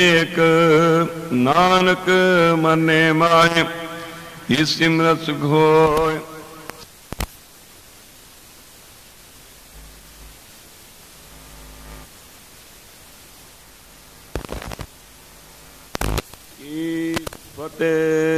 ਏਕ ਨਾਨਕ ਮਨੇ ਮਾਏ ਇਸ ਸਿਮਰਤ ਸੁਖ ਹੋਏ। ਫਤਿਹ।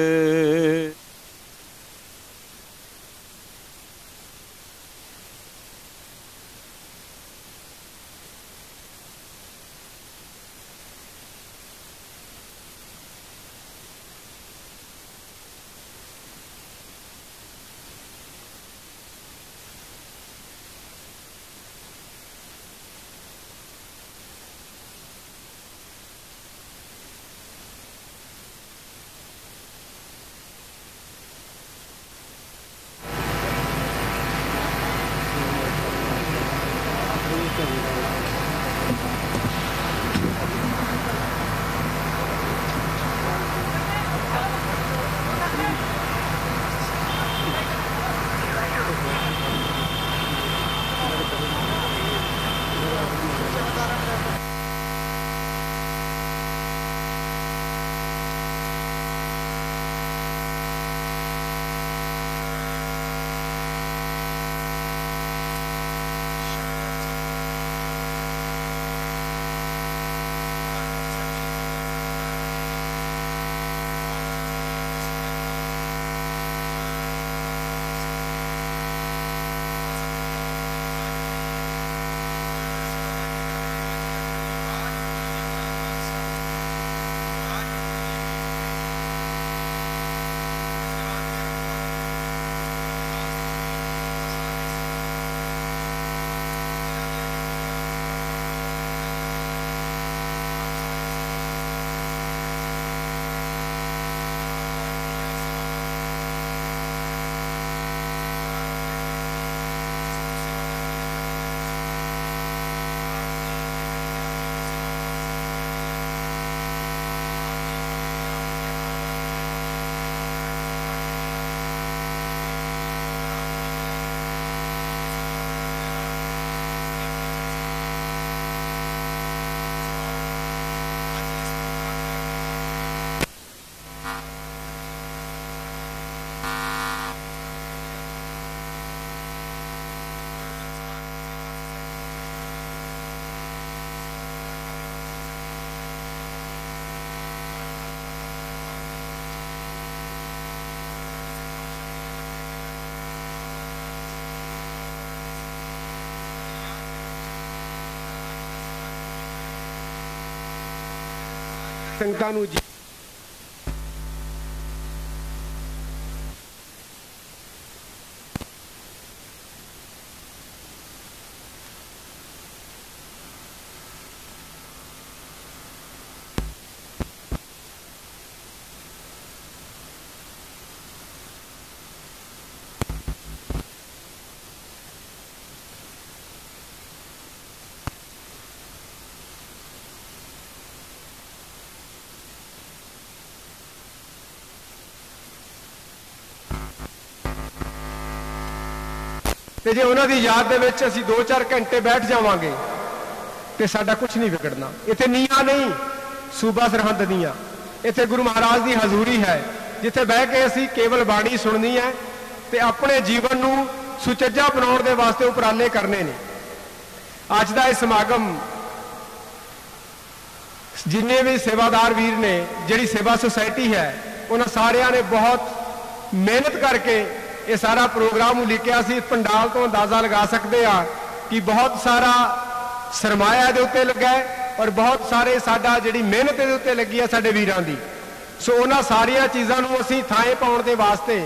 ਸੰਗਤਾਂ ਨੂੰ ਤੇ ਜੇ ਉਹਨਾਂ ਦੀ ਯਾਦ ਦੇ ਵਿੱਚ ਅਸੀਂ 2-4 ਘੰਟੇ ਬੈਠ ਜਾਵਾਂਗੇ, ਤੇ ਸਾਡਾ ਕੁਝ ਨਹੀਂ ਵਿਗੜਨਾ। ਇੱਥੇ ਨੀਆਂ ਨਹੀਂ, ਸੂਬਾ ਸਰਹੰਦ ਦੀਆਂ। ਇੱਥੇ ਗੁਰੂ ਮਹਾਰਾਜ ਦੀ ਹਜ਼ੂਰੀ ਹੈ, ਜਿੱਥੇ ਬਹਿ ਕੇ ਅਸੀਂ ਕੇਵਲ ਬਾਣੀ ਸੁਣਨੀ ਹੈ ਤੇ ਆਪਣੇ ਜੀਵਨ ਨੂੰ ਸੁਚੱਜਾ ਬਣਾਉਣ ਦੇ ਵਾਸਤੇ ਉਪਰਾਲੇ ਕਰਨੇ ਨੇ। ਅੱਜ ਦਾ ਇਹ ਸਮਾਗਮ ਜਿੰਨੇ ਵੀ ਸੇਵਾਦਾਰ ਵੀਰ ਨੇ, ਜਿਹੜੀ ਸੇਵਾ ਸੁਸਾਇਟੀ ਹੈ, ਉਹਨਾਂ ਸਾਰਿਆਂ ਨੇ ਬਹੁਤ ਮਿਹਨਤ ਕਰਕੇ ਇਹ ਸਾਰਾ ਪ੍ਰੋਗਰਾਮ ਉਲੀਕਿਆ ਸੀ, ਪੰਡਾਲ ਤੋਂ ਅੰਦਾਜ਼ਾ ਲਗਾ ਸਕਦੇ ਆ ਕਿ ਬਹੁਤ ਸਾਰਾ ਸਰਮਾਇਆ ਦੇ ਉੱਤੇ ਲੱਗਾ ਔਰ ਬਹੁਤ ਸਾਰੇ ਸਾਡਾ ਜਿਹੜੀ ਮਿਹਨਤ ਦੇ ਉੱਤੇ ਲੱਗੀ ਹੈ ਸਾਡੇ ਵੀਰਾਂ ਦੀ। ਸੋ ਉਹਨਾਂ ਸਾਰੀਆਂ ਚੀਜ਼ਾਂ ਨੂੰ ਅਸੀਂ ਥਾਂ ਪਾਉਣ ਦੇ ਵਾਸਤੇ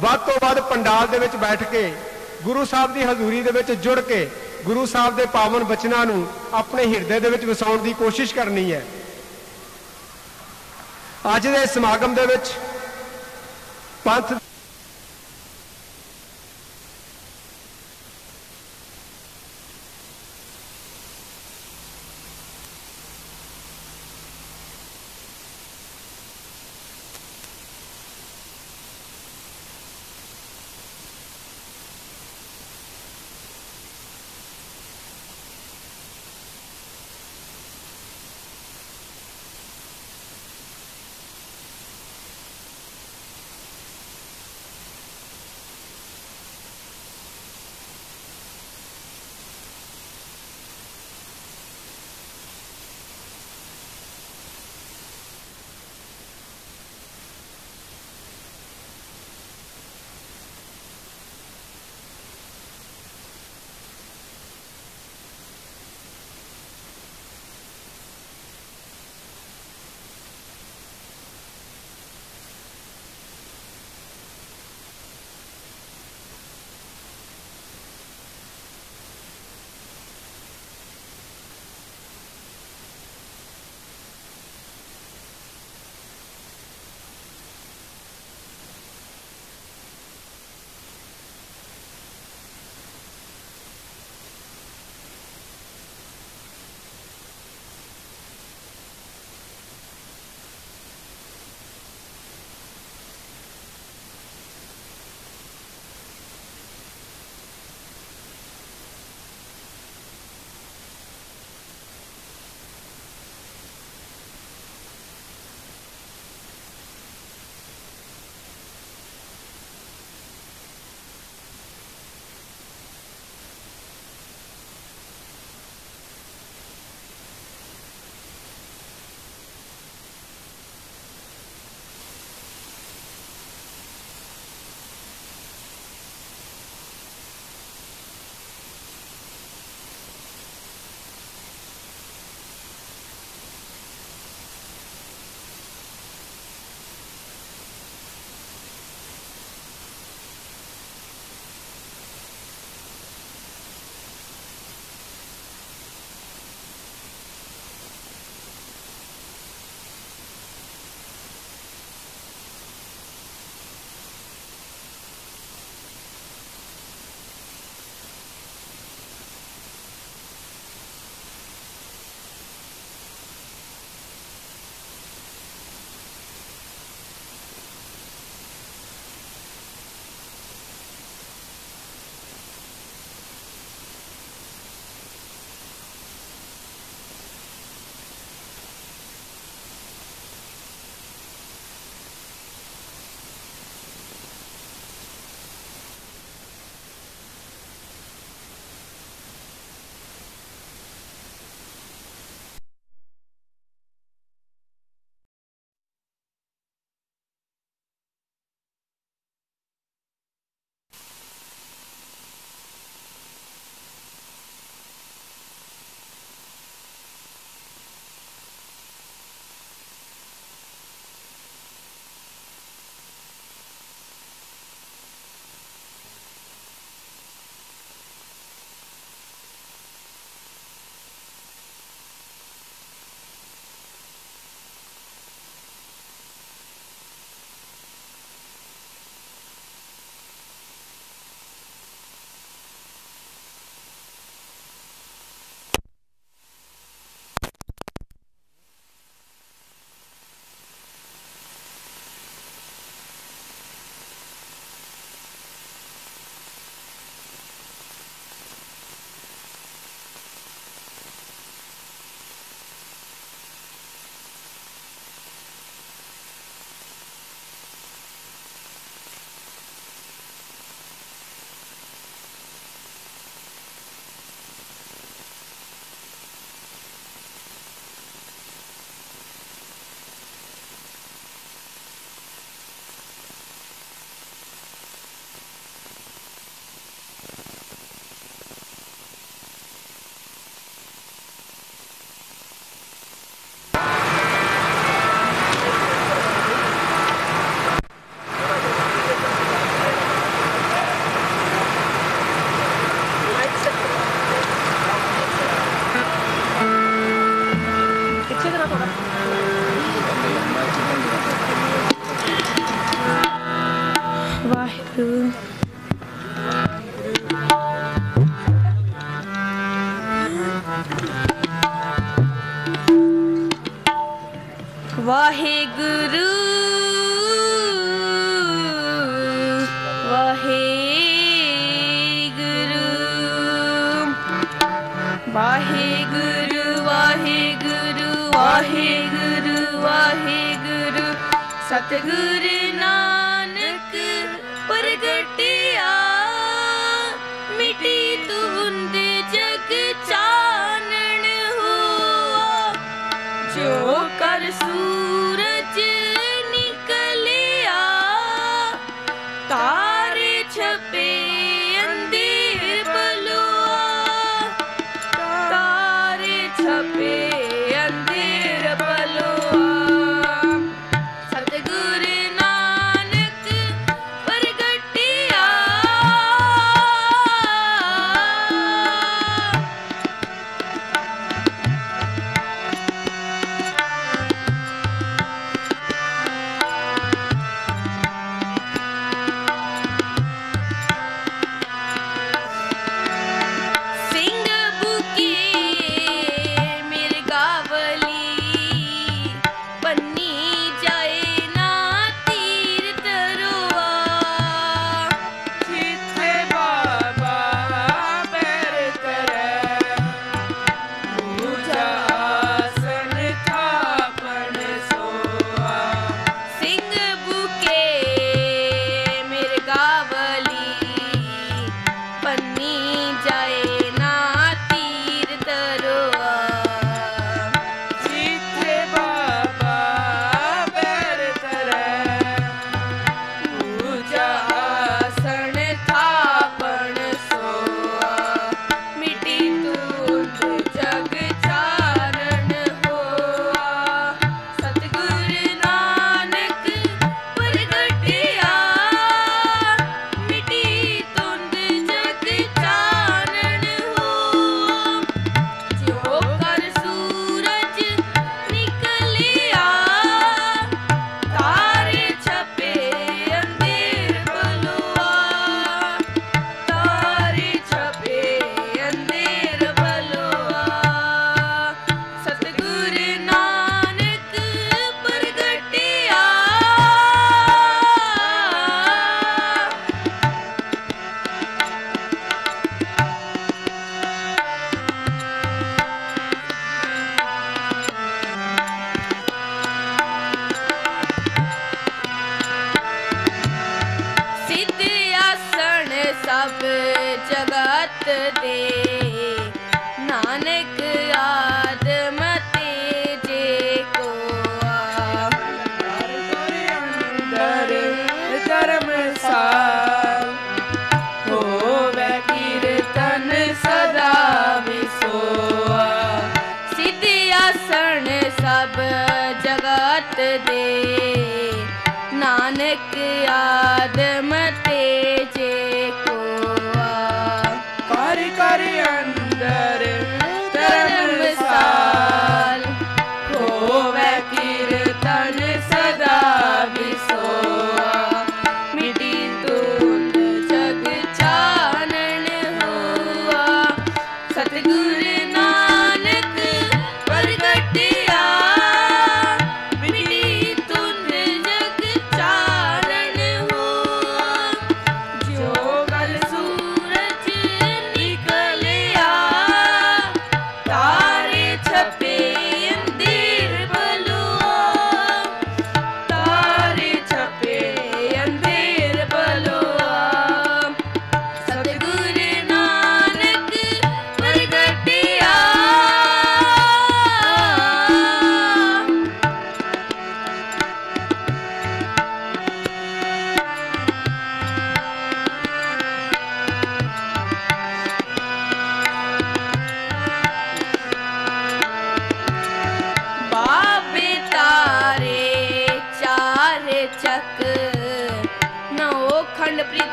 ਵੱਧ ਤੋਂ ਵੱਧ ਪੰਡਾਲ ਦੇ ਵਿੱਚ ਬੈਠ ਕੇ, ਗੁਰੂ ਸਾਹਿਬ ਦੀ ਹਜ਼ੂਰੀ ਦੇ ਵਿੱਚ ਜੁੜ ਕੇ, ਗੁਰੂ ਸਾਹਿਬ ਦੇ ਪਾਵਨ ਬਚਨਾਂ ਨੂੰ ਆਪਣੇ ਹਿਰਦੇ ਦੇ ਵਿੱਚ ਵਸਾਉਣ ਦੀ ਕੋਸ਼ਿਸ਼ ਕਰਨੀ ਹੈ। ਅੱਜ ਦੇ ਸਮਾਗਮ ਦੇ ਵਿੱਚ ਪੰਥ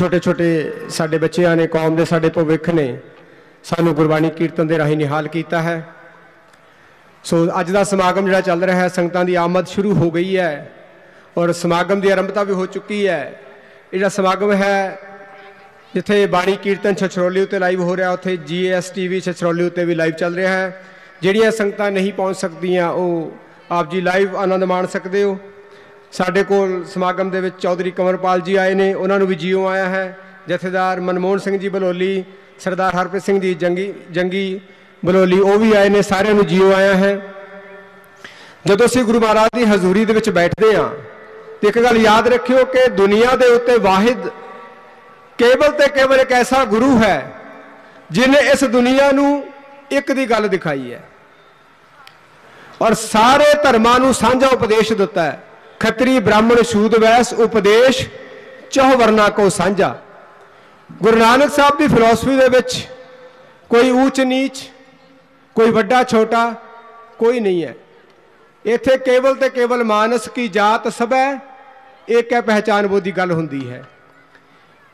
ਛੋਟੇ ਛੋਟੇ ਸਾਡੇ ਬੱਚਿਆਂ ਨੇ, ਕੌਮ ਦੇ ਸਾਡੇ ਭਵਿੱਖ ਨੇ ਸਾਨੂੰ ਗੁਰਬਾਣੀ ਕੀਰਤਨ ਦੇ ਰਾਹੀਂ ਨਿਹਾਲ ਕੀਤਾ ਹੈ। ਸੋ ਅੱਜ ਦਾ ਸਮਾਗਮ ਜਿਹੜਾ ਚੱਲ ਰਿਹਾ ਹੈ, ਸੰਗਤਾਂ ਦੀ ਆਮਦ ਸ਼ੁਰੂ ਹੋ ਗਈ ਹੈ ਔਰ ਸਮਾਗਮ ਦੀ ਆਰੰਭਤਾ ਵੀ ਹੋ ਚੁੱਕੀ ਹੈ। ਜਿਹੜਾ ਸਮਾਗਮ ਹੈ, ਜਿੱਥੇ ਬਾਣੀ ਕੀਰਤਨ ਛਛਰੋਲੀ ਉੱਤੇ ਲਾਈਵ ਹੋ ਰਿਹਾ, ਉੱਥੇ ਜੀਐਸ ਟੀਵੀ ਛਛਰੋਲੀ ਉੱਤੇ ਵੀ ਲਾਈਵ ਚੱਲ ਰਿਹਾ ਹੈ। ਜਿਹੜੀਆਂ ਸੰਗਤਾਂ ਨਹੀਂ ਪਹੁੰਚ ਸਕਦੀਆਂ, ਉਹ ਆਪ ਜੀ ਲਾਈਵ ਆਨੰਦ ਮਾਣ ਸਕਦੇ ਹੋ। ਸਾਡੇ ਕੋਲ ਸਮਾਗਮ ਦੇ ਵਿੱਚ ਚੌਧਰੀ ਕਮਰਪਾਲ ਜੀ ਆਏ ਨੇ, ਉਹਨਾਂ ਨੂੰ ਵੀ ਜੀਓ ਆਇਆ ਹੈ। ਜਥੇਦਾਰ ਮਨਮੋਹਨ ਸਿੰਘ ਜੀ ਬਲੋਲੀ, ਸਰਦਾਰ ਹਰਪ੍ਰੀਤ ਸਿੰਘ ਜੀ ਜੰਗੀ ਜੰਗੀ ਬਲੋਲੀ, ਉਹ ਵੀ ਆਏ ਨੇ, ਸਾਰਿਆਂ ਨੂੰ ਜੀਓ ਆਇਆ ਹੈ। ਜਦੋਂ ਅਸੀਂ ਗੁਰੂ ਮਹਾਰਾਜ ਦੀ ਹਜ਼ੂਰੀ ਦੇ ਵਿੱਚ ਬੈਠਦੇ ਹਾਂ, ਤੇ ਇੱਕ ਗੱਲ ਯਾਦ ਰੱਖਿਓ ਕਿ ਦੁਨੀਆ ਦੇ ਉੱਤੇ ਵਾਹਿਦ ਕੇਵਲ ਤੇ ਕੇਵਲ ਇੱਕ ਐਸਾ ਗੁਰੂ ਹੈ, ਜਿਨੇ ਇਸ ਦੁਨੀਆ ਨੂੰ ਇੱਕ ਦੀ ਗੱਲ ਦਿਖਾਈ ਹੈ। ਔਰ ਸਾਰੇ ਧਰਮਾਂ ਨੂੰ ਸਾਂਝਾ ਉਪਦੇਸ਼ ਦਿੱਤਾ ਹੈ। ਖੱਤਰੀ ਬ੍ਰਾਹਮਣ ਸ਼ੂਦ ਵੈਸ ਉਪਦੇਸ਼ ਚੌ ਵਰਨਾ ਕੋ ਸਾਂਝਾ। ਗੁਰੂ ਨਾਨਕ ਸਾਹਿਬ ਦੀ ਫਿਲਾਸਫੀ ਦੇ ਵਿੱਚ ਕੋਈ ਉੱਚ ਨੀਚ, ਕੋਈ ਵੱਡਾ ਛੋਟਾ, ਕੋਈ ਨਹੀਂ ਹੈ। ਇੱਥੇ ਕੇਵਲ ਤੇ ਕੇਵਲ ਮਾਨਸ ਕੀ ਜਾਤ ਸਭੈ ਇੱਕ ਹੈ ਪਹਿਚਾਨ ਬੋਧੀ ਗੱਲ ਹੁੰਦੀ ਹੈ।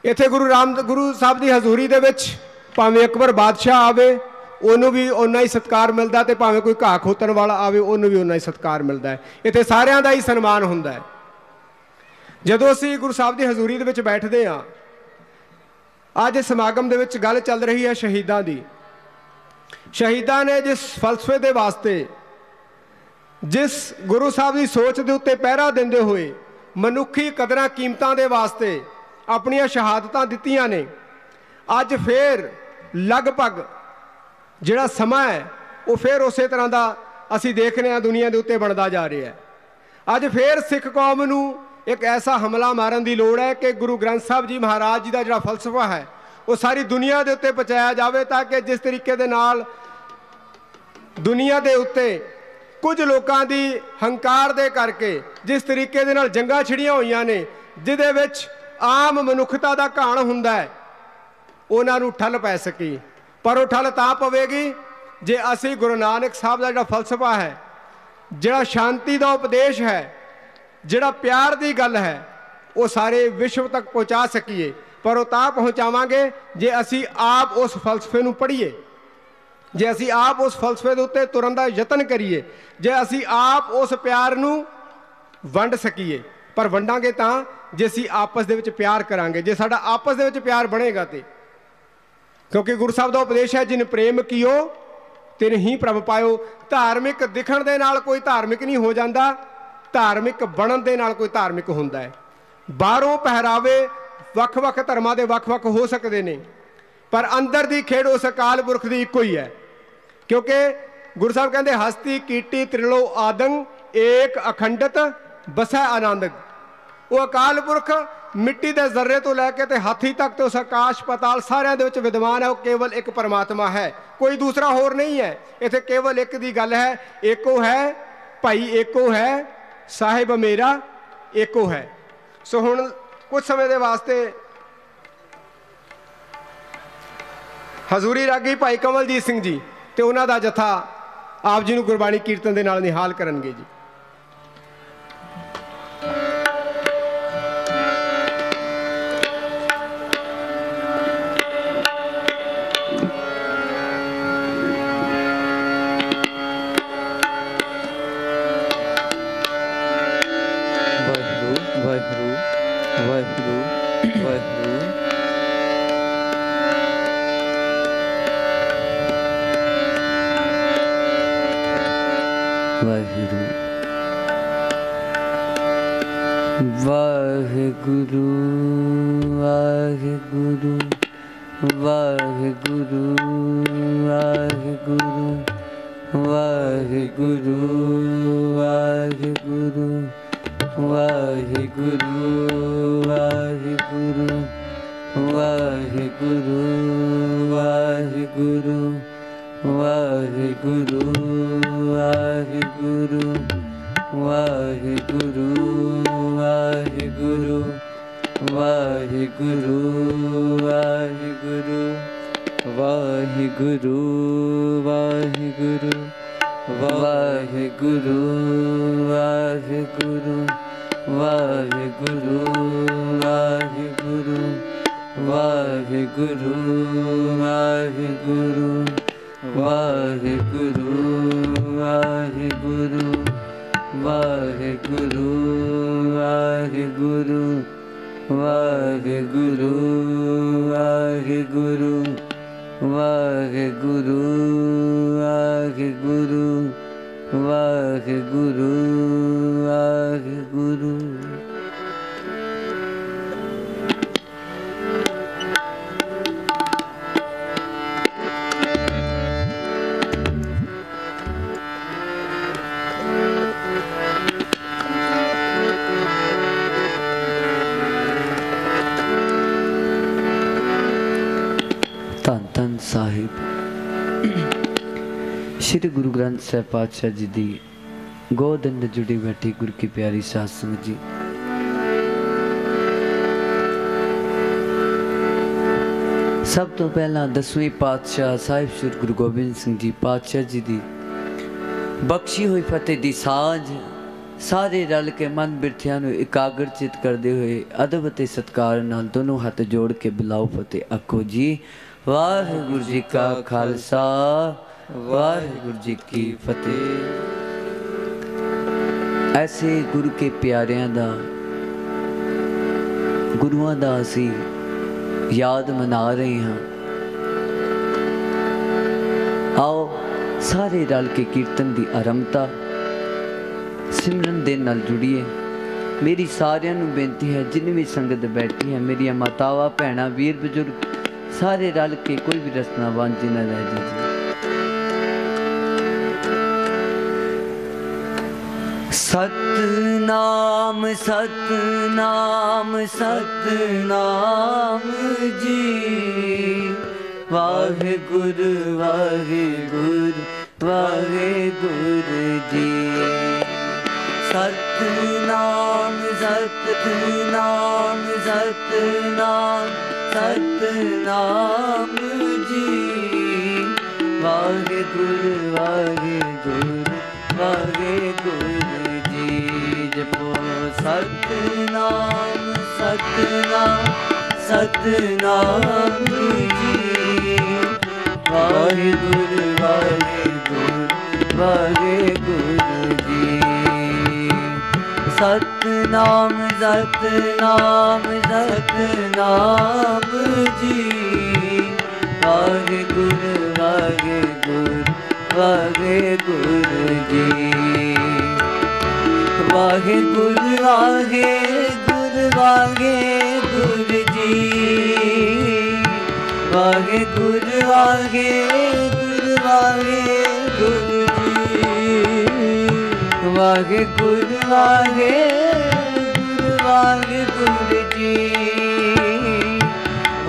ਇੱਥੇ ਗੁਰੂ ਰਾਮ, ਗੁਰੂ ਸਾਹਿਬ ਦੀ ਹਜ਼ੂਰੀ ਦੇ ਵਿੱਚ ਭਾਵੇਂ ਅਕਬਰ ਬਾਦਸ਼ਾਹ ਆਵੇ ਉਹਨੂੰ ਵੀ ਓਨਾ ਹੀ ਸਤਿਕਾਰ ਮਿਲਦਾ ਤੇ ਭਾਵੇਂ ਕੋਈ ਘਾਹ ਖੋਤਣ ਵਾਲਾ ਆਵੇ, ਉਹਨੂੰ ਵੀ ਓਨਾ ਹੀ ਸਤਿਕਾਰ ਮਿਲਦਾ ਹੈ। ਇੱਥੇ ਸਾਰਿਆਂ ਦਾ ਹੀ ਸਨਮਾਨ ਹੁੰਦਾ ਹੈ। ਜਦੋਂ ਅਸੀਂ ਗੁਰੂ ਸਾਹਿਬ ਦੀ ਹਜ਼ੂਰੀ ਦੇ ਵਿੱਚ ਬੈਠਦੇ ਹਾਂ, ਅੱਜ ਸਮਾਗਮ ਦੇ ਵਿੱਚ ਗੱਲ ਚੱਲ ਰਹੀ ਹੈ ਸ਼ਹੀਦਾਂ ਦੀ। ਸ਼ਹੀਦਾਂ ਨੇ ਜਿਸ ਫਲਸਫੇ ਦੇ ਵਾਸਤੇ, ਜਿਸ ਗੁਰੂ ਸਾਹਿਬ ਦੀ ਸੋਚ ਦੇ ਉੱਤੇ ਪਹਿਰਾ ਦਿੰਦੇ ਹੋਏ ਮਨੁੱਖੀ ਕਦਰਾਂ ਕੀਮਤਾਂ ਦੇ ਵਾਸਤੇ ਆਪਣੀਆਂ ਸ਼ਹਾਦਤਾਂ ਦਿੱਤੀਆਂ ਨੇ, ਅੱਜ ਫੇਰ ਲਗਭਗ ਜਿਹੜਾ ਸਮਾਂ ਹੈ, ਉਹ ਫੇਰ ਉਸੇ ਤਰ੍ਹਾਂ ਦਾ ਅਸੀਂ ਦੇਖ ਰਹੇ ਹਾਂ ਦੁਨੀਆ ਦੇ ਉੱਤੇ ਬਣਦਾ ਜਾ ਰਿਹਾ ਹੈ। ਅੱਜ ਫੇਰ ਸਿੱਖ ਕੌਮ ਨੂੰ ਇੱਕ ਐਸਾ ਹਮਲਾ ਮਾਰਨ ਦੀ ਲੋੜ ਹੈ ਕਿ ਗੁਰੂ ਗ੍ਰੰਥ ਸਾਹਿਬ ਜੀ ਮਹਾਰਾਜ ਜੀ ਦਾ ਜਿਹੜਾ ਫਲਸਫਾ ਹੈ, ਉਹ ਸਾਰੀ ਦੁਨੀਆ ਦੇ ਉੱਤੇ ਪਹੁੰਚਾਇਆ ਜਾਵੇ ਤਾਂ ਕਿ ਜਿਸ ਤਰੀਕੇ ਦੇ ਨਾਲ ਦੁਨੀਆ ਦੇ ਉੱਤੇ ਕੁਝ ਲੋਕਾਂ ਦੀ ਹੰਕਾਰ ਦੇ ਕਰਕੇ ਜਿਸ ਤਰੀਕੇ ਦੇ ਨਾਲ ਜੰਗਾਂ ਛਿੜੀਆਂ ਹੋਈਆਂ ਨੇ, ਜਿਹਦੇ ਵਿੱਚ ਆਮ ਮਨੁੱਖਤਾ ਦਾ ਘਾਣ ਹੁੰਦਾ ਹੈ, ਉਹਨਾਂ ਨੂੰ ਠੱਲ ਪੈ ਸਕੀ। ਪਰ ਉਹ ਠੱਲ ਤਾਂ ਪਵੇਗੀ ਜੇ ਅਸੀਂ ਗੁਰੂ ਨਾਨਕ ਸਾਹਿਬ ਦਾ ਜਿਹੜਾ ਫਲਸਫਾ ਹੈ, ਜਿਹੜਾ ਸ਼ਾਂਤੀ ਦਾ ਉਪਦੇਸ਼ ਹੈ, ਜਿਹੜਾ ਪਿਆਰ ਦੀ ਗੱਲ ਹੈ, ਉਹ ਸਾਰੇ ਵਿਸ਼ਵ ਤੱਕ ਪਹੁੰਚਾ ਸਕੀਏ। ਪਰ ਉਹ ਤਾਂ ਪਹੁੰਚਾਵਾਂਗੇ ਜੇ ਅਸੀਂ ਆਪ ਉਸ ਫਲਸਫੇ ਨੂੰ ਪੜ੍ਹੀਏ। ਜੇ ਅਸੀਂ ਆਪ ਉਸ ਫਲਸਫੇ ਦੇ ਉੱਤੇ ਤੁਰਨ ਦਾ ਯਤਨ ਕਰੀਏ, ਜੇ ਅਸੀਂ ਆਪ ਉਸ ਪਿਆਰ ਨੂੰ ਵੰਡ ਸਕੀਏ। ਪਰ ਵੰਡਾਂਗੇ ਤਾਂ ਜੇ ਅਸੀਂ ਆਪਸ ਦੇ ਵਿੱਚ ਪਿਆਰ ਕਰਾਂਗੇ, ਜੇ ਸਾਡਾ ਆਪਸ ਦੇ ਵਿੱਚ ਪਿਆਰ ਬਣੇਗਾ ਤੇ। ਕਿਉਂਕਿ ਗੁਰੂ ਸਾਹਿਬ ਦਾ ਉਪਦੇਸ਼ ਹੈ, ਜਿਨ ਪ੍ਰੇਮ ਕੀਓ, ਤਿਨ ਹੀ ਪ੍ਰਭ ਪਾਇਓ। ਧਾਰਮਿਕ ਦਿਖਣ ਦੇ ਨਾਲ ਕੋਈ ਧਾਰਮਿਕ ਨਹੀਂ ਹੋ ਜਾਂਦਾ। ਧਾਰਮਿਕ ਬਣਨ ਦੇ ਨਾਲ ਕੋਈ ਧਾਰਮਿਕ ਹੁੰਦਾ ਹੈ। ਬਾਹਰੋਂ ਪਹਿਰਾਵੇ ਵੱਖ-ਵੱਖ ਧਰਮਾਂ ਦੇ ਵੱਖ-ਵੱਖ ਹੋ ਸਕਦੇ ਨੇ। ਪਰ ਅੰਦਰ ਦੀ ਖੇਡ ਉਸ ਅਕਾਲ ਪੁਰਖ ਦੀ ਇੱਕੋ ਹੀ ਹੈ। ਕਿਉਂਕਿ ਗੁਰੂ ਸਾਹਿਬ ਕਹਿੰਦੇ, ਹਸਤੀ, ਕੀਟੀ, ਤ੍ਰਿਲੋ, ਆਦੰ, ਏਕ, ਅਖੰਡਤ, ਬਸੈ ਆਨੰਦ ਉਹ ਅਕਾਲ ਪੁਰਖ ਮਿੱਟੀ ਦੇ ਜ਼ਰਰੇ ਤੋਂ ਲੈ ਕੇ ਤੇ ਹਾਥੀ ਤੱਕ ਤੇ ਉਸ ਆਕਾਸ਼ ਪਤਾਲ ਸਾਰਿਆਂ ਦੇ ਵਿੱਚ ਵਿਦਵਾਨ ਹੈ, ਉਹ ਕੇਵਲ ਇੱਕ ਪਰਮਾਤਮਾ ਹੈ। ਕੋਈ ਦੂਸਰਾ ਹੋਰ ਨਹੀਂ ਹੈ। ਇੱਥੇ ਕੇਵਲ ਇੱਕ ਦੀ ਗੱਲ ਹੈ ਏਕੋ ਹੈ, ਭਾਈ ਏਕੋ ਹੈ, ਸਾਹਿਬ ਮੇਰਾ ਏਕੋ ਹੈ। ਸੋ ਹੁਣ ਕੁਝ ਸਮੇਂ ਦੇ ਵਾਸਤੇ ਹਜ਼ੂਰੀ ਰਾਗੀ ਭਾਈ ਕਮਲਜੀਤ ਸਿੰਘ ਜੀ ਤੇ ਉਹਨਾਂ ਦਾ ਜਥਾ ਆਪ ਜੀ ਨੂੰ ਗੁਰਬਾਣੀ ਕੀਰਤਨ ਦੇ ਨਾਲ ਨਿਹਾਲ ਕਰਨਗੇ ਜੀ। ਸਹਿ ਪਾਤਸ਼ਾਹ ਜੀ ਦੀ ਗੋਦ ਅੰਦਰ ਜੁੜੀ ਬੈਠੀ ਗੁਰ ਕੀ ਪਿਆਰੀ ਸਾਧ ਸੰਗਤ ਜੀ। ਸਭ ਤੋਂ ਪਹਿਲਾਂ ਦਸਵੇਂ ਪਾਤਸ਼ਾਹ ਸਾਹਿਬ ਸ੍ਰੀ ਗੁਰੂ ਗੋਬਿੰਦ ਸਿੰਘ ਜੀ ਪਾਤਸ਼ਾਹ ਜੀ ਦੀ ਬਖਸ਼ੀ ਹੋਈ ਫਤਿਹ ਦੀ ਸਾਂਝ ਸਾਰੇ ਰਲ ਕੇ ਮਨ ਬਿਰਥਿਆਂ ਨੂੰ ਇਕਾਗਰ ਚਿਤ ਕਰਦੇ ਹੋਏ ਅਦਬ ਅਤੇ ਸਤਕਾਰ ਨਾਲ ਦੋਨੋਂ ਹੱਥ ਜੋੜ ਕੇ ਬੁਲਾਓ ਫਤਿਹ ਆਖੋ ਜੀ। ਵਾਹਿਗੁਰੂ ਜੀ ਕਾ ਖਾਲਸਾ। ਵਾਹਿਗੁਰੂ ਜੀ ਕੀ ਫਤਿਹ। ਐਸੇ ਗੁਰੂ ਕੇ ਪਿਆਰਿਆਂ ਦਾ, ਗੁਰੂਆਂ ਦਾ ਅਸੀਂ ਯਾਦ ਮਨਾ ਰਹੇ ਹਾਂ। ਆਓ ਸਾਰੇ ਰਲ ਕੇ ਕੀਰਤਨ ਦੀ ਆਰੰਭਤਾ ਸਿਮਰਨ ਦੇ ਨਾਲ ਜੁੜੀਏ। ਮੇਰੀ ਸਾਰਿਆਂ ਨੂੰ ਬੇਨਤੀ ਹੈ, ਜਿੰਨੀ ਵੀ ਸੰਗਤ ਬੈਠੀ ਹੈ, ਮੇਰੀਆਂ ਮਾਤਾਵਾਂ, ਭੈਣਾਂ, ਵੀਰ ਬਜ਼ੁਰਗ, ਸਾਰੇ ਰਲ ਕੇ ਕੋਈ ਵੀ ਰਸਨਾ ਵਾਂਝੀ ਨਾ ਰਹਿ ਜਾਏ ਸਤਨਾਮ ਸਤਨਾਮ ਸਤਨਾਮ ਜੀ। ਵਾਹਿਗੁਰੂ ਵਾਹਿਗੁਰੂ ਵਾਹਿਗੁਰੂ ਜੀ। ਸਤਨਾਮ ਸਤਨਾਮ ਸਤਨਾਮ ਸਤਨਾਮ ਜੀ। ਵਾਹਿਗੁਰੂ ਵਾਹਿਗੁਰੂ। ਵਾਹਿਗੁਰੂ ਸਤਨਾਮ ਸਤਨਾਮ ਸਤਨਾਮ ਜੀ ਵਾਹਿਗੁਰੂ ਵਾਹਿਗੁਰੂ ਵਾਹਿਗੁਰੂ ਜੀ। ਸਤਨਾਮ ਸਤਨਾਮ ਸਤਨਾਮ ਜੀ ਵਾਹਿਗੁਰੂ ਵਾਹਿਗੁਰੂ ਵਾਹਿਗੁਰੂ ਜੀ। ਵਾਹਿਗੁਰੂ ਵਾਹਿਗੁਰੂ ਵਾਹਿਗੁਰੂ ਜੀ। ਵਾਹਿਗੁਰੂ ਵਾਹਿਗੁਰੂ ਵਾਹਿਗੁਰੂ ਜੀ। ਵਾਹਿਗੁਰੂ ਵਾਹਿਗੁਰੂ ਵਾਹਿਗੁਰੂ ਜੀ।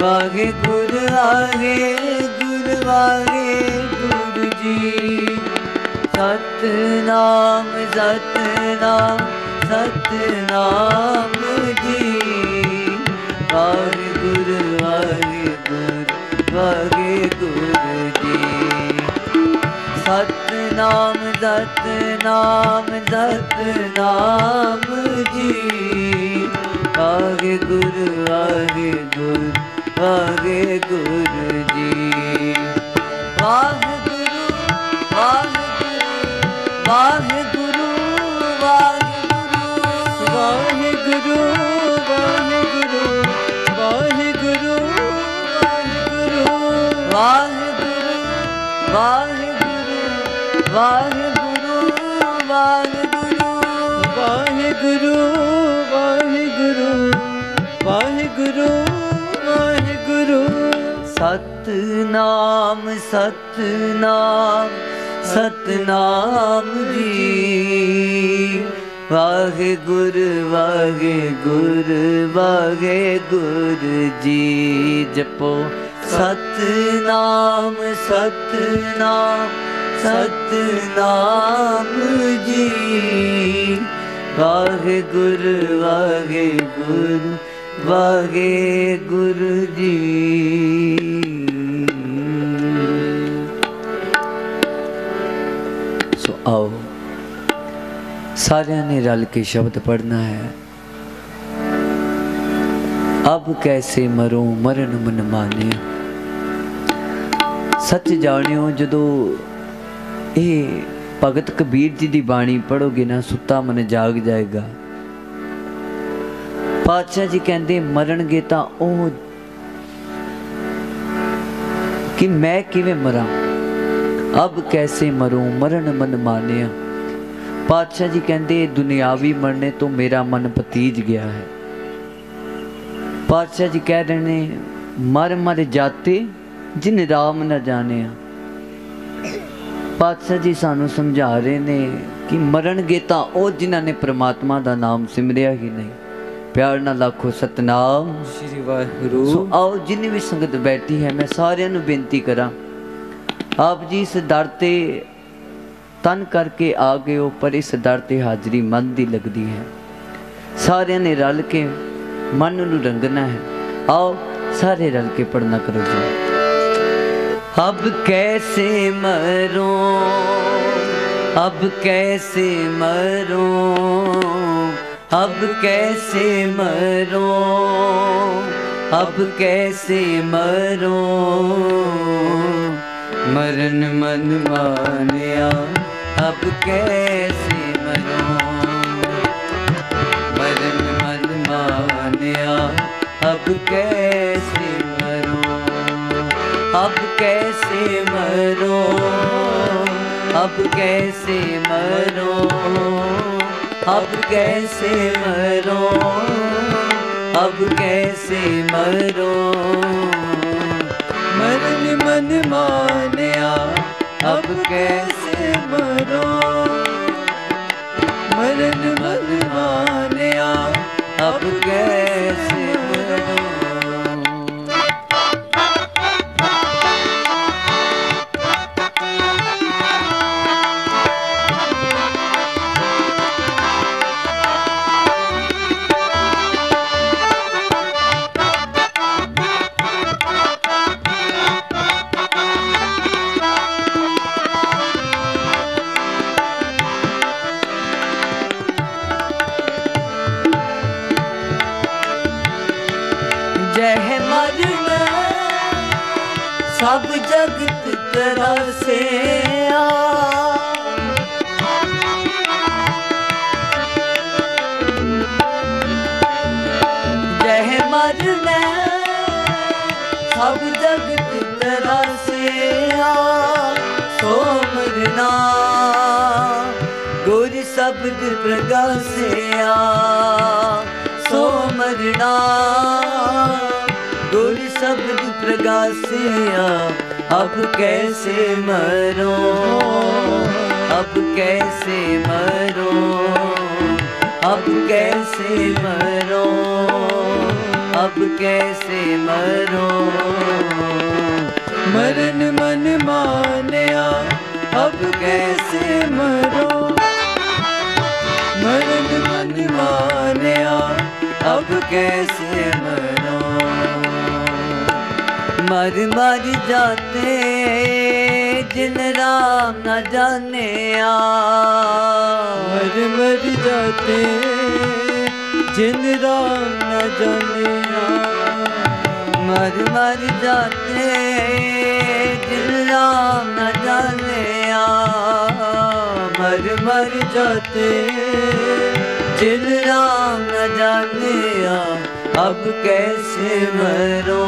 ਵਾਹਿਗੁਰੂ ਵਾਹਿਗੁਰੂ ਵਾਹਿਗੁਰੂ ਜੀ। ਸਤਨਾਮ ਸਤਨਾਮ ਸਤਨਾਮ ਜੀ। ਹਰ ਗੁਰ ਹਰਿ ਗੁਰ ਵਾਗੇ ਗੁਰ ਜੀ। ਸਤਨਾਮ ਸਤਨਾਮ ਸਤਨਾਮ ਜੀ। ਵਾਗੇ ਗੁਰ ਵਾਗੇ ਗੁਰ ਵਾਗੇ ਗੁਰ ਜੀ। ਵਾਹਿਗੁਰੂ ਵਾਹਿ ਵਾਹਿਗੁਰੂ ਵਾਹਿਗੁਰੂ ਵਾਹਿਗੁਰੂ ਵਾਹਿਗੁਰੂ ਵਾਹਿਗੁਰੂ ਵਾਹਿਗੁਰੂ ਵਾਹਿਗੁਰੂ ਵਾਹਿਗੁਰੂ ਵਾਹਿਗੁਰੂ ਵਾਹਿਗੁਰੂ ਵਾਹਿਗੁਰੂ ਵਾਹਿਗੁਰੂ ਸਤਨਾਮ ਸਤਨਾਮ ਸਤਨਾਮ ਜੀ। ਵਾਹਿਗੁਰ ਵਾਹਿਗੁਰ ਵਾਹਿਗੁਰ ਜੀ, ਜਪੋ। ਸਤਨਾਮ ਸਤਨਾਮ ਸਤਨਾਮ ਜੀ। ਵਾਹਿਗੁਰ ਵਾਹਿਗੁਰ ਵਾਹਿਗੁਰ ਜੀ। ਆਓ। ਸਾਰਿਆਂ ਨੇ ਰਲ ਕੇ ਸ਼ਬਦ ਪੜਨਾ ਹੈ। ਅਬ ਕੈਸੇ ਮਰੂੰ, ਮਰਨ ਮਨ ਮਾਨਿਆ। ਸੱਚ ਜਾਣਿਓ, ਜਦੋਂ ਇਹ ਭਗਤ ਕਬੀਰ ਜੀ ਦੀ ਬਾਣੀ ਪੜੋਗੇ ਨਾ, ਸੁੱਤਾ ਮਨ ਜਾਗ ਜਾਏਗਾ। ਪਾਤਸ਼ਾਹ ਜੀ ਕਹਿੰਦੇ, ਮਰਨਗੇ ਤਾਂ ਉਹ ਕਿ ਮੈਂ ਕਿਵੇਂ ਮਰਾਂ? ਅਬ ਕੈਸੇ ਮਰੂੰ? ਮਰਨ ਮਨ ਮਾਨਿਆ। ਪਾਤਸ਼ਾਹ ਜੀ ਕਹਿੰਦੇ ਦੁਨਿਆਵੀ ਮਰਨੇ ਤੋਂ ਮੇਰਾ ਮਨ ਪਤੀਜ ਗਿਆ ਹੈ। ਪਾਤਸ਼ਾਹ ਜੀ ਕਹਿ ਰਹੇ ਨੇ ਮਰ ਮਰ ਜਾਤੇ ਜਿਨ ਰਾਮ ਨਾ ਜਾਣਿਆ। ਪਾਤਸ਼ਾਹ ਜੀ ਸਾਨੂੰ ਸਮਝਾ ਰਹੇ ਨੇ ਕਿ ਮਰਨਗੇ ਤਾਂ ਉਹ ਜਿਨ੍ਹਾਂ ਨੇ ਪ੍ਰਮਾਤਮਾ ਦਾ ਨਾਮ ਸਿਮਰਿਆ ਹੀ ਨਹੀਂ। ਪਿਆਰ ਨਾਲ ਆਖੋ ਸਤਨਾਮ। ਸ੍ਰੀ ਸੋ ਵਾਹਿਗੁਰੂ ਆਓ ਜਿੰਨੀ ਵੀ ਸੰਗਤ ਬੈਠੀ ਹੈ ਮੈਂ ਸਾਰਿਆਂ ਨੂੰ ਬੇਨਤੀ ਕਰਾਂ ਆਪ ਜੀ ਇਸ ਦਰ ਤੇ ਤਨ ਕਰਕੇ ਆ ਗਏ ਹੋ, ਪਰ ਇਸ ਦਰ ਤੇ ਹਾਜ਼ਰੀ ਮਨ ਦੀ ਲੱਗਦੀ ਹੈ। ਸਾਰਿਆਂ ਨੇ ਰਲ ਕੇ ਮਨ ਨੂੰ ਰੰਗਣਾ ਹੈ। ਆਓ ਸਾਰੇ ਰਲ ਕੇ ਪੜਨਾ ਕਰੋ ਜੀ। ਅਬ ਕੈਸੇ ਮਰੋ, ਅਬ ਕੈਸੇ ਮਰੋ, ਅਬ ਕੈਸੇ ਮਰੋ, ਅਬ ਕੈਸੇ ਮਰੋ। ਮਰਨ ਮਨ ਮਾਨਿਆ। ਅਬ ਕੈਸੀ ਮਰੋ ਮਰਨ ਮਨ ਮਾਨਿਆ। ਅਬ ਕੈਸੀ ਮਰੋ ਅਬ ਕੈਸੀ ਮਰੋ ਅਬ ਕੈਸੀ ਮਰੋ ਅਬ ਕੈਸੇ ਮਰੋ ਅਬ ਕੈਸੇ ਮਰੋ ਮਰਨ ਮਨ ਮਾਨਿਆ ਅਬ ਕੈਸੇ ਮਰੋ? ਮਰਨ ਮਨ ਮਾਨਿਆ ਅਬ ਕੈਸੇ ਸ਼ਬਦ ਪ੍ਰਗਾਸਿਆ ਸੋ ਮਰਨਾ। ਗੁਰ ਸ਼ਬਦ ਪ੍ਰਗਾਸਿਆ, ਅਬ ਕੈਸੇ ਮਰੋ? ਅਬ ਕੈਸੇ ਮਰੋ? ਅਬ ਕੈਸੇ ਮਰੋ? ਅਬ ਕੈਸੇ ਮਰੋ? ਮਰਨ ਮਨ ਮਾਨਿਆ, ਅਬ ਕੈਸੇ ਮਰੋ? ਮਰਨ ਮਨ ਮਾਨਿਆ ਅਬ ਕੈਸੇ ਮਨਾ ਮਰ ਮਰ ਜਾਤੇ ਜਿਨ ਰਾਮ ਨਾ ਜਾਣਿਆ। ਮਰ ਮਰ ਜਾਤੇ ਜਿਨ ਰਾਮ ਨਾ ਜਾਣਿਆ। ਮਰ ਮਰ ਜਾਤੇ ਜਿਨ ਰਾਮ ਨਾ ਜਾਣਿਆ। ਮਰ ਮਰ ਜਾਤੇ ਜਾਣੇ ਜਿਨ ਰਾਮ ਨ ਜਾਣਿਆ ਅਬ ਕੈਸੇ ਮਰੋ,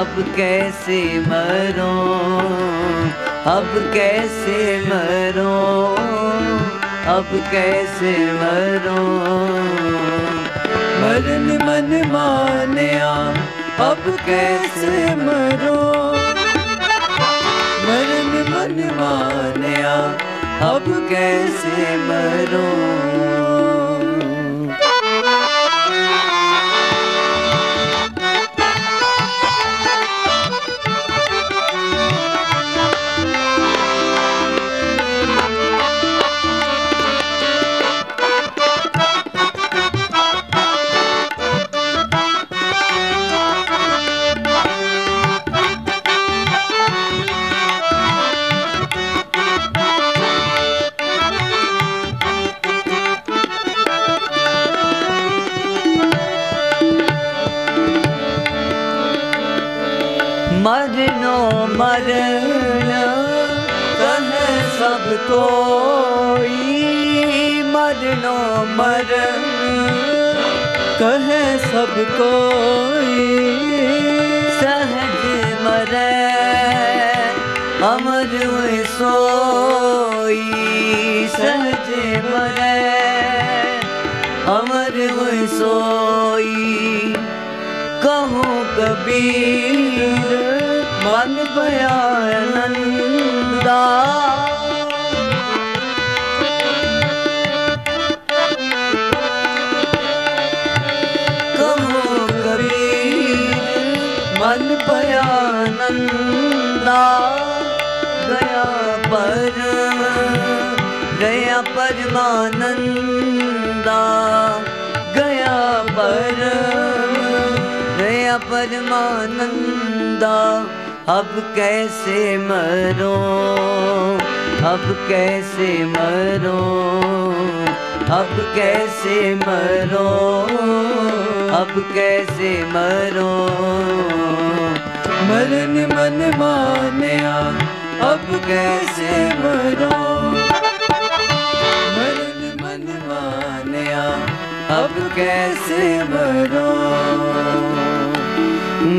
ਅਬ ਕੈਸੇ ਮਰੋ, ਅਬ ਕੈਸੇ ਮਰੋ, ਅਬ ਕੈਸੇ ਮਰੋ। ਮਰਨ ਮਨ ਮਾਨਿਆ, ਅਬ ਕੈਸੇ ਮਰੋ। ਮਰਨ ਮਨ ਮਾਨਿਆ अब कैसे मरो ਸਭ ਕੋਈ ਸਹਜ ਮਰੈ ਅਮਰ ਸੋਈ ਸਹਜ ਮਰੈ ਅਮਰ ਸੋਈ ਕਹੂੰ ਕਬੀਰ ਮਨ ਭਇਆ परमानंदा अब कैसे मरो अब कैसे मरो अब कैसे मरो अब कैसे मरो मरन मन मानया अब कैसे मरो मरन मन मानया अब कैसे मरो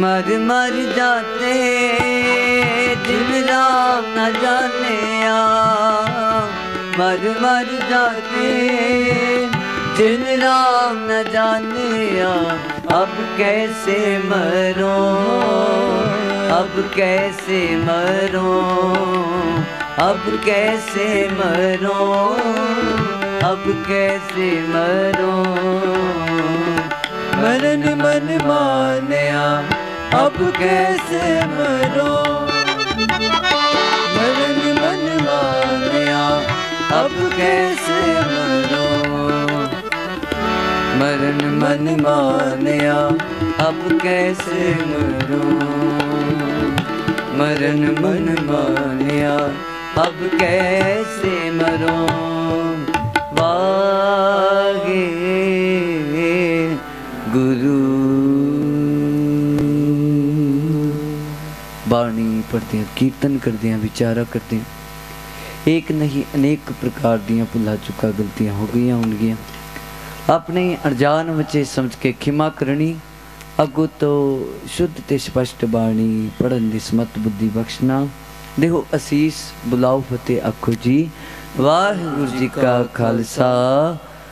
मर मर जाते दिन राम न जाने आ मर मर जाते दिन राम न जाने आ अब कैसे मरो अब कैसे मरो अब कैसे मरो अब कैसे मरो मरन मन मानया अब कैसे मरो मरन मन मानया अब कैसे मरो मरन मन मानया अब कैसे मरो मरन मन मानया अब कैसे मरो वागे ਬਾਣੀ ਪੜ੍ਹਦੇ ਹਾਂ ਕੀਰਤਨ ਕਰਦੇ ਹਾਂ ਵਿਚਾਰਾ ਕਰਦੇ ਹਾਂ ਇੱਕ ਨਹੀਂ ਅਨੇਕ ਪ੍ਰਕਾਰ ਦੀਆਂ ਭੁੱਲਾ ਚੁੱਕਾ ਗਲਤੀਆਂ ਹੋ ਗਈਆਂ ਹੋਣਗੀਆਂ। ਆਪਣੇ ਅਣਜਾਣ ਵਿੱਚ ਸਮਝ ਕੇ ਖਿਮਾ ਕਰਨੀ, ਅੱਗੋਂ ਤੋਂ ਸ਼ੁੱਧ ਤੇ ਸਪਸ਼ਟ ਬਾਣੀ ਪੜਨ ਦੀ ਸਮਤ ਬੁੱਧੀ ਬਖਸ਼ਣਾ। ਦੇਖੋ ਅਸੀਸ, ਬੁਲਾਓ ਫਤਿਹ ਆਖੋ ਜੀ। ਵਾਹਿਗੁਰੂ ਜੀ ਕਾ ਖਾਲਸਾ,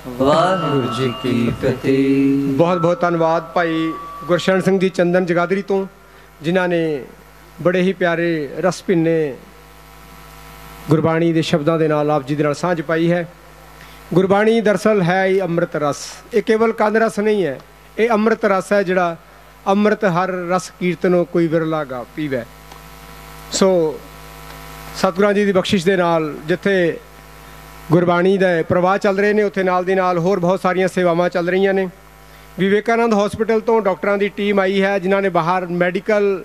ਵਾਹਿਗੁਰੂ ਜੀ ਕੀ ਫਤਿਹ। ਬਹੁਤ ਬਹੁਤ ਧੰਨਵਾਦ ਭਾਈ ਗੁਰਸ਼ਰਨ ਸਿੰਘ ਜੀ ਚੰਦਨ ਜਗਾਦਰੀ ਤੋਂ, ਜਿਨ੍ਹਾਂ ਨੇ ਬੜੇ ਹੀ ਪਿਆਰੇ ਰਸ ਭਿੰਨੇ ਗੁਰਬਾਣੀ ਦੇ ਸ਼ਬਦਾਂ ਦੇ ਨਾਲ ਆਪ ਜੀ ਦੇ ਨਾਲ ਸਾਂਝ ਪਾਈ ਹੈ। ਗੁਰਬਾਣੀ ਦਰਸਲ ਹੈ ਹੀ ਅੰਮ੍ਰਿਤ ਰਸ। ਇਹ ਕੇਵਲ ਕੰਨ ਰਸ ਨਹੀਂ ਹੈ, ਇਹ ਅੰਮ੍ਰਿਤ ਰਸ ਹੈ ਜਿਹੜਾ ਅੰਮ੍ਰਿਤ ਹਰ ਰਸ ਕੀਰਤਨੋ ਕੋਈ ਵਿਰਲਾ ਗਾ ਪੀਵੈ। ਸੋ ਸਤਿਗੁਰਾਂ ਜੀ ਦੀ ਬਖਸ਼ਿਸ਼ ਦੇ ਨਾਲ ਜਿੱਥੇ ਗੁਰਬਾਣੀ ਦਾ ਪ੍ਰਵਾਹ ਚੱਲ ਰਹੇ ਨੇ, ਉੱਥੇ ਨਾਲ ਦੀ ਨਾਲ ਹੋਰ ਬਹੁਤ ਸਾਰੀਆਂ ਸੇਵਾਵਾਂ ਚੱਲ ਰਹੀਆਂ ਨੇ। ਵਿਵੇਕਾਨੰਦ ਹਸਪੀਟਲ ਤੋਂ ਡਾਕਟਰਾਂ ਦੀ ਟੀਮ ਆਈ ਹੈ, ਜਿਨ੍ਹਾਂ ਨੇ ਬਾਹਰ ਮੈਡੀਕਲ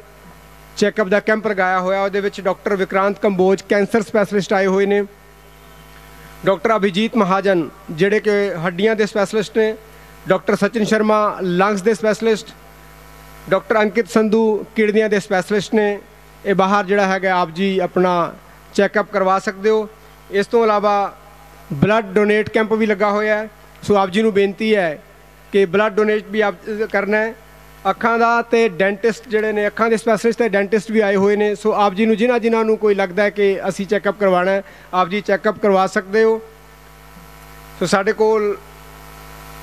ਚੈੱਕਅਪ ਦਾ ਕੈਂਪ ਲਗਾਇਆ ਹੋਇਆ, ਉਹਦੇ ਵਿੱਚ doctor Vikrant Kamboj, cancer specialist ਆਏ ਹੋਏ ਨੇ। ਡਾਕਟਰ ਅਭਿਜੀਤ ਮਹਾਜਨ, ਜਿਹੜੇ ਕਿ ਹੱਡੀਆਂ ਦੇ ਸਪੈਸ਼ਲਿਸਟ ਨੇ। ਡਾਕਟਰ ਸਚਿਨ ਸ਼ਰਮਾ, ਲੰਗਸ ਦੇ ਸਪੈਸ਼ਲਿਸਟ। ਡਾਕਟਰ ਅੰਕਿਤ ਸੰਧੂ, ਕਿਡਨੀਆਂ ਦੇ ਸਪੈਸ਼ਲਿਸਟ ਨੇ। ਇਹ ਬਾਹਰ ਜਿਹੜਾ ਹੈਗਾ, ਆਪ ਜੀ ਆਪਣਾ ਚੈੱਕਅਪ ਕਰਵਾ ਸਕਦੇ ਹੋ। ਇਸ ਤੋਂ ਇਲਾਵਾ ਬਲੱਡ ਡੋਨੇਟ ਕੈਂਪ ਵੀ ਲੱਗਾ ਹੋਇਆ ਹੈ। ਸੋ ਆਪ ਜੀ ਨੂੰ ਬੇਨਤੀ ਹੈ ਕਿ ਬਲੱਡ ਡੋਨੇਟ ਵੀ ਆਪ ਕਰਨਾ ਹੈ। ਅੱਖਾਂ ਦਾ ਤੇ ਡੈਂਟਿਸਟ ਜਿਹੜੇ ਨੇ, ਅੱਖਾਂ ਦੇ ਸਪੈਸ਼ਲਿਸਟ ਤੇ ਡੈਂਟਿਸਟ ਵੀ ਆਏ ਹੋਏ ਨੇ। ਸੋ ਆਪ ਜੀ ਨੂੰ ਜਿਨ੍ਹਾਂ ਜਿਨ੍ਹਾਂ ਨੂੰ ਕੋਈ ਲੱਗਦਾ ਹੈ ਕਿ ਅਸੀਂ ਚੈੱਕਅਪ ਕਰਵਾਉਣਾ ਹੈ, ਆਪ ਜੀ ਚੈੱਕਅਪ ਕਰਵਾ ਸਕਦੇ ਹੋ। ਸੋ ਸਾਡੇ ਕੋਲ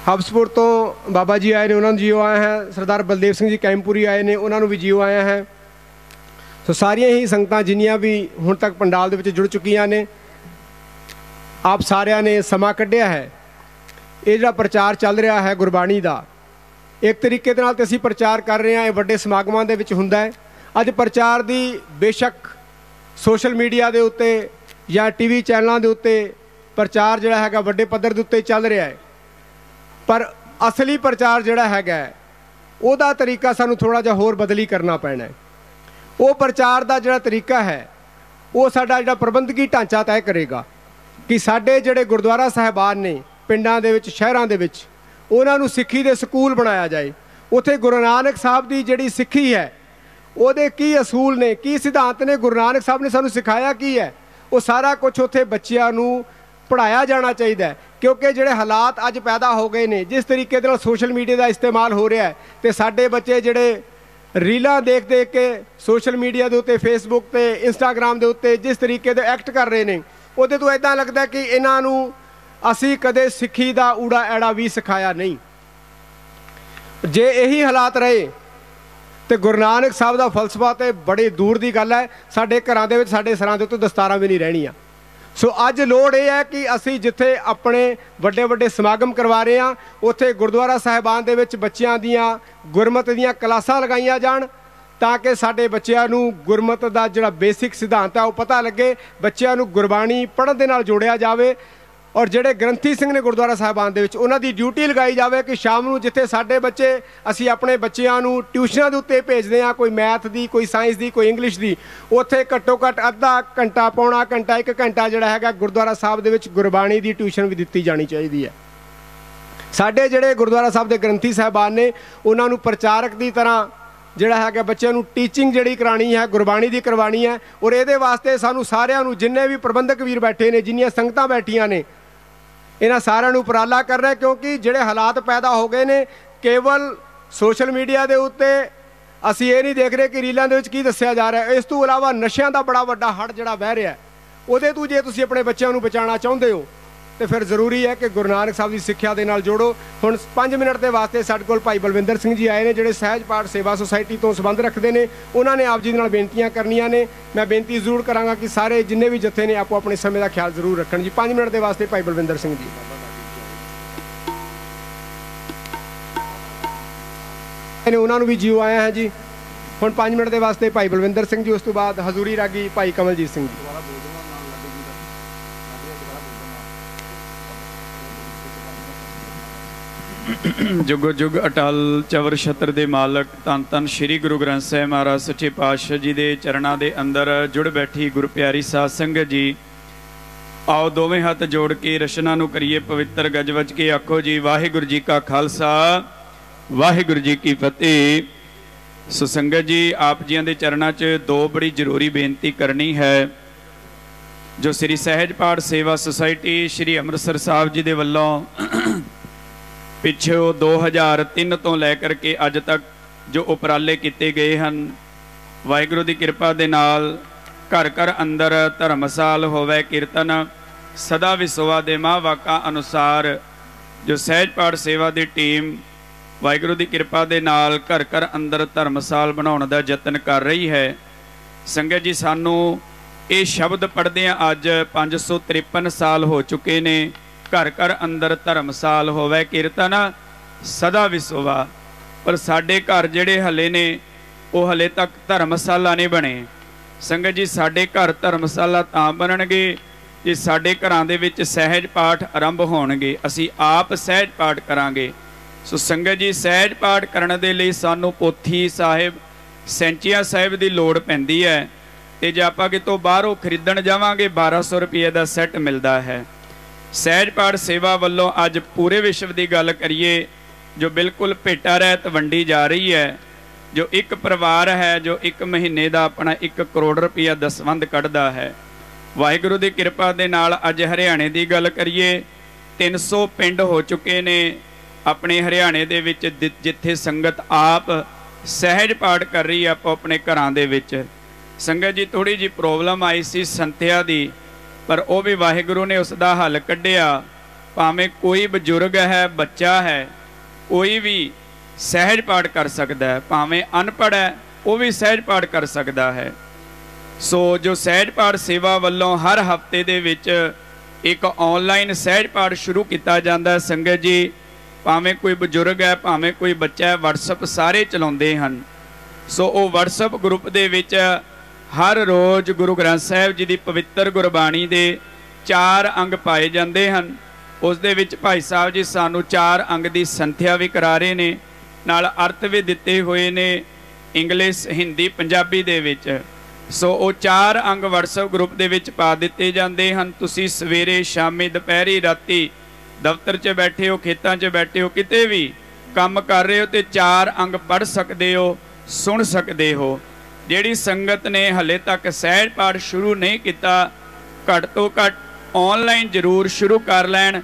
ਹਬਸਪੁਰ ਤੋਂ ਬਾਬਾ ਜੀ ਆਏ ਨੇ, ਉਹਨਾਂ ਨੂੰ ਜੀਓ ਆਇਆ ਹੈ। ਸਰਦਾਰ ਬਲਦੇਵ ਸਿੰਘ ਜੀ ਕੈਂਪੂਰੀ ਆਏ ਨੇ, ਉਹਨਾਂ ਨੂੰ ਵੀ ਜੀਓ ਆਇਆ ਹੈ। ਸੋ ਸਾਰੀਆਂ ਹੀ ਸੰਗਤਾਂ ਜਿੰਨੀਆਂ ਵੀ ਹੁਣ ਤੱਕ ਪੰਡਾਲ ਦੇ ਵਿੱਚ ਜੁੜ ਚੁੱਕੀਆਂ ਨੇ, ਆਪ ਸਾਰਿਆਂ ਨੇ ਸਮਾਂ ਕੱਢਿਆ ਹੈ। ਇਹ ਜਿਹੜਾ ਪ੍ਰਚਾਰ ਚੱਲ ਰਿਹਾ ਹੈ ਗੁਰਬਾਣੀ ਦਾ ਇੱਕ ਤਰੀਕੇ ਦੇ ਨਾਲ ਤੇ ਅਸੀਂ ਪ੍ਰਚਾਰ ਕਰ ਰਹੇ ਹਾਂ, ਇਹ ਵੱਡੇ ਸਮਾਗਮਾਂ ਦੇ ਵਿੱਚ ਹੁੰਦਾ ਹੈ। ਅੱਜ ਪ੍ਰਚਾਰ ਦੀ ਬੇਸ਼ੱਕ ਸੋਸ਼ਲ ਮੀਡੀਆ ਦੇ ਉੱਤੇ ਜਾਂ ਟੀਵੀ ਚੈਨਲਾਂ ਦੇ ਉੱਤੇ ਪ੍ਰਚਾਰ ਜਿਹੜਾ ਹੈਗਾ ਵੱਡੇ ਪੱਧਰ ਦੇ ਉੱਤੇ ਚੱਲ ਰਿਹਾ ਹੈ। ਪਰ ਅਸਲੀ ਪ੍ਰਚਾਰ ਜਿਹੜਾ ਹੈਗਾ ਉਹਦਾ ਤਰੀਕਾ ਸਾਨੂੰ ਥੋੜਾ ਜਿਹਾ ਹੋਰ ਬਦਲੀ ਕਰਨਾ ਪੈਣਾ ਹੈ। ਉਹ ਪ੍ਰਚਾਰ ਦਾ ਜਿਹੜਾ ਤਰੀਕਾ ਹੈ, ਉਹ ਸਾਡਾ ਜਿਹੜਾ ਪ੍ਰਬੰਧਕੀ ਢਾਂਚਾ ਤੈਅ ਕਰੇਗਾ ਕਿ ਸਾਡੇ ਜਿਹੜੇ ਗੁਰਦੁਆਰਾ ਸਾਹਿਬਾਨ ਨੇ ਪਿੰਡਾਂ ਦੇ ਵਿੱਚ, ਸ਼ਹਿਰਾਂ ਦੇ ਵਿੱਚ ਉਹਨਾਂ ਨੂੰ ਸਿੱਖੀ ਦੇ ਸਕੂਲ ਬਣਾਇਆ ਜਾਏ। ਉੱਥੇ ਗੁਰੂ ਨਾਨਕ ਸਾਹਿਬ ਦੀ ਜਿਹੜੀ ਸਿੱਖੀ ਹੈ, ਉਹਦੇ ਕੀ ਅਸੂਲ ਨੇ, ਕੀ ਸਿਧਾਂਤ ਨੇ, ਗੁਰੂ ਨਾਨਕ ਸਾਹਿਬ ਨੇ ਸਾਨੂੰ ਸਿਖਾਇਆ ਕੀ ਹੈ? ਉਹ ਸਾਰਾ ਕੁਝ ਉੱਥੇ ਬੱਚਿਆਂ ਨੂੰ ਪੜਾਇਆ ਜਾਣਾ ਚਾਹੀਦਾ ਹੈ, ਕਿਉਂਕਿ ਜਿਹੜੇ ਹਾਲਾਤ ਅੱਜ ਪੈਦਾ ਹੋ ਗਏ ਨੇ, ਜਿਸ ਤਰੀਕੇ ਦੇ ਨਾਲ ਸੋਸ਼ਲ ਮੀਡੀਆ ਦਾ ਇਸਤੇਮਾਲ ਹੋ ਰਿਹਾ ਹੈ, ਤੇ ਸਾਡੇ ਬੱਚੇ ਜਿਹੜੇ ਰੀਲਾਂ ਦੇਖ ਦੇਖ ਕੇ ਸੋਸ਼ਲ ਮੀਡੀਆ ਦੇ ਉੱਤੇ, ਫੇਸਬੁੱਕ ਤੇ ਇੰਸਟਾਗ੍ਰam ਦੇ ਉੱਤੇ ਜਿਸ ਤਰੀਕੇ ਦੇ ਐਕਟ ਕਰ ਰਹੇ ਨੇ, ਉਹਦੇ ਤੋਂ ਇਦਾਂ ਲੱਗਦਾ ਕਿ ਇਹਨਾਂ ਨੂੰ ਅਸੀਂ ਕਦੇ ਸਿੱਖੀ ਦਾ ਊੜਾ ਐੜਾ ਵੀ ਸਿਖਾਇਆ ਨਹੀਂ। ਜੇ ਇਹੀ ਹਾਲਾਤ ਰਹੇ, ਤੇ ਗੁਰੂ ਨਾਨਕ ਸਾਹਿਬ ਦਾ ਫਲਸਫਾ ਤੇ ਬੜੀ ਦੂਰ ਦੀ ਗੱਲ ਹੈ। ਸਾਡੇ ਘਰਾਂ ਦੇ ਵਿੱਚ, ਸਾਡੇ ਸਰਾਂ ਦੇ ਉੱਤੇ ਦਸਤਾਰਾਂ ਵੀ ਨਹੀਂ ਰਹਿਣੀਆਂ। ਸੋ ਅੱਜ ਲੋੜ ਇਹ ਹੈ ਕਿ ਅਸੀਂ ਜਿੱਥੇ ਆਪਣੇ ਵੱਡੇ ਵੱਡੇ ਸਮਾਗਮ ਕਰਵਾ ਰਹੇ ਹਾਂ, ਉੱਥੇ ਗੁਰਦੁਆਰਾ ਸਾਹਿਬਾਨ ਦੇ ਵਿੱਚ ਬੱਚਿਆਂ ਦੀਆਂ ਗੁਰਮਤ ਦੀਆਂ ਕਲਾਸਾਂ ਲਗਾਈਆਂ ਜਾਣ, ਤਾਂ ਕਿ ਸਾਡੇ ਬੱਚਿਆਂ ਨੂੰ ਗੁਰਮਤ ਦਾ ਜਿਹੜਾ ਬੇਸਿਕ ਸਿਧਾਂਤ ਹੈ, ਉਹ ਪਤਾ ਲੱਗੇ, ਬੱਚਿਆਂ ਨੂੰ ਗੁਰਬਾਣੀ ਪੜ੍ਹਨ ਦੇ ਨਾਲ ਜੋੜਿਆ ਜਾਵੇ। ਔਰ ਜਿਹੜੇ ਗ੍ਰੰਥੀ ਸਿੰਘ ਨੇ ਗੁਰਦੁਆਰਾ ਸਾਹਿਬਾਨ ਦੇ ਵਿੱਚ ਉਹਨਾਂ ਦੀ ਡਿਊਟੀ ਲਗਾਈ ਜਾਵੇ ਕਿ ਸ਼ਾਮ ਨੂੰ ਜਿੱਥੇ ਸਾਡੇ ਬੱਚੇ, ਅਸੀਂ ਆਪਣੇ ਬੱਚਿਆਂ ਨੂੰ ਟਿਊਸ਼ਨਾਂ ਦੇ ਉੱਤੇ ਭੇਜਦੇ ਹਾਂ, ਕੋਈ ਮੈਥ ਦੀ, ਕੋਈ ਸਾਇੰਸ ਦੀ, ਕੋਈ ਇੰਗਲਿਸ਼ ਦੀ, ਉੱਥੇ ਘੱਟੋ ਘੱਟ ਅੱਧਾ ਘੰਟਾ ਪੌਣਾ ਘੰਟਾ, ਇੱਕ ਘੰਟਾ ਜਿਹੜਾ ਹੈਗਾ ਗੁਰਦੁਆਰਾ ਸਾਹਿਬ ਦੇ ਵਿੱਚ ਗੁਰਬਾਣੀ ਦੀ ਟਿਊਸ਼ਨ ਵੀ ਦਿੱਤੀ ਜਾਣੀ ਚਾਹੀਦੀ ਹੈ। ਸਾਡੇ ਜਿਹੜੇ ਗੁਰਦੁਆਰਾ ਸਾਹਿਬ ਦੇ ਗ੍ਰੰਥੀ ਸਾਹਿਬਾਨ ਨੇ, ਉਹਨਾਂ ਨੂੰ ਪ੍ਰਚਾਰਕ ਦੀ ਤਰ੍ਹਾਂ ਜਿਹੜਾ ਹੈਗਾ ਬੱਚਿਆਂ ਨੂੰ ਟੀਚਿੰਗ ਜਿਹੜੀ ਕਰਾਣੀ ਹੈ, ਗੁਰਬਾਣੀ ਦੀ ਕਰਵਾਣੀ ਹੈ, ਔਰ ਇਹਦੇ ਵਾਸਤੇ ਸਾਨੂੰ ਸਾਰਿਆਂ ਨੂੰ ਜਿੰਨੇ ਵੀ ਪ੍ਰਬੰਧਕ ਵੀਰ ਬੈਠੇ ਨੇ, ਜਿੰਨੀਆਂ ਸੰਗਤਾਂ ਬੈਠੀਆਂ ਨੇ ਇਹਨਾਂ ਸਾਰਿਆਂ ਨੂੰ ਉਪਰਾਲਾ ਕਰ ਰਿਹਾ ਕਿਉਂਕਿ ਜਿਹੜੇ ਹਾਲਾਤ ਪੈਦਾ ਹੋ ਗਏ ਨੇ, ਕੇਵਲ ਸੋਸ਼ਲ ਮੀਡੀਆ ਦੇ ਉੱਤੇ ਅਸੀਂ ਇਹ ਨਹੀਂ ਦੇਖ ਰਹੇ ਕਿ ਰੀਲਾਂ ਦੇ ਵਿੱਚ ਕੀ ਦੱਸਿਆ ਜਾ ਰਿਹਾ। ਇਸ ਤੋਂ ਇਲਾਵਾ ਨਸ਼ਿਆਂ ਦਾ ਬੜਾ ਵੱਡਾ ਹੜ ਜਿਹੜਾ ਵਹਿ ਰਿਹਾ ਉਹਦੇ ਤੋਂ ਜੇ ਤੁਸੀਂ ਆਪਣੇ ਬੱਚਿਆਂ ਨੂੰ ਬਚਾਉਣਾ ਚਾਹੁੰਦੇ ਹੋ ਤੇ ਫਿਰ ਜ਼ਰੂਰੀ ਹੈ ਕਿ ਗੁਰੂ ਨਾਨਕ ਸਾਹਿਬ ਦੀ ਸਿੱਖਿਆ ਦੇ ਨਾਲ ਜੋੜੋ। ਹੁਣ 5 ਮਿੰਟ ਦੇ ਵਾਸਤੇ ਸਾਡੇ ਕੋਲ ਭਾਈ ਬਲਵਿੰਦਰ ਸਿੰਘ ਜੀ ਆਏ ਨੇ, ਜਿਹੜੇ ਸਹਿਜ ਪਾਠ ਸੇਵਾ ਸੁਸਾਇਟੀ ਤੋਂ ਸੰਬੰਧ ਰੱਖਦੇ ਨੇ। ਉਹਨਾਂ ਨੇ ਆਪ ਜੀ ਦੇ ਨਾਲ ਬੇਨਤੀਆਂ ਕਰਨੀਆਂ ਨੇ। ਮੈਂ ਬੇਨਤੀ ਜ਼ਰੂਰ ਕਰਾਂਗਾ ਕਿ ਸਾਰੇ ਜਿੰਨੇ ਵੀ ਜਥੇ ਨੇ ਆਪੋ ਆਪਣੇ ਸਮੇਂ ਦਾ ਖਿਆਲ ਜ਼ਰੂਰ ਰੱਖਣ ਜੀ। 5 ਮਿੰਟ ਦੇ ਵਾਸਤੇ ਭਾਈ ਬਲਵਿੰਦਰ ਸਿੰਘ ਜੀ। ਨੇ ਉਹਨਾਂ ਨੂੰ ਵੀ ਜੀਓ ਆਇਆ ਹੈ ਜੀ। ਹੁਣ 5 ਮਿੰਟ ਦੇ ਵਾਸਤੇ ਭਾਈ ਬਲਵਿੰਦਰ ਸਿੰਘ ਜੀ, ਉਸ ਤੋਂ ਬਾਅਦ ਹਜ਼ੂਰੀ ਰਾਗੀ ਭਾਈ ਕਮਲਜੀਤ ਸਿੰਘ ਜੀ। ਜੁਗੋ ਜੁਗ ਅਟਲ ਚਵਰ ਛਤਰ ਦੇ ਮਾਲਕ ਤਨ ਤਨ ਸ੍ਰੀ ਗੁਰੂ ਗ੍ਰੰਥ ਸਾਹਿਬ ਮਹਾਰਾਜ ਸੱਚੇ ਪਾਤਸ਼ਾਹ ਜੀ ਦੇ ਚਰਨਾਂ ਦੇ ਅੰਦਰ ਜੁੜ ਬੈਠੀ ਗੁਰੂ ਪਿਆਰੀ ਸਾਧ ਸੰਗਤ ਜੀ। ਆਓ ਦੋਵੇਂ ਹੱਥ ਜੋੜ ਕੇ ਰਚਨਾ ਨੂੰ ਕਰੀਏ ਪਵਿੱਤਰ ਗਜਵਚ ਕੇ ਆਖੋ ਜੀ, ਵਾਹਿਗੁਰੂ ਜੀ ਕਾ ਖਾਲਸਾ, ਵਾਹਿਗੁਰੂ ਜੀ ਕੀ ਫਤਿਹ। ਸੋ ਸੰਗਤ ਜੀ, ਆਪ ਜੀਆਂ ਦੇ ਚਰਨਾਂ 'ਚ ਦੋ ਬੜੀ ਜ਼ਰੂਰੀ ਬੇਨਤੀ ਕਰਨੀ ਹੈ। ਜੋ ਸ੍ਰੀ ਸਹਿਜ ਪਾਠ ਸੇਵਾ ਸੁਸਾਇਟੀ ਸ੍ਰੀ ਅੰਮ੍ਰਿਤਸਰ ਸਾਹਿਬ ਜੀ ਦੇ ਵੱਲੋਂ ਪਿੱਛੋਂ 2003 ਤੋਂ ਲੈ ਕਰਕੇ ਅੱਜ ਤੱਕ ਜੋ ਉਪਰਾਲੇ ਕੀਤੇ ਗਏ ਹਨ, ਵਾਹਿਗੁਰੂ ਦੀ ਕਿਰਪਾ ਦੇ ਨਾਲ ਘਰ ਘਰ ਅੰਦਰ ਧਰਮਸਾਲ ਹੋਵੇ, ਕੀਰਤਨ ਸਦਾ ਵਿਸਵਾ ਦੇ ਮਾ ਵਾਕਾ ਅਨੁਸਾਰ ਜੋ ਸਹਿਜ ਪਾਠ ਸੇਵਾ ਦੀ ਟੀਮ ਵਾਹਿਗੁਰੂ ਦੀ ਕਿਰਪਾ ਦੇ ਨਾਲ ਘਰ ਘਰ ਅੰਦਰ ਧਰਮਸਾਲ ਬਣਾਉਣ ਦਾ ਯਤਨ ਕਰ ਰਹੀ ਹੈ। ਸੰਗਤ ਜੀ, ਸਾਨੂੰ ਇਹ ਸ਼ਬਦ ਪੜ੍ਹਦੇ ਆ ਅੱਜ 553 ਸਾਲ ਹੋ ਚੁੱਕੇ ਨੇ। ਘਰ ਘਰ ਅੰਦਰ ਧਰਮਸਾਲ ਹੋਵੇ, ਕੀਰਤਨ ਸਦਾ ਵਿਸਵਾ। ਪਰ ਸਾਡੇ ਘਰ ਜਿਹੜੇ ਹਲੇ ਨੇ, ਉਹ ਹਲੇ ਤੱਕ ਧਰਮਸਾਲਾ ਨਹੀਂ ਬਣੇ। ਸੰਗਤ ਜੀ, ਸਾਡੇ ਘਰ ਧਰਮਸਾਲਾ ਤਾਂ ਬਣਨਗੇ, ਜੇ ਸਾਡੇ ਘਰਾਂ ਦੇ ਵਿੱਚ ਸਹਿਜ ਪਾਠ ਆਰੰਭ ਹੋਣਗੇ। ਅਸੀਂ ਆਪ ਸਹਿਜ ਪਾਠ ਕਰਾਂਗੇ। ਸੋ ਸੰਗਤ ਜੀ, ਸਹਿਜ ਪਾਠ ਕਰਨ ਦੇ ਲਈ ਸਾਨੂੰ ਪੋਥੀ ਸਾਹਿਬ, ਸੈਂਚੀਆਂ ਸਾਹਿਬ ਦੀ ਲੋੜ ਪੈਂਦੀ ਹੈ। ਤੇ ਜੇ ਆਪਾਂ ਕਿਤੋਂ ਬਾਹਰੋਂ ਖਰੀਦਣ ਜਾਵਾਂਗੇ 1200 ਰੁਪਏ ਦਾ ਸੈੱਟ ਮਿਲਦਾ ਹੈ। ਸਹਿਜ ਪਾਠ ਸੇਵਾ ਵੱਲੋਂ ਅੱਜ ਪੂਰੇ ਵਿਸ਼ਵ ਦੀ ਗੱਲ ਕਰੀਏ, ਜੋ ਬਿਲਕੁਲ ਭੇਟਾ ਰਹਿਤ ਵੰਡੀ ਜਾ ਰਹੀ ਹੈ, ਜੋ ਇੱਕ ਪਰਿਵਾਰ ਹੈ, ਜੋ ਇੱਕ ਮਹੀਨੇ ਦਾ ਆਪਣਾ 1 ਕਰੋੜ ਰੁਪਇਆ ਦਸਵੰਦ ਕੱਢਦਾ ਹੈ। ਵਾਹਿਗੁਰੂ ਦੀ ਕਿਰਪਾ ਦੇ ਨਾਲ ਅੱਜ ਹਰਿਆਣੇ ਦੀ ਗੱਲ ਕਰੀਏ 300 ਪਿੰਡ ਹੋ ਚੁੱਕੇ ਨੇ। ਆਪਣੇ ਹਰਿਆਣੇ ਦੇ ਵਿੱਚ ਜਿੱਥੇ ਸੰਗਤ ਆਪ ਸਹਿਜ ਪਾਠ ਕਰ ਰਹੀ ਹੈ ਆਪੋ ਆਪਣੇ ਘਰਾਂ ਦੇ ਵਿੱਚ। ਸੰਗਤ ਜੀ ਥੋੜੀ ਜੀ ਪ੍ਰੋਬਲਮ ਆਈ ਸੀ ਸੰਤਿਆ ਦੀ। ਪਰ ਉਹ ਵੀ ਵਾਹਿਗੁਰੂ ਨੇ ਉਸ ਦਾ ਹੱਲ ਕੱਢਿਆ। ਭਾਵੇਂ ਕੋਈ ਬਜ਼ੁਰਗ ਹੈ, ਬੱਚਾ ਹੈ, ਕੋਈ ਵੀ ਸਹਿਜ ਪਾਠ ਕਰ ਸਕਦਾ ਹੈ, ਭਾਵੇਂ ਅਨਪੜ੍ਹ ਹੈ, ਉਹ ਵੀ ਸਹਿਜ ਪਾਠ ਕਰ ਸਕਦਾ ਹੈ। ਸੋ ਜੋ ਸਹਿਜ ਪਾਠ ਸੇਵਾ ਵੱਲੋਂ ਹਰ ਹਫ਼ਤੇ ਦੇ ਵਿੱਚ ਇੱਕ ਆਨਲਾਈਨ ਸਹਿਜ ਪਾਠ ਸ਼ੁਰੂ ਕੀਤਾ ਜਾਂਦਾ ਹੈ, ਸੰਗਤ ਜੀ, ਭਾਵੇਂ ਕੋਈ ਬਜ਼ੁਰਗ ਹੈ, ਭਾਵੇਂ ਕੋਈ ਬੱਚਾ ਹੈ, WhatsApp ਸਾਰੇ ਚਲਾਉਂਦੇ ਹਨ। ਸੋ ਉਹ WhatsApp ਗਰੁੱਪ ਦੇ ਵਿੱਚ ਹਰ ਰੋਜ਼ ਗੁਰੂ ਗ੍ਰੰਥ ਸਾਹਿਬ ਜੀ ਦੀ ਪਵਿੱਤਰ ਗੁਰਬਾਣੀ ਦੇ ਚਾਰ ਅੰਗ ਪਾਏ ਜਾਂਦੇ ਹਨ। ਉਸ ਦੇ ਵਿੱਚ ਭਾਈ ਸਾਹਿਬ ਜੀ ਸਾਨੂੰ ਚਾਰ ਅੰਗ ਦੀ ਸੰਥਿਆ ਵੀ ਕਰਾ ਰਹੇ ਨੇ। ਨਾਲ ਅਰਥ ਵੀ ਦਿੱਤੇ ਹੋਏ ਨੇ ਇੰਗਲਿਸ਼, ਹਿੰਦੀ, ਪੰਜਾਬੀ ਦੇ ਵਿੱਚ। ਸੋ ਉਹ ਚਾਰ ਅੰਗ WhatsApp ਗਰੁੱਪ ਦੇ ਵਿੱਚ ਪਾ ਦਿੱਤੇ ਜਾਂਦੇ ਹਨ। ਤੁਸੀਂ ਸਵੇਰੇ, ਸ਼ਾਮੇ, ਦੁਪਹਿਰੀ, ਰਾਤੀ ਦਫ਼ਤਰ 'ਚ ਬੈਠੇ ਹੋ, ਖੇਤਾਂ 'ਚ ਬੈਠੇ ਹੋ, ਕਿਤੇ ਵੀ ਕੰਮ ਕਰ ਰਹੇ ਹੋ ਤੇ ਚਾਰ ਅੰਗ ਪੜ ਸਕਦੇ ਹੋ, ਸੁਣ ਸਕਦੇ ਹੋ। ਜਿਹੜੀ ਸੰਗਤ ਨੇ ਹਲੇ ਤੱਕ ਸਹਿਜ ਪਾਠ ਸ਼ੁਰੂ ਨਹੀਂ ਕੀਤਾ, ਘੱਟ ਤੋਂ ਘੱਟ ਆਨਲਾਈਨ ਜ਼ਰੂਰ ਸ਼ੁਰੂ ਕਰ ਲੈਣ।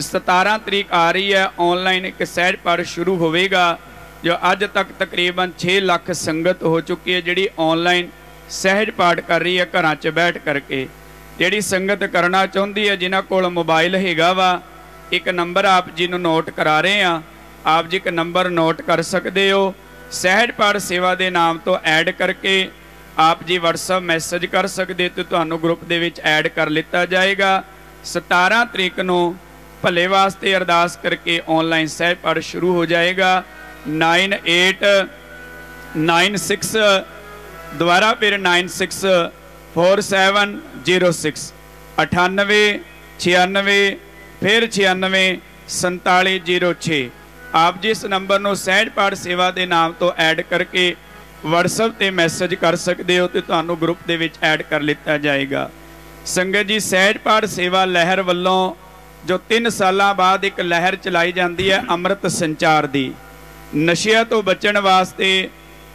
17 ਤਰੀਕ ਆ ਰਹੀ ਹੈ ਆਨਲਾਈਨ ਇੱਕ ਸਹਿਜ ਪਾਠ ਸ਼ੁਰੂ ਹੋਵੇਗਾ, ਜੋ ਅੱਜ ਤੱਕ ਤਕਰੀਬਨ 6 ਲੱਖ ਸੰਗਤ ਹੋ ਚੁੱਕੀ ਹੈ, ਜਿਹੜੀ ਆਨਲਾਈਨ ਸਹਿਜ ਪਾਠ ਕਰ ਰਹੀ ਹੈ ਘਰਾਂ 'ਚ ਬੈਠ ਕਰਕੇ। ਜਿਹੜੀ ਸੰਗਤ ਕਰਨਾ ਚਾਹੁੰਦੀ ਹੈ, ਜਿਨ੍ਹਾਂ ਕੋਲ ਮੋਬਾਈਲ ਹੈਗਾ ਵਾ, ਇੱਕ ਨੰਬਰ ਆਪ ਜੀ ਨੂੰ ਨੋਟ ਕਰਾ ਰਹੇ ਆ ਆਪ ਜੀ ਇੱਕ ਨੰਬਰ ਨੋਟ ਕਰ ਸਕਦੇ ਹੋ। ਸਹਿਜ ਪਾਠ ਸੇਵਾ ਦੇ ਨਾਮ ਤੋਂ ਐਡ ਕਰਕੇ ਆਪ ਜੀ WhatsApp ਮੈਸੇਜ ਕਰ ਸਕਦੇ ਤੇ ਤੁਹਾਨੂੰ ਗਰੁੱਪ ਦੇ ਵਿੱਚ ਐਡ ਕਰ ਲਿੱਤਾ ਜਾਏਗਾ। 17 ਤਰੀਕ ਨੂੰ ਭਲੇ ਵਾਸਤੇ ਅਰਦਾਸ ਕਰਕੇ ਆਨਲਾਈਨ ਸਹਿਜ ਪਾਠ ਸ਼ੁਰੂ ਹੋ ਜਾਏਗਾ। 98 96 ਦੁਬਾਰਾ ਫਿਰ 964706 98 96 ਫਿਰ 96 4706 ਆਪ ਜੀ ਇਸ ਨੰਬਰ ਨੂੰ ਸਹਿਜ ਪਾਠ ਸੇਵਾ ਦੇ ਨਾਮ ਤੋਂ ਐਡ ਕਰਕੇ WhatsApp ਤੇ ਮੈਸੇਜ ਕਰ ਸਕਦੇ ਹੋ ਤੇ ਤੁਹਾਨੂੰ ਗਰੁੱਪ ਦੇ ਵਿੱਚ ਐਡ ਕਰ ਲਿੱਤਾ ਜਾਏਗਾ। ਸੰਗਤ ਜੀ, ਸਹਿਜ ਪਾਠ ਸੇਵਾ ਲਹਿਰ ਵੱਲੋਂ ਜੋ 3 ਸਾਲਾਂ ਬਾਅਦ ਇੱਕ ਲਹਿਰ ਚਲਾਈ ਜਾਂਦੀ ਹੈ, ਅੰਮ੍ਰਿਤ ਸੰਚਾਰ ਦੀ। ਨਸ਼ਿਆਂ ਤੋਂ ਬਚਣ ਵਾਸਤੇ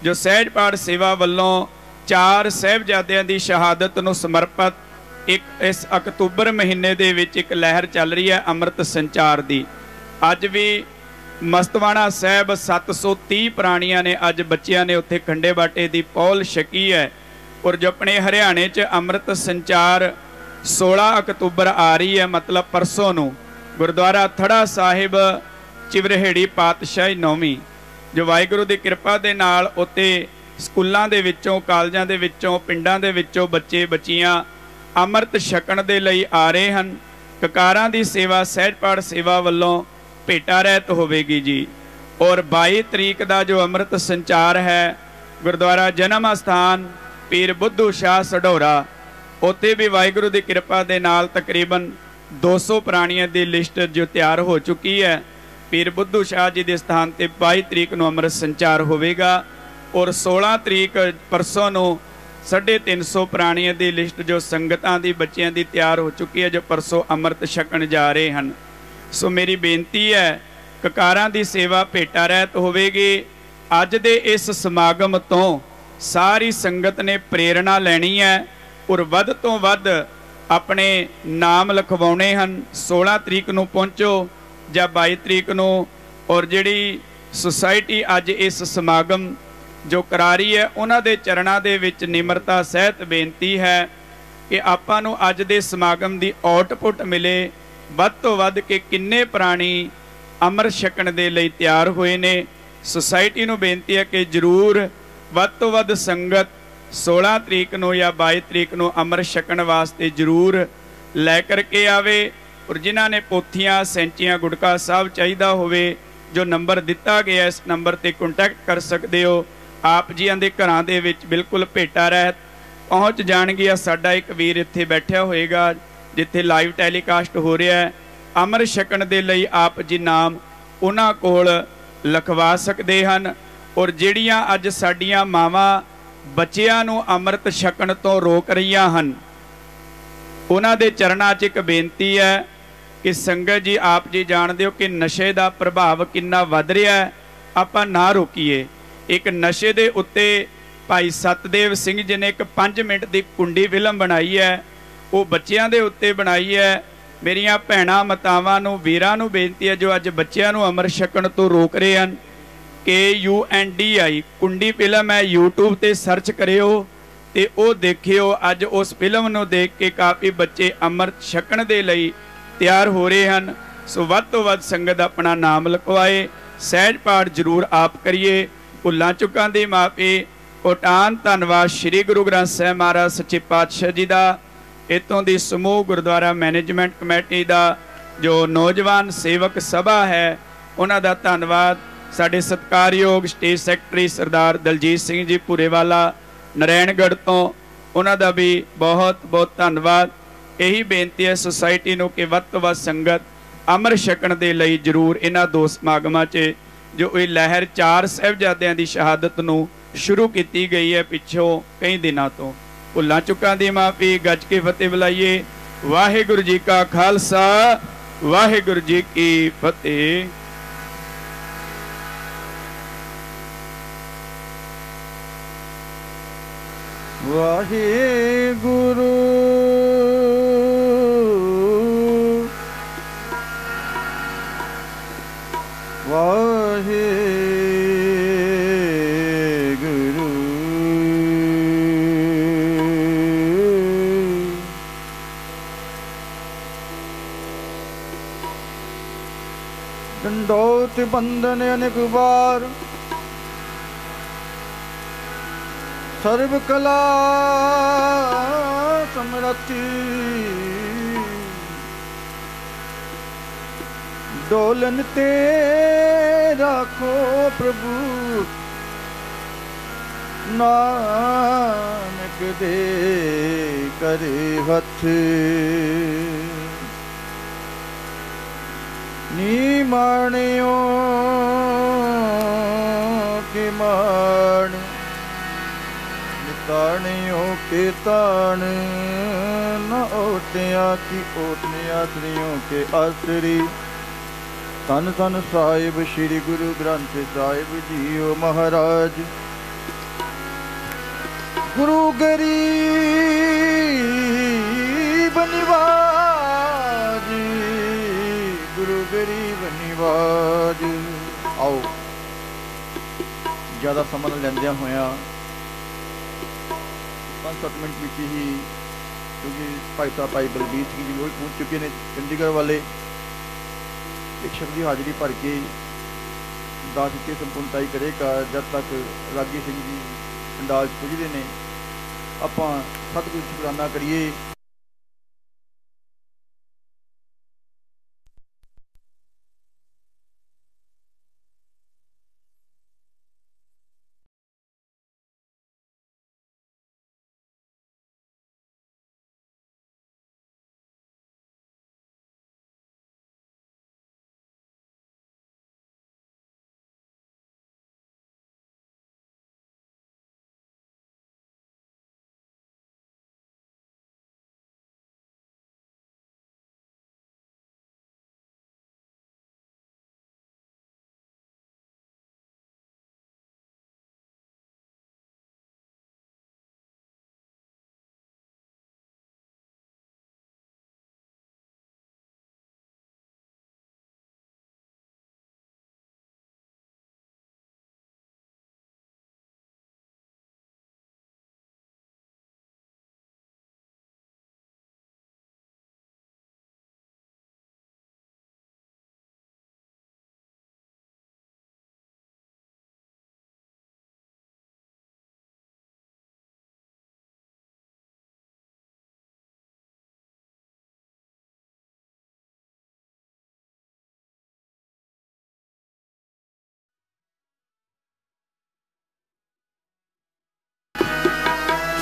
ਜੋ ਸਹਿਜ ਪਾਠ ਸੇਵਾ ਵੱਲੋਂ ਚਾਰ ਸਹਿਬਜ਼ਾਦਿਆਂ ਦੀ ਸ਼ਹਾਦਤ ਨੂੰ ਸਮਰਪਿਤ ਇੱਕ ਇਸ ਅਕਤੂਬਰ ਮਹੀਨੇ ਦੇ ਵਿੱਚ ਇੱਕ ਲਹਿਰ ਚੱਲ ਰਹੀ ਹੈ, ਅੰਮ੍ਰਿਤ ਸੰਚਾਰ ਦੀ। ਅੱਜ ਵੀ ਮਸਤਵਾਣਾ ਸਾਹਿਬ 730 ਪ੍ਰਾਣੀਆਂ ਨੇ ਅੱਜ ਬੱਚਿਆਂ ਨੇ ਉੱਥੇ ਖੰਡੇ ਬਾਟੇ ਦੀ ਪੌਲ ਛਕੀ ਹੈ। ਔਰ ਜਪਣੇ ਹਰਿਆਣੇ 'ਚ ਅੰਮ੍ਰਿਤ ਸੰਚਾਰ 16 ਅਕਤੂਬਰ ਆ ਰਹੀ ਹੈ, ਮਤਲਬ ਪਰਸੋਂ ਨੂੰ। ਗੁਰਦੁਆਰਾ ਥੜਾ ਸਾਹਿਬ, ਚਿਵਰਹੇੜੀ ਪਾਤਸ਼ਾਹੀ ਨੌਵੀਂ। ਜੋ ਵਾਹਿਗੁਰੂ ਦੀ ਕਿਰਪਾ ਦੇ ਨਾਲ ਉੱਤੇ ਸਕੂਲਾਂ ਦੇ ਵਿੱਚੋਂ, ਕਾਲਜਾਂ ਦੇ ਵਿੱਚੋਂ, ਪਿੰਡਾਂ ਦੇ ਵਿੱਚੋਂ ਬੱਚੇ, ਬੱਚੀਆਂ ਅੰਮ੍ਰਿਤ ਛਕਣ ਦੇ ਲਈ ਆ ਰਹੇ ਹਨ। ਕਕਾਰਾਂ ਦੀ ਸੇਵਾ, ਸਹਿਜ ਪਾਠ ਸੇਵਾ ਵੱਲੋਂ ਭੇਟਾ ਰਹਿਤ ਹੋਵੇਗੀ ਜੀ। ਔਰ 22 ਤਰੀਕ ਦਾ ਜੋ ਅੰਮ੍ਰਿਤ ਸੰਚਾਰ ਹੈ, ਗੁਰਦੁਆਰਾ ਜਨਮ ਅਸਥਾਨ, ਪੀਰ ਬੁੱਧੂ ਸ਼ਾਹ ਸਡੋਰਾ ਉੱਥੇ ਵੀ ਵਾਹਿਗੁਰੂ ਦੀ ਕਿਰਪਾ ਦੇ ਨਾਲ ਤਕਰੀਬਨ 200 ਪ੍ਰਾਣੀਆਂ ਦੀ ਲਿਸਟ ਜੋ ਤਿਆਰ ਹੋ ਚੁੱਕੀ ਹੈ। ਪੀਰ ਬੁੱਧੂ ਸ਼ਾਹ ਜੀ ਦੇ ਸਥਾਨ ਤੇ 22 ਤਰੀਕ ਨੂੰ ਅੰਮ੍ਰਿਤ ਸੰਚਾਰ ਹੋਵੇਗਾ। ਔਰ 16 ਤਰੀਕ ਪਰਸੋਂ ਨੂੰ 350 ਪ੍ਰਾਣੀਆਂ ਦੀ ਲਿਸਟ ਜੋ ਸੰਗਤਾਂ ਦੀ ਬੱਚਿਆਂ ਦੀ ਤਿਆਰ ਹੋ ਚੁੱਕੀ ਹੈ, ਜੋ ਪਰਸੋਂ ਅੰਮ੍ਰਿਤ ਛਕਣ ਜਾ ਰਹੇ ਹਨ। ਸੋ ਮੇਰੀ ਬੇਨਤੀ ਹੈ, ਕਕਾਰਾਂ ਦੀ ਸੇਵਾ ਭੇਟਾ ਰਹਿਤ ਹੋਵੇਗੀ। ਅੱਜ ਦੇ ਇਸ ਸਮਾਗਮ ਤੋਂ ਸਾਰੀ ਸੰਗਤ ਨੇ ਪ੍ਰੇਰਣਾ ਲੈਣੀ ਹੈ ਔਰ ਵੱਧ ਤੋਂ ਵੱਧ ਆਪਣੇ ਨਾਮ ਲਿਖਵਾਉਣੇ ਹਨ। 16 ਤਰੀਕ ਨੂੰ ਪਹੁੰਚੋ ਜਾਂ 22 ਤਰੀਕ ਨੂੰ ਔਰ ਜਿਹੜੀ ਸੁਸਾਇਟੀ ਅੱਜ ਇਸ ਸਮਾਗਮ ਜੋ ਕਰਾ ਰਹੀ ਹੈ, ਉਹਨਾਂ ਦੇ ਚਰਨਾਂ ਦੇ ਵਿੱਚ ਨਿਮਰਤਾ ਸਹਿਤ ਬੇਨਤੀ ਹੈ ਕਿ ਆਪਾਂ ਨੂੰ ਅੱਜ ਦੇ ਸਮਾਗਮ ਦੀ ਆਊਟਪੁੱਟ ਮਿਲੇ ਵੱਧ ਤੋਂ ਵੱਧ ਕਿ ਕਿੰਨੇ ਪ੍ਰਾਣੀ ਅਮਰ ਛਕਣ ਦੇ ਲਈ ਤਿਆਰ ਹੋਏ ਨੇ। ਸੁਸਾਇਟੀ ਨੂੰ ਬੇਨਤੀ ਹੈ ਕਿ ਜਰੂਰ ਵੱਧ ਤੋਂ ਵੱਧ ਸੰਗਤ 16 ਤਰੀਕ ਨੂੰ ਜਾਂ 22 ਤਰੀਕ ਨੂੰ ਅਮਰ ਛਕਣ ਵਾਸਤੇ ਜਰੂਰ ਲੈ ਕਰਕੇ ਆਵੇ ਔਰ ਜਿਨ੍ਹਾਂ ਨੇ ਪੋਥੀਆਂ, ਸੈਂਚੀਆਂ, ਗੁਟਕਾ ਸਾਹਿਬ ਚਾਹੀਦਾ ਹੋਵੇ, ਜੋ ਨੰਬਰ ਦਿੱਤਾ ਗਿਆ, ਇਸ ਨੰਬਰ ਤੇ ਕੰਟੈਕਟ ਕਰ ਸਕਦੇ ਹੋ। ਆਪ ਜੀਆਂ ਦੇ ਘਰਾਂ ਦੇ ਵਿੱਚ ਬਿਲਕੁਲ ਭੇਟਾ ਰਹਿਤ ਪਹੁੰਚ ਜਾਣਗੀਆਂ। ਸਾਡਾ ਇੱਕ ਵੀਰ ਇੱਥੇ ਬੈਠਿਆ ਹੋਏਗਾ। ਜਿੱਥੇ ਲਾਈਵ ਟੈਲੀਕਾਸਟ ਹੋ ਰਿਹਾ ਹੈ, ਅਮਰ ਛਕਣ ਦੇ ਲਈ ਆਪ ਜੀ ਨਾਮ ਉਹਨਾਂ ਕੋਲ ਲਿਖਵਾ ਸਕਦੇ ਹਨ ਔਰ ਜਿਹੜੀਆਂ ਅੱਜ ਸਾਡੀਆਂ ਮਾਵਾਂ ਬੱਚਿਆਂ ਨੂੰ ਅੰਮ੍ਰਿਤ ਛਕਣ ਤੋਂ ਰੋਕ ਰਹੀਆਂ ਹਨ, ਉਹਨਾਂ ਦੇ ਚਰਨਾਂ 'ਚ ਇੱਕ ਬੇਨਤੀ ਹੈ ਕਿ ਸੰਗਤ ਜੀ, ਆਪ ਜੀ ਜਾਣਦੇ ਹੋ ਕਿ ਨਸ਼ੇ ਦਾ ਪ੍ਰਭਾਵ ਕਿੰਨਾ ਵੱਧ ਰਿਹਾ ਹੈ, ਆਪਾਂ ਨਾ ਰੋਕੀਏ। ਇੱਕ ਨਸ਼ੇ ਦੇ ਉੱਤੇ ਭਾਈ ਸਤਦੇਵ ਸਿੰਘ ਜੀ ਨੇ ਇੱਕ 5 ਮਿੰਟ ਦੀ ਕੁੰਡੀ ਫਿਲਮ ਬਣਾਈ ਹੈ ਉਹ ਬੱਚਿਆਂ ਦੇ ਉੱਤੇ ਬਣਾਈ ਹੈ। ਮੇਰੀਆਂ ਭੈਣਾਂ, ਮਤਾਵਾਂ ਨੂੰ, ਵੀਰਾਂ ਨੂੰ ਬੇਨਤੀ ਹੈ ਜੋ ਅੱਜ ਬੱਚਿਆਂ ਨੂੰ ਅਮਰ ਛਕਣ ਤੋਂ ਰੋਕ ਰਹੇ ਹਨ। ਕੇ ਯੂ ਐਨ ਡੀ ਆਈ ਕੁੰਡੀ ਫਿਲਮ ਹੈ। YouTube ਤੇ ਸਰਚ ਕਰਿਓ ਤੇ ਉਹ ਦੇਖਿਓ। ਅੱਜ ਉਸ ਫਿਲਮ ਨੂੰ ਦੇਖ ਕੇ ਕਾਫੀ ਬੱਚੇ ਅੰਮ੍ਰਿਤ ਛਕਣ ਦੇ ਲਈ ਤਿਆਰ ਹੋ ਰਹੇ ਹਨ। ਸੋ ਵੱਧ ਤੋਂ ਵੱਧ ਸੰਗਤ ਆਪਣਾ ਨਾਮ ਲਿਖਵਾਏ। ਸਹਿਜ ਪਾਠ ਜ਼ਰੂਰ ਆਪ ਕਰੀਏ। ਭੁੱਲਾਂ ਚੁੱਕਾਂ ਦੀ ਮਾਫੀ ਕੋਟਾਨ ਧੰਨਵਾਦ ਸ੍ਰੀ ਗੁਰੂ ਗ੍ਰੰਥ ਸਾਹਿਬ ਮਹਾਰਾਜ, ਸੱਚੇ ਪਾਤਸ਼ਾਹ ਜੀ ਦਾ। ਇਤੋਂ ਦੀ ਸਮੂਹ ਗੁਰਦੁਆਰਾ ਮੈਨੇਜਮੈਂਟ ਕਮੇਟੀ ਦਾ ਜੋ ਨੌਜਵਾਨ ਸੇਵਕ ਸਭਾ ਹੈ, ਉਹਨਾਂ ਦਾ ਧੰਨਵਾਦ। ਸਾਡੇ ਸਤਿਕਾਰਯੋਗ ਸਟੇਟ ਸੈਕਟਰੀ ਸਰਦਾਰ ਦਲਜੀਤ ਸਿੰਘ ਜੀ ਪੂਰੇਵਾਲਾ ਨਰੈਣਗੜ੍ਹ ਤੋਂ, ਉਹਨਾਂ ਦਾ ਵੀ ਬਹੁਤ ਬਹੁਤ ਧੰਨਵਾਦ। ਇਹੀ ਬੇਨਤੀ ਹੈ ਸੁਸਾਇਟੀ ਨੂੰ ਕਿ ਵੱਧ ਤੋਂ ਵੱਧ ਸੰਗਤ ਅਮਰ ਛਕਣ ਦੇ ਲਈ ਜਰੂਰ ਇਹਨਾਂ ਦੋ ਸਮਾਗਮਾਂ 'ਚ, ਜੋ ਇਹ ਲਹਿਰ ਚਾਰ ਸਹਿਬਜ਼ਾਦਿਆਂ ਦੀ ਸ਼ਹਾਦਤ ਨੂੰ ਸ਼ੁਰੂ ਕੀਤੀ ਗਈ ਹੈ ਪਿੱਛੋਂ ਕਈ ਦਿਨਾਂ ਤੋਂ। ਭੁੱਲਾਂ ਚੁੱਕਾਂ ਦੀ ਮਾਫੀ, ਗੱਜ ਕੇ ਫਤਿਹ ਬੁਲਾਈਏ। ਵਾਹਿਗੁਰੂ ਜੀ ਕਾ ਖਾਲਸਾ, ਵਾਹਿਗੁਰੂ ਜੀ ਕੀ ਫਤਿਹ। ਵਾਹਿਗੁਰੂ। ਵਾਹਿਗੁਰੂ ਦੰਡੋਤ ਬੰਦਨ ਅਨੇਕ ਵਾਰ। ਸਰਬ ਕਲਾ ਸਮਰਤੀ ਡੋਲਨ ਤੇ ਰੱਖੋ ਪ੍ਰਭੂ। ਨਾਨਕ ਦੇ ਕਰੇ ਹੱਥ। ਨੀ ਮਾਣਿਓ ਕਿ ਮਾਣ ਤਾਣਿਓ ਕੇ ਤਾਣ। ਨ ਓਟਿਆ ਕੀ ਓਟਿਆ, ਤ੍ਰਿਓ ਕੇ ਆਸਰੀ। ਤਨ ਤਨ ਸਾਹਿਬ, ਸ੍ਰੀ ਗੁਰੂ ਗ੍ਰੰਥ ਸਾਹਿਬ ਜੀਓ ਮਹਾਰਾਜ। ਗੁਰੂ ਗਰੀਬ ਨਿਵਾਜ। ਗਰੀਬ ਨਿਵਾਜ ਆਓ। ਜ਼ਿਆਦਾ ਸਮਾਂ ਲੈਂਦਿਆਂ ਹੋਇਆਂ ਪੰਜ ਸੱਤ ਮਿੰਟ ਵਿੱਚ ਹੀ, ਕਿਉਂਕਿ ਭਾਈ ਸਾਹਿਬ, ਭਾਈ ਬਲਬੀਰ ਸਿੰਘ ਜੀ ਵੀ ਪਹੁੰਚ ਚੁੱਕੇ ਨੇ ਚੰਡੀਗੜ੍ਹ ਵਾਲੇ। ਇੱਕ ਸ਼ਬਦ ਦੀ ਹਾਜ਼ਰੀ ਭਰ ਕੇ ਦਾਸ ਕੇ ਸੰਪੂਰਨਤਾਈ ਕਰੇਗਾ, ਜਦ ਤੱਕ ਰਾਗੀ ਸਿੰਘ ਜੀ, ਪੰਡਾਲ ਪੁੱਜਦੇ ਨੇ। ਆਪਾਂ ਸਤਿਗੁਰੂ ਸ਼ੁਕਰਾਨਾ ਕਰੀਏ।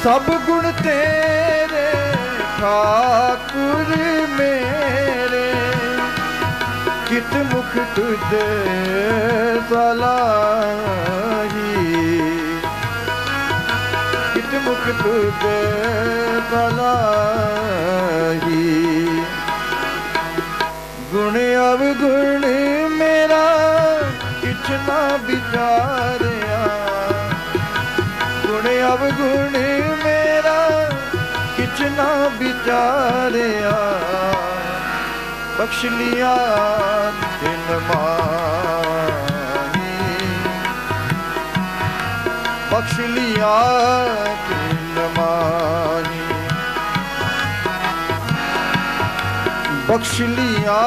ਸਭ ਗੁਣ ਤੇਰੇ, ਠਾਕੁਰ ਮੇਰੇ। ਕਿਤ ਮੁਖ ਤੁਧ ਸਲਾਹੀ। ਕਿਤ ਮੁਖ ਤੁਧ ਸਲਾਹੀ। ਗੁਣ ਅਵਗੁਣ ਮੇਰਾ, ਕਿਛ ਨਾ ਵਿਚਾਰਿਆ। ਗੁਣ ਅਵਗੁਣ ਨਾ ਵਿਚਾਰਿਆ। ਬਖਸ਼ ਲਿਆ ਦਿਨ ਮਾਹੀ। ਬਖਸ਼ ਲਿਆ ਦਿਨ ਮਾਹੀ। ਬਖਸ਼ ਲਿਆ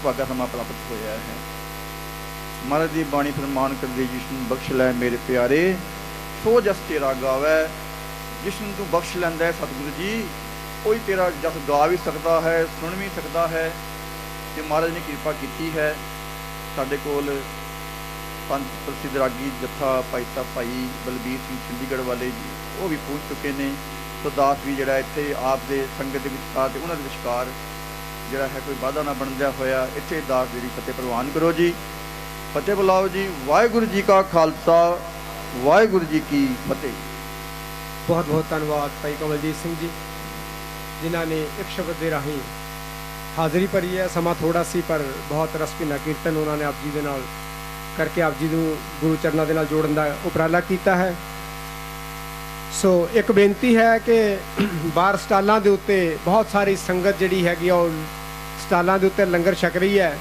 ਸੁਭਾਗਾ ਸਮਾਂ ਪ੍ਰਾਪਤ ਹੋਇਆ ਹੈ। ਮਹਾਰਾਜ ਦੀ ਬਾਣੀ ਫਰਮਾਨ ਕਰਦੇ ਜਿਸ ਬਖਸ਼ ਲੈ ਮੇਰੇ ਪਿਆਰੇ, ਸੋ ਜਸ ਤੇਰਾ ਗਾਵੇ। ਜਿਸ ਤੂੰ ਬਖਸ਼ ਲੈਂਦਾ ਹੈ ਸਤਿਗੁਰੂ ਜੀ, ਕੋਈ ਤੇਰਾ ਜਸ ਗਾ ਵੀ ਸਕਦਾ ਹੈ, ਸੁਣ ਵੀ ਸਕਦਾ ਹੈ ਤੇ ਮਹਾਰਾਜ ਨੇ ਕਿਰਪਾ ਕੀਤੀ ਹੈ। ਸਾਡੇ ਕੋਲ ਪੰਜ ਪ੍ਰਸਿੱਧ ਰਾਗੀ ਜੱਥਾ ਭਾਈ ਸਾਹਿਬ, ਭਾਈ ਬਲਬੀਰ ਸਿੰਘ ਚੰਡੀਗੜ੍ਹ ਵਾਲੇ ਜੀ, ਉਹ ਵੀ ਪਹੁੰਚ ਚੁੱਕੇ ਨੇ। ਸੋ ਦਾਸ ਵੀ ਜਿਹੜਾ ਇੱਥੇ ਆਪ ਦੇ ਸੰਗਤ ਦੇ ਵਿਚਕਾਰ ਤੇ ਉਹਨਾਂ ਦੇ ਵਿਚਕਾਰ ਜਿਹੜਾ ਹੈ ਕੋਈ ਵਾਧਾ ਨਾ ਬਣਦਿਆ ਹੋਇਆ ਇੱਥੇ ਦਾਸ ਜਿਹੜੀ ਫਤਿਹ ਪ੍ਰਵਾਨ ਕਰੋ ਜੀ। ਫਤਿਹ ਬੁਲਾਓ ਜੀ। ਵਾਹਿਗੁਰੂ ਜੀ ਕਾ ਖਾਲਸਾ, ਵਾਹਿਗੁਰੂ ਜੀ ਕੀ ਫਤਿਹ। ਬਹੁਤ ਬਹੁਤ ਧੰਨਵਾਦ ਭਾਈ ਕਮਲਜੀਤ ਸਿੰਘ ਜੀ, ਜਿਨ੍ਹਾਂ ਨੇ ਇੱਕ ਸ਼ਬਦ ਦੇ ਰਾਹੀਂ ਹਾਜ਼ਰੀ ਭਰੀ ਹੈ। ਸਮਾਂ ਥੋੜਾ ਸੀ, ਪਰ ਬਹੁਤ ਰਸਪੀਨਾ ਕੀਰਤਨ ਉਹਨਾਂ ਨੇ ਆਪ ਜੀ ਦੇ ਨਾਲ ਕਰਕੇ ਆਪ ਜੀ ਨੂੰ ਗੁਰੂ ਚਰਨਾਂ ਦੇ ਨਾਲ ਜੋੜਨ ਦਾ ਉਪਰਾਲਾ ਕੀਤਾ ਹੈ। ਸੋ ਇੱਕ ਬੇਨਤੀ ਹੈ ਕਿ ਬਾਹਰ ਸਟਾਲਾਂ ਦੇ ਉੱਤੇ ਬਹੁਤ ਸਾਰੀ ਸੰਗਤ ਜਿਹੜੀ ਹੈਗੀ ਆ, ਉਹ ਸਟਾਲਾਂ ਦੇ ਉੱਤੇ ਲੰਗਰ ਛਕ ਰਹੀ ਹੈ।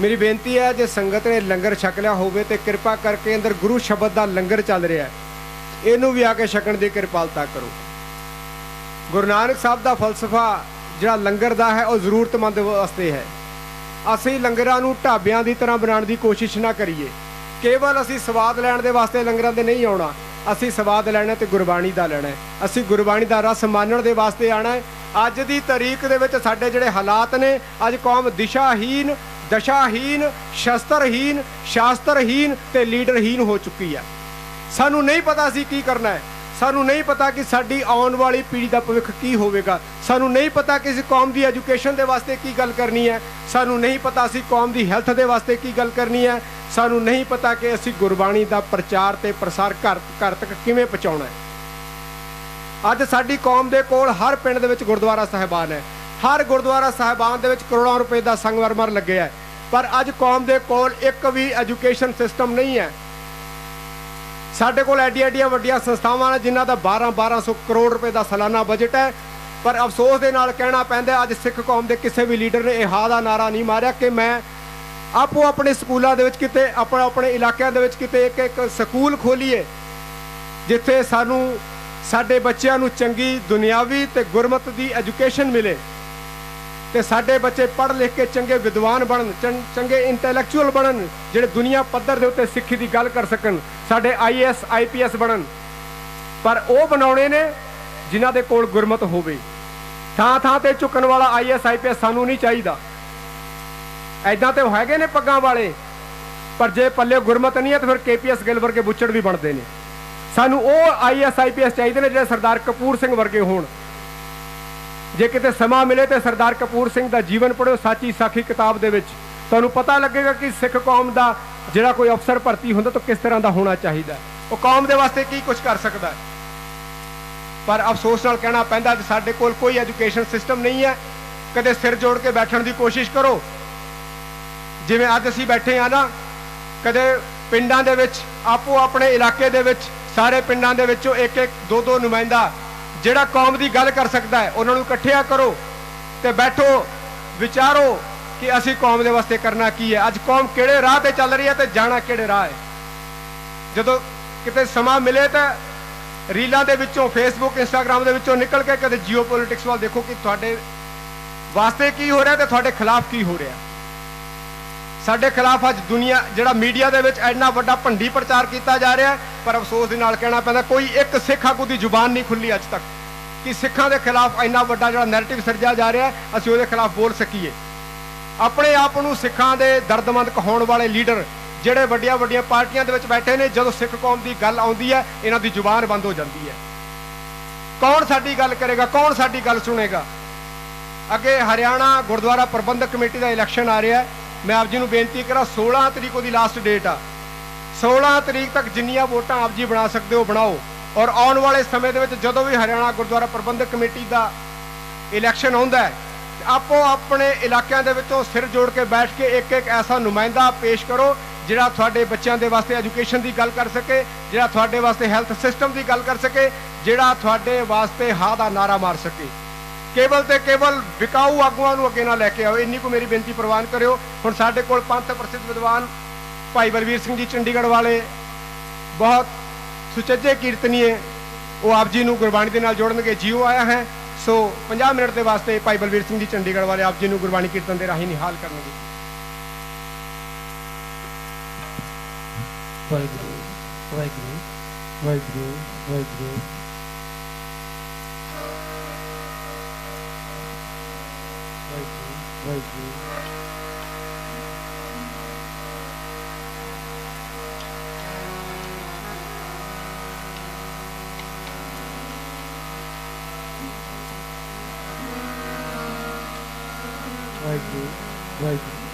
ਮੇਰੀ ਬੇਨਤੀ ਹੈ, ਜੇ ਸੰਗਤ ਨੇ ਲੰਗਰ ਛਕ ਲਿਆ ਹੋਵੇ ਤੇ ਕਿਰਪਾ ਕਰਕੇ ਅੰਦਰ ਗੁਰੂ ਸ਼ਬਦ ਦਾ ਲੰਗਰ ਚੱਲ ਰਿਹਾ ਹੈ। ਇਹਨੂੰ ਵੀ ਆ ਕੇ ਛਕਣ ਦੀ ਕਿਰਪਾਲਤਾ ਕਰੋ। ਗੁਰੂ ਨਾਨਕ ਸਾਹਿਬ ਦਾ ਫਲਸਫਾ ਜਿਹੜਾ ਲੰਗਰ ਦਾ ਹੈ, ਉਹ ਜ਼ਰੂਰਤਮੰਦ ਵਾਸਤੇ ਹੈ। ਅਸੀਂ ਲੰਗਰਾਂ ਨੂੰ ਢਾਬਿਆਂ ਦੀ ਤਰ੍ਹਾਂ ਬਣਾਉਣ ਦੀ ਕੋਸ਼ਿਸ਼ ਨਾ ਕਰੀਏ। ਕੇਵਲ ਅਸੀਂ ਸਵਾਦ ਲੈਣ ਦੇ ਵਾਸਤੇ ਲੰਗਰਾਂ ਦੇ ਨਹੀਂ ਆਉਣਾ। ਅਸੀਂ ਸਵਾਦ ਲੈਣਾ ਤੇ ਗੁਰਬਾਣੀ ਦਾ ਲੈਣਾ ਅਸੀਂ ਗੁਰਬਾਣੀ ਦਾ ਰਸ ਮਾਨਣ ਦੇ ਵਾਸਤੇ ਆਣਾ ਅੱਜ ਦੀ ਤਾਰੀਖ ਦੇ ਵਿੱਚ ਸਾਡੇ ਜਿਹੜੇ ਹਾਲਾਤ ਨੇ, ਅੱਜ ਕੌਮ ਦਿਸ਼ਾਹੀਨ ਦਸ਼ਾਹੀਨ ਸ਼ਸਤਰਹੀਨ ਸ਼ਾਸਤਰਹੀਨ ਤੇ ਲੀਡਰਹੀਨ ਹੋ ਚੁੱਕੀ ਹੈ। ਸਾਨੂੰ ਨਹੀਂ ਪਤਾ ਸੀ ਕੀ ਕਰਨਾ ਹੈ। ਸਾਨੂੰ ਨਹੀਂ ਪਤਾ ਕਿ ਸਾਡੀ ਆਉਣ ਵਾਲੀ ਪੀੜ੍ਹੀ ਦਾ ਭਵਿੱਖ ਕੀ ਹੋਵੇਗਾ। ਸਾਨੂੰ ਨਹੀਂ ਪਤਾ ਕਿ ਇਸ ਕੌਮ ਦੀ ਐਜੂਕੇਸ਼ਨ ਦੇ ਵਾਸਤੇ ਕੀ ਗੱਲ ਕਰਨੀ ਹੈ। ਸਾਨੂੰ ਨਹੀਂ ਪਤਾ ਅਸੀਂ ਕੌਮ ਦੀ ਹੈਲਥ ਦੇ ਵਾਸਤੇ ਕੀ ਗੱਲ ਕਰਨੀ ਹੈ। ਸਾਨੂੰ ਨਹੀਂ ਪਤਾ ਕਿ ਅਸੀਂ ਗੁਰਬਾਣੀ ਦਾ ਪ੍ਰਚਾਰ ਤੇ ਪ੍ਰਸਾਰ ਘਰ ਘਰ ਤੱਕ ਕਿਵੇਂ ਪਹੁੰਚਾਉਣਾ ਹੈ। ਅੱਜ ਸਾਡੀ ਕੌਮ ਦੇ ਕੋਲ ਹਰ ਪਿੰਡ ਦੇ ਵਿੱਚ ਗੁਰਦੁਆਰਾ ਸਾਹਿਬਾਨ ਹੈ। ਹਰ ਗੁਰਦੁਆਰਾ ਸਾਹਿਬਾਨ ਦੇ ਵਿੱਚ ਕਰੋੜਾਂ ਰੁਪਏ ਦਾ ਸੰਗਮਰਮਰ ਲੱਗਿਆ ਹੈ ਪਰ ਅੱਜ ਕੌਮ ਦੇ ਕੋਲ ਇੱਕ ਵੀ ਐਜੂਕੇਸ਼ਨ ਸਿਸਟਮ ਨਹੀਂ ਹੈ। ਸਾਡੇ ਕੋਲ ਐਡੀਆਂ ਐਡੀਆਂ ਵੱਡੀਆਂ ਸੰਸਥਾਵਾਂ ਨੇ, ਜਿਨ੍ਹਾਂ ਦਾ 12 1200 ਕਰੋੜ ਰੁਪਏ ਦਾ ਸਾਲਾਨਾ ਬਜਟ ਹੈ। ਪਰ ਅਫਸੋਸ ਦੇ ਨਾਲ ਕਹਿਣਾ ਪੈਂਦਾ, ਅੱਜ ਸਿੱਖ ਕੌਮ ਦੇ ਕਿਸੇ ਵੀ ਲੀਡਰ ਨੇ ਇਹ ਹਾ ਦਾ ਨਾਰਾ ਨਹੀਂ ਮਾਰਿਆ ਕਿ ਮੈਂ ਆਪੋ ਆਪਣੇ ਸਕੂਲਾਂ ਦੇ ਵਿੱਚ ਕਿਤੇ ਆਪਣੇ ਆਪਣੇ ਇਲਾਕਿਆਂ ਦੇ ਵਿੱਚ ਕਿਤੇ ਇੱਕ ਇੱਕ ਸਕੂਲ ਖੋਲੀਏ, ਜਿੱਥੇ ਸਾਨੂੰ ਸਾਡੇ ਬੱਚਿਆਂ ਨੂੰ ਚੰਗੀ ਦੁਨਿਆਵੀ ਤੇ ਗੁਰਮਤ ਦੀ ਐਜੂਕੇਸ਼ਨ ਮਿਲੇ ਤੇ ਸਾਡੇ ਬੱਚੇ ਪੜ੍ਹ ਲਿਖ ਕੇ ਚੰਗੇ ਵਿਦਵਾਨ ਬਣਨ, ਚੰ- ਚੰਗੇ ਇੰਟੈਲੈਕਚੁਅਲ ਬਣਨ, ਜਿਹੜੇ ਦੁਨੀਆ ਪੱਧਰ ਦੇ ਉੱਤੇ ਸਿੱਖੀ ਦੀ ਗੱਲ ਕਰ ਸਕਣ, ਸਾਡੇ ਆਈਐਸ ਆਈਪੀਐਸ ਬਣਨ। ਪਰ ਉਹ ਬਣਾਉਣੇ ਨੇ ਜਿਨ੍ਹਾਂ ਦੇ ਕੋਲ ਗੁਰਮਤ ਹੋਵੇ। ਥਾਂ ਥਾਂ ਤੇ ਝੁਕਣ ਵਾਲਾ ਆਈਐਸ ਆਈਪੀਐਸ ਸਾਨੂੰ ਨਹੀਂ ਚਾਹੀਦਾ। ਐਦਾਂ ਤੇ ਉਹ ਹੈਗੇ ਨੇ ਪੱਗਾਂ ਵਾਲੇ, ਪਰ ਜੇ ਪੱਲੇ ਗੁਰਮਤ ਨਹੀਂ ਹੈ, ਤਾਂ ਫਿਰ ਕੇਪੀਐਸ ਗਿੱਲ ਵਰਗੇ ਬੁੱਚੜ ਵੀ ਬਣਦੇ ਨੇ। ਸਾਨੂੰ ਉਹ ਆਈਐਸ ਆਈਪੀਐਸ ਚਾਹੀਦੇ ਨੇ ਜਿਹੜੇ ਸਰਦਾਰ ਕਪੂਰ ਸਿੰਘ ਵਰਗੇ ਹੋਣ। ਜੇ ਕਿਤੇ ਸਮਾਂ ਮਿਲੇ ਤੇ ਸਰਦਾਰ ਕਪੂਰ ਸਿੰਘ ਦਾ ਜੀਵਨ ਪੜ੍ਹੋ ਸਾਚੀ ਸਾਖੀ ਕਿਤਾਬ ਦੇ ਵਿੱਚ। ਤੁਹਾਨੂੰ ਪਤਾ ਲੱਗੇਗਾ ਕਿ ਸਿੱਖ ਕੌਮ ਦਾ ਜਿਹੜਾ ਕੋਈ ਅਫਸਰ ਭਰਤੀ ਹੁੰਦਾ ਤਾਂ ਕਿਸ ਤਰ੍ਹਾਂ ਦਾ ਹੋਣਾ ਚਾਹੀਦਾ। ਉਹ ਕੌਮ ਦੇ ਵਾਸਤੇ ਕੀ ਕੁਝ ਕਰ ਸਕਦਾ ਹੈ। ਪਰ ਅਫਸੋਸ ਨਾਲ ਕਹਿਣਾ ਪੈਂਦਾ ਕਿ ਸਾਡੇ ਕੋਲ ਕੋਈ ਐਜੂਕੇਸ਼ਨ ਸਿਸਟਮ ਨਹੀਂ ਹੈ। ਕਦੇ ਸਿਰ ਜੋੜ ਕੇ ਬੈਠਣ ਦੀ ਕੋਸ਼ਿਸ਼ ਕਰੋ। ਜਿਵੇਂ ਅੱਜ ਅਸੀਂ ਬੈਠੇ ਆ ਨਾ, ਕਦੇ ਪਿੰਡਾਂ ਦੇ ਵਿੱਚ, ਆਪੋ ਆਪਣੇ ਇਲਾਕੇ ਦੇ ਵਿੱਚ, ਸਾਰੇ ਪਿੰਡਾਂ ਦੇ ਵਿੱਚੋਂ ਇੱਕ ਇੱਕ, ਦੋ ਦੋ ਨੁਮਾਇੰਦਾ ਜਿਹੜਾ ਕੌਮ ਦੀ ਗੱਲ ਕਰ ਸਕਦਾ ਹੈ, ਉਹਨਾਂ ਨੂੰ ਇਕੱਠਿਆ ਕਰੋ ਤੇ ਬੈਠੋ, ਵਿਚਾਰੋ ਕਿ ਅਸੀਂ ਕੌਮ ਦੇ ਵਾਸਤੇ ਕਰਨਾ ਕੀ ਹੈ। ਅੱਜ ਕੌਮ ਕਿਹੜੇ ਰਾਹ ਤੇ ਚੱਲ ਰਹੀ ਹੈ ਤੇ ਜਾਣਾ ਕਿਹੜੇ ਰਾਹ ਹੈ। ਜਦੋਂ ਕਿਤੇ ਸਮਾਂ ਮਿਲੇ ਤਾਂ ਰੀਲਾਂ ਦੇ ਵਿੱਚੋਂ ਫੇਸਬੁੱਕ ਇੰਸਟਾਗ੍ਰam ਦੇ ਵਿੱਚੋਂ ਨਿਕਲ ਕੇ ਕਦੇ ਜੀਓਪੋਲਿਟਿਕਸ ਵੱਲ ਦੇਖੋ ਕਿ ਤੁਹਾਡੇ ਵਾਸਤੇ ਕੀ ਹੋ ਰਿਹਾ ਤੇ ਤੁਹਾਡੇ ਖਿਲਾਫ ਕੀ ਹੋ ਰਿਹਾ। ਸਾਡੇ ਖਿਲਾਫ ਅੱਜ ਦੁਨੀਆ, ਜਿਹੜਾ ਮੀਡੀਆ ਦੇ ਵਿੱਚ ਇੰਨਾ ਵੱਡਾ ਭੰਡੀ ਪ੍ਰਚਾਰ ਕੀਤਾ ਜਾ ਰਿਹਾ ਪਰ ਅਫਸੋਸ ਦੇ ਨਾਲ ਕਹਿਣਾ ਪੈਂਦਾ, ਕੋਈ ਇੱਕ ਸਿੱਖ ਆਗੂ ਦੀ ਜ਼ੁਬਾਨ ਨਹੀਂ ਖੁੱਲੀ ਅੱਜ ਤੱਕ। ਕਿ ਸਿੱਖਾਂ ਦੇ ਖਿਲਾਫ ਇੰਨਾ ਵੱਡਾ ਜਿਹੜਾ ਨੈਰੇਟਿਵ ਸਿਰਜਿਆ ਜਾ ਰਿਹਾ ਅਸੀਂ ਉਹਦੇ ਖਿਲਾਫ ਬੋਲ ਸਕੀਏ। ਆਪਣੇ ਆਪ ਨੂੰ ਸਿੱਖਾਂ ਦੇ ਦਰਦਮੰਦ ਕਹਾਉਣ ਵਾਲੇ ਲੀਡਰ, ਜਿਹੜੇ ਵੱਡੀਆਂ ਵੱਡੀਆਂ ਪਾਰਟੀਆਂ ਦੇ ਵਿੱਚ ਬੈਠੇ ਨੇ, ਜਦੋਂ ਸਿੱਖ ਕੌਮ ਦੀ ਗੱਲ ਆਉਂਦੀ ਹੈ, ਇਹਨਾਂ ਦੀ ਜ਼ੁਬਾਨ ਬੰਦ ਹੋ ਜਾਂਦੀ ਹੈ। ਕੌਣ ਸਾਡੀ ਗੱਲ ਕਰੇਗਾ, ਕੌਣ ਸਾਡੀ ਗੱਲ ਸੁਣੇਗਾ? ਅੱਗੇ ਹਰਿਆਣਾ ਗੁਰਦੁਆਰਾ ਪ੍ਰਬੰਧਕ ਕਮੇਟੀ ਦਾ ਇਲੈਕਸ਼ਨ ਆ ਰਿਹਾ ਹੈ ਮੈਂ ਆਪ ਜੀ ਨੂੰ ਬੇਨਤੀ ਕਰਾਂ 16 ਤਰੀਕ ਉਹਦੀ ਲਾਸਟ ਡੇਟ ਆ। 16 ਤਰੀਕ ਤੱਕ ਜਿੰਨੀਆਂ ਵੋਟਾਂ ਆਪ ਜੀ ਬਣਾ ਸਕਦੇ ਹੋ, ਬਣਾਓ। ਔਰ ਆਉਣ ਵਾਲੇ ਸਮੇਂ ਦੇ ਵਿੱਚ ਜਦੋਂ ਵੀ ਹਰਿਆਣਾ ਗੁਰਦੁਆਰਾ ਪ੍ਰਬੰਧਕ ਕਮੇਟੀ ਦਾ ਇਲੈਕਸ਼ਨ ਹੁੰਦਾ ਹੈ, ਆਪੋ ਆਪਣੇ ਇਲਾਕਿਆਂ ਦੇ ਵਿੱਚੋਂ ਸਿਰ ਜੋੜ ਕੇ ਬੈਠ ਕੇ ਇੱਕ ਇੱਕ ਐਸਾ ਨੁਮਾਇੰਦਾ ਪੇਸ਼ ਕਰੋ, ਜਿਹੜਾ ਤੁਹਾਡੇ ਬੱਚਿਆਂ ਦੇ ਵਾਸਤੇ ਐਜੂਕੇਸ਼ਨ ਦੀ ਗੱਲ ਕਰ ਸਕੇ, ਜਿਹੜਾ ਤੁਹਾਡੇ ਵਾਸਤੇ ਹੈਲਥ ਸਿਸਟਮ ਦੀ ਗੱਲ ਕਰ ਸਕੇ, ਜਿਹੜਾ ਤੁਹਾਡੇ ਵਾਸਤੇ ਹਾਂ ਦਾ ਨਾਰਾ ਮਾਰ ਸਕੇ। ਕੇਵਲ ਤੇ ਕੇਵਲ ਵਿਕਾਊ ਆਗੂਆਂ ਨੂੰ ਅੱਗੇ ਨਾ ਲੈ ਕੇ ਆਓ। ਇੰਨੀ ਕੋ ਮੇਰੀ ਬੇਨਤੀ ਪ੍ਰਵਾਨ ਕਰਿਓ। ਹੁਣ ਸਾਡੇ ਕੋਲ ਪੰਥ ਪ੍ਰਸਿੱਧ ਵਿਦਵਾਨ, ਭਾਈ ਬਲਵੀਰ ਸਿੰਘ ਜੀ ਚੰਡੀਗੜ੍ਹ ਵਾਲੇ, ਬਹੁਤ ਸੁਚੱਜੇ ਕੀਰਤਨੀਏ, ਉਹ ਆਪ ਜੀ ਨੂੰ ਗੁਰਬਾਣੀ ਦੇ ਨਾਲ ਜੋੜਨਗੇ। ਜੀਓ ਆਇਆ ਹੈ, ਸੋ 50 ਮਿੰਟ ਦੇ ਵਾਸਤੇ ਭਾਈ ਬਲਵੀਰ ਸਿੰਘ ਜੀ ਚੰਡੀਗੜ੍ਹ ਵਾਲੇ ਆਪ ਜੀ ਨੂੰ ਗੁਰਬਾਣੀ ਕੀਰਤਨ ਦੇ ਰਾਹੀਂ ਨਿਹਾਲ ਕਰਨਗੇ। Waheguru Waheguru Waheguru Waheguru. Praise you. breakthrough, breakthrough,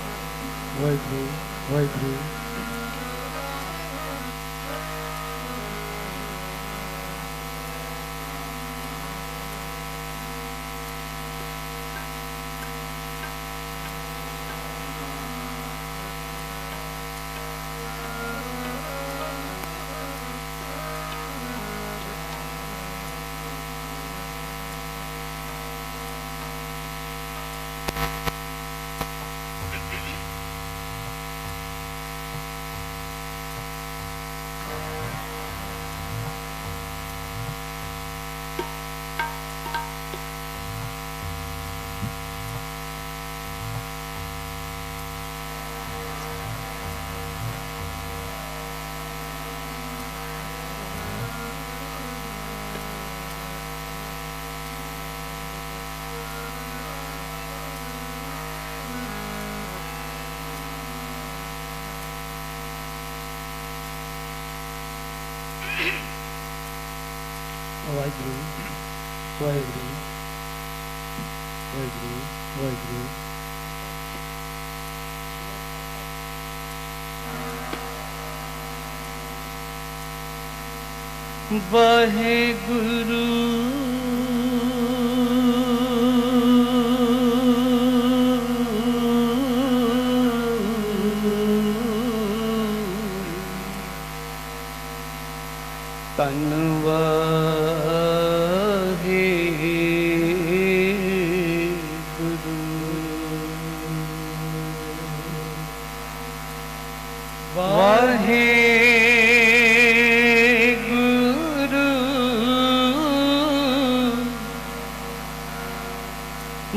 breakthrough, breakthrough. Waheguru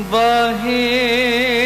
Waheguru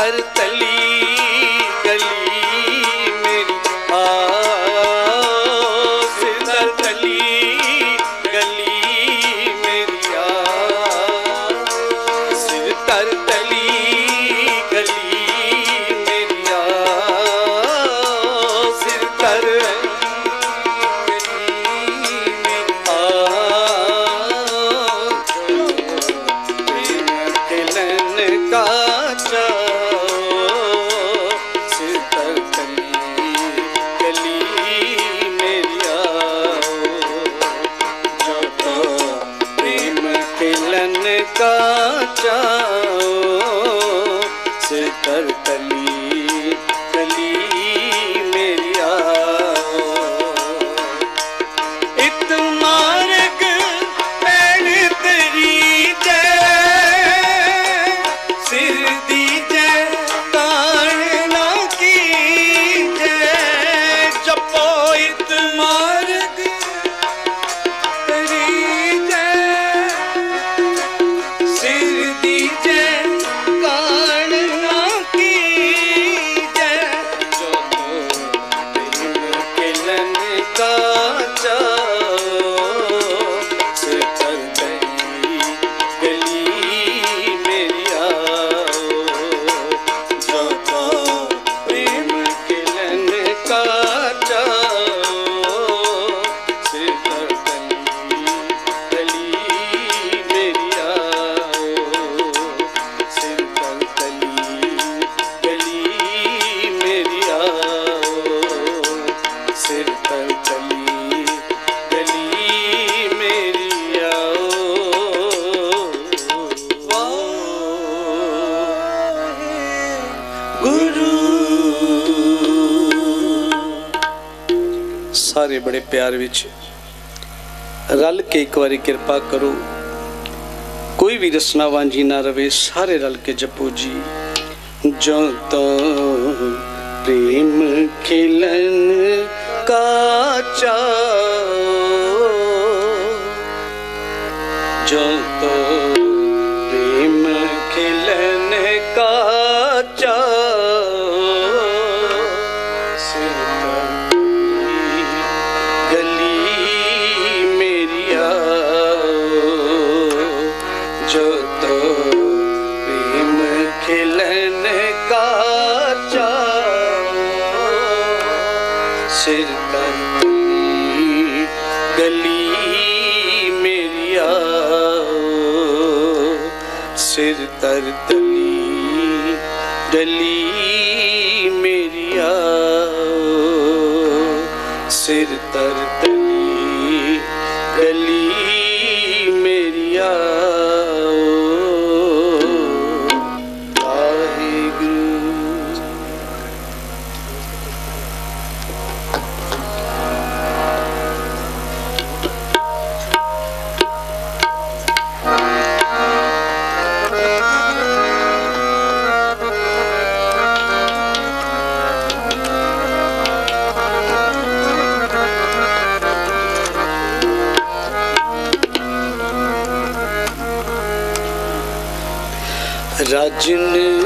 ਕਰਤਾ ਪਿਆਰ ਵਿੱਚ ਰਲ ਕੇ ਇੱਕ ਵਾਰੀ ਕਿਰਪਾ ਕਰੋ। ਕੋਈ ਵੀ ਰਸਨਾ ਵਾਂਝੀ ਨਾ ਰਵੇ, ਸਾਰੇ ਰਲ ਕੇ ਜਪੋ ਜੀ। ਜੋ ਤਾਂ ਪ੍ਰੇਮ ਖਿਲਨ ਕਾ ਚਾ रजनी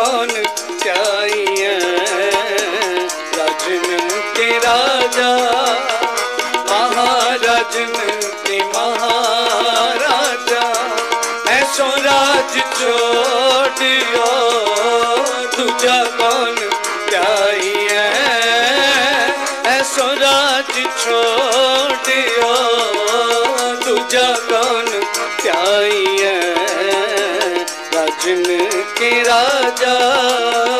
ਕੌਣ ਚਾਈਐ ਰਾਜਨ ਕੇ ਰਾਜਾ, ਮਹਾਰਾਜਨ ਕੇ ਮਹਾਰਾਜਾ। ਐਸੋ ਰਾਜ ਛੋਟਿਓ ਦੂਜਾ ਕੌਣ ਚਾਈਐ ਐਸੋ ਰਾਜ ਛੋਟਿਓ ਦੂਜਾ ਕੌਣ ਚਾਈਐ ਰਾਜਨ ਰਾਜਾ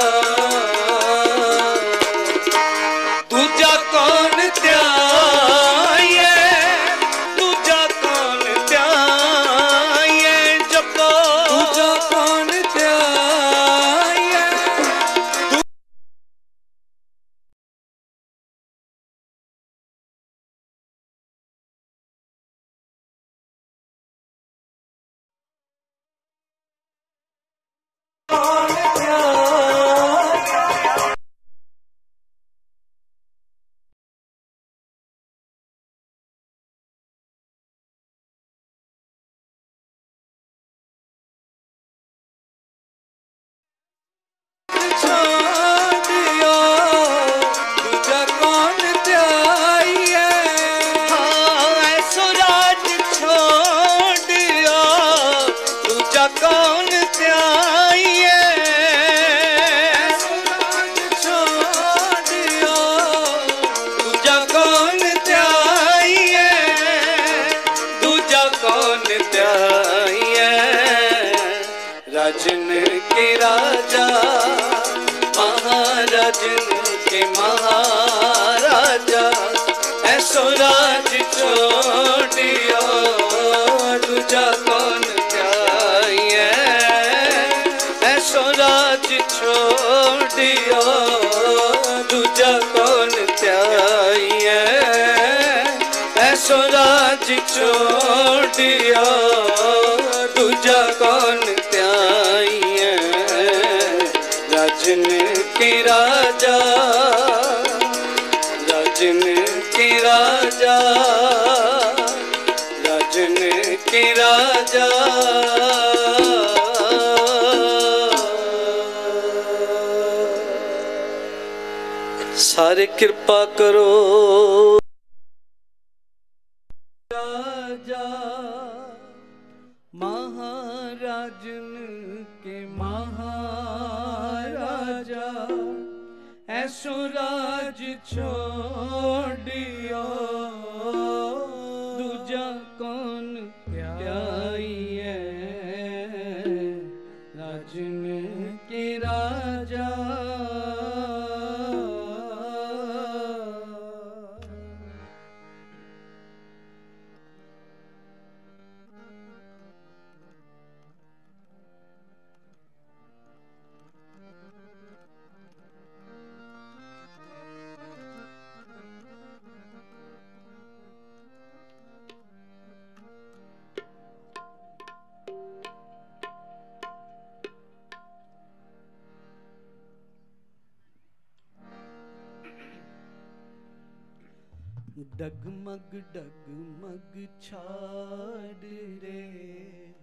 ਛਾੜ ਰੇ।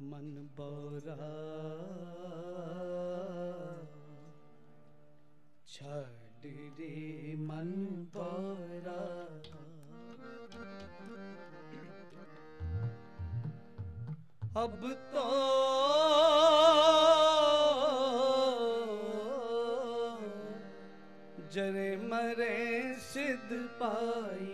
ਮਨ ਬੋਰਾ। ਛਾੜ ਰੇ ਮਨ ਬੋਰਾ। ਅਬ ਤੋ ਜਰੇ ਮਰੇ ਸਿੱਧ ਪਾਈ।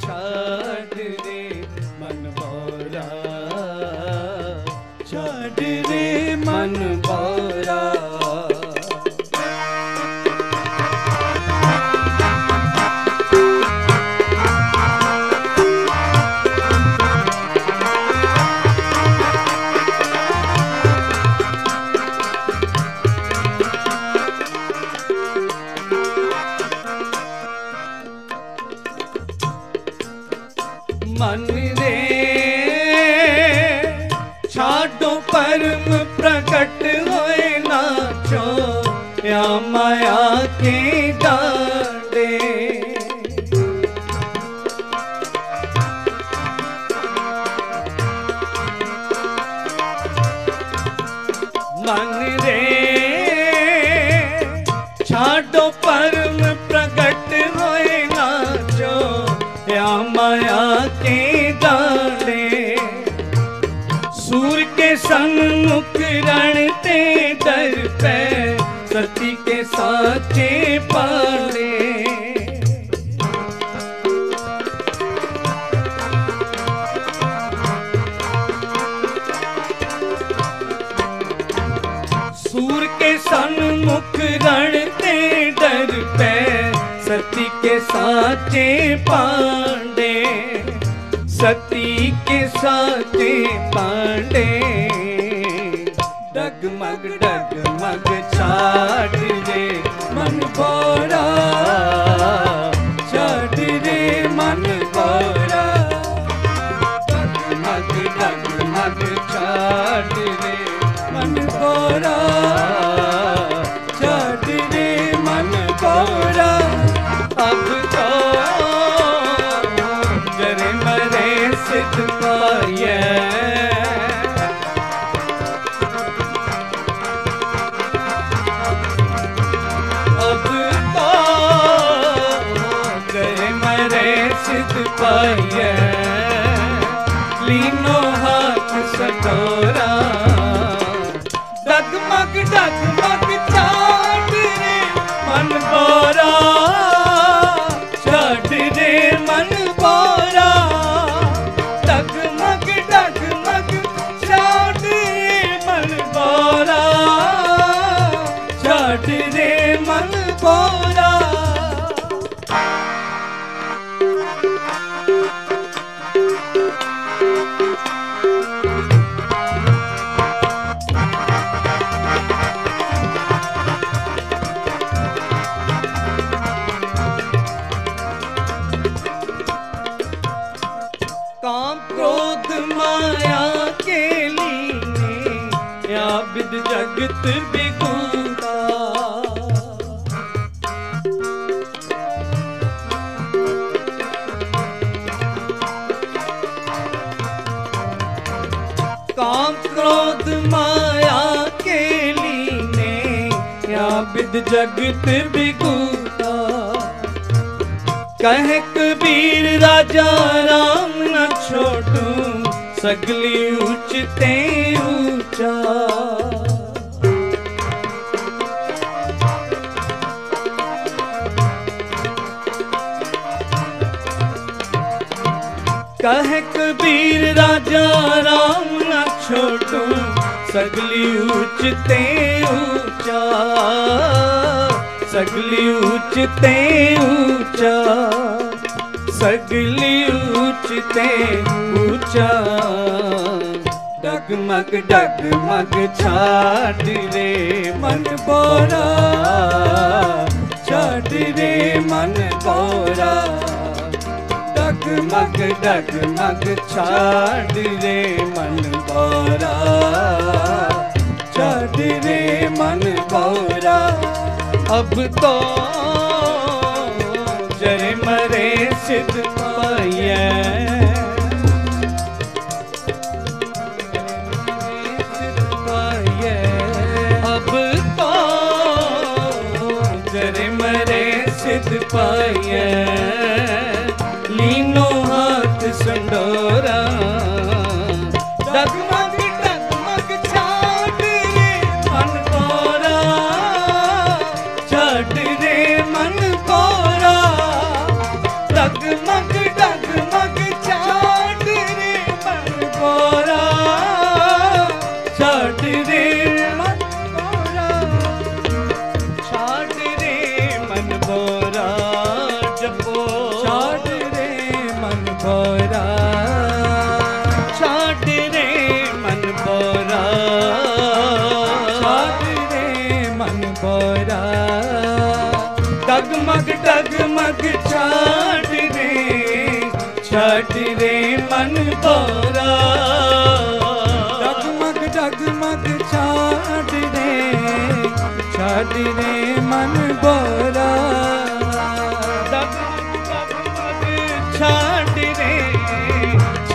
ਛਾੜ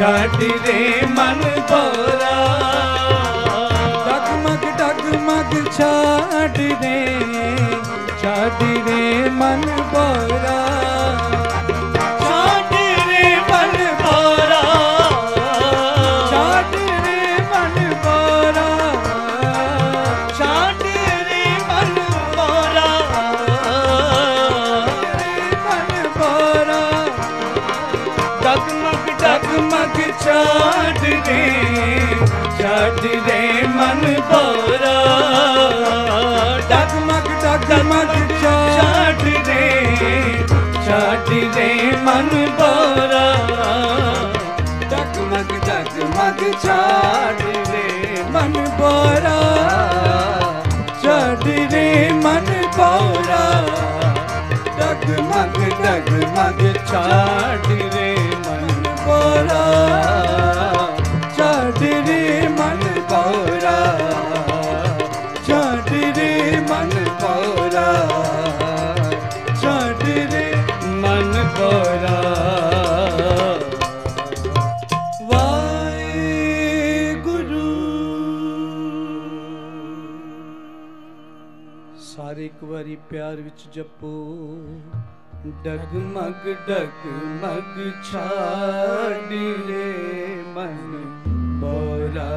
ਛੱਡ ਦੇ ਮਨ ਭੋਰਾ। ਡਗਮਗ ਡਗਮਗ ਛੱਡ ਦੇ ਛੱਡ ਦੇ ਮਨ ਭੋਰਾ। ਡਗਮਗ ਛੱਡ ਦੇ ਮਨ ਭੋਰਾ ਛੱਡ ਦੇ ਮਨ ਭੋਰਾ ਛੱਡ ਦੇ ਮਨ ਭੋਰਾ ਛੱਡ ਦੇ ਮਨ ਭੋਰਾ ਸਾਰੇ ਇੱਕ ਵਾਰੀ ਪਿਆਰ ਵਿੱਚ ਜਪੋ। ਡਗਮਗ ਡਗਮਗ ਛਾੜ ਰੇ ਮਨ ਬੋਰਾ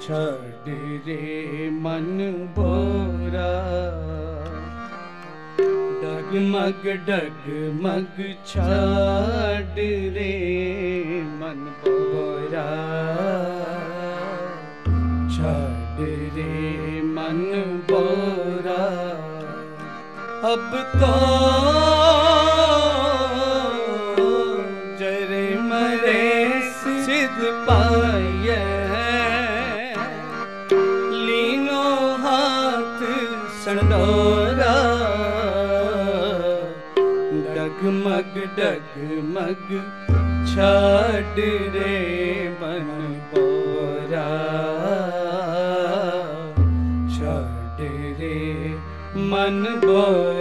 ਛੱਡ ਰੇ ਮਨ ਬੋਰਾ ਡਗਮਗ ਡਗਮਗ ਛਾੜ ਅਬ ਤੋ ਜਰੇ ਮਰੇ ਸਿਧ ਪਾਈਐ। ਲੀਨੋ ਹਾਥ ਸੰਡੋਰਾ। ਡਗਮਗ ਡਗਮਗ ਛੱਡ ਰੇ ਮਨ ਬੋਰਾ ਛੱਡ ਰੇ ਮਨ ਬੋਰਾ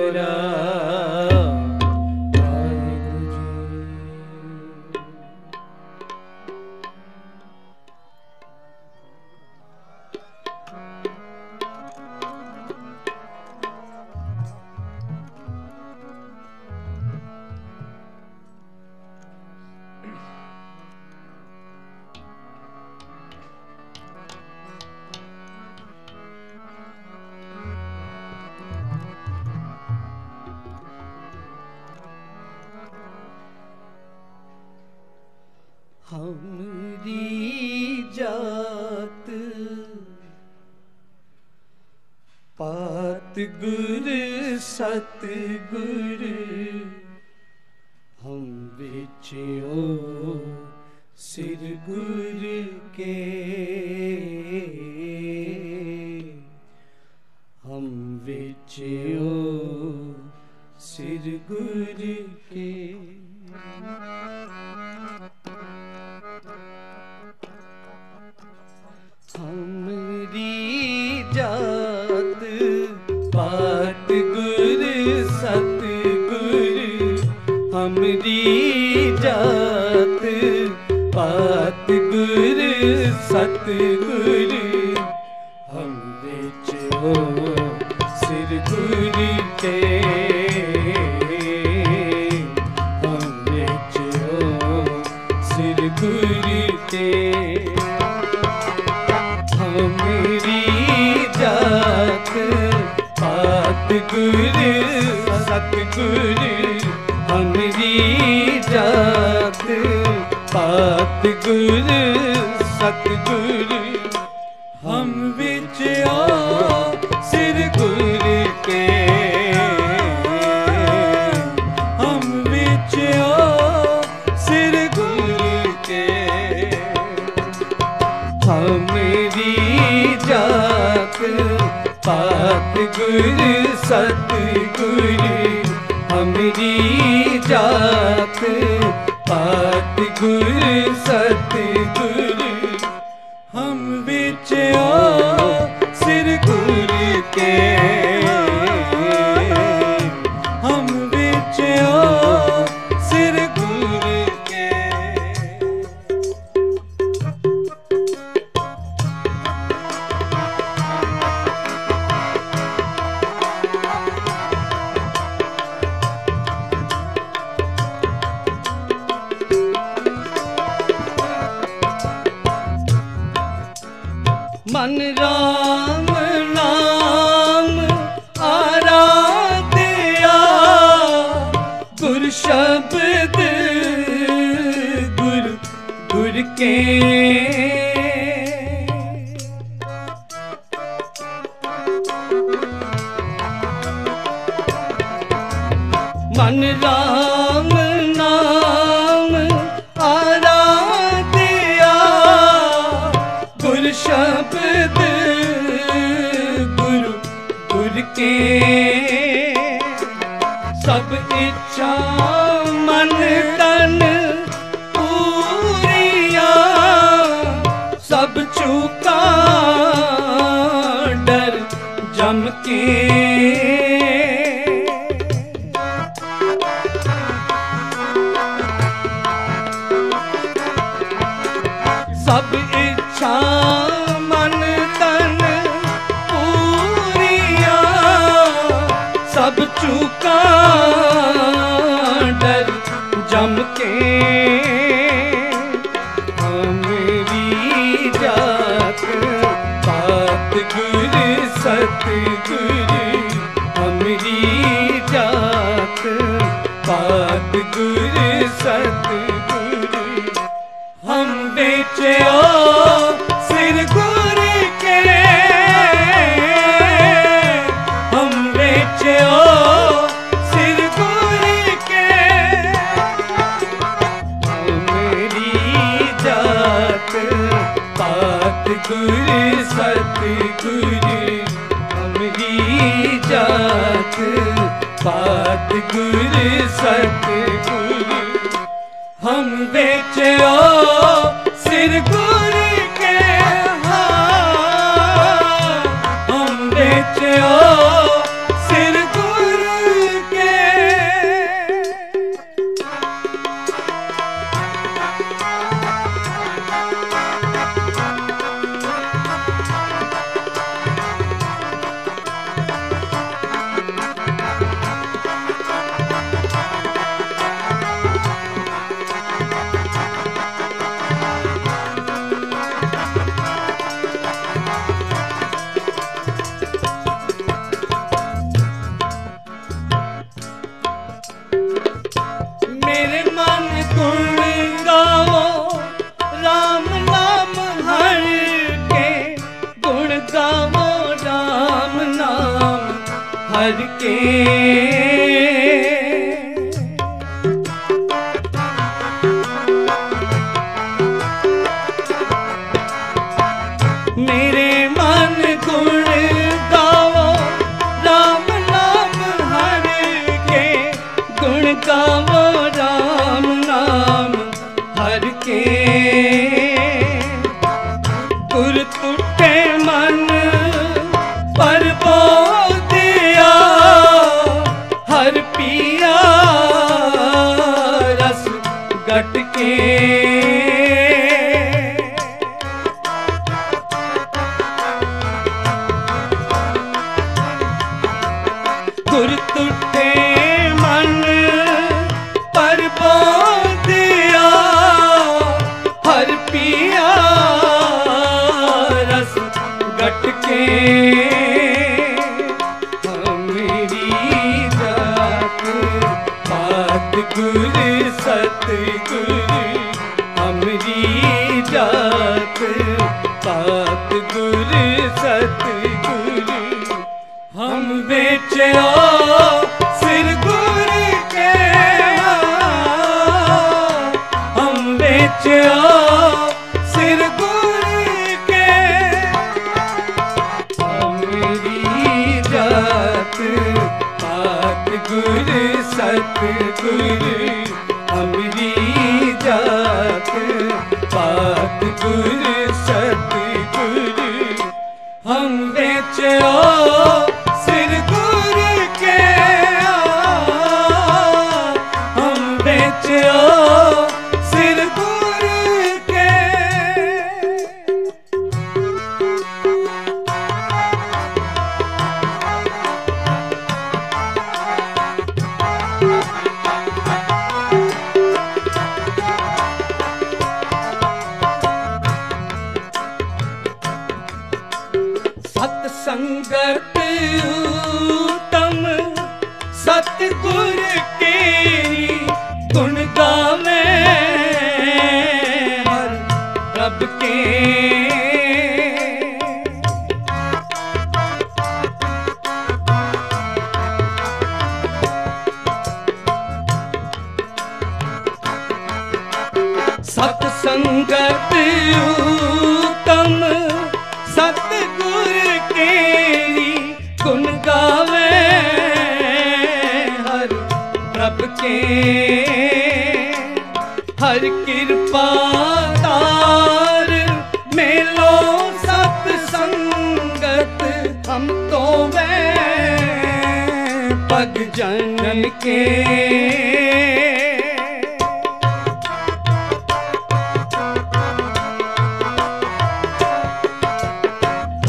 ਵਿਚਿਓ ਸਿਰ ਗੁਰ ਕੇ। ਹਮ ਵਿਚਿਓ ਸਿਰ ਗੁਰ ਕੇ। ਹਮਰੀ ਜਾਤ ਪਾਤ ਗੁਰ ਸਤ ਗੁਰ ਹਮਰੀ ਜਾਤ, ਪਾਤ ਗੁਰ ਸਤ ਗੁਰ ਹਮ ਵਿੱਚ ਹੋ ਸਿਰ ਗੁਰ ਕੇ। ਹਮ ਵਿੱਚ ਹੋ ਸਿਰ ਗੁਰ ਕੇ। ਹਮਰੀ ਜਾਤ, ਪਾਤ ਗੁਰ ਸਤ ਗੁਰ ਹਮਰੀ ਜਾਤ ਪਾਤ ਗੁਰ ਸਤ ਗੁਰ ਹਮ ਵਿੱਚ ਆ ਸਿਰ ਗੁਰ ਕੇ ਹਮ ਵਿੱਚ ਆ ਸਿਰ ਗੁਰ ਕੇ ਹਮਰੀ ਜਾਤ ਪਾਤ ਗੁਰ ਸਤ ਗੁਰ ਹਮਰੀ ਜਾਤ ਪਾਤ ਗੁਰ ਸਤ।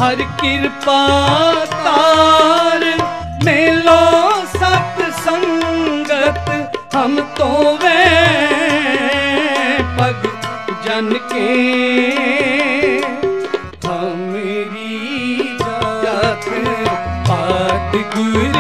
ਹਰ ਕਿਰਪਾ ਤਾਰ ਮੇਲੋ ਸਤ ਸੰਗਤ ਹਮ ਤੋਵੇ ਪਗ ਜਨ ਕੇ। ਹਮਰੀ ਜਾਤ ਪਾਤ ਗੁਰ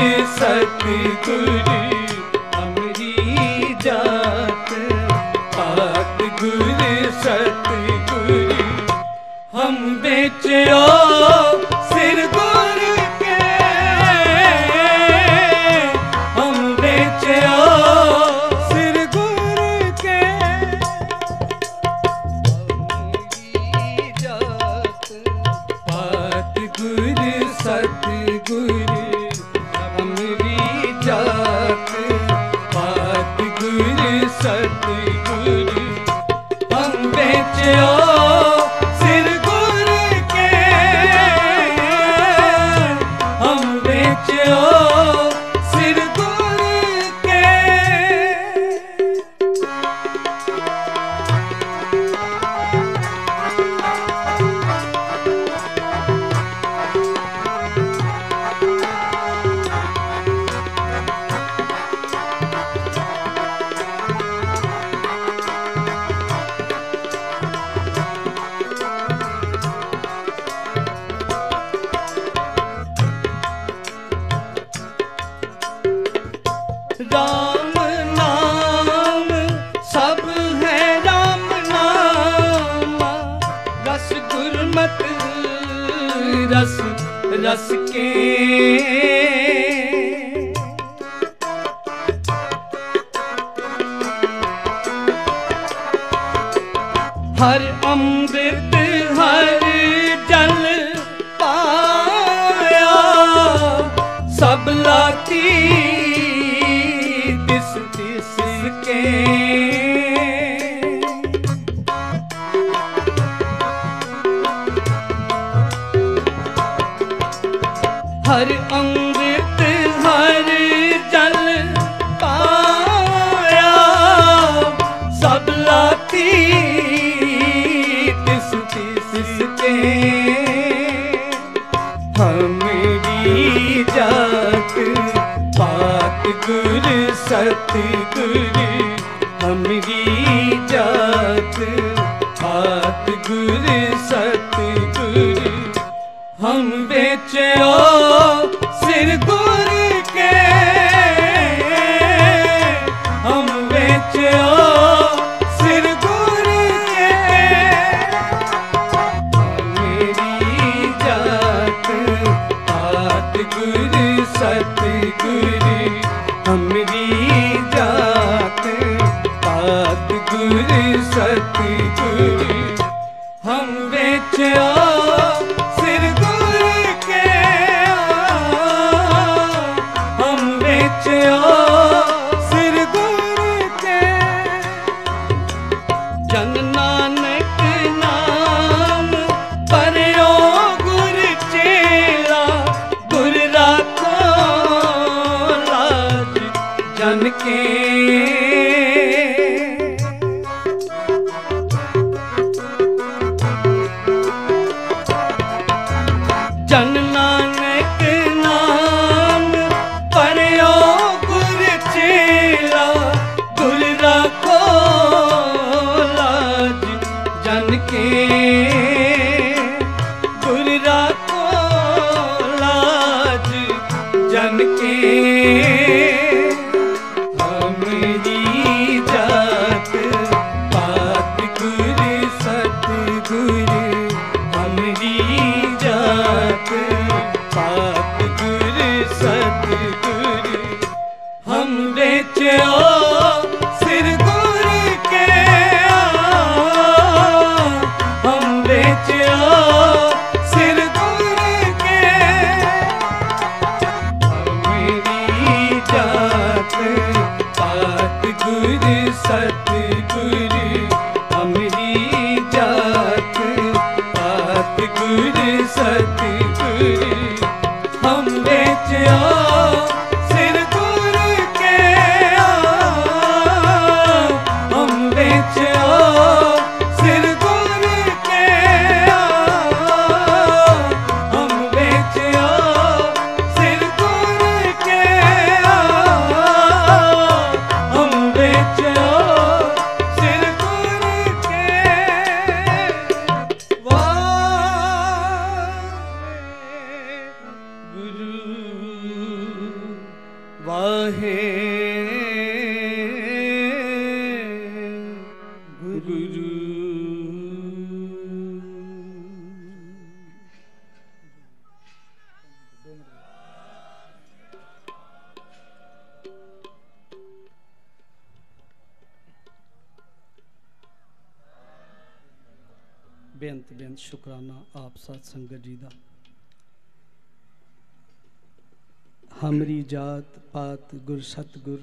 ਪਾਤ ਸਤਗੁਰ,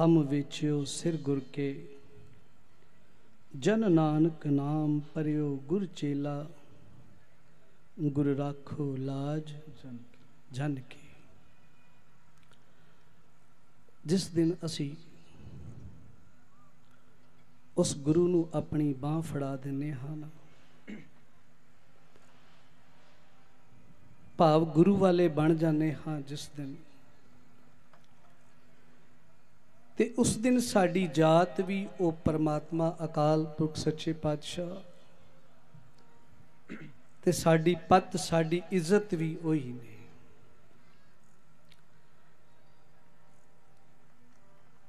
ਹਮ ਵੇਚਿਓ ਸਿਰ ਗੁਰ ਕੇ। ਜਨ ਨਾਨਕ ਨਾਮ ਪਰਿਓ ਗੁਰ ਚੇਲਾ, ਗੁਰ ਰਾਖੋ ਲਾਜ ਜਨ ਕੀ। ਜਿਸ ਦਿਨ ਅਸੀਂ ਉਸ ਗੁਰੂ ਨੂੰ ਆਪਣੀ ਬਾਹ ਫੜਾ ਦਿੰਨੇ ਹਾਂ ਭਾਵ ਗੁਰੂ ਵਾਲੇ ਬਣ ਜਾਂਦੇ ਹਾਂ ਜਿਸ ਦਿਨ ਤੇ ਉਸ ਦਿਨ ਸਾਡੀ ਜਾਤ ਵੀ ਉਹ ਪਰਮਾਤਮਾ ਅਕਾਲ ਪੁਰਖ ਸੱਚੇ ਪਾਤਸ਼ਾਹ। ਤੇ ਸਾਡੀ ਪਤ, ਸਾਡੀ ਇੱਜ਼ਤ ਵੀ ਉਹੀ ਨੇ।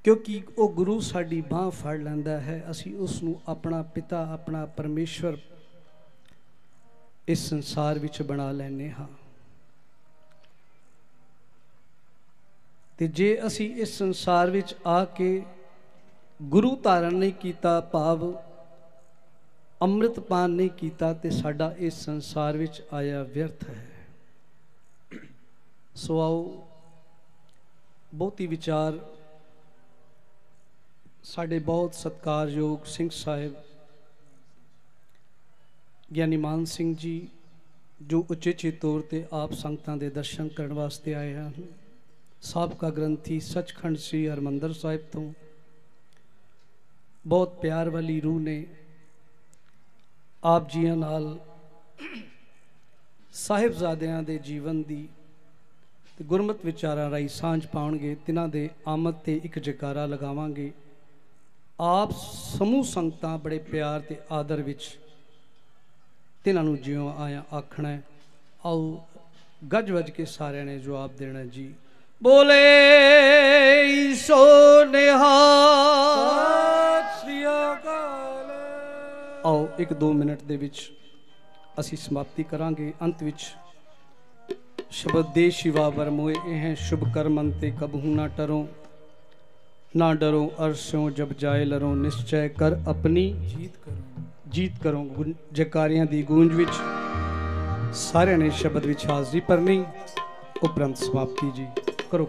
ਕਿਉਂਕਿ ਉਹ ਗੁਰੂ ਸਾਡੀ ਬਾਹ ਫੜ ਲੈਂਦਾ ਹੈ, ਅਸੀਂ ਉਸ ਨੂੰ ਆਪਣਾ ਪਿਤਾ, ਆਪਣਾ ਪਰਮੇਸ਼ਵਰ ਇਸ ਸੰਸਾਰ ਵਿੱਚ ਬਣਾ ਲੈਨੇ ਹਾਂ। ਤੇ ਜੇ ਅਸੀਂ ਇਸ ਸੰਸਾਰ ਵਿੱਚ ਆ ਕੇ ਗੁਰੂ ਧਾਰਨ ਨਹੀਂ ਕੀਤਾ, ਭਾਵ ਅੰਮ੍ਰਿਤ ਪਾਨ ਨਹੀਂ ਕੀਤਾ, ਤੇ ਸਾਡਾ ਇਸ ਸੰਸਾਰ ਵਿੱਚ ਆਇਆ ਵਿਅਰਥ ਹੈ। ਸੋ ਆਓ, ਬਹੁਤੀ ਵਿਚਾਰ ਸਾਡੇ ਬਹੁਤ ਸਤਿਕਾਰਯੋਗ ਸਿੰਘ ਸਾਹਿਬ, ਗਿਆਨੀ ਮਾਨ ਸਿੰਘ ਜੀ, ਜੋ ਉਚੇਚੇ ਤੌਰ ਤੇ ਆਪ ਸੰਗਤਾਂ ਦੇ ਦਰਸ਼ਨ ਕਰਨ ਵਾਸਤੇ ਆਏ ਹਨ। ਸਾਬਕਾ ਗ੍ਰੰਥੀ ਸੱਚਖੰਡ ਸ੍ਰੀ ਹਰਮੰਦਰ ਸਾਹਿਬ ਤੋਂ। ਬਹੁਤ ਪਿਆਰ ਵਾਲੀ ਰੂਹ ਨੇ ਆਪ ਜੀਆਂ ਨਾਲ ਸਾਹਿਬਜ਼ਾਦਿਆਂ ਦੇ ਜੀਵਨ ਦੀ ਤੇ ਗੁਰਮਤ ਵਿਚਾਰਾਂ ਰਾਈ ਸਾਂਝ ਪਾਉਣਗੇ, ਤਿਨਾਂ ਦੇ ਆਮਦ ਤੇ ਇੱਕ ਜਕਾਰਾ ਲਗਾਵਾਂਗੇ। ਆਪ ਸਮੂਹ ਸੰਗਤਾਂ ਬੜੇ ਪਿਆਰ ਤੇ ਆਦਰ ਵਿੱਚ ਤਿਨਾਂ ਨੂੰ ਜਿਉਂ ਆਇਆ ਆਖਣਾ ਆਓ ਗੱਜ ਵੱਜ ਕੇ ਸਾਰਿਆਂ ਨੇ ਜਵਾਬ ਦੇਣਾ ਜੀ। ਬੋਲੇ ਸੋ ਨਿਹਾਲ। ਸ੍ਰੀ ਅਕਾਲ। ਆਓ ਮਿੰਟ ਦੇ ਵਿੱਚ ਅਸੀਂ ਸਮਾਪਤੀ ਕਰਾਂਗੇ। ਅੰਤ ਵਿੱਚ ਸ਼ਬਦ ਦੇ ਸ਼ਿਵਾ ਵਰਮੋਏ ਇਹ ਸ਼ੁਭ ਕਰਮਨ ਤੇ ਕਬਹੂ ਨਾ ਟਰੋ। ਨਾ ਡਰੋ ਅਰਸ਼ੋਂ ਜਬ ਜਾਏ ਲਰੋ ਨਿਸ਼ਚੈ ਕਰ ਆਪਣੀ ਜੀਤ ਕਰੋ। ਜੀਤ ਕਰੋ। ਜੈਕਾਰਿਆਂ ਦੀ ਗੂੰਜ ਵਿੱਚ ਸਾਰਿਆਂ ਨੇ ਸ਼ਬਦ ਵਿੱਚ ਹਾਜ਼ਰੀ ਭਰਨੀ। ਉਪਰੰਤ ਸਮਾਪਤੀ ਜੀ। ਕਰੋ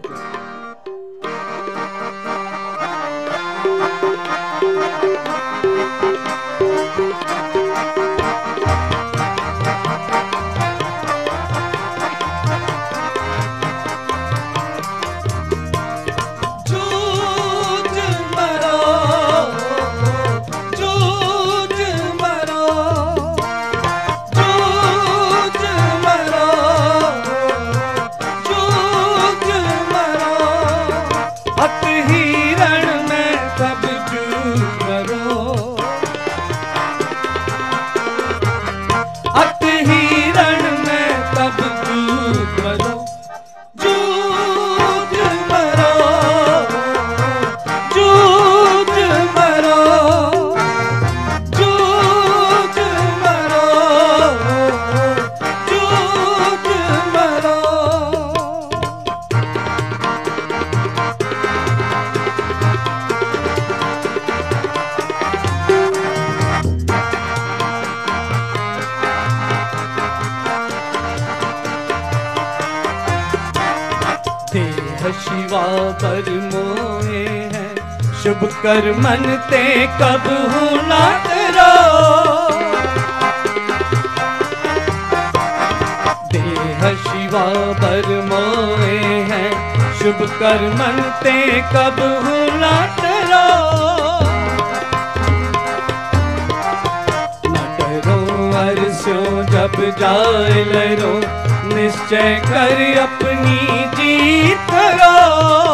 कर मन ते कब हूँ ना करो देह शिवा पर मोए है, शुभ कर मन ते कब हूँ ना जब जाए लरो, निश्चय कर अपनी जीत करो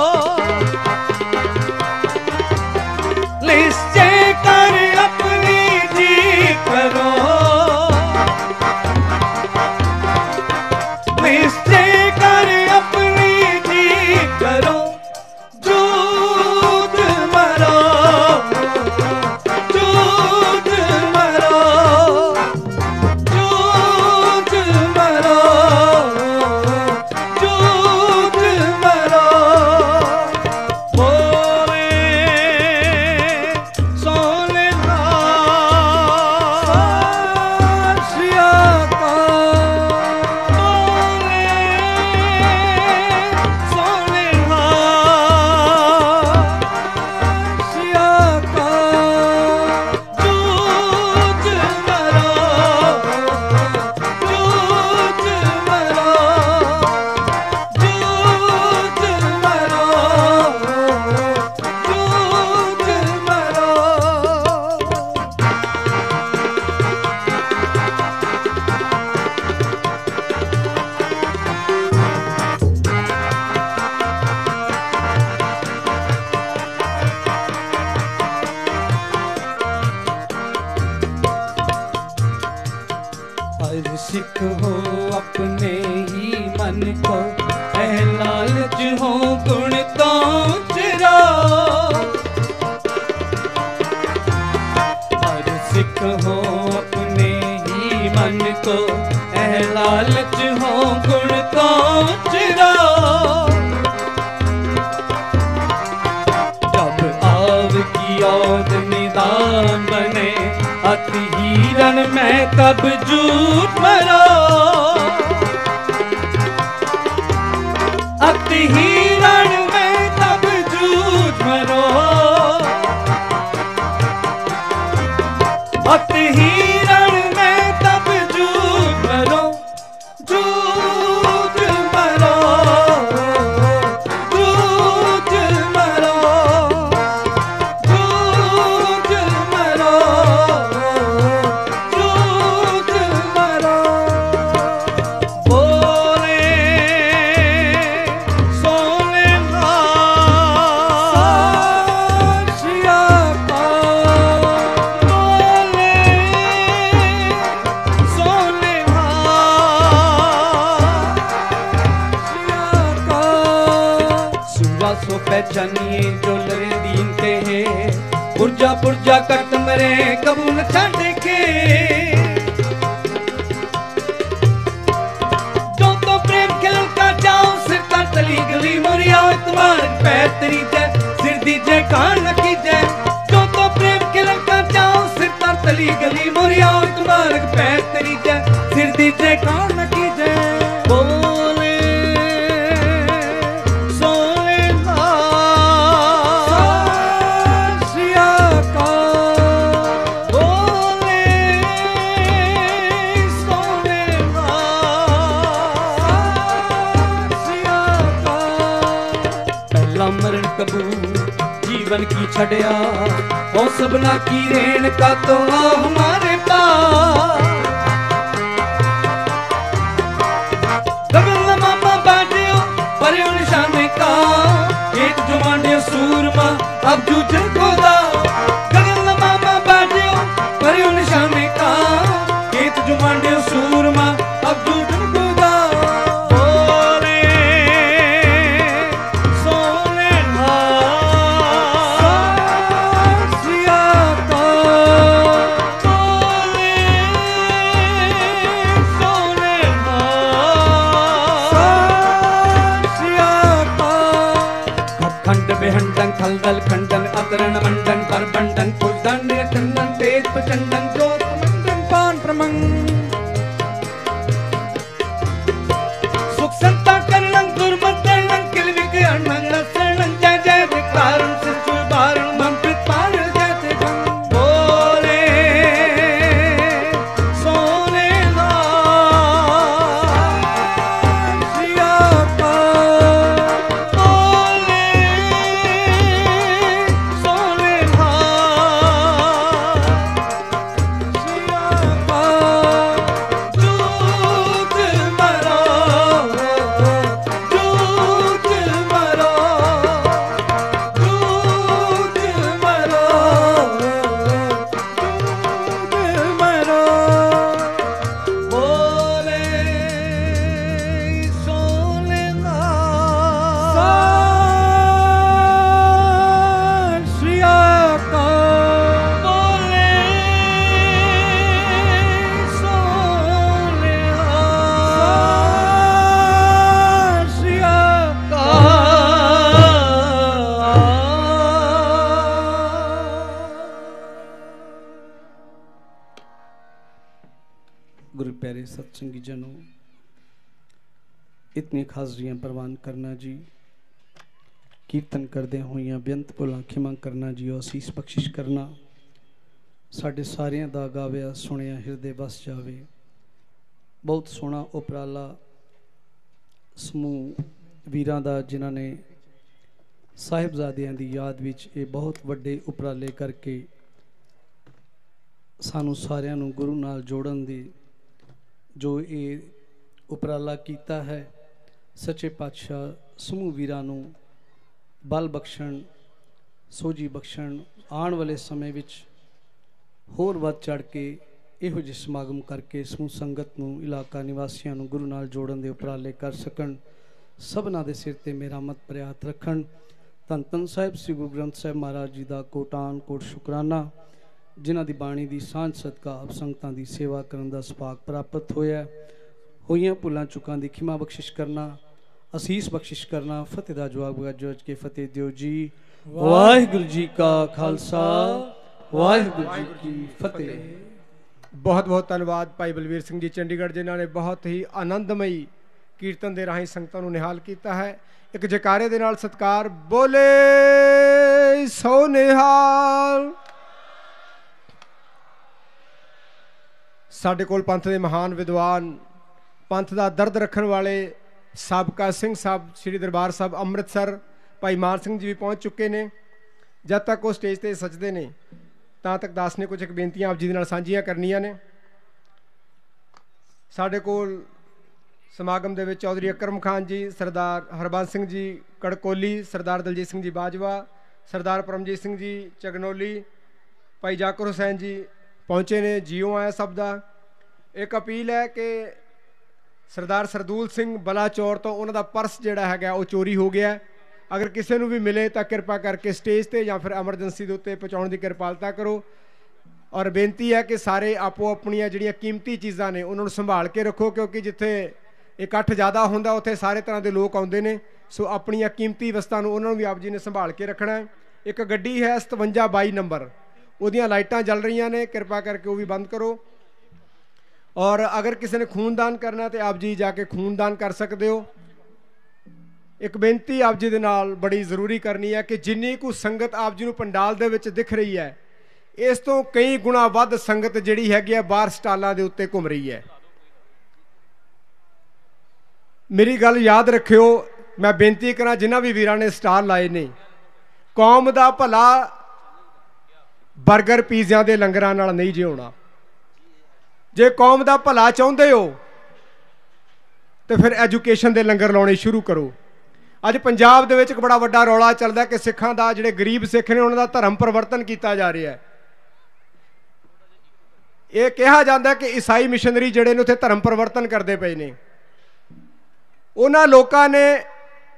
ਸਾਰਿਆਂ ਦਾ ਗਾਵਿਆ ਸੁਣਿਆ, ਹਿਰਦੇ ਬਸ ਜਾਵੇ। ਬਹੁਤ ਸੋਹਣਾ ਉਪਰਾਲਾ ਸਮੂਹ ਵੀਰਾਂ ਦਾ, ਜਿਨ੍ਹਾਂ ਨੇ ਸਾਹਿਬਜ਼ਾਦਿਆਂ ਦੀ ਯਾਦ ਵਿੱਚ ਇਹ ਬਹੁਤ ਵੱਡੇ ਉਪਰਾਲੇ ਕਰਕੇ ਸਾਨੂੰ ਸਾਰਿਆਂ ਨੂੰ ਗੁਰੂ ਨਾਲ ਜੋੜਨ ਦੀ ਜੋ ਇਹ ਉਪਰਾਲਾ ਕੀਤਾ ਹੈ, ਸੱਚੇ ਪਾਤਸ਼ਾਹ ਸਮੂਹ ਵੀਰਾਂ ਨੂੰ ਬਲ ਬਖਸ਼ਣ ਸੋਜੀ ਬਖਸ਼ਣ ਆਉਣ ਵਾਲੇ ਸਮੇਂ ਵਿੱਚ ਹੋਰ ਵੱਧ ਚੜ ਕੇ ਇਹੋ ਜਿਹੇ ਸਮਾਗਮ ਕਰਕੇ ਸਮੂਹ ਸੰਗਤ ਨੂੰ ਇਲਾਕਾ ਨਿਵਾਸੀਆਂ ਨੂੰ ਗੁਰੂ ਨਾਲ ਜੋੜਨ ਦੇ ਉਪਰਾਲੇ ਕਰ ਸਕਣ ਸਭਨਾ ਦੇ ਸਿਰ ਤੇ ਮੇਰਾ ਮਤ ਪ੍ਰਿਆਤ ਰੱਖਣ। ਧੰਨ ਧੰਨ ਸਾਹਿਬ ਸ੍ਰੀ ਗੁਰੂ ਗ੍ਰੰਥ ਸਾਹਿਬ ਮਹਾਰਾਜ ਜੀ ਦਾ ਕੋਟਾਨ ਕੋਟ ਸ਼ੁਕਰਾਨਾ ਜਿਨ੍ਹਾਂ ਦੀ ਬਾਣੀ ਦੀ ਸਾਂਝ ਸਦਕਾ ਆਪ ਸੰਗਤਾਂ ਦੀ ਸੇਵਾ ਕਰਨ ਦਾ ਸੁਭਾਗ ਪ੍ਰਾਪਤ ਹੋਇਆ। ਹੋਈਆਂ ਭੁੱਲਾਂ ਚੁੱਕਾਂ ਦੀ ਖਿਮਾ ਬਖਸ਼ਿਸ਼ ਕਰਨਾ ਅਸੀਸ ਬਖਸ਼ਿਸ਼ ਕਰਨਾ ਫਤਿਹ ਦਾ ਜਵਾਬ ਗੱਜ ਕੇ ਫਤਿਹ ਦਿਓ ਜੀ। ਵਾਹਿਗੁਰੂ ਜੀ ਕਾ ਖਾਲਸਾ। ਵਾਹਿਗੁਰੂ ਜੀ ਕੀ ਫਤਿਹ। ਬਹੁਤ ਬਹੁਤ ਧੰਨਵਾਦ ਭਾਈ ਬਲਵੀਰ ਸਿੰਘ ਜੀ ਚੰਡੀਗੜ੍ਹ ਜਿਨ੍ਹਾਂ ਨੇ ਬਹੁਤ ਹੀ ਆਨੰਦਮਈ ਕੀਰਤਨ ਦੇ ਰਾਹੀਂ ਸੰਗਤਾਂ ਨੂੰ ਨਿਹਾਲ ਕੀਤਾ ਹੈ। ਇੱਕ ਜਕਾਰੇ ਦੇ ਨਾਲ ਸਤਕਾਰ ਬੋਲੇ ਸੋ ਨਿਹਾਲ। ਸਾਡੇ ਕੋਲ ਪੰਥ ਦੇ ਮਹਾਨ ਵਿਦਵਾਨ ਪੰਥ ਦਾ ਦਰਦ ਰੱਖਣ ਵਾਲੇ ਸਾਬਕਾ ਸਿੰਘ ਸਾਹਿਬ ਸ੍ਰੀ ਦਰਬਾਰ ਸਾਹਿਬ ਅੰਮ੍ਰਿਤਸਰ ਭਾਈ ਮਾਨ ਸਿੰਘ ਜੀ ਵੀ ਪਹੁੰਚ ਚੁੱਕੇ ਨੇ। ਜਦ ਤੱਕ ਉਹ ਸਟੇਜ ਤੇ ਸੱਜਦੇ ਨੇ ਤਾਂ ਤੱਕ ਦਾਸ ਨੇ ਕੁਝ ਇੱਕ ਬੇਨਤੀਆਂ ਆਪ ਜੀ ਦੇ ਨਾਲ ਸਾਂਝੀਆਂ ਕਰਨੀਆਂ ਨੇ। ਸਾਡੇ ਕੋਲ ਸਮਾਗਮ ਦੇ ਵਿੱਚ ਚੌਧਰੀ ਅਕਰਮ ਖਾਨ ਜੀ, ਸਰਦਾਰ ਹਰਬੰਸ ਸਿੰਘ ਜੀ ਕੜਕੋਲੀ, ਸਰਦਾਰ ਦਲਜੀਤ ਸਿੰਘ ਜੀ ਬਾਜਵਾ, ਸਰਦਾਰ ਪਰਮਜੀਤ ਸਿੰਘ ਜੀ ਚਗਨੋਲੀ, ਭਾਈ ਜਾਕਰ ਹੁਸੈਨ ਜੀ ਪਹੁੰਚੇ ਨੇ, ਜੀਓ ਆਇਆ ਸਭ ਦਾ। ਇੱਕ ਅਪੀਲ ਹੈ ਕਿ ਸਰਦਾਰ ਸਰਦੂਲ ਸਿੰਘ ਬਲਾਚੌਰ ਤੋਂ ਉਹਨਾਂ ਦਾ ਪਰਸ ਜਿਹੜਾ ਹੈਗਾ ਉਹ ਚੋਰੀ ਹੋ ਗਿਆ। ਅਗਰ ਕਿਸੇ ਨੂੰ ਵੀ ਮਿਲੇ ਤਾਂ ਕਿਰਪਾ ਕਰਕੇ ਸਟੇਜ ਤੇ ਜਾਂ ਫਿਰ ਐਮਰਜੈਂਸੀ ਦੇ ਉੱਤੇ ਪਹੁੰਚਾਉਣ ਦੀ ਕਿਰਪਾਲਤਾ ਕਰੋ। ਔਰ ਬੇਨਤੀ ਹੈ ਕਿ ਸਾਰੇ ਆਪੋ ਆਪਣੀਆਂ ਜਿਹੜੀਆਂ ਕੀਮਤੀ ਚੀਜ਼ਾਂ ਨੇ, ਉਹਨਾਂ ਨੂੰ ਸੰਭਾਲ ਕੇ ਰੱਖੋ, ਕਿਉਂਕਿ ਜਿੱਥੇ ਇਕੱਠ ਜ਼ਿਆਦਾ ਹੁੰਦਾ, ਉੱਥੇ ਸਾਰੇ ਤਰ੍ਹਾਂ ਦੇ ਲੋਕ ਆਉਂਦੇ ਨੇ। ਸੋ ਆਪਣੀਆਂ ਕੀਮਤੀ ਵਸਤਾਂ ਨੂੰ ਉਹਨਾਂ ਨੂੰ ਵੀ ਆਪ ਜੀ ਨੇ ਸੰਭਾਲ ਕੇ ਰੱਖਣਾ ਹੈ। ਇੱਕ ਗੱਡੀ ਹੈ 5722 ਨੰਬਰ। ਉਹਦੀਆਂ ਲਾਈਟਾਂ ਜਲ ਰਹੀਆਂ ਨੇ, ਕਿਰਪਾ ਕਰਕੇ ਉਹ ਵੀ ਬੰਦ ਕਰੋ। ਔਰ ਅਗਰ ਕਿਸੇ ਨੇ ਖੂਨਦਾਨ ਕਰਨਾ ਤੇ ਆਪ ਜੀ ਜਾ ਕੇ ਖੂਨਦਾਨ ਕਰ ਸਕਦੇ ਹੋ। ਇੱਕ ਬੇਨਤੀ ਆਪ ਜੀ ਦੇ ਨਾਲ ਬੜੀ ਜ਼ਰੂਰੀ ਕਰਨੀ ਹੈ ਕਿ ਜਿੰਨੀ ਕੁ ਸੰਗਤ ਆਪ ਜੀ ਨੂੰ ਪੰਡਾਲ ਦੇ ਵਿੱਚ ਦਿਖ ਰਹੀ ਹੈ, ਇਸ ਤੋਂ ਕਈ ਗੁਣਾ ਵੱਧ ਸੰਗਤ ਜਿਹੜੀ ਹੈਗੀ ਹੈ ਬਾਹਰ ਸਟਾਲਾਂ ਦੇ ਉੱਤੇ ਘੁੰਮ ਰਹੀ ਹੈ। ਮੇਰੀ ਗੱਲ ਯਾਦ ਰੱਖਿਓ, ਮੈਂ ਬੇਨਤੀ ਕਰਾਂ ਜਿਨ੍ਹਾਂ ਵੀ ਵੀਰਾਂ ਨੇ ਸਟਾਲ ਲਾਏ ਨੇ, ਕੌਮ ਦਾ ਭਲਾ 버ਗਰ ਪੀਜ਼ਿਆਂ ਦੇ ਲੰਗਰਾਂ ਨਾਲ ਨਹੀਂ ਜਿਉਣਾ। ਜੇ ਕੌਮ ਦਾ ਭਲਾ ਚਾਹੁੰਦੇ ਹੋ, ਤੇ ਫਿਰ ਐਜੂਕੇਸ਼ਨ ਦੇ ਲੰਗਰ ਲਾਉਣੇ ਸ਼ੁਰੂ ਕਰੋ। ਅੱਜ ਪੰਜਾਬ ਦੇ ਵਿੱਚ ਇੱਕ ਬੜਾ ਵੱਡਾ ਰੌਲਾ ਚੱਲਦਾ ਕਿ ਸਿੱਖਾਂ ਦਾ ਜਿਹੜੇ ਗਰੀਬ ਸਿੱਖ ਨੇ ਉਹਨਾਂ ਦਾ ਧਰਮ ਪਰਿਵਰਤਨ ਕੀਤਾ ਜਾ ਰਿਹਾ ਹੈ। ਇਹ ਕਿਹਾ ਜਾਂਦਾ ਕਿ ਈਸਾਈ ਮਿਸ਼ਨਰੀ ਜਿਹੜੇ ਨੇ ਉੱਥੇ ਧਰਮ ਪਰਿਵਰਤਨ ਕਰਦੇ ਪਏ ਨੇ। ਉਹਨਾਂ ਲੋਕਾਂ ਨੇ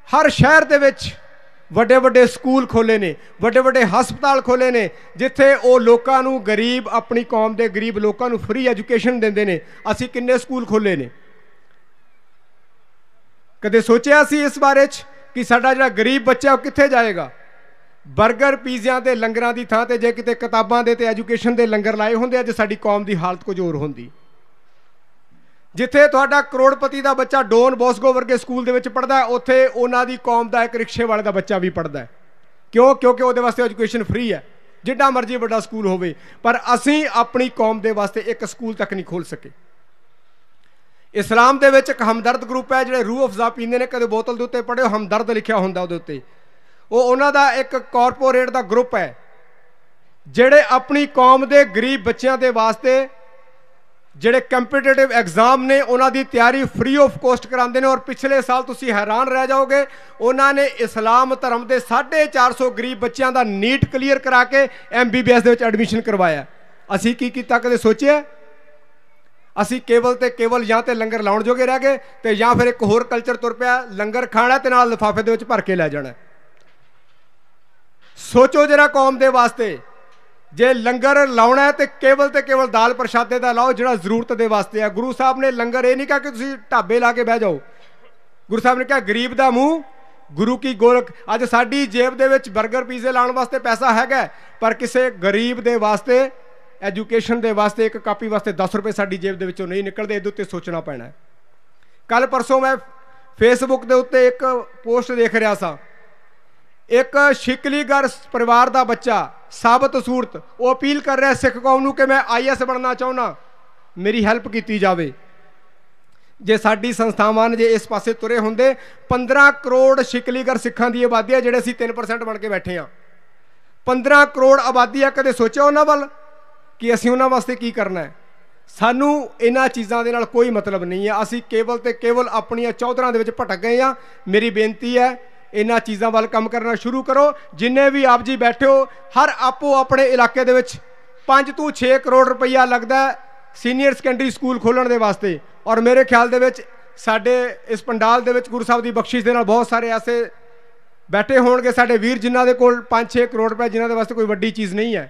ਹਰ ਸ਼ਹਿਰ ਦੇ ਵਿੱਚ ਵੱਡੇ ਵੱਡੇ ਸਕੂਲ ਖੋਲੇ ਨੇ ਵੱਡੇ ਵੱਡੇ ਹਸਪਤਾਲ ਖੋਲੇ ਨੇ, ਜਿੱਥੇ ਉਹ ਲੋਕਾਂ ਨੂੰ ਗਰੀਬ, ਆਪਣੀ ਕੌਮ ਦੇ ਗਰੀਬ ਲੋਕਾਂ ਨੂੰ ਫ੍ਰੀ ਐਜੂਕੇਸ਼ਨ ਦਿੰਦੇ ਨੇ। ਅਸੀਂ ਕਿੰਨੇ ਸਕੂਲ ਖੋਲੇ ਨੇ। ਕਦੇ ਸੋਚਿਆ ਸੀ ਇਸ ਬਾਰੇ 'ਚ ਕਿ ਸਾਡਾ ਜਿਹੜਾ ਗਰੀਬ ਬੱਚਾ ਉਹ ਕਿੱਥੇ ਜਾਏਗਾ? 버ਗਰ ਪੀਜ਼ਿਆਂ ਤੇ ਲੰਗਰਾਂ ਦੀ ਥਾਂ ਤੇ ਜੇ ਕਿਤੇ ਕਿਤਾਬਾਂ ਦੇ ਤੇ ਐਜੂਕੇਸ਼ਨ ਦੇ ਲੰਗਰ ਲਾਏ ਹੁੰਦੇ ਅੱਜ ਸਾਡੀ ਕੌਮ ਦੀ ਹਾਲਤ ਕੁਝ ਹੋਰ ਹੁੰਦੀ। ਜਿੱਥੇ ਤੁਹਾਡਾ ਕਰੋੜਪਤੀ ਦਾ ਬੱਚਾ ਡੋਨ ਬੋਸਕੋ ਵਰਗੇ ਸਕੂਲ ਦੇ ਵਿੱਚ ਪੜਦਾ ਉੱਥੇ ਉਹਨਾਂ ਦੀ ਕੌਮ ਦਾ ਇੱਕ ਰਿਕਸ਼ੇ ਵਾਲੇ ਦਾ ਬੱਚਾ ਵੀ ਪੜਦਾ ਕਿਉਂ? ਕਿਉਂਕਿ ਉਹਦੇ ਵਾਸਤੇ ਐਜੂਕੇਸ਼ਨ ਫ੍ਰੀ ਹੈ। ਜਿੱਡਾ ਮਰਜ਼ੀ ਵੱਡਾ ਸਕੂਲ ਹੋਵੇ, ਪਰ ਅਸੀਂ ਆਪਣੀ ਕੌਮ ਦੇ ਵਾਸਤੇ ਇੱਕ ਸਕੂਲ ਤੱਕ ਨਹੀਂ ਖੋਲ ਸਕੇ। ਇਸਲਾਮ ਦੇ ਵਿੱਚ ਇੱਕ ਹਮਦਰਦ ਗਰੁੱਪ ਹੈ, ਜਿਹੜੇ ਰੂਹ ਅਫਜ਼ਾ ਪੀਂਦੇ ਨੇ, ਕਦੇ ਬੋਤਲ ਦੇ ਉੱਤੇ ਪੜਿਓ ਹਮਦਰਦ ਲਿਖਿਆ ਹੁੰਦਾ ਉਹਦੇ ਉੱਤੇ। ਉਹ ਉਹਨਾਂ ਦਾ ਇੱਕ ਕਾਰਪੋਰੇਟ ਦਾ ਗਰੁੱਪ ਹੈ, ਜਿਹੜੇ ਆਪਣੀ ਕੌਮ ਦੇ ਗਰੀਬ ਬੱਚਿਆਂ ਦੇ ਵਾਸਤੇ ਜਿਹੜੇ ਕੰਪੀਟੀਟਿਵ ਐਗਜ਼ਾਮ ਨੇ, ਉਹਨਾਂ ਦੀ ਤਿਆਰੀ ਫ੍ਰੀ ਆਫ ਕੋਸਟ ਕਰਾਉਂਦੇ ਨੇ, ਔਰ ਪਿਛਲੇ ਸਾਲ ਤੁਸੀਂ ਹੈਰਾਨ ਰਹਿ ਜਾਓਗੇ, ਉਹਨਾਂ ਨੇ ਇਸਲਾਮ ਧਰਮ ਦੇ 450 ਗਰੀਬ ਬੱਚਿਆਂ ਦਾ ਨੀਟ ਕਲੀਅਰ ਕਰਾ ਕੇ ਐਮਬੀਬੀਐਸ ਦੇ ਵਿੱਚ ਐਡਮਿਸ਼ਨ ਕਰਵਾਇਆ। ਅਸੀਂ ਕੀ ਕੀਤਾ, ਕਦੇ ਸੋਚਿਆ? ਅਸੀਂ ਕੇਵਲ ਤੇ ਕੇਵਲ ਜਾਂ ਤੇ ਲੰਗਰ ਲਾਉਣ ਜੋਗੇ ਰਹਿ ਗਏ ਤੇ ਜਾਂ ਫਿਰ ਇੱਕ ਹੋਰ ਕਲਚਰ ਤੁਰ ਪਿਆ, ਲੰਗਰ ਖਾਣਾ ਤੇ ਨਾਲ ਲਿਫਾਫੇ ਦੇ ਵਿੱਚ ਭਰ ਕੇ ਲੈ ਜਾਣਾ। ਸੋਚੋ ਜਰਾ ਕੌਮ ਦੇ ਵਾਸਤੇ, ਜੇ ਲੰਗਰ ਲਾਉਣਾ ਹੈ ਤੇ ਕੇਵਲ ਤੇ ਕੇਵਲ ਦਾਲ ਪ੍ਰਸ਼ਾਦੇ ਦਾ ਲਾਓ ਜਿਹੜਾ ਜ਼ਰੂਰਤ ਦੇ ਵਾਸਤੇ ਆ ਗੁਰੂ ਸਾਹਿਬ ਨੇ ਲੰਗਰ ਇਹ ਨਹੀਂ ਕਿਹਾ ਕਿ ਤੁਸੀਂ ਢਾਬੇ ਲਾ ਕੇ ਬਹਿ ਜਾਓ। ਗੁਰੂ ਸਾਹਿਬ ਨੇ ਕਿਹਾ, ਗਰੀਬ ਦਾ ਮੂੰਹ, ਗੁਰੂ ਕੀ ਗੋਲਕ। ਅੱਜ ਸਾਡੀ ਜੇਬ ਦੇ ਵਿੱਚ 버ਗਰ ਪੀਜ਼ੇ ਲਾਉਣ ਵਾਸਤੇ ਪੈਸਾ ਹੈਗਾ, ਪਰ ਕਿਸੇ ਗਰੀਬ ਦੇ ਵਾਸਤੇ ਐਜੂਕੇਸ਼ਨ ਦੇ ਵਾਸਤੇ, ਇੱਕ ਕਾਪੀ ਵਾਸਤੇ 10 ਰੁਪਏ ਸਾਡੀ ਜੇਬ ਦੇ ਵਿੱਚੋਂ ਨਹੀਂ ਨਿਕਲਦੇ, ਇਹਦੇ ਉੱਤੇ ਸੋਚਣਾ ਪੈਣਾ ਕੱਲ ਪਰਸੋਂ ਮੈਂ ਫੇਸਬੁੱਕ ਦੇ ਉੱਤੇ ਇੱਕ ਪੋਸਟ ਦੇਖ ਰਿਹਾ ਸਾਂ। ਇੱਕ ਸ਼ਿਕਲੀਗਰ ਪਰਿਵਾਰ ਦਾ ਬੱਚਾ, ਸਾਬਤ ਸੂਰਤ, ਉਹ ਅਪੀਲ ਕਰ ਰਿਹਾ ਸਿੱਖ ਕੌਮ ਨੂੰ ਕਿ ਮੈਂ ਆਈਐਸ ਬਣਨਾ ਚਾਹੁੰਦਾ ਮੇਰੀ ਹੈਲਪ ਕੀਤੀ ਜਾਵੇ। ਜੇ ਸਾਡੀ ਸੰਸਥਾਵਾਂ ਨੇ ਜੇ ਇਸ ਪਾਸੇ ਤੁਰੇ ਹੁੰਦੇ 15 ਕਰੋੜ ਸ਼ਿਕਲੀਗਰ ਸਿੱਖਾਂ ਦੀ ਆਬਾਦੀ ਹੈ ਜਿਹੜੇ ਅਸੀਂ 3% ਬਣ ਕੇ ਬੈਠੇ ਆ 15 ਕਰੋੜ ਆਬਾਦੀ ਆ, ਕਦੇ ਸੋਚਿਆ ਉਹਨਾਂ ਵੱਲ? ਕਿ ਅਸੀਂ ਉਹਨਾਂ ਵਾਸਤੇ ਕੀ ਕਰਨਾ ਹੈ? ਸਾਨੂੰ ਇਹਨਾਂ ਚੀਜ਼ਾਂ ਦੇ ਨਾਲ ਕੋਈ ਮਤਲਬ ਨਹੀਂ ਹੈ। ਅਸੀਂ ਕੇਵਲ ਤੇ ਕੇਵਲ ਆਪਣੀਆਂ ਚੌਧਰਾਂ ਦੇ ਵਿੱਚ ਭਟਕ ਗਏ ਆ ਮੇਰੀ ਬੇਨਤੀ ਹੈ, ਇਹਨਾਂ ਚੀਜ਼ਾਂ ਵੱਲ ਕੰਮ ਕਰਨਾ ਸ਼ੁਰੂ ਕਰੋ। ਜਿੰਨੇ ਵੀ ਆਪ ਜੀ ਬੈਠੇ ਹੋ, ਹਰ ਆਪੋ ਆਪਣੇ ਇਲਾਕੇ ਦੇ ਵਿੱਚ 5 ਤੋਂ 6 ਕਰੋੜ ਰੁਪਈਆ ਲੱਗਦਾ ਸੀਨੀਅਰ ਸੈਕੰਡਰੀ ਸਕੂਲ ਖੋਲਣ ਦੇ ਵਾਸਤੇ। ਔਰ ਮੇਰੇ ਖਿਆਲ ਦੇ ਵਿੱਚ ਸਾਡੇ ਇਸ ਪੰਡਾਲ ਦੇ ਵਿੱਚ ਗੁਰੂ ਸਾਹਿਬ ਦੀ ਬਖਸ਼ਿਸ਼ ਦੇ ਨਾਲ ਬਹੁਤ ਸਾਰੇ ਐਸੇ ਬੈਠੇ ਹੋਣਗੇ ਸਾਡੇ ਵੀਰ ਜਿਨ੍ਹਾਂ ਦੇ ਕੋਲ 5-6 ਕਰੋੜ ਰੁਪਏ, ਜਿਨ੍ਹਾਂ ਦੇ ਵਾਸਤੇ ਕੋਈ ਵੱਡੀ ਚੀਜ਼ ਨਹੀਂ ਹੈ।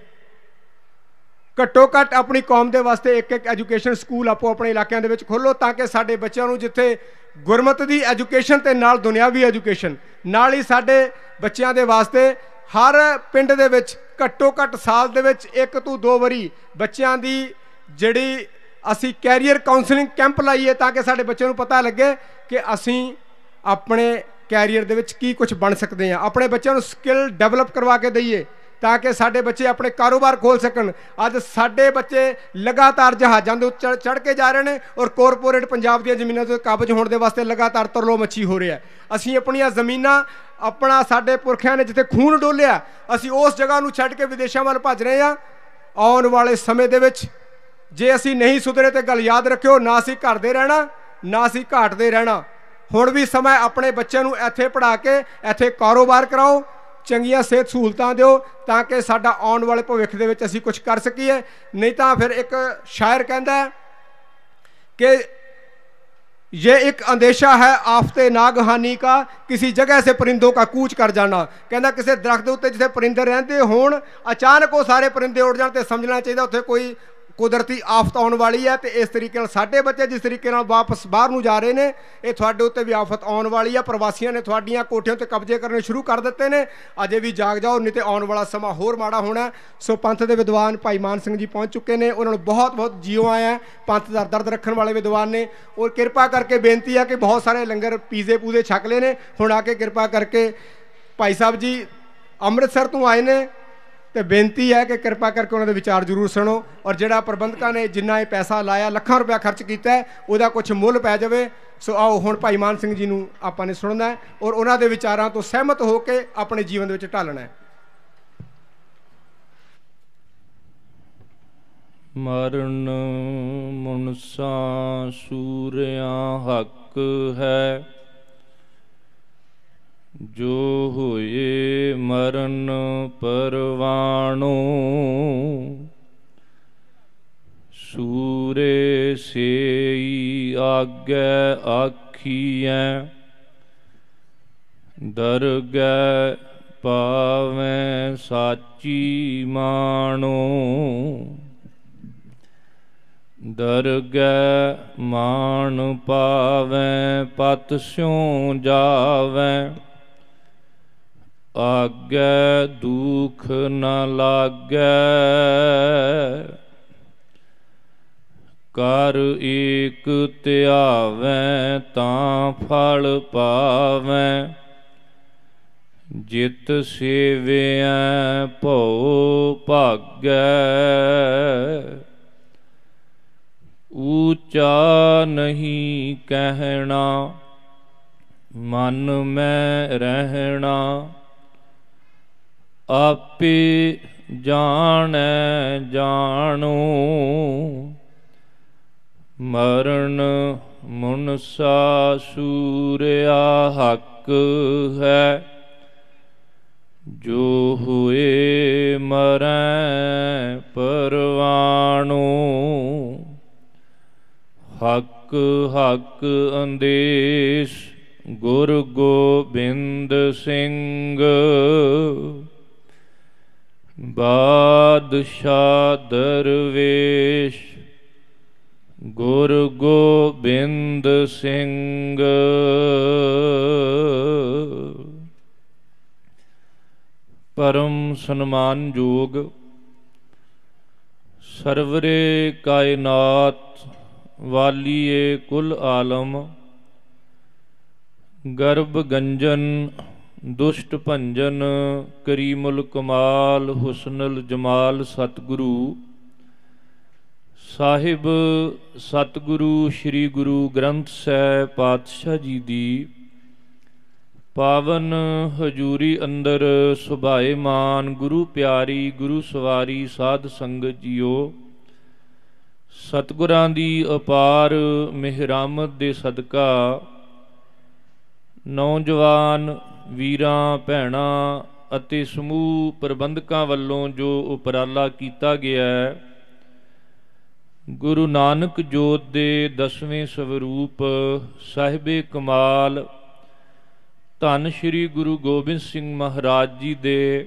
ਘੱਟੋ ਘੱਟ ਆਪਣੀ ਕੌਮ ਦੇ ਵਾਸਤੇ ਇੱਕ ਇੱਕ ਐਜੂਕੇਸ਼ਨ ਸਕੂਲ ਆਪੋ ਆਪਣੇ ਇਲਾਕਿਆਂ ਦੇ ਵਿੱਚ ਖੋਲੋ ਤਾਂ ਕਿ ਸਾਡੇ ਬੱਚਿਆਂ ਨੂੰ ਜਿੱਥੇ ਗੁਰਮਤ ਦੀ ਐਜੂਕੇਸ਼ਨ ਤੇ ਨਾਲ ਦੁਨਿਆਵੀ ਐਜੂਕੇਸ਼ਨ, ਨਾਲ ਹੀ ਸਾਡੇ ਬੱਚਿਆਂ ਦੇ ਵਾਸਤੇ ਹਰ ਪਿੰਡ ਦੇ ਵਿੱਚ ਘੱਟੋ ਘੱਟ ਸਾਲ ਦੇ ਵਿੱਚ ਇੱਕ ਤੋਂ ਦੋ ਵਾਰੀ ਬੱਚਿਆਂ ਦੀ ਜਿਹੜੀ ਅਸੀਂ ਕੈਰੀਅਰ ਕਾਉਂਸਲਿੰਗ ਕੈਂਪ ਲਾਈਏ ਤਾਂ ਕਿ ਸਾਡੇ ਬੱਚਿਆਂ ਨੂੰ ਪਤਾ ਲੱਗੇ ਕਿ ਅਸੀਂ ਆਪਣੇ ਕੈਰੀਅਰ ਦੇ ਵਿੱਚ ਕੀ ਕੁਝ ਬਣ ਸਕਦੇ ਹਾਂ। ਆਪਣੇ ਬੱਚਿਆਂ ਨੂੰ ਸਕਿੱਲ ਡਿਵੈਲਪ ਕਰਵਾ ਕੇ ਦਈਏ। ਤਾਂ ਕਿ ਸਾਡੇ ਬੱਚੇ ਆਪਣੇ ਕਾਰੋਬਾਰ ਖੋਲ ਸਕਣ। ਅੱਜ ਸਾਡੇ ਬੱਚੇ ਲਗਾਤਾਰ ਜਹਾਜ਼ਾਂ ਦੇ ਉੱਤੇ ਚੜ ਕੇ ਜਾ ਰਹੇ ਨੇ ਔਰ ਕਾਰਪੋਰੇਟ ਪੰਜਾਬ ਦੀਆਂ ਜ਼ਮੀਨਾਂ ਤੋਂ ਕਾਬਜ ਹੋਣ ਦੇ ਵਾਸਤੇ ਲਗਾਤਾਰ ਤਰਲੋ ਮੱਛੀ ਹੋ ਰਿਹਾ ਅਸੀਂ ਆਪਣੀਆਂ ਜ਼ਮੀਨਾਂ, ਆਪਣਾ ਸਾਡੇ ਪੁਰਖਿਆਂ ਨੇ ਜਿੱਥੇ ਖੂਨ ਡੋਲਿਆ, ਅਸੀਂ ਉਸ ਜਗ੍ਹਾ ਨੂੰ ਛੱਡ ਕੇ ਵਿਦੇਸ਼ਾਂ ਵੱਲ ਭੱਜ ਰਹੇ ਹਾਂ। ਆਉਣ ਵਾਲੇ ਸਮੇਂ ਦੇ ਵਿੱਚ ਜੇ ਅਸੀਂ ਨਹੀਂ ਸੁਧਰੇ ਤੇ ਗੱਲ ਯਾਦ ਰੱਖਿਓ, ਨਾ ਅਸੀਂ ਘਰ ਦੇ ਰਹਿਣਾ, ਨਾ ਅਸੀਂ ਘਾਟ ਦੇ ਰਹਿਣਾ। ਹੁਣ ਵੀ ਸਮਾਂ ਆਪਣੇ ਬੱਚਿਆਂ ਨੂੰ ਇੱਥੇ ਪੜ੍ਹਾ ਕੇ, ਇੱਥੇ ਕਾਰੋਬਾਰ ਕਰਾਓ। ਚੰਗੀਆਂ ਸਿਹਤ ਸਹੂਲਤਾਂ ਦਿਓ ਤਾਂ ਕਿ ਸਾਡਾ ਆਉਣ ਵਾਲੇ ਭਵਿੱਖ ਦੇ ਵਿੱਚ ਅਸੀਂ ਕੁਝ ਕਰ ਸਕੀਏ। ਨਹੀਂ ਤਾਂ ਫਿਰ ਇੱਕ ਸ਼ਾਇਰ ਕਹਿੰਦਾ ਕਿ ये ਇੱਕ ਅੰਦੇਸ਼ਾ ਹੈ ਆਫ਼ਤੇ ਨਾਗਹਾਨੀ का ਕਿਸੇ ਜਗ੍ਹਾ ਸੇ परिंदों का कूच कर जाना ਕਹਿੰਦਾ ਕਿਸੇ ਦਰਖਤ ਉੱਤੇ ਜਿੱਥੇ ਪਰਿੰਦੇ ਰਹਿੰਦੇ ਹੋਣ, ਅਚਾਨਕ ਉਹ ਸਾਰੇ ਪਰਿੰਦੇ ਉੱਡ ਜਾਣ ਤੇ ਸਮਝਣਾ ਚਾਹੀਦਾ, ਉੱਥੇ ਕੋਈ ਕੁਦਰਤੀ ਆਫਤ ਆਉਣ ਵਾਲੀ ਹੈ ਤੇ ਇਸ ਤਰੀਕੇ ਨਾਲ ਸਾਡੇ ਬੱਚੇ ਜਿਸ ਤਰੀਕੇ ਨਾਲ ਵਾਪਸ ਬਾਹਰ ਨੂੰ ਜਾ ਰਹੇ ਨੇ, ਇਹ ਤੁਹਾਡੇ ਉੱਤੇ ਵੀ ਆਫਤ ਆਉਣ ਵਾਲੀ ਹੈ। ਪ੍ਰਵਾਸੀਆਂ ਨੇ ਤੁਹਾਡੀਆਂ ਕੋਠੀਆਂ ਤੇ ਕਬਜ਼ੇ ਕਰਨੇ ਸ਼ੁਰੂ ਕਰ ਦਿੱਤੇ ਨੇ। ਅਜੇ ਵੀ ਜਾਗ ਜਾਓ, ਨਹੀਂ ਤੇ ਆਉਣ ਵਾਲਾ ਸਮਾਂ ਹੋਰ ਮਾੜਾ ਹੋਣਾ ਸੋ ਪੰਥ ਦੇ ਵਿਦਵਾਨ ਭਾਈ ਮਾਨ ਸਿੰਘ ਜੀ ਪਹੁੰਚ ਚੁੱਕੇ ਨੇ। ਉਹਨਾਂ ਨੂੰ ਬਹੁਤ ਬਹੁਤ ਜੀਓ ਆਇਆ। ਪੰਥ ਦਾ ਦਰਦ ਰੱਖਣ ਵਾਲੇ ਵਿਦਵਾਨ ਨੇ। ਔਰ ਕਿਰਪਾ ਕਰਕੇ ਬੇਨਤੀ ਹੈ ਕਿ ਬਹੁਤ ਸਾਰੇ ਲੰਗਰ ਪੀਜ਼ੇ ਪੂਜ਼ੇ ਛਕ ਲਏ ਨੇ। ਹੁਣ ਆ ਕੇ ਕਿਰਪਾ ਕਰਕੇ ਭਾਈ ਸਾਹਿਬ ਜੀ ਅੰਮ੍ਰਿਤਸਰ ਤੋਂ ਆਏ ਨੇ। ਤੇ ਬੇਨਤੀ ਹੈ ਕਿ ਕਿਰਪਾ ਕਰਕੇ ਉਹਨਾਂ ਦੇ ਵਿਚਾਰ ਜ਼ਰੂਰ ਸੁਣੋ ਔਰ ਜਿਹੜਾ ਪ੍ਰਬੰਧਕਾਂ ਨੇ ਜਿੰਨਾ ਇਹ ਪੈਸਾ ਲਾਇਆ, ਲੱਖਾਂ ਰੁਪਇਆ ਖਰਚ ਕੀਤਾ ਉਹਦਾ ਕੁਝ ਮੁੱਲ ਪੈ ਜਾਵੇ। ਸੋ ਆਓ ਹੁਣ ਭਾਈ ਮਾਨ ਸਿੰਘ ਜੀ ਨੂੰ ਆਪਾਂ ਨੇ ਸੁਣਨਾ ਔਰ ਉਹਨਾਂ ਦੇ ਵਿਚਾਰਾਂ ਤੋਂ ਸਹਿਮਤ ਹੋ ਕੇ ਆਪਣੇ ਜੀਵਨ ਦੇ ਵਿੱਚ ਢਾਲਣਾ ਹੈ। ਮਰਨ ਮੁਨਸਾ ਸੂਰਿਆਂ ਹੱਕ ਹੈ। ਜੋ ਹੋਏ ਮਰਨ ਪਰਵਾਣੋ, ਸੂਰੇ ਸੇਈ ਆਗੇ ਆਖੀਐ, ਦਰਗਹਿ ਪਾਵੇਂ ਸਾਚੀ ਮਾਣੋ। ਦਰਗਹਿ ਮਾਣ ਪਾਵੇਂ, ਪਤ ਸਿਉ ਜਾਵੇਂ ਆਗੇ ਦੁਖ ਨ ਲਾਗੈ, ਕਰ ਏਕ ਧਿਆਵੈ ਤਾਂ ਫਲ ਪਾਵੈ, ਜਿਤ ਸੇਵਿਆ ਭਉ ਭਾਗੈ। ਊਚਾ ਨਹੀਂ ਕਹਿਣਾ, ਮਨ ਮੈਂ ਰਹਿਣਾ ਆਪੇ ਜਾਣੈ ਜਾਣੋ। ਮਰਨ ਮਨਸਾ ਸੂਰਿਆ ਹੱਕ ਹੈ। ਜੋ ਹੋਏ ਮਰੈ ਪਰਵਾਣੋ। ਹੱਕ ਹੱਕ ਅੰਦੇਸ਼ ਗੁਰ ਗੋਬਿੰਦ ਸਿੰਘ। ਬਾਦਸ਼ਾਹ ਦਰਵੇਸ਼ ਗੁਰ ਗੋਬਿੰਦ ਸਿੰਘ। ਪਰਮ ਸਨਮਾਨਯੋਗ ਸਰਵਰੇ ਕਾਇਨਾਤ ਵਾਲੀਏ ਕੁਲ ਆਲਮ ਗਰਭ ਗੰਜਨ ਦੁਸ਼ਟ ਭੰਜਨ ਕਰੀਮੁਲ ਕਮਾਲ ਹੁਸਨੁਲ ਜਮਾਲ ਸਤਿਗੁਰੂ। ਸਾਹਿਬ ਸਤਿਗੁਰੂ ਸ੍ਰੀ ਗੁਰੂ ਗ੍ਰੰਥ ਸਾਹਿਬ ਪਾਤਸ਼ਾਹ ਜੀ ਦੀ ਪਾਵਨ ਹਜੂਰੀ ਅੰਦਰ ਸੁਭਾਏ ਮਾਨ ਗੁਰੂ ਪਿਆਰੀ, ਗੁਰੂ ਸਵਾਰੀ ਸਾਧ ਸੰਗਤ ਜੀਓ, ਸਤਿਗੁਰਾਂ ਦੀ ਅਪਾਰ ਮਿਹਰਾਮਤ ਦੇ ਸਦਕਾ ਨੌਜਵਾਨ ਵੀਰਾਂ, ਭੈਣਾਂ ਅਤੇ ਸਮੂਹ ਪ੍ਰਬੰਧਕਾਂ ਵੱਲੋਂ ਜੋ ਉਪਰਾਲਾ ਕੀਤਾ ਗਿਆ ਹੈ, ਗੁਰੂ ਨਾਨਕ ਜੋਤ ਦੇ ਦਸਵੇਂ ਸਵਰੂਪ ਸਾਹਿਬੇ ਕਮਾਲ, ਧੰਨ ਸ਼੍ਰੀ ਗੁਰੂ ਗੋਬਿੰਦ ਸਿੰਘ ਮਹਾਰਾਜ ਜੀ ਦੇ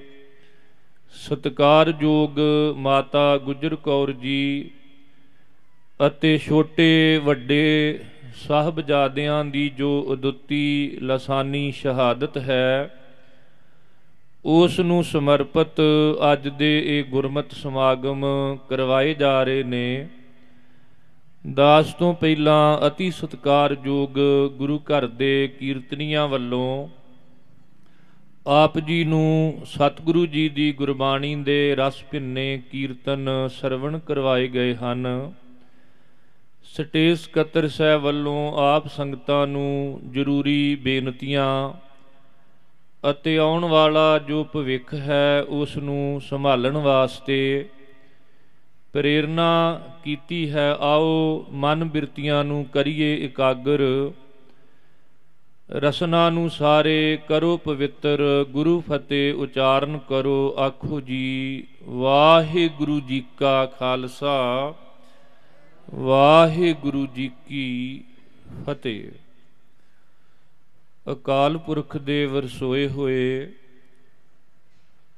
ਸਤਕਾਰਯੋਗ ਮਾਤਾ ਗੁਜਰ ਕੌਰ ਜੀ ਅਤੇ ਛੋਟੇ ਵੱਡੇ ਸਾਹਿਬਜ਼ਾਦਿਆਂ ਦੀ ਜੋ ਉਦੁੱਤੀ ਲਸਾਨੀ ਸ਼ਹਾਦਤ ਹੈ, ਉਸ ਨੂੰ ਸਮਰਪਿਤ ਅੱਜ ਦੇ ਇਹ ਗੁਰਮਤ ਸਮਾਗਮ ਕਰਵਾਏ ਜਾ ਰਹੇ ਨੇ। ਦਾਸ ਤੋਂ ਪਹਿਲਾਂ ਅਤੀ ਸਤਿਕਾਰਯੋਗ ਗੁਰੂ ਘਰ ਦੇ ਕੀਰਤਨੀਆਂ ਵੱਲੋਂ ਆਪ ਜੀ ਨੂੰ ਸਤਿਗੁਰੂ ਜੀ ਦੀ ਗੁਰਬਾਣੀ ਦੇ ਰਸ ਭਿੰਨੇ ਕੀਰਤਨ ਸਰਵਣ ਕਰਵਾਏ ਗਏ ਹਨ। ਸਟੇਜ ਸਕੱਤਰ ਸਾਹਿਬ ਵੱਲੋਂ ਆਪ ਸੰਗਤਾਂ ਨੂੰ ਜ਼ਰੂਰੀ ਬੇਨਤੀਆਂ ਅਤੇ ਆਉਣ ਵਾਲਾ ਜੋ ਭਵਿੱਖ ਹੈ, ਉਸ ਨੂੰ ਸੰਭਾਲਣ ਵਾਸਤੇ ਪ੍ਰੇਰਣਾ ਕੀਤੀ ਹੈ। ਆਓ ਮਨ ਬਿਰਤੀਆਂ ਨੂੰ ਕਰੀਏ ਇਕਾਗਰ। ਰਸਨਾ ਨੂੰ ਸਾਰੇ ਕਰੋ ਪਵਿੱਤਰ, ਗੁਰੂ ਫਤਿਹ ਉਚਾਰਨ ਕਰੋ, ਆਖੋ ਜੀ, ਵਾਹਿਗੁਰੂ ਜੀ ਕਾ ਖਾਲਸਾ। ਵਾਹਿਗੁਰੂ ਜੀ ਕੀ ਫਤਿਹ। ਅਕਾਲ ਪੁਰਖ ਦੇ ਵਰਸੋਏ ਹੋਏ,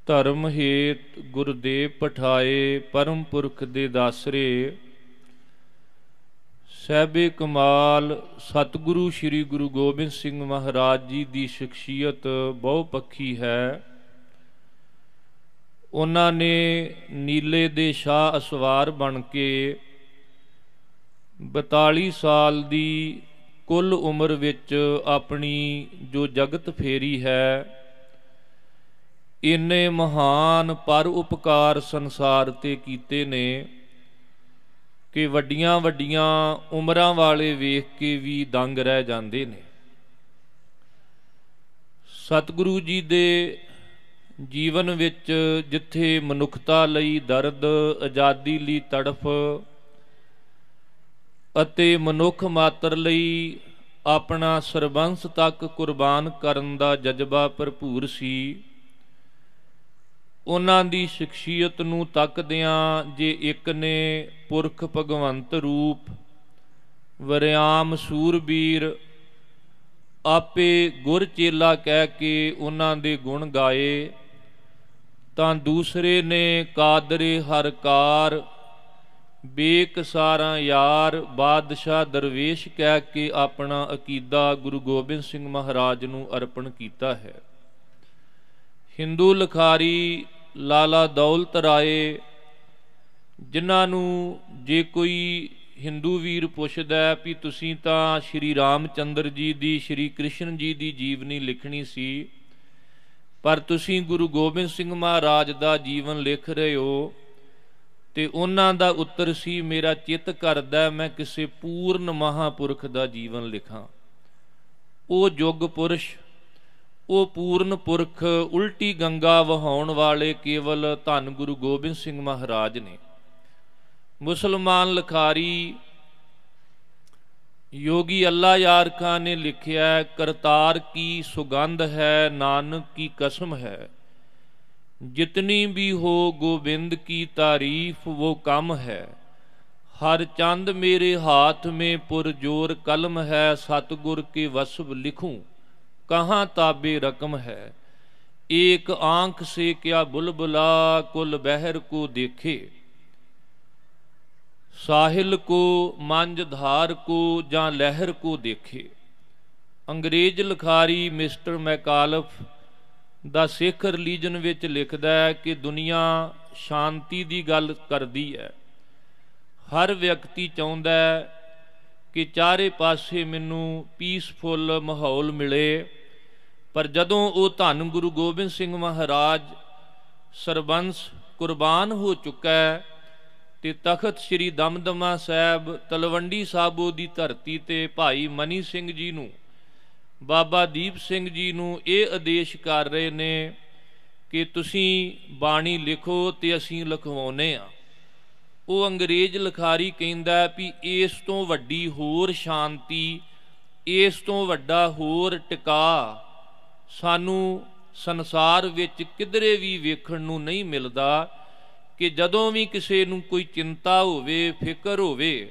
ਧਰਮ ਹੇਤ ਗੁਰਦੇਵ ਪਠਾਏ, ਪਰਮ ਪੁਰਖ ਦੇ ਦਾਸਰੇ, ਸਹਿਬੇ ਕਮਾਲ, ਸਤਿਗੁਰੂ ਸ੍ਰੀ ਗੁਰੂ ਗੋਬਿੰਦ ਸਿੰਘ ਮਹਾਰਾਜ ਜੀ ਦੀ ਸ਼ਖਸੀਅਤ ਬਹੁ ਪੱਖੀ ਹੈ। ਉਹਨਾਂ ਨੇ ਨੀਲੇ ਦੇ ਸ਼ਾਹ ਅਸਵਾਰ ਬਣ ਕੇ 42 ਸਾਲ ਦੀ ਕੁੱਲ ਉਮਰ ਵਿੱਚ ਆਪਣੀ ਜੋ ਜਗਤ ਫੇਰੀ ਹੈ, ਇੰਨੇ ਮਹਾਨ ਪਰ ਉਪਕਾਰ ਸੰਸਾਰ ਤੇ ਕੀਤੇ ਨੇ ਕਿ ਵੱਡੀਆਂ ਵੱਡੀਆਂ ਉਮਰਾਂ ਵਾਲੇ ਵੇਖ ਕੇ ਵੀ ਦੰਗ ਰਹਿ ਜਾਂਦੇ ਨੇ। ਸਤਿਗੁਰੂ ਜੀ ਦੇ ਜੀਵਨ ਵਿੱਚ ਜਿੱਥੇ ਮਨੁੱਖਤਾ ਲਈ ਦਰਦ, ਆਜ਼ਾਦੀ ਲਈ ਤੜਫ ਅਤੇ ਮਨੁੱਖ ਮਾਤਰ ਲਈ ਆਪਣਾ ਸਰਬੰਸ ਤੱਕ ਕੁਰਬਾਨ ਕਰਨ ਦਾ ਜਜ਼ਬਾ ਭਰਪੂਰ ਸੀ। ਉਹਨਾਂ ਦੀ ਸ਼ਖਸੀਅਤ ਨੂੰ ਤੱਕਦਿਆਂ ਜੇ ਇੱਕ ਨੇ ਪੁਰਖ ਭਗਵੰਤ ਰੂਪ, ਵਰਿਆਮ ਸੂਰਬੀਰ, ਆਪੇ ਗੁਰ ਚੇਲਾ ਕਹਿ ਕੇ ਉਹਨਾਂ ਦੇ ਗੁਣ ਗਾਏ, ਤਾਂ ਦੂਸਰੇ ਨੇ ਕਾਦਰੇ ਹਰਕਾਰ ਕਾਰ ਬੇਕਸਾਰਾਂ ਯਾਰ, ਬਾਦਸ਼ਾਹ ਦਰਵੇਸ਼ ਕਹਿ ਕੇ ਆਪਣਾ ਅਕੀਦਾ ਗੁਰੂ ਗੋਬਿੰਦ ਸਿੰਘ ਮਹਾਰਾਜ ਨੂੰ ਅਰਪਣ ਕੀਤਾ ਹੈ। ਹਿੰਦੂ ਲਖਾਰੀ ਲਾਲਾ ਦੌਲਤ ਰਾਏ ਜਿਨ੍ਹਾਂ ਨੂੰ ਜੇ ਕੋਈ ਹਿੰਦੂ ਵੀਰ ਪੁੱਛਦਾ ਵੀ ਤੁਸੀਂ ਤਾਂ ਸ਼੍ਰੀ ਰਾਮਚੰਦਰ ਜੀ ਦੀ, ਸ਼੍ਰੀ ਕ੍ਰਿਸ਼ਨ ਜੀ ਦੀ ਜੀਵਨੀ ਲਿਖਣੀ ਸੀ, ਪਰ ਤੁਸੀਂ ਗੁਰੂ ਗੋਬਿੰਦ ਸਿੰਘ ਮਹਾਰਾਜ ਦਾ ਜੀਵਨ ਲਿਖ ਰਹੇ ਹੋ ਤੇ ਉਹਨਾਂ ਦਾ ਉੱਤਰ ਸੀ, ਮੇਰਾ ਚਿੱਤ ਕਰਦਾ ਮੈਂ ਕਿਸੇ ਪੂਰਨ ਮਹਾਪੁਰਖ ਦਾ ਜੀਵਨ ਲਿਖਾਂ। ਉਹ ਯੁੱਗ ਪੁਰਸ਼, ਉਹ ਪੂਰਨ ਪੁਰਖ, ਉਲਟੀ ਗੰਗਾ ਵਹਾਉਣ ਵਾਲੇ ਕੇਵਲ ਧੰਨ ਗੁਰੂ ਗੋਬਿੰਦ ਸਿੰਘ ਮਹਾਰਾਜ ਨੇ। ਮੁਸਲਮਾਨ ਲਖਾਰੀ ਯੋਗੀ ਅੱਲਾ ਯਾਰ ਖਾਨ ਨੇ ਲਿਖਿਆ ਕਰਤਾਰ ਕੀ ਸੁਗੰਧ ਹੈ, ਨਾਨਕ ਕੀ ਕਸਮ ਹੈ। ਜਿਤਨੀ ਵੀ ਹੋ ਗੋਬਿੰਦ ਕੀ ਤਾਰੀਫ ਉਹ ਕਮ ਹੈ। ਹਰ ਚੰਦ ਮੇਰੇ ਹਾਥ ਮੇ ਪੁਰਜੋਰ ਕਲਮ ਹੈ, ਸਤਗੁਰ ਕੇ ਵਸਬ ਲਿਖੂ, ਕਹਾਂ ਤਾਬੇ ਰਕਮ ਹੈ। ਏਕ ਆਂਖ ਸੇ ਕਿਆ ਬੁਲਬੁਲਾ, ਕੁਲ ਬਹਿਰ ਕੋ ਦੇਖੇ। ਸਾਹਿਲ ਕੋ ਮੰਜ ਧਾਰ ਕੋ, ਜਾਂ ਲਹਿਰ ਕੋ ਦੇਖੇ। ਅੰਗਰੇਜ਼ ਲਖਾਰੀ, ਮਿਸਟਰ ਮੈਕਾਲਫ ਦਾ ਸਿੱਖ ਰਿਲੀਜਨ ਵਿੱਚ ਲਿਖਦਾ ਹੈ ਕਿ ਦੁਨੀਆ ਸ਼ਾਂਤੀ ਦੀ ਗੱਲ ਕਰਦੀ ਹੈ। ਹਰ ਵਿਅਕਤੀ ਚਾਹੁੰਦਾ ਹੈ ਕਿ ਚਾਰੇ ਪਾਸੇ ਮੈਨੂੰ ਪੀਸਫੁੱਲ ਮਾਹੌਲ ਮਿਲੇ। ਪਰ ਜਦੋਂ ਉਹ ਧੰਨ ਗੁਰੂ ਗੋਬਿੰਦ ਸਿੰਘ ਮਹਾਰਾਜ ਸਰਬੰਸ ਕੁਰਬਾਨ ਹੋ ਚੁੱਕਾ ਹੈ ਤੇ ਤਖਤ ਸ੍ਰੀ ਦਮਦਮਾ ਸਾਹਿਬ ਤਲਵੰਡੀ ਸਾਬੋ ਦੀ ਧਰਤੀ ਤੇ ਭਾਈ ਮਨੀ ਸਿੰਘ ਜੀ ਨੂੰ ਬਾਬਾ ਦੀਪ ਸਿੰਘ ਜੀ ਨੂੰ ਇਹ ਆਦੇਸ਼ ਕਰ ਰਹੇ ਨੇ ਕਿ ਤੁਸੀਂ ਬਾਣੀ ਲਿਖੋ ਤੇ ਅਸੀਂ ਲਿਖਵਾਉਨੇ ਆ ਉਹ ਅੰਗਰੇਜ਼ ਲਿਖਾਰੀ ਕਹਿੰਦਾ ਵੀ ਇਸ ਤੋਂ ਵੱਡੀ ਹੋਰ ਸ਼ਾਂਤੀ, ਇਸ ਤੋਂ ਵੱਡਾ ਹੋਰ ਟਿਕਾ ਸਾਨੂੰ ਸੰਸਾਰ ਵਿੱਚ ਕਿਧਰੇ ਵੀ ਵੇਖਣ ਨੂੰ ਨਹੀਂ ਮਿਲਦਾ ਕਿ ਜਦੋਂ ਵੀ ਕਿਸੇ ਨੂੰ ਕੋਈ ਚਿੰਤਾ ਹੋਵੇ, ਫਿਕਰ ਹੋਵੇ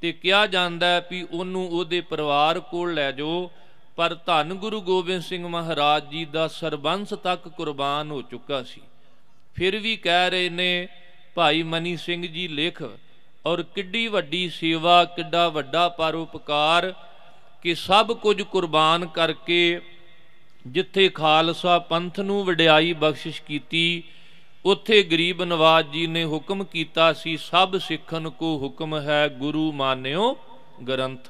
ਤੇ ਕਿਹਾ ਜਾਂਦਾ ਵੀ ਉਹਨੂੰ ਉਹਦੇ ਪਰਿਵਾਰ ਕੋਲ ਲੈ ਜਾਓ ਪਰ ਧੰਨ ਗੁਰੂ ਗੋਬਿੰਦ ਸਿੰਘ ਮਹਾਰਾਜ ਜੀ ਦਾ ਸਰਬੰਸ ਤੱਕ ਕੁਰਬਾਨ ਹੋ ਚੁੱਕਾ ਸੀ। ਫਿਰ ਵੀ ਕਹਿ ਰਹੇ ਨੇ, ਭਾਈ ਮਨੀ ਸਿੰਘ ਜੀ, ਲਿਖ ਔਰ ਕਿੱਡੀ ਵੱਡੀ ਸੇਵਾ, ਕਿੱਡਾ ਵੱਡਾ ਪਰਉਪਕਾਰ ਕਿ ਸਭ ਕੁਝ ਕੁਰਬਾਨ ਕਰਕੇ ਜਿੱਥੇ ਖਾਲਸਾ ਪੰਥ ਨੂੰ ਵਡਿਆਈ ਬਖਸ਼ਿਸ਼ ਕੀਤੀ, ਉੱਥੇ ਗਰੀਬ ਨਵਾਜ ਜੀ ਨੇ ਹੁਕਮ ਕੀਤਾ ਸੀ, ਸਭ ਸਿੱਖਨ ਕੋ ਹੁਕਮ ਹੈ ਗੁਰੂ ਮਾਨਿਓ ਗ੍ਰੰਥ।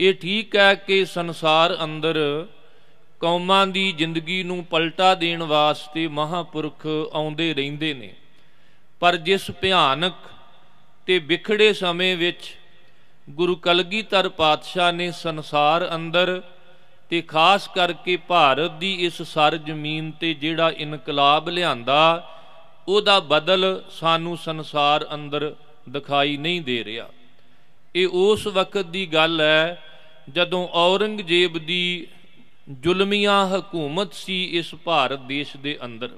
ਇਹ ਠੀਕ ਹੈ ਕਿ ਸੰਸਾਰ ਅੰਦਰ ਕੌਮਾਂ ਦੀ ਜ਼ਿੰਦਗੀ ਨੂੰ ਪਲਟਾ ਦੇਣ ਵਾਸਤੇ ਮਹਾਪੁਰਖ ਆਉਂਦੇ ਰਹਿੰਦੇ ਨੇ। ਪਰ ਜਿਸ ਭਿਆਨਕ ਤੇ ਵਿਖੜੇ ਸਮੇਂ ਵਿੱਚ ਗੁਰੂ ਕਲਗੀਧਰ ਪਾਤਸ਼ਾਹ ਨੇ ਸੰਸਾਰ ਅੰਦਰ ਤੇ ਖਾਸ ਕਰਕੇ ਭਾਰਤ ਦੀ ਇਸ ਸਰ ਜ਼ਮੀਨ ਤੇ ਜਿਹੜਾ ਇਨਕਲਾਬ ਲਿਆਂਦਾ, ਉਹਦਾ ਬਦਲ ਸਾਨੂੰ ਸੰਸਾਰ ਅੰਦਰ ਦਿਖਾਈ ਨਹੀਂ ਦੇ ਰਿਹਾ। ਇਹ ਉਸ ਵਕਤ ਦੀ ਗੱਲ ਹੈ ਜਦੋਂ ਔਰੰਗਜ਼ੇਬ ਦੀ ਜ਼ੁਲਮੀਆਂ ਹਕੂਮਤ ਸੀ ਇਸ ਭਾਰਤ ਦੇਸ਼ ਦੇ ਅੰਦਰ,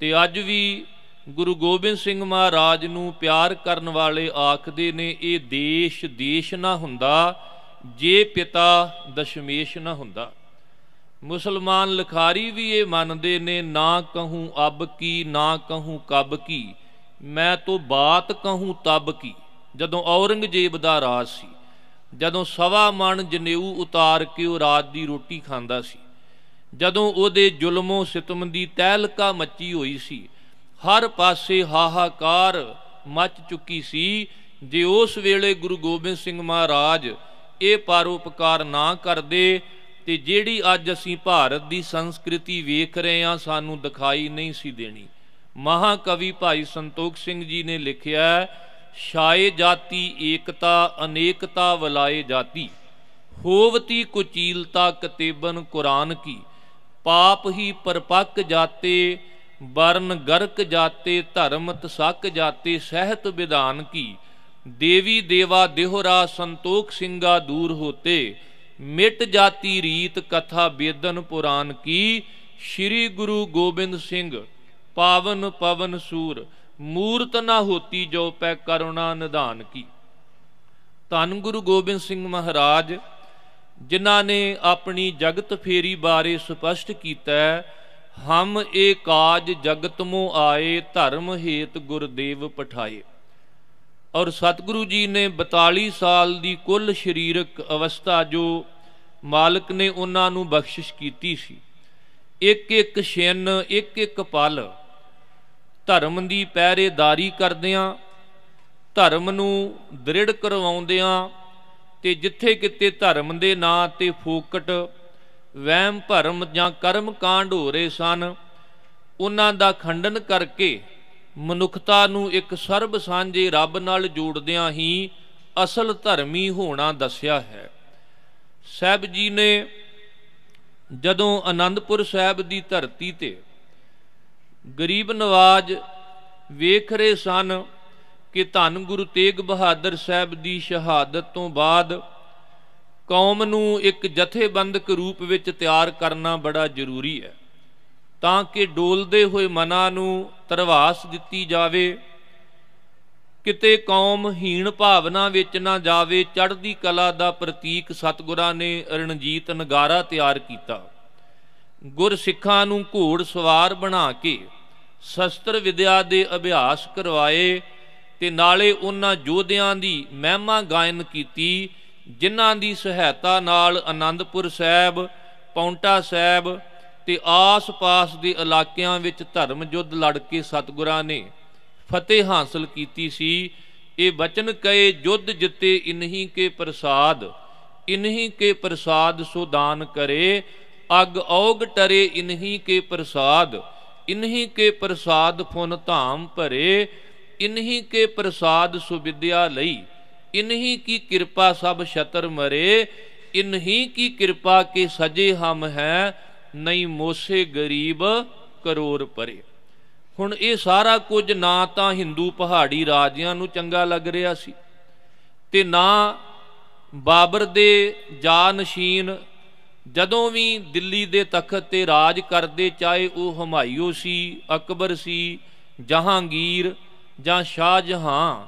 ਤੇ ਅੱਜ ਵੀ ਗੁਰੂ ਗੋਬਿੰਦ ਸਿੰਘ ਮਹਾਰਾਜ ਨੂੰ ਪਿਆਰ ਕਰਨ ਵਾਲੇ ਆਖਦੇ ਨੇ, ਇਹ ਦੇਸ਼ ਦੇਸ਼ ਨਾ ਹੁੰਦਾ, ਜੇ ਪਿਤਾ ਦਸ਼ਮੇਸ਼ ਨਾ ਹੁੰਦਾ। ਮੁਸਲਮਾਨ ਲਖਾਰੀ ਵੀ ਇਹ ਮੰਨਦੇ ਨੇ, ਨਾ ਕਹੂੰ ਅਬ ਕੀ, ਨਾ ਕਹੂੰ ਕਬ ਕੀ, ਮੈਂ ਤੋਂ ਬਾਤ ਕਹੂੰ ਤਬ ਕੀ, ਜਦੋਂ ਔਰੰਗਜ਼ੇਬ ਦਾ ਰਾਜ ਸੀ। ਜਦੋਂ ਸਵਾ ਮਣ ਜਨੇਊ ਉਤਾਰ ਕੇ ਉਹ ਰਾਤ ਦੀ ਰੋਟੀ ਖਾਂਦਾ ਸੀ, ਜਦੋਂ ਉਹਦੇ ਜ਼ੁਲਮੋਂ ਸਿਤਮ ਦੀ ਤਹਿਲਕਾ ਮੱਚੀ ਹੋਈ ਸੀ, ਹਰ ਪਾਸੇ ਹਾਹਾਕਾਰ ਮੱਚ ਚੁੱਕੀ ਸੀ, ਜੇ ਉਸ ਵੇਲੇ ਗੁਰੂ ਗੋਬਿੰਦ ਸਿੰਘ ਮਹਾਰਾਜ ਇਹ ਪਰਉਪਕਾਰ ਨਾ ਕਰਦੇ, ਤੇ ਜਿਹੜੀ ਅੱਜ ਅਸੀਂ ਭਾਰਤ ਦੀ ਸੰਸਕ੍ਰਿਤੀ ਵੇਖ ਰਹੇ ਹਾਂ, ਸਾਨੂੰ ਦਿਖਾਈ ਨਹੀਂ ਸੀ ਦੇਣੀ। ਮਹਾਕਵੀ ਭਾਈ ਸੰਤੋਖ ਸਿੰਘ ਜੀ ਨੇ ਲਿਖਿਆ ਛਾਏ ਜਾਤੀ ਏਕਤਾ, ਅਨੇਕਤਾ ਵਲਾਏ ਜਾਤੀ। ਹੋਵਤੀ ਕੁਚੀਲਤਾ ਕਤੇਬਨ ਕੁਰਾਨ ਕੀ। ਪਾਪ ਹੀ ਪਰਪੱਕ ਜਾਤੇ ਵਰਨ ਗਰਕ ਜਾਤੇ ਧਰਮ ਤਸਕ ਜਾਤੇ, ਸਹਿਤ ਵਿਧਾਨ ਕੀ। ਦੇਵੀ ਦੇਵਾ ਦੇਹਰਾ ਸੰਤੋਖ ਸਿੰਘਾ ਦੂਰ ਹੋਤੇ, ਮਿਟ ਜਾਤੀ ਰੀਤ ਕਥਾ ਬੇਦਨ ਪੁਰਾਨ ਕੀ। ਸ੍ਰੀ ਗੁਰੂ ਗੋਬਿੰਦ ਸਿੰਘ, ਪਾਵਨ ਪਵਨ ਸੂਰ ਮੂਰਤ ਨਾ ਹੋਤੀ ਜੋ ਪੈ ਕਰੁਣਾ ਨਿਧਾਨ ਕੀ। ਧੰਨ ਗੁਰੂ ਗੋਬਿੰਦ ਸਿੰਘ ਮਹਾਰਾਜ, ਜਿਨ੍ਹਾਂ ਨੇ ਆਪਣੀ ਜਗਤ ਫੇਰੀ ਬਾਰੇ ਸਪਸ਼ਟ ਕੀਤਾ ਹਮ ਇਹ ਕਾਜ ਜਗਤ ਮੋ ਆਏ, ਧਰਮ ਹੇਤ ਗੁਰਦੇਵ ਪਠਾਏ। ਔਰ ਸਤਿਗੁਰੂ ਜੀ ਨੇ 42 ਸਾਲ ਦੀ ਕੁੱਲ ਸਰੀਰਕ ਅਵਸਥਾ ਜੋ ਮਾਲਕ ਨੇ ਉਹਨਾਂ ਨੂੰ ਬਖਸ਼ਿਸ਼ ਕੀਤੀ ਸੀ। ਇੱਕ ਇੱਕ ਛਿਨ ਇੱਕ ਇੱਕ ਪਲ ਧਰਮ ਦੀ ਪਹਿਰੇਦਾਰੀ ਕਰਦਿਆਂ, ਧਰਮ ਨੂੰ ਦ੍ਰਿੜ ਕਰਵਾਉਂਦਿਆਂ ਤੇ ਜਿੱਥੇ ਕਿਤੇ ਧਰਮ ਦੇ ਨਾਂ ਤੇ ਫੋਕਟ, ਵਹਿਮ, ਭਰਮ ਜਾਂ ਕਰਮ ਕਾਂਡ ਹੋ ਰਹੇ ਸਨ, ਉਹਨਾਂ ਦਾ ਖੰਡਨ ਕਰਕੇ ਮਨੁੱਖਤਾ ਨੂੰ ਇੱਕ ਸਰਬ ਸਾਂਝੇ ਰੱਬ ਨਾਲ ਜੋੜਦਿਆਂ ਹੀ ਅਸਲ ਧਰਮੀ ਹੋਣਾ ਦੱਸਿਆ ਹੈ। ਸਾਹਿਬ ਜੀ ਨੇ ਜਦੋਂ ਆਨੰਦਪੁਰ ਸਾਹਿਬ ਦੀ ਧਰਤੀ ਤੇ ਗਰੀਬ ਨਵਾਜ ਵੇਖ ਰਹੇ ਸਨ ਕਿ ਧੰਨ ਗੁਰੂ ਤੇਗ ਬਹਾਦਰ ਸਾਹਿਬ ਦੀ ਸ਼ਹਾਦਤ ਤੋਂ ਬਾਅਦ ਕੌਮ ਨੂੰ ਇੱਕ ਜਥੇਬੰਦਕ ਰੂਪ ਵਿੱਚ ਤਿਆਰ ਕਰਨਾ ਬੜਾ ਜ਼ਰੂਰੀ ਹੈ, ਤਾਂ ਕਿ ਡੋਲਦੇ ਹੋਏ ਮਨਾਂ ਨੂੰ ਤਰਵਾਸ ਦਿੱਤੀ ਜਾਵੇ, ਕਿਤੇ ਕੌਮ ਹੀਣ ਭਾਵਨਾ ਵਿੱਚ ਨਾ ਜਾਵੇ, ਚੜ੍ਹਦੀ ਕਲਾ ਦਾ ਪ੍ਰਤੀਕ ਸਤਗੁਰਾਂ ਨੇ ਰਣਜੀਤ ਨਗਾਰਾ ਤਿਆਰ ਕੀਤਾ। ਗੁਰ ਸਿੱਖਾਂ ਨੂੰ ਘੋੜ ਸਵਾਰ ਬਣਾ ਕੇ ਸ਼ਸਤਰ ਵਿਦਿਆ ਦੇ ਅਭਿਆਸ ਕਰਵਾਏ ਤੇ ਨਾਲੇ ਉਹਨਾਂ ਯੋਧਿਆਂ ਦੀ ਮਹਿਮਾ ਗਾਇਨ ਕੀਤੀ, ਜਿਨ੍ਹਾਂ ਦੀ ਸਹਾਇਤਾ ਨਾਲ ਆਨੰਦਪੁਰ ਸਾਹਿਬ, ਪੌਂਟਾ ਸਾਹਿਬ ਤੇ ਆਸ-ਪਾਸ ਦੇ ਇਲਾਕਿਆਂ ਵਿੱਚ ਧਰਮ ਯੁੱਧ ਲੜ ਕੇ ਸਤਿਗੁਰਾਂ ਨੇ ਫਤਿਹ ਹਾਸਲ ਕੀਤੀ ਸੀ। ਇਹ ਬਚਨ ਕਹੇ, ਯੁੱਧ ਜਿੱਤੇ ਇਨਹੀ ਕੇ ਪ੍ਰਸਾਦ, ਇਨਹੀ ਕੇ ਪ੍ਰਸਾਦ ਸੋ ਦਾਨ ਕਰੇ। ਅਗ ਔਗ ਟਰੇ ਇਨਹੀ ਕੇ ਪ੍ਰਸਾਦ, ਇਨਹੀ ਕੇ ਪ੍ਰਸਾਦ ਫੁਨ ਧਾਮ ਭਰੇ, ਇਨਹੀ ਕੇ ਪ੍ਰਸਾਦ ਸੁਵਿਦਿਆ ਲਈ, ਇਨਹੀ ਕੀ ਕਿਰਪਾ ਸਭ ਛਤਰ ਮਰੇ, ਇਨਹੀ ਕੀ ਕਿਰਪਾ ਕੇ ਸਜੇ ਹਮ ਹੈ, ਨਹੀਂ ਮੋਸੇ ਗਰੀਬ ਕਰੋੜ ਪਰੇ। ਹੁਣ ਇਹ ਸਾਰਾ ਕੁਝ ਨਾ ਤਾਂ ਹਿੰਦੂ ਪਹਾੜੀ ਰਾਜਿਆਂ ਨੂੰ ਚੰਗਾ ਲੱਗ ਰਿਹਾ ਸੀ, ਤੇ ਨਾ ਬਾਬਰ ਦੇ ਜਾਨਸ਼ੀਨ ਜਦੋਂ ਵੀ ਦਿੱਲੀ ਦੇ ਤਖਤ ਤੇ ਰਾਜ ਕਰਦੇ, ਚਾਹੇ ਉਹ ਹਮਾਇੂ ਸੀ, ਅਕਬਰ ਸੀ, ਜਹਾਂਗੀਰ ਜਾਂ ਸ਼ਾਹ ਜਹਾਂ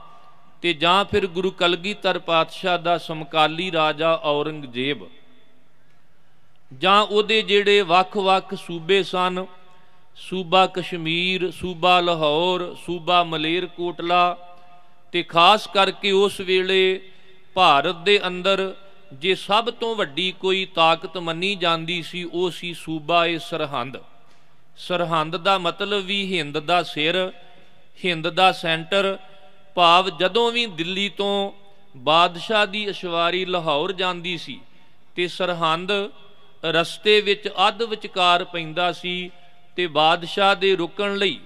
ਤੇ ਜਾਂ ਫਿਰ ਗੁਰੂ ਕਲਗੀਧਰ ਪਾਤਸ਼ਾਹ ਦਾ ਸਮਕਾਲੀ ਰਾਜਾ ਔਰੰਗਜ਼ੇਬ ਜਾਂ ਉਹਦੇ ਜਿਹੜੇ ਵੱਖ-ਵੱਖ ਸੂਬੇ ਸਨ, ਸੂਬਾ ਕਸ਼ਮੀਰ, ਸੂਬਾ ਲਾਹੌਰ, ਸੂਬਾ ਮਲੇਰਕੋਟਲਾ ਤੇ ਖਾਸ ਕਰਕੇ ਉਸ ਵੇਲੇ ਭਾਰਤ ਦੇ ਅੰਦਰ ਜੇ ਸਭ ਤੋਂ ਵੱਡੀ ਕੋਈ ਤਾਕਤ ਮੰਨੀ ਜਾਂਦੀ ਸੀ, ਉਹ ਸੀ ਸੂਬਾ ਏ ਸਰਹੰਦ। ਸਰਹੰਦ ਦਾ ਮਤਲਬ ਵੀ ਹਿੰਦ ਦਾ ਸਿਰ, ਹਿੰਦ ਦਾ ਸੈਂਟਰ। ਭਾਵ ਜਦੋਂ ਵੀ ਦਿੱਲੀ ਤੋਂ ਬਾਦਸ਼ਾਹ ਦੀ ਅਸ਼ਵਾਰੀ ਲਾਹੌਰ ਜਾਂਦੀ ਸੀ ਤੇ ਸਰਹੰਦ ਰਸਤੇ ਵਿੱਚ ਅੱਧ ਵਿਚਕਾਰ ਪੈਂਦਾ ਸੀ ਤੇ ਬਾਦਸ਼ਾਹ ਦੇ ਰੁਕਣ ਲਈ,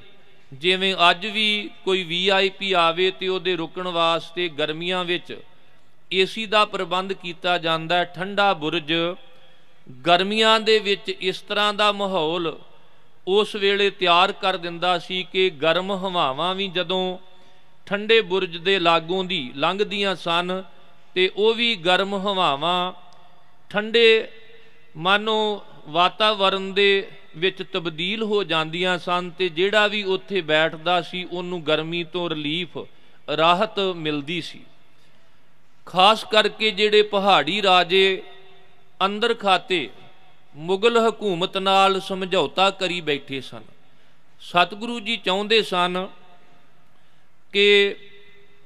ਜਿਵੇਂ ਅੱਜ ਵੀ ਕੋਈ ਵੀਆਈਪੀ ਆਵੇ ਤੇ ਉਹਦੇ ਰੁਕਣ ਵਾਸਤੇ ਗਰਮੀਆਂ ਵਿੱਚ ਏਸੀ ਦਾ ਪ੍ਰਬੰਧ ਕੀਤਾ ਜਾਂਦਾ ਹੈ, ਠੰਡਾ ਬੁਰਜ। ਗਰਮੀਆਂ ਦੇ ਵਿੱਚ ਇਸ ਤਰ੍ਹਾਂ ਦਾ ਮਾਹੌਲ ਉਸ ਵੇਲੇ ਤਿਆਰ ਕਰ ਦਿੰਦਾ ਸੀ ਕਿ ਗਰਮ ਹਵਾਵਾਂ ਵੀ ਜਦੋਂ ਠੰਡੇ ਬੁਰਜ ਦੇ ਲਾਗੋਂ ਦੀ ਲੰਘਦੀਆਂ ਸਨ ਤੇ ਉਹ ਵੀ ਗਰਮ ਹਵਾਵਾਂ, ਠੰਡੇ ਮਾਨੋ ਵਾਤਾਵਰਣ ਦੇ ਵਿੱਚ ਤਬਦੀਲ ਹੋ ਜਾਂਦੀਆਂ ਸਨ ਤੇ ਜਿਹੜਾ ਵੀ ਉੱਥੇ ਬੈਠਦਾ ਸੀ ਉਹਨੂੰ ਗਰਮੀ ਤੋਂ ਰਿਲੀਫ ਰਾਹਤ ਮਿਲਦੀ ਸੀ। ਖਾਸ ਕਰਕੇ ਜਿਹੜੇ ਪਹਾੜੀ ਰਾਜੇ ਅੰਦਰ ਖਾਤੇ ਮੁਗਲ ਹਕੂਮਤ ਨਾਲ ਸਮਝੌਤਾ ਕਰੀ ਬੈਠੇ ਸਨ। ਸਤਿਗੁਰੂ ਜੀ ਚਾਹੁੰਦੇ ਸਨ ਕਿ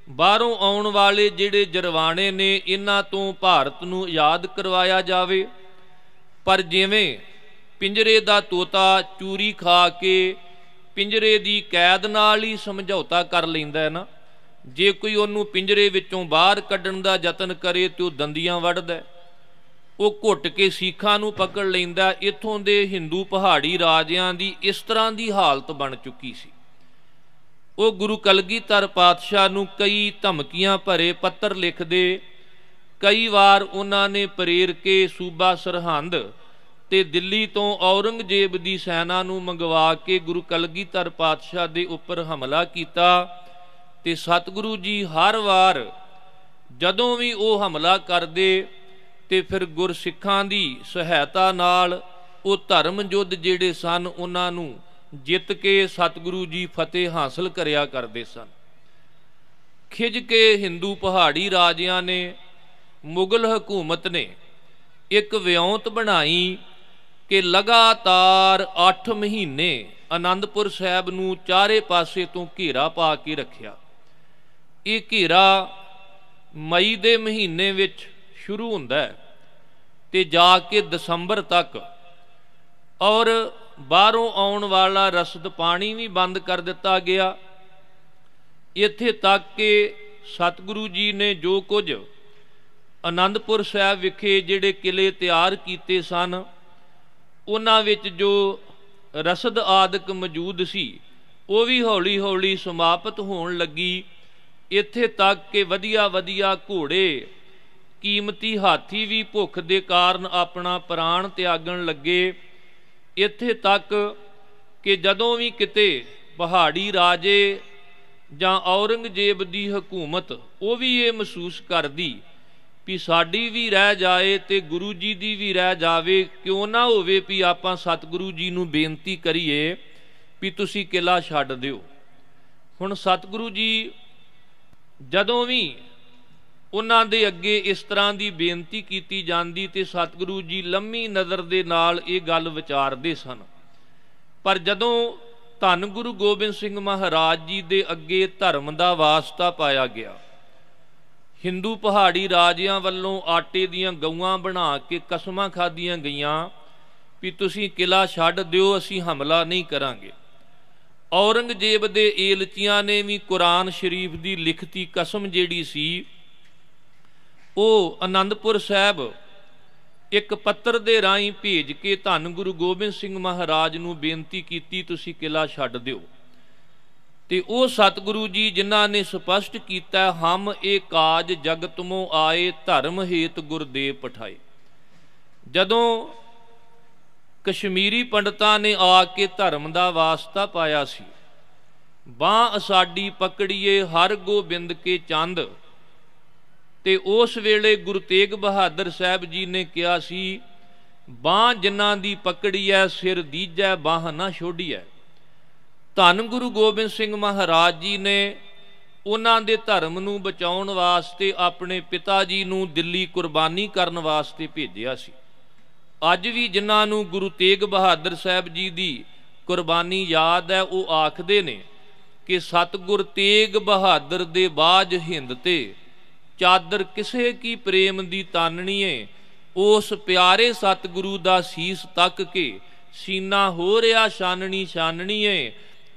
ਬਾਹਰੋਂ ਆਉਣ ਵਾਲੇ ਜਿਹੜੇ ਜਰਵਾਣੇ ਨੇ, ਇਹਨਾਂ ਤੋਂ ਭਾਰਤ ਨੂੰ ਆਜ਼ਾਦ ਕਰਵਾਇਆ ਜਾਵੇ। ਪਰ ਜਿਵੇਂ ਪਿੰਜਰੇ ਦਾ ਤੋਤਾ ਚੂਰੀ ਖਾ ਕੇ ਪਿੰਜਰੇ ਦੀ ਕੈਦ ਨਾਲ ਹੀ ਸਮਝੌਤਾ ਕਰ ਲੈਂਦਾ ਹੈ ਨਾ ਜੇ ਕੋਈ ਉਹਨੂੰ ਪਿੰਜਰੇ ਵਿੱਚੋਂ ਬਾਹਰ ਕੱਢਣ ਦਾ ਯਤਨ ਕਰੇ ਤੇ ਉਹ ਦੰਦੀਆਂ ਵੱਢਦਾ ਉਹ ਘੁੱਟ ਕੇ ਸਿੱਖਾਂ ਨੂੰ ਪਕੜ ਲੈਂਦਾ ਇੱਥੋਂ ਦੇ ਹਿੰਦੂ ਪਹਾੜੀ ਰਾਜਿਆਂ ਦੀ ਇਸ ਤਰ੍ਹਾਂ ਦੀ ਹਾਲਤ ਬਣ ਚੁੱਕੀ ਸੀ। ਉਹ ਗੁਰੂ ਕਲਗੀਧਰ ਪਾਤਸ਼ਾਹ ਨੂੰ ਕਈ ਧਮਕੀਆਂ ਭਰੇ ਪੱਤਰ ਲਿਖਦੇ, ਕਈ ਵਾਰ ਉਹਨਾਂ ਨੇ ਪ੍ਰੇਰ ਕੇ ਸੂਬਾ ਸਰਹੰਦ ਤੇ ਦਿੱਲੀ ਤੋਂ ਔਰੰਗਜ਼ੇਬ ਦੀ ਸੈਨਾ ਨੂੰ ਮੰਗਵਾ ਕੇ ਗੁਰੂ ਕਲਗੀਧਰ ਪਾਤਸ਼ਾਹ ਦੇ ਉੱਪਰ ਹਮਲਾ ਕੀਤਾ। ਤੇ ਸਤਿਗੁਰੂ ਜੀ ਹਰ ਵਾਰ ਜਦੋਂ ਵੀ ਉਹ ਹਮਲਾ ਕਰਦੇ ਤੇ ਫਿਰ ਗੁਰਸਿੱਖਾਂ ਦੀ ਸਹਾਇਤਾ ਨਾਲ ਉਹ ਧਰਮ ਯੁੱਧ ਜਿਹੜੇ ਸਨ, ਉਹਨਾਂ ਨੂੰ ਜਿੱਤ ਕੇ ਸਤਿਗੁਰੂ ਜੀ ਫਤਿਹ ਹਾਸਲ ਕਰਿਆ ਕਰਦੇ ਸਨ। ਖਿਜ ਕੇ ਹਿੰਦੂ ਪਹਾੜੀ ਰਾਜਿਆਂ ਨੇ, ਮੁਗਲ ਹਕੂਮਤ ਨੇ ਇੱਕ ਵਿਉਂਤ ਬਣਾਈ ਕਿ ਲਗਾਤਾਰ 8 ਮਹੀਨੇ ਆਨੰਦਪੁਰ ਸਾਹਿਬ ਨੂੰ ਚਾਰੇ ਪਾਸੇ ਤੋਂ ਘੇਰਾ ਪਾ ਕੇ ਰੱਖਿਆ। ਇਹ ਘੇਰਾ ਮਈ ਦੇ ਮਹੀਨੇ ਵਿੱਚ ਸ਼ੁਰੂ ਹੁੰਦਾ ਹੈ ਤੇ ਜਾ ਕੇ ਦਸੰਬਰ ਤੱਕ। ਔਰ ਬਾਹਰੋਂ ਆਉਣ ਵਾਲਾ ਰਸਦ ਪਾਣੀ ਵੀ ਬੰਦ ਕਰ ਦਿੱਤਾ ਗਿਆ। ਇੱਥੇ ਤੱਕ ਕਿ ਸਤਿਗੁਰੂ ਜੀ ਨੇ ਜੋ ਕੁਝ ਆਨੰਦਪੁਰ ਸਾਹਿਬ ਵਿਖੇ ਜਿਹੜੇ ਕਿਲੇ ਤਿਆਰ ਕੀਤੇ ਸਨ, ਉਹਨਾਂ ਵਿੱਚ ਜੋ ਰਸਦ ਆਦਿਕ ਮੌਜੂਦ ਸੀ, ਉਹ ਵੀ ਹੌਲੀ ਹੌਲੀ ਸਮਾਪਤ ਹੋਣ ਲੱਗੀ। ਇੱਥੇ ਤੱਕ ਕਿ ਵਧੀਆ ਵਧੀਆ ਘੋੜੇ ਕੀਮਤੀ ਹਾਥੀ ਵੀ ਭੁੱਖ ਦੇ ਕਾਰਨ ਆਪਣਾ ਪ੍ਰਾਣ ਤਿਆਗਣ ਲੱਗੇ। ਇੱਥੇ ਤੱਕ ਕਿ ਜਦੋਂ ਵੀ ਕਿਤੇ ਪਹਾੜੀ ਰਾਜੇ ਜਾਂ ਔਰੰਗਜ਼ੇਬ ਦੀ ਹਕੂਮਤ, ਉਹ ਵੀ ਇਹ ਮਹਿਸੂਸ ਕਰਦੀ ਵੀ ਸਾਡੀ ਵੀ ਰਹਿ ਜਾਏ ਤੇ ਗੁਰੂ ਜੀ ਦੀ ਵੀ ਰਹਿ ਜਾਵੇ, ਕਿਉਂ ਨਾ ਹੋਵੇ ਵੀ ਆਪਾਂ ਸਤਿਗੁਰੂ ਜੀ ਨੂੰ ਬੇਨਤੀ ਕਰੀਏ ਵੀ ਤੁਸੀਂ ਕਿਲਾ ਛੱਡ ਦਿਓ। ਹੁਣ ਸਤਿਗੁਰੂ ਜੀ ਜਦੋਂ ਵੀ ਉਹਨਾਂ ਦੇ ਅੱਗੇ ਇਸ ਤਰ੍ਹਾਂ ਦੀ ਬੇਨਤੀ ਕੀਤੀ ਜਾਂਦੀ ਤੇ ਸਤਿਗੁਰੂ ਜੀ ਲੰਮੀ ਨਜ਼ਰ ਦੇ ਨਾਲ ਇਹ ਗੱਲ ਵਿਚਾਰਦੇ ਸਨ। ਪਰ ਜਦੋਂ ਧੰਨ ਗੁਰੂ ਗੋਬਿੰਦ ਸਿੰਘ ਮਹਾਰਾਜ ਜੀ ਦੇ ਅੱਗੇ ਧਰਮ ਦਾ ਵਾਸਤਾ ਪਾਇਆ ਗਿਆ, ਹਿੰਦੂ ਪਹਾੜੀ ਰਾਜਿਆਂ ਵੱਲੋਂ ਆਟੇ ਦੀਆਂ ਗਊਆਂ ਬਣਾ ਕੇ ਕਸਮਾਂ ਖਾਧੀਆਂ ਗਈਆਂ ਵੀ ਤੁਸੀਂ ਕਿਲਾ ਛੱਡ ਦਿਓ, ਅਸੀਂ ਹਮਲਾ ਨਹੀਂ ਕਰਾਂਗੇ। ਔਰੰਗਜ਼ੇਬ ਦੇ ਏਲਚੀਆਂ ਨੇ ਵੀ ਕੁਰਾਨ ਸ਼ਰੀਫ ਦੀ ਲਿਖਤੀ ਕਸਮ ਜਿਹੜੀ ਸੀ, ਉਹ ਆਨੰਦਪੁਰ ਸਾਹਿਬ ਇੱਕ ਪੱਤਰ ਦੇ ਰਾਹੀਂ ਭੇਜ ਕੇ ਧੰਨ ਗੁਰੂ ਗੋਬਿੰਦ ਸਿੰਘ ਮਹਾਰਾਜ ਨੂੰ ਬੇਨਤੀ ਕੀਤੀ, ਤੁਸੀਂ ਕਿਲਾ ਛੱਡ ਦਿਓ। ਤੇ ਉਹ ਸਤਿਗੁਰੂ ਜੀ ਜਿਨ੍ਹਾਂ ਨੇ ਸਪਸ਼ਟ ਕੀਤਾ, ਹਮ ਇਹ ਕਾਜ ਜਗਤ ਮੋ ਆਏ, ਧਰਮ ਹੇਤ ਗੁਰਦੇਵ ਪਠਾਏ। ਜਦੋਂ ਕਸ਼ਮੀਰੀ ਪੰਡਤਾਂ ਨੇ ਆ ਕੇ ਧਰਮ ਦਾ ਵਾਸਤਾ ਪਾਇਆ ਸੀ। ਬਾਹ ਅਸਾਡੀ ਪਕੜੀਏ ਹਰ ਗੋਬਿੰਦ ਕੇ ਚੰਦ। ਤੇ ਉਸ ਵੇਲੇ ਗੁਰੂ ਤੇਗ ਬਹਾਦਰ ਸਾਹਿਬ ਜੀ ਨੇ ਕਿਹਾ ਸੀ, ਬਾਹ ਜਿਨ੍ਹਾਂ ਦੀ ਪਕੜੀ ਐ ਸਿਰ ਦੀਜੈ, ਬਾਹ ਨਾ ਛੋਡੀਐ। ਧੰਨ ਗੁਰੂ ਗੋਬਿੰਦ ਸਿੰਘ ਮਹਾਰਾਜ ਜੀ ਨੇ ਉਹਨਾਂ ਦੇ ਧਰਮ ਨੂੰ ਬਚਾਉਣ ਵਾਸਤੇ ਆਪਣੇ ਪਿਤਾ ਜੀ ਨੂੰ ਦਿੱਲੀ ਕੁਰਬਾਨੀ ਕਰਨ ਵਾਸਤੇ ਭੇਜਿਆ ਸੀ। ਅੱਜ ਵੀ ਜਿਨ੍ਹਾਂ ਨੂੰ ਗੁਰੂ ਤੇਗ ਬਹਾਦਰ ਸਾਹਿਬ ਜੀ ਦੀ ਕੁਰਬਾਨੀ ਯਾਦ ਹੈ, ਉਹ ਆਖਦੇ ਨੇ ਕਿ ਸਤਗੁਰ ਤੇਗ ਬਹਾਦਰ ਦੇ ਬਾਜ ਹਿੰਦ ਤੇ ਚਾਦਰ ਕਿਸੇ ਕੀ ਪ੍ਰੇਮ ਦੀ ਤਾਨਣੀਏ, ਉਸ ਪਿਆਰੇ ਸਤਗੁਰੂ ਦਾ ਸੀਸ ਤੱਕ ਕੇ ਸੀਨਾ ਹੋ ਰਿਆ ਛਾਨਣੀ ਛਾਨਣੀਏ,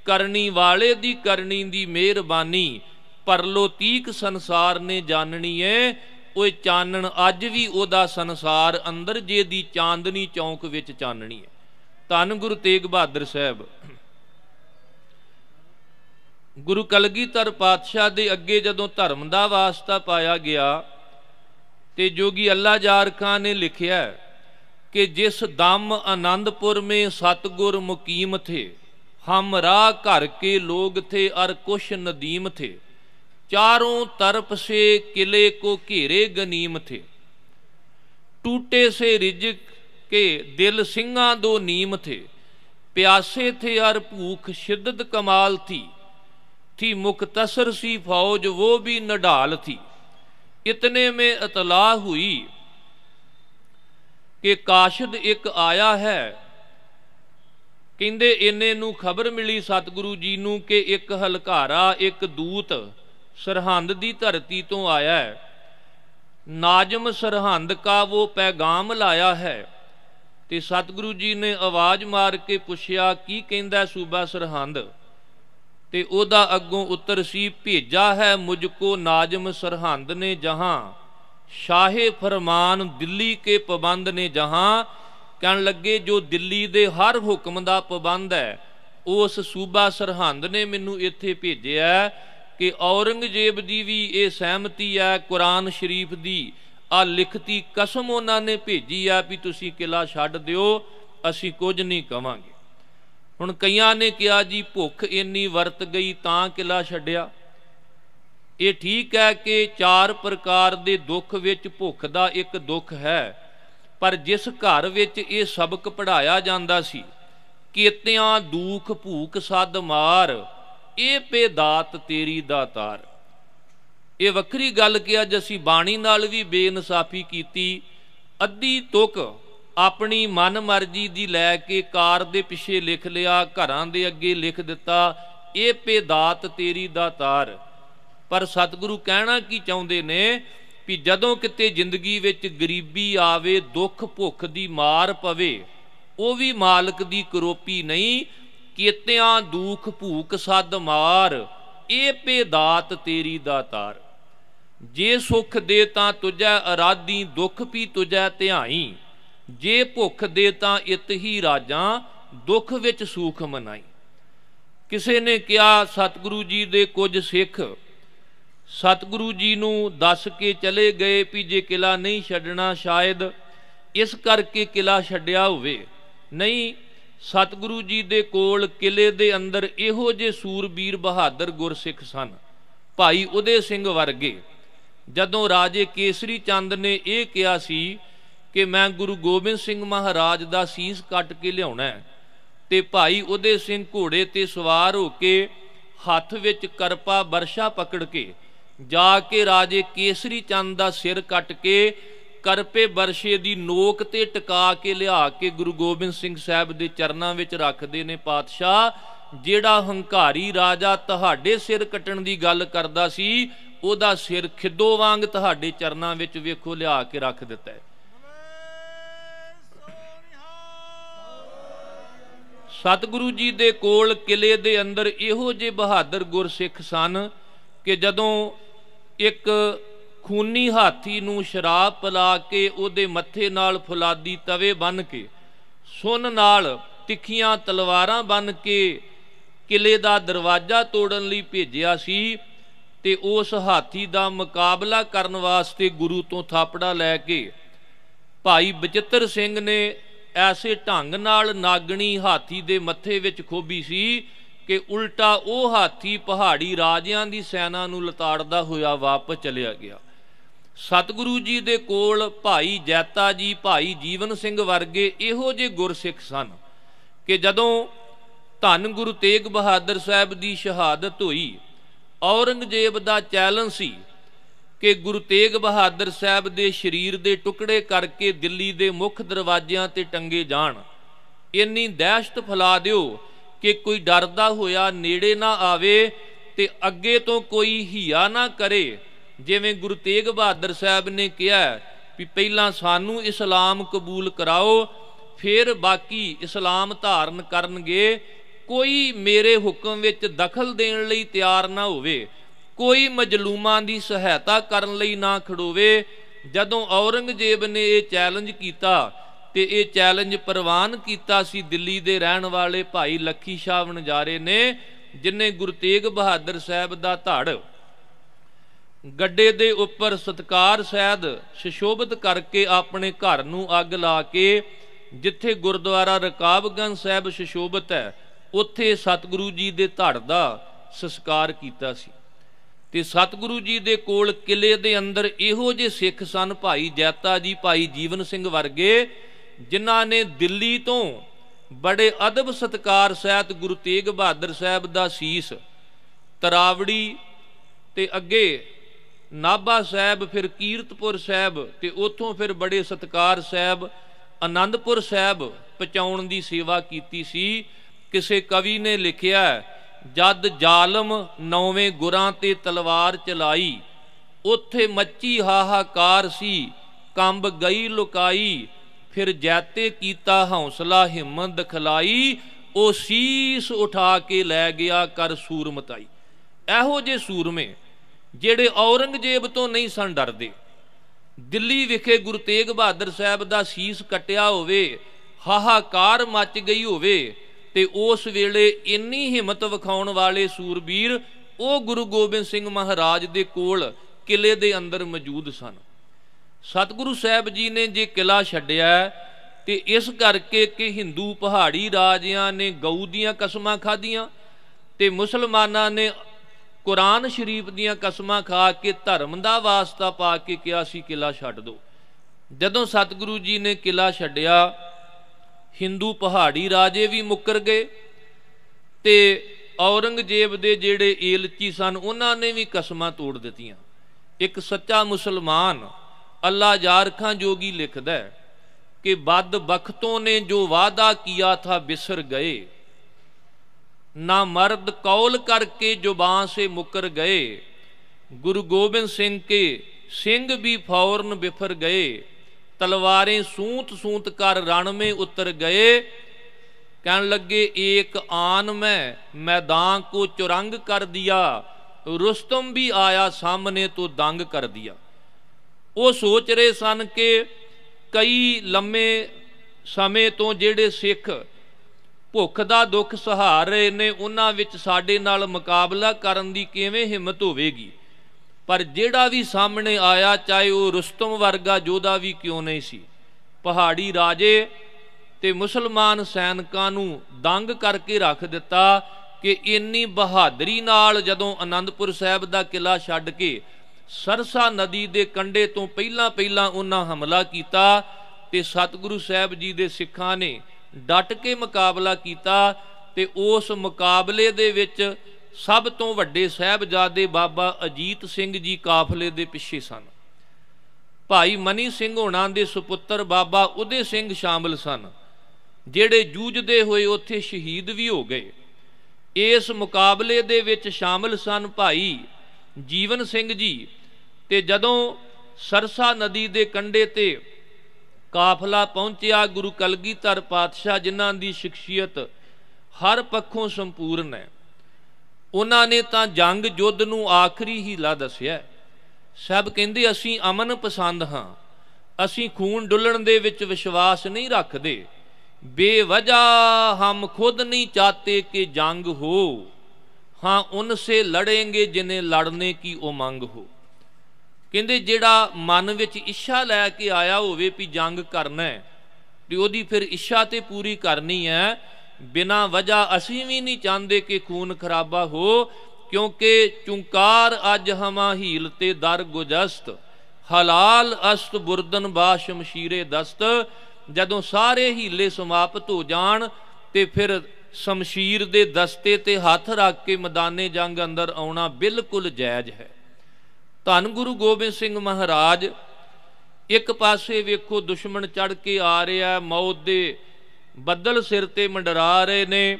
ਕਰਨੀ ਵਾਲੇ ਦੀ ਕਰਨੀ ਦੀ ਮਿਹਰਬਾਨੀ ਪਰਲੋ ਤੀਕ ਸੰਸਾਰ ਨੇ ਜਾਣਨੀ ਏ ਓਏ ਚਾਨਣ, ਅੱਜ ਵੀ ਉਹਦਾ ਸੰਸਾਰ ਅੰਦਰ ਜੇ ਦੀ ਚਾਂਦਨੀ ਚੌਂਕ ਵਿੱਚ ਚਾਨਣੀ ਹੈ। ਧੰਨ ਗੁਰੂ ਤੇਗ ਬਹਾਦਰ ਸਾਹਿਬ। ਗੁਰੂ ਕਲਗੀਧਰ ਪਾਤਸ਼ਾਹ ਦੇ ਅੱਗੇ ਜਦੋਂ ਧਰਮ ਦਾ ਵਾਸਤਾ ਪਾਇਆ ਗਿਆ, ਤੇ ਜੋਗੀ ਅੱਲਾ ਜਾਰ ਖਾਨ ਨੇ ਲਿਖਿਆ ਕਿ ਜਿਸ ਦਮ ਆਨੰਦਪੁਰ ਮੇ ਸਤਗੁਰ ਮੁਕੀਮ ਥੇ, ਹਮ ਰਾਹ ਘਰ ਕੇ ਲੋਗ ਥੇ ਅਰ ਕੁਸ਼ ਨਦੀਮ ਥੇ। चारों तरफ से किले को घेरे गनीम थे टूटे से रिजक के दिल सिंगा दो नीम थे प्यासे थे और भूख शिद्दत कमाल थी थी मुख्तसर सी फौज वो भी नडाल थी इतने में इतला हुई कि काशद एक आया है ਕਹਿੰਦੇ ਇੰਨੇ ਨੂੰ ਖਬਰ ਮਿਲੀ ਸਤਿਗੁਰੂ ਜੀ ਨੂੰ ਕਿ ਇੱਕ ਹਲਕਾਰਾ ਇੱਕ ਦੂਤ ਸਰਹੰਦ ਦੀ ਧਰਤੀ ਤੋਂ ਆਇਆ ਹੈ। ਨਾਜਮ ਸਰਹੰਦ ਕਾ ਉਹ ਪੈਗਾਮ ਲਾਇਆ ਹੈ। ਤੇ ਸਤਿਗੁਰੂ ਜੀ ਨੇ ਆਵਾਜ਼ ਮਾਰ ਕੇ ਪੁੱਛਿਆ, ਕੀ ਕਹਿੰਦਾ ਸੂਬਾ ਸਰਹੰਦ? ਤੇ ਉਹਦਾ ਅੱਗੋਂ ਉੱਤਰ ਸੀ, ਭੇਜਾ ਹੈ ਮੁਝ ਕੋ ਨਾਜਮ ਸਰਹੰਦ ਨੇ ਜਹਾਂ। ਸ਼ਾਹੇ ਫਰਮਾਨ ਦਿੱਲੀ ਕੇ ਪਾਬੰਦ ਨੇ ਜਹਾਂ। ਕਹਿਣ ਲੱਗੇ, ਜੋ ਦਿੱਲੀ ਦੇ ਹਰ ਹੁਕਮ ਦਾ ਪਾਬੰਦ ਹੈ, ਉਸ ਸੂਬਾ ਸਰਹੰਦ ਨੇ ਮੈਨੂੰ ਇੱਥੇ ਭੇਜਿਆ ਕਿ ਔਰੰਗਜ਼ੇਬ ਦੀ ਵੀ ਇਹ ਸਹਿਮਤੀ ਹੈ ਕੁਰਾਨ ਸ਼ਰੀਫ ਦੀ, ਆ ਲਿਖਤੀ ਕਸਮ ਉਹਨਾਂ ਨੇ ਭੇਜੀ ਆ ਵੀ ਤੁਸੀਂ ਕਿਲਾ ਛੱਡ ਦਿਓ, ਅਸੀਂ ਕੁਝ ਨਹੀਂ ਕਵਾਂਗੇ। ਹੁਣ ਕਈਆਂ ਨੇ ਕਿਹਾ ਜੀ ਭੁੱਖ ਇੰਨੀ ਵਰਤ ਗਈ ਤਾਂ ਕਿਲਾ ਛੱਡਿਆ। ਇਹ ਠੀਕ ਹੈ ਕਿ ਚਾਰ ਪ੍ਰਕਾਰ ਦੇ ਦੁੱਖ ਵਿੱਚ ਭੁੱਖ ਦਾ ਇੱਕ ਦੁੱਖ ਹੈ, ਪਰ ਜਿਸ ਘਰ ਵਿੱਚ ਇਹ ਸਬਕ ਪੜਾਇਆ ਜਾਂਦਾ ਸੀ, ਕੀਤਿਆਂ, ਦੂਖ, ਭੂਖ, ਸਦ, ਮਾਰ ਇਹ ਪੇ ਦਾਤ ਤੇਰੀ ਦਾਤਾਰ। ਇਹ ਵੱਖਰੀ ਗੱਲ ਕਿ ਅੱਜ ਅਸੀਂ ਬਾਣੀ ਨਾਲ ਵੀ ਬੇਇਨਸਾਫੀ ਕੀਤੀ। ਅੱਧੀ ਤੁਕ ਆਪਣੀ ਮਨ ਮਰਜ਼ੀ ਦੀ ਲੈ ਕੇ ਕਾਰ ਦੇ ਪਿੱਛੇ ਲਿਖ ਲਿਆ, ਘਰਾਂ ਦੇ ਅੱਗੇ ਲਿਖ ਦਿੱਤਾ, ਇਹ ਪੇ ਦਾਤ ਤੇਰੀ ਦਾਤਾਰ। ਪਰ ਸਤਿਗੁਰੂ ਕਹਿਣਾ ਕੀ ਚਾਹੁੰਦੇ ਨੇ ਵੀ ਜਦੋਂ ਕਿਤੇ ਜ਼ਿੰਦਗੀ ਵਿੱਚ ਗਰੀਬੀ ਆਵੇ, ਦੁੱਖ ਭੁੱਖ ਦੀ ਮਾਰ ਪਵੇ, ਉਹ ਵੀ ਮਾਲਕ ਦੀ ਕਰੋਪੀ ਨਹੀਂ ਕੀਤਿਆਂ ਦੂਖ ਭੂਖ ਸਦ ਮਾਰ, ਇਹ ਪੇਦਾਤ ਤੇਰੀ ਦਾਤਾਰ ਜੇ ਸੁਖ ਦੇ ਤਾਂ ਤੁਜੈ ਅਰਾਦੀ ਦੁੱਖ ਵੀ ਤੁਜੈ ਧਿਆਈ। ਜੇ ਭੁੱਖ ਦੇ ਤਾਂ ਇਤ ਹੀ ਰਾਜਾਂ, ਦੁੱਖ ਵਿੱਚ ਸੁਖ ਮਨਾਈ। ਕਿਸੇ ਨੇ ਕਿਹਾ, ਸਤਿਗੁਰੂ ਜੀ ਦੇ ਕੁਝ ਸਿੱਖ, ਸਤਿਗੁਰੂ ਜੀ ਨੂੰ ਦੱਸ ਕੇ ਚਲੇ ਗਏ ਵੀ ਜੇ ਕਿਲਾ ਨਹੀਂ ਛੱਡਣਾ ਸ਼ਾਇਦ, ਇਸ ਕਰਕੇ ਕਿਲਾ ਛੱਡਿਆ ਹੋਵੇ। ਨਹੀਂ ਸਤਿਗੁਰੂ ਜੀ ਦੇ ਕੋਲ ਕਿਲੇ ਦੇ ਅੰਦਰ ਇਹੋ ਜੇ ਸੂਰਬੀਰ ਬਹਾਦਰ ਗੁਰਸਿੱਖ ਸਨ। ਭਾਈ ਉਦੇ ਸਿੰਘ ਵਰਗੇ। ਜਦੋਂ ਰਾਜੇ ਕੇਸਰੀ ਚੰਦ ਨੇ ਇਹ ਕਿਹਾ ਸੀ ਕਿ ਮੈਂ ਗੁਰੂ ਗੋਬਿੰਦ ਸਿੰਘ ਮਹਾਰਾਜ ਦਾ ਸੀਸ ਕੱਟ ਕੇ ਲਿਆਉਣਾ ਹੈ ਤੇ ਭਾਈ ਉਦੇ ਸਿੰਘ ਘੋੜੇ ਤੇ ਸਵਾਰ ਹੋ ਕੇ ਹੱਥ ਵਿੱਚ ਕਰਪਾ ਬਰਸ਼ਾ ਪਕੜ ਕੇ ਜਾ ਕੇ ਰਾਜੇ ਕੇਸਰੀ ਚੰਦ ਦਾ ਸਿਰ ਕੱਟ ਕੇ ਕਰਪੇ ਵਰਸ਼ੇ ਦੀ ਨੋਕ ਤੇ ਟਿਕਾ ਕੇ ਲਿਆ ਕੇ ਗੁਰੂ ਗੋਬਿੰਦ ਸਿੰਘ ਸਾਹਿਬ ਦੇ ਚਰਨਾਂ ਵਿੱਚ ਰੱਖਦੇ ਨੇ ਪਾਤਸ਼ਾਹ। ਜਿਹੜਾ ਹੰਕਾਰੀ ਰਾਜਾ ਤੁਹਾਡੇ ਸਿਰ ਕੱਟਣ ਦੀ ਗੱਲ ਕਰਦਾ ਸੀ, ਉਹਦਾ ਸਿਰ ਖਿੱਦੋ ਵਾਂਗ ਤੁਹਾਡੇ ਚਰਨਾਂ ਵਿੱਚ ਵੇਖੋ ਲਿਆ ਕੇ ਰੱਖ ਦਿੱਤਾ ਹੈ। ਸਤਿਗੁਰੂ ਜੀ ਦੇ ਕੋਲ ਕਿਲੇ ਦੇ ਅੰਦਰ ਇਹੋ ਜਿਹੇ ਬਹਾਦਰ ਗੁਰਸਿੱਖ ਸਨ ਕਿ ਜਦੋਂ ਇੱਕ ਖੂਨੀ ਹਾਥੀ ਨੂੰ ਸ਼ਰਾਬ ਪਿਲਾ ਕੇ ਉਹਦੇ ਮੱਥੇ ਨਾਲ ਫੁਲਾਦੀ ਤਵੇ ਬੰਨ ਕੇ, ਸੁਨ ਨਾਲ ਤਿੱਖੀਆਂ ਤਲਵਾਰਾਂ ਬੰਨ ਕੇ ਕਿਲੇ ਦਾ ਦਰਵਾਜ਼ਾ ਤੋੜਨ ਲਈ ਭੇਜਿਆ ਸੀ ਤੇ ਉਸ ਹਾਥੀ ਦਾ ਮੁਕਾਬਲਾ ਕਰਨ ਵਾਸਤੇ ਗੁਰੂ ਤੋਂ ਥਾਪੜਾ ਲੈ ਕੇ ਭਾਈ ਬਚਿੱਤਰ ਸਿੰਘ ਨੇ ਐਸੇ ਢੰਗ ਨਾਲ ਨਾਗਣੀ ਹਾਥੀ ਦੇ ਮੱਥੇ ਵਿੱਚ ਖੋਬੀ ਸੀ ਕਿ ਉਲਟਾ ਉਹ ਹਾਥੀ ਪਹਾੜੀ ਰਾਜਿਆਂ ਦੀ ਸੈਨਾ ਨੂੰ ਲਤਾੜਦਾ ਹੋਇਆ ਵਾਪਸ ਚਲਿਆ ਗਿਆ। ਸਤਿਗੁਰੂ ਜੀ ਦੇ ਕੋਲ ਭਾਈ ਜੈਤਾ ਜੀ, ਭਾਈ ਜੀਵਨ ਸਿੰਘ ਵਰਗੇ ਇਹੋ ਜਿਹੇ ਗੁਰਸਿੱਖ ਸਨ ਕਿ ਜਦੋਂ ਧੰਨ ਗੁਰੂ ਤੇਗ ਬਹਾਦਰ ਸਾਹਿਬ ਦੀ ਸ਼ਹਾਦਤ ਹੋਈ, ਔਰੰਗਜ਼ੇਬ ਦਾ ਚੈਲੰਜ ਸੀ ਕਿ ਗੁਰੂ ਤੇਗ ਬਹਾਦਰ ਸਾਹਿਬ ਦੇ ਸਰੀਰ ਦੇ ਟੁਕੜੇ ਕਰਕੇ ਦਿੱਲੀ ਦੇ ਮੁੱਖ ਦਰਵਾਜ਼ਿਆਂ ਤੇ ਟੰਗੇ ਜਾਣ। ਇੰਨੀ ਦਹਿਸ਼ਤ ਫੈਲਾ ਦਿਓ ਕਿ ਕੋਈ ਡਰਦਾ ਹੋਇਆ ਨੇੜੇ ਨਾ ਆਵੇ ਤੇ ਅੱਗੇ ਤੋਂ ਕੋਈ ਹੀਆ ਨਾ ਕਰੇ। ਜਿਵੇਂ ਗੁਰੂ ਤੇਗ ਬਹਾਦਰ ਸਾਹਿਬ ਨੇ ਕਿਹਾ ਵੀ ਪਹਿਲਾਂ ਸਾਨੂੰ ਇਸਲਾਮ ਕਬੂਲ ਕਰਾਓ, ਫਿਰ ਬਾਕੀ ਇਸਲਾਮ ਧਾਰਨ ਕਰਨਗੇ। ਕੋਈ ਮੇਰੇ ਹੁਕਮ ਵਿੱਚ ਦਖਲ ਦੇਣ ਲਈ ਤਿਆਰ ਨਾ ਹੋਵੇ, ਕੋਈ ਮਜਲੂਮਾਂ ਦੀ ਸਹਾਇਤਾ ਕਰਨ ਲਈ ਨਾ ਖੜੋਵੇ। ਜਦੋਂ ਔਰੰਗਜ਼ੇਬ ਨੇ ਇਹ ਚੈਲੰਜ ਕੀਤਾ ਤੇ ਇਹ ਚੈਲੰਜ ਪ੍ਰਵਾਨ ਕੀਤਾ ਸੀ ਦਿੱਲੀ ਦੇ ਰਹਿਣ ਵਾਲੇ ਭਾਈ ਲੱਖੀ ਸ਼ਾਹ ਵਣਜਾਰੇ ਨੇ, ਜਿਨੇ ਗੁਰੂ ਤੇਗ ਬਹਾਦਰ ਸਾਹਿਬ ਦਾ ਧੜ ਗੱਡੇ ਦੇ ਉੱਪਰ ਸਤਕਾਰ ਸਹਿਦ ਸ਼ਸ਼ੋਭਿਤ ਕਰਕੇ ਆਪਣੇ ਘਰ ਨੂੰ ਅੱਗ ਲਾ ਕੇ ਜਿੱਥੇ ਗੁਰਦੁਆਰਾ ਰਕਾਬਗੰਜ ਸਾਹਿਬ ਸ਼ਸ਼ੋਭਿਤ ਹੈ, ਉੱਥੇ ਸਤਿਗੁਰੂ ਜੀ ਦੇ ਧੜ ਦਾ ਸੰਸਕਾਰ ਕੀਤਾ ਸੀ। ਤੇ ਸਤਿਗੁਰੂ ਜੀ ਦੇ ਕੋਲ ਕਿਲੇ ਦੇ ਅੰਦਰ ਇਹੋ ਜਿਹੇ ਸਿੱਖ ਸਨ ਭਾਈ ਜੈਤਾ ਜੀ, ਭਾਈ ਜੀਵਨ ਸਿੰਘ ਵਰਗੇ, ਜਿਨ੍ਹਾਂ ਨੇ ਦਿੱਲੀ ਤੋਂ ਬੜੇ ਅਦਬ ਸਤਕਾਰ ਸਹਿਤ ਗੁਰੂ ਤੇਗ ਬਹਾਦਰ ਸਾਹਿਬ ਦਾ ਸੀਸ ਤਰਾਵੜੀ ਤੇ ਅੱਗੇ ਨਾਭਾ ਸਾਹਿਬ, ਫਿਰ ਕੀਰਤਪੁਰ ਸਾਹਿਬ ਤੇ ਉੱਥੋਂ ਫਿਰ ਬੜੇ ਸਤਕਾਰ ਸਾਹਿਬ, ਆਨੰਦਪੁਰ ਸਾਹਿਬ ਪਹੁੰਚਾਉਣ ਦੀ ਸੇਵਾ ਕੀਤੀ ਸੀ। ਕਿਸੇ ਕਵੀ ਨੇ ਲਿਖਿਆ, ਜਦ ਜ਼ਾਲਮ ਨੌਵੇਂ ਗੁਰਾਂ ਤੇ ਤਲਵਾਰ ਚਲਾਈ, ਉੱਥੇ ਮੱਚੀ ਹਾਹਾਕਾਰ ਸੀ, ਕੰਬ ਗਈ ਲੁਕਾਈ, ਫਿਰ ਜੈਤੇ ਕੀਤਾ ਹੌਸਲਾ ਹਿੰਮਤ ਦਿਖਲਾਈ, ਉਹ ਸੀਸ ਉਠਾ ਕੇ ਲੈ ਗਿਆ ਕਰ ਸੂਰਮਤਾਈ। ਇਹੋ ਜੇ ਸੂਰਮੇ ਜਿਹੜੇ ਔਰੰਗਜ਼ੇਬ ਤੋਂ ਨਹੀਂ ਸਨ ਡਰਦੇ। ਦਿੱਲੀ ਵਿਖੇ ਗੁਰੂ ਤੇਗ ਬਹਾਦਰ ਸਾਹਿਬ ਦਾ ਸੀਸ ਕੱਟਿਆ ਹੋਵੇ, ਹਾਹਾਕਾਰ ਮੱਚ ਗਈ ਹੋਵੇ ਤੇ ਉਸ ਵੇਲੇ ਇੰਨੀ ਹਿੰਮਤ ਵਿਖਾਉਣ ਵਾਲੇ ਸੂਰਬੀਰ ਉਹ ਗੁਰੂ ਗੋਬਿੰਦ ਸਿੰਘ ਮਹਾਰਾਜ ਦੇ ਕੋਲ ਕਿਲੇ ਦੇ ਅੰਦਰ ਮੌਜੂਦ ਸਨ। ਸਤਿਗੁਰੂ ਸਾਹਿਬ ਜੀ ਨੇ ਜੇ ਕਿਲਾ ਛੱਡਿਆ ਤੇ ਇਸ ਕਰਕੇ ਕਿ ਹਿੰਦੂ ਪਹਾੜੀ ਰਾਜਿਆਂ ਨੇ ਗਊ ਦੀਆਂ ਕਸਮਾਂ ਖਾਧੀਆਂ ਤੇ ਮੁਸਲਮਾਨਾਂ ਨੇ ਕੁਰਾਨ ਸ਼ਰੀਫ ਦੀਆਂ ਕਸਮਾਂ ਖਾ ਕੇ ਧਰਮ ਦਾ ਵਾਸਤਾ ਪਾ ਕੇ ਕਿਹਾ ਸੀ ਕਿਲਾ ਛੱਡ ਦਿਓ ਜਦੋਂ ਸਤਿਗੁਰੂ ਜੀ ਨੇ ਕਿਲਾ ਛੱਡਿਆ, ਹਿੰਦੂ ਪਹਾੜੀ ਰਾਜੇ ਵੀ ਮੁੱਕਰ ਗਏ ਤੇ ਔਰੰਗਜ਼ੇਬ ਦੇ ਜਿਹੜੇ ਏਲਚੀ ਸਨ, ਉਹਨਾਂ ਨੇ ਵੀ ਕਸਮਾਂ ਤੋੜ ਦਿੱਤੀਆਂ। ਇੱਕ ਸੱਚਾ ਮੁਸਲਮਾਨ ਅੱਲਾ ਜਾਰਖਾਂ ਜੋਗੀ ਲਿਖਦਾ ਹੈ ਕਿ ਬਦ ਬਖਤੋਂ ਨੇ ਜੋ ਵਾਦਾ ਕੀਆ ਥਾ, ਬਿਸਰ ਗਏ। ਨਾ ਮਰਦ ਕੌਲ ਕਰਕੇ ਜ਼ੁਬਾਨ ਸੇ ਮੁਕਰ ਗਏ। ਗੁਰੂ ਗੋਬਿੰਦ ਸਿੰਘ ਕੇ ਸਿੰਘ ਵੀ ਫੌਰਨ ਬਿਫਰ ਗਏ। ਤਲਵਾਰੇ ਸੂਤ ਸੂਤ ਕਰ ਰਣ ਮੇ ਉਤਰ ਗਏ। ਕਹਿਣ ਲੱਗੇ, ਏਕ ਆਨ ਮੈਂ, ਮੈਦਾਨ ਕੋ ਚੁਰੰਗ ਕਰ ਦਿਆ। ਰੁਸਤਮ ਵੀ ਆਇਆ ਸਾਹਮਣੇ ਤੋਂ ਦੰਗ ਕਰ ਦਿਆ। ਉਹ ਸੋਚ ਰਹੇ ਸਨ ਕਿ ਕਈ ਲੰਮੇ ਸਮੇਂ ਤੋਂ ਜਿਹੜੇ ਸਿੱਖ ਭੁੱਖ ਦਾ ਦੁੱਖ ਸਹਾਰ ਰਹੇ ਨੇ ਉਹਨਾਂ ਵਿੱਚ ਸਾਡੇ ਨਾਲ ਮੁਕਾਬਲਾ ਕਰਨ ਦੀ ਕਿਵੇਂ ਹਿੰਮਤ ਹੋਵੇਗੀ? ਪਰ ਜਿਹੜਾ ਵੀ ਸਾਹਮਣੇ ਆਇਆ, ਚਾਹੇ ਉਹ ਰੁਸਤਮ ਵਰਗਾ, ਜੋਧਾ ਵੀ ਕਿਉਂ ਨਹੀਂ ਸੀ? ਪਹਾੜੀ ਰਾਜੇ ਤੇ ਮੁਸਲਮਾਨ ਸੈਨਿਕਾਂ ਨੂੰ ਦੰਗ ਕਰਕੇ ਰੱਖ ਦਿੱਤਾ ਕਿ ਇੰਨੀ ਬਹਾਦਰੀ ਨਾਲ ਜਦੋਂ ਆਨੰਦਪੁਰ ਸਾਹਿਬ ਦਾ ਕਿਲਾ ਛੱਡ ਕੇ ਸਰਸਾ ਨਦੀ ਦੇ ਕੰਢੇ ਤੋਂ ਪਹਿਲਾਂ ਪਹਿਲਾਂ ਉਹਨਾਂ ਹਮਲਾ ਕੀਤਾ ਤੇ ਸਤਿਗੁਰੂ ਸਾਹਿਬ ਜੀ ਦੇ ਸਿੱਖਾਂ ਨੇ ਡਟ ਕੇ ਮੁਕਾਬਲਾ ਕੀਤਾ ਤੇ ਉਸ ਮੁਕਾਬਲੇ ਦੇ ਵਿੱਚ ਸਭ ਤੋਂ ਵੱਡੇ ਸਹਿਬਜ਼ਾਦੇ ਬਾਬਾ ਅਜੀਤ ਸਿੰਘ ਜੀ ਕਾਫਲੇ ਦੇ ਪਿੱਛੇ ਸਨ। ਭਾਈ ਮਨੀ ਸਿੰਘ ਹੋਣਾ ਦੇ ਸੁਪੁੱਤਰ ਬਾਬਾ ਉਦੇ ਸਿੰਘ ਸ਼ਾਮਲ ਸਨ, ਜਿਹੜੇ ਜੂਝਦੇ ਹੋਏ ਉੱਥੇ ਸ਼ਹੀਦ ਵੀ ਹੋ ਗਏ। ਇਸ ਮੁਕਾਬਲੇ ਦੇ ਵਿੱਚ ਸ਼ਾਮਲ ਸਨ ਭਾਈ ਜੀਵਨ ਸਿੰਘ ਜੀ ਤੇ ਜਦੋਂ ਸਰਸਾ ਨਦੀ ਦੇ ਕੰਢੇ ਤੇ ਕਾਫਲਾ ਪਹੁੰਚਿਆ ਗੁਰੂ ਕਲਗੀਧਰ ਪਾਤਸ਼ਾਹ, ਜਿਨ੍ਹਾਂ ਦੀ ਸ਼ਖਸੀਅਤ ਹਰ ਪੱਖੋਂ ਸੰਪੂਰਨ ਹੈ। ਉਹਨਾਂ ਨੇ ਤਾਂ ਜੰਗ ਯੁੱਧ ਨੂੰ ਆਖਰੀ ਹੀ ਲਾ ਦੱਸਿਆ। ਸਭ ਕਹਿੰਦੇ, ਅਸੀਂ ਅਮਨ ਪਸੰਦ ਹਾਂ। ਅਸੀਂ ਖੂਨ ਡੁੱਲਣ ਦੇ ਵਿੱਚ ਵਿਸ਼ਵਾਸ ਨਹੀਂ ਰੱਖਦੇ। ਬੇਵਜਾ ਹਮ ਖੁਦ ਨਹੀਂ ਚਾਹਤੇ ਕਿ ਜੰਗ ਹੋ। ਹਾਂ, ਉਨਸੇ ਲੜेंगे ਜਿਨੇ ਲੜਨੇ ਕੀ ਮੰਗ ਹੋ। ਕਹਿੰਦੇ ਜਿਹੜਾ ਮਨ ਵਿੱਚ ਇੱਛਾ ਲੈ ਕੇ ਆਇਆ ਹੋਵੇ ਵੀ ਜੰਗ ਕਰਨਾ ਹੈ ਤੇ ਉਹਦੀ ਫਿਰ ਇੱਛਾ ਤੇ ਪੂਰੀ ਕਰਨੀ ਹੈ, ਬਿਨਾ ਵਜ੍ਹਾ ਅਸੀਂ ਵੀ ਨਹੀਂ ਚਾਹੁੰਦੇ ਕਿ ਖੂਨ ਖਰਾਬਾ ਹੋ, ਕਿਉਂਕਿ ਚੁੰਕਾਰ ਅੱਜ ਹਮਾ ਹੀਲ ਤੇ ਦਰ ਗੁਜਸਤ, ਹਲਾਲ ਅਸਤ ਬੁਰਦਨ ਬਾ ਸ਼ਮਸ਼ੀਰੇ ਦਸਤ, ਜਦੋਂ ਸਾਰੇ ਹੀਲੇ ਸਮਾਪਤ ਹੋ ਜਾਣ ਤੇ ਫਿਰ ਸ਼ਮਸ਼ੀਰ ਦੇ ਦਸਤੇ ਤੇ ਹੱਥ ਰੱਖ ਕੇ ਮੈਦਾਨੇ ਜੰਗ ਅੰਦਰ ਆਉਣਾ ਬਿਲਕੁਲ ਜਾਇਜ਼ ਹੈ। ਧੰਨ ਗੁਰੂ ਗੋਬਿੰਦ ਸਿੰਘ ਮਹਾਰਾਜ, ਇੱਕ ਪਾਸੇ ਵੇਖੋ ਦੁਸ਼ਮਣ ਚੜ ਕੇ ਆ ਰਿਹਾ, ਮੌਤ ਦੇ ਬੱਦਲ ਸਿਰ ਤੇ ਮੰਡਰਾ ਰਹੇ ਨੇ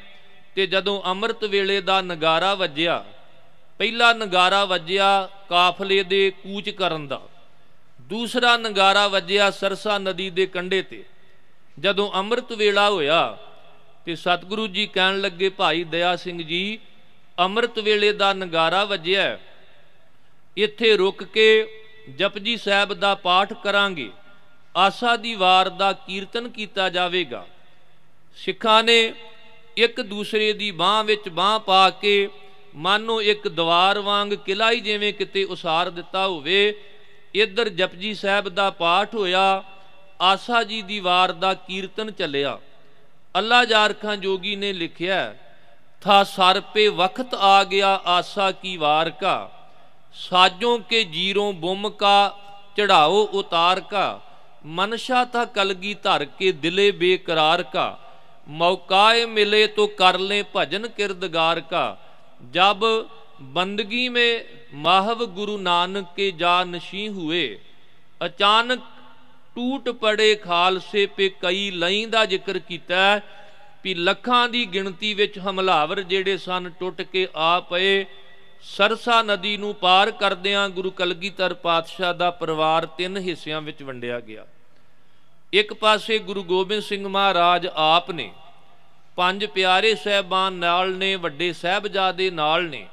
ਤੇ ਜਦੋਂ ਅੰਮ੍ਰਿਤ ਵੇਲੇ ਦਾ ਨਗਾਰਾ ਵੱਜਿਆ, ਪਹਿਲਾ ਨਗਾਰਾ ਵੱਜਿਆ ਕਾਫਲੇ ਦੇ ਕੂਚ ਕਰਨ ਦਾ, ਦੂਸਰਾ ਨਗਾਰਾ ਵੱਜਿਆ ਸਰਸਾ ਨਦੀ ਦੇ ਕੰਢੇ ਤੇ। ਜਦੋਂ ਅੰਮ੍ਰਿਤ ਵੇਲਾ ਹੋਇਆ ਤੇ ਸਤਿਗੁਰੂ ਜੀ ਕਹਿਣ ਲੱਗੇ, ਭਾਈ ਦਇਆ ਸਿੰਘ ਜੀ, ਅੰਮ੍ਰਿਤ ਵੇਲੇ ਦਾ ਨਗਾਰਾ ਵੱਜਿਆ ਇੱਥੇ ਰੁਕ ਕੇ ਜਪਜੀ ਸਾਹਿਬ ਦਾ ਪਾਠ ਕਰਾਂਗੇ। ਆਸਾ ਦੀ ਵਾਰ ਦਾ ਕੀਰਤਨ ਕੀਤਾ ਜਾਵੇਗਾ। ਸਿੱਖਾਂ ਨੇ ਇੱਕ ਦੂਸਰੇ ਦੀ ਬਾਹ ਵਿੱਚ ਬਾਹ ਪਾ ਕੇ ਮਾਨੋ ਇੱਕ ਦੀਵਾਰ ਵਾਂਗ ਕਿਲਾ ਹੀ ਜਿਵੇਂ ਕਿਤੇ ਉਸਾਰ ਦਿੱਤਾ ਹੋਵੇ, ਇੱਧਰ ਜਪਜੀ ਸਾਹਿਬ ਦਾ ਪਾਠ ਹੋਇਆ, ਆਸਾ ਜੀ ਦੀ ਵਾਰ ਦਾ ਕੀਰਤਨ ਚੱਲਿਆ। ਅੱਲਾ ਜਾਰਖਾਂ ਜੋਗੀ ਨੇ ਲਿਖਿਆ, ਥਾ ਸਰ ਪੇ ਵਕਤ ਆ ਗਿਆ ਆਸਾ ਕੀ ਵਾਰ ਕਾ। ਸਾਜੋਂ ਕੇ ਜੀਰੋਂ ਬੁੰਮ ਕਾ, ਚੜਾਓ ਉਤਾਰ ਕਾ। ਮਨਸ਼ਾ ਤਾ ਕਲਗੀ ਧਰ ਕੇ ਦਿਲੇ ਬੇਕਰਾਰ ਕਾ। ਮੌਕਾਏ ਮਿਲੇ ਤੋ ਕਰ ਲੈ ਭਜਨ ਕਿਰਦਗਾਰ ਕਾ। ਜਬ ਬੰਦਗੀ ਮੇ ਮਾਹਵ ਗੁਰੂ ਨਾਨਕ ਕੇ ਜਾ ਨਸ਼ੀ ਹੁਏ, ਅਚਾਨਕ ਟੂਟ ਪੜੇ ਖਾਲਸੇ ਪੇ ਕਈ ਲਈ ਦਾ ਜ਼ਿਕਰ ਕੀਤਾ, ਵੀ ਲੱਖਾਂ ਦੀ ਗਿਣਤੀ ਵਿੱਚ ਹਮਲਾਵਰ ਜਿਹੜੇ ਸਨ ਟੁੱਟ ਕੇ ਆ ਪਏ। ਸਰਸਾ ਨਦੀ ਨੂੰ ਪਾਰ ਕਰਦਿਆਂ ਗੁਰੂ ਕਲਗੀਧਰ ਪਾਤਸ਼ਾਹ ਦਾ ਪਰਿਵਾਰ ਤਿੰਨ ਹਿੱਸਿਆਂ ਵਿੱਚ ਵੰਡਿਆ ਗਿਆ। ਇੱਕ ਪਾਸੇ ਗੁਰੂ ਗੋਬਿੰਦ ਸਿੰਘ ਮਹਾਰਾਜ ਆਪ ਨੇ, ਪੰਜ ਪਿਆਰੇ ਸਹਿਬਾਨ ਨਾਲ ਨੇ, ਵੱਡੇ ਸਹਿਬਜ਼ਾਦੇ ਨਾਲ ਨੇ,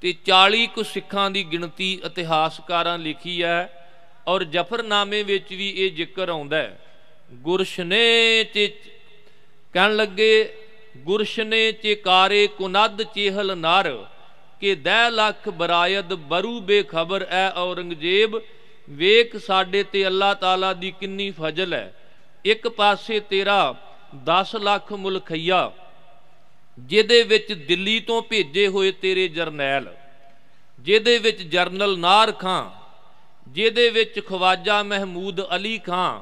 ਤੇ 40 ਕੁ ਸਿੱਖਾਂ ਦੀ ਗਿਣਤੀ ਇਤਿਹਾਸਕਾਰਾਂ ਲਿਖੀ ਹੈ ਔਰ ਜਫਰਨਾਮੇ ਵਿੱਚ ਵੀ ਇਹ ਜ਼ਿਕਰ ਆਉਂਦਾ ਹੈ, ਗੁਰਸ਼ਨੇ ਚ ਕਹਿਣ ਲੱਗੇ, ਗੁਰਸ਼ਨੇ ਚਿਕਾਰੇ ਕੁਨਦ ਚੇਹਲ ਨਰ ਕਿ ਦਹਿ ਲੱਖ ਬਰਾਇਦ ਬਰੂ ਬੇਖਬਰ ਐ ਔਰੰਗਜ਼ੇਬ, ਵੇਖ ਸਾਡੇ ਤੇ ਅੱਲਾਹ ਤਾਲਾ ਦੀ ਕਿੰਨੀ ਫਜ਼ਲ ਹੈ ਇੱਕ ਪਾਸੇ ਤੇਰਾ 10 ਲੱਖ ਮੁਲਖਈਆ, ਜਿਹਦੇ ਵਿੱਚ ਦਿੱਲੀ ਤੋਂ ਭੇਜੇ ਹੋਏ ਤੇਰੇ ਜਰਨੈਲ, ਜਿਹਦੇ ਵਿੱਚ ਜਰਨਲ ਨਾਰ ਖਾਂ, ਜਿਹਦੇ ਵਿੱਚ ਖਵਾਜਾ ਮਹਿਮੂਦ ਅਲੀ ਖਾਂ,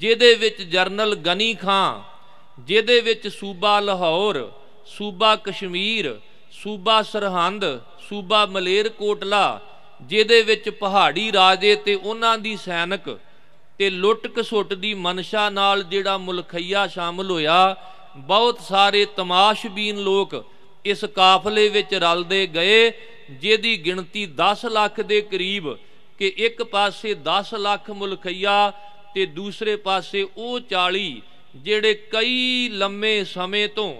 ਜਿਹਦੇ ਵਿੱਚ ਜਰਨਲ ਗਨੀ ਖਾਂ, ਜਿਹਦੇ ਵਿੱਚ ਸੂਬਾ ਲਾਹੌਰ, ਸੂਬਾ ਕਸ਼ਮੀਰ ਸੂਬਾ ਸਰਹੰਦ, ਸੂਬਾ ਮਲੇਰਕੋਟਲਾ ਜਿਹਦੇ ਵਿੱਚ ਪਹਾੜੀ ਰਾਜੇ ਤੇ ਉਹਨਾਂ ਦੀ ਸੈਨਿਕ ਤੇ ਲੁੱਟ ਕਸੁੱਟ ਦੀ ਮਨਸ਼ਾ ਨਾਲ ਜਿਹੜਾ ਮੁਲਖਈਆ ਸ਼ਾਮਲ ਹੋਇਆ, ਬਹੁਤ ਸਾਰੇ ਤਮਾਸ਼ਬੀਨ ਲੋਕ ਇਸ ਕਾਫਲੇ ਵਿੱਚ ਰਲਦੇ ਗਏ, ਜਿਹਦੀ ਗਿਣਤੀ 10 ਲੱਖ ਦੇ ਕਰੀਬ ਕਿ ਇੱਕ ਪਾਸੇ 10 ਲੱਖ ਮੁਲਖਈਆ ਤੇ ਦੂਸਰੇ ਪਾਸੇ ਉਹ 40 ਜਿਹੜੇ ਕਈ ਲੰਮੇ ਸਮੇਂ ਤੋਂ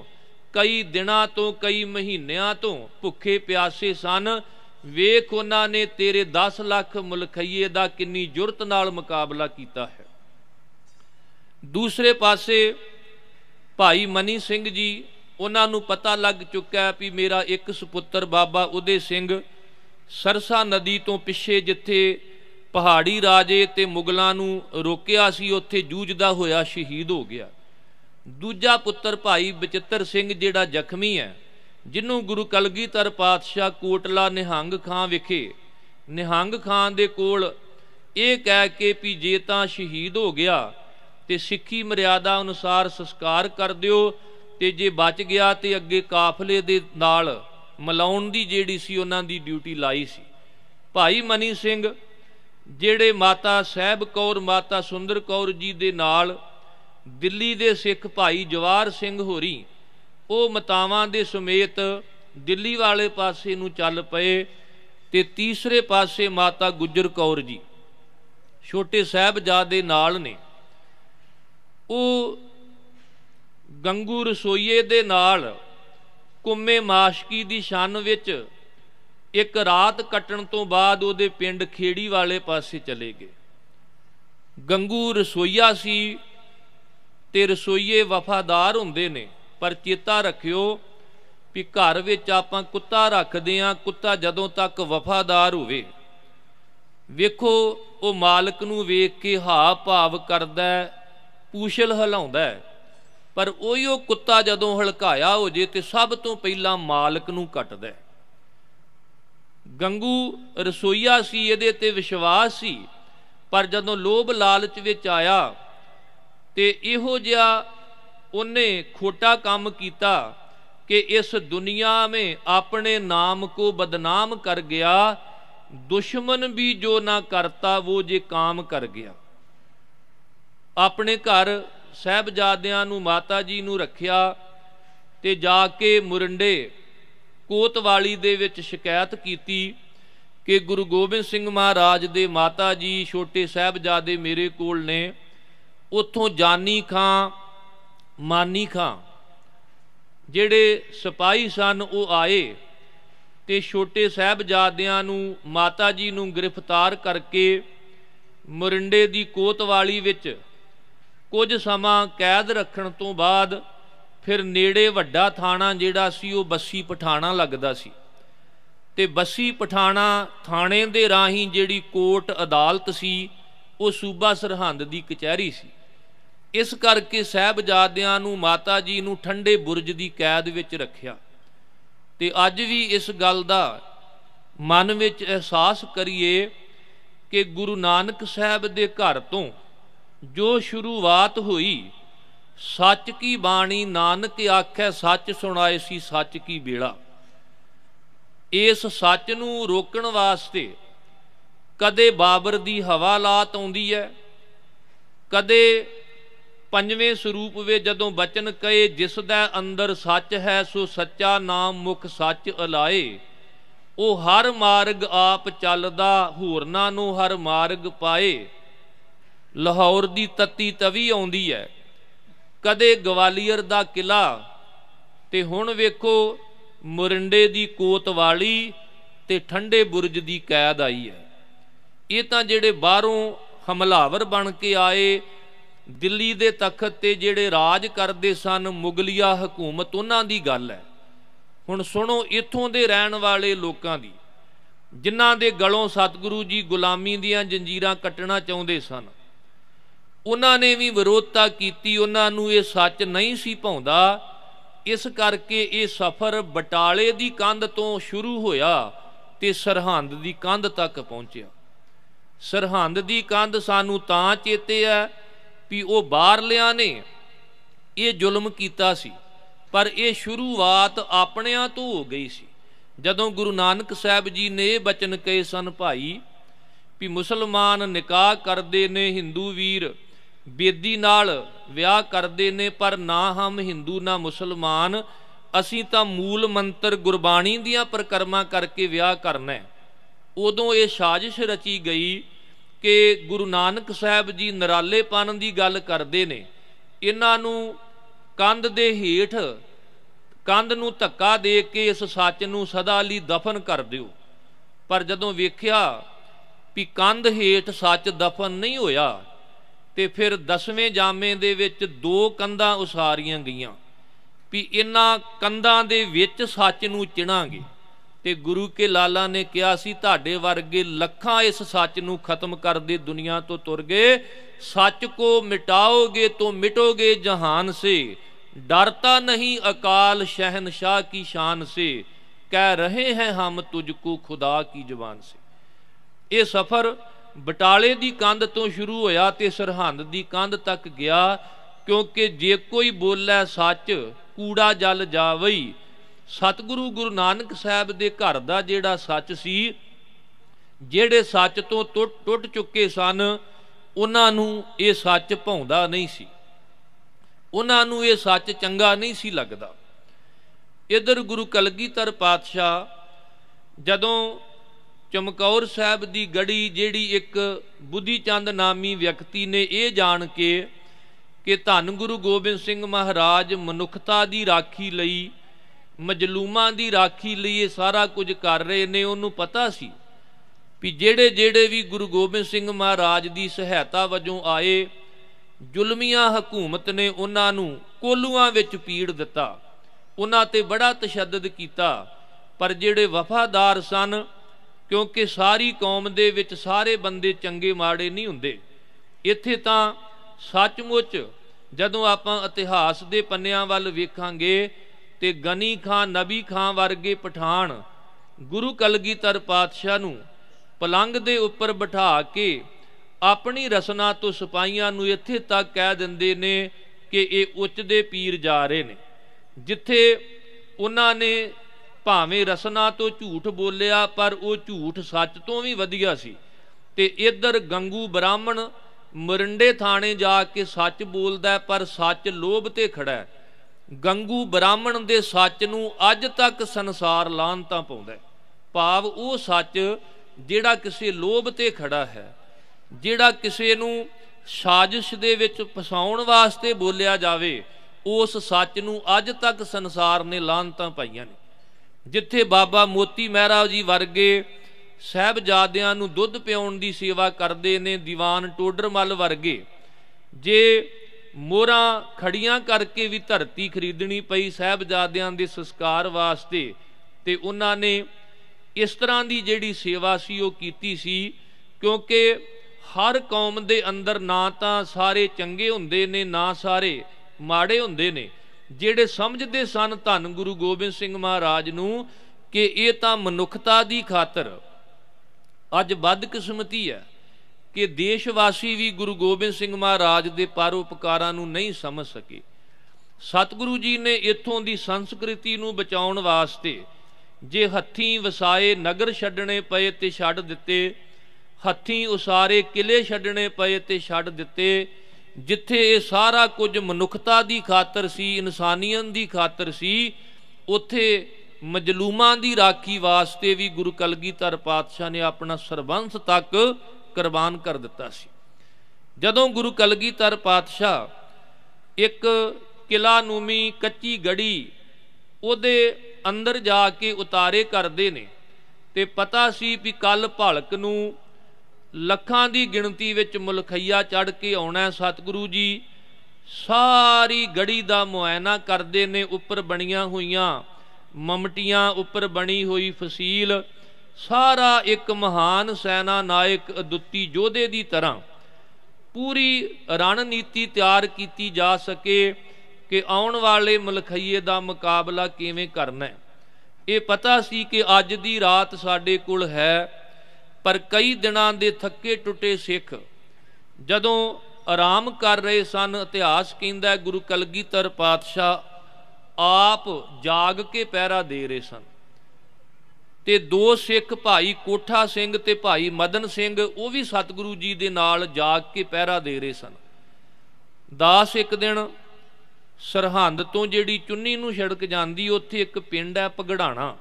ਕਈ ਦਿਨਾਂ ਤੋਂ, ਕਈ ਮਹੀਨਿਆਂ ਤੋਂ ਭੁੱਖੇ ਪਿਆਸੇ ਸਨ। ਵੇਖ ਉਹਨਾਂ ਨੇ ਤੇਰੇ 10 ਲੱਖ ਮੁਲਖਈਏ ਦਾ ਕਿੰਨੀ ਜੁਰਤ ਨਾਲ ਮੁਕਾਬਲਾ ਕੀਤਾ ਹੈ। ਦੂਸਰੇ ਪਾਸੇ ਭਾਈ ਮਨੀ ਸਿੰਘ ਜੀ, ਉਹਨਾਂ ਨੂੰ ਪਤਾ ਲੱਗ ਚੁੱਕਾ ਵੀ ਮੇਰਾ ਇੱਕ ਸੁਪੁੱਤਰ ਬਾਬਾ ਉਦੇ ਸਿੰਘ ਸਰਸਾ ਨਦੀ ਤੋਂ ਪਿੱਛੇ ਜਿੱਥੇ ਪਹਾੜੀ ਰਾਜੇ ਤੇ ਮੁਗਲਾਂ ਨੂੰ ਰੋਕਿਆ ਸੀ, ਉੱਥੇ ਜੂਝਦਾ ਹੋਇਆ ਸ਼ਹੀਦ ਹੋ ਗਿਆ। ਦੂਜਾ ਪੁੱਤਰ ਭਾਈ ਬਚਿੱਤਰ ਸਿੰਘ ਜਿਹੜਾ ਜ਼ਖਮੀ ਹੈ ਜਿਹਨੂੰ ਗੁਰੂ ਕਲਗੀਧਰ ਪਾਤਸ਼ਾਹ ਕੋਟਲਾ ਨਿਹੰਗ ਖਾਂ ਵਿਖੇ, ਨਿਹੰਗ ਖਾਂ ਦੇ ਕੋਲ ਇਹ ਕਹਿ ਕੇ ਵੀ ਜੇ ਤਾਂ ਸ਼ਹੀਦ ਹੋ ਗਿਆ ਤੇ ਸਿੱਖੀ ਮਰਿਆਦਾ ਅਨੁਸਾਰ ਸੰਸਕਾਰ ਕਰ ਦਿਓ ਤੇ ਜੇ ਬਚ ਗਿਆ ਤੇ ਅੱਗੇ ਕਾਫਲੇ ਦੇ ਨਾਲ ਮਲਾਉਣ ਦੀ ਜਿਹੜੀ ਸੀ ਉਹਨਾਂ ਦੀ ਡਿਊਟੀ ਲਾਈ ਸੀ। ਭਾਈ ਮਨੀ ਸਿੰਘ, ਜਿਹੜੇ ਮਾਤਾ ਸਹਿਬ ਕੌਰ, ਮਾਤਾ ਸੁੰਦਰ ਕੌਰ ਜੀ ਦੇ ਨਾਲ ਦਿੱਲੀ ਦੇ ਸਿੱਖ ਭਾਈ ਜਵਾਰ ਸਿੰਘ ਹੋਰੀ, ਉਹ ਮਤਾਵਾਂ ਦੇ ਸਮੇਤ ਦਿੱਲੀ ਵਾਲੇ ਪਾਸੇ ਨੂੰ ਚੱਲ ਪਏ ਤੇ ਤੀਸਰੇ ਪਾਸੇ ਮਾਤਾ ਗੁਜਰ ਕੌਰ ਜੀ, ਛੋਟੇ ਸਾਹਿਬਜ਼ਾਦੇ ਨਾਲ ਨੇ। ਉਹ ਗੰਗੂ ਰਸੋਈਏ ਦੇ ਨਾਲ ਕੁੰਮੇ ਮਾਸ਼ਕੀ ਦੀ ਸ਼ਨ ਵਿੱਚ ਇੱਕ ਰਾਤ ਕੱਟਣ ਤੋਂ ਬਾਅਦ ਉਹਦੇ ਪਿੰਡ ਖੇੜੀ ਵਾਲੇ ਪਾਸੇ ਚਲੇ ਗਏ। ਗੰਗੂ ਰਸੋਈਆ ਸੀ ਤੇ ਰਸੋਈਏ ਵਫਾਦਾਰ ਹੁੰਦੇ ਨੇ, ਪਰ ਚੇਤਾ ਰੱਖਿਓ ਵੀ ਘਰ ਵਿੱਚ ਆਪਾਂ ਕੁੱਤਾ ਰੱਖਦੇ ਆ, ਕੁੱਤਾ ਜਦੋਂ ਤੱਕ ਵਫਾਦਾਰ ਹੋਵੇ। ਵੇਖੋ, ਉਹ ਮਾਲਕ ਨੂੰ ਵੇਖ ਕੇ ਹਾ ਭਾਵ ਕਰਦਾ ਪੂਛਲ ਹਿਲਾਉਂਦਾ ਪਰ ਉਹੀ ਉਹ ਕੁੱਤਾ ਜਦੋਂ ਹਲਕਾਇਆ ਹੋ ਜੇ ਤੇ ਸਭ ਤੋਂ ਪਹਿਲਾਂ ਮਾਲਕ ਨੂੰ ਕੱਟਦਾ ਗੰਗੂ ਰਸੋਈਆ ਸੀ, ਇਹਦੇ ਤੇ ਵਿਸ਼ਵਾਸ ਸੀ, ਪਰ ਜਦੋਂ ਲੋਭ ਲਾਲਚ ਵਿੱਚ ਆਇਆ ਤੇ ਇਹੋ ਜਿਹਾ ਉਹਨੇ ਖੋਟਾ ਕੰਮ ਕੀਤਾ ਕਿ ਇਸ ਦੁਨੀਆ में अपने नाम को बदनाम कर गया ਦੁਸ਼ਮਨ ਵੀ ਜੋ ਨਾ ਕਰਤਾ ਉਹ ਜੇ ਕਾਮ ਕਰ ਗਿਆ ਆਪਣੇ ਘਰ ਸਹਿਬਜ਼ਾਦਿਆਂ ਨੂੰ ਮਾਤਾ ਜੀ ਨੂੰ ਰੱਖਿਆ ਤੇ ਜਾ ਕੇ ਮੁਰੰਡੇ ਕੋਤਵਾਲੀ ਦੇ ਵਿੱਚ ਸ਼ਿਕਾਇਤ ਕੀਤੀ ਕਿ ਗੁਰੂ ਗੋਬਿੰਦ ਸਿੰਘ ਮਹਾਰਾਜ ਦੇ ਮਾਤਾ ਜੀ ਛੋਟੇ ਸਹਿਬਜ਼ਾਦੇ ਮੇਰੇ ਕੋਲ ਨੇ ਉੱਥੋਂ ਜਾਨੀ ਖਾਂ, ਮਾਨੀ ਖਾਂ। ਜਿਹੜੇ ਸਿਪਾਹੀ ਸਨ, ਉਹ ਆਏ ਤੇ ਛੋਟੇ ਸਹਿਬਜ਼ਾਦਿਆਂ ਨੂੰ, ਮਾਤਾ ਜੀ ਨੂੰ ਗ੍ਰਿਫਤਾਰ ਕਰਕੇ ਮੋਰਿੰਡੇ ਦੀ ਕੋਤਵਾਲੀ ਵਿੱਚ ਕੁਝ ਸਮਾਂ ਕੈਦ ਰੱਖਣ ਤੋਂ ਬਾਅਦ ਫਿਰ ਨੇੜੇ ਵੱਡਾ ਥਾਣਾ ਜਿਹੜਾ ਸੀ, ਉਹ ਬੱਸੀ ਪਠਾਣਾ ਲੱਗਦਾ ਸੀ। ਤੇ ਬੱਸੀ ਪਠਾਣਾ ਥਾਣੇ ਦੇ ਰਾਹੀਂ ਜਿਹੜੀ ਕੋਰਟ ਅਦਾਲਤ ਸੀ, ਉਹ ਸੂਬਾ ਸਰਹੰਦ ਦੀ ਕਚਹਿਰੀ ਸੀ। ਇਸ ਕਰਕੇ ਸਹਿਬਜ਼ਾਦਿਆਂ ਨੂੰ ਮਾਤਾ ਜੀ ਨੂੰ ਠੰਡੇ ਬੁਰਜ ਦੀ ਕੈਦ ਵਿੱਚ ਰੱਖਿਆ। ਤੇ ਅੱਜ ਵੀ ਇਸ ਗੱਲ ਦਾ ਮਨ ਵਿੱਚ ਅਹਿਸਾਸ ਕਰੀਏ ਕਿ ਗੁਰੂ ਨਾਨਕ ਸਾਹਿਬ ਦੇ ਘਰ ਤੋਂ ਜੋ ਸ਼ੁਰੂਆਤ ਹੋਈ, ਸੱਚ ਕੀ ਬਾਣੀ, ਨਾਨਕ ਆਖੈ ਸੱਚ ਸੁਣਾਏ ਸੀ ਸੱਚ ਕੀ ਬੇੜਾ ਇਸ ਸੱਚ ਨੂੰ ਰੋਕਣ ਵਾਸਤੇ ਕਦੇ ਬਾਬਰ ਦੀ ਹਵਾ ਲਾਤ ਆਉਂਦੀ ਹੈ, ਕਦੇ ਪੰਜਵੇਂ ਸਰੂਪ ਵਿੱਚ ਜਦੋਂ ਬਚਨ ਕਹੇ, ਜਿਸ ਦਾ ਅੰਦਰ ਸੱਚ ਹੈ, ਸੋ ਸੱਚਾ ਨਾਮ ਮੁਖ ਸੱਚ ਅਲਾਏ। ਉਹ ਹਰ ਮਾਰਗ ਆਪ ਚੱਲਦਾ, ਹੋਰਨਾਂ ਨੂੰ ਹਰ ਮਾਰਗ ਪਾਏ। ਲਾਹੌਰ ਦੀ ਤੱਤੀ ਤਵੀ ਆਉਂਦੀ ਹੈ। ਕਦੇ ਗਵਾਲੀਅਰ ਦਾ ਕਿਲਾ, ਤੇ ਹੁਣ ਵੇਖੋ ਮੁਰਿੰਡੇ ਦੀ ਕੋਤਵਾਲੀ ਤੇ ਠੰਡੇ ਬੁਰਜ ਦੀ ਕੈਦ ਆਈ ਹੈ। ਇਹ ਤਾਂ ਜਿਹੜੇ ਬਾਹਰੋਂ ਹਮਲਾਵਰ ਬਣ ਕੇ ਆਏ ਦਿੱਲੀ ਦੇ ਤਖਤ ਤੇ ਜਿਹੜੇ ਰਾਜ ਕਰਦੇ ਸਨ, ਮੁਗਲਿਆ ਹਕੂਮਤ, ਉਹਨਾਂ ਦੀ ਗੱਲ ਹੈ। ਹੁਣ ਸੁਣੋ, ਇੱਥੋਂ ਦੇ ਰਹਿਣ ਵਾਲੇ ਲੋਕਾਂ ਦੀ। ਜਿਨ੍ਹਾਂ ਦੇ ਗਲੋਂ ਸਤਿਗੁਰੂ ਜੀ ਗੁਲਾਮੀ ਦੀਆਂ ਜੰਜੀਰਾਂ ਕੱਟਣਾ ਚਾਹੁੰਦੇ ਸਨ। ਉਹਨਾਂ ਨੇ ਵੀ ਵਿਰੋਧਤਾ ਕੀਤੀ, ਉਹਨਾਂ ਨੂੰ ਇਹ ਸੱਚ ਨਹੀਂ ਸੀ ਭਾਉਂਦਾ। ਇਸ ਕਰਕੇ ਇਹ ਸਫ਼ਰ ਬਟਾਲੇ ਦੀ ਕੰਧ ਤੋਂ ਸ਼ੁਰੂ ਹੋਇਆ ਤੇ ਸਰਹੰਦ ਦੀ ਕੰਧ ਤੱਕ ਪਹੁੰਚਿਆ। ਸਰਹੰਦ ਦੀ ਕੰਧ ਸਾਨੂੰ ਤਾਂ ਚੇਤੇ ਹੈ ਵੀ ਉਹ ਬਾਹਰਲਿਆਂ ਨੇ ਇਹ ਜ਼ੁਲਮ ਕੀਤਾ ਸੀ, ਪਰ ਇਹ ਸ਼ੁਰੂਆਤ ਆਪਣਿਆਂ ਤੋਂ ਹੋ ਗਈ ਸੀ। ਜਦੋਂ ਗੁਰੂ ਨਾਨਕ ਸਾਹਿਬ ਜੀ ਨੇ ਇਹ ਬਚਨ ਕਹੇ ਸਨ, ਭਾਈ, ਵੀ ਮੁਸਲਮਾਨ ਨਿਕਾਹ ਕਰਦੇ ਨੇ ਹਿੰਦੂ ਵੀਰ, ਬੇਦੀ ਨਾਲ ਵਿਆਹ ਕਰਦੇ ਨੇ, ਪਰ ਨਾ ਹਮ ਹਿੰਦੂ, ਨਾ ਮੁਸਲਮਾਨ, ਅਸੀਂ ਤਾਂ ਮੂਲ ਮੰਤਰ ਗੁਰਬਾਣੀ ਦੀਆਂ ਪ੍ਰਕਰਮਾਂ ਕਰਕੇ ਵਿਆਹ ਕਰਨਾ ਹੈ। ਉਦੋਂ ਇਹ ਸਾਜ਼ਿਸ਼ ਰਚੀ ਗਈ ਕਿ ਗੁਰੂ ਨਾਨਕ ਸਾਹਿਬ ਜੀ ਨਰਾਲੇਪਨ ਦੀ ਗੱਲ ਕਰਦੇ ਨੇ, ਇਹਨਾਂ ਨੂੰ ਕੰਧ ਦੇ ਹੇਠ, ਕੰਧ ਨੂੰ ਧੱਕਾ ਦੇ ਕੇ ਇਸ ਸੱਚ ਨੂੰ ਸਦਾ ਲਈ ਦਫਨ ਕਰ ਦਿਓ। ਪਰ ਜਦੋਂ ਵੇਖਿਆ ਵੀ ਕੰਧ ਹੇਠ ਸੱਚ ਦਫਨ ਨਹੀਂ ਹੋਇਆ, ਤੇ ਫਿਰ ਦਸਵੇਂ ਜਾਮੇ ਦੇ ਵਿੱਚ ਦੋ ਕੰਧਾਂ ਉਸਾਰੀਆਂ ਗਈਆਂ, ਵੀ ਇਹਨਾਂ ਕੰਧਾਂ ਦੇ ਵਿੱਚ ਸੱਚ ਨੂੰ ਚਿਣਾਂਗੇ। ਤੇ ਗੁਰੂ ਕੇ ਲਾਲਾ ਨੇ ਕਿਹਾ ਸੀ, ਤੁਹਾਡੇ ਵਰਗੇ ਲੱਖਾਂ ਇਸ ਸੱਚ ਨੂੰ ਖਤਮ ਕਰਦੇ ਦੁਨੀਆ ਤੋਂ ਤੁਰ ਗਏ। ਸੱਚ ਕੋ ਮਿਟਾਓਗੇ ਤੋ ਮਿਟੋਗੇ ਜਹਾਨ ਸੇ। ਡਰਤਾ ਨਹੀਂ ਅਕਾਲ ਸ਼ਹਿਨशाह ਕੀ ਸ਼ਾਨ ਸੇ। ਕਹਿ ਰਹੇ ਹੈ ਹਮ ਤੁਝ ਕੋ ਖੁਦਾ ਕੀ ਜ਼ਬਾਨ ਸੇ। ਇਹ ਸਫ਼ਰ ਬਟਾਲੇ ਦੀ ਕੰਧ ਤੋਂ ਸ਼ੁਰੂ ਹੋਇਆ ਤੇ ਸਰਹੰਦ ਦੀ ਕੰਧ ਤੱਕ ਗਿਆ, ਕਿਉਂਕਿ ਜੇ ਕੋਈ ਬੋਲੇ ਸੱਚ, ਕੂੜਾ ਜਲ ਜਾਵਈ। ਸਤਿਗੁਰੂ ਗੁਰੂ ਨਾਨਕ ਸਾਹਿਬ ਦੇ ਘਰ ਦਾ ਜਿਹੜਾ ਸੱਚ ਸੀ, ਜਿਹੜੇ ਸੱਚ ਤੋਂ ਟੁੱਟ ਚੁੱਕੇ ਸਨ, ਉਹਨਾਂ ਨੂੰ ਇਹ ਸੱਚ ਭਾਉਂਦਾ ਨਹੀਂ ਸੀ। ਉਹਨਾਂ ਨੂੰ ਇਹ ਸੱਚ ਚੰਗਾ ਨਹੀਂ ਸੀ ਲੱਗਦਾ। ਇਧਰ ਗੁਰੂ ਕਲਗੀਧਰ ਪਾਤਸ਼ਾਹ ਜਦੋਂ ਚਮਕੌਰ ਸਾਹਿਬ ਦੀ ਗੜੀ ਜਿਹੜੀ ਇੱਕ ਬੁੱਧੀ ਚੰਦ ਨਾਮੀ ਵਿਅਕਤੀ ਨੇ ਇਹ ਜਾਣ ਕੇ ਕਿ ਧੰਨ ਗੁਰੂ ਗੋਬਿੰਦ ਸਿੰਘ ਮਹਾਰਾਜ ਮਨੁੱਖਤਾ ਦੀ ਰਾਖੀ ਲਈ ਮਜਲੂਮਾਂ ਦੀ ਰਾਖੀ ਲਈ ਇਹ ਸਾਰਾ ਕੁਝ ਕਰ ਰਹੇ ਨੇ, ਉਹਨੂੰ ਪਤਾ ਸੀ ਵੀ ਜਿਹੜੇ ਜਿਹੜੇ ਵੀ ਗੁਰੂ ਗੋਬਿੰਦ ਸਿੰਘ ਮਹਾਰਾਜ ਦੀ ਸਹਾਇਤਾ ਵਜੋਂ ਆਏ, ਜ਼ੁਲਮੀਆਂ ਹਕੂਮਤ ਨੇ ਉਹਨਾਂ ਨੂੰ ਕੋਲੂਆਂ ਵਿੱਚ ਪੀੜ ਦਿੱਤਾ। ਉਹਨਾਂ ਤੇ ਬੜਾ ਤਸ਼ੱਦਦ ਕੀਤਾ, ਪਰ ਜਿਹੜੇ ਵਫਾਦਾਰ ਸਨ, ਕਿਉਂਕਿ ਸਾਰੀ ਕੌਮ ਦੇ ਵਿੱਚ ਸਾਰੇ ਬੰਦੇ ਚੰਗੇ ਮਾੜੇ ਨਹੀਂ ਹੁੰਦੇ। ਇੱਥੇ ਤਾਂ ਸੱਚਮੁੱਚ ਜਦੋਂ ਆਪਾਂ ਇਤਿਹਾਸ ਦੇ ਪੰਨਿਆਂ ਵੱਲ ਵੇਖਾਂਗੇ ਤੇ ਗਨੀ ਖਾਂ ਨਬੀ ਖਾਂ ਵਰਗੇ ਪਠਾਨ ਗੁਰੂ ਕਲਗੀਧਰ ਪਾਤਸ਼ਾਹ ਨੂੰ ਪਲੰਗ ਦੇ ਉੱਪਰ ਬਿਠਾ ਕੇ ਆਪਣੀ ਰਸਨਾ ਤੋਂ ਸਿਪਾਹੀਆਂ ਨੂੰ ਇੱਥੇ ਤੱਕ ਕਹਿ ਦਿੰਦੇ ਨੇ ਕਿ ਇਹ ਉੱਚ ਦੇ ਪੀਰ ਜਾ ਰਹੇ ਨੇ, ਜਿੱਥੇ ਉਹਨਾਂ ਨੇ ਭਾਵੇਂ ਰਸਨਾ ਤੋਂ ਝੂਠ ਬੋਲਿਆ, ਪਰ ਉਹ ਝੂਠ ਸੱਚ ਤੋਂ ਵੀ ਵਧੀਆ ਸੀ। ਤੇ ਇੱਧਰ ਗੰਗੂ ਬ੍ਰਾਹਮਣ ਮਰਿੰਡੇ ਥਾਣੇ ਜਾ ਕੇ ਸੱਚ ਬੋਲਦਾ ਪਰ ਸੱਚ ਲੋਭ ਤੇ ਖੜਾ ਹੈ। ਗੰਗੂ ਬ੍ਰਾਹਮਣ ਦੇ ਸੱਚ ਨੂੰ ਅੱਜ ਤੱਕ ਸੰਸਾਰ ਲਾਂਤਾਂ ਪਾਉਂਦਾ ਭਾਵ ਉਹ ਸੱਚ ਜਿਹੜਾ ਕਿਸੇ ਲੋਭ ਤੇ ਖੜਾ ਹੈ, ਜਿਹੜਾ ਕਿਸੇ ਨੂੰ ਸਾਜ਼ਿਸ਼ ਦੇ ਵਿੱਚ ਫਸਾਉਣ ਵਾਸਤੇ ਬੋਲਿਆ ਜਾਵੇ, ਉਸ ਸੱਚ ਨੂੰ ਅੱਜ ਤੱਕ ਸੰਸਾਰ ਨੇ ਲਾਂਤਾਂ ਪਾਈਆਂ ਨੇ। ਜਿੱਥੇ ਬਾਬਾ ਮੋਤੀ ਮਹਿਰਾ ਜੀ ਵਰਗੇ ਸਹਿਬਜ਼ਾਦਿਆਂ ਨੂੰ ਦੁੱਧ ਪਿਆਉਣ ਦੀ ਸੇਵਾ ਕਰਦੇ ਨੇ, ਦੀਵਾਨ ਟੋਡਰਮਲ ਵਰਗੇ, ਜੇ ਮੋਹਰਾਂ ਖੜੀਆਂ ਕਰਕੇ ਵੀ ਧਰਤੀ ਖਰੀਦਣੀ ਪਈ ਸਹਿਬਜ਼ਾਦਿਆਂ ਦੇ ਸੰਸਕਾਰ ਵਾਸਤੇ ਤੇ ਉਹਨਾਂ ਨੇ ਇਸ ਤਰ੍ਹਾਂ ਦੀ ਜਿਹੜੀ ਸੇਵਾ ਸੀ ਉਹ ਕੀਤੀ ਸੀ, ਕਿਉਂਕਿ ਹਰ ਕੌਮ ਦੇ ਅੰਦਰ ਨਾ ਤਾਂ ਸਾਰੇ ਚੰਗੇ ਹੁੰਦੇ ਨੇ, ਨਾ ਸਾਰੇ ਮਾੜੇ ਹੁੰਦੇ ਨੇ। ਜਿਹੜੇ ਸਮਝਦੇ ਸਨ ਧੰਨ ਗੁਰੂ ਗੋਬਿੰਦ ਸਿੰਘ ਮਹਾਰਾਜ ਨੂੰ ਕਿ ਇਹ ਤਾਂ ਮਨੁੱਖਤਾ ਦੀ ਖਾਤਰ ਅੱਜ ਬਦਕਿਸਮਤੀ ਹੈ। ਕਿ ਦੇਸ਼ ਵਾਸੀ ਵੀ ਗੁਰੂ ਗੋਬਿੰਦ ਸਿੰਘ ਮਹਾਰਾਜ ਦੇ ਪਰਉਪਕਾਰਾਂ ਨੂੰ ਨਹੀਂ ਸਮਝ ਸਕੇ। ਸਤਿਗੁਰੂ ਜੀ ਨੇ ਇੱਥੋਂ ਦੀ ਸੰਸਕ੍ਰਿਤੀ ਨੂੰ ਬਚਾਉਣ ਵਾਸਤੇ ਜੇ ਹੱਥੀਂ ਵਸਾਏ ਨਗਰ ਛੱਡਣੇ ਪਏ ਤੇ ਛੱਡ ਦਿੱਤੇ, ਹੱਥੀਂ ਉਸਾਰੇ ਕਿਲੇ ਛੱਡਣੇ ਪਏ ਤੇ ਛੱਡ ਦਿੱਤੇ, ਜਿੱਥੇ ਇਹ ਸਾਰਾ ਕੁਝ ਮਨੁੱਖਤਾ ਦੀ ਖਾਤਰ ਸੀ, ਇਨਸਾਨੀਅਤ ਦੀ ਖਾਤਰ ਸੀ, ਉੱਥੇ ਮਜਲੂਮਾਂ ਦੀ ਰਾਖੀ ਵਾਸਤੇ ਵੀ ਗੁਰੂ ਕਲਗੀਧਰ ਪਾਤਸ਼ਾਹ ਨੇ ਆਪਣਾ ਸਰਬੰਸ ਤੱਕ ਕੁਰਬਾਨ ਕਰ ਦਿੱਤਾ ਸੀ। ਜਦੋਂ ਗੁਰੂ ਕਲਗੀਧਰ ਪਾਤਸ਼ਾਹ ਇੱਕ ਕਿਲਾ ਨੂਮੀ ਕੱਚੀ ਗੜੀ ਉਹਦੇ ਅੰਦਰ ਜਾ ਕੇ ਉਤਾਰੇ ਕਰਦੇ ਨੇ ਤੇ ਪਤਾ ਸੀ ਵੀ ਕੱਲ ਭਲਕ ਨੂੰ ਲੱਖਾਂ ਦੀ ਗਿਣਤੀ ਵਿੱਚ ਮੁਲਖਈਆ ਚੜ ਕੇ ਆਉਣਾ ਸਤਿਗੁਰੂ ਜੀ। ਸਾਰੀ ਗੜੀ ਦਾ ਮੁਆਇਨਾ ਕਰਦੇ ਨੇ, ਉੱਪਰ ਬਣੀਆਂ ਹੋਈਆਂ ਮਮਟੀਆਂ, ਉੱਪਰ ਬਣੀ ਹੋਈ ਫਸੀਲ। ਸਾਰਾ ਇੱਕ ਮਹਾਨ ਸੈਨਾ ਨਾਇਕ ਅਦੁੱਤੀ ਯੋਧੇ ਦੀ ਤਰ੍ਹਾਂ ਪੂਰੀ ਰਣਨੀਤੀ ਤਿਆਰ ਕੀਤੀ ਜਾ ਸਕੇ ਕਿ ਆਉਣ ਵਾਲੇ ਮਲਖਈਏ ਦਾ ਮੁਕਾਬਲਾ ਕਿਵੇਂ ਕਰਨਾ ਹੈ। ਇਹ ਪਤਾ ਸੀ ਕਿ ਅੱਜ ਦੀ ਰਾਤ ਸਾਡੇ ਕੋਲ ਹੈ, ਪਰ ਕਈ ਦਿਨਾਂ ਦੇ ਥੱਕੇ ਟੁੱਟੇ ਸਿੱਖ ਜਦੋਂ ਆਰਾਮ ਕਰ ਰਹੇ ਸਨ, ਇਤਿਹਾਸ ਕਹਿੰਦਾ ਗੁਰੂ ਕਲਗੀਧਰ ਪਾਤਸ਼ਾਹ ਆਪ ਜਾਗ ਕੇ ਪਹਿਰਾ ਦੇ ਰਹੇ ਸਨ। ਤੇ ਦੋ ਸਿੱਖ ਭਾਈ ਕੋਠਾ ਸਿੰਘ ਤੇ ਭਾਈ ਮਦਨ ਸਿੰਘ, ਉਹ ਵੀ ਸਤਿਗੁਰੂ ਜੀ ਦੇ ਨਾਲ ਜਾਗ ਕੇ ਪਹਿਰਾ ਦੇ ਰਹੇ ਸਨ। ਦਾਸ ਇੱਕ ਦਿਨ ਸਰਹੰਦ ਤੋਂ ਜਿਹੜੀ ਚੁੰਨੀ ਨੂੰ ਛੜਕ ਜਾਂਦੀ, ਉੱਥੇ ਇੱਕ ਪਿੰਡ ਹੈ ਪਗੜਾਣਾ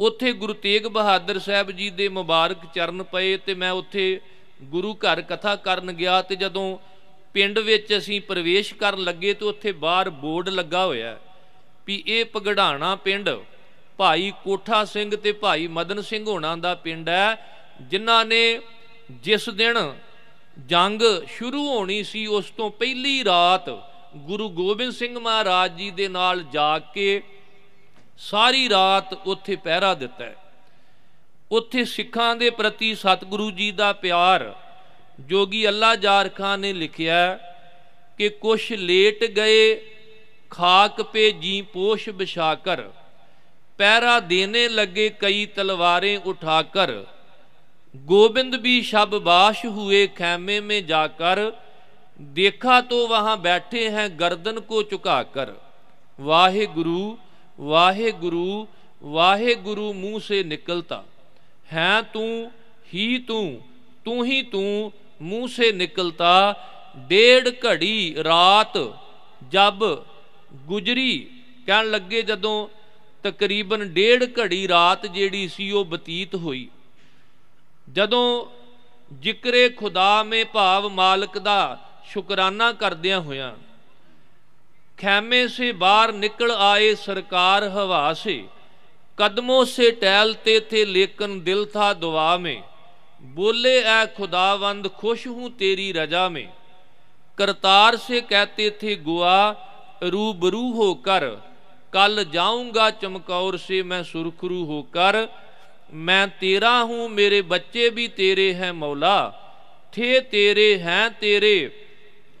ਉੱਥੇ ਗੁਰੂ ਤੇਗ ਬਹਾਦਰ ਸਾਹਿਬ ਜੀ ਦੇ ਮੁਬਾਰਕ ਚਰਨ ਪਏ ਤੇ ਮੈਂ ਉੱਥੇ ਗੁਰੂ ਘਰ ਕਥਾ ਕਰਨ ਗਿਆ ਤੇ ਜਦੋਂ ਪਿੰਡ ਵਿੱਚ ਅਸੀਂ ਪ੍ਰਵੇਸ਼ ਕਰਨ ਲੱਗੇ ਤੇ ਉੱਥੇ ਬਾਹਰ ਬੋਰਡ ਲੱਗਾ ਹੋਇਆ ਵੀ ਇਹ ਪਗੜਾਣਾ ਪਿੰਡ ਭਾਈ ਕੋਠਾ ਸਿੰਘ ਤੇ ਭਾਈ ਮਦਨ ਸਿੰਘ ਹੋਣਾ ਦਾ ਪਿੰਡ ਹੈ, ਜਿਨ੍ਹਾਂ ਨੇ ਜਿਸ ਦਿਨ ਜੰਗ ਸ਼ੁਰੂ ਹੋਣੀ ਸੀ, ਉਸ ਤੋਂ ਪਹਿਲੀ ਰਾਤ ਗੁਰੂ ਗੋਬਿੰਦ ਸਿੰਘ ਮਹਾਰਾਜ ਜੀ ਦੇ ਨਾਲ ਜਾ ਕੇ ਸਾਰੀ ਰਾਤ ਉੱਥੇ ਪਹਿਰਾ ਦਿੱਤਾ ਉੱਥੇ ਸਿੱਖਾਂ ਦੇ ਪ੍ਰਤੀ ਸਤਿਗੁਰੂ ਜੀ ਦਾ ਪਿਆਰ ਜੋਗੀ ਅੱਲਾ ਜਾਰ ਖਾਨ ਨੇ ਲਿਖਿਆ ਕਿ ਕੁਛ ਲੇਟ ਗਏ, ਖਾਕ ਪੇ ਜੀ ਪੋਸ਼ ਬਿਛਾ ਕਰ पैरा देने लगे कई तलवारें उठाकर गोविंद भी शबबाश हुए खैमे में जाकर देखा तो वहाँ बैठे हैं गर्दन को चुकाकर वाहे गुरु वाहे गुरु वाहे गुरु मुँह से निकलता हैं तू ही तू तू ही तू मुँह से निकलता ਡੇਢ ਘੜੀ ਰਾਤ ਜਬ ਗੁਜਰੀ ਕਹਿਣ ਲੱਗੇ ਜਦੋਂ ਤਕਰੀਬਨ ਡੇਢ ਘੜੀ ਰਾਤ ਜਿਹੜੀ ਸੀ ਉਹ ਬਤੀਤ ਹੋਈ ਜਦੋਂ ਜ਼ਿਕਰੇ ਖੁਦਾ ਮੇ ਭਾਵ ਮਾਲਕ ਦਾ ਸ਼ੁਕਰਾਨਾ ਕਰਦਿਆਂ ਹੋਇਆਂ ਖੈਮੇ ਸੇ ਬਾਹਰ ਨਿਕਲ ਆਏ ਸਰਕਾਰ ਹਵਾ ਸੇ ਕਦਮੋਂ ਸੇ ਟਹਿਲਤੇ ਥੇ ਲੇਕਿਨ ਦਿਲ ਥਾ ਦੁਆ में बोले ऐ खुदावंद खुश हूं तेरी रजा में करतार से कहते थे गुआ रूबरू होकर ਕੱਲ ਜਾਊਂਗਾ ਚਮਕੌਰ ਸੇ ਮੈਂ ਸੁਰਖਰੂ ਹੋ ਕਰ। ਮੈਂ ਤੇਰਾ ਹੂੰ, ਮੇਰੇ ਬੱਚੇ ਵੀ ਤੇਰੇ ਹੈ ਮੌਲਾ। ਥੇ ਤੇਰੇ ਹੈ ਤੇਰੇ,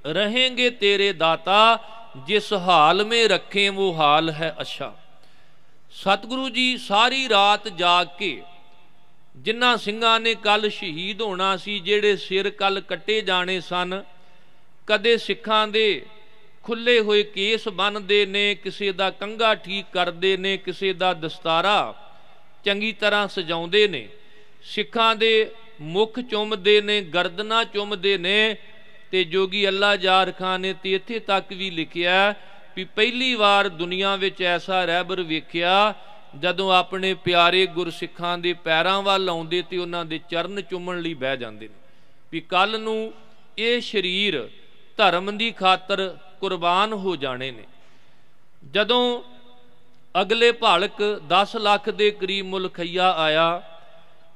ਰਹੇਗੇ ਤੇਰੇ ਦਾਤਾ। ਜਿਸ ਹਾਲ ਮੇ ਰੱਖੇ ਉਹ ਹਾਲ ਹੈ ਅੱਛਾ। ਸਤਿਗੁਰੂ ਜੀ, ਸਾਰੀ ਰਾਤ ਜਾਗ ਕੇ ਜਿਨ੍ਹਾਂ ਸਿੰਘਾਂ ਨੇ ਕੱਲ ਸ਼ਹੀਦ ਹੋਣਾ ਸੀ, ਜਿਹੜੇ ਸਿਰ ਕੱਲ ਕੱਟੇ ਜਾਣੇ ਸਨ, ਕਦੇ ਸਿੱਖਾਂ ਦੇ ਖੁੱਲੇ ਹੋਏ ਕੇਸ ਬੰਨਦੇ ਨੇ, ਕਿਸੇ ਦਾ ਕੰਗਾ ਠੀਕ ਕਰਦੇ ਨੇ, ਕਿਸੇ ਦਾ ਦਸਤਾਰਾ ਚੰਗੀ ਤਰ੍ਹਾਂ ਸਜਾਉਂਦੇ ਨੇ। ਸਿੱਖਾਂ ਦੇ ਮੁਖ ਚੁੰਮਦੇ ਨੇ, ਗਰਦਨਾਂ ਚੁੰਮਦੇ ਨੇ ਤੇ ਜੋਗੀ ਅੱਲਾ ਜਾਰ ਖਾਨ ਨੇ ਤੇ ਇੱਥੇ ਤੱਕ ਵੀ ਲਿਖਿਆ ਵੀ ਪਹਿਲੀ ਵਾਰ ਦੁਨੀਆ ਵਿੱਚ ਐਸਾ ਰਹਿਬਰ ਵੇਖਿਆ ਜਦੋਂ ਆਪਣੇ ਪਿਆਰੇ ਗੁਰਸਿੱਖਾਂ ਦੇ ਪੈਰਾਂ ਵੱਲ ਆਉਂਦੇ ਤੇ ਉਹਨਾਂ ਦੇ ਚਰਨ ਚੁੰਮਣ ਲਈ ਬਹਿ ਜਾਂਦੇ ਨੇ। ਵੀ ਕੱਲ ਨੂੰ ਇਹ ਸਰੀਰ ਧਰਮ ਦੀ ਖਾਤਰ ਕੁਰਬਾਨ ਹੋ ਜਾਣੇ ਨੇ। ਜਦੋਂ ਅਗਲੇ ਭਾਲਕ 10 ਲੱਖ ਦੇ ਕਰੀਬ ਮੁਲਖਈਆ ਆਇਆ,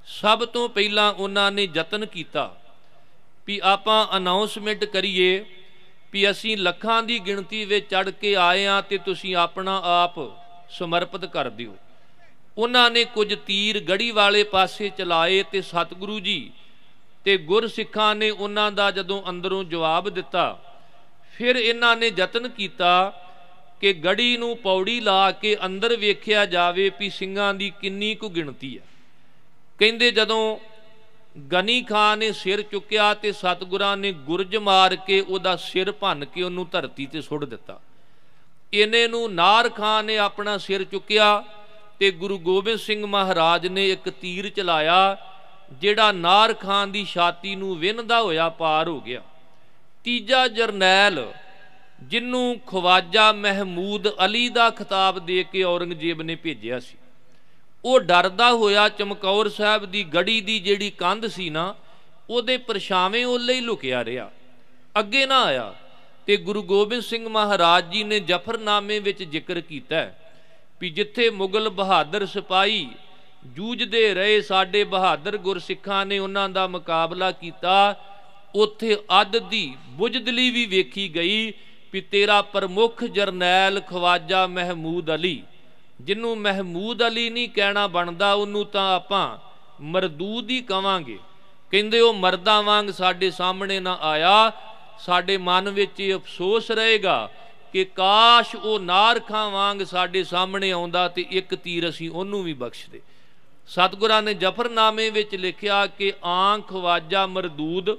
ਸਭ ਤੋਂ ਪਹਿਲਾਂ ਉਹਨਾਂ ਨੇ ਯਤਨ ਕੀਤਾ ਵੀ ਆਪਾਂ ਅਨਾਉਂਸਮੈਂਟ ਕਰੀਏ ਵੀ ਅਸੀਂ ਲੱਖਾਂ ਦੀ ਗਿਣਤੀ ਵਿੱਚ ਚੜ ਕੇ ਆਏ ਆ ਤੇ ਤੁਸੀਂ ਆਪਣਾ ਆਪ ਸਮਰਪਿਤ ਕਰ ਦਿਓ। ਉਹਨਾਂ ਨੇ ਕੁਝ ਤੀਰ ਗੜੀ ਵਾਲੇ ਪਾਸੇ ਚਲਾਏ ਤੇ ਸਤਿਗੁਰੂ ਜੀ ਤੇ ਗੁਰਸਿੱਖਾਂ ਨੇ ਉਹਨਾਂ ਦਾ ਜਦੋਂ ਅੰਦਰੋਂ ਜਵਾਬ ਦਿੱਤਾ ਫਿਰ ਇਹਨਾਂ ਨੇ ਯਤਨ ਕੀਤਾ ਕਿ ਗੜੀ ਨੂੰ ਪੌੜੀ ਲਾ ਕੇ ਅੰਦਰ ਵੇਖਿਆ ਜਾਵੇ ਵੀ ਸਿੰਘਾਂ ਦੀ ਕਿੰਨੀ ਕੁ ਗਿਣਤੀ ਹੈ। ਕਹਿੰਦੇ ਜਦੋਂ ਗਨੀ ਖਾਨ ਨੇ ਸਿਰ ਚੁੱਕਿਆ ਤੇ ਸਤਗੁਰਾਂ ਨੇ ਗੁਰਜ ਮਾਰ ਕੇ ਉਹਦਾ ਸਿਰ ਭੰਨ ਕੇ ਉਹਨੂੰ ਧਰਤੀ ਤੇ ਸੁੱਟ ਦਿੱਤਾ। ਇਹਨੇ ਨੂੰ ਨਾਰ ਖਾਨ ਨੇ ਆਪਣਾ ਸਿਰ ਚੁੱਕਿਆ ਤੇ ਗੁਰੂ ਗੋਬਿੰਦ ਸਿੰਘ ਮਹਾਰਾਜ ਨੇ ਇੱਕ ਤੀਰ ਚਲਾਇਆ, ਜਿਹੜਾ ਨਾਰ ਖਾਨ ਦੀ ਛਾਤੀ ਨੂੰ ਵਿੰਨਦਾ ਹੋਇਆ ਪਾਰ ਹੋ ਗਿਆ। ਤੀਜਾ ਜਰਨੈਲ, ਜਿੰਨੂੰ ਖਵਾਜਾ ਮਹਿਮੂਦ ਅਲੀ ਦਾ ਖਿਤਾਬ ਦੇ ਕੇ ਔਰੰਗਜ਼ੇਬ ਨੇ ਭੇਜਿਆ ਸੀ। ਉਹ ਡਰਦਾ ਹੋਇਆ ਚਮਕੌਰ ਸਾਹਿਬ ਦੀ ਗੜੀ ਦੀ ਜਿਹੜੀ ਕੰਧ ਸੀ ਨਾ, ਉਹਦੇ ਪਰਛਾਵੇਂ ਉਹਲੇ ਹੀ ਲੁਕਿਆ ਰਿਹਾ। ਅੱਗੇ ਨਾ ਆਇਆ ਤੇ ਗੁਰੂ ਗੋਬਿੰਦ ਸਿੰਘ ਮਹਾਰਾਜ ਜੀ ਨੇ ਜਫਰਨਾਮੇ ਵਿੱਚ ਜ਼ਿਕਰ ਕੀਤਾ ਵੀ ਜਿੱਥੇ ਮੁਗਲ ਬਹਾਦਰ ਸਿਪਾਹੀ ਜੂਝਦੇ ਰਹੇ, ਸਾਡੇ ਬਹਾਦਰ ਗੁਰਸਿੱਖਾਂ ਨੇ ਉਹਨਾਂ ਦਾ ਮੁਕਾਬਲਾ ਕੀਤਾ ਉੱਥੇ ਅੱਧ ਦੀ ਬੁਝਦਲੀ ਵੀ ਵੇਖੀ ਗਈ ਵੀ ਤੇਰਾ ਪ੍ਰਮੁੱਖ ਜਰਨੈਲ ਖਵਾਜਾ ਮਹਿਮੂਦ ਅਲੀ। ਜਿਹਨੂੰ ਮਹਿਮੂਦ ਅਲੀ ਨਹੀਂ ਕਹਿਣਾ ਬਣਦਾ, ਉਹਨੂੰ ਤਾਂ ਆਪਾਂ ਮਰਦੂਦ ਹੀ ਕਵਾਂਗੇ। ਕਹਿੰਦੇ, ਉਹ ਮਰਦਾਂ ਵਾਂਗ ਸਾਡੇ ਸਾਹਮਣੇ ਨਾ ਆਇਆ। ਸਾਡੇ ਮਨ ਵਿੱਚ ਇਹ ਅਫਸੋਸ ਰਹੇਗਾ ਕਿ ਕਾਸ਼ ਉਹ ਨਾਰਖਾਂ ਵਾਂਗ ਸਾਡੇ ਸਾਹਮਣੇ ਆਉਂਦਾ ਤੇ ਇੱਕ ਤੀਰ ਅਸੀਂ ਉਹਨੂੰ ਵੀ ਬਖਸ਼ਦੇ। ਸਤਿਗੁਰਾਂ ਨੇ ਜਫਰਨਾਮੇ ਵਿੱਚ ਲਿਖਿਆ ਕਿ ਆਂਖ ਵਾਜਾ ਮਰਦੂਦ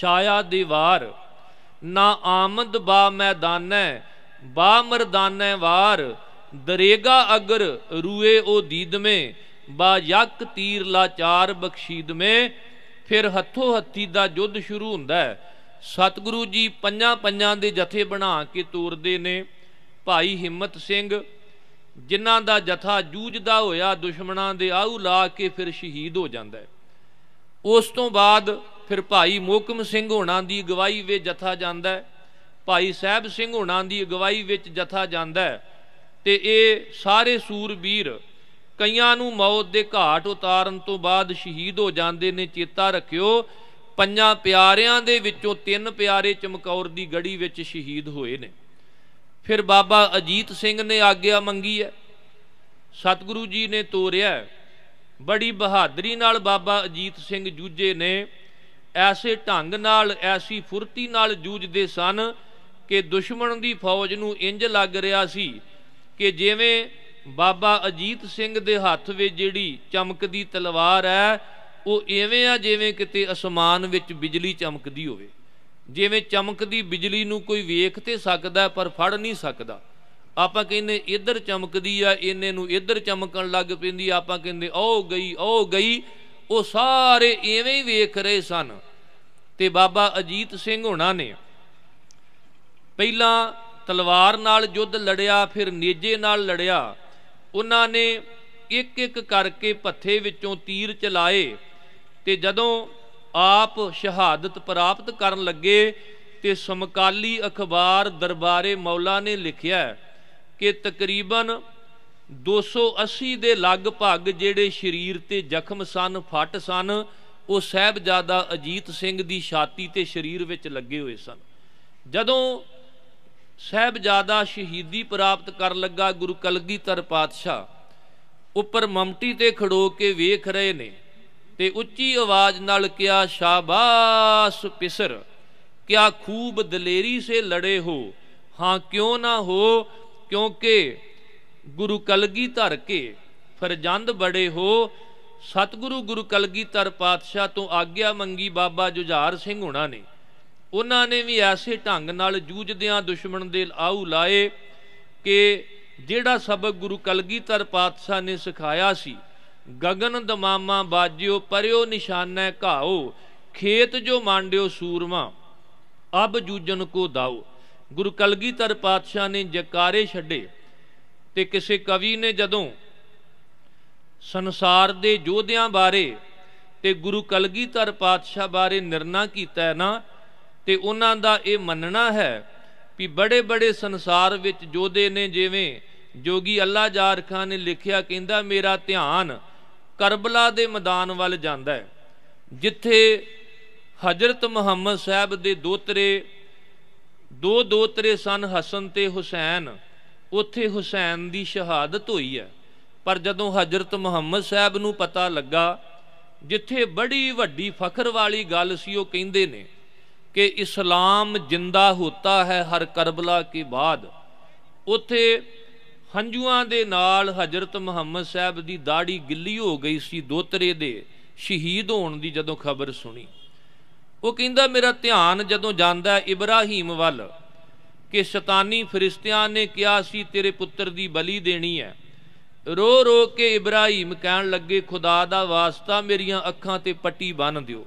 ਛਾਇਆ ਦੀਵਾਰ, ਨਾ ਆਮਦ ਬਾ ਮੈਦਾਨੈ, ਬਾ ਮਰਦਾਨੈ ਵਾਰ, ਦਰੇਗਾ ਅਗਰ ਰੂਏ ਉਹ ਦੀਦਵੇਂ ਬਾ ਯਕ ਤੀਰ ਲਾਚਾਰ ਬਖਸ਼ੀਦਵੇਂ ਫਿਰ ਹੱਥੋਂ ਹੱਥੀ ਦਾ ਯੁੱਧ ਸ਼ੁਰੂ ਹੁੰਦਾ ਹੈ। ਸਤਿਗੁਰੂ ਜੀ ਪੰਜਾਂ ਪੰਜਾਂ ਦੇ ਜਥੇ ਬਣਾ ਕੇ ਤੋਰਦੇ ਨੇ। ਭਾਈ ਹਿੰਮਤ ਸਿੰਘ, ਜਿਨ੍ਹਾਂ ਦਾ ਜਥਾ ਜੂਝਦਾ ਹੋਇਆ ਦੁਸ਼ਮਣਾਂ ਦੇ ਆਹੂ ਲਾ ਕੇ ਫਿਰ ਸ਼ਹੀਦ ਹੋ ਜਾਂਦਾ ਹੈ। ਉਸ ਤੋਂ ਬਾਅਦ ਫਿਰ ਭਾਈ ਮੋਕਮ ਸਿੰਘ ਹੋਣਾ ਦੀ ਅਗਵਾਈ ਵਿੱਚ ਜਥਾ ਜਾਂਦਾ ਹੈ। ਭਾਈ ਸਾਹਿਬ ਸਿੰਘ ਹੋਣਾ ਦੀ ਅਗਵਾਈ ਵਿੱਚ ਜਥਾ ਜਾਂਦਾ ਹੈ। ਤੇ ਇਹ ਸਾਰੇ ਸੂਰਬੀਰ ਕਈਆਂ ਨੂੰ ਮੌਤ ਦੇ ਘਾਟ ਉਤਾਰਨ ਤੋਂ ਬਾਅਦ ਸ਼ਹੀਦ ਹੋ ਜਾਂਦੇ ਨੇ, ਚੇਤਾ ਰੱਖਿਓ। ਪੰਜਾਂ ਪਿਆਰਿਆਂ ਦੇ ਵਿੱਚੋਂ ਤਿੰਨ ਪਿਆਰੇ ਚਮਕੌਰ ਦੀ ਗੜੀ ਵਿੱਚ ਸ਼ਹੀਦ ਹੋਏ ਨੇ। ਫਿਰ ਬਾਬਾ ਅਜੀਤ ਸਿੰਘ ਨੇ ਆਗਿਆ ਮੰਗੀ ਹੈ। ਸਤਿਗੁਰੂ ਜੀ ਨੇ ਤੋਰਿਆ ਬੜੀ ਬਹਾਦਰੀ ਨਾਲ ਬਾਬਾ ਅਜੀਤ ਸਿੰਘ ਜੂਝੇ ਨੇ। ਐਸੇ ਢੰਗ ਨਾਲ, ਐਸੀ ਫੁਰਤੀ ਨਾਲ ਜੂਝਦੇ ਸਨ ਕਿ ਦੁਸ਼ਮਣ ਦੀ ਫੌਜ ਨੂੰ ਇੰਜ ਲੱਗ ਰਿਹਾ ਸੀ ਕਿ ਜਿਵੇਂ ਬਾਬਾ ਅਜੀਤ ਸਿੰਘ ਦੇ ਹੱਥ ਵਿੱਚ ਜਿਹੜੀ ਚਮਕਦੀ ਤਲਵਾਰ ਹੈ, ਉਹ ਐਵੇਂ ਆ ਜਿਵੇਂ ਕਿਤੇ ਅਸਮਾਨ ਵਿੱਚ ਬਿਜਲੀ ਚਮਕਦੀ ਹੋਵੇ। ਜਿਵੇਂ ਚਮਕਦੀ ਬਿਜਲੀ ਨੂੰ ਕੋਈ ਵੇਖ ਤੇ ਸਕਦਾ, ਪਰ ਫੜ ਨਹੀਂ ਸਕਦਾ। ਆਪਾਂ ਕਹਿੰਦੇ ਇੱਧਰ ਚਮਕਦੀ ਆ, ਇਹਨੇ ਨੂੰ ਇੱਧਰ ਚਮਕਣ ਲੱਗ ਪੈਂਦੀ, ਆਪਾਂ ਕਹਿੰਦੇ ਉਹ ਗਈ ਉਹ ਗਈ। ਉਹ ਸਾਰੇ ਐਵੇਂ ਹੀ ਵੇਖ ਰਹੇ ਸਨ। ਤੇ ਬਾਬਾ ਅਜੀਤ ਸਿੰਘ ਹੋਣਾ ਨੇ ਪਹਿਲਾਂ ਤਲਵਾਰ ਨਾਲ ਯੁੱਧ ਲੜਿਆ, ਫਿਰ ਨੇਜੇ ਨਾਲ ਲੜਿਆ। ਉਹਨਾਂ ਨੇ ਇੱਕ ਇੱਕ ਕਰਕੇ ਪੱਥੇ ਵਿੱਚੋਂ ਤੀਰ ਚਲਾਏ ਤੇ ਜਦੋਂ ਆਪ ਸ਼ਹਾਦਤ ਪ੍ਰਾਪਤ ਕਰਨ ਲੱਗੇ ਤੇ ਸਮਕਾਲੀ ਅਖਬਾਰ ਦਰਬਾਰੇ ਮੌਲਾ ਨੇ ਲਿਖਿਆ ਕਿ ਤਕਰੀਬਨ 280 ਦੇ ਲਗਭਗ ਜਿਹੜੇ ਸਰੀਰ ਤੇ ਜ਼ਖਮ ਸਨ, ਫੱਟ ਸਨ, ਉਹ ਸਹਿਬਜ਼ਾਦਾ ਅਜੀਤ ਸਿੰਘ ਦੀ ਛਾਤੀ ਤੇ ਸਰੀਰ ਵਿੱਚ ਲੱਗੇ ਹੋਏ ਸਨ। ਜਦੋਂ ਸਹਿਬਜ਼ਾਦਾ ਸ਼ਹੀਦੀ ਪ੍ਰਾਪਤ ਕਰਨ ਲੱਗਾ ਗੁਰੂ ਕਲਗੀਧਰ ਪਾਤਸ਼ਾਹ, ਉੱਪਰ ਮਮਟੀ ਤੇ ਖੜੋ ਕੇ ਵੇਖ ਰਹੇ ਨੇ ਤੇ ਉੱਚੀ ਆਵਾਜ਼ ਨਾਲ ਕਿਹਾ, ਸ਼ਾਬਾਸ਼ ਪਿਸਰ, ਕਿਆ ਖੂਬ ਦਲੇਰੀ ਸੇ ਲੜੇ ਹੋ। ਹਾਂ, ਕਿਉਂ ਨਾ ਹੋ? ਕਿਉਂਕਿ ਗੁਰੂ ਕਲਗੀ ਧਰ ਕੇ ਫਰਜੰਦ ਬੜੇ ਹੋ, ਸਤਿਗੁਰੂ ਗੁਰੂ ਕਲਗੀਧਰ ਪਾਤਸ਼ਾਹ ਤੋਂ ਆਗਿਆ ਮੰਗੀ ਬਾਬਾ ਜੁਝਾਰ ਸਿੰਘ ਹੋਣਾ ਨੇ। ਉਹਨਾਂ ਨੇ ਵੀ ਐਸੇ ਢੰਗ ਨਾਲ ਜੂਝਦਿਆਂ ਦੁਸ਼ਮਣ ਦੇ ਆਉ ਲਾਏ ਕਿ ਜਿਹੜਾ ਸਬਕ ਗੁਰੂ ਕਲਗੀਧਰ ਪਾਤਸ਼ਾਹ ਨੇ ਸਿਖਾਇਆ ਸੀ, ਗਗਨ ਦਮਾਮਾ ਬਾਜਿਓ, ਪਰਿਓ ਨਿਸ਼ਾਨੈ ਘਾਓ, ਖੇਤ ਜੋ ਮਾਂਡਿਓ ਸੂਰਮਾ, ਅਬ ਜੂਜਨ ਕੋ ਦਾਓ। ਗੁਰੂ ਕਲਗੀਧਰ ਪਾਤਸ਼ਾਹ ਨੇ ਜਕਾਰੇ ਛੱਡੇ। ਤੇ ਕਿਸੇ ਕਵੀ ਨੇ ਜਦੋਂ ਸੰਸਾਰ ਦੇ ਯੋਧਿਆਂ ਬਾਰੇ ਤੇ ਗੁਰੂ ਕਲਗੀਧਰ ਪਾਤਸ਼ਾਹ ਬਾਰੇ ਨਿਰਣਾ ਕੀਤਾ ਹੈ ਨਾ, ਤੇ ਉਹਨਾਂ ਦਾ ਇਹ ਮੰਨਣਾ ਹੈ ਕਿ ਬੜੇ ਬੜੇ ਸੰਸਾਰ ਵਿੱਚ ਯੋਧੇ ਨੇ ਜਿਵੇਂ ਜੋਗੀ ਅੱਲਾ ਜਾਰ ਖਾਨ ਨੇ ਲਿਖਿਆ, ਕਹਿੰਦਾ, ਮੇਰਾ ਧਿਆਨ ਕਰਬਲਾ ਦੇ ਮੈਦਾਨ ਵੱਲ ਜਾਂਦਾ ਹੈ, ਜਿੱਥੇ ਹਜ਼ਰਤ ਮੁਹੰਮਦ ਸਾਹਿਬ ਦੇ ਦੋਤਰੇ, ਦੋ ਦੋਤਰੇ ਸਨ ਹਸਨ ਤੇ ਹੁਸੈਨ। ਉੱਥੇ ਹੁਸੈਨ ਦੀ ਸ਼ਹਾਦਤ ਹੋਈ ਹੈ। ਪਰ ਜਦੋਂ ਹਜ਼ਰਤ ਮੁਹੰਮਦ ਸਾਹਿਬ ਨੂੰ ਪਤਾ ਲੱਗਾ, ਜਿੱਥੇ ਬੜੀ ਵੱਡੀ ਫਖਰ ਵਾਲੀ ਗੱਲ ਸੀ, ਉਹ ਕਹਿੰਦੇ ਨੇ ਕਿ ਇਸਲਾਮ ਜਿੰਦਾ ਹੁੰਦਾ ਹੈ ਹਰ ਕਰਬਲਾ ਕੇ ਬਾਅਦ। ਉੱਥੇ ਹੰਝੂਆਂ ਦੇ ਨਾਲ ਹਜ਼ਰਤ ਮੁਹੰਮਦ ਸਾਹਿਬ ਦੀ ਦਾੜੀ ਗਿੱਲੀ ਹੋ ਗਈ ਸੀ, ਦੋਤਰੇ ਦੇ ਸ਼ਹੀਦ ਹੋਣ ਦੀ ਜਦੋਂ ਖਬਰ ਸੁਣੀ। ਉਹ ਕਹਿੰਦਾ, ਮੇਰਾ ਧਿਆਨ ਜਦੋਂ ਜਾਂਦਾ ਇਬਰਾਹੀਮ ਵੱਲ ਕਿ ਸ਼ੈਤਾਨੀ ਫਰਿਸ਼ਤਿਆਂ ਨੇ ਕਿਹਾ ਸੀ, ਤੇਰੇ ਪੁੱਤਰ ਦੀ ਬਲੀ ਦੇਣੀ ਹੈ। ਰੋ ਰੋ ਕੇ ਇਬਰਾਹੀਮ ਕਹਿਣ ਲੱਗੇ, ਖੁਦਾ ਦਾ ਵਾਸਤਾ ਮੇਰੀਆਂ ਅੱਖਾਂ ਤੇ ਪੱਟੀ ਬੰਨ ਦਿਓ।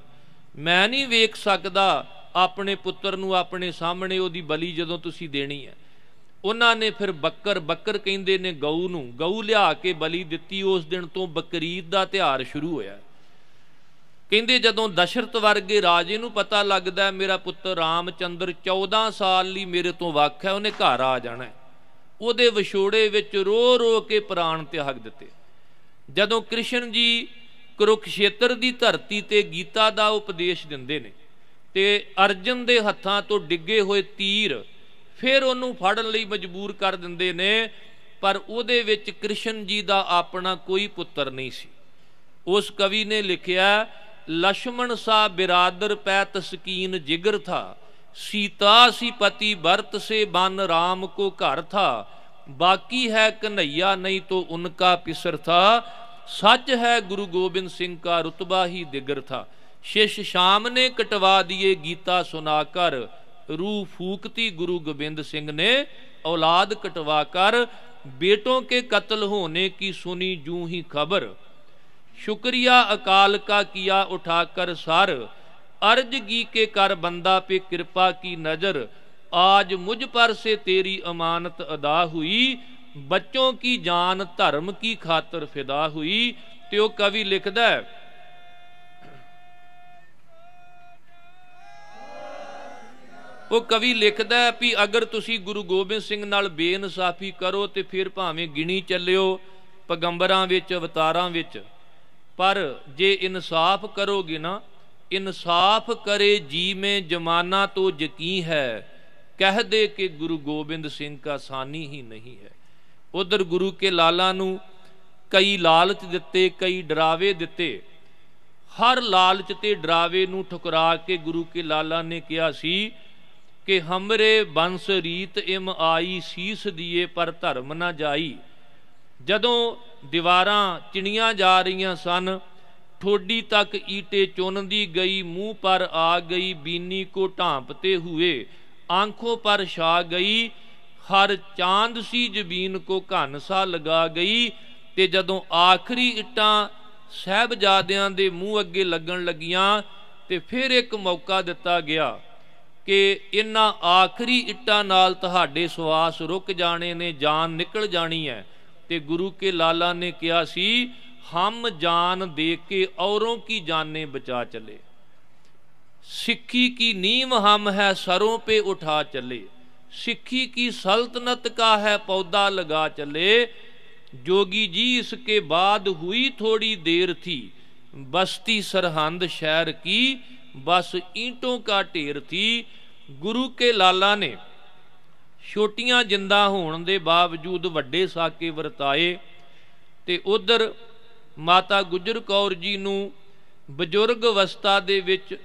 ਮੈਂ ਨਹੀਂ ਵੇਖ ਸਕਦਾ ਆਪਣੇ ਪੁੱਤਰ ਨੂੰ ਆਪਣੇ ਸਾਹਮਣੇ ਉਹਦੀ ਬਲੀ ਜਦੋਂ ਤੁਸੀਂ ਦੇਣੀ ਹੈ। ਉਹਨਾਂ ਨੇ ਫਿਰ ਬੱਕਰ ਬੱਕਰ ਕਹਿੰਦੇ ਨੇ ਗਊ ਨੂੰ, ਗਊ ਲਿਆ ਕੇ ਬਲੀ ਦਿੱਤੀ। ਉਸ ਦਿਨ ਤੋਂ ਬਕਰੀਦ ਦਾ ਤਿਹਾਰ ਸ਼ੁਰੂ ਹੋਇਆ। ਕਹਿੰਦੇ ਜਦੋਂ ਦਸ਼ਰਤ ਵਰਗੇ ਰਾਜੇ ਨੂੰ ਪਤਾ ਲੱਗਦਾ ਮੇਰਾ ਪੁੱਤਰ ਰਾਮਚੰਦਰ 14 ਸਾਲ ਲਈ ਮੇਰੇ ਤੋਂ ਵੱਖ ਹੈ, ਉਹਨੇ ਘਰ ਆ ਜਾਣਾ ਉਹਦੇ ਵਿਛੋੜੇ ਵਿੱਚ ਰੋ ਰੋ ਕੇ ਪ੍ਰਾਣ ਤਿਆਗ ਦਿੱਤੇ। ਜਦੋਂ ਕ੍ਰਿਸ਼ਨ ਜੀ ਕੁਰੂਕਸ਼ੇਤਰ ਦੀ ਧਰਤੀ ਤੇ ਗੀਤਾ ਦਾ ਉਪਦੇਸ਼ ਦਿੰਦੇ ਨੇ ਤੇ ਅਰਜਨ ਦੇ ਹੱਥਾਂ ਤੋਂ ਡਿੱਗੇ ਹੋਏ ਤੀਰ ਫਿਰ ਉਹਨੂੰ ਫੜਨ ਲਈ ਮਜਬੂਰ ਕਰ ਦਿੰਦੇ ਨੇ, ਪਰ ਉਹਦੇ ਵਿੱਚ ਕ੍ਰਿਸ਼ਨ ਜੀ ਦਾ ਆਪਣਾ ਕੋਈ ਪੁੱਤਰ ਨਹੀਂ ਸੀ। ਉਸ ਕਵੀ ਨੇ ਲਿਖਿਆ ਲక్ష్మణ ਸਾ ਬਿਰਾਦਰ ਪੈ ਤਸਕੀਨ ਜਿਗਰ ਥਾ। ਸੀਤਾ ਸੀ ਪਤੀ ਵਰਤ ਸੇ ਬਨ ਰਾਮ ਕੋ ਘਰ ਥਾ। ਬਾਕੀ ਹੈ ਕਨਈਆ ਨਹੀਂ ਤੋ ਉਨਕਾ ਪਿਸਰ ਥਾ। ਸੱਚ ਹੈ ਗੁਰੂ ਗੋਬਿੰਦ ਸਿੰਘ ਕਾ ਰਤਬਾ ਹੀ ਦਿਗਰ ਥਾ। ਸ਼ਿਸ਼ ਸ਼ਾਮ ਨੇ ਕਟਵਾ ਦਿਏ ਗੀਤਾ ਸੁਨਾ ਕਰ। ਰੂ ਫੂਕਤੀ ਗੁਰੂ ਗੋਬਿੰਦ ਸਿੰਘ ਨੇ। ਔਲਾਦ ਕਟਵਾ ਕਰ। बेटों ਕੇ ਕਤਲ ਹੋਣੇ ਕੀ सुनी जू ਹੀ ਖਬਰ। शुक्रिया अकाल का किया उठाकर सार अर्ज गी के कर बंदा पे कृपा की नजर आज मुझ पर से तेरी अमानत अदा हुई बच्चों की जान धर्म की खातर फिदा हुई ਤੇ ਉਹ ਕਵੀ ਲਿਖਦਾ ਹੈ ਉਹ ਕਵੀ ਲਿਖਦਾ ਹੈ ਵੀ ਅਗਰ ਤੁਸੀਂ ਗੁਰੂ ਗੋਬਿੰਦ ਸਿੰਘ ਨਾਲ ਬੇਇਨਸਾਫੀ ਕਰੋ ਤੇ ਫਿਰ ਭਾਵੇਂ ਗਿਣੀ ਚੱਲਿਓ ਪਗੰਬਰਾਂ ਵਿੱਚ ਅਵਤਾਰਾਂ ਵਿੱਚ ਪਰ ਜੇ ਇਨਸਾਫ ਕਰੋਗੇ ਨਾ, ਇਨਸਾਫ ਕਰੇ ਜੀ ਮੈਂ ਜਮਾਨਾ ਤੋਂ ਯਕੀਨ ਹੈ। ਕਹਿ ਦੇ ਕਿ ਗੁਰੂ ਗੋਬਿੰਦ ਸਿੰਘ ਦਾ ਸਾਨੀ ਹੀ ਨਹੀਂ ਹੈ। ਉਧਰ ਗੁਰੂ ਕੇ ਲਾਲਾ ਨੂੰ ਕਈ ਲਾਲਚ ਦਿੱਤੇ, ਕਈ ਡਰਾਵੇ ਦਿੱਤੇ। ਹਰ ਲਾਲਚ ਤੇ ਡਰਾਵੇ ਨੂੰ ਠੁਕਰਾ ਕੇ ਗੁਰੂ ਕੇ ਲਾਲਾ ਨੇ ਕਿਹਾ ਸੀ ਕਿ ਹਮਰੇ ਬੰਸ ਰੀਤ ਇਮ ਆਈ ਸੀਸ ਦੀਏ ਪਰ ਧਰਮ ਨਾ ਜਾਈ। ਜਦੋਂ ਦੀਵਾਰਾਂ ਚਿਣੀਆਂ ਜਾ ਰਹੀਆਂ ਸਨ। ਠੋਡੀ ਤੱਕ ਈਟੇ ਚੁੰਨਦੀ ਗਈ, ਮੂੰਹ ਪਰ ਆ ਗਈ, ਬੀਨੀ ਕੋ ਢਾਂਪਤੇ ਹੋਏ, ਆਂਖੋਂ ਪਰ ਛਾ ਗਈ। ਹਰ ਚਾਂਦ ਸੀ ਜ਼ਮੀਨ ਕੋ ਘਨ ਲਗਾ ਗਈ ਤੇ ਜਦੋਂ ਆਖਰੀ ਇੱਟਾਂ ਸਹਿਬਜ਼ਾਦਿਆਂ ਦੇ ਮੂੰਹ ਅੱਗੇ ਲੱਗਣ ਲੱਗੀਆਂ ਤੇ ਫਿਰ ਇੱਕ ਮੌਕਾ ਦਿੱਤਾ ਗਿਆ ਕਿ ਇਨ੍ਹਾਂ ਆਖਰੀ ਇੱਟਾਂ ਨਾਲ ਤੁਹਾਡੇ ਸਵਾਸ ਰੁਕ ਜਾਣੇ ਨੇ, ਜਾਨ ਨਿਕਲ ਜਾਣੀ ਹੈ। ਤੇ गुरु के लाला ने किया सी हम जान दे के औरों की जाने बचा चले सिक्खी की नीम हम है सरों पे उठा चले सिक्खी की सल्तनत का है पौधा लगा चले जोगी जी इसके बाद हुई थोड़ी देर थी बस्ती सरहंद शहर की बस ईंटों का ढेर थी गुरु के लाला ने ਛੋਟੀਆਂ ਜਿੰਦਾ ਹੋਣ ਦੇ ਬਾਵਜੂਦ ਵੱਡੇ ਸਾਕੇ ਵਰਤਾਏ ਤੇ ਉਧਰ ਮਾਤਾ ਗੁਜਰ ਕੌਰ ਜੀ ਨੂੰ ਬਜ਼ੁਰਗ ਅਵਸਥਾ ਦੇ ਵਿੱਚ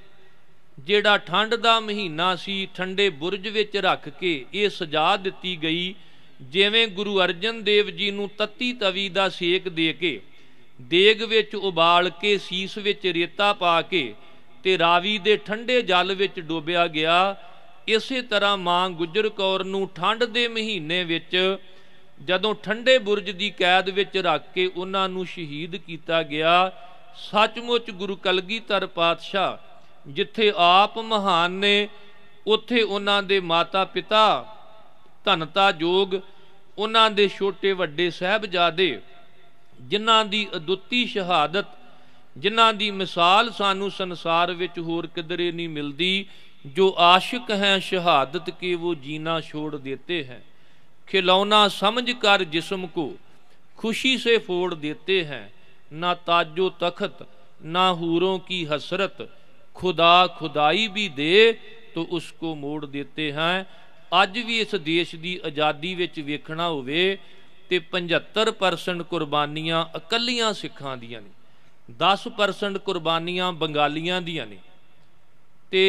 ਜਿਹੜਾ ਠੰਡ ਦਾ ਮਹੀਨਾ ਸੀ, ਠੰਡੇ ਬੁਰਜ ਵਿੱਚ ਰੱਖ ਕੇ ਇਹ ਸਜਾ ਦਿੱਤੀ ਗਈ, ਜਿਵੇਂ ਗੁਰੂ ਅਰਜਨ ਦੇਵ ਜੀ ਨੂੰ ਤੱਤੀ ਤਵੀ ਦਾ ਸੇਕ ਦੇ ਕੇ, ਦੇਗ ਵਿੱਚ ਉਬਾਲ ਕੇ, ਸੀਸ ਵਿੱਚ ਰੇਤਾ ਪਾ ਕੇ ਤੇ ਰਾਵੀ ਦੇ ਠੰਡੇ ਜਲ ਵਿੱਚ ਡੋਬਿਆ ਗਿਆ। ਇਸੇ ਤਰ੍ਹਾਂ ਮਾਂ ਗੁਜਰ ਕੌਰ ਨੂੰ ਠੰਡ ਦੇ ਮਹੀਨੇ ਵਿੱਚ ਜਦੋਂ ਠੰਡੇ ਬੁਰਜ ਦੀ ਕੈਦ ਵਿੱਚ ਰੱਖ ਕੇ ਉਹਨਾਂ ਨੂੰ ਸ਼ਹੀਦ ਕੀਤਾ ਗਿਆ, ਸੱਚਮੁੱਚ ਗੁਰੂ ਕਲਗੀਧਰ ਪਾਤਸ਼ਾਹ, ਜਿੱਥੇ ਆਪ ਮਹਾਨ ਨੇ, ਉੱਥੇ ਉਹਨਾਂ ਦੇ ਮਾਤਾ ਪਿਤਾ ਧਨਤਾ ਜੋਗ, ਉਹਨਾਂ ਦੇ ਛੋਟੇ ਵੱਡੇ ਸਹਿਬਜ਼ਾਦੇ, ਜਿਨ੍ਹਾਂ ਦੀ ਅਦੁੱਤੀ ਸ਼ਹਾਦਤ, ਜਿਨ੍ਹਾਂ ਦੀ ਮਿਸਾਲ ਸਾਨੂੰ ਸੰਸਾਰ ਵਿੱਚ ਹੋਰ ਕਿਧਰੇ ਨਹੀਂ ਮਿਲਦੀ ਜੋ ਆਸ਼ਿਕ ਹੈ ਸ਼ਹਾਦਤ ਕੇ ਉਹ ਜੀਣਾ ਛੋੜ ਦੇਤੇ ਹੈ खिलौना समझ कर जिस्म को खुशी से फोड़ देते हैं ना ताजो तखत ना हूरों की हसरत खुदा खुदाई भी दे तो उसको ਮੋੜ ਦਿੱਤੇ हैं ਅੱਜ ਵੀ ਇਸ ਦੇਸ਼ ਦੀ ਆਜ਼ਾਦੀ ਵਿੱਚ ਵੇਖਣਾ ਹੋਵੇ ਤੇ 75% ਕੁਰਬਾਨੀਆਂ ਇਕੱਲੀਆਂ ਸਿੱਖਾਂ ਦੀਆਂ ਨੇ 10% ਕੁਰਬਾਨੀਆਂ ਬੰਗਾਲੀਆਂ ਦੀਆਂ ਨੇ ਤੇ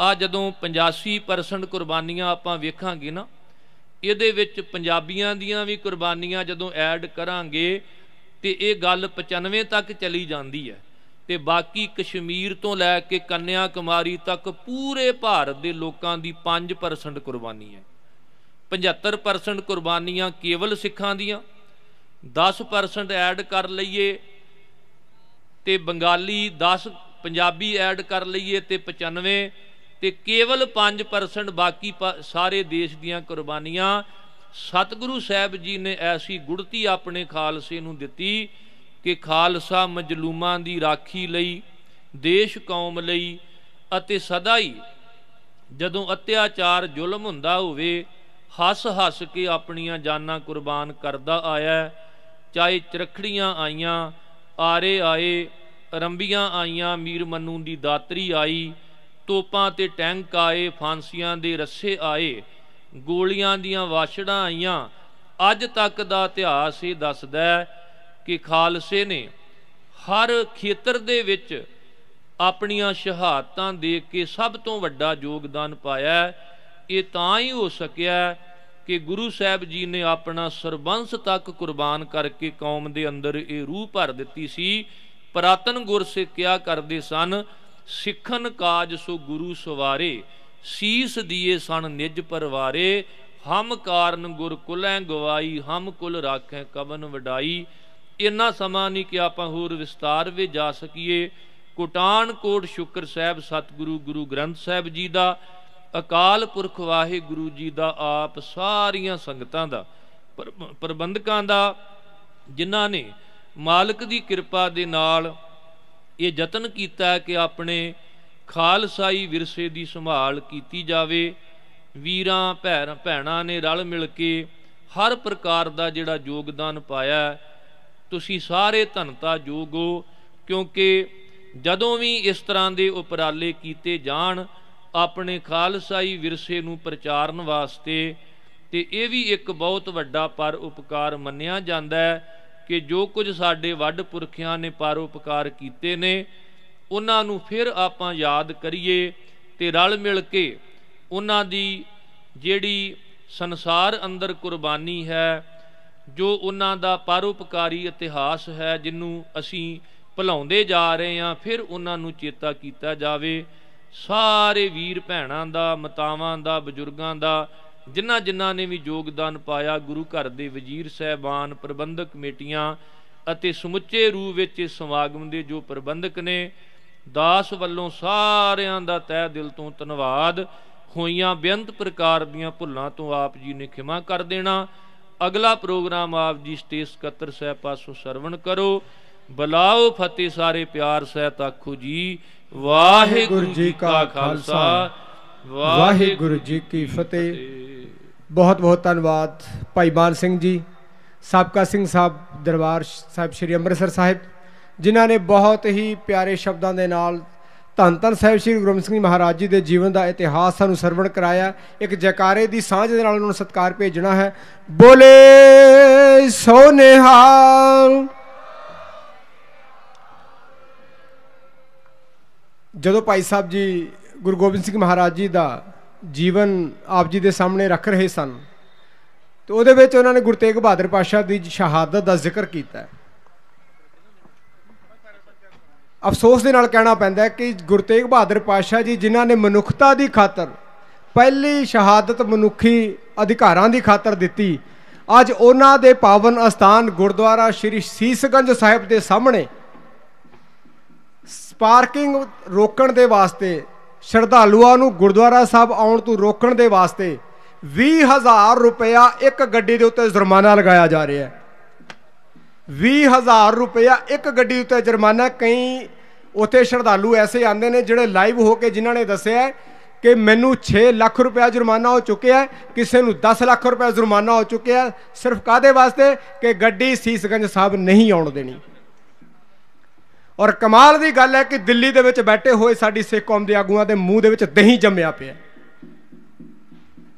ਆ ਜਦੋਂ 85% ਕੁਰਬਾਨੀਆਂ ਆਪਾਂ ਵੇਖਾਂਗੇ ਨਾ, ਇਹਦੇ ਵਿੱਚ ਪੰਜਾਬੀਆਂ ਦੀਆਂ ਵੀ ਕੁਰਬਾਨੀਆਂ ਜਦੋਂ ਐਡ ਕਰਾਂਗੇ, ਤੇ ਇਹ ਗੱਲ 95 ਤੱਕ ਚਲੀ ਜਾਂਦੀ ਹੈ। ਤੇ ਬਾਕੀ ਕਸ਼ਮੀਰ ਤੋਂ ਲੈ ਕੇ ਕੰਨਿਆ ਕੁਮਾਰੀ ਤੱਕ ਪੂਰੇ ਭਾਰਤ ਦੇ ਲੋਕਾਂ ਦੀ 5% ਕੁਰਬਾਨੀ ਹੈ। 75% ਕੁਰਬਾਨੀਆਂ ਕੇਵਲ ਸਿੱਖਾਂ ਦੀਆਂ 10% ਐਡ ਕਰ ਲਈਏ, ਤੇ ਬੰਗਾਲੀ 10 ਪੰਜਾਬੀ ਐਡ ਕਰ ਲਈਏ, ਤੇ 95 ਤੇ ਕੇਵਲ 5% ਬਾਕੀ ਸਾਰੇ ਦੇਸ਼ ਦੀਆਂ ਕੁਰਬਾਨੀਆਂ। ਸਤਿਗੁਰੂ ਸਾਹਿਬ ਜੀ ਨੇ ਐਸੀ ਗੁੜਤੀ ਆਪਣੇ ਖਾਲਸੇ ਨੂੰ ਦਿੱਤੀ ਕਿ ਖਾਲਸਾ ਮਜਲੂਮਾਂ ਦੀ ਰਾਖੀ ਲਈ, ਦੇਸ਼ ਕੌਮ ਲਈ ਅਤੇ ਸਦਾ ਹੀ ਜਦੋਂ ਅਤਿਆਚਾਰ ਜ਼ੁਲਮ ਹੁੰਦਾ ਹੋਵੇ ਹੱਸ ਹੱਸ ਕੇ ਆਪਣੀਆਂ ਜਾਨਾਂ ਕੁਰਬਾਨ ਕਰਦਾ ਆਇਆ ਚਾਹੇ ਚਰਖੜੀਆਂ ਆਈਆਂ ਆਰੇ ਆਏ ਰੰਬੀਆਂ ਆਈਆਂ, ਮੀਰ ਮੰਨੂ ਦੀ ਦਾਤਰੀ ਆਈ ਤੋਪਾਂ ਤੇ ਟੈਂਕ ਆਏ, ਫਾਂਸੀਆਂ ਦੇ ਰੱਸੇ ਆਏ, ਗੋਲੀਆਂ ਦੀਆਂ ਵਾਛੜਾਂ ਆਈਆਂ। ਅੱਜ ਤੱਕ ਦਾ ਇਤਿਹਾਸ ਇਹ ਦੱਸਦਾ ਕਿ ਖਾਲਸੇ ਨੇ ਹਰ ਖੇਤਰ ਦੇ ਵਿੱਚ ਆਪਣੀਆਂ ਸ਼ਹਾਦਤਾਂ ਦੇ ਕੇ ਸਭ ਤੋਂ ਵੱਡਾ ਯੋਗਦਾਨ ਪਾਇਆ ਇਹ ਤਾਂ ਹੀ ਹੋ ਸਕਿਆ ਕਿ ਗੁਰੂ ਸਾਹਿਬ ਜੀ ਨੇ ਆਪਣਾ ਸਰਬੰਸ ਤੱਕ ਕੁਰਬਾਨ ਕਰਕੇ ਕੌਮ ਦੇ ਅੰਦਰ ਇਹ ਰੂਹ ਭਰ ਦਿੱਤੀ ਸੀ। ਪ੍ਰਾਤਨ ਗੁਰ ਸਿੱਖਿਆ ਕਰਦੇ ਸਨ? ਸਿੱਖਨ ਕਾਜ ਸੋ ਗੁਰੂ ਸਵਾਰੇ, ਸੀਸ ਦੀਏ ਸਣ ਨਿਜ ਪਰਵਾਰੇ, ਹਮ ਕਾਰਨ ਗੁਰ ਕੁਲੈ ਗਵਾਈ, ਹਮ ਕੁਲ ਰਾਖੈ ਕਵਨ ਵਡਾਈ। ਇੰਨਾ ਸਮਾਂ ਨਹੀਂ ਕਿ ਆਪਾਂ ਹੋਰ ਵਿਸਤਾਰ ਵਿੱਚ ਜਾ ਸਕੀਏ। ਕੋਟਾਨ ਕੋਟ ਸ਼ੁਕਰ ਸਾਹਿਬ ਸਤਿਗੁਰੂ, ਗੁਰੂ ਗ੍ਰੰਥ ਸਾਹਿਬ ਜੀ ਦਾ, ਅਕਾਲ ਪੁਰਖ ਵਾਹਿਗੁਰੂ ਜੀ ਦਾ, ਆਪ ਸਾਰੀਆਂ ਸੰਗਤਾਂ ਦਾ ਪ੍ਰਬੰਧਕਾਂ ਦਾ, ਜਿਨ੍ਹਾਂ ਨੇ ਮਾਲਕ ਦੀ ਕਿਰਪਾ ਦੇ ਨਾਲ ਇਹ ਯਤਨ ਕੀਤਾ ਕਿ ਆਪਣੇ ਖਾਲਸਾਈ ਵਿਰਸੇ ਦੀ ਸੰਭਾਲ ਕੀਤੀ ਜਾਵੇ। ਵੀਰਾਂ ਭੈਣ ਭੈਣਾਂ ਨੇ ਰਲ ਮਿਲ ਕੇ ਹਰ ਪ੍ਰਕਾਰ ਦਾ ਜਿਹੜਾ ਯੋਗਦਾਨ ਪਾਇਆ ਤੁਸੀਂ ਸਾਰੇ ਧਨਤਾ ਜੋਗੋ ਕਿਉਂਕਿ ਜਦੋਂ ਵੀ ਇਸ ਤਰ੍ਹਾਂ ਦੇ ਉਪਰਾਲੇ ਕੀਤੇ ਜਾਣ, ਆਪਣੇ ਖਾਲਸਾਈ ਵਿਰਸੇ ਨੂੰ ਪ੍ਰਚਾਰਨ ਵਾਸਤੇ ਤੇ ਇਹ ਵੀ ਇੱਕ ਬਹੁਤ ਵੱਡਾ ਪਰ ਉਪਕਾਰ ਮੰਨਿਆ ਜਾਂਦਾ ਹੈ। ਕਿ ਜੋ ਕੁਝ ਸਾਡੇ ਵੱਡ ਪੁਰਖਿਆਂ ਨੇ ਪਾਰੋਪਕਾਰ ਕੀਤੇ ਨੇ, ਉਹਨਾਂ ਨੂੰ ਫਿਰ ਆਪਾਂ ਯਾਦ ਕਰੀਏ ਤੇ ਰਲ ਮਿਲ ਕੇ ਉਹਨਾਂ ਦੀ ਜਿਹੜੀ ਸੰਸਾਰ ਅੰਦਰ ਕੁਰਬਾਨੀ ਹੈ, ਜੋ ਉਹਨਾਂ ਦਾ ਪਰਉਪਕਾਰੀ ਇਤਿਹਾਸ ਹੈ ਜਿਹਨੂੰ ਅਸੀਂ ਭੁਲਾਉਂਦੇ ਜਾ ਰਹੇ ਹਾਂ, ਫਿਰ ਉਹਨਾਂ ਨੂੰ ਚੇਤਾ ਕੀਤਾ ਜਾਵੇ। ਸਾਰੇ ਵੀਰ ਭੈਣਾਂ ਦਾ, ਮਤਾਵਾਂ ਦਾ, ਬਜ਼ੁਰਗਾਂ ਦਾ ਜਿਨ੍ਹਾਂ ਜਿਨ੍ਹਾਂ ਨੇ ਵੀ ਯੋਗਦਾਨ ਪਾਇਆ, ਗੁਰੂ ਘਰ ਦੇ ਵਜ਼ੀਰ ਸਹਿਬਾਨ, ਪ੍ਰਬੰਧਕ ਕਮੇਟੀਆਂ ਅਤੇ ਸਮੁੱਚੇ ਰੂਪ ਵਿੱਚ ਇਸ ਸਮਾਗਮ ਦੇ ਜੋ ਪ੍ਰਬੰਧਕ ਨੇ, ਦਾਸ ਵੱਲੋਂ ਸਾਰਿਆਂ ਦਾ ਤਹਿ ਦਿਲ ਤੋਂ ਧੰਨਵਾਦ। ਹੋਈਆਂ ਬੇਅੰਤ ਪ੍ਰਕਾਰ ਦੀਆਂ ਭੁੱਲਾਂ ਤੋਂ ਆਪ ਜੀ ਨੇ ਖਿਮਾ ਕਰ ਦੇਣਾ। ਅਗਲਾ ਪ੍ਰੋਗਰਾਮ ਆਪ ਜੀ ਸਟੇਜ ਸਕੱਤਰ ਸਾਹਿਬ ਪਾਸੋਂ ਸਰਵਣ ਕਰੋ। ਬਲਾਓ ਫਤਿਹ ਸਾਰੇ ਪਿਆਰ ਸਹਿਤ ਆਖੋ ਜੀ। ਵਾਹਿਗੁਰੂ ਜੀ ਕਾ ਖਾਲਸਾ। ਵਾਹਿਗੁਰੂ ਜੀ ਕੀ ਫਤਿਹ। ਬਹੁਤ ਬਹੁਤ ਧੰਨਵਾਦ ਭਾਈ ਮਾਨ ਸਿੰਘ ਜੀ, ਸਾਬਕਾ ਸਿੰਘ ਸਾਹਿਬ ਦਰਬਾਰ ਸਾਹਿਬ ਸ੍ਰੀ ਅੰਮ੍ਰਿਤਸਰ ਸਾਹਿਬ, ਜਿਨ੍ਹਾਂ ਨੇ ਬਹੁਤ ਹੀ ਪਿਆਰੇ ਸ਼ਬਦਾਂ ਦੇ ਨਾਲ ਧੰਨ ਧੰਨ ਸਾਹਿਬ ਸ੍ਰੀ ਗੁਰੂ ਸਿੰਘ ਮਹਾਰਾਜ ਜੀ ਦੇ ਜੀਵਨ ਦਾ ਇਤਿਹਾਸ ਸਾਨੂੰ ਸਰਵਣ ਕਰਾਇਆ। ਇੱਕ ਜੈਕਾਰੇ ਦੀ ਸਾਂਝ ਦੇ ਨਾਲ ਉਹਨਾਂ ਨੂੰ ਸਤਕਾਰ ਭੇਜਣਾ ਹੈ। ਬੋਲੇ ਸੋਨੇਹਾਲ। ਜਦੋਂ ਭਾਈ ਸਾਹਿਬ ਜੀ ਗੁਰੂ ਗੋਬਿੰਦ ਸਿੰਘ ਮਹਾਰਾਜ ਜੀ ਦਾ ਜੀਵਨ ਆਪ ਜੀ ਦੇ ਸਾਹਮਣੇ ਰੱਖ ਰਹੇ ਸਨ, ਤੇ ਉਹਦੇ ਵਿੱਚ ਉਹਨਾਂ ਨੇ ਗੁਰੂ ਤੇਗ ਬਹਾਦਰ ਪਾਸ਼ਾ ਦੀ ਸ਼ਹਾਦਤ ਦਾ ਜ਼ਿਕਰ ਕੀਤਾ ਹੈ। ਅਫਸੋਸ ਦੇ ਨਾਲ ਕਹਿਣਾ ਪੈਂਦਾ ਹੈ ਕਿ ਗੁਰੂ ਤੇਗ ਬਹਾਦਰ ਪਾਤਸ਼ਾਹ ਜੀ ਜਿਨ੍ਹਾਂ ਨੇ ਮਨੁੱਖਤਾ ਦੀ ਖਾਤਰ ਪਹਿਲੀ ਸ਼ਹਾਦਤ ਮਨੁੱਖੀ ਅਧਿਕਾਰਾਂ ਦੀ ਖਾਤਰ ਦਿੱਤੀ, ਅੱਜ ਉਹਨਾਂ ਦੇ ਪਾਵਨ ਅਸਥਾਨ ਗੁਰਦੁਆਰਾ ਸ਼੍ਰੀ ਸੀਸਗੰਜ ਸਾਹਿਬ ਦੇ ਸਾਹਮਣੇ ਸਪਾਰਕਿੰਗ ਰੋਕਣ ਦੇ ਵਾਸਤੇ ਸ਼ਰਧਾਲੂਆਂ ਨੂੰ ਗੁਰਦੁਆਰਾ ਸਾਹਿਬ ਆਉਣ ਤੋਂ ਰੋਕਣ ਦੇ ਵਾਸਤੇ 20000 ਰੁਪਇਆ ਇੱਕ ਗੱਡੀ ਦੇ ਉੱਤੇ ਜੁਰਮਾਨਾ ਲਗਾਇਆ ਜਾ ਰਿਹਾ ਹੈ। 20000 ਰੁਪਇਆ ਇੱਕ ਗੱਡੀ ਉੱਤੇ ਜੁਰਮਾਨਾ ਕਈ ਉੱਥੇ ਸ਼ਰਧਾਲੂ ਐਸੇ ਆਂਦੇ ਨੇ ਜਿਹੜੇ ਲਾਈਵ ਹੋ ਕੇ ਜਿਨ੍ਹਾਂ ਨੇ ਦੱਸਿਆ ਕਿ ਮੈਨੂੰ 6 ਲੱਖ ਰੁਪਇਆ ਜੁਰਮਾਨਾ ਹੋ ਚੁੱਕਿਆ ਕਿਸੇ ਨੂੰ 10 ਲੱਖ ਰੁਪਇਆ ਜੁਰਮਾਨਾ ਹੋ ਚੁੱਕਿਆ ਸਿਰਫ ਕਾਦੇ ਵਾਸਤੇ? ਕਿ ਗੱਡੀ ਸੀਸਗੰਜ ਸਾਹਿਬ ਨਹੀਂ ਆਉਣ ਦੇਣੀ। ਔਰ ਕਮਾਲ ਦੀ ਗੱਲ ਹੈ ਕਿ ਦਿੱਲੀ ਦੇ ਵਿੱਚ ਬੈਠੇ ਹੋਏ ਸਾਡੀ ਸਿੱਖ ਕੌਮ ਦੇ ਆਗੂਆਂ ਦੇ ਮੂੰਹ ਦੇ ਵਿੱਚ ਦਹੀਂ ਜੰਮਿਆ ਪਿਆ।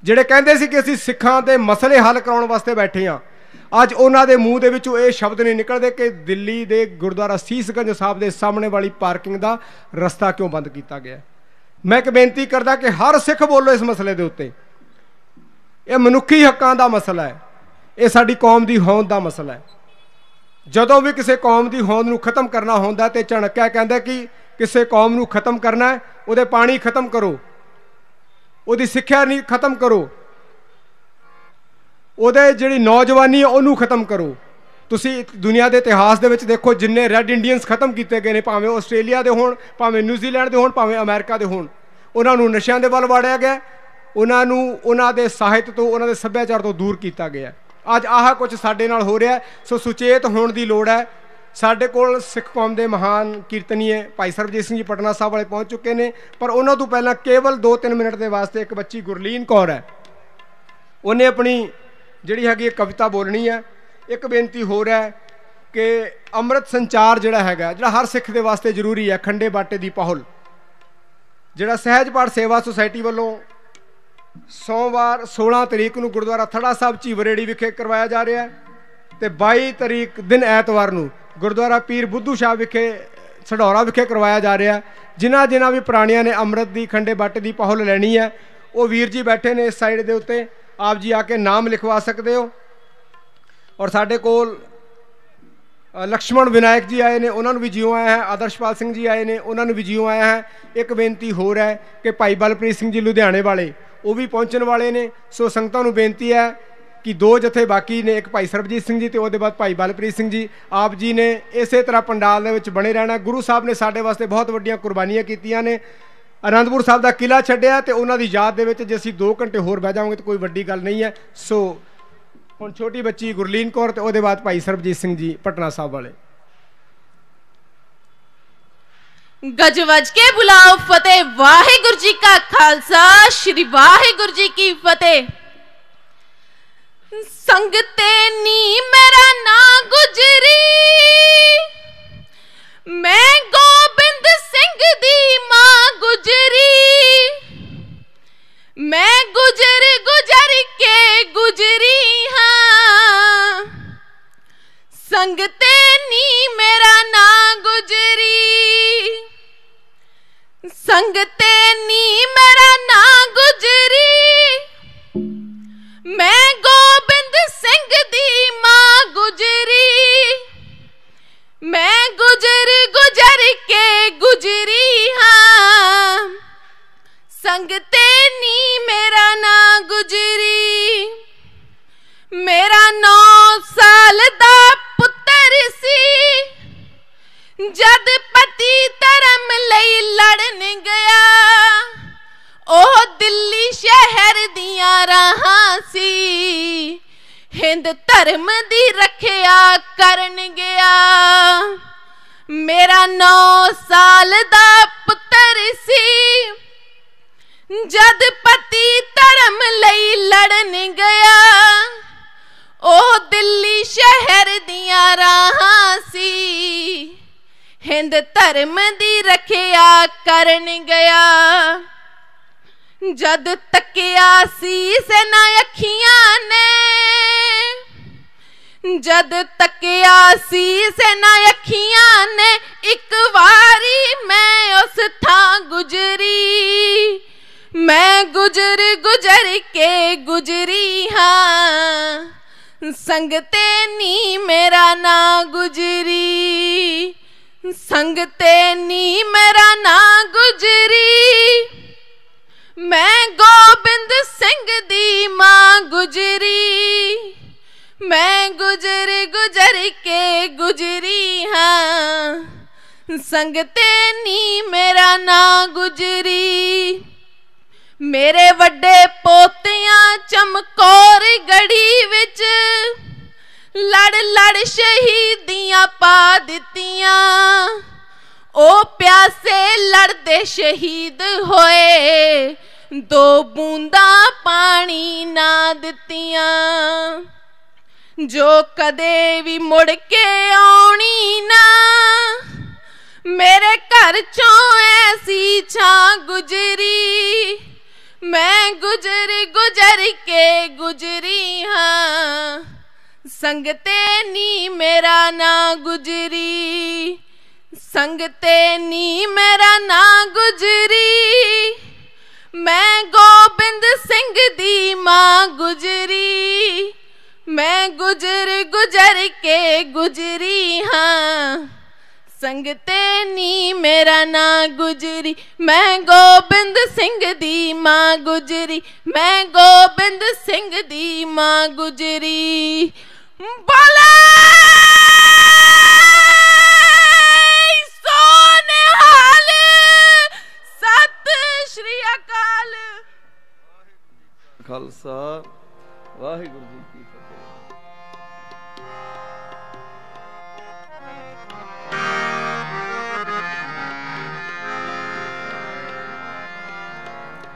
ਜਿਹੜੇ ਕਹਿੰਦੇ ਸੀ ਕਿ ਅਸੀਂ ਸਿੱਖਾਂ ਦੇ ਮਸਲੇ ਹੱਲ ਕਰਾਉਣ ਵਾਸਤੇ ਬੈਠੇ ਹਾਂ, ਅੱਜ ਉਹਨਾਂ ਦੇ ਮੂੰਹ ਦੇ ਵਿੱਚੋਂ ਇਹ ਸ਼ਬਦ ਨਹੀਂ ਨਿਕਲਦੇ ਕਿ ਦਿੱਲੀ ਦੇ ਗੁਰਦੁਆਰਾ ਸੀਸਗੰਜ ਸਾਹਿਬ ਦੇ ਸਾਹਮਣੇ ਵਾਲੀ ਪਾਰਕਿੰਗ ਦਾ ਰਸਤਾ ਕਿਉਂ ਬੰਦ ਕੀਤਾ ਗਿਆ ਮੈਂ ਇੱਕ ਬੇਨਤੀ ਕਰਦਾ ਕਿ ਹਰ ਸਿੱਖ ਬੋਲੋ ਇਸ ਮਸਲੇ ਦੇ ਉੱਤੇ। ਇਹ ਮਨੁੱਖੀ ਹੱਕਾਂ ਦਾ ਮਸਲਾ ਹੈ। ਇਹ ਸਾਡੀ ਕੌਮ ਦੀ ਹੋਂਦ ਦਾ ਮਸਲਾ ਹੈ। ਜਦੋਂ ਵੀ ਕਿਸੇ ਕੌਮ ਦੀ ਹੋਂਦ ਨੂੰ ਖਤਮ ਕਰਨਾ ਹੁੰਦਾ ਤੇ ਚਣਕਿਆ ਕਹਿੰਦਾ ਕਿ ਕਿਸੇ ਕੌਮ ਨੂੰ ਖਤਮ ਕਰਨਾ ਉਹਦੇ ਪਾਣੀ ਖਤਮ ਕਰੋ। ਉਹਦੀ ਸਿੱਖਿਆ ਨਹੀਂ, ਖਤਮ ਕਰੋ। ਉਹਦੇ ਜਿਹੜੀ ਨੌਜਵਾਨੀ ਹੈ, ਉਹਨੂੰ ਖਤਮ ਕਰੋ। ਤੁਸੀਂ ਦੁਨੀਆ ਦੇ ਇਤਿਹਾਸ ਦੇ ਵਿੱਚ ਦੇਖੋ, ਜਿੰਨੇ ਰੈੱਡ ਇੰਡੀਅਨਸ ਖਤਮ ਕੀਤੇ ਗਏ ਨੇ, ਭਾਵੇਂ ਆਸਟ੍ਰੇਲੀਆ ਦੇ ਹੋਣ, ਭਾਵੇਂ ਨਿਊਜ਼ੀਲੈਂਡ ਦੇ ਹੋਣ, ਭਾਵੇਂ ਅਮਰੀਕਾ ਦੇ ਹੋਣ। ਉਹਨਾਂ ਨੂੰ ਨਸ਼ਿਆਂ ਦੇ ਵੱਲ ਵਾੜਿਆ ਗਿਆ। ਉਹਨਾਂ ਨੂੰ ਉਹਨਾਂ ਦੇ ਸਾਹਿਤ ਤੋਂ, ਉਹਨਾਂ ਦੇ ਸੱਭਿਆਚਾਰ ਤੋਂ ਦੂਰ ਕੀਤਾ ਗਿਆ। ਅੱਜ ਆਹ ਕੁਝ ਸਾਡੇ ਨਾਲ ਹੋ ਰਿਹਾ ਸੋ ਸੁਚੇਤ ਹੋਣ ਦੀ ਲੋੜ ਹੈ। ਸਾਡੇ ਕੋਲ ਸਿੱਖ ਕੌਮ ਦੇ ਮਹਾਨ ਕੀਰਤਨੀਏ ਭਾਈ ਸਰਬਜੀਤ ਸਿੰਘ ਜੀ ਪਟਨਾ ਸਾਹਿਬ ਵਾਲੇ ਪਹੁੰਚ ਚੁੱਕੇ ਨੇ, ਪਰ ਉਹਨਾਂ ਤੋਂ ਪਹਿਲਾਂ ਕੇਵਲ 2-3 ਮਿੰਟ ਦੇ ਵਾਸਤੇ ਇੱਕ ਬੱਚੀ ਗੁਰਲੀਨ ਕੌਰ ਹੈ। ਉਹਨੇ ਆਪਣੀ ਜਿਹੜੀ ਹੈਗੀ ਕਵਿਤਾ ਬੋਲਣੀ ਹੈ। ਇੱਕ ਬੇਨਤੀ ਹੋਰ ਹੈ ਕਿ ਅੰਮ੍ਰਿਤ ਸੰਚਾਰ ਜਿਹੜਾ ਹੈਗਾ, ਜਿਹੜਾ ਹਰ ਸਿੱਖ ਦੇ ਵਾਸਤੇ ਜ਼ਰੂਰੀ ਹੈ, ਖੰਡੇ ਬਾਟੇ ਦੀ ਪਹੁਲ। ਜਿਹੜਾ ਸਹਿਜ ਪਾਠ ਸੇਵਾ ਸੁਸਾਇਟੀ ਵੱਲੋਂ ਸੋਮਵਾਰ 16 ਤਰੀਕ ਨੂੰ ਗੁਰਦੁਆਰਾ ਥੜਾ ਸਾਹਿਬ ਚੀਵਰੇੜੀ ਵਿਖੇ ਕਰਵਾਇਆ ਜਾ ਰਿਹਾ ਹੈ ਤੇ 22 ਤਰੀਕ ਦਿਨ ਐਤਵਾਰ ਨੂੰ ਗੁਰਦੁਆਰਾ ਪੀਰ ਬੁੱਧੂ ਸ਼ਾਹ ਵਿਖੇ ਸਢੌਰਾ ਵਿਖੇ ਕਰਵਾਇਆ ਜਾ ਰਿਹਾ ਜਿਨ੍ਹਾਂ ਜਿਨ੍ਹਾਂ ਵੀ ਪ੍ਰਾਣੀਆਂ ਨੇ ਅੰਮ੍ਰਿਤ ਦੀ, ਖੰਡੇ ਬਾਟੇ ਦੀ ਪਹੁਲ ਲੈਣੀ ਹੈ, ਉਹ ਵੀਰ ਜੀ ਬੈਠੇ ਨੇ ਇਸ ਸਾਈਡ ਦੇ ਉੱਤੇ। ਆਪ ਜੀ ਆ ਕੇ ਨਾਮ ਲਿਖਵਾ ਸਕਦੇ ਹੋ। ਔਰ ਸਾਡੇ ਕੋਲ ਲਕਸ਼ਮਣ ਵਿਨਾਇਕ ਜੀ ਆਏ ਨੇ, ਉਹਨਾਂ ਨੂੰ ਵੀ ਜਿਉ ਆਇਆ ਹੈ, ਆਦਰਸ਼ਪਾਲ ਸਿੰਘ ਜੀ ਆਏ ਨੇ, ਉਹਨਾਂ ਨੂੰ ਵੀ ਜਿਉ ਆਇਆ ਹੈ। ਇੱਕ ਬੇਨਤੀ ਹੋਰ ਹੈ ਕਿ ਭਾਈ ਬਲਪ੍ਰੀਤ ਸਿੰਘ ਜੀ ਲੁਧਿਆਣੇ ਵਾਲੇ, ਉਹ ਵੀ ਪਹੁੰਚਣ ਵਾਲੇ ਨੇ। ਸੋ ਸੰਗਤਾਂ ਨੂੰ ਬੇਨਤੀ ਹੈ ਕਿ ਦੋ ਜਥੇ ਬਾਕੀ ਨੇ, ਇੱਕ ਭਾਈ ਸਰਬਜੀਤ ਸਿੰਘ ਜੀ ਤੇ ਉਹਦੇ ਬਾਅਦ ਭਾਈ ਬਲਪ੍ਰੀਤ ਸਿੰਘ ਜੀ, ਆਪ ਜੀ ਨੇ ਇਸੇ ਤਰ੍ਹਾਂ ਪੰਡਾਲ ਦੇ ਵਿੱਚ ਬਣੇ ਰਹਿਣਾ। ਗੁਰੂ ਸਾਹਿਬ ਨੇ ਸਾਡੇ ਵਾਸਤੇ ਬਹੁਤ ਵੱਡੀਆਂ ਕੁਰਬਾਨੀਆਂ ਕੀਤੀਆਂ ਨੇ। ਅਨੰਦਪੁਰ ਸਾਹਿਬ ਦਾ ਕਿਲਾ ਛੱਡਿਆ ਤੇ ਉਹਨਾਂ ਦੀ ਯਾਦ ਦੇ ਵਿੱਚ ਜੇ ਅਸੀਂ 2 ਘੰਟੇ ਹੋਰ ਬਹਿ ਜਾਵਾਂਗੇ ਤਾਂ ਕੋਈ ਵੱਡੀ ਗੱਲ ਨਹੀਂ ਹੈ। ਸੋ ਹੁਣ ਛੋਟੀ ਬੱਚੀ ਗੁਰਲੀਨ ਕੌਰ ਤੇ ਉਹਦੇ ਬਾਅਦ ਭਾਈ ਸਰਬਜੀਤ ਸਿੰਘ ਜੀ, ਪਟਨਾ ਸਾਹਿਬ ਵਾਲੇ। ਗੱਜ ਵੱਜ ਕੇ ਬੁਲਾਓ ਫਤਿਹ। ਵਾਹਿਗੁਰੂ ਜੀ ਕਾ ਖਾਲਸਾ, ਸ੍ਰੀ ਵਾਹਿਗੁਰੂ ਜੀ ਕੀ ਫਤਿਹ। ਸੰਗਤੇ ਨੀ ਮੇਰਾ ਨਾਂ ਗੁਜਰੀ। ਮੈਂ ਗੋਬਿੰਦ ਸਿੰਘ ਦੀ ਮਾਂ ਗੁਜਰੀ। ਮੈਂ ਗੁਜਰ ਗੁਜਰ ਕੇ ਗੁਜਰੀ ਹਾਂ। ਸੰਗਤੇ ਨੀ ਮੇਰਾ ਨਾਂ ਗੁਜਰੀ। ਸੰਗਤੇ ਨੀ ਮੇਰਾ ਨਾਂ ਗੁਜਰੀ। ਮੈਂ ਗੋਬਿੰਦ ਸਿੰਘ ਦੀ ਮਾਂ ਗੁਜਰੀ। ਮੈਂ ਗੁਜਰ ਗੁਜਰ ਕੇ ਗੁਜਰੀ ਹਾਂ। ਸੰਗ ਤੇ ਨੀ ਮੇਰਾ ਨਾਂ ਗੁਜਰੀ। ਮੇਰਾ 9 ਸਾਲ ਦਾ ਪੁੱਤਰ ਸੀ। ਜਦ ਪਤੀ ਧਰਮ ਲਈ ਲੜਨ ਗਿਆ, ਉਹ ਦਿੱਲੀ ਸ਼ਹਿਰ ਦੀਆਂ ਰਾਹਾਂ ਸੀ। ਹਿੰਦ ਧਰਮ ਦੀ ਰੱਖਿਆ ਕਰਨ ਗਿਆ। ਮੇਰਾ 9 ਸਾਲ ਦਾ ਪੁੱਤਰ ਸੀ। ਜਦ ਪਤੀ ਧਰਮ ਲਈ ਲੜਨ ਗਿਆ, ਉਹ ਦਿੱਲੀ ਸ਼ਹਿਰ ਦੀਆਂ ਰਾਹਾਂ ਸੀ। ਹਿੰਦ ਧਰਮ ਦੀ ਰੱਖਿਆ ਕਰਨ ਗਿਆ। ਜਦ ਤੱਕਿਆ ਸੀ ਸਨਾ ਅੱਖੀਆਂ ਨੇ, ਜਦ ਤੱਕਿਆ ਸੀ ਸਨਾ ਅੱਖੀਆਂ ਨੇ, ਇੱਕ ਵਾਰੀ ਮੈਂ ਉਸ ਥਾਂ ਗੁਜਰੀ। ਮੈਂ ਗੁਜਰ ਗੁਜਰ ਕੇ ਗੁਜਰੀ ਹਾਂ। ਸੰਗਤੇ ਨੀ ਮੇਰਾ ਨਾ ਗੁਜਰੀ। ਸੰਗਤੇ ਨੀ ਮੇਰਾ ਨਾਂ ਗੁਜਰੀ। ਮੈਂ ਗੋਬਿੰਦ ਸਿੰਘ ਦੀ ਮਾਂ ਗੁਜਰੀ। ਮੈਂ ਗੁਜਰ ਗੁਜਰ ਕੇ ਗੁਜਰੀ ਹਾਂ। ਸੰਗ ਨੀ ਮੇਰਾ ਨਾਂ ਗੁਜਰੀ। ਮੇਰੇ ਵੱਡੇ ਪੋਤਿਆਂ ਚਮਕੌਰ ਗੜੀ ਵਿੱਚ ਲੜ ਲੜ ਸ਼ਹੀਦੀਆਂ ਪਾ ਦਿੱਤੀਆਂ। ਉਹ ਪਿਆਸੇ ਲੜਦੇ ਸ਼ਹੀਦ ਹੋਏ। ਦੋ ਬੂੰਦਾਂ ਪਾਣੀ ਨਾ ਦਿੱਤੀਆਂ। ਜੋ ਕਦੇ ਵੀ ਮੁੜ ਕੇ ਆਉਣੀ ਨਾ। ਮੇਰੇ ਘਰ ਚੋਂ ਐਸੀ ਛਾਂ ਗੁਜਰੀ। ਮੈਂ ਗੁਜਰ ਗੁਜਰ ਕੇ ਗੁਜਰੀ ਹਾਂ। ਸੰਗ ਨੀ ਮੇਰਾ ਨਾ ਗੁਜਰੀ। ਸੰਗ ਨੀ ਮੇਰਾ ਨਾ ਗੁਜਰੀ। ਮੈਂ ਗੋਬਿੰਦ ਸਿੰਘ ਦੀ ਮਾਂ ਗੁਜਰੀ। ਮੈਂ ਗੁਜਰ ਗੁਜਰ ਕੇ ਗੁਜਰੀ ਹਾਂ। ਸੰਗਤੇ ਨੀ ਮੇਰਾ ਨਾਂ ਗੁਜਰੀ, ਮੈਂ ਗੋਬਿੰਦ ਸਿੰਘ ਦੀ ਮਾਂ ਗੁਜਰੀ, ਮੈਂ ਗੋਬਿੰਦ ਸਿੰਘ ਦੀ ਮਾਂ ਗੁਜਰੀ। ਬੋਲੇ! ਸੋਨਿਹਾਲ! ਸਤਿ ਸ਼੍ਰੀ ਅਕਾਲ। ਖਾਲਸਾ, ਵਾਹਿਗੁਰੂ ਜੀ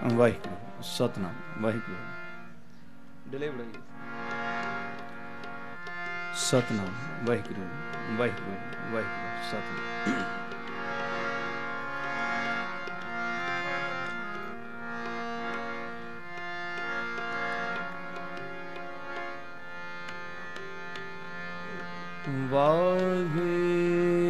ਵਾਹਿਗੁਰੂ ਸਤਨਾਮ ਵਾਹਿਗੁਰੂ। ਡਿਲੇ ਬੜਾਈ ਸਤਨਾਮ ਵਾਹਿਗੁਰੂ ਵਾਹਿਗੁਰੂ ਵਾਹਿਗੁਰੂ ਸਤਨਾਮ। ਵਾਹਿਗੁਰੂ।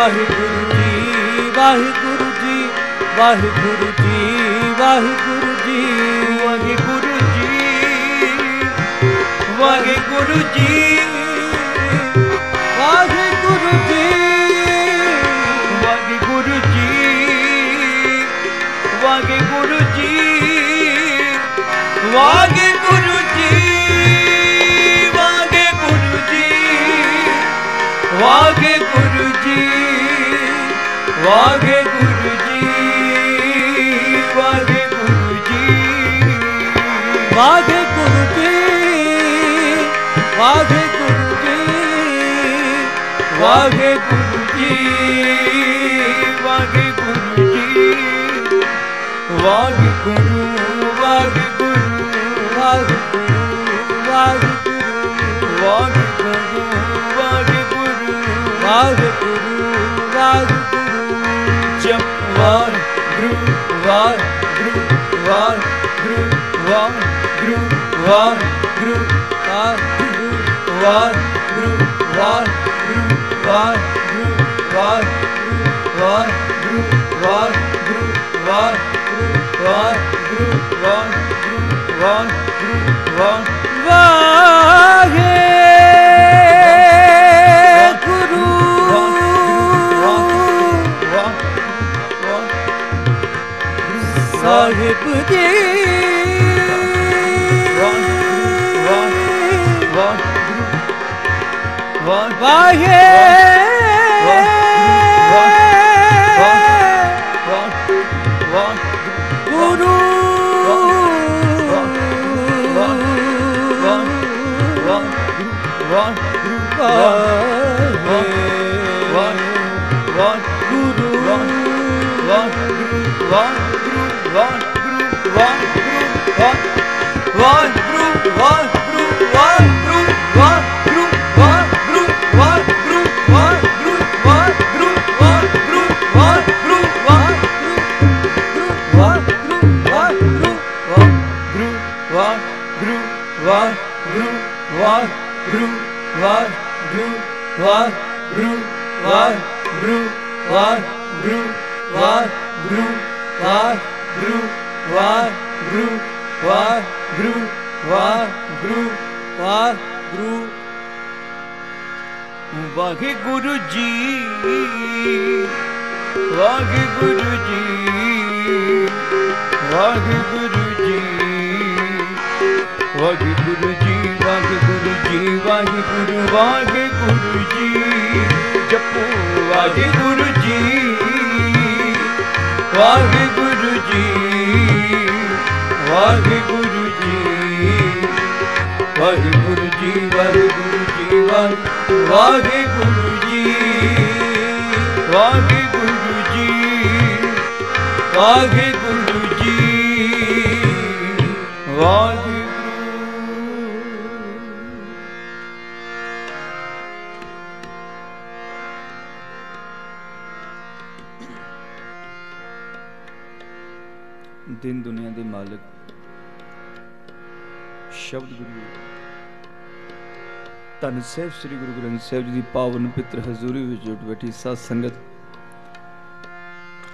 ਵਾਹਿਗੁਰੂ ਜੀ ਵਾਹਿਗੁਰੂ ਜੀ ਵਾਹਿਗੁਰੂ ਜੀ ਵਾਹਿਗੁਰੂ ਜੀ ਵਾਹਿਗੁਰੂ ਜੀ ਵਾਹਿਗੁਰੂ ਜੀ ਵਾਹਿਗੁਰੂ ਜੀ ਵਾਹਿਗੁਰੂ ਜੀ ਵਾਹਿਗੁਰੂ ਜੀ ਵਾਹਿਗੁਰੂ ਜੀ ਵਾਹਿਗੁਰੂ ਜੀ ਵਾਹਿਗੁਰੂ ਵਾਹਿਗੁਰੂ ਜੀ ਵਾਹਿਗੁਰੂ ਜੀ। ਵਾਹਿਗੁਰੂ ਜੀ ਵਾਹਿਗੁਰੂ ਜੀ ਵਾਹਿਗੁਰੂ ਜੀ ਵਾਹਿਗੁਰੂ ਜੀ। ਵਾਹਿਗੁਰੂ ਜਪ ਵਾਹਿਗੁਰੂ ਵਾਹਿਗੁਰੂ ਵਾਹਿਗੁਰੂ ਵਾਹਿਗੁਰੂ ਵਾਹਿਗੁਰੂ ਵਾਹਿਗੁਰੂ ਵਾਹਿਗੁਰੂ ਵਾਹਿਗੁਰੂ ਵਾਹਿਗੁਰੂ ਵਾਹਿਗੁਰੂ ਵਾਹਿਗੁਰੂ ਵਾਹਿਗੁਰੂ ਵਾਹਿਗੁਰੂ ਵਾਹਿਗੁਰੂ ਵਾਹਿਗੁਰੂ ਵਾਹਿਗੁਰੂ Again. ਸਾਹਿਬ ਸ੍ਰੀ ਗੁਰੂ ਗ੍ਰੰਥ ਸਾਹਿਬ ਜੀ ਦੀ ਪਾਵਨ ਪਿੱਤਰ ਹਜ਼ੂਰੀ ਵਿੱਚ ਜੁਟ ਬੈਠੀ ਸਾਧ ਸੰਗਤ।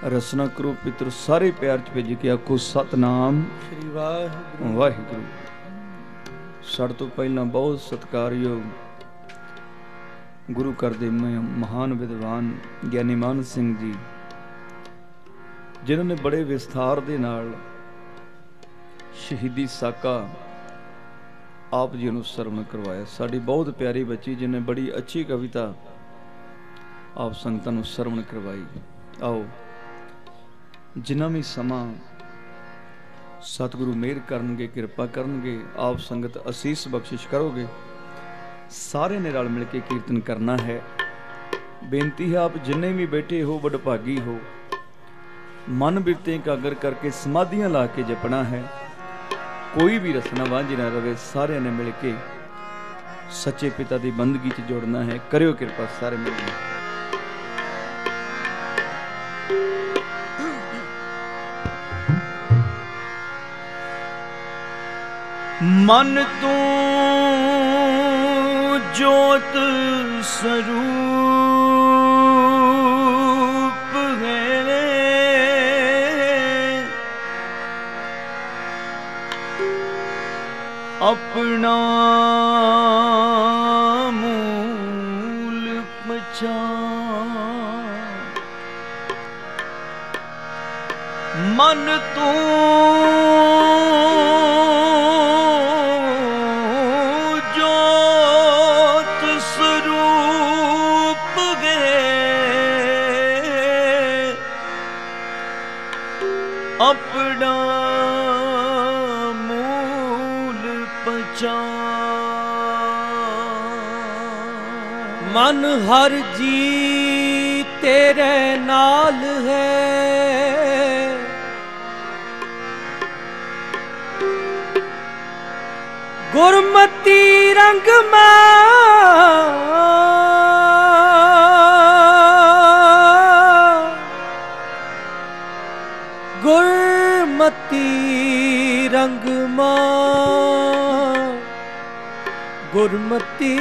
ਰਸਨਾ ਕਰੋ ਪਿੱਤਰ ਸਾਰੇ ਪਿਆਰ ਚ ਭੇਜ ਕੇ ਆਖੋ ਸਤਨਾਮ। ਸ੍ਰੀ ਵਾਹਿਗੁਰੂ। ਵਾਹਿਗੁਰੂ। ਸੜ ਤੋਂ ਪਹਿਲਾਂ ਬਹੁਤ ਸਤਿਕਾਰਯੋਗ ਗੁਰੂ ਘਰ ਦੇ ਮਹਾਨ ਵਿਦਵਾਨ ਗਿਆਨੀ ਮਾਨ ਸਿੰਘ ਜੀ ਜਿਨ੍ਹਾਂ ਨੇ ਬੜੇ ਵਿਸਥਾਰ ਦੇ ਨਾਲ ਸ਼ਹੀਦੀ ਸਾਕਾ ਆਪ ਜੀ ਨੂੰ ਸਰਵਣ ਕਰਵਾਇਆ। ਸਾਡੀ ਬਹੁਤ ਪਿਆਰੀ ਬੱਚੀ ਜਿਹਨੇ ਬੜੀ ਅੱਛੀ ਕਵਿਤਾ ਆਪ ਸੰਗਤਾਂ ਨੂੰ ਸਰਵਣ ਕਰਵਾਈ। ਆਓ, ਜਿੰਨਾ ਵੀ ਸਮਾਂ ਸਤਿਗੁਰੂ ਮਿਹਰ ਕਰਨਗੇ, ਕਿਰਪਾ ਕਰਨਗੇ, ਆਪ ਸੰਗਤ ਅਸੀਸ ਬਖਸ਼ਿਸ਼ ਕਰੋਗੇ, ਸਾਰੇ ਨੇ ਰਲ ਮਿਲ ਕੇ ਕੀਰਤਨ ਕਰਨਾ ਹੈ। ਬੇਨਤੀ ਹੈ ਆਪ ਜਿੰਨੇ ਵੀ ਬੈਠੇ ਹੋ, ਵਡਭਾਗੀ ਹੋ, ਮਨ ਬਿਰਤੇ ਇਕਾਗਰ ਕਰਕੇ ਸਮਾਧੀਆਂ ਲਾ ਕੇ ਜਪਣਾ ਹੈ। ਕੋਈ ਵੀ ਰਸਨਾ ਵਾਂਝੀ ਨਾ ਰਵੇ, ਸਾਰਿਆਂ ਨੇ ਮਿਲ ਕੇ ਸੱਚੇ ਪਿਤਾ ਦੀ ਬੰਦਗੀ 'ਚ ਜੁੜਨਾ ਹੈ। ਕਰਿਓ ਕਿਰਪਾ ਸਾਰੇ ਮਿਲ ਕੇ। ਮਨ ਤੂੰ ਜੋਤ ਸਰੂਪ ਆਪਣਾ ਮੂਲ ਪਛਾਨ ਮਨ ਤੂੰ ਹਰ ਜੀ ਤੇਰੇ ਨਾਲ ਹੈ। ਗੁਰਮਤੀ ਰੰਗ ਮੈਂ। ਗੁਰਮਤੀ ਰੰਗ ਮਾਂ। ਗੁਰਮਤੀ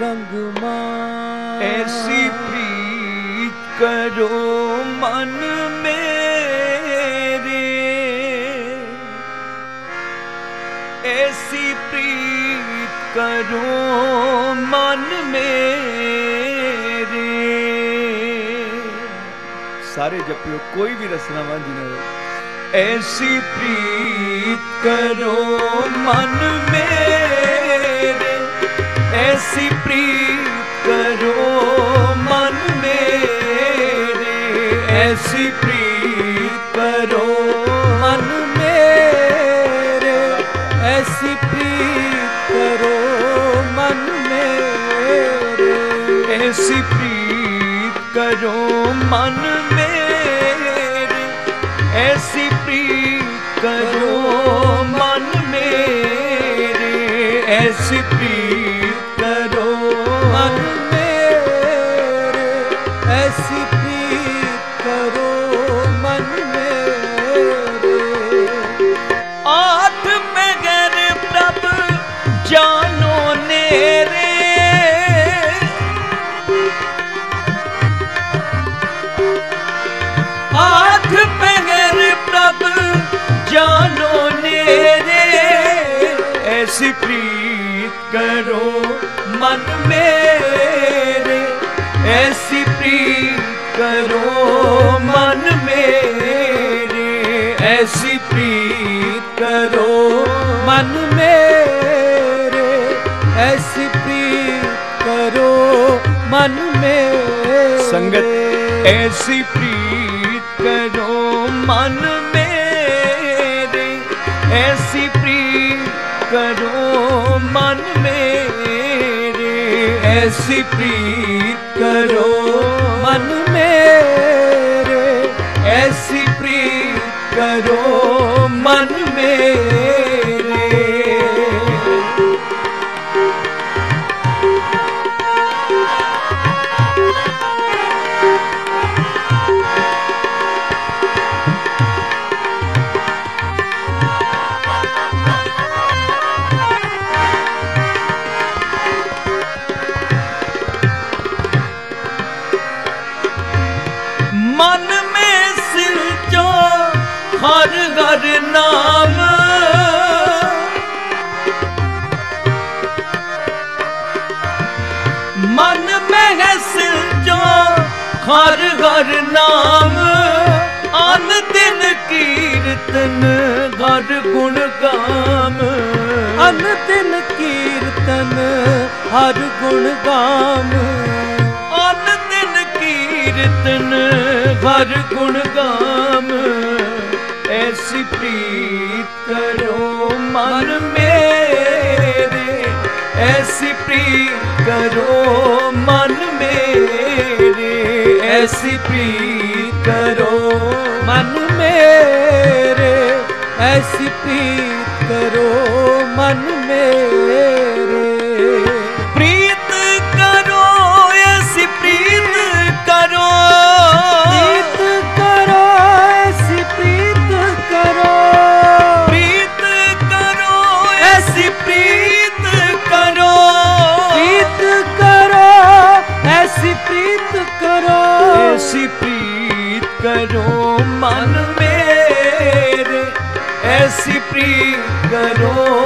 ਰੰਗ ਮਾਂ ਐਸੀ ਪ੍ਰੀਤ ਕਰੋ ਮਨ ਮੇਰੇ। ਐਸੀ ਪ੍ਰੀਤ ਕਰੋ ਮਨ ਮੇਰੇ। ਸਾਰੇ ਜਪਿਓ, ਕੋਈ ਵੀ ਰਸਨਾ ਵਾਂਝੀ ਨਾ ਰਹੇ। ਐਸੀ ਪ੍ਰੀਤ ਕਰੋ ਮਨ ਮੇਰੇ। ਐਸੀ ਪ੍ਰੀਤ ਕਰੋ ਮਨ ਮੇਰੇ। ਐਸੀ ਪ੍ਰੀਤ ਕਰੋ ਮਨ ਮੇਰੇ। ਐਸੀ ਪ੍ਰੀਤ ਕਰੋ ਮਨ ਮੇਰੇ। ਐਸੀ ਪ੍ਰੀਤ ਕਰੋ ਮਨ ਐਸੀ ਪ੍ਰੀਤ ਕਰੋ ਮਨ ਮੇਰੇ ਐਸੀ ਪ੍ਰੀਤ ਕਰੋ ਮਨ ਮੇਰੇ ਐਸੀ ਪ੍ਰੀਤ ਅਨ ਦਿਨ ਕੀਰਤਨ, ਹਰ ਗੁਣ ਗਾਮ। ਅਨ ਦਿਨ ਕੀਰਤਨ, ਹਰ ਗੁਣ ਗਾਮ। ਐਸੀ ਪ੍ਰੀਤ ਕਰੋ ਮਨ ਮੇਰੇ, ਐਸੀ ਪ੍ਰੀਤ ਕਰੋ ਮਨ ਮੇਰੇ, ਐਸੀ ਪ੍ਰੀਤ ਕਰੋ ਮਨ ਮੇਰੇ, ਐਸੀ ਪ੍ਰੀਤ ਕਰੋ ਪ੍ਰੀਤ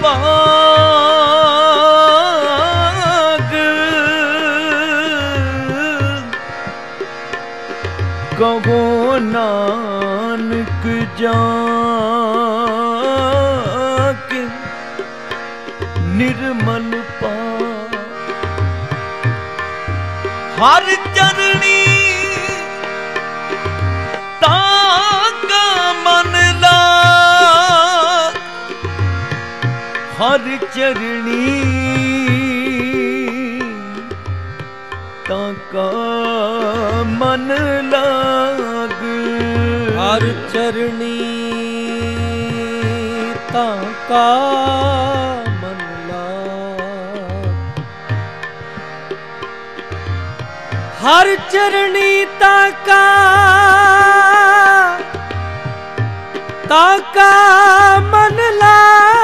ਨਿਰਮਲ ਪਾਗ। ਕਹੋ ਨਾਨਕ ਜਾ ਕੇ ਨਿਰਮਲ ਪਾ। ਹਰ ਚਰਣੀ ਹਰ ਚਰਣੀ ਤਾਂ ਕਾ ਮਨ ਲਾਗ। ਹਰ ਚਰਣੀ ਤਾਂ ਕਾ ਮਨ ਲਾਗ। ਹਰ ਚਰਣੀ ਤਾਂ ਕਾ ਤਾਂ ਕਾ ਮਨ ਲਾਗ।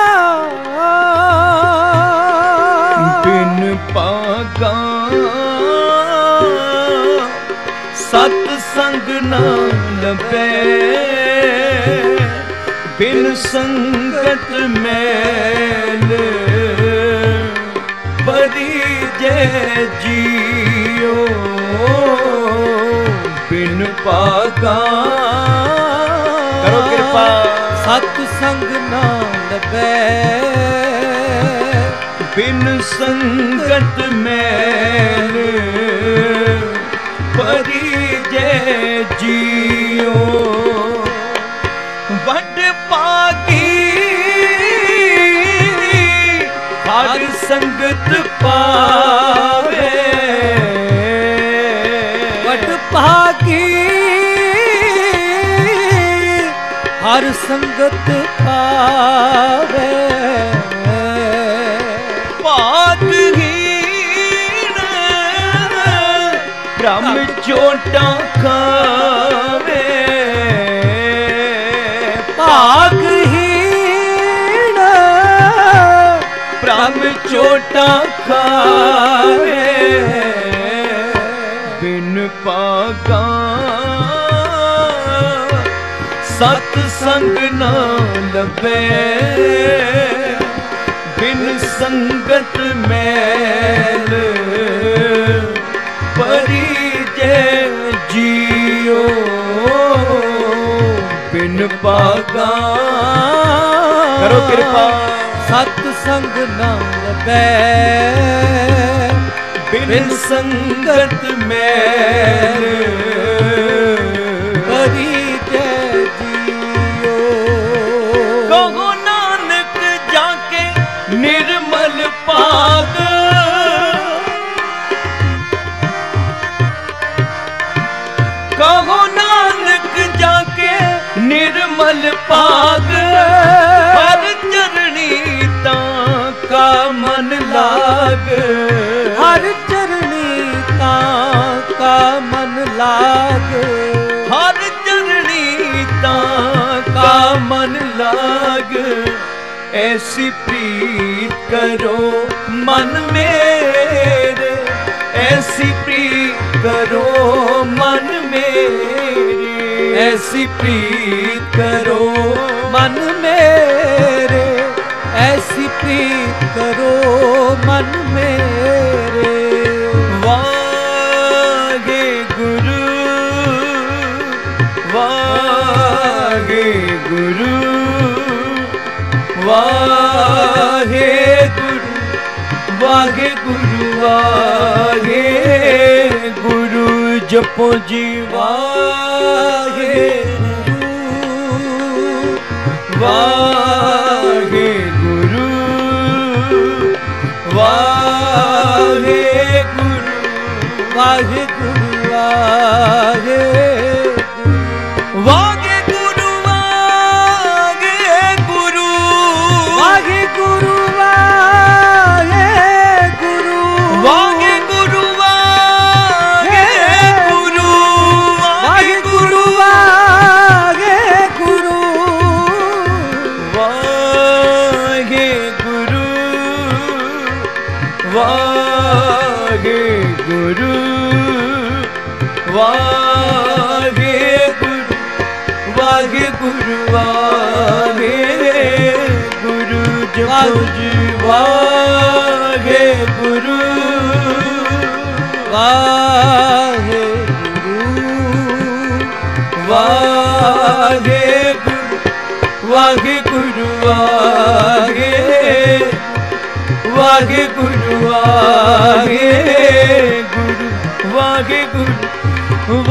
ਸੰਗਤ ਮੈਲ ਬਰੀ ਜੈ ਜੀਓ। ਬਿਨ ਪਾਗਾ ਕਰੋ ਕਿਰਪਾ। ਸਤ ਸੰਗ ਨਾ ਲਬੈ ਬਿਨ ਸੰਗਤ ਮੈਲ ਪਾਵੇ। ਵਟ ਭਾਗੀ ਹਰ ਸੰਗਤ ਪਾਵੇ। ਭਾਗਹੀਣ ਬ੍ਰਹਮ ਚੋਟਾਂ ਖਾਵੇ ਚੋਟਾਂ ਬਿਨ ਪਾਗਾ ਸਤ ਸੰਗ ਨਾ ਲਵੇ ਬਿਨ ਸੰਗਤ ਮੈਲ ਪਰੀ ਜੈ ਜੀਓ। ਬਿਨ ਪਾਗਾ ਕਰੋ ਕਿਰਪਾ। ਸਤ ਸੰਗ ਨਾ ਲਬੈ ਬਿਨ ਸੰਗਤ ਮੈਲ ਪਰੀ ਐਸੀ ਪ੍ਰੀਤ ਕਰੋ ਮਨ ਮੇਰੇ ਐਸੀ ਪ੍ਰੀਤ ਕਰੋ ਮਨ ਮੇਰੇ ਐਸੀ ਪ੍ਰੀਤ ਕਰੋ ਮਨ ਮੇਰੇ ਐਸੀ ਪ੍ਰੀਤ ਕਰੋ ਮਨ ਮੇਰੇ ਵਾਹਿਗੁਰੂ ਵਾਹਿਗੁਰੂ ਵਾਹਿਗੁਰੂ ਜਪੋ ਜੀ ਵਾਹਿਗੁਰੂ ਵਾਹਿਗੁਰੂ ਵਾਹਿਗੁਰੂ ਵਾਹਿਗੁਰੂ ਵਾਹਿਗੁਰੂ ਵਾਹਿਗੁਰੂ ਵਾਹਿਗੁਰੂ ਵਾਹਿਗੁਰੂ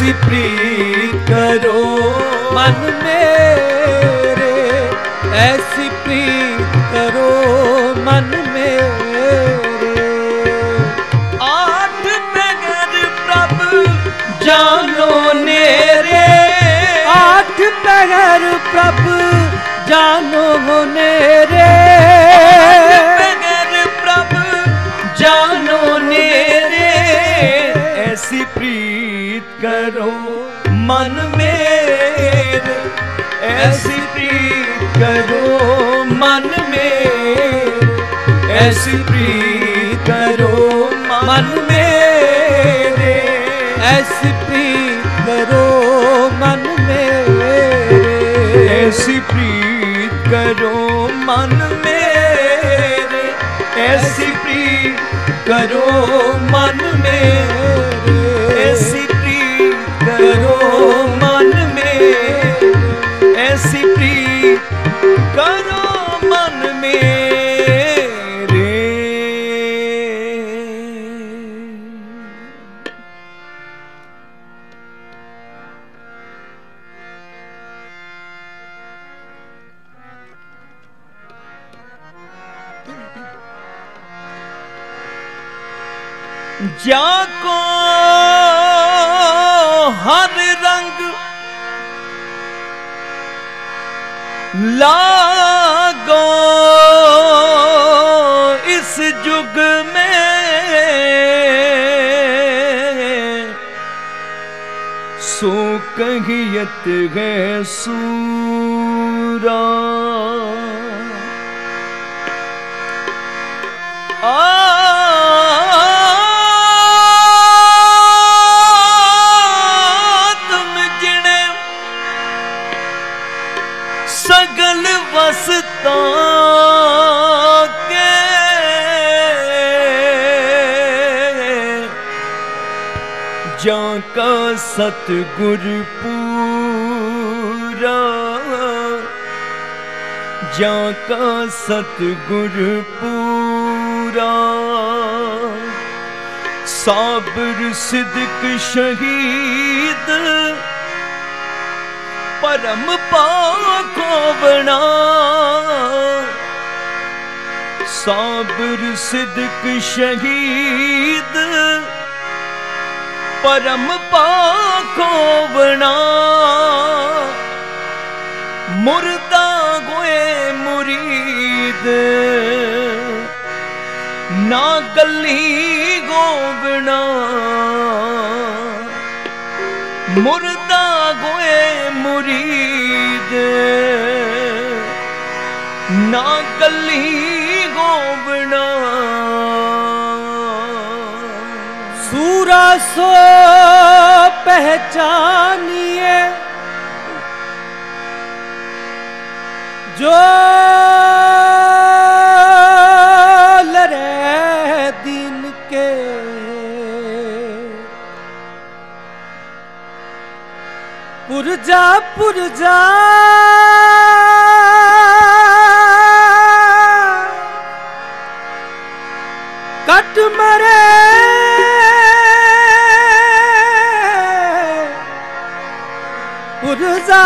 ਤੁਸੀਂ ਪ੍ਰੀਤ ਕਰੋ, ਮਨ ਮੇਰੇ। ਐਸੀ ਪ੍ਰੀਤ ਕਰੋ, ਮਨ ਮੇਰੇ। ਆਠ ਨਗਰ ਪ੍ਰਭ ਜਾਨੋ ਨੇਰੇ। ਆਠ ਨਗਰ ਪ੍ਰਭ ਜਾਨੋ ਨੇਰੇ। ਪ੍ਰੀਤ ਕਰੋ ਮਨ ਮੇਰੇ ਐਸ ਪ੍ਰੀਤ ਕਰੋ ਮਨ ਮੇਰੇ। ਐਸ ਪ੍ਰੀਤ ਕਰੋ ਮਨ ਮੇਰੇ ਐਸ ਪ੍ਰੀਤ ਕਰੋ ਮਨ ਮੇਰੇ। ਗਏ ਸੂਰਾ ਆ ਸਗਲ ਵਸਤਾਂ ਕੇ ਜਾਂ ਕਾ ਸਤਗੁਰ ਪੂ ਜਾਂ ਕਾ ਸਤਗੁਰ ਪੂਰਾ। ਸਾਬਰ ਸਿਦਕ ਸ਼ਹੀਦ, ਪਰਮ ਪਾਕੋ ਬਣਾ। ਸਾਬਰ ਸਿਦਕ ਸ਼ਹੀਦ, ਪਰਮ ਪਾਕੋ ਬਣਾ। ਮੁਰ ਜਦ ਨਾ ਗੱਲੀ ਗੋਬਣਾ ਮੁਰਦਾ ਗੋਏ ਮੁਰੀਦ ਨਾ ਗੱਲੀ ਗੋਬਣਾ ਸੂਰਾ ਸੋ ਪਹਿਚਾਨੀਏ ਜੋ ਪੁਰਜਾ ਜਾ ਕਟ ਮਰੇ ਪੁਰਜਾ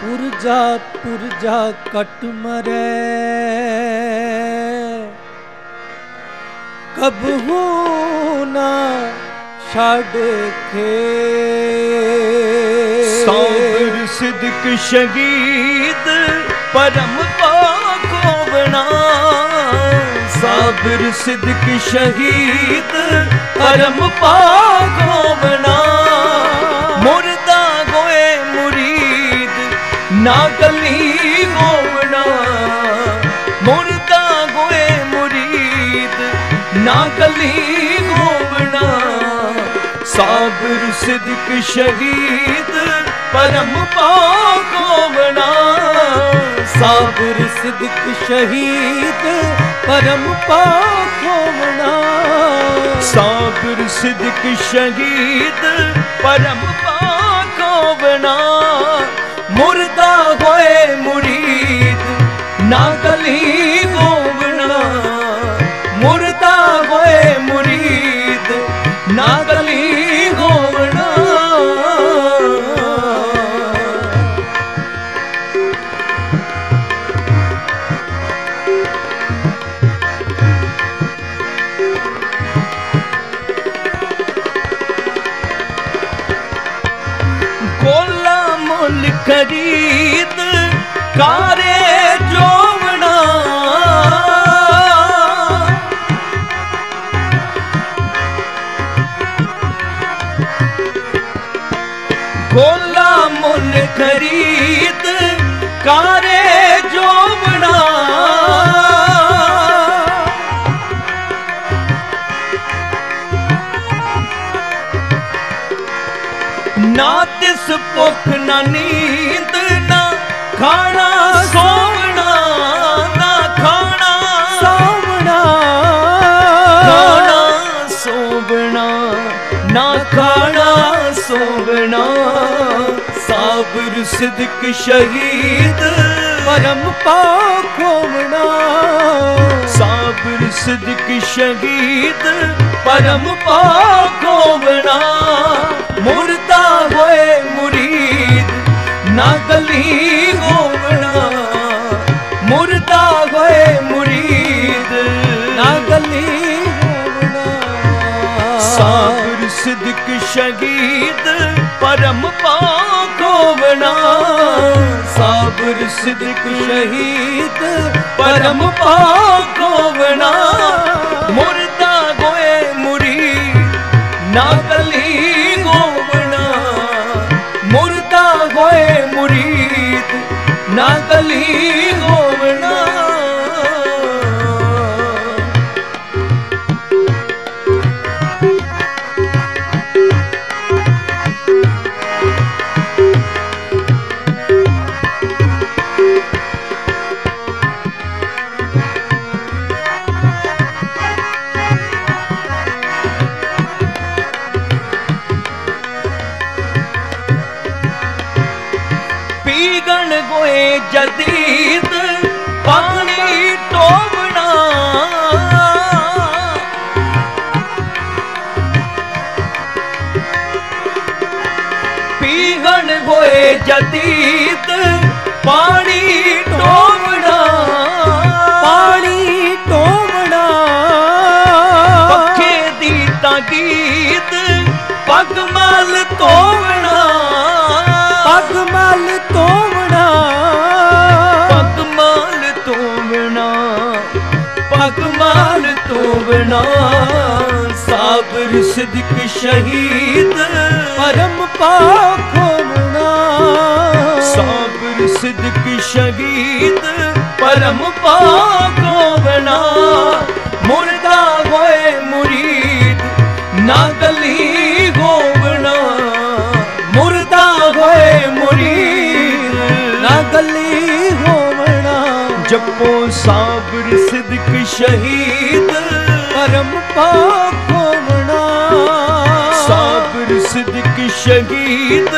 ਪੁਰਜਾ ਪੁਰਜਾ ਕਟ ਮਰੇ ਕਬ ਹੂੰ ਨਾ ਛੱਡ ਖੇ ਸਾਬਰ ਸਿਦਕ ਸ਼ਹੀਦ, ਪਰਮ ਪਾਕੋ ਬਣਾ ਸਾਬਰ ਸਿਦਕ ਸ਼ਹੀਦ, ਪਰਮ ਪਾਕੋ ਬਣਾ ਮੁਰਦਾ ਗੋਏ ਮੁਰੀਦ, ਨਾ ਗਲੀ ਮੁਰਦਾ ਗੋਏ ਮੁਰੀਦ, ਨਾ ਗਲੀ ਗੋ ਸਾਬਰ ਸਿਦਕ ਸ਼ਹੀਦ ਪਰਮ ਪਾਵਣਾ ਸਾਬਰ ਸਿਦਕ ਸ਼ਹੀਦ ਪਰਮ ਪਾਵਣਾ ਸਾਬਰ ਸਿਦਕ ਸ਼ਹੀਦ ਪਰਮ ਖਰੀਦ ਕਾਰੇ ਜੋਵਣਾ ਨਾ ਤਿਸ ਭੁੱਖ ਨਾ ਨੀਂਦ ਨਾ ਖਾਣਾ ਸੋ ਪੀਰ ਸਿਦਕ ਸ਼ਹੀਦ। ਪਰਮ ਪਾਕ ਹੋਵਣਾ। ਸਾਬਰ ਸਿਦਕ ਸ਼ਹੀਦ। ਪਰਮ ਪਾਕ ਹੋਵਣਾ। ਮੁਰਦਾ ਹੋਏ ਮੁਰੀਦ ਨਾ ਗਲੀ ਹੋਵਣਾ। ਮੁਰਦਾ ਹੋਏ ਮੁਰੀਦ ਨਾ ਗਲੀ ਹੋਵਣਾ। ਸਾਬਰ ਸਿਦਕ ਸ਼ਹੀਦ ਪਰਮ ਸਾਬਰ ਸਿਦਕ ਸ਼ਹੀਦ, ਪਰਮ ਪਾਕੋ ਬਣਾ ਮੁਰਦਾ ਗੋਏ ਮੁਰੀ, ਨਾ ਗਲੀ ਗੋਵਣਾ। ਮੁਰਦਾ ਗੋਏ ਮੁਰੀਦ ਨਾ ਗਲੀ ਗੋਵਣਾ। ਅਤੀਤ ਪਾਣੀ ਟੋਵਣਾ ਪਾਣੀ ਟੋਵਣਾ। ਪੱਖੇ ਦੀ ਤਾਂ ਗੀਤ ਪਗਮਲ ਤੋਵਣਾ। ਪਗਮਲ ਤੋਵਣਾ। ਪਗਮਲ ਤੋਵਣਾ ਪਗਮਲ ਤੋਵਣਾ। ਸਾਬਰ ਸਿਦਕ ਸ਼ਹੀਦ ਪਰਮ ਪਾ ਸਿਦਕ ਸ਼ਹੀਦ ਪਰਮ ਪਾਕੋ ਬਣਾ ਮੁਰਦਾ ਹੋਏ ਮੁਰੀਦ, ਨਾ ਗਲੀ ਹੋਵਣਾ। ਮੁਰਦਾ ਹੋਏ ਮੁਰੀਦ, ਨਾ ਗਲੀ ਹੋਵਣਾ। ਜਪੋ ਸਾਬਰ ਸਿਦਕ ਸ਼ਹੀਦ, ਪਰਮ ਪਾਕ ਹੋਵਣਾ। ਸਾਬਰ ਸਿਦਕ ਸ਼ਹੀਦ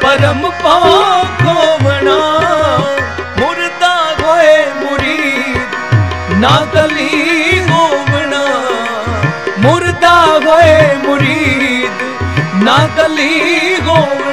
ਪਰਮ ਪਾਕ ਨਾ ਗਲੀ ਹੋਵਣਾ। ਮੁਰਦਾ ਹੋਏ ਮੁਰੀਦ ਨਾ ਗਲੀ ਹੋਵਣਾ।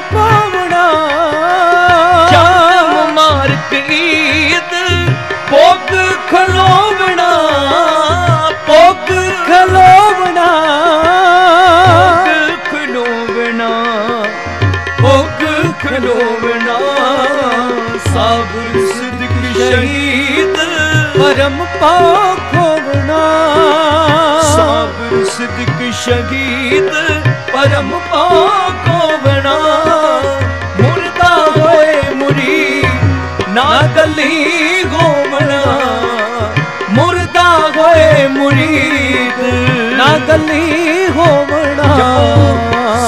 ਪੋਵਣਾ। ਜਨਮ ਮਾਰਕ ਈਦ ਖਲੋਵਣਾ। ਭੋਗ ਖਲੋਵਣਾ। ਭੋਗ ਖਲੋਵਣਾ। ਭੋਗ ਖਲੋਵਣਾ। ਸਾਬਰ ਸਿਦਕ ਸ਼ਹੀਦ। ਪਰਮ ਪਾਕ ਹੋਵਣਾ। ਸਾਬਰ ਸਿਦਕ ਸ਼ਹੀਦ। ਪਰਮ ਪਾਕ ਮੁਰੀਦ ਨਾ ਗਲੀ ਹੋਵਣਾ।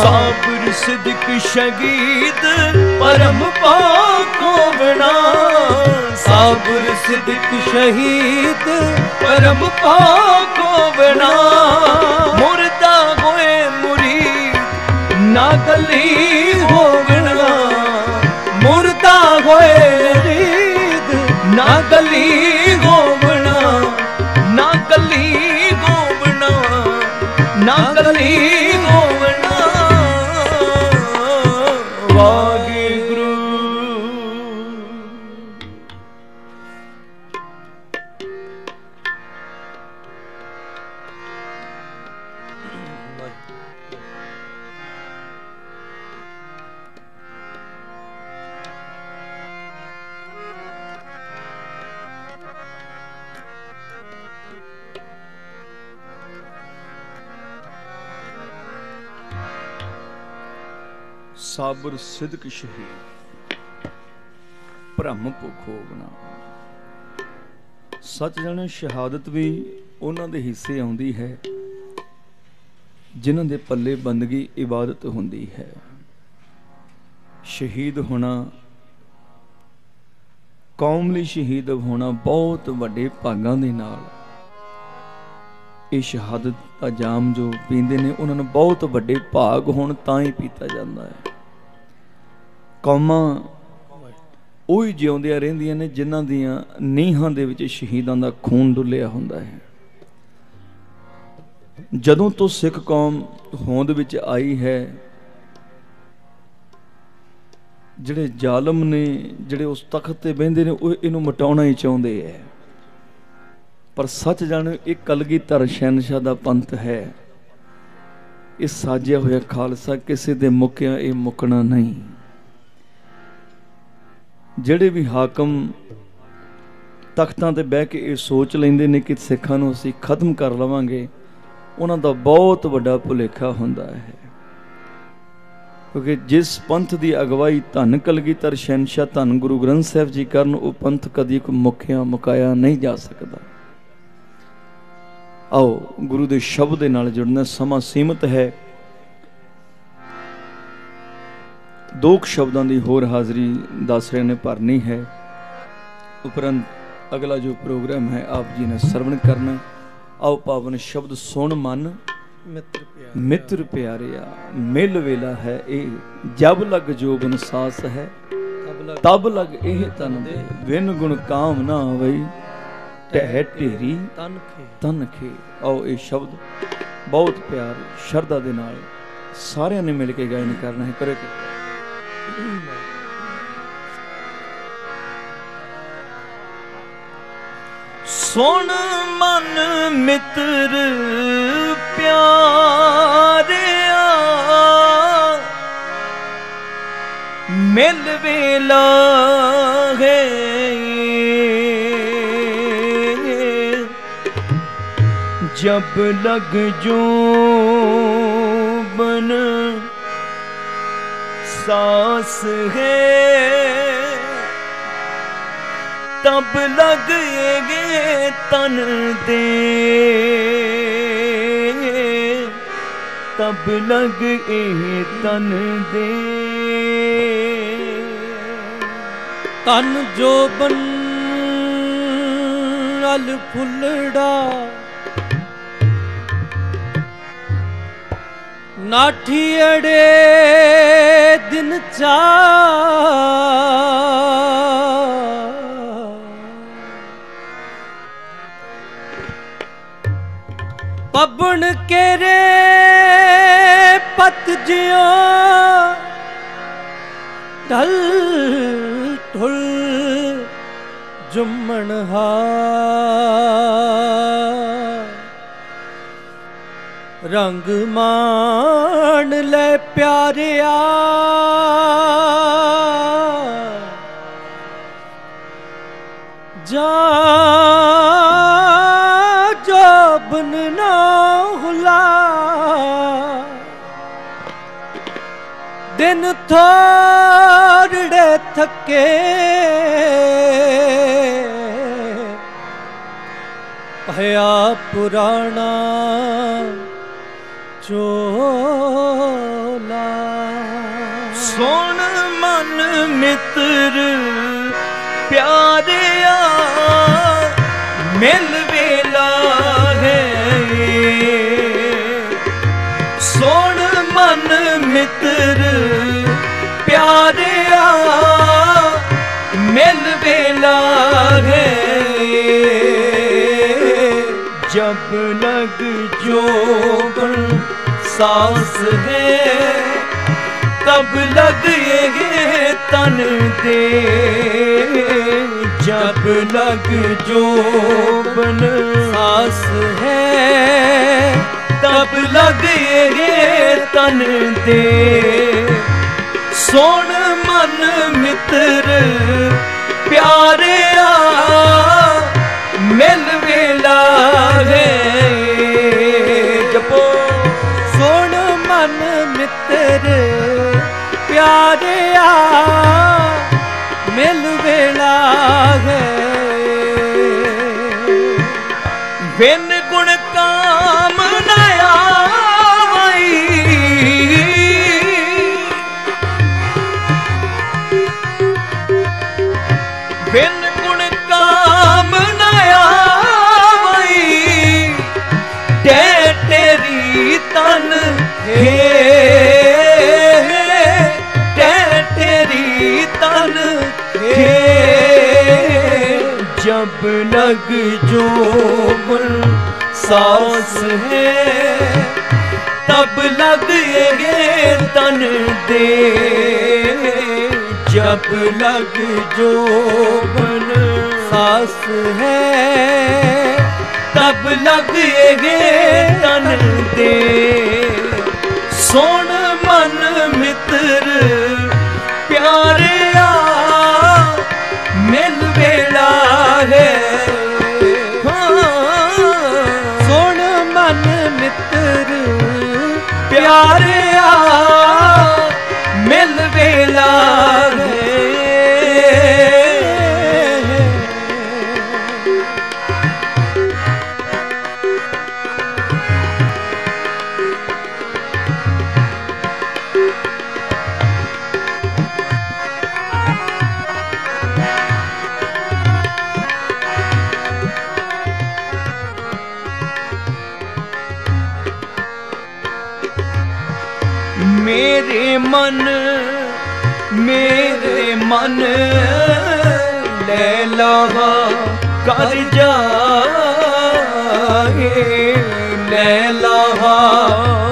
ਸਾਬਰ ਸਿਦਕ ਸ਼ਹੀਦ ਪਰਮ ਪਾਕ ਹੋਵਣਾ। ਸਾਬਰ ਸਿਦਕ ਸ਼ਹੀਦ ਪਰਮ ਪਾਕ ਹੋਵਣਾ। ਮੁਰਦਾ ਹੋਏ ਮੁਰੀਦ ਨਾ ਗਲੀ ਨਾ ਸਿਦਕ ਸ਼ਹੀਦ? ਭ੍ਰਮ ਭੁਖ ਹੋਵਣਾ ਸੱਚ ਜਾਣੇ ਸ਼ਹਾਦਤ ਵੀ ਉਹਨਾਂ ਦੇ ਹਿੱਸੇ ਆਉਂਦੀ ਹੈ, ਜਿਨ੍ਹਾਂ ਦੇ ਪੱਲੇ ਬੰਦਗੀ ਇਬਾਦਤ ਹੁੰਦੀ ਹੈ। ਸ਼ਹੀਦ ਹੋਣਾ, ਕੌਮ ਲਈ ਸ਼ਹੀਦ ਹੋਣਾ ਬਹੁਤ ਵੱਡੇ ਭਾਗਾਂ ਦੇ ਨਾਲ। ਇਹ ਸ਼ਹਾਦਤ ਦਾ ਜਾਮ ਜੋ ਪੀਂਦੇ ਨੇ, ਉਹਨਾਂ ਨੂੰ ਬਹੁਤ ਵੱਡੇ ਭਾਗ ਹੋਣ ਤਾਂ ਹੀ ਪੀਤਾ ਜਾਂਦਾ ਹੈ। ਕੌਮਾਂ ਉਹ ਹੀ ਜਿਉਂਦੀਆਂ ਰਹਿੰਦੀਆਂ ਨੇ ਜਿਨ੍ਹਾਂ ਦੀਆਂ ਨੀਹਾਂ ਦੇ ਵਿੱਚ ਸ਼ਹੀਦਾਂ ਦਾ ਖੂਨ ਡੁੱਲਿਆ ਹੁੰਦਾ ਹੈ। ਜਦੋਂ ਤੋਂ ਸਿੱਖ ਕੌਮ ਹੋਂਦ ਵਿੱਚ ਆਈ ਹੈ, ਜਿਹੜੇ ਜ਼ਾਲਮ ਨੇ, ਜਿਹੜੇ ਉਸ ਤਖਤ ਤੇ ਬਹਿੰਦੇ ਨੇ, ਉਹ ਇਹਨੂੰ ਮਟਾਉਣਾ ਹੀ ਚਾਹੁੰਦੇ ਐ ਪਰ ਸੱਚ ਜਾਣੋ, ਇਹ ਕਲਗੀਧਰ ਸ਼ਹਿਨशाह ਦਾ ਪੰਥ ਹੈ। ਇਹ ਸਾਜਿਆ ਹੋਇਆ ਖਾਲਸਾ ਕਿਸੇ ਦੇ ਮੁੱਕਿਆ ਇਹ ਮੁੱਕਣਾ ਨਹੀਂ। ਜਿਹੜੇ ਵੀ ਹਾਕਮ ਤਖਤਾਂ ਤੇ ਬਹਿ ਕੇ ਇਹ ਸੋਚ ਲੈਂਦੇ ਨੇ ਕਿ ਸਿੱਖਾਂ ਨੂੰ ਅਸੀਂ ਖਤਮ ਕਰ ਲਵਾਂਗੇ, ਉਹਨਾਂ ਦਾ ਬਹੁਤ ਵੱਡਾ ਭੁਲੇਖਾ ਹੁੰਦਾ ਹੈ। ਕਿਉਂਕਿ ਜਿਸ ਪੰਥ ਦੀ ਅਗਵਾਈ ਧੰਨ ਕਲਗੀਧਰ ਸ਼ਹਿਨशाह ਧੰਨ ਗੁਰੂ ਗ੍ਰੰਥ ਸਾਹਿਬ ਜੀ ਕਰਨ, ਉਹ ਪੰਥ ਕਦੀ ਕੋ ਮੁੱਕਿਆ ਮੁਕਾਇਆ ਨਹੀਂ ਜਾ ਸਕਦਾ। ਆਓ ਗੁਰੂ ਦੇ ਸ਼ਬਦ ਦੇ ਨਾਲ ਜੁੜਨਾ, ਸਮਾਂ ਸੀਮਤ ਹੈ। ਦੋ ਸ਼ਬਦਾਂ ਦੀ ਹੋਰ ਹਾਜ਼ਰੀ ਦੱਸ ਰਹੇ ਨੇ ਭਰਨੀ ਹੈ। ਉਪਰੰਤ ਅਗਲਾ ਜੋ ਪ੍ਰੋਗਰਾਮ ਹੈ ਆਪ ਜੀ ਨੇ ਸਰਵਣ ਕਰਨਾ। ਆਓ ਪਾਵਨ ਸ਼ਬਦ ਸੁਣ ਮਨ। ਮਿੱਤਰ ਪਿਆਰਿਆ। ਮਿੱਤਰ ਪਿਆਰਿਆ ਮਿਲ ਵੇਲਾ ਹੈ ਇਹ। ਜਬ ਲਗ ਜੋਬਨ ਸਾਸ ਹੈ ਤਬ ਲਗ ਇਹ ਤਨ ਦੇ। ਵਿਨ ਗੁਣ ਕਾਮ ਨਾ ਹੋਈ ਟਹਿ ਢੇਰੀ ਤਨ ਖੇ। ਤਨ ਖੇ। ਆਓ ਇਹ ਸ਼ਬਦ ਬਹੁਤ ਪਿਆਰ ਸ਼ਰਧਾ ਦੇ ਨਾਲ ਸਾਰਿਆਂ ਨੇ ਮਿਲ ਕੇ ਗਾਇਨ ਕਰਨਾ ਹੈ। ਕਰੇ ਸੁਣ ਮਨ ਮਿੱਤਰ ਪਿਆਰਿਆ ਮਿਲ ਵੇਲਾ ਹੈ। ਜਬ ਲਗ ਜੋ ਬਨ सास है तब लगेगे तन दे तब लगे तन दे ਤਨ ਜੋਬਨ ਅਲ ਫੁੱਲੜਾ ਨਾਠੀ ਅੜੇ ਦਿਨ ਚਾ ਪਬਣ ਕੇਰੇ ਪਤ ਜਿਉ ਢਲ ਢੁਲ ਜੁਮਣ ਹਾ। ਰੰਗ ਮਾਣ ਲੈ ਪਿਆਰਿਆ। ਜਾ ਜੋਬਨ ਨਾ ਹੁਲਾ। ਦਿਨ ਥੋੜੜੇ ਥੱਕੇ। ਭਇਆ ਪੁਰਾਣਾ ਚੋਲਾ। ਸੋਣ ਮਨ ਮਿੱਤਰ ਪਿਆਰਿਆ ਮਿਲ ਵੇਲਾ ਹੈ ਸੁਣ ਮਨ ਮਿੱਤਰ ਪਿਆਰਿਆ ਮਿਲ ਵੇਲਾ ਹੈ ਜਬ ਲਗ ਜੋ सांस है तब लग ये तन दे जब लग जो बन सांस है तब लग ये तन दे सोन मन मित्र प्यारे आ मिल वेला है ਪਿਆਰਿਆ ਮਿਲ ਵੇਲਾ ਹੈ। ਬਿਨ लग जोबन सांस है तब लगेगे तन दे जब लग जोबन सास है तब लगेगे तन दे सोन ਮਨ ਮੇਰੇ ਮਨ ਲੈ ਲਾਵਾ ਕਰ ਜਾਏ ਲੈ ਲਾਵਾ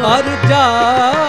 ਹਰ ਜਾਏ।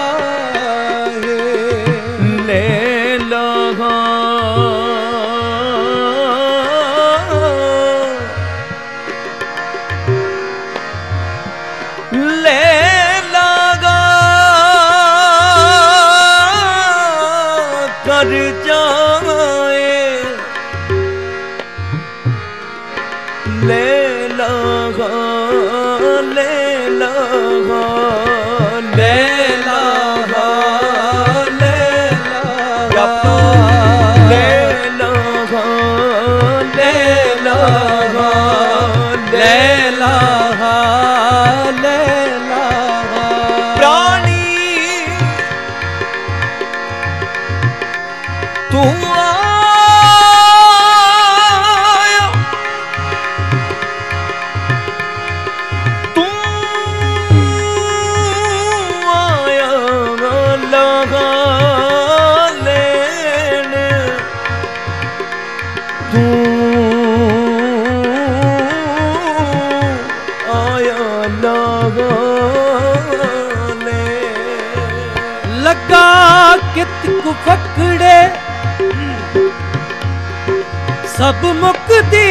ਸਭ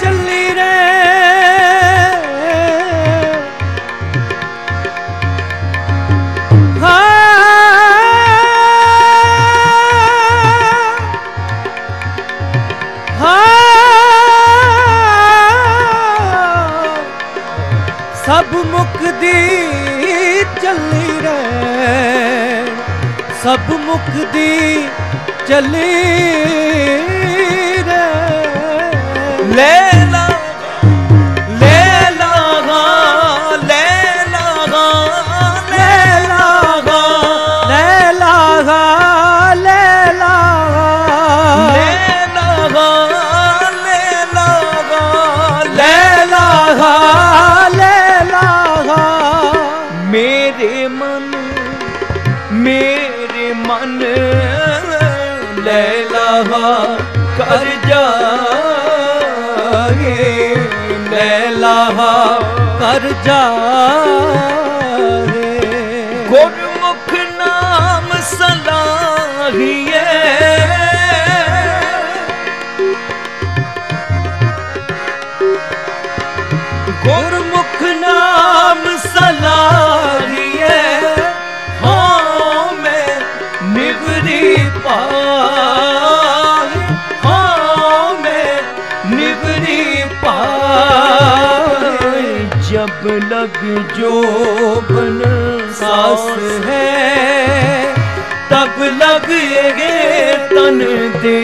ਚੱਲੀ ਰੇ ਸਭ ਮੁਕਦੀ ਚੱਲੀ ਰੇ ਸਭ ਮੁਕਦੀ ਚੱਲੀ ਜਾ जोबन सास है तब लग ये तन दे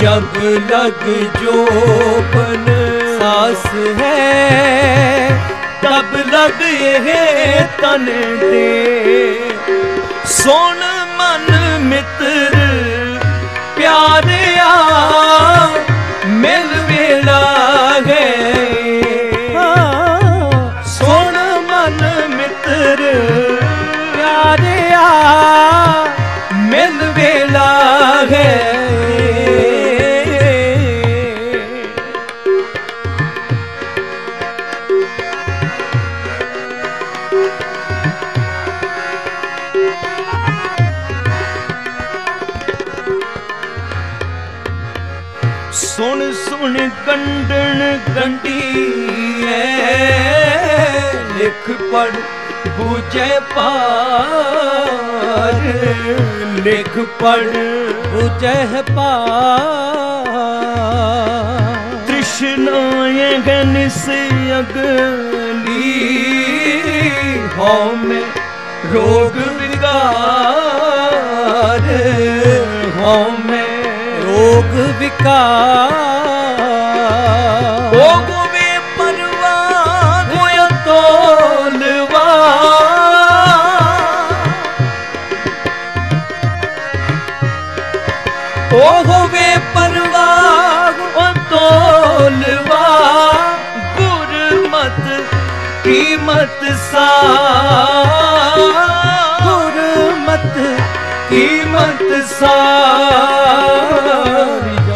जब लग जोबन सास है तब लग ये तन दे सुन ਮਿਲ ਵੇਲਾ ਹੈ। ਸੁਣ ਸੁਣ ਗੰਡਣ ਗੰਢੀਏ ਲਿਖ ਪੜ ਬੂਝੇ ਪਾਰ ਲਿਖ ਪੜ ਬੁਝਹਿ ਪਾਰ। ਤ੍ਰਿਸ਼ਨਾਏ ਗਨਿਸ ਅਗਲੀ ਹਉ ਮੈਂ ਰੋਗ ਵਿਕਾਰ। ਹਉ ਮੈਂ ਰੋਗ ਵਿਕਾਰ।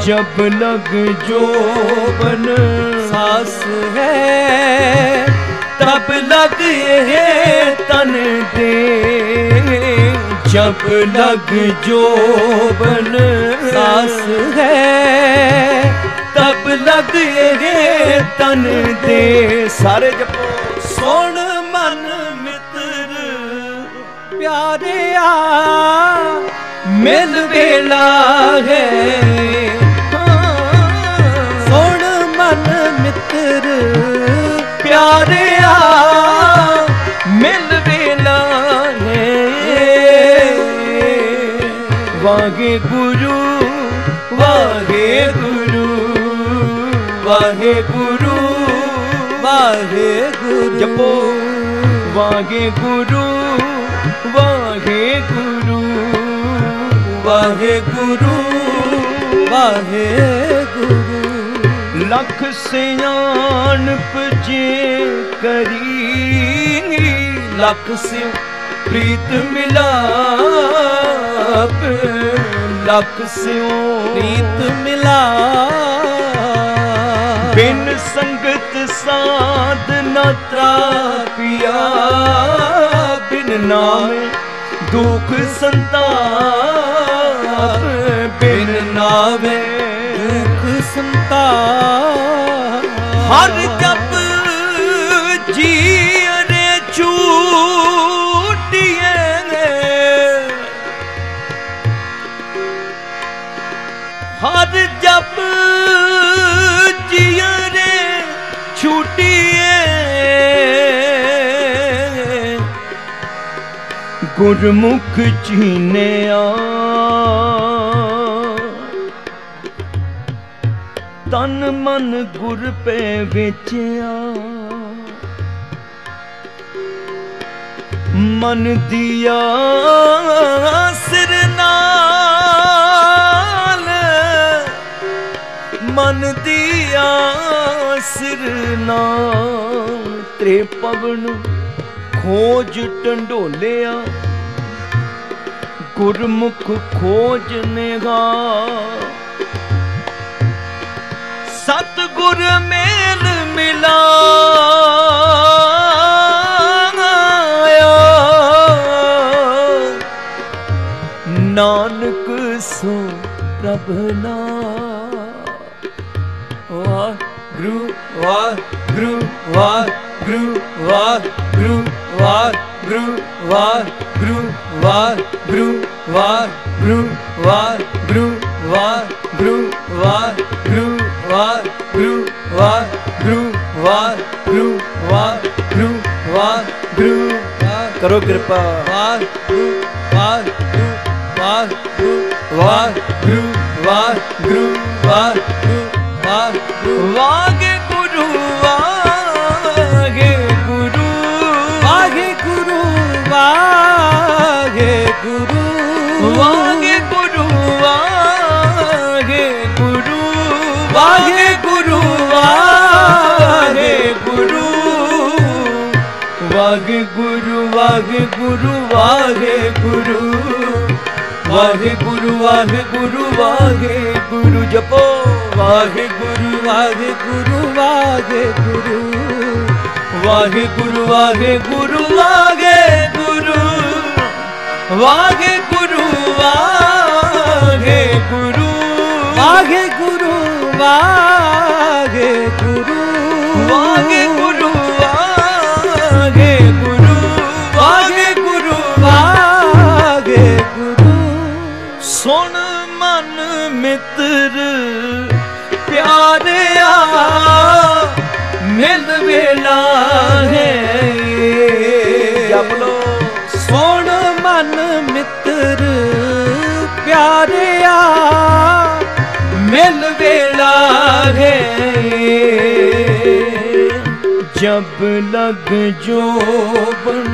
जब लग जो बन सास है तब लग ये तन दे जब लग जो बन सास है तब लग ये तन दे सारे जपो सुन मन मित्र प्यारे आ मिल वेला है ਵਾਹਿਗੁਰੂ ਵਾਹਿਗੁਰੂ ਵਾਹਿਗੁਰੂ ਵਾਹਿਗੁਰੂ। ਜਪੋ। ਵਾਹਿਗੁਰੂ ਵਾਹਿਗੁਰੂ ਵਾਹਿਗੁਰੂ ਵਾਹਿਗੁਰੂ। ਲੱਖ ਸਿਆਣਪ ਜੇ ਕਰੀ ਲੱਖ ਸਿਉ ਪ੍ਰੀਤ ਮਿਲਾ ਆਪ ਲਖ ਸਿਉ ਪ੍ਰੀਤ ਮਿਲਾ। ਬਿਨ ਸੰਗਤ ਸਾਧ ਨਾ ਤਰਾਪਿਆ। ਬਿਨ ਨਾਮ ਦੁਖ ਸੰਤਾ ਬਿਨ ਨਾਵੇ ਦੁਖ ਸੰਤਾਪ। ਹਰ ਗੁਰਮੁਖ ਚੀਨਿਆ। ਤਨ ਮਨ ਗੁਰ ਪੈ ਵੇਚਿਆ। ਮਨ ਦਿਆ ਸਿਰ ਨਾਲ। ਮਨ ਦਿਆ ਸਿਰ ਨਾਲ। ਤ੍ਰੇ ਪਵਨ ਖੋਜ ਟੰਡੋਲਿਆ। ਗੁਰਮੁਖ ਖੋਜ ਨਿਗਾ ਸਤ ਗੁਰ ਮੇਲ ਮਿਲਾਇਆ ਨਾਨਕ ਸੋ ਪ੍ਰਭ ਨਾ ਵਾਹ ਗੁਰੂ ਵਾਹ ਗੁਰੂ ਵਾਹ ਗੁਰੂ ਵਾਹ ਕਰੋ ਕਿਰਪਾ। ਵਾਹਿਗੁਰੂ ਵਾਹਿਗੁਰੂ ਵਾਹਿਗੁਰੂ ਵਾਹਿਗੁਰੂ ਵਾਹਿਗੁਰੂ ਜਪੋ ਵਾਹਿਗੁਰੂ ਵਾਹਿਗੁਰੂ ਵਾਹਿਗੁਰੂ ਵਾਹਿਗੁਰੂ ਵਾਹਿਗੁਰੂ ਵਾਹਿਗੁਰੂ ਵਾਹਿਗੁਰੂ ਵਾਹਿਗੁਰੂ ਵਾਹਿਗੁਰੂ ਵਾਹਿਗੁਰੂ ਵਾਹਿਗੁਰੂ ਵਾਹਿਗੁਰੂ ਹੈ जब लग जोबन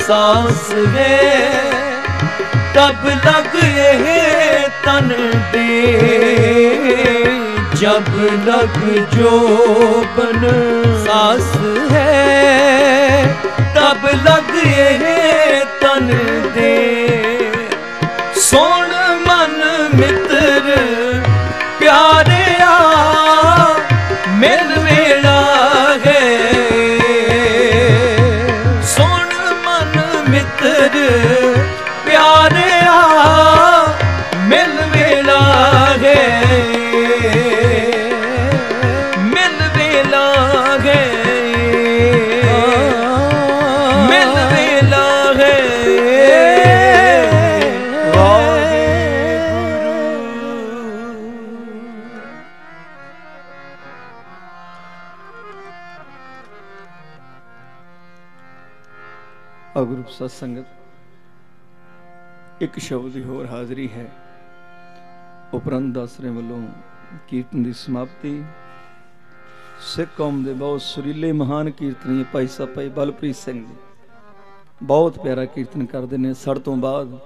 सांस है तब लग ये तन दे जब लग जोबन सांस है तब लग ये ਸਰੂਪ ਸਤਸੰਗਤ ਇੱਕ ਸ਼ਬਦ ਦੀ ਹੋਰ ਹਾਜ਼ਰੀ ਹੈ। ਉਪਰੰਤ ਦਾਸਰੇ ਵੱਲੋਂ ਕੀਰਤਨ ਦੀ ਸਮਾਪਤੀ। ਸਿੱਖ ਕੌਮ ਦੇ ਬਹੁਤ ਸੁਰੀਲੇ, ਮਹਾਨ ਕੀਰਤਨੀ ਭਾਈ ਸਾਹਿਬ, ਭਾਈ ਬਲਪ੍ਰੀਤ ਸਿੰਘ ਜੀ। ਬਹੁਤ ਪਿਆਰਾ ਕੀਰਤਨ ਕਰਦੇ ਨੇ। ਸੜ ਤੋਂ ਬਾਅਦ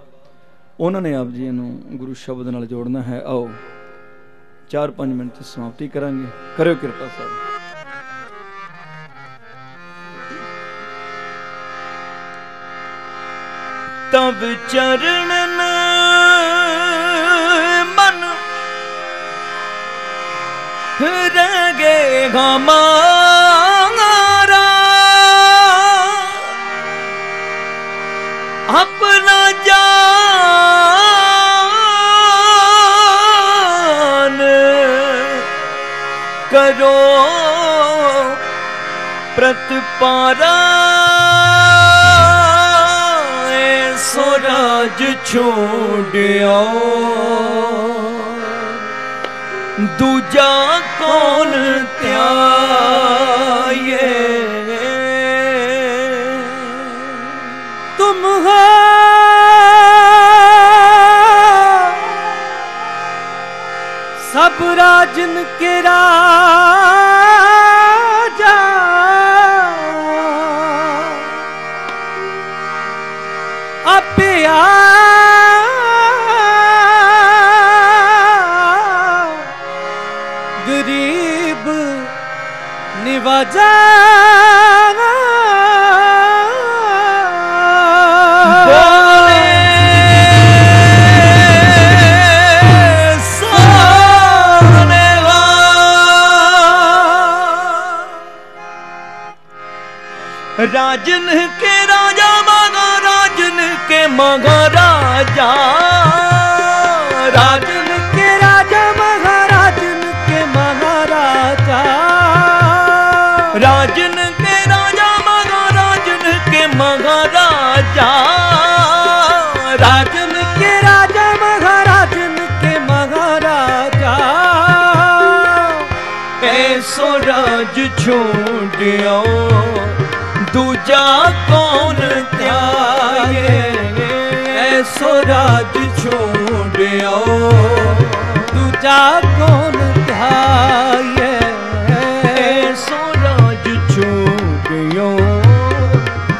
ਉਹਨਾਂ ਨੇ ਆਪ ਜੀ ਨੂੰ ਗੁਰੂ ਸ਼ਬਦ ਨਾਲ ਜੋੜਨਾ ਹੈ। ਆਓ 4-5 ਮਿੰਟ ਚ ਸਮਾਪਤੀ ਕਰਾਂਗੇ। ਕਰਿਓ ਕਿਰਪਾ ਸਾਹਿਬ ਤਬ ਚਰਨ ਮਨ। ਰਗੇ ਗਮਾਰਾ ਆਪਣਾ ਜਾਨ ਕਰੋ ਪ੍ਰਤਪਾਰਾ। ਅਜ ਛੋੜਿਓ ਦੂਜਾ ਕੌਣ ਧਿਆਏ ਤੁਮ ਸਭ ਰਾਜਨ ਕੇ ਰਾਜ ਰਾਜ ਛੋੜਿਓ ਦੂਜਾ ਕੋਨ ਧਾਈਏ ਸੋ ਰਾਜ ਛੋੜਿਓ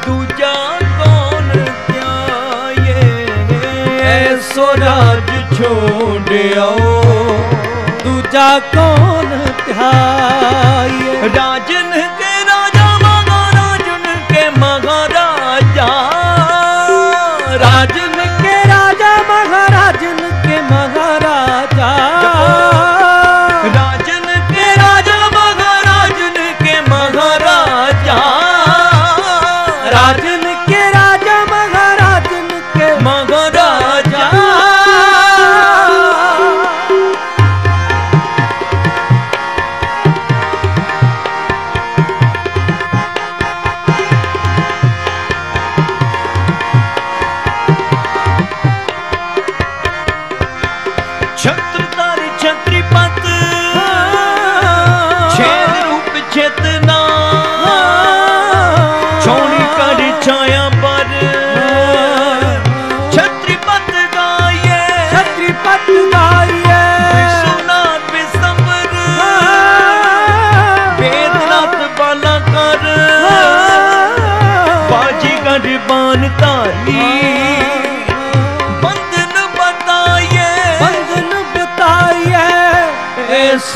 ਦੂਜਾ ਕੋਨ ਧਾਈਏ ਸੋ ਰਾਜ ਛੋੜਿਓ ਦੂਜਾ ਕੋਨ ਧਾਈਏ ਰਾਜ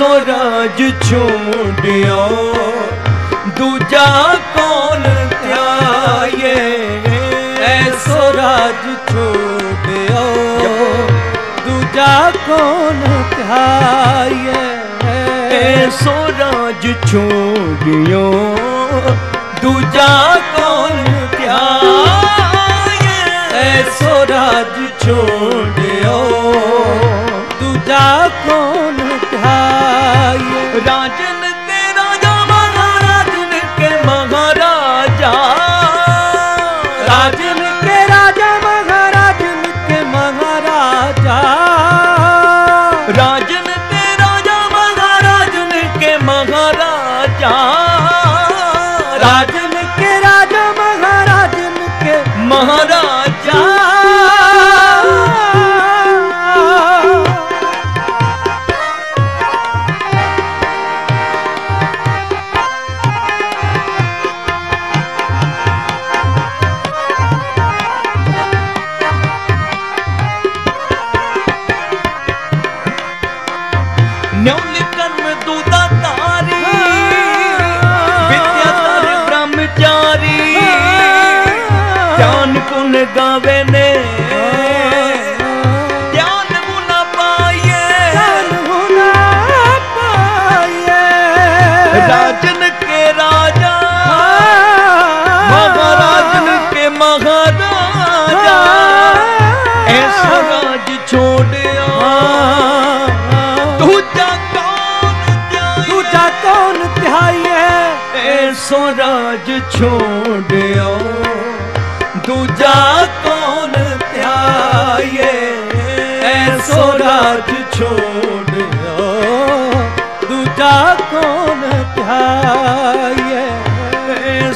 ਸੋ ਰਾਜ ਛੋੜਿਓ ਦੂਜਾ ਕੌਣ ਧਿਆਏ? ਐਸੋ ਰਾਜ ਛੋੜਿਓ ਦੂਜਾ ਕੌਣ ਧਿਆਏ? ਸੋ ਰਾਜ ਛੋੜਿਓ ਦੂਜਾ ਕੌਣ ਧਿਆਏ? ਸੋ ਰਾਜ ਛੋੜਿਓ ਦੂਜਾ ਕੌਣ राजा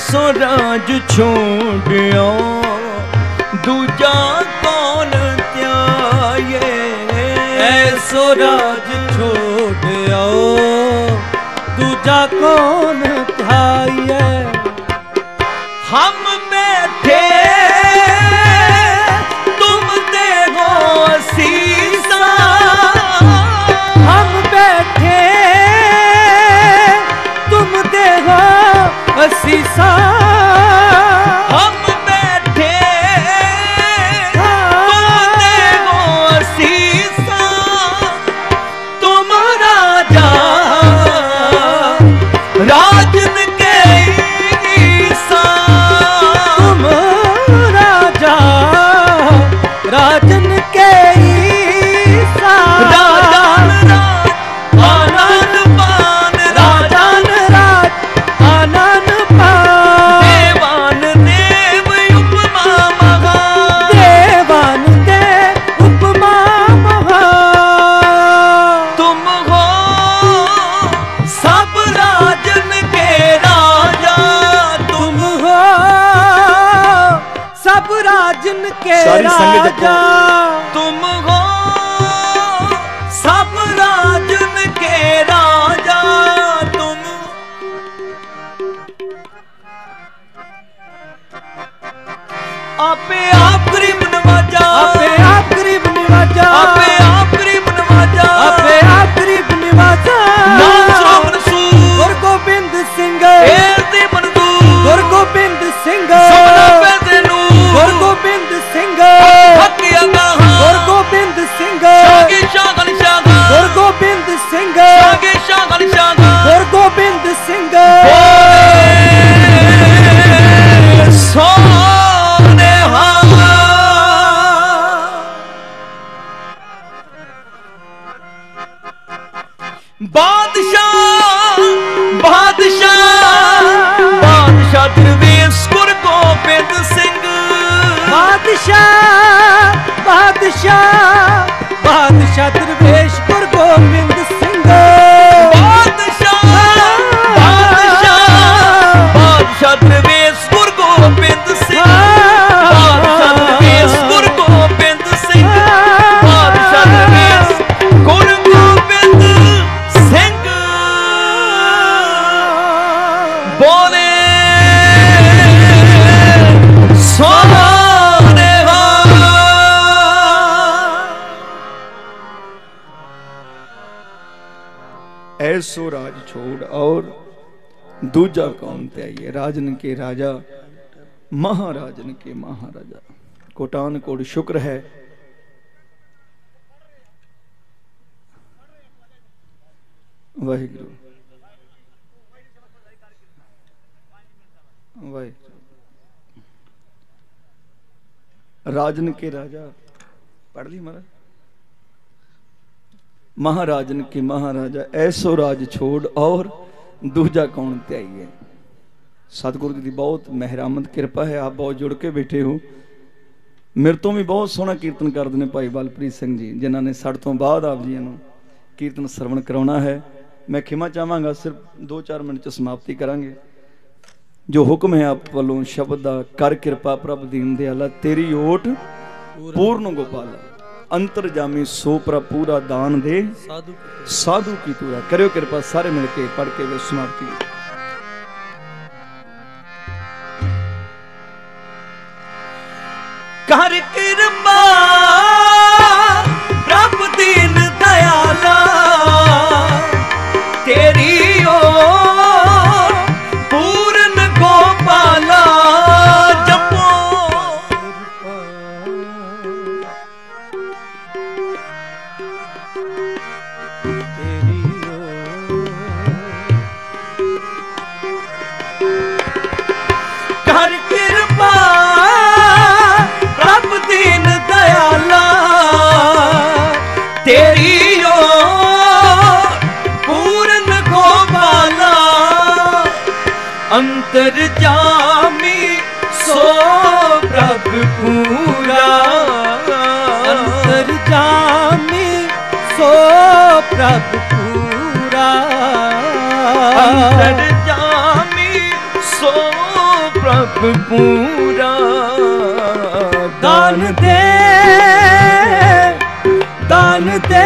ਐਸੋ ਰਾਜ ਛੋੜਿਆ। ਦੂਜਾ ਕੌਣ ਧਿਆਈਏ ਐਸੋ ਰਾਜ ਛੋੜਿਓ ਦੂਜਾ ਕੌਣ ਧਿਆਈਏ सारी दूजा कौन त्याइए राजन के राजा, महाराजन के महाराजा। कोटान कोट शुक्र है। वाहिगुरु। वाहिगुरु। राजन के राजा, पढ़ ली महाराज? महाराजन के महाराजा, ऐसो राज छोड़ और ਦੂਜਾ ਕੌਣ ਧਿਆਈ ਹੈ? ਸਤਿਗੁਰੂ ਜੀ ਦੀ ਬਹੁਤ ਮਹਿਰਾਮਤ ਕਿਰਪਾ ਹੈ, ਆਪ ਬਹੁਤ ਜੁੜ ਕੇ ਬੈਠੇ ਹੋ। ਮੇਰੇ ਤੋਂ ਵੀ ਬਹੁਤ ਸੋਹਣਾ ਕੀਰਤਨ ਕਰਦੇ ਨੇ ਭਾਈ ਬਲਪ੍ਰੀਤ ਸਿੰਘ ਜੀ, ਜਿਨ੍ਹਾਂ ਨੇ ਸੜ ਤੋਂ ਬਾਅਦ ਆਪ ਜੀ ਨੂੰ ਕੀਰਤਨ ਸਰਵਣ ਕਰਾਉਣਾ ਹੈ। ਮੈਂ ਖਿਮਾ ਚਾਹਾਂਗਾ, ਸਿਰਫ 2-4 ਮਿੰਟ ਚ ਸਮਾਪਤੀ ਕਰਾਂਗੇ। ਜੋ ਹੁਕਮ ਹੈ ਆਪ ਵੱਲੋਂ ਸ਼ਬਦ ਦਾ, ਕਰ ਕਿਰਪਾ ਪ੍ਰਭ ਦੀਨ ਦੇ ਆਲਾ ਤੇਰੀ ਓਟ ਪੂਰਨ ਗੋਪਾਲਾ। ਅੰਤਰ ਜਾਮੀ ਸੋ ਪ੍ਰਭ ਪੂਰਾ ਦਾਨ ਦੇ ਸਾਧੂ ਸਾਧੂ ਕੀ ਤੂਰਾ ਕਰਿਓ ਕਿਰਪਾ ਸਾਰੇ ਮਿਲ ਕੇ ਪੜ ਕੇ ਵੇ ਸਮਾਪਤੀ। ਪ੍ਰਭ ਪੂਰਾ ਦਾਨ ਦੇ ਦਾਨ ਦੇ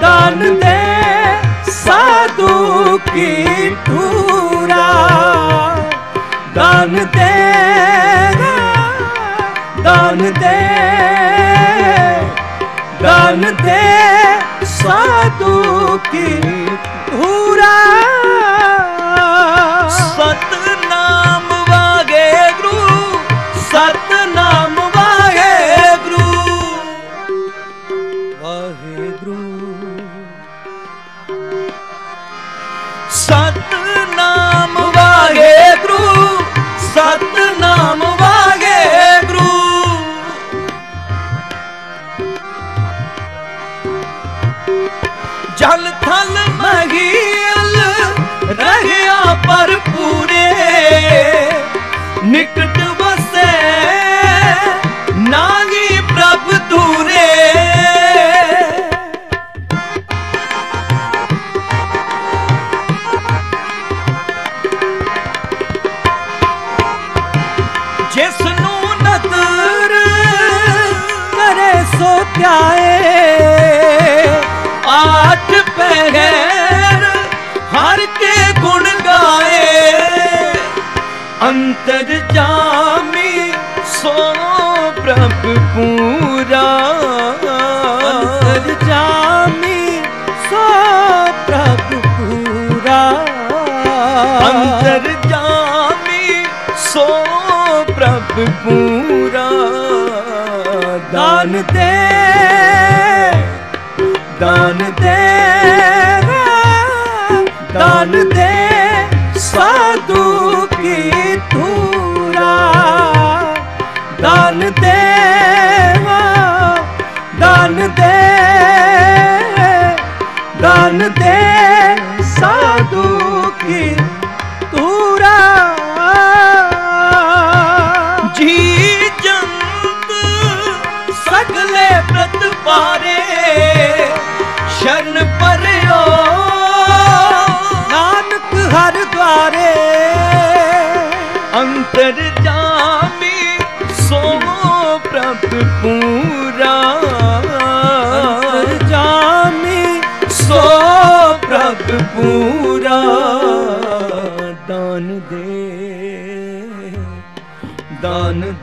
ਦਾਨ ਦੇ ਸਾਧੂ ਕੀ ਧੂਰਾ ਦਾਨ ਦੇ ਦਾਨ ਦੇ ਦਾਨ ਦੇ ਸਾਧੂ ਕੀ ਧੂਰਾ ਪੂਰੇ। ਨਿਕਟ ਵਸੈ ਨਾਗੀ ਪ੍ਰਭ ਦੂਰੇ। ਜਿਸ ਨੂੰ ਨਦਰ ਕਰੇ ਸੋ ਧਿਆਏ ਆਠ ਪਹਿਰ ਅੰਤਰ ਜਾਮੀ ਸੋ ਪ੍ਰਭ ਪੂਰਾ। ਅੰਤਰ ਜਾਮੀ ਸੋ ਪ੍ਰਭ ਪੂਰਾ। ਅੰਤਰ ਜਾਮੀ ਸੋ ਪ੍ਰਭ ਪੂਰਾ। ਦਾਨ ਦੇ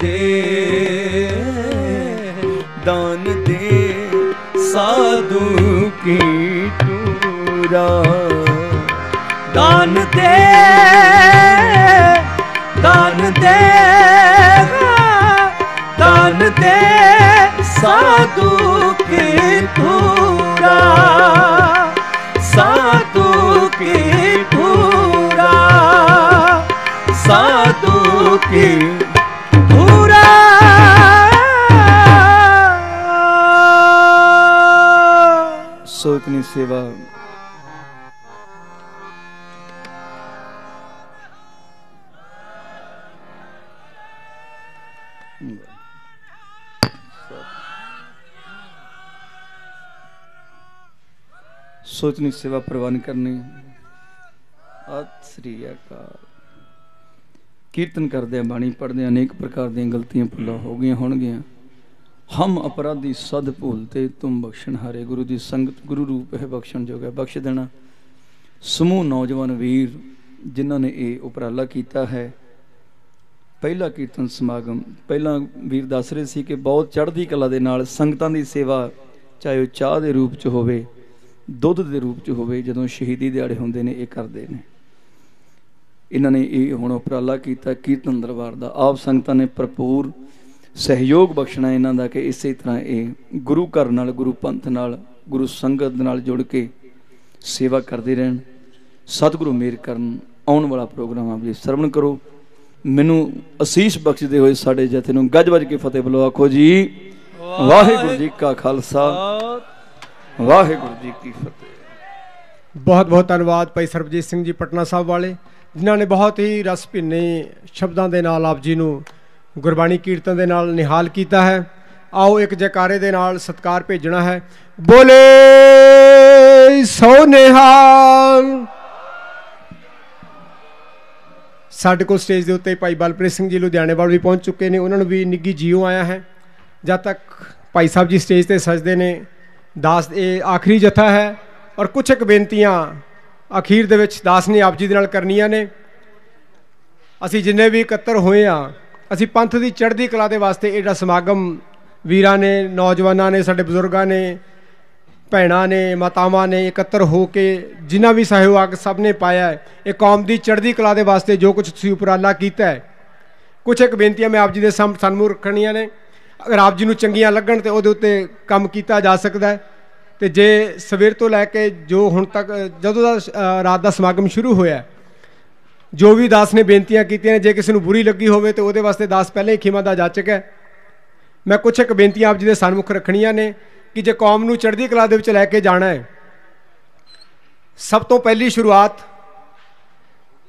ਦੇ। ਦਾਨ ਦੇ ਸਾਧੂ ਕੀ ਟੂਰਾ ਦਾਨ ਦੇ ਦਾਨ ਦੇ ਦਾਨ ਦੇ ਸਾਧੂ ਕੀ ਧੂਰਾ ਸਾਧੂ ਕੀ ਧੂਰਾ ਸਾਧੂ ਕੀ ਸੋ ਸੇਵਾ ਪ੍ਰਵਾਨ ਕਰਨੀ। ਸਤਿ ਸ੍ਰੀ ਅਕਾਲ। ਕੀਰਤਨ ਕਰਦੇ ਆ, ਬਾਣੀ ਪੜ੍ਹਦੇ ਆ, ਅਨੇਕ ਪ੍ਰਕਾਰ ਦੀਆਂ ਗਲਤੀਆਂ ਭੁੱਲਾਂ ਹੋ ਗਈਆਂ ਹੋਣਗੀਆਂ। ਹਮ ਅਪਰਾਧੀ ਸਦ ਭੂਲਤੇ ਤੁਮ ਬਖਸ਼ਣ ਹਾਰੇ। ਗੁਰੂ ਦੀ ਸੰਗਤ ਗੁਰੂ ਰੂਪ ਹੈ, ਬਖਸ਼ਣ ਜੋਗਾ ਬਖਸ਼ ਦੇਣਾ। ਸਮੂਹ ਨੌਜਵਾਨ ਵੀਰ ਜਿਨ੍ਹਾਂ ਨੇ ਇਹ ਉਪਰਾਲਾ ਕੀਤਾ ਹੈ। ਪਹਿਲਾ ਕੀਰਤਨ ਸਮਾਗਮ, ਪਹਿਲਾਂ ਵੀਰ ਦੱਸ ਰਹੇ ਸੀ ਕਿ ਬਹੁਤ ਚੜ੍ਹਦੀ ਕਲਾ ਦੇ ਨਾਲ ਸੰਗਤਾਂ ਦੀ ਸੇਵਾ, ਚਾਹੇ ਉਹ ਚਾਹ ਦੇ ਰੂਪ 'ਚ ਹੋਵੇ ਦੁੱਧ ਦੇ ਰੂਪ 'ਚ ਹੋਵੇ ਜਦੋਂ ਸ਼ਹੀਦੀ ਦਿਹਾੜੇ ਹੁੰਦੇ ਨੇ ਇਹ ਕਰਦੇ ਨੇ। ਇਹਨਾਂ ਨੇ ਇਹ ਹੁਣ ਉਪਰਾਲਾ ਕੀਤਾ ਕੀਰਤਨ ਦਰਬਾਰ ਦਾ। ਆਪ ਸੰਗਤਾਂ ਨੇ ਭਰਪੂਰ ਸਹਿਯੋਗ ਬਖਸ਼ਣਾ ਇਹਨਾਂ ਦਾ ਕਿ ਇਸੇ ਤਰ੍ਹਾਂ ਇਹ ਗੁਰੂ ਘਰ ਨਾਲ ਗੁਰੂ ਪੰਥ ਨਾਲ ਗੁਰੂ ਸੰਗਤ ਨਾਲ ਜੁੜ ਕੇ ਸੇਵਾ ਕਰਦੇ ਰਹਿਣ ਸਤਿਗੁਰੂ ਮੇਰ ਕਰਨ ਆਉਣ ਵਾਲਾ ਪ੍ਰੋਗਰਾਮ ਆਪ ਜੀ ਸਰਵਣ ਕਰੋ। ਮੈਨੂੰ ਅਸੀਸ ਬਖਸ਼ਦੇ ਹੋਏ ਸਾਡੇ ਜਥੇ ਨੂੰ ਗੱਜ ਵੱਜ ਕੇ ਫਤਿਹ ਬੁਲਾਓ। ਆਖੋ ਜੀ ਵਾਹਿਗੁਰੂ ਜੀ ਕਾ ਖਾਲਸਾ। ਵਾਹਿਗੁਰੂ ਜੀ ਕੀ ਫਤਿਹ। ਬਹੁਤ ਬਹੁਤ ਧੰਨਵਾਦ ਭਾਈ ਸਰਬਜੀਤ ਸਿੰਘ ਜੀ ਪਟਨਾ ਸਾਹਿਬ ਵਾਲੇ, ਜਿਨ੍ਹਾਂ ਨੇ ਬਹੁਤ ਹੀ ਰਸ ਭਿੰਨੇ ਸ਼ਬਦਾਂ ਦੇ ਨਾਲ ਆਪ ਜੀ ਨੂੰ ਗੁਰਬਾਣੀ ਕੀਰਤਨ ਦੇ ਨਾਲ ਨਿਹਾਲ ਕੀਤਾ ਹੈ। ਆਓ ਇੱਕ ਜੈਕਾਰੇ ਦੇ ਨਾਲ ਸਤਕਾਰ ਭੇਜਣਾ ਹੈ। ਬੋਲੇ ਸੋ ਨਿਹਾਲ। ਸਾਡੇ ਕੋਲ ਸਟੇਜ ਦੇ ਉੱਤੇ ਭਾਈ ਬਲਪ੍ਰੀਤ ਸਿੰਘ ਜੀ ਲੁਧਿਆਣੇ ਵਾਲ ਵੀ ਪਹੁੰਚ ਚੁੱਕੇ ਨੇ। ਉਹਨਾਂ ਨੂੰ ਵੀ ਨਿੱਗੀ ਜੀਓ ਆਇਆ ਹੈ। ਜਦ ਤੱਕ ਭਾਈ ਸਾਹਿਬ ਜੀ ਸਟੇਜ ਤੇ ਸਜਦੇ ਨੇ ਦਾਸ, ਇਹ ਆਖਰੀ ਜਥਾ ਹੈ ਔਰ ਕੁਝ ਇੱਕ ਬੇਨਤੀਆਂ ਅਖੀਰ ਦੇ ਵਿੱਚ ਦਾਸ ਨੇ ਆਪ ਜੀ ਦੇ ਨਾਲ ਕਰਨੀਆਂ ਨੇ। ਅਸੀਂ ਜਿੰਨੇ ਵੀ ਇਕੱਤਰ ਹੋਏ ਆ, ਅਸੀਂ ਪੰਥ ਦੀ ਚੜ੍ਹਦੀ ਕਲਾ ਦੇ ਵਾਸਤੇ ਇਹ ਜਿਹੜਾ ਸਮਾਗਮ ਵੀਰਾਂ ਨੇ, ਨੌਜਵਾਨਾਂ ਨੇ, ਸਾਡੇ ਬਜ਼ੁਰਗਾਂ ਨੇ, ਭੈਣਾਂ ਨੇ, ਮਾਤਾਵਾਂ ਨੇ ਇਕੱਤਰ ਹੋ ਕੇ ਜਿਨ੍ਹਾਂ ਵੀ ਸਹਿਯੋਗ ਸਭ ਨੇ ਪਾਇਆ ਇਹ ਕੌਮ ਦੀ ਚੜ੍ਹਦੀ ਕਲਾ ਦੇ ਵਾਸਤੇ ਜੋ ਕੁਝ ਤੁਸੀਂ ਉਪਰਾਲਾ ਕੀਤਾ ਹੈ ਕੁਝ ਇੱਕ ਬੇਨਤੀਆਂ ਮੈਂ ਆਪ ਜੀ ਦੇ ਸਾਹਮ- ਸਾਹਮਣੇ ਰੱਖਣੀਆਂ ਨੇ। ਅਗਰ ਆਪ ਜੀ ਨੂੰ ਚੰਗੀਆਂ ਲੱਗਣ ਤੇ ਉਹਦੇ ਉੱਤੇ ਕੰਮ ਕੀਤਾ ਜਾ ਸਕਦਾ ਹੈ। ਤੇ ਜੇ ਸਵੇਰ ਤੋਂ ਲੈ ਕੇ ਜੋ ਹੁਣ ਤੱਕ, ਜਦੋਂ ਦਾ ਰਾਤ ਦਾ ਸਮਾਗਮ ਸ਼ੁਰੂ ਹੋਇਆ ਜੋ ਵੀ ਦਾਸ ਨੇ ਬੇਨਤੀਆਂ ਕੀਤੀਆਂ ਨੇ, ਜੇ ਕਿਸੇ ਨੂੰ ਬੁਰੀ ਲੱਗੀ ਹੋਵੇ ਤੇ ਉਹਦੇ ਵਾਸਤੇ ਦਾਸ ਪਹਿਲਾਂ ਹੀ ਖਿਮਾ ਦਾ ਜਾਚਕ ਹੈ। ਮੈਂ ਕੁਛ ਇੱਕ ਬੇਨਤੀਆਂ ਆਪ ਜੀ ਦੇ ਸਨਮੁਖ ਰੱਖਣੀਆਂ ਨੇ ਕਿ ਜੇ ਕੌਮ ਨੂੰ ਚੜ੍ਹਦੀ ਕਲਾ ਦੇ ਵਿੱਚ ਲੈ ਕੇ ਜਾਣਾ ਹੈ, ਸਭ ਤੋਂ ਪਹਿਲੀ ਸ਼ੁਰੂਆਤ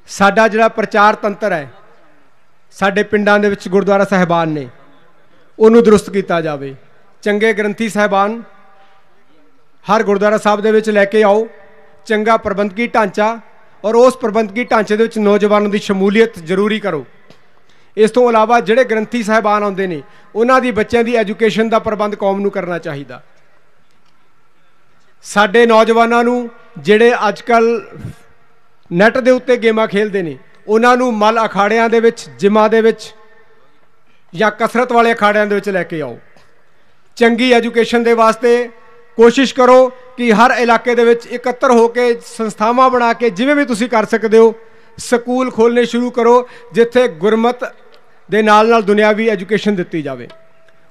ਸਾਡਾ ਜਿਹੜਾ ਪ੍ਰਚਾਰ ਤੰਤਰ ਹੈ, ਸਾਡੇ ਪਿੰਡਾਂ ਦੇ ਵਿੱਚ ਗੁਰਦੁਆਰਾ ਸਾਹਿਬਾਨ ਨੇ। ਉਹਨੂੰ ਦਰੁਸਤ ਕੀਤਾ ਜਾਵੇ। ਚੰਗੇ ਗ੍ਰੰਥੀ ਸਾਹਿਬਾਨ, ਹਰ ਗੁਰਦੁਆਰਾ ਸਾਹਿਬ ਦੇ ਵਿੱਚ ਲੈ ਕੇ ਆਓ। ਚੰਗਾ ਪ੍ਰਬੰਧਕੀ ਢਾਂਚਾ ਔਰ ਉਸ ਪ੍ਰਬੰਧਕੀ ਢਾਂਚੇ ਦੇ ਵਿੱਚ ਨੌਜਵਾਨਾਂ ਦੀ ਸ਼ਮੂਲੀਅਤ ਜ਼ਰੂਰੀ ਕਰੋ। ਇਸ ਤੋਂ ਇਲਾਵਾ ਜਿਹੜੇ ਗ੍ਰੰਥੀ ਸਾਹਿਬਾਨ ਆਉਂਦੇ ਨੇ, ਉਹਨਾਂ ਦੀ ਬੱਚਿਆਂ ਦੀ ਐਜੂਕੇਸ਼ਨ ਦਾ ਪ੍ਰਬੰਧ ਕੌਮ ਨੂੰ ਕਰਨਾ ਚਾਹੀਦਾ। ਸਾਡੇ ਨੌਜਵਾਨਾਂ ਨੂੰ ਜਿਹੜੇ ਅੱਜਕੱਲ ਨੈਟ ਦੇ ਉੱਤੇ ਗੇਮਾਂ ਖੇਡਦੇ ਨੇ, ਉਹਨਾਂ ਨੂੰ ਮਲ ਅਖਾੜਿਆਂ ਦੇ ਵਿੱਚ, ਜਿਮਾਂ ਦੇ ਵਿੱਚ ਜਾਂ ਕਸਰਤ ਵਾਲੇ ਅਖਾੜਿਆਂ ਦੇ ਵਿੱਚ ਲੈ ਕੇ ਆਓ। ਚੰਗੀ ਐਜੂਕੇਸ਼ਨ ਦੇ ਵਾਸਤੇ ਕੋਸ਼ਿਸ਼ ਕਰੋ ਕਿ ਹਰ ਇਲਾਕੇ ਦੇ ਵਿੱਚ ਇਕੱਤਰ ਹੋ ਕੇ ਸੰਸਥਾਵਾਂ ਬਣਾ ਕੇ ਜਿਵੇਂ ਵੀ ਤੁਸੀਂ ਕਰ ਸਕਦੇ ਹੋ, ਸਕੂਲ ਖੋਲ੍ਹਣੇ ਸ਼ੁਰੂ ਕਰੋ, ਜਿੱਥੇ ਗੁਰਮਤ ਦੇ ਨਾਲ ਨਾਲ ਦੁਨਿਆਵੀ ਐਜੂਕੇਸ਼ਨ ਦਿੱਤੀ ਜਾਵੇ।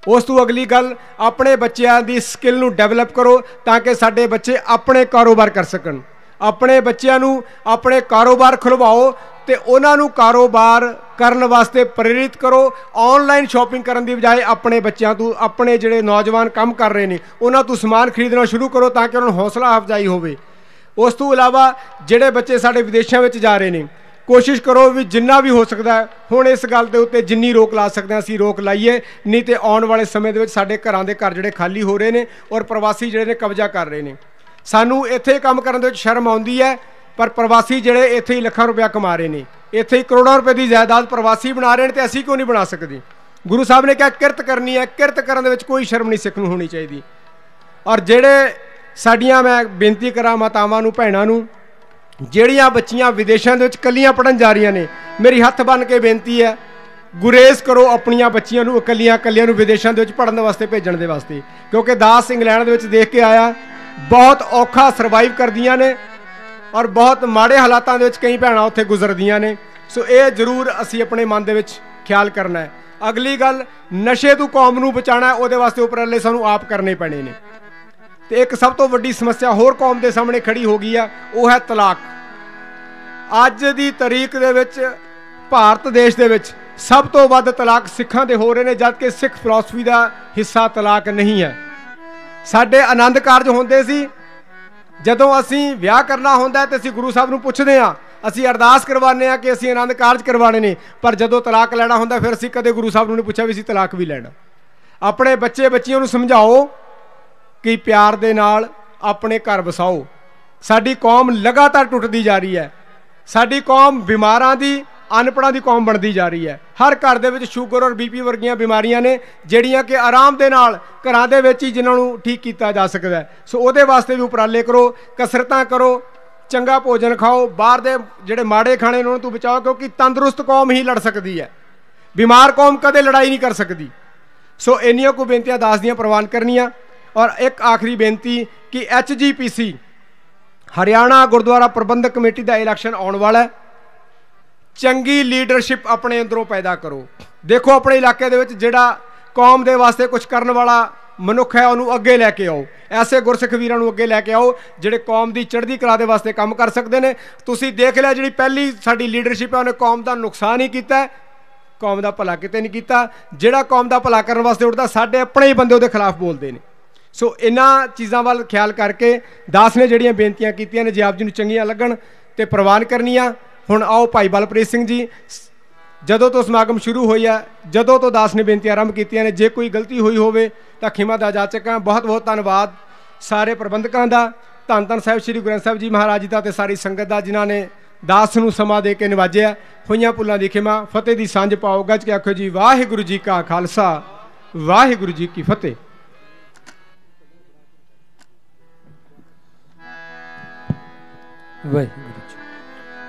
ਉਸ ਤੋਂ ਅਗਲੀ ਗੱਲ, ਆਪਣੇ ਬੱਚਿਆਂ ਦੀ ਸਕਿੱਲ ਨੂੰ ਡਿਵੈਲਪ ਕਰੋ ਤਾਂ ਕਿ ਸਾਡੇ ਬੱਚੇ ਆਪਣੇ ਕਾਰੋਬਾਰ ਕਰ ਸਕਣ। ਆਪਣੇ ਬੱਚਿਆਂ ਨੂੰ ਆਪਣੇ ਕਾਰੋਬਾਰ ਖੁਲਵਾਓ ਤੇ ਉਹਨਾਂ ਨੂੰ ਕਾਰੋਬਾਰ ਕਰਨ ਵਾਸਤੇ ਪ੍ਰੇਰਿਤ ਕਰੋ। ਆਨਲਾਈਨ ਸ਼ਾਪਿੰਗ ਕਰਨ ਦੀ ਬਜਾਏ ਆਪਣੇ ਬੱਚਿਆਂ ਤੋਂ, ਆਪਣੇ ਜਿਹੜੇ ਨੌਜਵਾਨ ਕੰਮ ਕਰ ਰਹੇ ਨੇ, ਉਹਨਾਂ ਤੋਂ ਸਮਾਨ ਖਰੀਦਣਾ ਸ਼ੁਰੂ ਕਰੋ ਤਾਂ ਕਿ ਉਹਨਾਂ ਨੂੰ ਹੌਸਲਾ ਅਫਜ਼ਾਈ ਹੋਵੇ। ਉਸ ਤੋਂ ਇਲਾਵਾ ਜਿਹੜੇ ਬੱਚੇ ਸਾਡੇ ਵਿਦੇਸ਼ਾਂ ਵਿੱਚ ਜਾ ਰਹੇ ਨੇ, ਕੋਸ਼ਿਸ਼ ਕਰੋ ਵੀ ਜਿੰਨਾ ਵੀ ਹੋ ਸਕਦਾ ਹੈ, ਹੁਣ ਇਸ ਗੱਲ ਦੇ ਉੱਤੇ ਜਿੰਨੀ ਰੋਕ ਲਾ ਸਕਦੇ ਹਾਂ, ਅਸੀਂ ਰੋਕ ਲਾਈਏ, ਨਹੀਂ ਤੇ ਆਉਣ ਵਾਲੇ ਸਮੇਂ ਦੇ ਵਿੱਚ ਸਾਡੇ ਘਰਾਂ ਦੇ ਘਰ ਜਿਹੜੇ ਖਾਲੀ ਹੋ ਰਹੇ ਨੇ ਔਰ ਪ੍ਰਵਾਸੀ ਜਿਹੜੇ ਨੇ ਕਬਜ਼ਾ ਕਰ ਰਹੇ ਨੇ। ਸਾਨੂੰ ਇੱਥੇ ਕੰਮ ਕਰਨ ਦੇ ਵਿੱਚ ਸ਼ਰਮ ਆਉਂਦੀ ਹੈ, ਪਰ ਪ੍ਰਵਾਸੀ ਜਿਹੜੇ ਇੱਥੇ ਹੀ ਲੱਖਾਂ ਰੁਪਇਆ ਕਮਾ ਰਹੇ ਨੇ। ਇੱਥੇ ਹੀ ਕਰੋੜਾਂ ਰੁਪਏ ਦੀ ਜਾਇਦਾਦ ਪ੍ਰਵਾਸੀ ਬਣਾ ਰਹੇ ਨੇ ਤੇ ਅਸੀਂ ਕਿਉਂ ਨਹੀਂ ਬਣਾ ਸਕਦੇ? ਗੁਰੂ ਸਾਹਿਬ ਨੇ ਕਿਹਾ, ਕਿਰਤ ਕਰਨੀ ਹੈ, ਕਿਰਤ ਕਰਨ ਦੇ ਵਿੱਚ ਕੋਈ ਸ਼ਰਮ ਨਹੀਂ ਸਿੱਖ ਨੂੰ ਹੋਣੀ ਚਾਹੀਦੀ। ਔਰ ਜਿਹੜੇ ਸਾਡੀਆਂ ਮੈਂ ਬੇਨਤੀ ਕਰਾਂ ਮਾਤਾਵਾਂ ਨੂੰ, ਭੈਣਾਂ ਨੂੰ, ਜਿਹੜੀਆਂ ਬੱਚੀਆਂ ਵਿਦੇਸ਼ਾਂ ਦੇ ਵਿੱਚ ਕੱਲੀਆਂ ਪੜਨ ਜਾ ਰਹੀਆਂ ਨੇ, ਮੇਰੀ ਹੱਥ ਬੰਨ ਕੇ ਬੇਨਤੀ ਹੈ, ਗੁਰੇਜ਼ ਕਰੋ ਆਪਣੀਆਂ ਬੱਚੀਆਂ ਨੂੰ ਇਕੱਲੀਆਂ ਇਕੱਲੀਆਂ ਨੂੰ ਵਿਦੇਸ਼ਾਂ ਦੇ ਵਿੱਚ ਪੜਨ ਦੇ ਵਾਸਤੇ, ਭੇਜਣ ਦੇ ਵਾਸਤੇ। ਕਿਉਂਕਿ ਦਾਸ ਇੰਗਲੈਂਡ ਦੇ ਵਿੱਚ ਦੇਖ ਕੇ ਆਇਆ ਬਹੁਤ ਔਖਾ ਸਰਵਾਈਵ ਕਰਦੀਆਂ ਨੇ ਔਰ ਬਹੁਤ ਮਾੜੇ ਹਾਲਾਤਾਂ ਦੇ ਵਿੱਚ ਕਈ ਭੈਣਾਂ ਉੱਥੇ ਗੁਜ਼ਰਦੀਆਂ ਨੇ। ਸੋ ਇਹ ਜ਼ਰੂਰ ਅਸੀਂ ਆਪਣੇ ਮਨ ਦੇ ਵਿੱਚ ਖਿਆਲ ਕਰਨਾ ਹੈ। ਅਗਲੀ ਗੱਲ, ਨਸ਼ੇ ਤੋਂ ਕੌਮ ਨੂੰ ਬਚਾਉਣਾ ਉਹਦੇ ਵਾਸਤੇ ਉਪਰਾਲੇ ਸਾਨੂੰ ਆਪ ਕਰਨੇ ਪੈਣੇ ਨੇ। ਤੇ ਇੱਕ ਸਭ ਤੋਂ ਵੱਡੀ ਸਮੱਸਿਆ ਹੋਰ ਕੌਮ ਦੇ ਸਾਹਮਣੇ ਖੜੀ ਹੋ ਗਈ ਆ, ਉਹ ਹੈ ਤਲਾਕ। ਅੱਜ ਦੀ ਤਾਰੀਖ ਦੇ ਵਿੱਚ, ਭਾਰਤ ਦੇਸ਼ ਦੇ ਵਿੱਚ ਸਭ ਤੋਂ ਵੱਧ ਤਲਾਕ ਸਿੱਖਾਂ ਦੇ ਹੋ ਰਹੇ ਨੇ, ਜਦਕਿ ਸਿੱਖ ਫਿਲਾਸਫੀ ਦਾ ਹਿੱਸਾ ਤਲਾਕ ਨਹੀਂ ਹੈ। ਸਾਡੇ ਆਨੰਦ ਕਾਰਜ ਹੁੰਦੇ ਸੀ। ਜਦੋਂ ਅਸੀਂ ਵਿਆਹ ਕਰਨਾ ਹੁੰਦਾ ਤੇ ਅਸੀਂ ਗੁਰੂ ਸਾਹਿਬ ਨੂੰ ਪੁੱਛਦੇ ਆ ਅਸੀਂ ਅਰਦਾਸ ਕਰਵਾਉਂਦੇ ਆ ਕਿ ਅਸੀਂ ਆਨੰਦ ਕਾਰਜ ਕਰਵਾਣੇ ਨੇ, ਪਰ ਜਦੋਂ ਤਲਾਕ ਲੈਣਾ ਹੁੰਦਾ ਫਿਰ ਅਸੀਂ ਕਦੇ ਗੁਰੂ ਸਾਹਿਬ ਨੂੰ ਨਹੀਂ ਪੁੱਛਿਆ ਵੀ ਅਸੀਂ ਤਲਾਕ ਵੀ ਲੈਣਾ। ਆਪਣੇ ਬੱਚੇ ਬੱਚੀਆਂ ਨੂੰ ਸਮਝਾਓ ਕਿ ਪਿਆਰ ਦੇ ਨਾਲ ਆਪਣੇ ਘਰ ਵਸਾਓ। ਸਾਡੀ ਕੌਮ ਲਗਾਤਾਰ ਟੁੱਟਦੀ ਜਾ ਰਹੀ ਹੈ। ਸਾਡੀ ਕੌਮ ਬਿਮਾਰਾਂ ਦੀ ਅਨਪੜਾਂ ਦੀ ਕੌਮ ਬਣਦੀ ਜਾ ਰਹੀ ਹੈ। ਹਰ ਘਰ ਦੇ ਵਿੱਚ ਸ਼ੂਗਰ ਔਰ ਬੀਪੀ ਵਰਗੀਆਂ ਬਿਮਾਰੀਆਂ ਨੇ, ਜਿਹੜੀਆਂ ਕਿ ਆਰਾਮ ਦੇ ਨਾਲ ਘਰਾਂ ਦੇ ਵਿੱਚ ਹੀ ਜਿਨ੍ਹਾਂ ਨੂੰ ਠੀਕ ਕੀਤਾ ਜਾ ਸਕਦਾ ਸੋ ਉਹਦੇ ਵਾਸਤੇ ਵੀ ਉਪਰਾਲੇ ਕਰੋ, ਕਸਰਤਾਂ ਕਰੋ, ਚੰਗਾ ਭੋਜਨ ਖਾਓ, ਬਾਹਰ ਦੇ ਜਿਹੜੇ ਮਾੜੇ ਖਾਣੇ ਉਹਨਾਂ ਨੂੰ ਤੂੰ ਬਚਾਓ, ਕਿਉਂਕਿ ਤੰਦਰੁਸਤ ਕੌਮ ਹੀ ਲੜ ਸਕਦੀ ਹੈ। ਬਿਮਾਰ ਕੌਮ ਕਦੇ ਲੜਾਈ ਨਹੀਂ ਕਰ ਸਕਦੀ। ਸੋ ਇੰਨੀਆਂ ਕੋ ਬੇਨਤੀਆਂ ਦਾਸ ਦੀਆਂ ਪ੍ਰਵਾਨ ਕਰਨੀਆਂ। ਔਰ ਇੱਕ ਆਖਰੀ ਬੇਨਤੀ ਕਿ ਐਚਜੀਪੀਸੀ ਹਰਿਆਣਾ ਗੁਰਦੁਆਰਾ ਪ੍ਰਬੰਧਕ ਕਮੇਟੀ ਦਾ ਇਲੈਕਸ਼ਨ ਆਉਣ ਵਾਲਾ ਹੈ। ਚੰਗੀ ਲੀਡਰਸ਼ਿਪ ਆਪਣੇ ਅੰਦਰੋਂ ਪੈਦਾ ਕਰੋ। ਦੇਖੋ ਆਪਣੇ ਇਲਾਕੇ ਦੇ ਵਿੱਚ ਜਿਹੜਾ ਕੌਮ ਦੇ ਵਾਸਤੇ ਕੁਝ ਕਰਨ ਵਾਲਾ ਮਨੁੱਖ ਹੈ, ਉਹਨੂੰ ਅੱਗੇ ਲੈ ਕੇ ਆਓ। ਐਸੇ ਗੁਰਸਿੱਖ ਵੀਰਾਂ ਨੂੰ ਅੱਗੇ ਲੈ ਕੇ ਆਓ, ਜਿਹੜੇ ਕੌਮ ਦੀ ਚੜ੍ਹਦੀ ਕਲਾ ਦੇ ਵਾਸਤੇ ਕੰਮ ਕਰ ਸਕਦੇ ਨੇ। ਤੁਸੀਂ ਦੇਖ ਲਿਆ ਜਿਹੜੀ ਪਹਿਲੀ ਸਾਡੀ ਲੀਡਰਸ਼ਿਪ ਹੈ, ਉਹਨੇ ਕੌਮ ਦਾ ਨੁਕਸਾਨ ਹੀ ਕੀਤਾ। ਕੌਮ ਦਾ ਭਲਾ ਕਿਤੇ ਨਹੀਂ ਕੀਤਾ। ਜਿਹੜਾ ਕੌਮ ਦਾ ਭਲਾ ਕਰਨ ਵਾਸਤੇ ਉੱਠਦਾ, ਸਾਡੇ ਆਪਣੇ ਹੀ ਬੰਦੇ ਉਹਦੇ ਖਿਲਾਫ ਬੋਲਦੇ ਨੇ। ਸੋ ਇਹਨਾਂ ਚੀਜ਼ਾਂ ਵੱਲ ਖਿਆਲ ਕਰਕੇ ਦਾਸ ਨੇ ਜਿਹੜੀਆਂ ਬੇਨਤੀਆਂ ਕੀਤੀਆਂ ਨੇ, ਜੇ ਆਪ ਜੀ ਨੂੰ ਚੰਗੀਆਂ ਲੱਗਣ ਤੇ ਪ੍ਰਵਾਨ ਕਰਨੀਆਂ। ਹੁਣ ਆਓ ਭਾਈ ਬਲਪ੍ਰੀਤ ਸਿੰਘ ਜੀ, ਜਦੋਂ ਤੋਂ ਸਮਾਗਮ ਸ਼ੁਰੂ ਹੋਇਆ ਜਦੋਂ ਤੋਂ ਦਾਸ ਨੇ ਬੇਨਤੀ ਆਰੰਭ ਕੀਤੀਆਂ ਨੇ, ਜੇ ਕੋਈ ਗਲਤੀ ਹੋਈ ਹੋਵੇ ਤਾਂ ਖਿਮਾ ਦਾ ਜਾਚਕ ਹਾਂ। ਬਹੁਤ ਬਹੁਤ ਧੰਨਵਾਦ ਸਾਰੇ ਪ੍ਰਬੰਧਕਾਂ ਦਾ। ਧੰਨ ਧੰਨ ਸਾਹਿਬ ਸ੍ਰੀ ਗੁਰੂ ਗ੍ਰੰਥ ਸਾਹਿਬ ਜੀ ਮਹਾਰਾਜ ਦਾ ਤੇ ਸਾਰੀ ਸੰਗਤ ਦਾ, ਜਿਨ੍ਹਾਂ ਨੇ ਦਾਸ ਨੂੰ ਸਮਾਂ ਦੇ ਕੇ ਨਿਵਾਜਿਆ। ਹੋਈਆਂ ਭੁੱਲਾਂ ਦੀ ਖਿਮਾ, ਫਤਿਹ ਦੀ ਸਾਂਝ ਪਾਓ। ਗੱਜ ਕੇ ਆਖੋ ਜੀ, ਵਾਹਿਗੁਰੂ ਜੀ ਕਾ ਖਾਲਸਾ, ਵਾਹਿਗੁਰੂ ਜੀ ਕੀ ਫਤਿਹ। ਵਾਹਿਗੁਰੂ।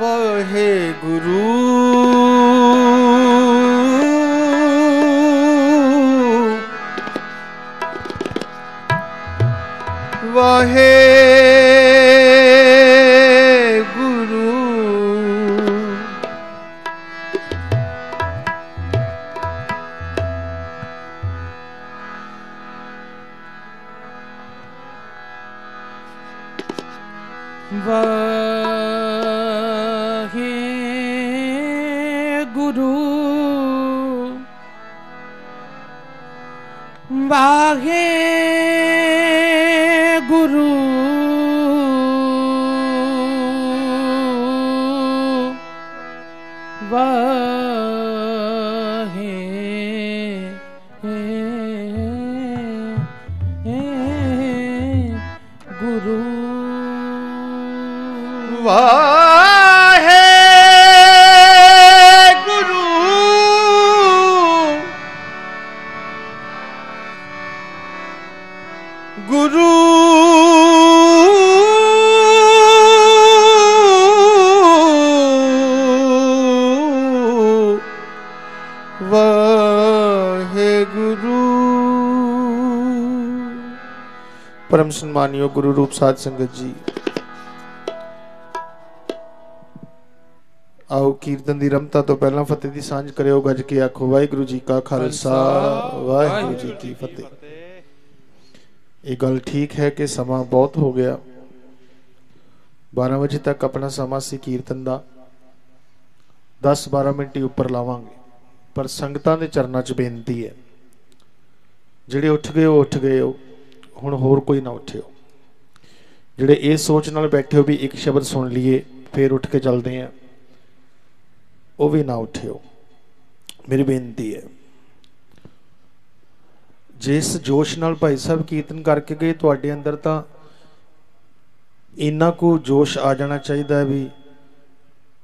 ਵਾਹਿਗੁਰੂ ਵਾਹਿਗੁਰੂ ਵਾਹਿਗੁਰੂ ਪਰਮ ਸਨਮਾਨਿਓ ਗੁਰੂ ਰੂਪ ਸਾਧ ਸੰਗਤ ਜੀ ਆਓ ਕੀਰਤਨ ਦੀ ਰਮਤਾ ਤੋਂ ਪਹਿਲਾਂ ਫਤਿਹ ਦੀ ਸਾਂਝ ਕਰਿਓ ਗੱਜ ਕੇ ਆਖੋ ਵਾਹਿਗੁਰੂ ਜੀ ਕਾ ਖਾਲਸਾ ਵਾਹਿਗੁਰੂ ਜੀ ਕੀ ਫਤਿਹ ਇਹ ਗੱਲ ਠੀਕ ਹੈ ਕਿ ਸਮਾਂ ਬਹੁਤ ਹੋ ਗਿਆ 12 ਵਜੇ ਤੱਕ ਆਪਣਾ ਸਮਾਂ ਸੀ ਕੀਰਤਨ ਦਾ 10-12 ਮਿੰਟ ਹੀ ਉੱਪਰ ਲਾਵਾਂਗੇ ਪਰ ਸੰਗਤਾਂ ਦੇ ਚਰਨਾਂ 'ਚ ਬੇਨਤੀ ਹੈ ਜਿਹੜੇ ਉੱਠ ਗਏ ਉਹ ਉੱਠ ਗਏ ਹੋ ਹੁਣ ਹੋਰ ਕੋਈ ਨਾ ਉੱਠਿਓ। ਜਿਹੜੇ ਇਹ ਸੋਚ ਨਾਲ ਬੈਠੇ ਹੋ ਵੀ ਇੱਕ ਸ਼ਬਦ ਸੁਣ ਲਈਏ, ਫੇਰ ਉੱਠ ਕੇ ਚੱਲਦੇ ਆਂ ਉਹ ਵੀ ਨਾ ਉੱਠਿਓ। ਮੇਰੀ ਬੇਨਤੀ ਹੈ, ਜਿਸ ਜੋਸ਼ ਨਾਲ ਭਾਈ ਸਾਹਿਬ ਕੀਰਤਨ ਕਰਕੇ ਗਏ ਤੁਹਾਡੇ ਅੰਦਰ ਤਾਂ ਇੰਨਾ ਕੁ ਜੋਸ਼ ਆ ਜਾਣਾ ਚਾਹੀਦਾ ਵੀ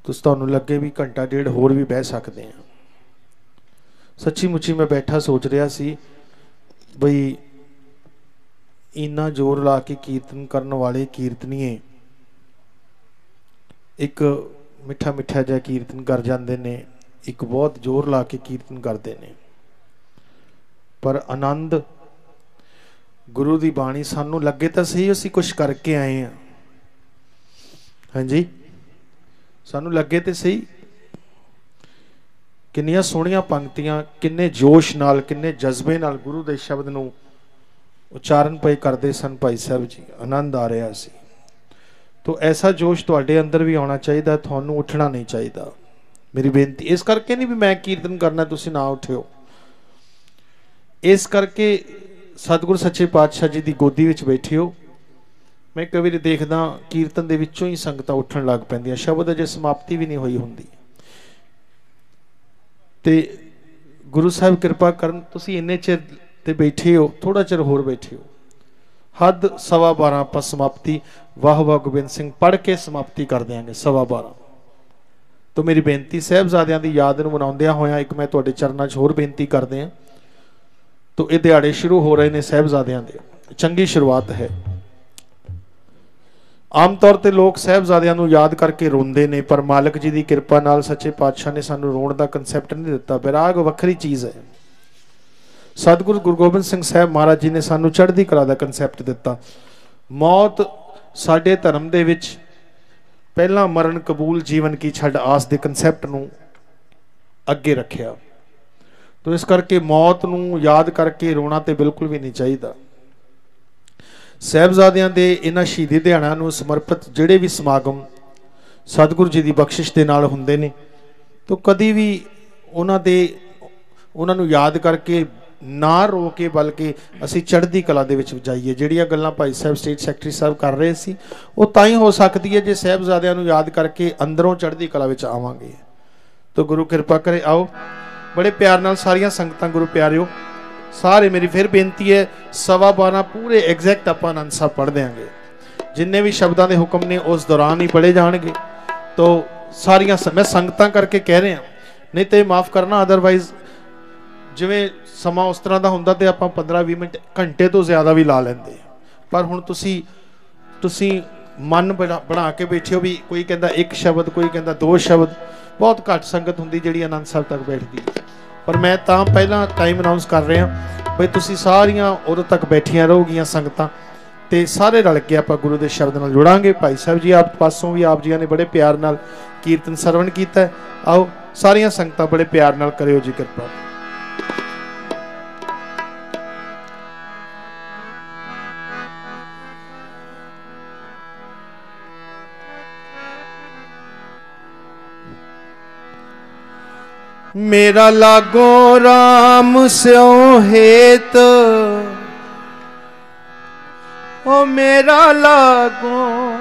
ਤੁਸੀਂ ਤੁਹਾਨੂੰ ਲੱਗੇ ਵੀ ਘੰਟਾ ਡੇਢ ਹੋਰ ਵੀ ਬਹਿ ਸਕਦੇ ਆ ਸੱਚੀ ਮੁੱਚੀ ਮੈਂ ਬੈਠਾ ਸੋਚ ਰਿਹਾ ਸੀ, ਬਈ ਇੰਨਾ ਜ਼ੋਰ ਲਾ ਕੇ ਕੀਰਤਨ ਕਰਨ ਵਾਲੇ ਕੀਰਤਨੀਏ, ਇੱਕ ਮਿੱਠਾ ਮਿੱਠਾ ਜਿਹਾ ਕੀਰਤਨ ਕਰ ਜਾਂਦੇ ਨੇ, ਇੱਕ ਬਹੁਤ ਜ਼ੋਰ ਲਾ ਕੇ ਕੀਰਤਨ ਕਰਦੇ ਨੇ। ਪਰ ਆਨੰਦ ਗੁਰੂ ਦੀ ਬਾਣੀ ਸਾਨੂੰ ਲੱਗੇ ਤਾਂ ਸਹੀ, ਅਸੀਂ ਕੁਝ ਕਰਕੇ ਆਏ ਆ ਹਾਂਜੀ? ਸਾਨੂੰ ਲੱਗੇ ਤੇ ਸਹੀ। ਕਿੰਨੀਆਂ ਸੋਹਣੀਆਂ ਪੰਕਤੀਆਂ, ਕਿੰਨੇ ਜੋਸ਼ ਨਾਲ, ਕਿੰਨੇ ਜਜ਼ਬੇ ਨਾਲ ਗੁਰੂ ਦੇ ਸ਼ਬਦ ਨੂੰ ਉਚਾਰਨ ਪਏ ਕਰਦੇ ਸਨ ਭਾਈ ਸਾਹਿਬ ਜੀ, ਆਨੰਦ ਆ ਰਿਹਾ ਸੀ। ਤੋ ਐਸਾ ਜੋਸ਼ ਤੁਹਾਡੇ ਅੰਦਰ ਵੀ ਆਉਣਾ ਚਾਹੀਦਾ, ਤੁਹਾਨੂੰ ਉੱਠਣਾ ਨਹੀਂ ਚਾਹੀਦਾ। ਮੇਰੀ ਬੇਨਤੀ, ਇਸ ਕਰਕੇ ਨਹੀਂ ਵੀ ਮੈਂ ਕੀਰਤਨ ਕਰਨਾ, ਤੁਸੀਂ ਨਾ ਉਠਿਓ। ਇਸ ਕਰਕੇ ਸਤਿਗੁਰ ਸੱਚੇ ਪਾਤਸ਼ਾਹ ਜੀ ਦੀ ਗੋਦੀ ਵਿੱਚ ਬੈਠੇ ਹੋ ਮੈਂ ਕਈ ਵਾਰੀ ਦੇਖਦਾ, ਕੀਰਤਨ ਦੇ ਵਿੱਚੋਂ ਹੀ ਸੰਗਤਾਂ ਉੱਠਣ ਲੱਗ ਪੈਂਦੀਆਂ। ਸ਼ਬਦ ਅਜੇ ਸਮਾਪਤੀ ਵੀ ਨਹੀਂ ਹੋਈ ਹੁੰਦੀ। ਤੇ ਗੁਰੂ ਸਾਹਿਬ ਕਿਰਪਾ ਕਰਨ, ਤੁਸੀਂ ਇੰਨੇ ਚਿਰ ਤੇ ਬੈਠੇ ਹੋ ਥੋੜਾ ਚਿਰ ਹੋਰ ਬੈਠੇ ਹੋ। ਹੱਦ ਸਵਾ 12 ਆਪਾਂ ਸਮਾਪਤੀ, ਵਾਹ ਵਾਹ ਗੋਬਿੰਦ ਸਿੰਘ ਪੜ੍ਹ ਕੇ ਸਮਾਪਤੀ ਕਰ ਦਿਆਂਗੇ, ਸਵਾ 12 ਤੋਂ ਮੇਰੀ ਬੇਨਤੀ, ਸਹਿਬਜ਼ਾਦਿਆਂ ਦੀ ਯਾਦ ਨੂੰ ਮਨਾਉਂਦਿਆਂ ਹੋਇਆਂ ਇੱਕ ਮੈਂ ਤੁਹਾਡੇ ਚਰਨਾਂ 'ਚ ਹੋਰ ਬੇਨਤੀ ਕਰਦੇ ਹਾਂ। ਤੋਂ ਇਹ ਦਿਹਾੜੇ ਸ਼ੁਰੂ ਹੋ ਰਹੇ ਨੇ ਸਹਿਬਜ਼ਾਦਿਆਂ ਦੇ। ਚੰਗੀ ਸ਼ੁਰੂਆਤ ਹੈ। ਆਮ ਤੌਰ ਤੇ ਲੋਕ ਸਹਿਬਜ਼ਾਦਿਆਂ ਨੂੰ ਯਾਦ ਕਰਕੇ ਰੋਂਦੇ ਨੇ, ਪਰ ਮਾਲਕ ਜੀ ਦੀ ਕਿਰਪਾ ਨਾਲ ਸੱਚੇ ਪਾਤਸ਼ਾਹ ਨੇ ਸਾਨੂੰ ਰੋਣ ਦਾ ਕਨਸੈਪਟ ਨਹੀਂ ਦਿੱਤਾ। ਵਿਰਾਗ ਵੱਖਰੀ ਚੀਜ਼ ਹੈ। ਸਤਿਗੁਰੂ ਗੁਰੂ ਗੋਬਿੰਦ ਸਿੰਘ ਸਾਹਿਬ ਮਹਾਰਾਜ ਜੀ ਨੇ ਸਾਨੂੰ ਚੜ੍ਹਦੀ ਕਲਾ ਦਾ ਕਨਸੈਪਟ ਦਿੱਤਾ। ਮੌਤ ਸਾਡੇ ਧਰਮ ਦੇ ਵਿੱਚ ਪਹਿਲਾਂ ਮਰਨ ਕਬੂਲ ਜੀਵਨ ਕੀ ਛੱਡ ਆਸ ਦੇ ਕਨਸੈਪਟ ਨੂੰ ਅੱਗੇ ਰੱਖਿਆ। ਤੋ ਇਸ ਕਰਕੇ ਮੌਤ ਨੂੰ ਯਾਦ ਕਰਕੇ ਰੋਣਾ ਤੇ ਬਿਲਕੁਲ ਵੀ ਨਹੀਂ ਚਾਹੀਦਾ। ਸਹਿਬਜ਼ਾਦਿਆਂ ਦੇ ਇਹਨਾਂ ਸ਼ਹੀਦੀ ਦਿਹਾੜਿਆਂ ਨੂੰ ਸਮਰਪਿਤ ਜਿਹੜੇ ਵੀ ਸਮਾਗਮ ਸਤਿਗੁਰੂ ਜੀ ਦੀ ਬਖਸ਼ਿਸ਼ ਦੇ ਨਾਲ ਹੁੰਦੇ ਨੇ, ਤੋ ਕਦੀ ਵੀ ਉਹਨਾਂ ਦੇ, ਉਹਨਾਂ ਨੂੰ ਯਾਦ ਕਰਕੇ ਨਾ ਰੋ ਕੇ ਬਲਕਿ ਅਸੀਂ ਚੜ੍ਹਦੀ ਕਲਾ ਦੇ ਵਿੱਚ ਜਾਈਏ। ਜਿਹੜੀਆਂ ਗੱਲਾਂ ਭਾਈ ਸਾਹਿਬ ਸਟੇਟ ਸੈਕਟਰੀ ਸਾਹਿਬ ਕਰ ਰਹੇ ਸੀ, ਉਹ ਤਾਂ ਹੀ ਹੋ ਸਕਦੀ ਹੈ ਜੇ ਸਹਿਬਜ਼ਾਦਿਆਂ ਨੂੰ ਯਾਦ ਕਰਕੇ ਅੰਦਰੋਂ ਚੜ੍ਹਦੀ ਕਲਾ ਵਿੱਚ ਆਵਾਂਗੇ। ਤੋ ਗੁਰੂ ਕਿਰਪਾ ਕਰੇ, ਆਓ। ਬੜੇ ਪਿਆਰ ਨਾਲ ਸਾਰੀਆਂ ਸੰਗਤਾਂ ਗੁਰੂ ਪਿਆਰਿਓ, ਸਾਰੇ ਮੇਰੀ ਫਿਰ ਬੇਨਤੀ ਹੈ, ਸਵਾ 12 ਪੂਰੇ ਐਗਜ਼ੈਕਟ ਆਪਾਂ ਆਨੰਦ ਸਾਹਿਬ ਪੜ੍ਹ ਦਿਆਂਗੇ। ਜਿੰਨੇ ਵੀ ਸ਼ਬਦਾਂ ਦੇ ਹੁਕਮ ਨੇ, ਉਸ ਦੌਰਾਨ ਹੀ ਪੜ੍ਹੇ ਜਾਣਗੇ। ਤੋ ਸਾਰੀਆਂ ਮੈਂ ਸੰਗਤਾਂ ਕਰਕੇ ਕਹਿ ਰਿਹਾ, ਨਹੀਂ ਤੇ ਮਾਫ ਕਰਨਾ ਅਦਰਵਾਈਜ਼ ਜਿਵੇਂ ਸਮਾਂ ਉਸ ਤਰ੍ਹਾਂ ਦਾ ਹੁੰਦਾ ਤੇ ਆਪਾਂ 15-20 ਮਿੰਟ ਘੰਟੇ ਤੋਂ ਜ਼ਿਆਦਾ ਵੀ ਲਾ ਲੈਂਦੇ ਪਰ ਹੁਣ ਤੁਸੀਂ ਤੁਸੀਂ ਮਨ ਬਣਾ ਬਣਾ ਕੇ ਬੈਠੇ ਹੋ ਵੀ ਕੋਈ ਕਹਿੰਦਾ ਇੱਕ ਸ਼ਬਦ, ਕੋਈ ਕਹਿੰਦਾ ਦੋ ਸ਼ਬਦ, ਬਹੁਤ ਘੱਟ ਸੰਗਤ ਹੁੰਦੀ ਜਿਹੜੀ ਆਨੰਦ ਸਾਹਿਬ ਤੱਕ ਬੈਠਦੀ ਹੈ। ਪਰ ਮੈਂ ਤਾਂ ਪਹਿਲਾਂ ਟਾਈਮ ਅਨਾਉਂਸ ਕਰ ਰਿਹਾ ਬਈ ਤੁਸੀਂ ਸਾਰੀਆਂ ਉਦੋਂ ਤੱਕ ਬੈਠੀਆਂ ਰਹੋਗੀਆਂ ਸੰਗਤਾਂ ਤੇ ਸਾਰੇ ਰਲ ਕੇ ਆਪਾਂ ਗੁਰੂ ਦੇ ਸ਼ਬਦ ਨਾਲ ਜੁੜਾਂਗੇ। ਭਾਈ ਸਾਹਿਬ ਜੀ ਆਪ ਪਾਸੋਂ ਵੀ ਆਪ ਜੀਆਂ ਨੇ ਬੜੇ ਪਿਆਰ ਨਾਲ ਕੀਰਤਨ ਸਰਵਣ ਕੀਤਾ ਆਓ ਸਾਰੀਆਂ ਸੰਗਤਾਂ ਬੜੇ ਪਿਆਰ ਨਾਲ ਕਰਿਓ ਜੀ ਕਿਰਪਾ। ਮੇਰਾ ਲਾਗੋ RAM ਸਿਉ ਹੇਤ। ਓ ਮੇਰਾ ਲਾਗੋ।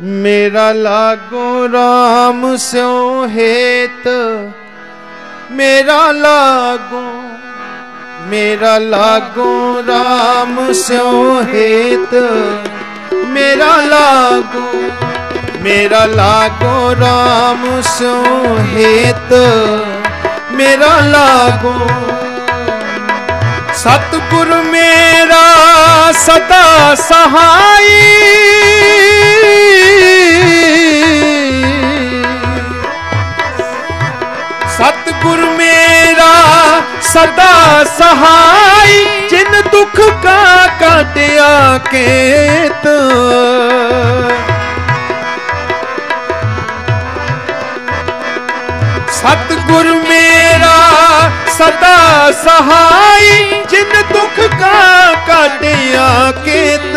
ਮੇਰਾ ਲਾਗੋ RAM ਸਿਉ ਹੇਤ। ਮੇਰਾ ਲਾਗੋ। ਮੇਰਾ ਲਾਗੋ RAM ਸਿਉ ਹੇਤ। ਮੇਰਾ ਲਾਗੂ, ਮੇਰਾ ਲਾਗੋ RAM ਸਿਉ ਹੇਤ। ਮੇਰਾ ਲਾਗੋ, ਸਤਿਗੁਰ ਮੇਰਾ ਸਦਾ ਸਹਾਈ। ਸਤਿਗੁਰ ਸਦਾ ਸਹਾਈ, ਜਿਨ ਦੁਖ ਕਾ ਕਾਟਿਆ ਕੇਤ ਸਤਿਗੁਰ ਮੇਰਾ ਸਦਾ ਸਹਾਈ, ਜਿਨ ਦੁਖ ਕਾ ਕਾਟਿਆ ਕੇਤ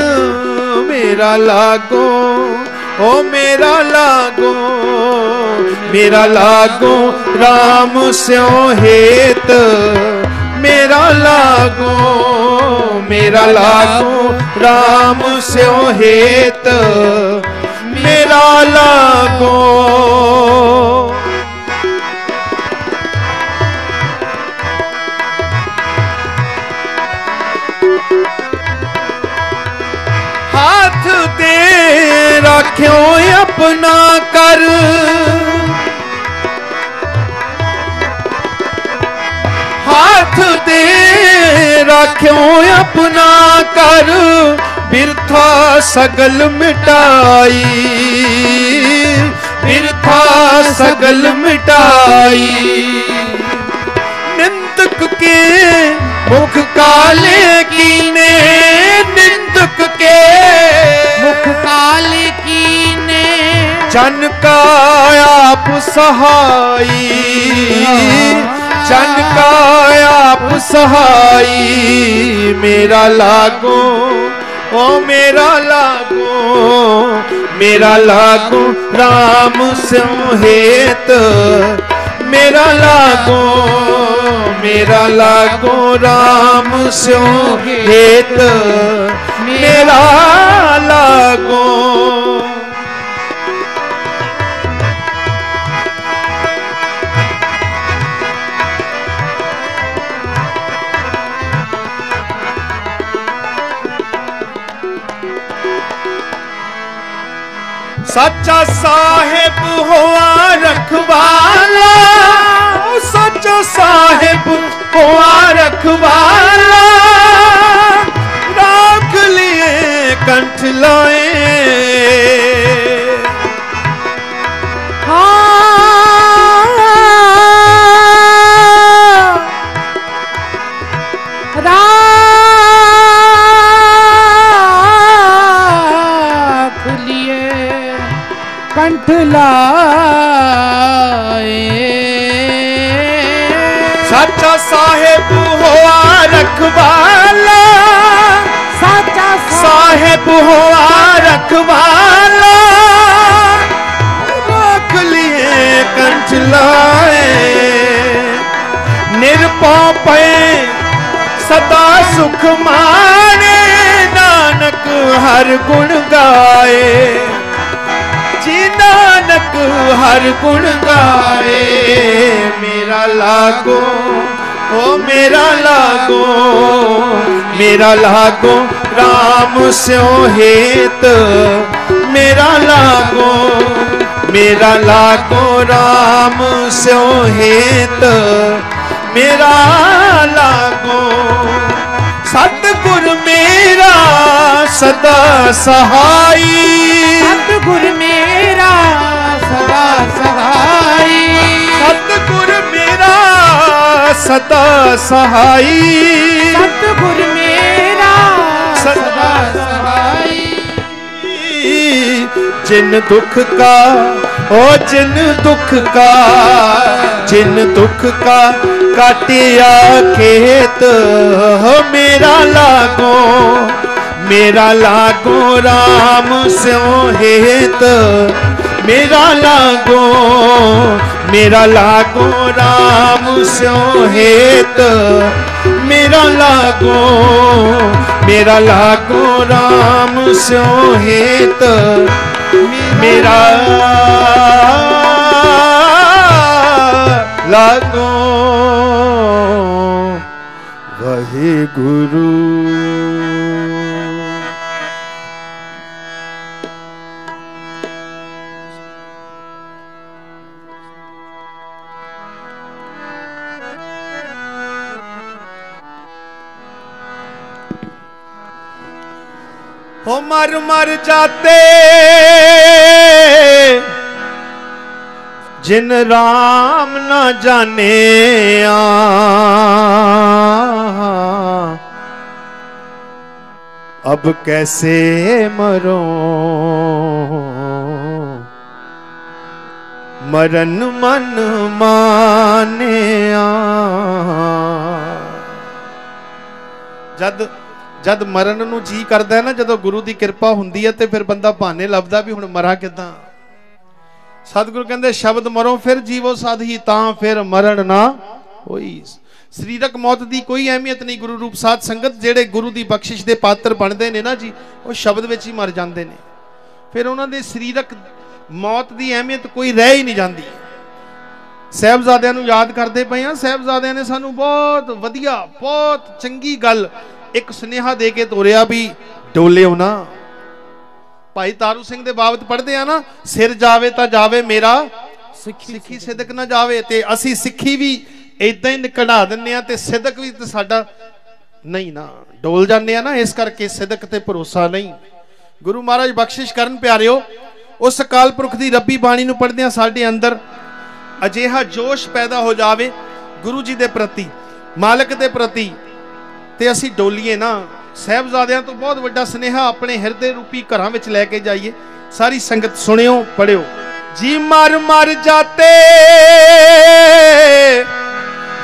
ਮੇਰਾ ਲਾਗੋ ਓ ਮੇਰਾ ਲਾਗੋ ਮੇਰਾ ਲਾਗੋ RAM ਸਿਉ ਹੇਤ। ਮੇਰਾ ਲਾਗੋ ਮੇਰਾ ਲਾਗੋ RAM ਸਿਉ ਹੇਤ। ਮੇਰਾ ਲਾਗੋ ਤੇ ਆਪਣਾ ਕਰ। ਹੱਥ ਤੇ ਰੱਖਿਓ ਆਪਣਾ ਕਰ। ਬਿਰਥਾ ਸਗਲ ਮਿਟਾਈ। ਬਿਰਥਾ ਸਗਲ ਮਿਟਾਈ। ਨਿੰਦਕ ਕੇ ਮੁਖ ਕਾਲੇ ਕੀਨੇ ਨਿੰਦਕ ਕੇ। ਮੁਖ ਕਾਲੇ ਕੀਨੇ। ਜਨ ਕਾ ਆਪ ਸਹਾਈ। ਜਨ ਕਾ ਆਪ ਸਹਾਈ। ਮੇਰਾ ਲਾਗੋ ਓ ਮੇਰਾ ਲਾਗੋ ਮੇਰਾ ਲਾਗੋ RAM ਸਿਉ ਹੇਤ ਮੇਰਾ ਲਾਗੋ ਮੇਰਾ ਲਾਗੋ RAM ਸਿਉ ਹੇਤ ਮੇਰਾ ਲਾਗੋ ਸੱਚਾ ਸਾਹਿਬ ਹੋਆ ਰਖਵਾਲਾ। ਓ ਸੱਚਾ ਸਾਹਿਬ ਹੋਆ ਰਖਵਾਲਾ। ਰਾਖ ਲਿਏ ਕੰਠ ਲਾਏ। ਕੰਠ ਲਾਏ ਸੱਚਾ ਸਾਹਿਬ ਹੋਆ ਰਖਵਾਲਾ। ਸਾਚਾ ਸਾਹਿਬ ਹੋਆ ਰਖਵਾਲਾ। ਰੱਖ ਲਿਏ ਕੰਠ ਲਾਏ। ਨਿਰਪਉ ਪਏ ਸਦਾ ਸੁਖ ਮਾਣੇ। ਨਾਨਕ ਹਰ ਗੁਣ ਗਾਏ। ਹਰ ਗੁਣ ਗਾਏ, ਮੇਰਾ ਲਾਗੋ, ਓ ਮੇਰਾ ਲਾਗੋ ਮੇਰਾ ਲਾਗੋ RAM ਸਿਉ ਹੇਤ, ਮੇਰਾ ਲਾਗੋ ਮੇਰਾ ਲਾਗੋ RAM ਸਿਉ ਹੇਤ, ਮੇਰਾ ਲਾਗੋ। ਸਤਿਗੁਰ ਮੇਰਾ ਸਦਾ ਸਹਾਈ। ਸਤਿਗੁਰ ਸਦਾ ਸਹਾਈ। ਸਤਿਗੁਰ ਮੇਰਾ ਸਦਾ ਸਹਾਈ। ਜਿਨ ਦੁਖ ਕਾ ਓ ਜਿਨ ਦੁਖ ਕਾ ਜਿਨ ਦੁਖ ਕਾ ਕਾਟਿਆ ਖੇਤ ਹੋ ਮੇਰਾ ਲਾਗੋ ਮੇਰਾ ਲਾਗੋ RAM ਸਿਉ ਹੇਤ। ਮੇਰਾ ਲਾਗੋ ਮੇਰਾ ਲਾਗੋ RAM ਸਿਉ ਹੇਤ ਮੇਰਾ ਲਾਗੋ ਮੇਰਾ ਲਾਗੋ RAM ਸਿਉ ਹੇਤ ਮੇਰਾ ਲਾਗੋ ਵਾਹਿਗੁਰੂ हो मर मर जाते जिन राम न जाने आ अब कैसे मरो मरन मन माने आ ਜਦ ਮਰਨ ਨੂੰ ਜੀ ਕਰਦਾ ਹੈ ਨਾ, ਜਦੋਂ ਗੁਰੂ ਦੀ ਕਿਰਪਾ ਹੁੰਦੀ ਹੈ ਤੇ ਫਿਰ ਬੰਦਾ ਬਹਾਨੇ ਲੱਭਦਾ ਵੀ ਹੁਣ ਮਰਾਂ ਕਿਦਾਂ। ਸਤਿਗੁਰੂ ਕਹਿੰਦੇ, ਸ਼ਬਦ ਮਰੋ, ਫਿਰ ਜੀਵੋ ਸਾਧੀ, ਤਾਂ ਫਿਰ ਮਰਨ ਨਾ ਹੋਈ। ਸਰੀਰਕ ਮੌਤ ਦੀ ਕੋਈ ਅਹਿਮੀਅਤ ਨਹੀਂ, ਗੁਰੂ ਰੂਪ ਸਾਧ ਸੰਗਤ ਜਿਹੜੇ ਗੁਰੂ ਦੀ ਬਖਸ਼ਿਸ਼ ਦੇ ਪਾਤਰ ਬਣਦੇ ਨੇ ਨਾ ਜੀ, ਉਹ ਸ਼ਬਦ ਵਿੱਚ ਹੀ ਮਰ ਜਾਂਦੇ ਨੇ। ਫਿਰ ਉਹਨਾਂ ਦੇ ਸਰੀਰਕ ਮੌਤ ਦੀ ਅਹਿਮੀਅਤ ਕੋਈ ਰਹਿ ਹੀ ਨਹੀਂ ਜਾਂਦੀ। ਸਹਿਬਜ਼ਾਦਿਆਂ ਨੂੰ ਯਾਦ ਕਰਦੇ ਪਏ ਆ ਸਹਿਬਜ਼ਾਦਿਆਂ ਨੇ ਸਾਨੂੰ ਬਹੁਤ ਵਧੀਆ, ਬਹੁਤ ਚੰਗੀ ਗੱਲ ਇੱਕ ਸੁਨੇਹਾ ਦੇ ਕੇ ਤੋਰਿਆ ਵੀ ਡੋਲਿਓ ਨਾ। ਭਾਈ ਤਾਰੂ ਸਿੰਘ ਦੇ ਬਾਬਤ ਪੜ੍ਹਦੇ ਆ ਨਾ ਸਿਰ ਜਾਵੇ ਤਾਂ ਜਾਵੇ ਮੇਰਾ ਸਿੱਖੀ ਸਿੱਧਕ ਨਾ ਜਾਵੇ ਤੇ ਅਸੀਂ ਸਿੱਖੀ ਵੀ ਇਦਾਂ ਹੀ ਕਢਾ ਦਿੰਨੇ ਆ ਤੇ ਸਿੱਧਕ ਵੀ ਤੇ ਸਾਡਾ ਨਹੀਂ ਨਾ। ਡੋਲ ਜਾਂਦੇ ਆ ਨਾ ਇਸ ਕਰਕੇ ਸਿੱਧਕ ਤੇ ਭਰੋਸਾ ਨਹੀਂ। ਗੁਰੂ ਮਹਾਰਾਜ ਬਖਸ਼ਿਸ਼ ਕਰਨ ਪਿਆਰਿਓ ਉਸ ਅਕਾਲ ਪੁਰਖ ਦੀ ਰੱਬੀ ਬਾਣੀ ਨੂੰ ਪੜ੍ਹਦੇ ਆ ਸਾਡੇ ਅੰਦਰ ਅਜਿਹਾ ਜੋਸ਼ ਪੈਦਾ ਹੋ ਜਾਵੇ ਗੁਰੂ ਜੀ ਦੇ ਪ੍ਰਤੀ ਮਾਲਕ ਦੇ ਪ੍ਰਤੀ ਤੇ ਅਸੀਂ ਡੋਲੀਏ ਨਾ। ਸਹਿਬਜ਼ਾਦਿਆਂ ਤੋਂ ਬਹੁਤ ਵੱਡਾ ਸਨੇਹਾ ਆਪਣੇ ਹਿਰਦੇ ਰੂਪੀ ਘਰਾਂ ਵਿੱਚ ਲੈ ਕੇ ਜਾਈਏ। ਸਾਰੀ ਸੰਗਤ ਸੁਣਿਓ, ਪੜਿਓ। ਜੀ ਮਰ ਮਰ ਜਾਤੇ,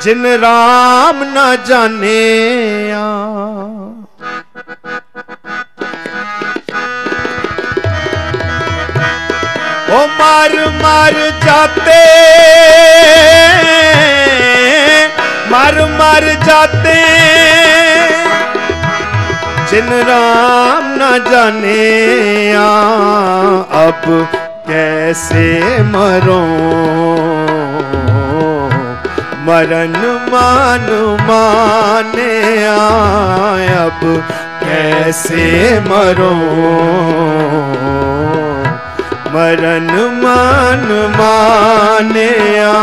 ਜਿਨ ਰਾਮ ਨਾ ਜਾਣਿਆ। ਓ ਮਰ ਮਰ ਜਾਤੇ, ਮਰ ਮਰ ਜਾਤੇ। जिन राम न जाने आ अब कैसे मरो मरन मान माने आ अब कैसे मरो मरन मान माने आ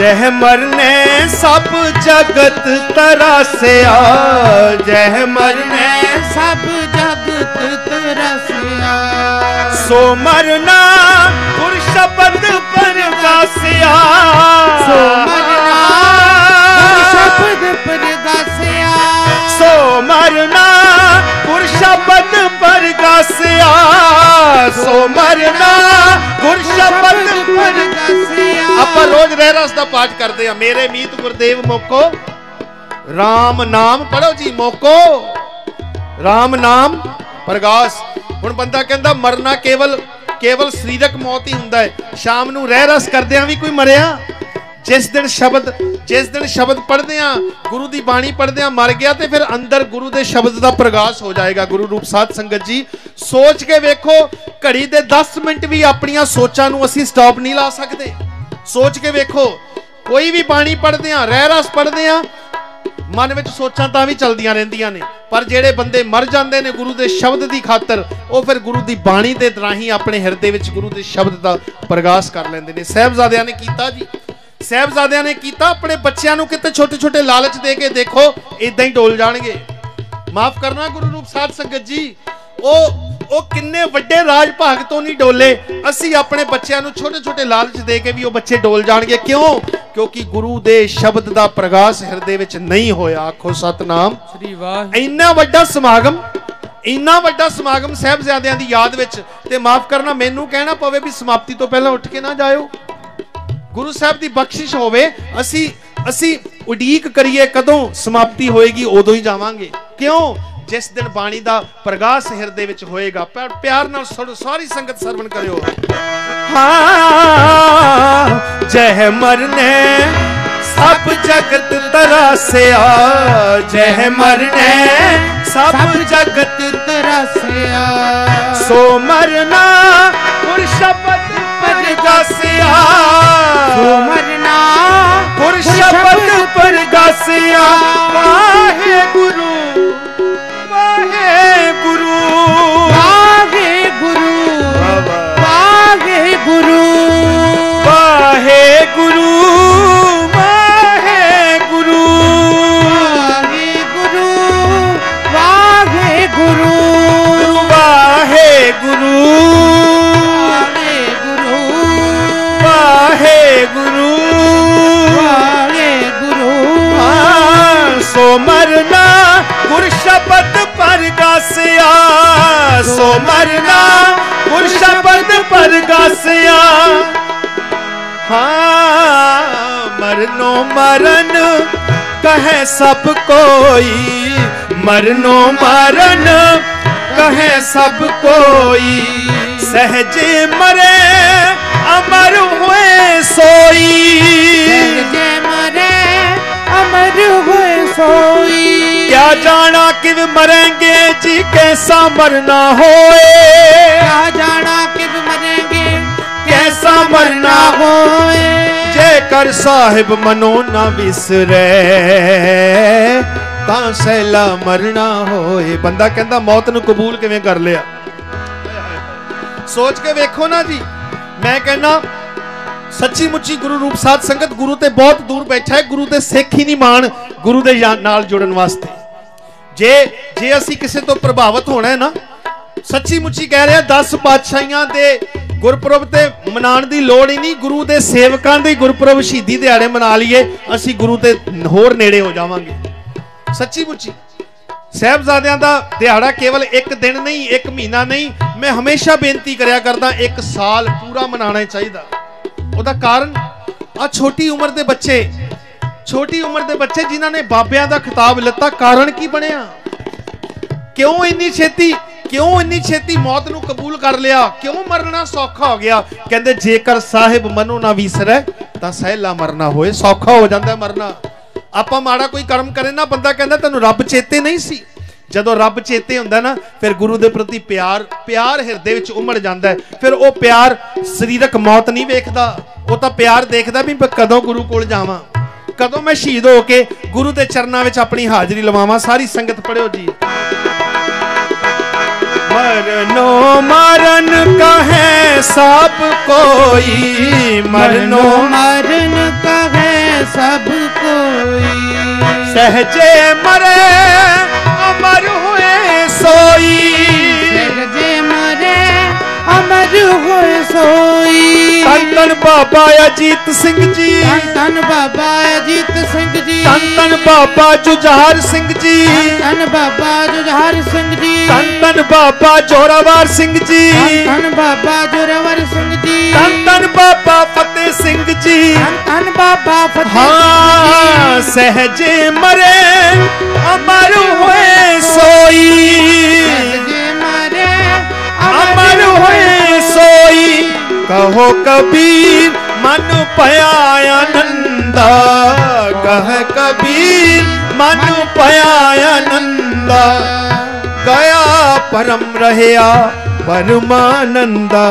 ਜਹਿਮਰ ਨੇ ਸਭ ਜਗਤ ਤਰਾਸਿਆ। ਜਹਿਮਰ ਨੇ ਸਭ ਜਗਤ ਤਰਾਸਿਆ। ਸੋ ਮਰਨਾ ਗੁਰ ਸ਼ਬਦ ਪਰਵਾਸਿਆ ਸੋ ਮਰਨਾ ਗੁਰ ਸ਼ਬਦ ਪਰਵਾਸਿਆ ਸੋ ਮਰਨਾ ਗੁਰ ਸ਼ਬਦ ਪਰਵਾਸਿਆ ਸੋ ਮਰਨਾ ਗੁਰ ਸ਼ਬਦ ਪਰਵਾਸਿਆ ਆਪਾਂ ਰੋਜ਼ ਰਹਿ ਰਸ ਦਾ ਪਾਠ ਕਰਦੇ ਆ ਮੇਰੇ ਮੀਤ ਗੁਰਦੇਵ ਮੋਕੋ RAM ਨਾਮ ਪੜੋ ਜੀ ਮੋਕੋ। RAM ਨਾਮ, ਪ੍ਰਗਾਸ। ਹੁਣ ਬੰਦਾ ਕਹਿੰਦਾ ਮਰਨਾ ਕੇਵਲ ਕੇਵਲ ਸਰੀਰਕ ਮੌਤ ਹੀ ਹੁੰਦਾ ਹੈ। ਸ਼ਾਮ ਨੂੰ ਰਹਿ ਰਸ ਕਰਦਿਆਂ ਵੀ ਕੋਈ ਮਰਿਆ। ਜਿਸ ਦਿਨ ਸ਼ਬਦ ਜਿਸ ਦਿਨ ਸ਼ਬਦ ਪੜ੍ਹਦੇ ਆ ਗੁਰੂ ਦੀ ਬਾਣੀ ਪੜ੍ਹਦੇ ਆ ਮਰ ਗਿਆ ਤੇ ਫਿਰ ਅੰਦਰ ਗੁਰੂ ਦੇ ਸ਼ਬਦ ਦਾ ਪ੍ਰਗਾਸ ਹੋ ਜਾਏਗਾ। ਗੁਰੂ ਰੂਪ ਸਾਧ ਸੰਗਤ ਜੀ, ਸੋਚ ਕੇ ਵੇਖੋ, ਘੜੀ ਦੇ 10 ਮਿੰਟ ਵੀ ਆਪਣੀਆਂ ਸੋਚਾਂ ਨੂੰ ਅਸੀਂ ਸਟਾਪ ਨਹੀਂ ਲਾ ਸਕਦੇ। ਸੋਚ ਕੇ ਵੇਖੋ। ਕੋਈ ਵੀ ਬਾਣੀ ਪੜ੍ਹਦੇ ਆ ਰਹਿ ਰਸ ਪੜ੍ਹਦੇ ਆ ਮਨ ਵਿੱਚ ਸੋਚਾਂ ਤਾਂ ਵੀ ਚਲਦੀਆਂ ਰਹਿੰਦੀਆਂ ਨੇ। ਪਰ ਜਿਹੜੇ ਬੰਦੇ ਮਰ ਜਾਂਦੇ ਨੇ ਗੁਰੂ ਦੇ ਸ਼ਬਦ ਦੀ ਖਾਤਰ, ਉਹ ਫਿਰ ਗੁਰੂ ਦੀ ਬਾਣੀ ਦੇ ਰਾਹੀਂ ਆਪਣੇ ਹਿਰਦੇ ਵਿੱਚ ਗੁਰੂ ਦੇ ਸ਼ਬਦ ਦਾ ਪ੍ਰਗਾਸ ਕਰ ਲੈਂਦੇ ਨੇ। ਸਹਿਬਜ਼ਾਦਿਆਂ ਨੇ ਕੀਤਾ ਜੀ। ਸਹਿਬਜ਼ਾਦਿਆਂ ਨੇ ਕੀਤਾ, ਆਪਣੇ ਬੱਚਿਆਂ ਨੂੰ ਕਿਤੇ ਛੋਟੇ ਛੋਟੇ ਲਾਲਚ ਦੇ ਕੇ ਦੇਖੋ ਇਦਾਂ ਹੀ ਡੋਲ ਜਾਣਗੇ। ਮਾਫ ਕਰਨਾ ਗੁਰੂ ਰੂਪ ਸਾਧ ਸੰਗਤ ਜੀ। ਉਹ ਉਹ ਕਿੰਨੇ ਵੱਡੇ ਰਾਜ ਭਾਗ ਤੋਂ ਨਹੀਂ ਡੋਲੇ। ਅਸੀਂ ਆਪਣੇ ਬੱਚਿਆਂ ਨੂੰ ਛੋਟੇ ਛੋਟੇ ਲਾਲਚ ਦੇ ਕੇ ਵੀ ਉਹ ਬੱਚੇ ਡੋਲ ਜਾਣਗੇ। ਕਿਉਂ? ਕਿਉਂਕਿ ਗੁਰੂ ਦੇ ਸ਼ਬਦ ਦਾ ਪ੍ਰਗਾਸ ਹਿਰਦੇ ਵਿੱਚ ਨਹੀਂ ਹੋਇਆ। ਆਖੋ ਸਤਨਾਮ। ਸ੍ਰੀ ਵਾਹ ਇੰਨਾ ਵੱਡਾ ਸਮਾਗਮ ਇੰਨਾ ਵੱਡਾ ਸਮਾਗਮ ਸਾਹਿਬਜ਼ਾਦਿਆਂ ਦੀ ਯਾਦ ਵਿੱਚ ਤੇ ਮਾਫ ਕਰਨਾ ਮੈਨੂੰ ਕਹਿਣਾ ਪਵੇ ਵੀ ਸਮਾਪਤੀ ਤੋਂ ਪਹਿਲਾਂ ਉੱਠ ਕੇ ਨਾ ਜਾਇਓ। ਗੁਰੂ ਸਾਹਿਬ ਦੀ ਬਖਸ਼ਿਸ਼ ਹੋਵੇ ਅਸੀਂ ਅਸੀਂ ਉਡੀਕ ਕਰੀਏ ਕਦੋਂ ਸਮਾਪਤੀ ਹੋਏਗੀ ਉਦੋਂ ਹੀ ਜਾਵਾਂਗੇ। ਕਿਉਂ? ਜਿਸ ਦਿਨ ਬਾਣੀ ਦਾ ਪ੍ਰਗਾਸ ਹਿਰਦੇ ਵਿੱਚ ਹੋਏਗਾ ਪਿਆਰ ਨਾਲ ਸਾਰੀ ਸੰਗਤ ਸਰਵਣ ਕਰਿਓ। ਹਾਂ ਜਹ ਮਰਨੇ ਸਭ ਜਗਤ ਤਰਾਸਿਆ। ਜਹ ਮਰਨੇ ਸਭ ਜਗਤ ਤਰਸਿਆ। ਸੋ ਮਰਨਾ ਸ਼ਬਦ ਪਰਗਾਸਿਆ ਸੋ ਮਰਨਾ ਸ਼ਬਦ ਪਰਗਾਸਿਆ ਵਾਹਿਗੁਰੂ ਸੋ ਮਰਨਾ, ਗੁਰ ਸ਼ਬਦ ਪਰਗਾਸਿਆ ਸੋ ਮਰਨਾ, ਗੁਰ ਸ਼ਬਦ ਪਰਗਾਸਿਆ ਹਾਂ, ਮਰਨੋ ਮਰਨ, ਕਹੇ ਸਭ ਕੋਈ। ਮਰਨੋ ਮਰਨ, ਕਹੇ ਸਭ ਕੋਈ। ਸਹਜੇ ਮਰੇ, ਅਮਰ ਹੋਏ ਸੋਈ। ਜੇ ਮਰੇ, ਅਮਰ ਹੋਏ ਸੋਈ। ਕਿਆ ਜਾਣਾ ਕਿਵ ਮਰਾਂਗੇ ਜੀ ਕੈਸਾ ਮਰਨਾ ਹੋਏ। ਕਿਆ ਜਾਣਾ ਕਿਵ ਮਰਾਂਗੇ ਕੈਸਾ ਮਰਨਾ ਹੋਏ। ਜੇ ਕਰ ਸਾਹਿਬ ਮਨੋ ਨਾ ਵਿਸਰੇ ਤਾਂ ਸਹਿਲਾ ਮਰਨਾ ਹੋਏ। ਬੰਦਾ ਕਹਿੰਦਾ ਮੌਤ ਨੂੰ ਕਬੂਲ ਕਿਵੇਂ ਕਰ ਲਿਆ? ਸੋਚ ਕੇ ਵੇਖੋ ਨਾ ਜੀ। ਮੈਂ ਕਹਿੰਦਾ ਸੱਚੀ ਮੁੱਚੀ ਗੁਰੂ ਰੂਪ ਸਾਧ ਸੰਗਤ ਗੁਰੂ ਤੇ ਬਹੁਤ ਦੂਰ ਬੈਠਾ ਹੈ, ਗੁਰੂ ਦੇ ਸਿੱਖ ਹੀ ਨਹੀਂ ਮਾਣ ਗੁਰੂ ਦੇ ਯਾ- ਨਾਲ ਜੁੜਨ ਵਾਸਤੇ। ਜੇ ਜੇ ਅਸੀਂ ਕਿਸੇ ਤੋਂ ਪ੍ਰਭਾਵਿਤ ਹੋਣਾ ਹੈ ਨਾ, ਸੱਚੀ ਮੁੱਚੀ ਕਹਿ ਰਿਹਾ 10 ਪਾਤਸ਼ਾਹੀਆਂ ਦੇ ਗੁਰਪੁਰਬ ਤੇ ਮਨਾਉਣ ਦੀ ਲੋੜ ਹੀ ਨਹੀਂ, ਗੁਰੂ ਦੇ ਸੇਵਕਾਂ ਦੇ ਗੁਰਪੁਰਬ ਸ਼ਹੀਦੀ ਦਿਹਾੜੇ ਮਨਾ ਲਈਏ, ਅਸੀਂ ਗੁਰੂ ਤੇ ਹੋਰ ਨੇੜੇ ਹੋ ਜਾਵਾਂਗੇ। ਸੱਚੀ ਮੁੱਚੀ, ਸਹਿਬਜ਼ਾਦਿਆਂ ਦਾ ਦਿਹਾੜਾ ਕੇਵਲ ਇੱਕ ਦਿਨ ਨਹੀਂ, ਇੱਕ ਮਹੀਨਾ ਨਹੀਂ, ਮੈਂ ਹਮੇਸ਼ਾ ਬੇਨਤੀ ਕਰਿਆ ਕਰਦਾ, ਇੱਕ ਸਾਲ ਪੂਰਾ ਮਨਾਉਣਾ ਚਾਹੀਦਾ। ਉਹਦਾ ਕਾਰਨ ਆ ਛੋਟੀ ਉਮਰ ਦੇ ਬੱਚੇ। ਛੋਟੀ ਉਮਰ ਦੇ ਬੱਚੇ ਜਿਨ੍ਹਾਂ ਨੇ ਬਾਬਿਆਂ ਦਾ ਖਿਤਾਬ ਲਿੱਤਾ, ਕਾਰਨ ਕੀ ਬਣਿਆ? ਕਿਉਂ ਇੰਨੀ ਛੇਤੀ, ਕਿਉਂ ਇੰਨੀ ਛੇਤੀ ਮੌਤ ਨੂੰ ਕਬੂਲ ਕਰ ਲਿਆ? ਕਿਉਂ ਮਰਨਾ ਸੌਖਾ ਹੋ ਗਿਆ? ਕਹਿੰਦੇ, ਜੇਕਰ ਸਾਹਿਬ ਮਨੋ ਨਾ ਵਿਸਰੈ, ਤਾਂ ਸਹਿਲਾ ਮਰਨਾ ਹੋਏ, ਸੌਖਾ ਹੋ ਜਾਂਦਾ ਮਰਨਾ। ਆਪਾਂ ਮਾੜਾ ਕੋਈ ਕਰਮ ਕਰੇ ਨਾ, ਬੰਦਾ ਕਹਿੰਦਾ, ਤੈਨੂੰ ਰੱਬ ਚੇਤੇ ਨਹੀਂ ਸੀ? ਜਦੋਂ ਰੱਬ ਚੇਤੇ ਹੁੰਦਾ ਨਾ, ਫਿਰ ਗੁਰੂ ਦੇ ਪ੍ਰਤੀ ਪਿਆਰ ਪਿਆਰ ਹਿਰਦੇ ਵਿੱਚ ਉਮੜ ਜਾਂਦਾ ਫਿਰ ਉਹ ਪਿਆਰ ਸਰੀਰਕ ਮੌਤ ਨਹੀਂ ਵੇਖਦਾ, ਉਹ ਤਾਂ ਪਿਆਰ ਦੇਖਦਾ ਵੀ ਕਦੋਂ ਗੁਰੂ ਕੋਲ ਜਾਵਾਂ। ਕਦੋਂ ਮੈਂ ਸ਼ਹੀਦ ਹੋ ਕੇ ਗੁਰੂ ਦੇ ਚਰਨਾਂ ਵਿੱਚ ਆਪਣੀ ਹਾਜ਼ਰੀ ਲਵਾਵਾਂ। ਸਾਰੀ ਸੰਗਤ ਪੜਿਓ ਜੀ। ਮਰਨੋ, ਮਰਨ ਕਹੇ ਸਭ ਕੋਈ। ਮਰਨੋ, ਮਰਨ ਕਹੇ ਸਭ ਕੋਈ। ਸਹਜੇ ਮਰੇ Mário Ruê, sou eu. ਕਾਰਜ ਹੋਏ ਸੋਈ। ਤਨ ਤਨ ਬਾਬਾ ਅਜੀਤ ਸਿੰਘ ਜੀ। ਤਨ ਤਨ ਬਾਬਾ ਅਜੀਤ ਸਿੰਘ ਜੀ। ਤਨ ਤਨ ਬਾਬਾ ਜੁਝਾਰ ਸਿੰਘ ਜੀ। ਤਨ ਬਾਬਾ ਜੁਝਾਰ ਸਿੰਘ ਜੀ। ਤਨ ਤਨ ਬਾਬਾ ਜੋਰਾਵਰ ਸਿੰਘ ਜੀ। ਤਨ ਬਾਬਾ ਜੋਰਾਵਰ ਸਿੰਘ ਜੀ। ਤਨ ਤਨ ਬਾਬਾ ਫਤਿਹ ਸਿੰਘ ਜੀ। ਤਨ ਬਾਬਾ ਫਤਿਹ ਹਾਂ ਮਰੇ ਅਮਰ ਹੋਏ ਸੋਈ। ਸਹਜੇ ਮਰੇ ਅਮਰ ਹੋਏ कोई, कहो कबीर, मन पयानंदा कह कबीर, मन पयानंदा गया परम रहया परमानंदा।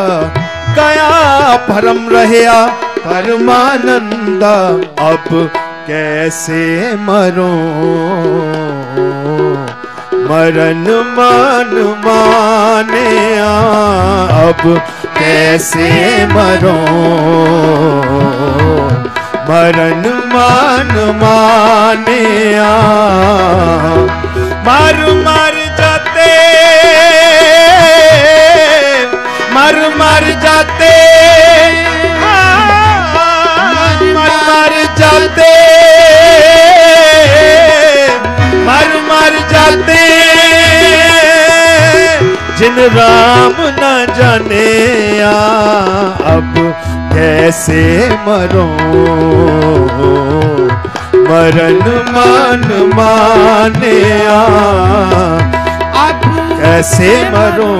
गया परम रहया परमानंदा। अब कैसे मरो? मरण मान मानिया अब कैसे मरो मरण मान मानिया मर मर जाते मर मर जाते राम न जाने आ, अब कैसे मरो? मरण मान माने आ, अब कैसे मरो?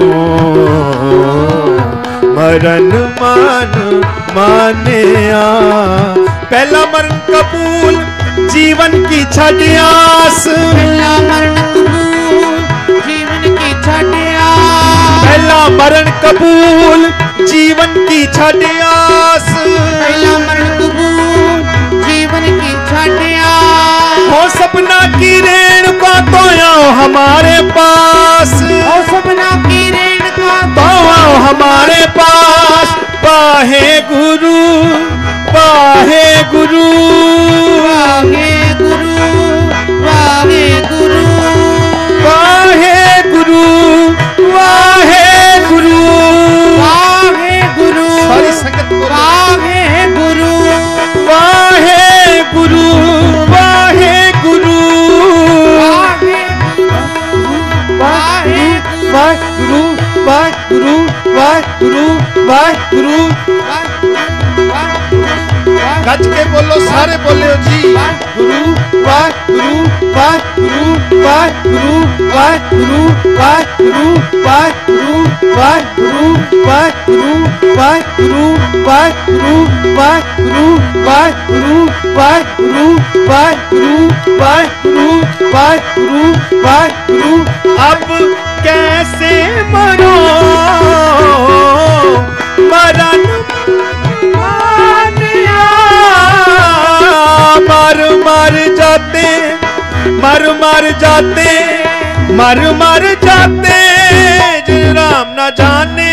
मरण मान माने पहला मरण कबूल, जीवन की छटियास पहला मरण पहला मरण कबूल जीवन की छटियास पहला मरण कबूल जीवन की छटियास हो सपना की रेण को तो आओ हमारे पास। हो सपना की रेण का तो आओ हमारे पास। पाहे गुरु पाहे गुरु। वाहे गुरु वाहे गुरु। गुरु गुरु गज के बोलो सारे बोले हो जी गुरु गुरु गुरु गुरु गुरु गुरु गुरु गुरु गुरु गुरु गुरु गुरु गुरु गुरु गुरु गुरु गुरु गुरु अब कैसे मरो? मरण मर मर जाते, मर मर जाते, मर मर जाते राम ना जाने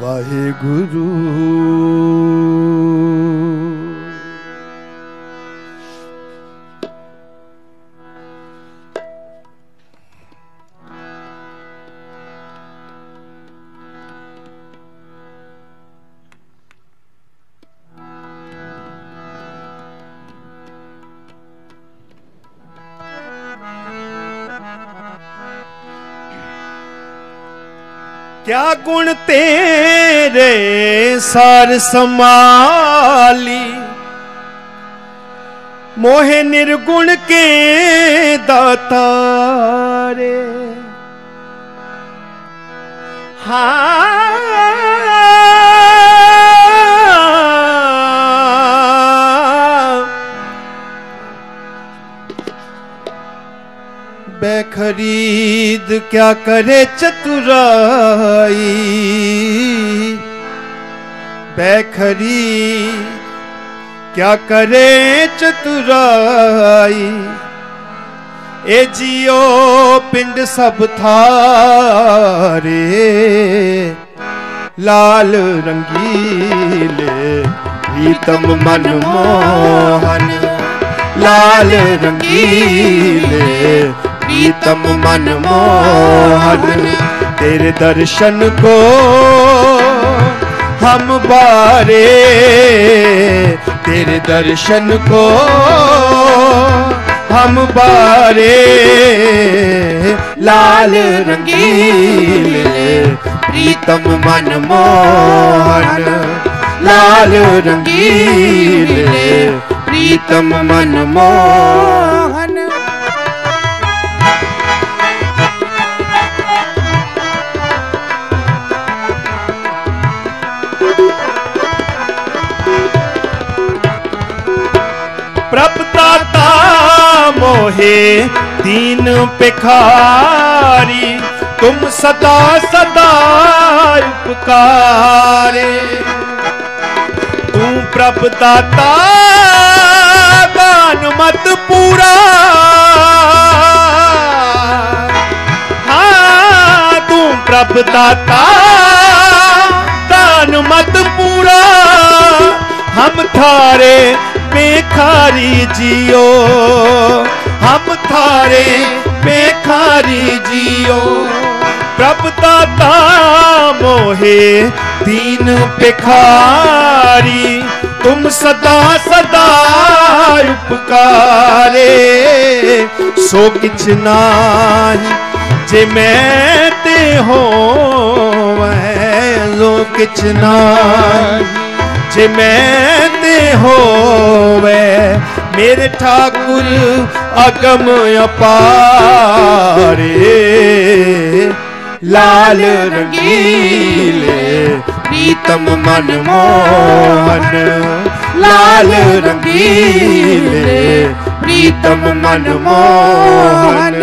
वाहे गुरु ਕਿਆ ਗੁਣ ਤੇਰੇ ਸਰ ਸਮਾਲੀ ਮੋਹਿ ਨਿਰਗੁਣ ਕੇ ਦਾਤਾਰੇ ਹਾਂ खरीद क्या करे चतुराई बैखरी क्या करे चतुराई ए जियो पिंड सब थारे लाल रंगीले प्रीतम मन मोहन लाल रंगीले प्रीतम मन मोहन तेरे दर्शन को हम बारे तेरे दर्शन को हम बारे लाल रंगीले प्रीतम मन मोहन लाल रंगीले प्रीतम मन मोहन मोहे दीन पिखारी तुम सदा सदा उपकारे। तू प्रभ दाता दान मत पूरा। हाँ तू प्रभ दाता दान मत पूरा। हम थारे बेखारी जियो। ਥਾਰੇ ਬੇਖਾਰੀ ਜੀਓ ਪ੍ਰਭ ਦਾਤਾ ਮੋਹੇ ਦੀਨ ਭਿਖਾਰੀ ਤੁਮ ਸਦਾ ਸਦਾ ਉਪਕਾਰੇ ਸੋ ਕਿਛ ਨਾਹੀ ਜੇ ਮੈਂ ਤੇ ਹੋਵੈ ਲੋ ਕਿਛ ਨਾਹੀ ਜੇ ਮੈਂ ਤੇ ਹੋਵੈ ਮੇਰੇ ਠਾਕੁਰ ਅਗਮ ਅਪਾਰੇ। ਲਾਲ ਰੰਗੀਲੇ ਪ੍ਰੀਤਮ ਮਨ ਮੋਹਨ। ਲਾਲ ਰੰਗੀਲੇ ਪ੍ਰੀਤਮ ਮਨ ਮੋਹਨ।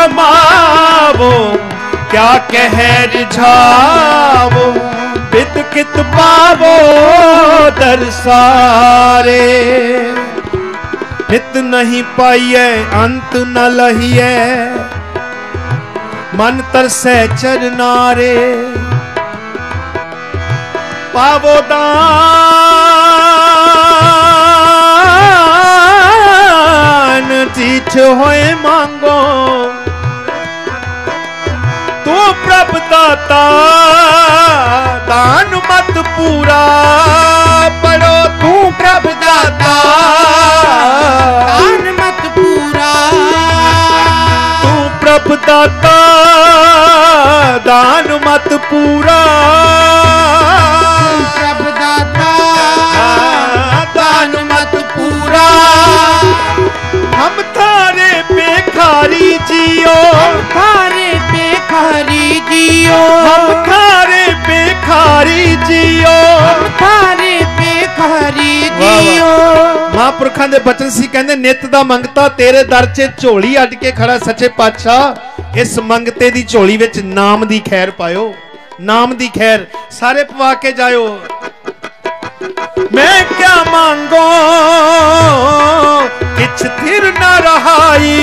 ਕਮਾਵੋ, ਕਿਆ ਕਹਿ ਰਿਝਾਵੋ ਬਿਤ ਕਿਤ ਪਾਵੋ ਦਰਸਾਰੇ ਨਿਤ ਨਹੀਂ ਪਾਈਐ, ਅੰਤ ਨ ਲਹੀਐ। ਮਨ ਤਰਸੈ ਚਰਨਾਰੇ ਪਾਵੋ ਦਾਨ ਤੀਚ ਹੋਏ ਮੰਗੋ। दाता दान मत पूरा पढ़ो तू प्रभ दाता दान मत पूरा। तू प्रभ दाता दान मत पूरा। प्रभ दाता दान मत पूरा। हम थारे बेखारी जियो। थारे जियो हम खारे पे ਖਾਰੀ ਜਿਓ ਖਾਰੇ ਤੇ ਖਾਰੀ ਜਿਓ। ਮਹਾਂਪੁਰਖਾਂ ਦੇ ਬਚਨ ਸੀ ਕਹਿੰਦੇ ਨਿਤ ਦਾ ਮੰਗਤਾ ਤੇਰੇ ਦਰ 'ਚ ਝੋਲੀ ਅੱਡ ਕੇ ਖੜਾ ਸੱਚੇ ਪਾਤਸ਼ਾਹ। ਇਸ ਮੰਗਤੇ ਦੀ ਝੋਲੀ ਵਿੱਚ ਨਾਮ ਦੀ ਖੈਰ ਪਾਇਓ ਨਾਮ ਦੀ ਖੈਰ ਸਾਰੇ ਪਵਾ ਕੇ ਜਾਇਓ। मैं क्या मांगो किछ थिर न रहाई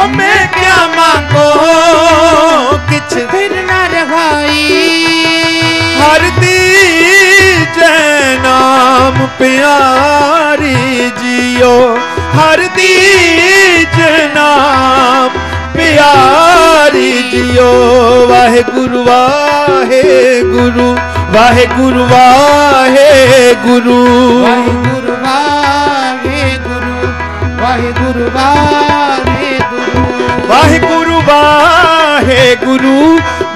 ओ मैं क्या मांगो किछ थिर न रहाई हर दी जय नाम प्यारी जियो हर दी जय नाम प्यारी जियो वाहे गुरु वाहे गुरु ਵਾਹਿਗੁਰੂ ਵਾਹਿਗੁਰੂ। ਵਾਹਿਗੁਰੂ ਵਾਹਿਗੁਰੂ ਵਾਹਿਗੁਰੂ ਵਾਹਿਗੁਰੂ। ਵਾਹਿਗੁਰੂ ਵਾਹਿਗੁਰੂ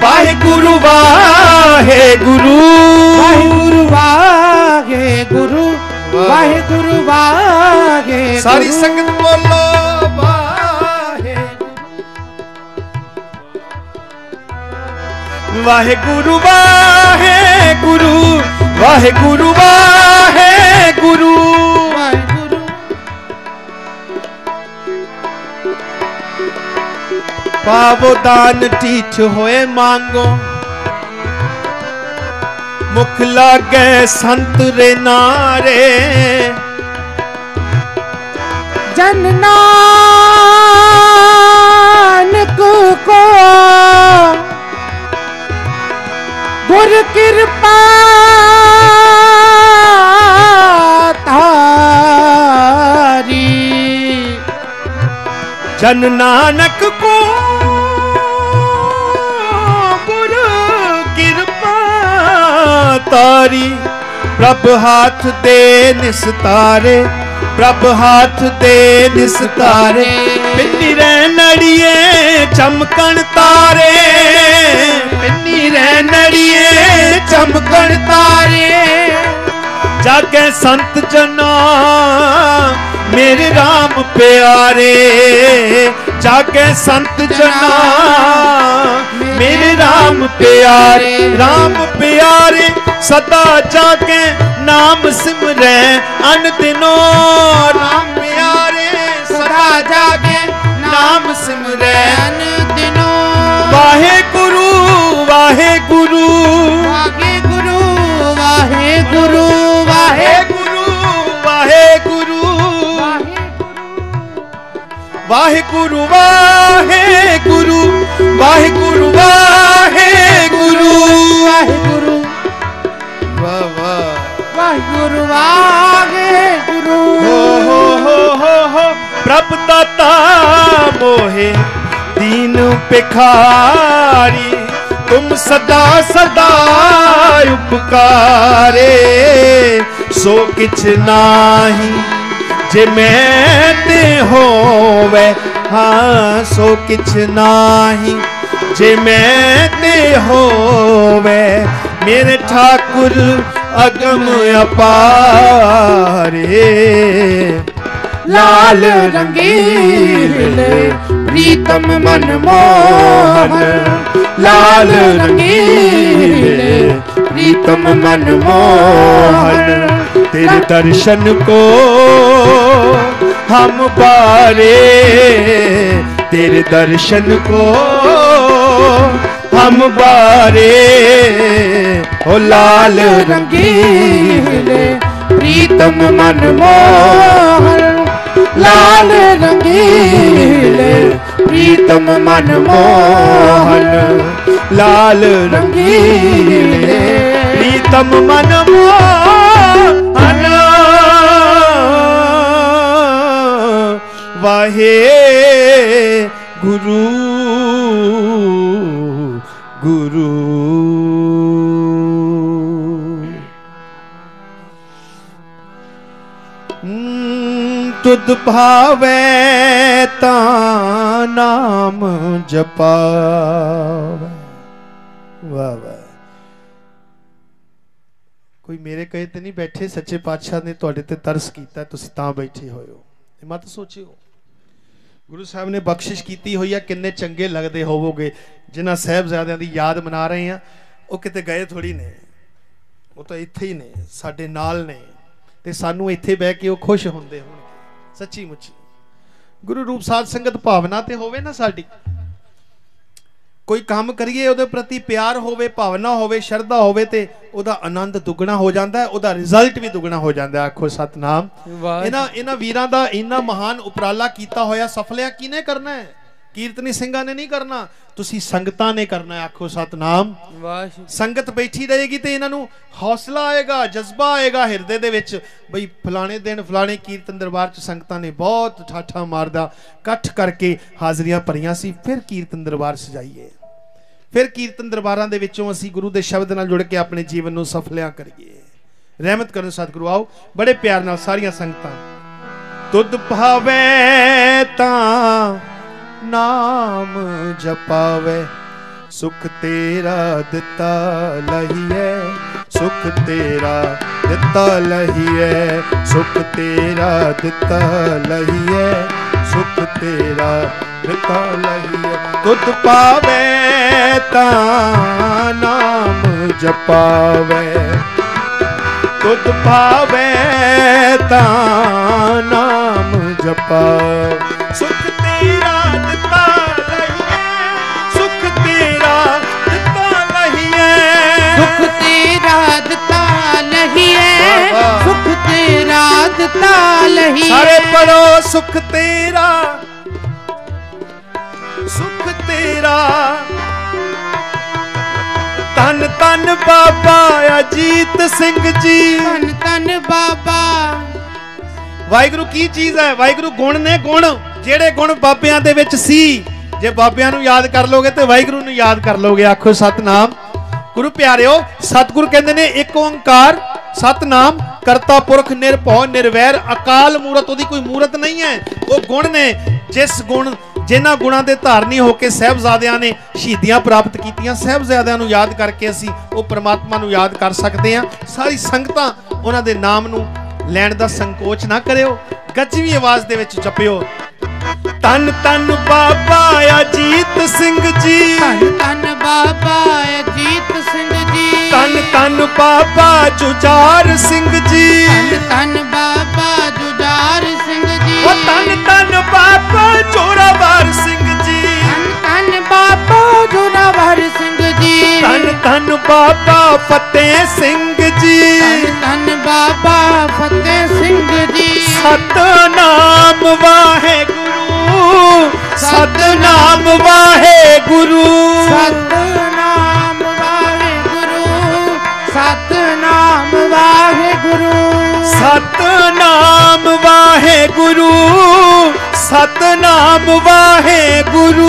ਵਾਹਿਗੁਰੂ ਵਾਹਿਗੁਰੂ। ਵਾਹਿਗੁਰੂ ਵਾਹਿਗੁਰੂ ਵਾਹਿਗੁਰੂ ਸਾਰੀ ਸੰਗਤ ਬੋਲੋ ਵਾਹਿਗੁਰੂ ਵਾਹਿਗੁਰੂ। ਵਾਹਿਗੁਰੂ ਵਾਹਿਗੁਰੂ ਵਾਹਿਗੁਰੂ। ਪਾਵੋ ਦਾਨ ਟੀਠ ਹੋਏ ਮੰਗੋ। ਮੁਖ ਲਾਗੇ ਸੰਤ ਰੇ ਨਾਰੇ। ਜਨ ਨਾਨਕ ਗੁਰ ਕਿਰਪਾ ਧਾਰੀ। ਜਨ ਨਾਨਕ ਕੋ ਗੁਰ ਕਿਰਪਾ ਤਾਰੀ ਪ੍ਰਭ ਹੱਥ ਦੇ ਨਿਸਤਾਰੇ ਪ੍ਰਭ ਹੱਥ ਦੇ ਨਿਸਤਾਰੇ ਪਿੰਨੀ ਰਹਿ ਨੜੀਏ ਚਮਕਣ ਤਾਰੇ। ਪਿੰਨੀ ਰਹਿ ਨੜੀਏ ਚਮਕਣ ਤਾਰੇ। ਜਾਗੇ ਸੰਤ ਜਨਾ ਮੇਰੇ RAM ਪਿਆਰੇ। ਜਾਗੇ ਸੰਤ ਜਨਾ ਮੇਰੇ RAM ਪਿਆਰੇ। RAM ਪਿਆਰੇ ਸਦਾ ਜਾਗੇ ਨਾਮ ਸਿਮਰੈ ਅਨ ਦਿਨੋ। RAM ਪਿਆਰੇ ਸਦਾ ਜਾਗੇ ਨਾਮ ਸਿਮਰੈ। ਅਨ ਦਿਨੋ। ਵਾਹਿਗੁਰੂ ਵਾਹਿਗੁਰੂ। ਵਾਹਿਗੁਰੂ ਵਾਹਿਗੁਰੂ ਵਾਹਿਗੁਰੂ। ਵਾਹਿਗੁਰੂ। ਵਾਹਿਗੁਰੂ ਵਾਹਿਗੁਰੂ। ਵਾਹਿਗੁਰੂ ਵਾਹਿਗੁਰੂ। ਵਾਹਿਗੁਰੂ। ਵਾਹ ਵਾਹ ਵਾਹਿਗੁਰੂ ਵਾਹਿਗੁਰੂ। ਹੋ ਹੋ ਹੋ ਹੋ ਹੋ। ਪ੍ਰਭ ਦਾਤਾ ਮੋਹਿ ਦੀਨ ਪਿਖਾਰੀ ਤੁਮ ਸਦਾ ਸਦਾ ਉਪਕਾਰੇ ਸੋ ਕਿਛ ਨਾਹੀ ਜੇ ਮੈਂ ਤੇ ਹੋਵੇ ਹਾਂ ਸੋ ਕਿਛ ਨਾਹੀ ਜੇ ਮੈਂ ਤੇ ਹੋਵੇ ਮੇਰੇ ਠਾਕੁਰ ਅਗਮ ਅਪਾਰੇ ਲਾਲ ਰੰਗੀਲੇ ਪ੍ਰੀਤਮ ਮਨ ਮੋਹਨ ਲਾਲ ਰੰਗੀਲੇ ਪ੍ਰੀਤਮ ਮਨ ਮੋਹਨ ਤੇਰੇ ਦਰਸ਼ਨ ਕੋ ਹਮ ਬਾਰੇ ਤੇਰੇ ਦਰਸ਼ਨ ਕੋ ਹਮ ਬਾਰੇ ਓ ਲਾਲ ਰੰਗੀਲੇ ਪ੍ਰੀਤਮ ਮਨ ਮੋਹਨ ਲਾਲ ਰੰਗੀਲੇ ਪ੍ਰੀਤਮ ਮਨ ਮੋਹਨ। ਲਾਲ ਰੰਗੀਲੇ ਪ੍ਰੀਤਮ ਮਨ ਮੋਹਨ। ਵਾਹੇ ਗੁਰੂ ਤੁਧ ਭਾਵੇ ਤਾਂ ਨਾਮ ਜਪਾਵੇ। ਵਾਹ ਵਾਹ। ਕੋਈ ਮੇਰੇ ਕਹੇ ਤੇ ਨਹੀਂ ਬੈਠੇ, ਸੱਚੇ ਪਾਤਸ਼ਾਹ ਨੇ ਤੁਹਾਡੇ ਤੇ ਤਰਸ ਕੀਤਾ, ਤੁਸੀਂ ਤਾਂ ਬੈਠੇ ਹੋਏ ਹੋ। ਇਹ ਮਤ ਸੋਚਿਓ। ਗੁਰੂ ਸਾਹਿਬ ਨੇ ਬਖਸ਼ਿਸ਼ ਕੀਤੀ ਹੋਈ ਆ, ਕਿੰਨੇ ਚੰਗੇ ਲੱਗਦੇ ਹੋਵੋਗੇ। ਜਿਨ੍ਹਾਂ ਸਾਹਿਬਜ਼ਾਦਿਆਂ ਦੀ ਯਾਦ ਮਨਾ ਰਹੇ ਆ, ਉਹ ਕਿਤੇ ਗਏ ਥੋੜੀ ਨੇ। ਉਹ ਤਾਂ ਇੱਥੇ ਹੀ ਨੇ, ਸਾਡੇ ਨਾਲ ਨੇ। ਤੇ ਸਾਨੂੰ ਇੱਥੇ ਬਹਿ ਕੇ ਉਹ ਖੁਸ਼ ਹੁੰਦੇ ਹੋਣਗੇ। ਸੱਚੀ ਮੁੱਚੀ ਗੁਰੂ ਰੂਪ ਸਾਧ ਸੰਗਤ ਭਾਵਨਾ ਤੇ ਹੋਵੇ ਨਾ ਸਾਡੀ। ਕੋਈ ਕੰਮ ਕਰੀਏ ਉਹਦੇ ਪ੍ਰਤੀ ਪਿਆਰ ਹੋਵੇ ਭਾਵਨਾ ਹੋਵੇ ਸ਼ਰਧਾ ਹੋਵੇ ਤੇ ਉਹਦਾ ਆਨੰਦ ਦੁੱਗਣਾ ਹੋ ਜਾਂਦਾ ਹੈ ਉਹਦਾ ਰਿਜ਼ਲਟ ਵੀ ਦੁੱਗਣਾ ਹੋ ਜਾਂਦਾ ਹੈ ਆਖੋ ਸਤਨਾਮ। ਇਹਨਾਂ ਇਹਨਾਂ ਵੀਰਾਂ ਦਾ ਇੰਨਾ ਮਹਾਨ ਉਪਰਾਲਾ ਕੀਤਾ ਹੋਇਆ ਸਫਲਿਆ ਕਿਨੇ ਕਰਨਾ ਹੈ? ਕੀਰਤਨੀ ਸਿੰਘਾਂ ਨੇ ਨਹੀਂ ਕਰਨਾ। ਤੁਸੀਂ ਸੰਗਤਾਂ ਨੇ ਕਰਨਾ ਆਖੋ ਸਤਨਾਮ। ਵਾਹਿਗੁਰੂ। ਸੰਗਤ ਬੈਠੀ ਰਹੇਗੀ ਤੇ ਇਹਨਾਂ ਨੂੰ ਹੌਸਲਾ ਆਏਗਾ ਜਜ਼ਬਾ ਆਏਗਾ ਹਿਰਦੇ ਦੇ ਵਿੱਚ। ਬਈ ਫਲਾਣੇ ਦਿਨ ਫਲਾਣੇ ਕੀਰਤਨ ਦਰਬਾਰ 'ਚ ਸੰਗਤਾਂ ਨੇ ਬਹੁਤ ਠਾਠਾ ਮਾਰਦਾ। ਇਕੱਠ ਕਰਕੇ ਹਾਜ਼ਰੀਆਂ ਭਰੀਆਂ ਸੀ ਫਿਰ ਕੀਰਤਨ ਦਰਬਾਰ ਸਜਾਈਏ। ਫਿਰ ਕੀਰਤਨ ਦਰਬਾਰਾਂ ਦੇ ਵਿੱਚੋਂ ਅਸੀਂ ਗੁਰੂ ਦੇ ਸ਼ਬਦ ਨਾਲ ਜੁੜ ਕੇ ਆਪਣੇ ਜੀਵਨ ਨੂੰ ਸਫਲਿਆ ਕਰੀਏ। ਰਹਿਮਤ ਕਰਨ ਸਤਿਗੁਰੂ ਆਓ ਬੜੇ ਪਿਆਰ ਨਾਲ ਸਾਰੀਆਂ ਸੰਗਤਾਂ। ਤੁਧ ਭਾਵੇ ਤਾਂ ਨਾਮ ਜਪਾਵੇ। ਸੁਖ ਤੇਰਾ ਦਿੱਤਾ ਲਹੀਏ ਸੁਖ ਤੇਰਾ ਦਿੱਤਾ ਲਹੀਏ ਸੁਖ ਤੇਰਾ ਦਿੱਤਾ ਲਹੀਏ ਸੁਖ ਤੇਰਾ ਦਿੱਤਾ ਲਹੀਏ ਤੁਧ ਪਾਵੇ ਤਾਂ ਨਾਮ ਜਪਾਵੇ। ਤੁਧ ਪਾਵੇ ਤਾਂ ਨਾਮ ਜਪਾਵੇ। ਸੁਖ ਤੇਰਾ ਨਹੀਂ ਸਾਰੇ ਪੜੋ ਸੁਖ ਤੇਰਾ। ਸੁਖ ਤੇਰਾ। ਤਨ ਤਨ ਬਾਬਾ ਅਜੀਤ ਸਿੰਘ ਜੀ। ਤਨ ਤਨ ਬਾਬਾ। ਵਾਹਿਗੁਰੂ ਕੀ ਚੀਜ਼ ਹੈ? ਵਾਹਿਗੁਰੂ ਗੁਣ ਨੇ ਗੁਣ। ਜਿਹੜੇ ਗੁਣ ਬਾਬਿਆਂ ਦੇ ਵਿੱਚ ਸੀ, ਜੇ ਬਾਬਿਆਂ ਨੂੰ ਯਾਦ ਕਰ ਲੋਗੇ ਤੇ ਵਾਹਿਗੁਰੂ ਨੂੰ ਯਾਦ ਕਰ ਲੋਗੇ, ਆਖੋ ਸਤਨਾਮ। ਗੁਰੂ ਪਿਆਰਿਓ, ਸਤਿਗੁਰ ਕਹਿੰਦੇ ਨੇ, ਇੱਕ ਓੰਕਾਰ, ਸਤਨਾਮ, ਕਰਤਾ ਪੁਰਖ, ਨਿਰਭਉ, ਨਿਰਵੈਰ, ਅਕਾਲ ਮੂਰਤ, ਉਹਦੀ ਕੋਈ ਮੂਰਤ ਨਹੀਂ ਹੈ। ਉਹ ਗੁਣ ਨੇ, ਜਿਸ ਗੁਣ, ਜਿਨ੍ਹਾਂ ਗੁਣਾਂ ਦੇ ਧਾਰਨੀ ਹੋ ਕੇ ਸਹਿਬਜ਼ਾਦਿਆਂ ਨੇ ਸ਼ਹੀਦੀਆਂ ਪ੍ਰਾਪਤ ਕੀਤੀਆਂ, ਸਹਿਬਜ਼ਾਦਿਆਂ ਨੂੰ ਯਾਦ ਕਰਕੇ ਅਸੀਂ ਉਹ ਪ੍ਰਮਾਤਮਾ ਨੂੰ ਯਾਦ ਕਰ ਸਕਦੇ ਹਾਂ। ਸਾਰੀ ਸੰਗਤਾਂ ਉਹਨਾਂ ਦੇ ਨਾਮ ਨੂੰ ਲੈਣ ਦਾ ਸੰਕੋਚ ਨਾ ਕਰਿਓ, ਗੱਜਵੀਂ ਆਵਾਜ਼ ਦੇ ਵਿੱਚ ਜਪਿਓ। ਤਨ ਤਨ ਬਾਬਾ ਅਜੀਤ ਸਿੰਘ ਜੀ। ਤਨ ਤਨ ਬਾਬਾ ਅਜੀਤ ਸਿੰਘ ਜੀ। ਤਨ ਤਨ ਬਾਬਾ ਜੁਝਾਰ ਸਿੰਘ ਜੀ। ਤਨ ਤਨ ਬਾਬਾ ਜੁਝਾਰ ਸਿੰਘ ਜੀ। ਉਹ ਤਨ ਤਨ ਬਾਬਾ ਜੋਰਾਵਰ ਸਿੰਘ ਜੀ। ਤਨ ਤਨ ਬਾਬਾ ਜੋਰਾਵਰ ਸਿੰਘ ਜੀ। ਤਨ ਤਨ ਬਾਬਾ ਫਤਿਹ ਸਿੰਘ ਜੀ। ਤਨ ਤਨ ਬਾਬਾ ਫਤਿਹ ਸਿੰਘ ਜੀ। ਸਤਨਾਮ ਵਾਹਿਗੁਰੂ। ਸਤਨਾਮ ਵਾਹਿਗੁਰੂ। ਸਤਨਾਮ ਵਾਹਿਗੁਰੂ ਸਤਨਾਮ ਵਾਹਿਗੁਰੂ। ਸਤਨਾਮ ਵਾਹਿਗੁਰੂ ਸਤਨਾਮ ਵਾਹਿਗੁਰੂ।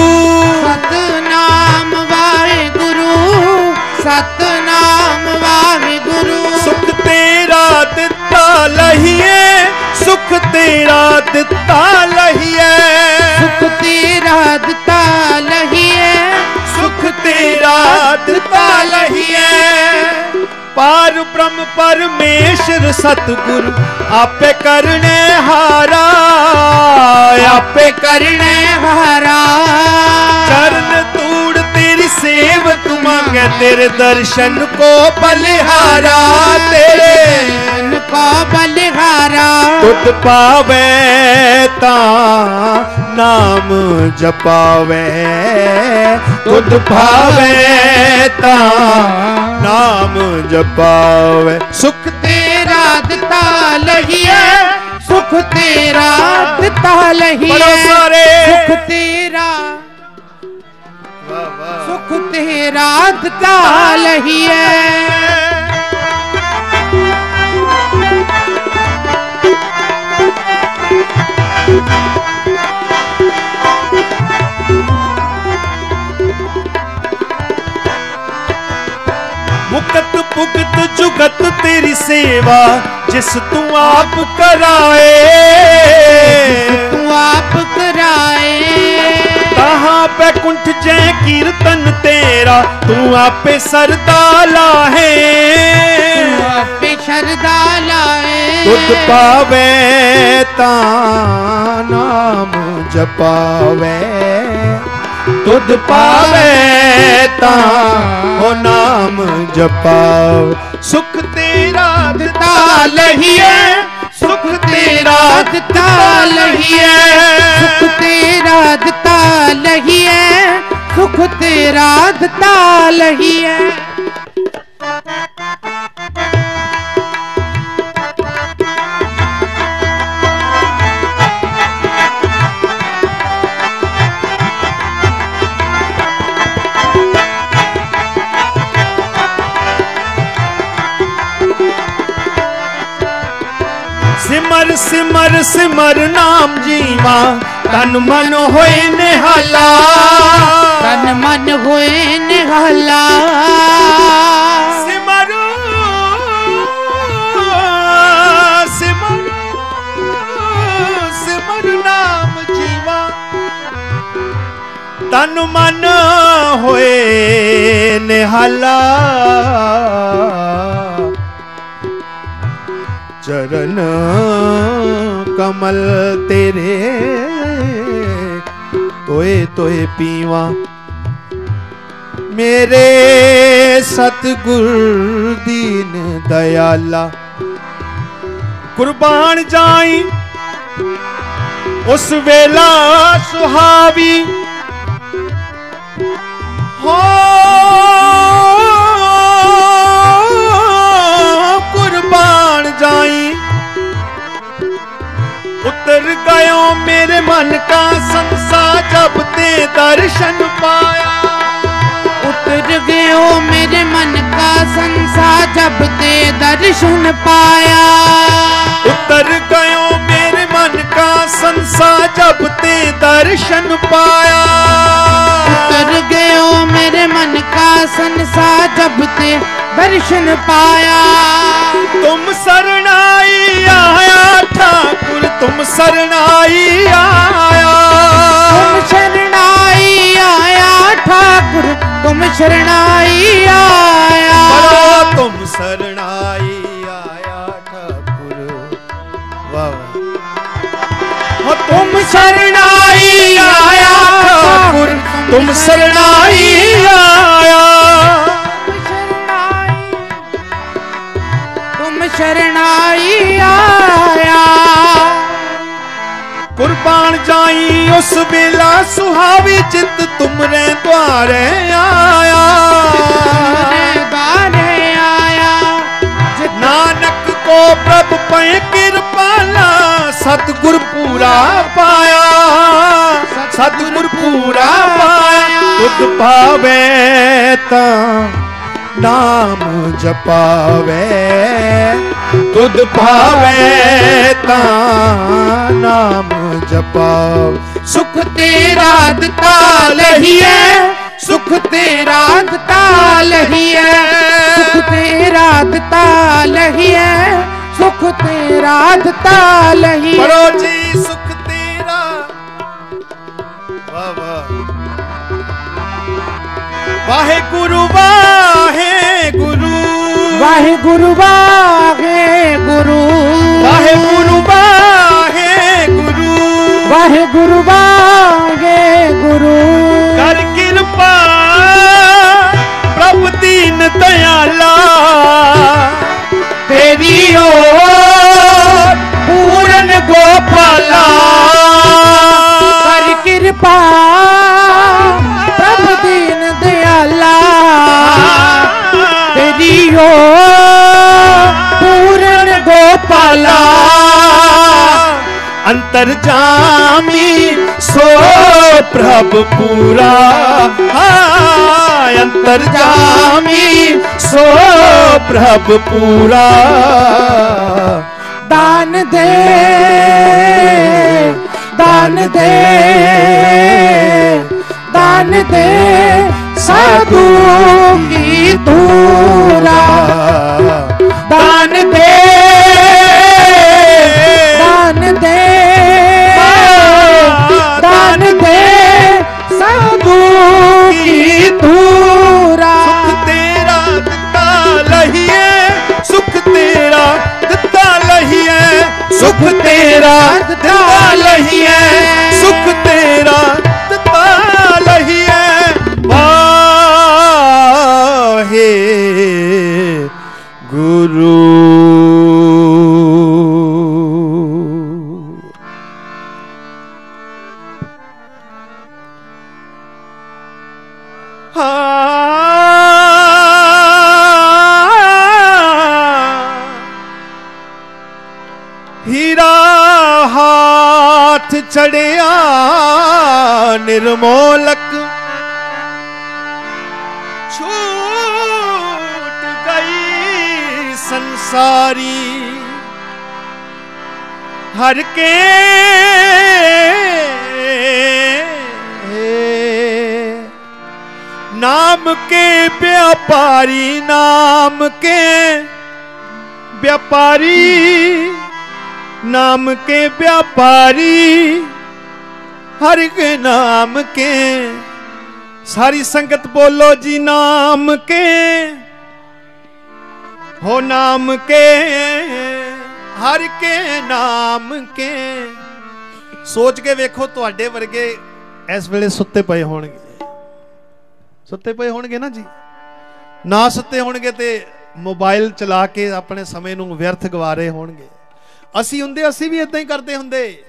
ਸਤਨਾਮ ਵਾਹਿਗੁਰੂ ਸਤਨਾਮ ਵਾਹਿਗੁਰੂ। ਸੁਖ ਤੇਰਾ ਦਿੱਤਾ ਲਹੀਏ ਸੁਖ ਤੇਰਾ ਦਿੱਤਾ ਲਹੀਏ। सुख तेरा ताल ही है। सुख तेरा ताल ही है। पार ब्रह्म परमेश्वर सतगुरु आपे करने हारा। आपे करने हारा। चरण तूड़ तेरी सेव तू मांगे तेरे दर्शन को बलिहारा। तेरे को बलिहारा। तुत पावे ता नाम जपावे खुद भावे ता नाम जपावे। सुख तेरा दता लगिए सुख तेरा दता लगिए सुख तेरा सुख तेरा दता लगिए भुगत जुगत तेरी सेवा जिस तू आप कराए। तू आप कराए। कहा बैकुंठ जय कीर्तन तेरा तू आपे सरदाला है आपे सरदाला है दुख पावे ता नाम जपावे। ਨਾਮ ਜਪਾਵੇ ਪਾਵੇ ਤਾਂ ਉਹ ਨਾਮ ਜਪਾਓ। ਸੁਖ ਤੇਰਾ ਦਿੱਤਾ ਲਹੀਏ ਸੁਖ ਤੇਰਾ ਦਿੱਤਾ ਲਹੀਏ ਸੁਖ ਤੇਰਾ ਦਿੱਤਾ ਲਹੀਏ ਸੁਖ ਤੇਰਾ ਦਿੱਤਾ ਲਹੀਏ ਸਿਮਰ ਸਿਮਰ ਸਿਮਰ ਨਾਮ ਜੀਵਾ। ਤਨ ਮਨ ਹੋਏ ਨਿਹਾਲਾ। ਤਨ ਮਨ ਹੋਏ ਨਿਹਾਲਾ। ਸਿਮਰ। ਸਿਮਰ। ਸਿਮਰ ਨਾਮ ਜੀਵਾ। ਤਨ ਮਨ ਹੋਏ ਨਿਹਾਲਾ। ਚਰਨ ਕਮਲ ਤੇਰੇ ਤੋਏ ਤੋਏ ਪੀਵਾ ਮੇਰੇ ਸਤਿਗੁਰ ਦੀਨ ਦਇਆਲਾ ਕੁਰਬਾਨ ਜਾਈ ਉਸ ਵੇਲਾ ਸੁਹਾਵੀ ਹੋ उतर गयो मेरे मन का संसा जब ते दर्शन पाया उतर गयो मेरे मन का संसा जब ते दर्शन पाया उतर गयो मेरे मन का संसा जब ते दर्शन पाया उतर गयो मेरे मन का संसा जब ते दर्शन पाया तुम शरणाई आया ठाकुर तुम शरणाई आया तुम शरणाई आया ठाकुर तुम शरणाई आया बड़ा तुम शरणाई आया ठाकुर वाह वाह तुम शरणाई आया ठाकुर तुम शरणाई आया तुम शरणाई आया ਪਾਣ ਜਾਈ ਉਸ ਵੇਲਾ ਸੁਹਾਵੇ ਚਿੱਤ ਤੁਮਰੇ ਦੁਆਰੇ ਆਇਆ। ਨਾਨਕ ਕੋ ਪ੍ਰਭ ਪਏ ਕਿਰਪਾਲਾ ਸਤਗੁਰ ਪੂਰਾ ਪਾਇਆ। ਸਤਗੁਰ ਪੂਰਾ ਪਾਇਆ ਤੁਧ ਭਾਵੇ ਤਾਂ ਨਾਮ ਜਪਾਵੇ, ਤੁਧ ਭਾਵੇ ਤਾਂ ਨਾਮ ਜਪਾਵੇ ਸੁਖ ਤੇਰਾ ਦਿੱਤਾ ਲਹੀਏ ਸੁਖ ਤੇਰਾ ਦਿੱਤਾ ਲਹੀਏ ਸੁਖ ਤੇਰਾ ਦਿੱਤਾ ਲਹੀਏ ਸੁਖ ਤੇਰਾ ਦਿੱਤਾ ਲਹੀਏ ਪੜੋ ਜੀ, ਸੁਖ ਤੇਰਾ ਵਾ ਵਾ ਵਾਹਿਗੁਰੂ, ਵਾਹਿ ਵਾਹਿਗੁਰੂ ਵਾਹਿਗੁਰੂ। ਵਾਹਿਗੁਰੂ ਵਾਹਿਗੁਰੂ। ਵਾਹਿਗੁਰੂ ਵਾਹਿਗੁਰੂ। ਕਰ ਕਿਰਪਾ ਪ੍ਰਭ ਦੀਨ ਦਇਆਲਾ। ਤੇਰੀ ਓਟ ਪੂਰਨ ਗੋਪਾਲਾ। ਕਰ ਕਿਰਪਾ ਹਰਿਓ ਪੂਰਨ ਗੋਪਾਲਾ। ਅੰਤਰ ਜਾਮੀ ਸੋ ਪ੍ਰਭ ਪੂਰਾ। ਹਾਂ ਅੰਤਰ ਜਾਮੀ ਸੋ ਪ੍ਰਭ ਪੂਰਾ। ਦਾਨ ਦੇ ਦਾਨ ਦੇ ਦਾਨ ਦੇ। दे साधु की दूरा दान दे। दान दे। दान दे। साधु की दूरा सुख तेरा दिता लहिए सुख तेरा दिता लहिए सुख तेरा दिता ਨਿਰਮੋਲਕ। ਛੂਟ ਗਈ ਸੰਸਾਰੀ। ਹਰ ਕੇ ਨਾਮ ਕੇ ਵਪਾਰੀ ਨਾਮ ਕੇ ਵਪਾਰੀ ਨਾਮ ਕੇ ਵਪਾਰੀ ਹਰਿ ਕੇ ਨਾਮ ਕੇ। ਸਾਰੀ ਸੰਗਤ ਬੋਲੋ ਜੀ ਨਾਮ ਕੇ। ਹੋ ਨਾਮ ਕੇ, ਹਰ ਕੇ ਨਾਮ ਕੇ। ਸੋਚ ਕੇ ਵੇਖੋ ਤੁਹਾਡੇ ਵਰਗੇ ਇਸ ਵੇਲੇ ਸੁੱਤੇ ਪਏ ਹੋਣਗੇ। ਸੁੱਤੇ ਪਏ ਹੋਣਗੇ ਨਾ ਜੀ? ਨਾ ਸੁੱਤੇ ਹੋਣਗੇ ਤੇ ਮੋਬਾਈਲ ਚਲਾ ਕੇ ਆਪਣੇ ਸਮੇਂ ਨੂੰ ਵਿਅਰਥ ਗਵਾ ਰਹੇ ਹੋਣਗੇ। ਅਸੀਂ ਹੁੰਦੇ, ਅਸੀਂ ਵੀ ਇਦਾਂ ਹੀ ਕਰਦੇ ਹੁੰਦੇ।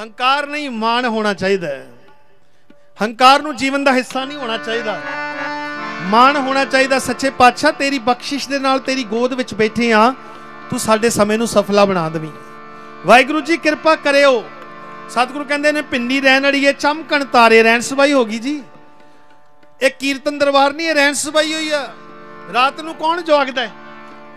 ਹੰਕਾਰ ਨਹੀਂ, ਮਾਣ ਹੋਣਾ ਚਾਹੀਦਾ ਹੈ। ਹੰਕਾਰ ਨੂੰ ਜੀਵਨ ਦਾ ਹਿੱਸਾ ਨਹੀਂ ਹੋਣਾ ਚਾਹੀਦਾ। ਮਾਣ ਹੋਣਾ ਚਾਹੀਦਾ, ਸੱਚੇ ਪਾਤਸ਼ਾਹ, ਤੇਰੀ ਬਖਸ਼ਿਸ਼ ਦੇ ਨਾਲ ਤੇਰੀ ਗੋਦ ਵਿੱਚ ਬੈਠੇ ਆ, ਤੂੰ ਸਾਡੇ ਸਮੇਂ ਨੂੰ ਸਫਲਾ ਬਣਾ ਦੇਵੀਂ। ਵਾਹਿਗੁਰੂ ਜੀ, ਕਿਰਪਾ ਕਰਿਓ। ਸਤਿਗੁਰੂ ਕਹਿੰਦੇ ਨੇ ਪਿੰਨੀ ਰਹਿਣ ਵਾਲੀ ਹੈ ਚਮਕਣ ਤਾਰੇ, ਰਹਿਣ ਸਬਾਈ ਹੋ ਗਈ ਜੀ। ਇਹ ਕੀਰਤਨ ਦਰਬਾਰ ਨਹੀਂ, ਇਹ ਰਹਿਣ ਸਬਾਈ ਹੋਈ ਆ। ਰਾਤ ਨੂੰ ਕੌਣ ਜਾਗਦਾ ਹੈ?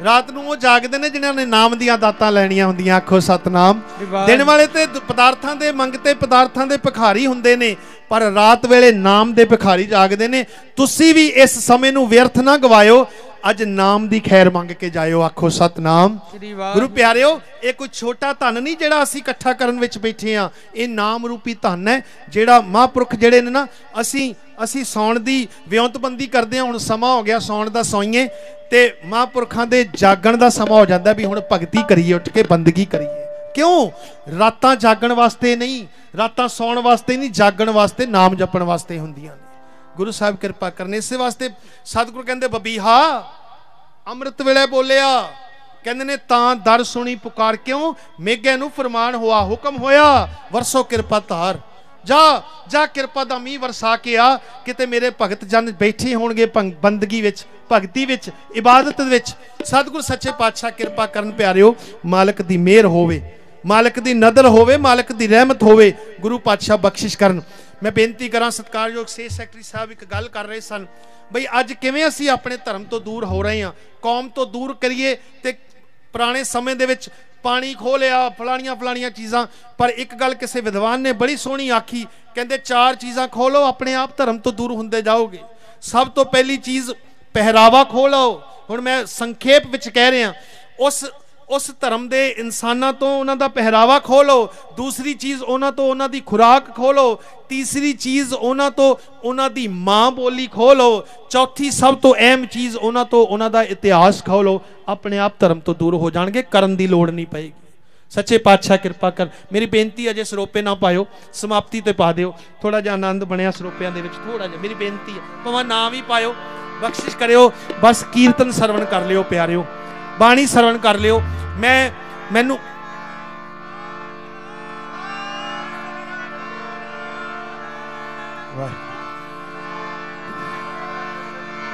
ਰਾਤ ਨੂੰ ਉਹ ਜਾਗਦੇ ਨੇ ਜਿਨ੍ਹਾਂ ਨੇ ਨਾਮ ਦੀਆਂ ਦਾਤਾਂ ਲੈਣੀਆਂ ਹੁੰਦੀਆਂ ਆਖੋ ਸਤਨਾਮ। ਦਿਨ ਵਾਲੇ ਤੇ ਪਦਾਰਥਾਂ ਦੇ ਮੰਗਤੇ ਪਦਾਰਥਾਂ ਦੇ ਭਿਖਾਰੀ ਹੁੰਦੇ ਨੇ ਪਰ ਰਾਤ ਵੇਲੇ ਨਾਮ ਦੇ ਭਿਖਾਰੀ ਜਾਗਦੇ ਨੇ। ਤੁਸੀਂ ਵੀ ਇਸ ਸਮੇਂ ਨੂੰ ਵਿਅਰਥ ਨਾ ਗਵਾਇਓ। ਅੱਜ ਨਾਮ ਦੀ ਖੈਰ ਮੰਗ ਕੇ ਜਾਇਓ ਆਖੋ ਸਤਨਾਮ। ਗੁਰੂ ਪਿਆਰਿਓ ਇਹ ਕੋਈ ਛੋਟਾ ਧਨ ਨਹੀਂ ਜਿਹੜਾ ਅਸੀਂ ਇਕੱਠਾ ਕਰਨ ਵਿੱਚ ਬੈਠੇ ਆ ਇਹ ਨਾਮ ਰੂਪੀ ਧਨ ਹੈ ਜਿਹੜਾ ਮਹਾਂਪੁਰਖ ਜਿਹੜੇ ਨੇ ਨਾ ਅਸੀਂ ਅਸੀਂ ਸੌਣ ਦੀ ਵਿਉਂਤਬੰਦੀ ਕਰਦੇ ਆ ਹੁਣ ਸਮਾਂ ਹੋ ਗਿਆ ਸੌਣ ਦਾ ਸੌਈਏ ਤੇ ਮਹਾਂਪੁਰਖਾਂ ਦੇ ਜਾਗਣ ਦਾ ਸਮਾਂ ਹੋ ਜਾਂਦਾ ਵੀ ਹੁਣ ਭਗਤੀ ਕਰੀਏ ਉੱਠ ਕੇ ਬੰਦਗੀ ਕਰੀਏ। ਕਿਉਂ? ਰਾਤਾਂ ਜਾਗਣ ਵਾਸਤੇ ਨਹੀਂ ਰਾਤਾਂ ਸੌਣ ਵਾਸਤੇ ਨਹੀਂ ਜਾਗਣ ਵਾਸਤੇ ਨਾਮ ਜਪਣ ਵਾਸਤੇ ਹੁੰਦੀਆਂ ਨੇ। ਗੁਰੂ ਸਾਹਿਬ ਕਿਰਪਾ ਕਰਨ ਇਸੇ ਵਾਸਤੇ ਸਤਿਗੁਰੂ ਕਹਿੰਦੇ ਬਬੀਹਾ ਅੰਮ੍ਰਿਤ ਵੇਲੇ ਬੋਲਿਆ। ਕਹਿੰਦੇ ਨੇ, ਤਾਂ ਦਰ ਸੁਣੀ ਪੁਕਾਰ ਕਿਉਂ? ਮੇਘੇ ਨੂੰ ਫਰਮਾਨ ਹੋਆ, ਹੁਕਮ ਹੋਇਆ, ਵਰਸੋ ਕਿਰਪਾ ਧਾਰ। ਜਾ ਜਾ ਕਿਰਪਾ ਦਾ ਮੀਂਹ ਵਰਸਾ ਕੇ ਆ, ਕਿਤੇ ਮੇਰੇ ਭਗਤ ਜਨ ਬੈਠੇ ਹੋਣਗੇ ਬੰਦਗੀ ਵਿੱਚ, ਭਗਤੀ ਵਿੱਚ, ਇਬਾਦਤ ਵਿੱਚ। ਸਤਿਗੁਰ ਸੱਚੇ ਪਾਤਸ਼ਾਹ, ਕਿਰਪਾ ਕਰਨ ਪਿਆਰਿਓ, ਮਾਲਕ ਦੀ ਮਿਹਰ ਹੋਵੇ। ਮਾਲਕ ਦੀ ਨਦਰ ਹੋਵੇ, ਮਾਲਕ ਦੀ ਰਹਿਮਤ ਹੋਵੇ। ਗੁਰੂ ਪਾਤਸ਼ਾਹ ਬਖਸ਼ਿਸ਼ ਕਰਨ। ਮੈਂ ਬੇਨਤੀ ਕਰਾਂ ਸਤਿਕਾਰਯੋਗ ਸੇ ਸੈਕਟਰੀ ਸਾਹਿਬ ਇੱਕ ਗੱਲ ਕਰ ਰਹੇ ਸਨ। ਬਈ ਅੱਜ ਕਿਵੇਂ ਅਸੀਂ ਆਪਣੇ ਧਰਮ ਤੋਂ ਦੂਰ ਹੋ ਰਹੇ ਹਾਂ? ਕੌਮ ਤੋਂ ਦੂਰ ਕਰੀਏ ਤੇ ਪੁਰਾਣੇ ਸਮੇਂ ਦੇ ਵਿੱਚ ਪਾਣੀ ਖੋਹ ਲਿਆ, ਫਲਾਣੀਆਂ ਫਲਾਣੀਆਂ ਚੀਜ਼ਾਂ। ਪਰ ਇੱਕ ਗੱਲ ਕਿਸੇ ਵਿਦਵਾਨ ਨੇ ਬੜੀ ਸੋਹਣੀ ਆਖੀ, ਕਹਿੰਦੇ ਚਾਰ ਚੀਜ਼ਾਂ ਖੋਹ ਲਓ, ਆਪਣੇ ਆਪ ਧਰਮ ਤੋਂ ਦੂਰ ਹੁੰਦੇ ਜਾਓਗੇ। ਸਭ ਤੋਂ ਪਹਿਲੀ ਚੀਜ਼, ਪਹਿਰਾਵਾ ਖੋਹ ਲਓ। ਹੁਣ ਮੈਂ ਸੰਖੇਪ ਵਿੱਚ ਕਹਿ ਰਿਹਾ, ਉਸ ਉਸ ਧਰਮ ਦੇ ਇਨਸਾਨਾਂ ਤੋਂ ਉਹਨਾਂ ਦਾ ਪਹਿਰਾਵਾ ਖੋਹ ਲਓ ਦੂਸਰੀ ਚੀਜ਼ ਉਹਨਾਂ ਤੋਂ ਉਹਨਾਂ ਦੀ ਖੁਰਾਕ ਖੋਹ ਲਓ ਤੀਸਰੀ ਚੀਜ਼ ਉਹਨਾਂ ਤੋਂ ਉਹਨਾਂ ਦੀ ਮਾਂ ਬੋਲੀ ਖੋਹ ਲਓ ਚੌਥੀ ਸਭ ਤੋਂ ਅਹਿਮ ਚੀਜ਼ ਉਹਨਾਂ ਤੋਂ ਉਹਨਾਂ ਦਾ ਇਤਿਹਾਸ ਖੋਹ ਲਓ ਆਪਣੇ ਆਪ ਧਰਮ ਤੋਂ ਦੂਰ ਹੋ ਜਾਣਗੇ, ਕਰਨ ਦੀ ਲੋੜ ਨਹੀਂ ਪਏਗੀ। ਸੱਚੇ ਪਾਤਸ਼ਾਹ ਕਿਰਪਾ ਕਰ, ਮੇਰੀ ਬੇਨਤੀ ਅਜੇ ਸਰੋਪੇ ਨਾ ਪਾਇਓ, ਸਮਾਪਤੀ ਤੇ ਪਾ ਦਿਓ ਥੋੜਾ ਜਿਹਾ ਆਨੰਦ ਬਣਿਆ ਸਰੋਪਿਆਂ ਦੇ ਵਿੱਚ ਥੋੜਾ ਜਿਹਾ, ਮੇਰੀ ਬੇਨਤੀ ਹੈ, ਭਾਵੇਂ ਨਾ ਵੀ ਪਾਇਓ, ਬਖਸ਼ਿਸ਼ ਕਰਿਓ, ਬਸ ਕੀਰਤਨ ਸਰਵਣ ਕਰ ਲਿਓ, ਪਿਆਰਿਓ। ਬਾਣੀ ਸਰਵਣ ਕਰ ਲਿਓ। ਮੈਂ ਮੈਨੂੰ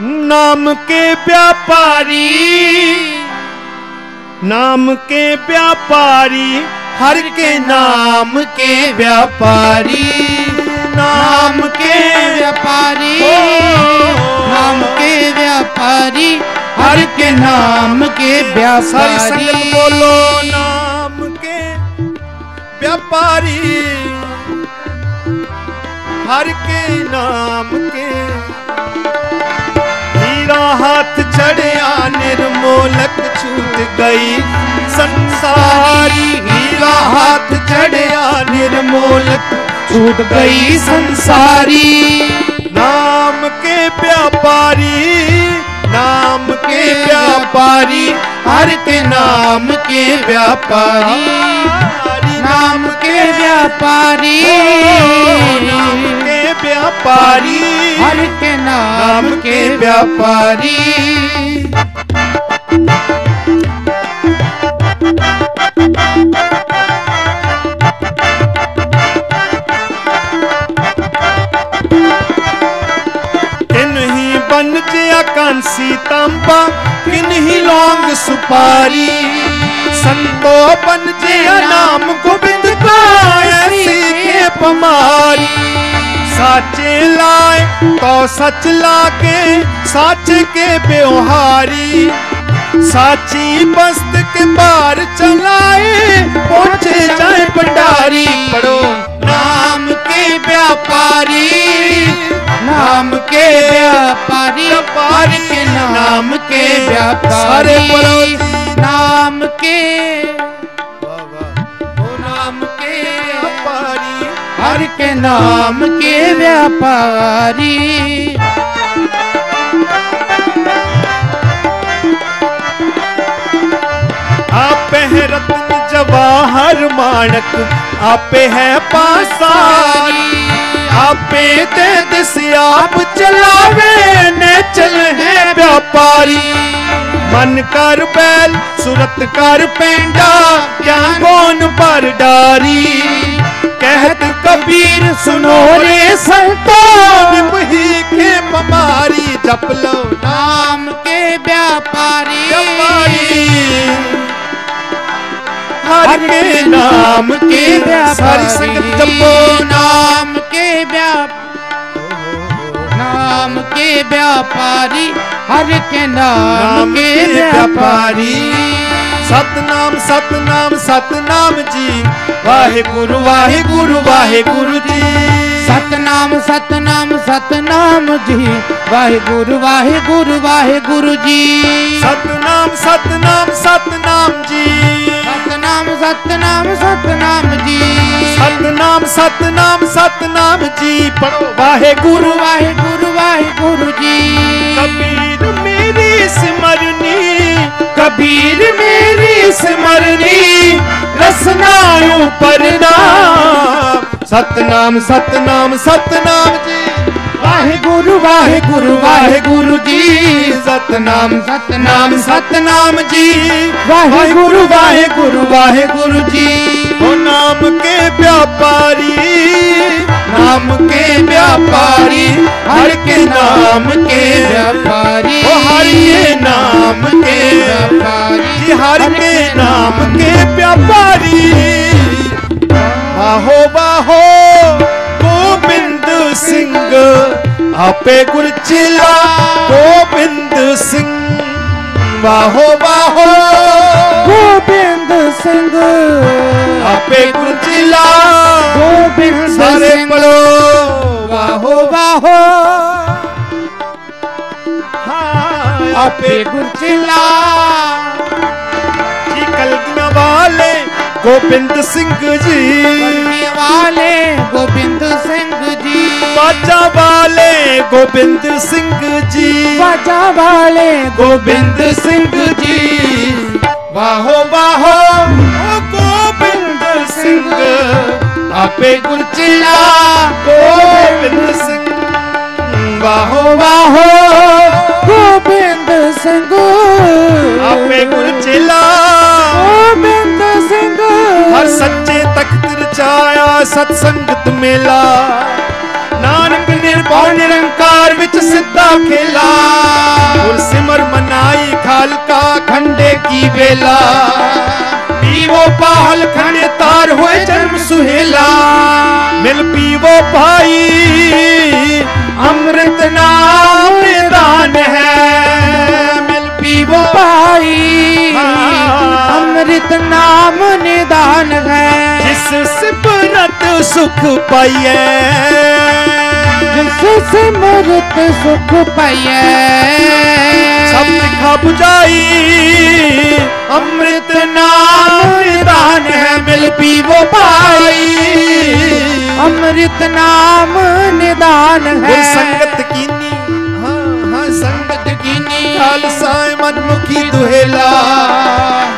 ਨਾਮ ਕੇ ਵਿਆਪਾਰੀ ਨਾਮ ਕੇ ਵਿਆਪਾਰੀ ਹਰ ਕੇ ਨਾਮ ਕੇ ਵਿਆਪਾਰੀ। ਨਾਮ ਕੇ ਵਿਆਪਾਰੀ ਨਾਮ ਕੇ ਵਿਆਪਾਰੀ हर के नाम के व्यापारी। बोलो नाम के व्यापारी। हर के नाम के हीरा हाथ चढ़िया निर्मोलक छूट गई। संसारी हीरा हाथ चढ़िया निर्मोलक छूट गई। संसारी नाम के व्यापारी। नाम के व्यापारी हर के नाम के व्यापारी। नाम के व्यापारी नाम के व्यापारी। हर के नाम के व्यापारी। बन जया कांसी तांबा किन्हीं लौंग सुपारी। संतो बन जया नाम गोविंद का पमारी। साचे लाए तो सच लाके, सच के व्यवहारी ਸਾਚੀ ਮਸਤਕ ਭਾਰ ਚਲਾਏ ਪਹੁੰਚੇ ਜਾਏ ਭੰਡਾਰੀ। ਪੜੋ। ਨਾਮ ਕੇ ਵਿਆਪਾਰੀ ਨਾਮ ਕੇ ਵਿਆਪਾਰੀ ਪਾਰ ਕੇ ਨਾਮ ਕੇ ਵਿਆਪਾਰੀ। ਸਾਰੇ ਪੜੋ। ਨਾਮ ਕੇ ਹਰ ਕੇ ਨਾਮ ਕੇ ਵਿਆਪਾਰੀ। आपे है रत्न जवाहर माणक आपे है पासारी। आपे ते दिस आप चलावे, ने चल है व्यापारी। मन कर बैल, सुरत कर पेंडा क्या कौन पर डारी। कहत कबीर, सुनो रे वही के पमारी, जप लो नाम के व्यापारी। व्यापारी। ਹਰ ਕੇ ਨਾਮ ਕੇ ਵਿਆਪਾਰੀ ਸੰਗਤ ਜਪੋ। ਨਾਮ ਕੇ ਵਿਆਪ ਨਾਮ ਕੇ ਵਿਆਪਾਰੀ। ਹਰ ਕੇ ਨਾਮ ਕੇ ਵਿਆਪਾਰੀ। ਸਤਨਾਮ ਸਤਨਾਮ ਸਤਨਾਮ ਜੀ। ਵਾਹਿਗੁਰੂ ਵਾਹਿਗੁਰੂ ਵਾਹਿਗੁਰੂ ਜੀ। ਸਤਨਾਮ ਸਤਨਾਮ ਸਤਨਾਮ ਜੀ। ਵਾਹਿਗੁਰੂ ਵਾਹਿਗੁਰੂ ਵਾਹਿਗੁਰੂ ਜੀ। ਸਤਨਾਮ ਸਤਨਾਮ ਸਤਨਾਮ ਜੀ। ਸਤਨਾਮ ਸਤਨਾਮ ਸਤਨਾਮ ਜੀ। ਸਤਨਾਮ ਸਤਨਾਮ ਸਤਨਾਮ ਜੀ ਪੜੋ ਵਾਹਿਗੁਰੂ ਵਾਹਿਗੁਰੂ ਵਾਹਿਗੁਰੂ ਜੀ। ਕਬੀਰ ਮੇਰੀ ਸਿਮਰਨੀ। ਕਬੀਰ ਮੇਰੀ ਸਿਮਰਨੀ ਰਸਨਾ ਉਪਰ ਨਾਮ ਸਤਨਾਮ ਸਤਨਾਮ ਸਤਨਾਮ ਜੀ। ਵਾਹਿਗੁਰੂ ਵਾਹਿਗੁਰੂ ਵਾਹਿਗੁਰੂ ਜੀ ਸਤਨਾਮ ਸਤਨਾਮ ਸਤਨਾਮ ਜੀ ਵਾਹਿਗੁਰੂ ਵਾਹਿਗੁਰੂ ਵਾਹਿਗੁਰੂ ਜੀ ਹੋ ਨਾਮ ਕੇ ਵਿਆਪਾਰੀ ਨਾਮ ਕੇ ਵਿਆਪਾਰੀ ਹਰ ਕੇ ਨਾਮ ਕੇ ਵਿਆਪਾਰੀ ਉਹ ਹਰ ਕੇ ਨਾਮ ਕੇ ਵਿਆਪਾਰੀ ਜੀ ਹਰ ਕੇ ਨਾਮ ਕੇ ਵਿਆਪਾਰੀ ਆਹੋ ਬਾਹੋ ਗੋਬਿੰਦ ਸਿੰਘ। ਆਪੇ ਗੁਰ ਚਿਲਾ ਗੋਬਿੰਦ ਸਿੰਘ। ਵਾਹੋ ਵਾਹੋ। ਗੋਬਿੰਦ ਸਿੰਘ। ਆਪੇ ਗੁਰ ਚਿਲਾ ਗੋਬਿੰਦ ਸਾਰੇ ਪੜੋ ਵਾਹੋ ਵਾਹੋ। ਆਪੇ ਗੁਰ ਚਿਲਾ। ਜੀ ਕਲਗੀਆਂ ਵਾਲੇ ਗੋਬਿੰਦ ਸਿੰਘ ਜੀ। ਕਲਮੀ ਵਾਲੇ ਗੋਬਿੰਦ ਸਿੰਘ। ਬਾਜਾ ਵਾਲੇ ਗੋਬਿੰਦ ਸਿੰਘ ਜੀ। ਬਾਜਾ ਵਾਲੇ ਗੋਬਿੰਦ ਸਿੰਘ ਜੀ। ਵਾਹੋ ਵਾਹੋ ਓ ਗੋਬਿੰਦ ਸਿੰਘ। ਆਪੇ ਗੁਰ ਚਿਲਾ ਗੋਬਿੰਦ ਸਿੰਘ। ਵਾਹੋ ਵਾਹੋ ਗੋਬਿੰਦ ਸਿੰਘ। ਆਪੇ ਗੁਰ ਚਿਲਾ ਗੋਬਿੰਦ ਸਿੰਘ। ਹਰ ਸੱਚੇ ਤਖਤ ਰਚਾਇਆ ਸਤ ਸੰਗਤ ਮੇਲਾ। ਨਾਨਕ ਨਿਰਭਉ ਨਿਰੰਕਾਰ ਵਿੱਚ ਸਿੱਧਾ ਖੇਲਾ। ਗੁਰ ਸਿਮਰ ਮਨਾਈ ਖਾਲਕਾ ਖੰਡੇ ਕੀ ਵੇਲਾ। ਪੀਵੋ ਪਾਹਲ ਖੰਡੇ ਤਾਰ ਹੋਏ ਜਨਮ ਸੁਹੇਲਾ। ਮਿਲ ਪੀਵੋ ਭਾਈ ਅੰਮ੍ਰਿਤ ਨਾਮ ਨਿਦਾਨ ਹੈ। ਮਿਲ ਪੀਵੋ ਭਾਈ ਅੰਮ੍ਰਿਤ ਨਾਮ ਨਿਦਾਨ ਹੈ। ਜਿਸ ਸਿਮਰਤ ਸੁਖ ਪਾਈਐ ਜਿਸ ਸਿਮਰਤ ਸੁਖ ਪਾਈਐ ਸਭ ਲਿਖਾ 부ਜਾਈ ਅੰਮ੍ਰਿਤ ਨਾਮ ਨਿਦਾਨ ਹੈ ਮਿਲ ਪੀਵੋ ਭਾਈ ਅੰਮ੍ਰਿਤ ਨਾਮ ਨਿਦਾਨ ਹੈ ਗੁਰ ਸੰਗਤ ਕੀਨੀ ਹਾਂ ਹਾਂ ਸੰਗਤ ਕੀਨੀ ਖਾਲਸਾ ਮਨਮੁਖੀ ਦੁਹੇਲਾ।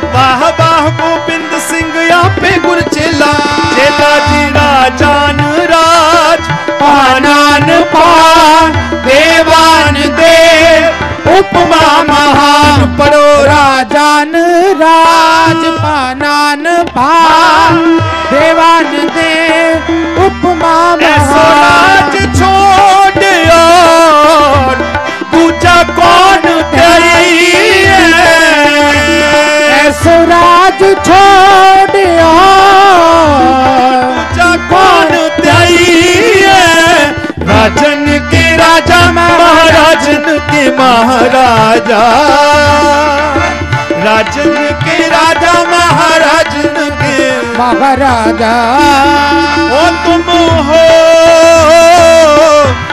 ਵਾਹ ਵਾਹ ਗੋਬਿੰਦ ਸਿੰਘ ਆਪੇ ਗੁਰ ਚੇਲਾ। ਚੇਲਾ ਜੀ ਰਾਜਾਨ ਰਾਜ ਪਾਨਾਨ ਪਾਨ ਦੇਵਾਨ ਦੇ ਉਪਮਾ ਮਹਾਨ। ਪੜੋ ਰਾਜਾਨ ਰਾਜ ਪਾਨਾਨ ਭਾਨ ਦੇਵਾਨ ਦੇ ਉਪਮਾ ਐਸੋ ਮਹਾਨ। ਰਾਜ ਛੋੜਿਆ ਦੂਜਾ राजन के राजा महाराजन के महाराजा। राजन के राजा महाराजन के महाराजा। ओ तुम हो।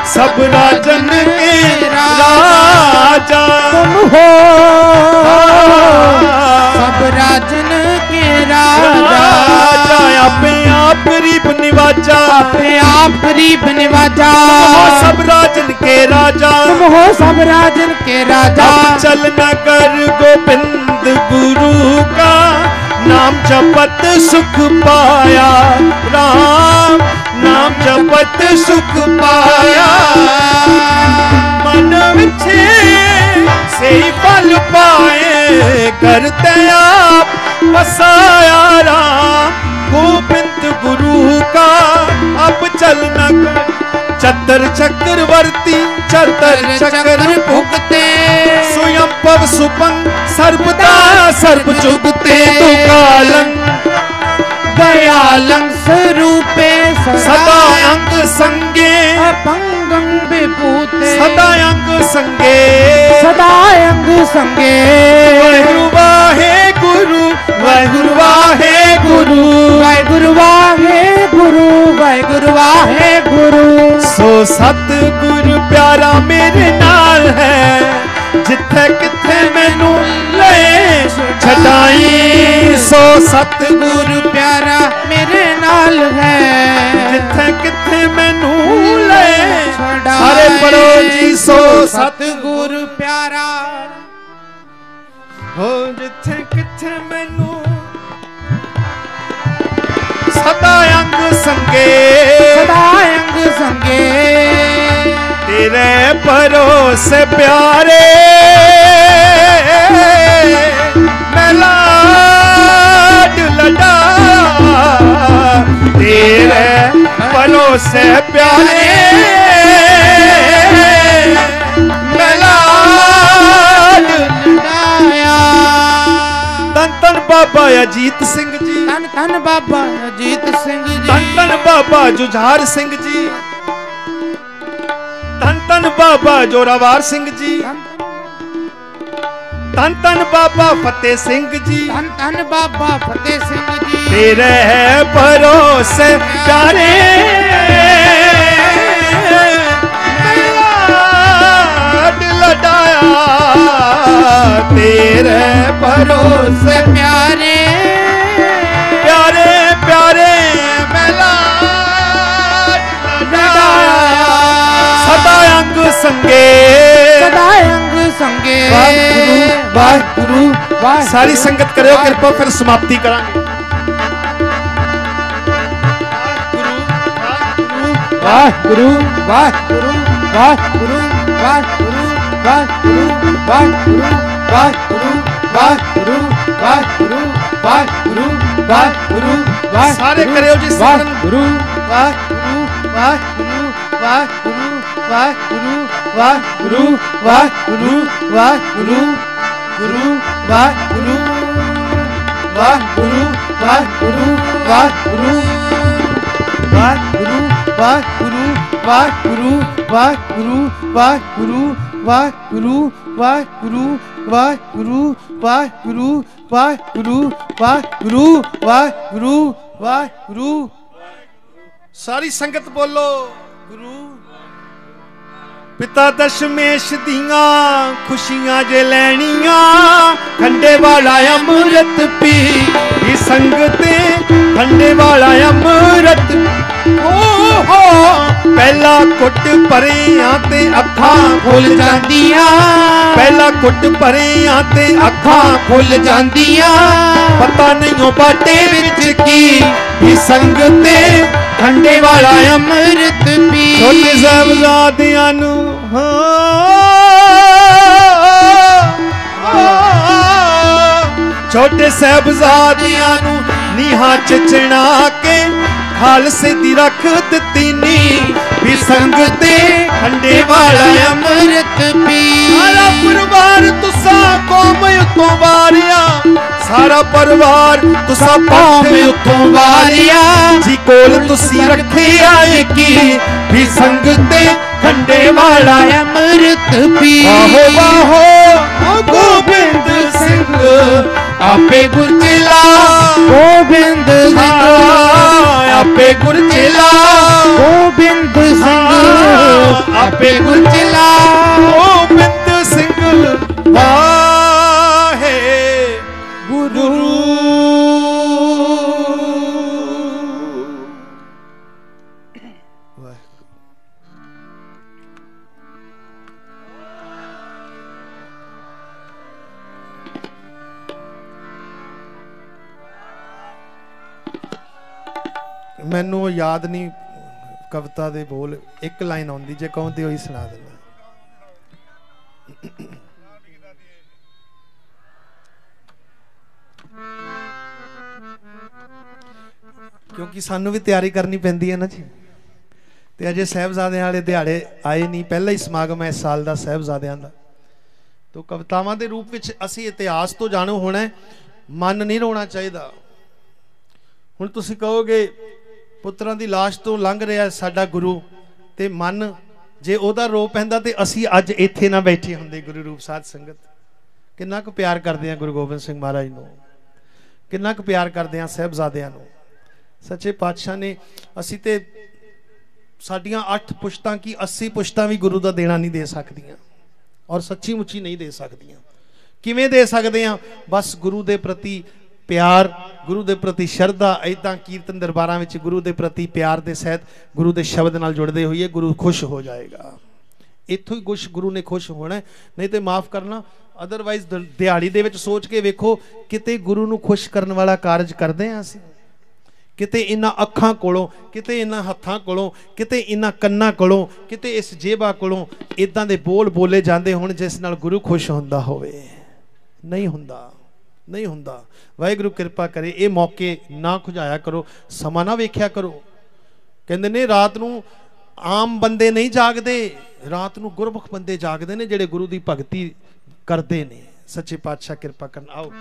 सब राजन के राजा। तुम हो। सब राजन के राजा। अपने आप रीब निवाजा। अपने आप गरीब निवाजा। सब राजन के राजा। तुम हो सब राजन के राजा। चल नगर गोविंद गुरु का। ਨਾਮ ਜਪਤ ਸੁਖ ਪਾਇਆ ਰਾਮ ਨਾਮ ਜਪਤ ਸੁਖ ਪਾਇਆ। ਮਨ ਵਿੱਚ ਸੇ ਫਲ ਪਾਏ करते आप बसाया राम गोविंद गुरु का अब चल नगर चतर चक्रवर्ती चतर चक्र भुगते। स्वयं पव सुपंग सर्वदा सर्व चुगते तु कालं दयालं स्वरूपे सदा अंग संगे अपंगं विभूते सदा अंग संगे सदा अंग संगे वाहेगुरु वाहे गुरु वाहेगुरु वाहे गुरु वाहेगुरु वाहे गुरु वाहेगुरु वाहे गुरु सो सतगुरु प्यारा मेरे नाल है जिथे किथे मैनू ਛਡਾਈ ਸੋ ਸਤਿਗੁਰ ਪਿਆਰਾ ਮੇਰੇ ਨਾਲ ਹੈ। ਜਿੱਥੇ ਕਿੱਥੇ ਮੈਨੂੰ ਲੈ ਸਾਰੇ ਪੜੋ ਜੀ ਸੋ ਸਤਿਗੁਰ ਪਿਆਰਾ। ਹੋ ਜਿੱਥੇ ਕਿੱਥੇ ਮੈਨੂੰ ਸਦਾ ਅੰਗ ਸੰਗੇ। ਸਦਾ ਅੰਗ ਸੰਗੇ। ਤੇਰੇ ਭਰੋਸੇ ਪਿਆਰੇ। ਲਡਾ ਤੇਰੇ ਭਰੋਸੇ ਪਿਆਰੇ ਤਨ ਤਨ ਬਾਬਾ ਅਜੀਤ ਸਿੰਘ ਜੀ। ਧੰਨ ਧੰਨ ਬਾਬਾ ਅਜੀਤ ਸਿੰਘ ਜੀ। ਤਨ ਤਨ ਬਾਬਾ ਜੁਝਾਰ ਸਿੰਘ ਜੀ। ਤਨ ਤਨ ਬਾਬਾ ਜੋਰਾਵਰ ਸਿੰਘ ਜੀ। ਤਨ ਤਨ ਬਾਬਾ ਫਤਿਹ ਸਿੰਘ ਜੀ। ਧੰਨ ਧੰਨ ਬਾਬਾ ਫਤਿਹ ਸਿੰਘ ਜੀ। ਤੇਰੇ ਭਰੋਸੇ ਪਿਆਰੇ। ਲਾਡ ਲਡਾਇਆ ਤੇਰੇ ਭਰੋਸੇ ਪਿਆਰੇ। ਪਿਆਰੇ ਪਿਆਰੇ ਮੈਂ ਲਾਡ ਲਡਾਇਆ ਸਦਾ ਅੰਗ ਸੰਗੇ। ਸਦਾ ਅੰਗ ਸੰਗੇ ਵਾਹਿਗੁਰੂ ਵਾਹਿਗੁਰੂ ਸਾਰੀ ਸੰਗਤ ਕਰਿਓ ਕਿਰਪਾ ਫਿਰ ਸਮਾਪਤੀ ਕਰਾਂਗੇ ਵਾਹਿਗੁਰੂ ਵਾਹਿਗੁਰੂ ਵਾਹਿਗੁਰੂ ਵਾਹਿਗੁਰੂ ਵਾਹਿਗੁਰੂ ਵਾਹਿਗੁਰੂ ਵਾਹਿਗੁਰੂ ਵਾਹਿਗੁਰੂ ਵਾਹਿਗੁਰੂ ਵਾਹਿਗੁਰੂ ਵਾਹਿਗੁਰੂ ਵਾਹਿਗੁਰੂ ਸਾਰੇ ਕਰਿਓ ਜੀ ਸਿਮਰਨ। ਵਾਹਿਗੁਰੂ ਵਾਹਿਗੁਰੂ ਵਾਹਿਗੁਰੂ ਵਾਹਿਗੁਰੂ ਵਾਹਿਗੁਰੂ ਵਾਹਿਗੁਰੂ ਵਾਹਿਗੁਰੂ ਗੁਰੂ ਵਾਹਿਗੁਰੂ ਵਾਹਿਗੁਰੂ ਵਾਹਿਗੁਰੂ ਵਾਹਿਗੁਰੂ ਵਾਹਿਗੁਰੂ ਵਾਹਿਗੁਰੂ ਵਾਹਿਗੁਰੂ ਵਾਹਿਗੁਰੂ ਵਾਹਿਗੁਰੂ ਵਾਹਿਗੁਰੂ ਵਾਹਿਗੁਰੂ ਵਾਹਿਗੁਰੂ ਵਾਹਿਗੁਰੂ ਵਾਹਿਗੁਰੂ ਵਾਹਿਗੁਰੂ ਵਾਹਿਗੁਰੂ ਵਾਹਿਗੁਰੂ ਸਾਰੀ ਸੰਗਤ ਬੋਲੋ ਗੁਰੂ ਪਿਤਾ ਦਸ਼ਮੇਸ਼ ਦੀਆਂ ਖੁਸ਼ੀਆਂ ਜੇ ਲੈਣੀਆਂ ਖੰਡੇ ਵਾਲਾ ਅੰਮ੍ਰਿਤ ਪੀ। ਇਹ ਸੰਗਤੇ ਖੰਡੇ ਵਾਲਾ ਅੰਮ੍ਰਿਤ ਓਹੋ, ਪਹਿਲਾ ਕੁੱਟ ਪਰਿਆਂ ਤੇ ਅੱਖਾਂ ਖੁੱਲ ਜਾਂਦੀਆਂ। ਪਹਿਲਾ ਕੁੱਟ ਪਰਿਆਂ ਤੇ ਅੱਖਾਂ ਖੁੱਲ ਜਾਂਦੀਆਂ। ਪਤਾ ਨਹੀਂ ਉਹ ਬਾਟੇ ਵਿੱਚ ਕੀ ਵੀ ਸੰਗਤੇ ਖੰਡੇ ਵਾਲਾ ਅੰਮ੍ਰਿਤ ਪੀ। ਛੋਟੇ ਸਾਹਿਬਜ਼ਾਦਿਆਂ ਨੂੰ, ਹਾਂ। ਛੋਟੇ ਸਾਹਿਬਜ਼ਾਦਿਆਂ ਨੂੰ ਨੀਹਾਂ ਚ ਚਣਾ ਕੇ ਖਾਲਸੇ ਦੀ ਰੱਖ ਦਿੱਤੀ ਨੀ। ਵੀ ਸੰਗਤੇ ਖੰਡੇ ਵਾਲਾ ਅੰਮ੍ਰਿਤ ਪੀ। ਸਾਰਾ ਪਰਿਵਾਰ ਤੁਸਾਂ ਕੌਮ ਉਤੋਂ ਵਾਰਿਆ। ਸਾਰਾ ਪਰਿਵਾਰ ਤੁਸਾਂ ਕੌਮ ਉਤੋਂ ਵਾਰਿਆ। ਜੀ ਕੋਲ ਤੁਸੀਂ ਰੱਖਿਆ ਕੀ ਵੀ ਸੰਗਤੇ ਖੰਡੇ ਵਾਲਾ ਅੰਮ੍ਰਿਤ ਪੀ। ਆਹੋ ਵਾਹੋ ਗੋਬਿੰਦ ਸਿੰਘ। ਆਪੇ ਗੁਰਚਿਲਾ। ਗੋਬਿੰਦ ਸਿੰਘ। ਆਪੇ ਗੁਰ ਚੇਲਾ। ਗੋਬਿੰਦ ਸਿੰਘ ਆਪੇ ਗੁਰ ਚੇਲਾ। ਉਹ ਯਾਦ ਨਹੀਂ, ਕਵਿਤਾ ਦੇ ਬੋਲ ਇੱਕ ਲਾਈਨ ਆਉਂਦੀ, ਜੇ ਕਹੋ ਤੇ ਸੁਣਾ ਦਿੰਦਾ। ਕਿਉਂਕਿ ਸਾਨੂੰ ਵੀ ਤਿਆਰੀ ਕਰਨੀ ਪੈਂਦੀ ਹੈ ਨਾ ਜੀ। ਤੇ ਅਜੇ ਸਹਿਬਜ਼ਾਦਿਆਂ ਵਾਲੇ ਦਿਹਾੜੇ ਆਏ ਨਹੀਂ, ਪਹਿਲਾ ਹੀ ਸਮਾਗਮ ਹੈ ਇਸ ਸਾਲ ਦਾ ਸਹਿਬਜ਼ਾਦਿਆਂ ਦਾ। ਤੋਂ ਕਵਿਤਾਵਾਂ ਦੇ ਰੂਪ ਵਿੱਚ ਅਸੀਂ ਇਤਿਹਾਸ ਤੋਂ ਜਾਣੂ ਹੋਣਾ ਮਨ ਨਹੀਂ ਰੋਣਾ ਚਾਹੀਦਾ। ਹੁਣ ਤੁਸੀਂ ਕਹੋਗੇ ਪੁੱਤਰਾਂ ਦੀ ਲਾਸ਼ ਤੋਂ ਲੰਘ ਰਿਹਾ ਸਾਡਾ ਗੁਰੂ ਤੇ ਮਨ, ਜੇ ਉਹਦਾ ਰੋ ਪੈਂਦਾ ਤੇ ਅਸੀਂ ਅੱਜ ਇੱਥੇ ਨਾ ਬੈਠੇ ਹੁੰਦੇ ਗੁਰੂ ਰੂਪ ਸਾਧ ਸੰਗਤ। ਕਿੰਨਾ ਕੁ ਪਿਆਰ ਕਰਦੇ ਆ ਗੁਰੂ ਗੋਬਿੰਦ ਸਿੰਘ ਮਹਾਰਾਜ ਨੂੰ। ਕਿੰਨਾ ਕੁ ਪਿਆਰ ਕਰਦੇ ਆ ਸਹਿਬਜ਼ਾਦਿਆਂ ਨੂੰ। ਸੱਚੇ ਪਾਤਸ਼ਾਹ ਨੇ ਅਸੀਂ ਤੇ ਸਾਡੀਆਂ 8 ਪੁਸ਼ਤਾਂ ਕੀ 80 ਪੁਸ਼ਤਾਂ ਵੀ ਗੁਰੂ ਦਾ ਦੇਣਾ ਨਹੀਂ ਦੇ ਸਕਦੀਆਂ ਔਰ ਸੱਚੀ ਮੁੱਚੀ ਨਹੀਂ ਦੇ ਸਕਦੀਆਂ। ਕਿਵੇਂ ਦੇ ਸਕਦੇ ਆ ਬਸ ਗੁਰੂ ਦੇ ਪ੍ਰਤੀ ਪਿਆਰ, ਗੁਰੂ ਦੇ ਪ੍ਰਤੀ ਸ਼ਰਧਾ ਐਦਾਂ ਕੀਰਤਨ ਦਰਬਾਰਾਂ ਵਿੱਚ ਗੁਰੂ ਦੇ ਪ੍ਰਤੀ ਪਿਆਰ ਦੇ ਸਹਿਤ ਗੁਰੂ ਦੇ ਸ਼ਬਦ ਨਾਲ ਜੁੜਦੇ ਹੋਈਏ, ਗੁਰੂ ਖੁਸ਼ ਹੋ ਜਾਏਗਾ। ਇੱਥੋਂ ਹੀ ਕੁਛ ਗੁਰੂ ਨੇ ਖੁਸ਼ ਹੋਣਾ ਨਹੀਂ ਤੇ ਮਾਫ ਕਰਨਾ ਅਦਰਵਾਈਜ਼ ਦਿਹਾੜੀ ਦੇ ਵਿੱਚ ਸੋਚ ਕੇ ਵੇਖੋ, ਕਿਤੇ ਗੁਰੂ ਨੂੰ ਖੁਸ਼ ਕਰਨ ਵਾਲਾ ਕਾਰਜ ਕਰਦੇ ਆ ਅਸੀਂ। ਕਿਤੇ ਇਹਨਾਂ ਅੱਖਾਂ ਕੋਲੋਂ, ਕਿਤੇ ਇਹਨਾਂ ਹੱਥਾਂ ਕੋਲੋਂ, ਕਿਤੇ ਇਹਨਾਂ ਕੰਨਾਂ ਕੋਲੋਂ, ਕਿਤੇ ਇਸ ਜੇਬਾ ਕੋਲੋਂ ਇਦਾਂ ਦੇ ਬੋਲ ਬੋਲੇ ਜਾਂਦੇ ਹੋਣ ਜਿਸ ਨਾਲ ਗੁਰੂ ਖੁਸ਼ ਹੁੰਦਾ ਹੋਵੇ। ਨਹੀਂ ਹੁੰਦਾ। ਨਹੀਂ ਹੁੰਦਾ। ਵਾਹਿਗੁਰੂ ਕਿਰਪਾ ਕਰੇ, ਇਹ ਮੌਕੇ ਨਾ ਖੁਜਾਇਆ ਕਰੋ, ਸਮਾਂ ਨਾ ਵੇਖਿਆ ਕਰੋ। ਕਹਿੰਦੇ ਨੇ, ਰਾਤ ਨੂੰ ਆਮ ਬੰਦੇ ਨਹੀਂ ਜਾਗਦੇ, ਰਾਤ ਨੂੰ ਗੁਰਮੁਖ ਬੰਦੇ ਜਾਗਦੇ ਨੇ, ਜਿਹੜੇ ਗੁਰੂ ਦੀ ਭਗਤੀ ਕਰਦੇ ਨੇ। ਸੱਚੇ ਪਾਤਸ਼ਾਹ ਕਿਰਪਾ ਕਰਨ, ਆਓ।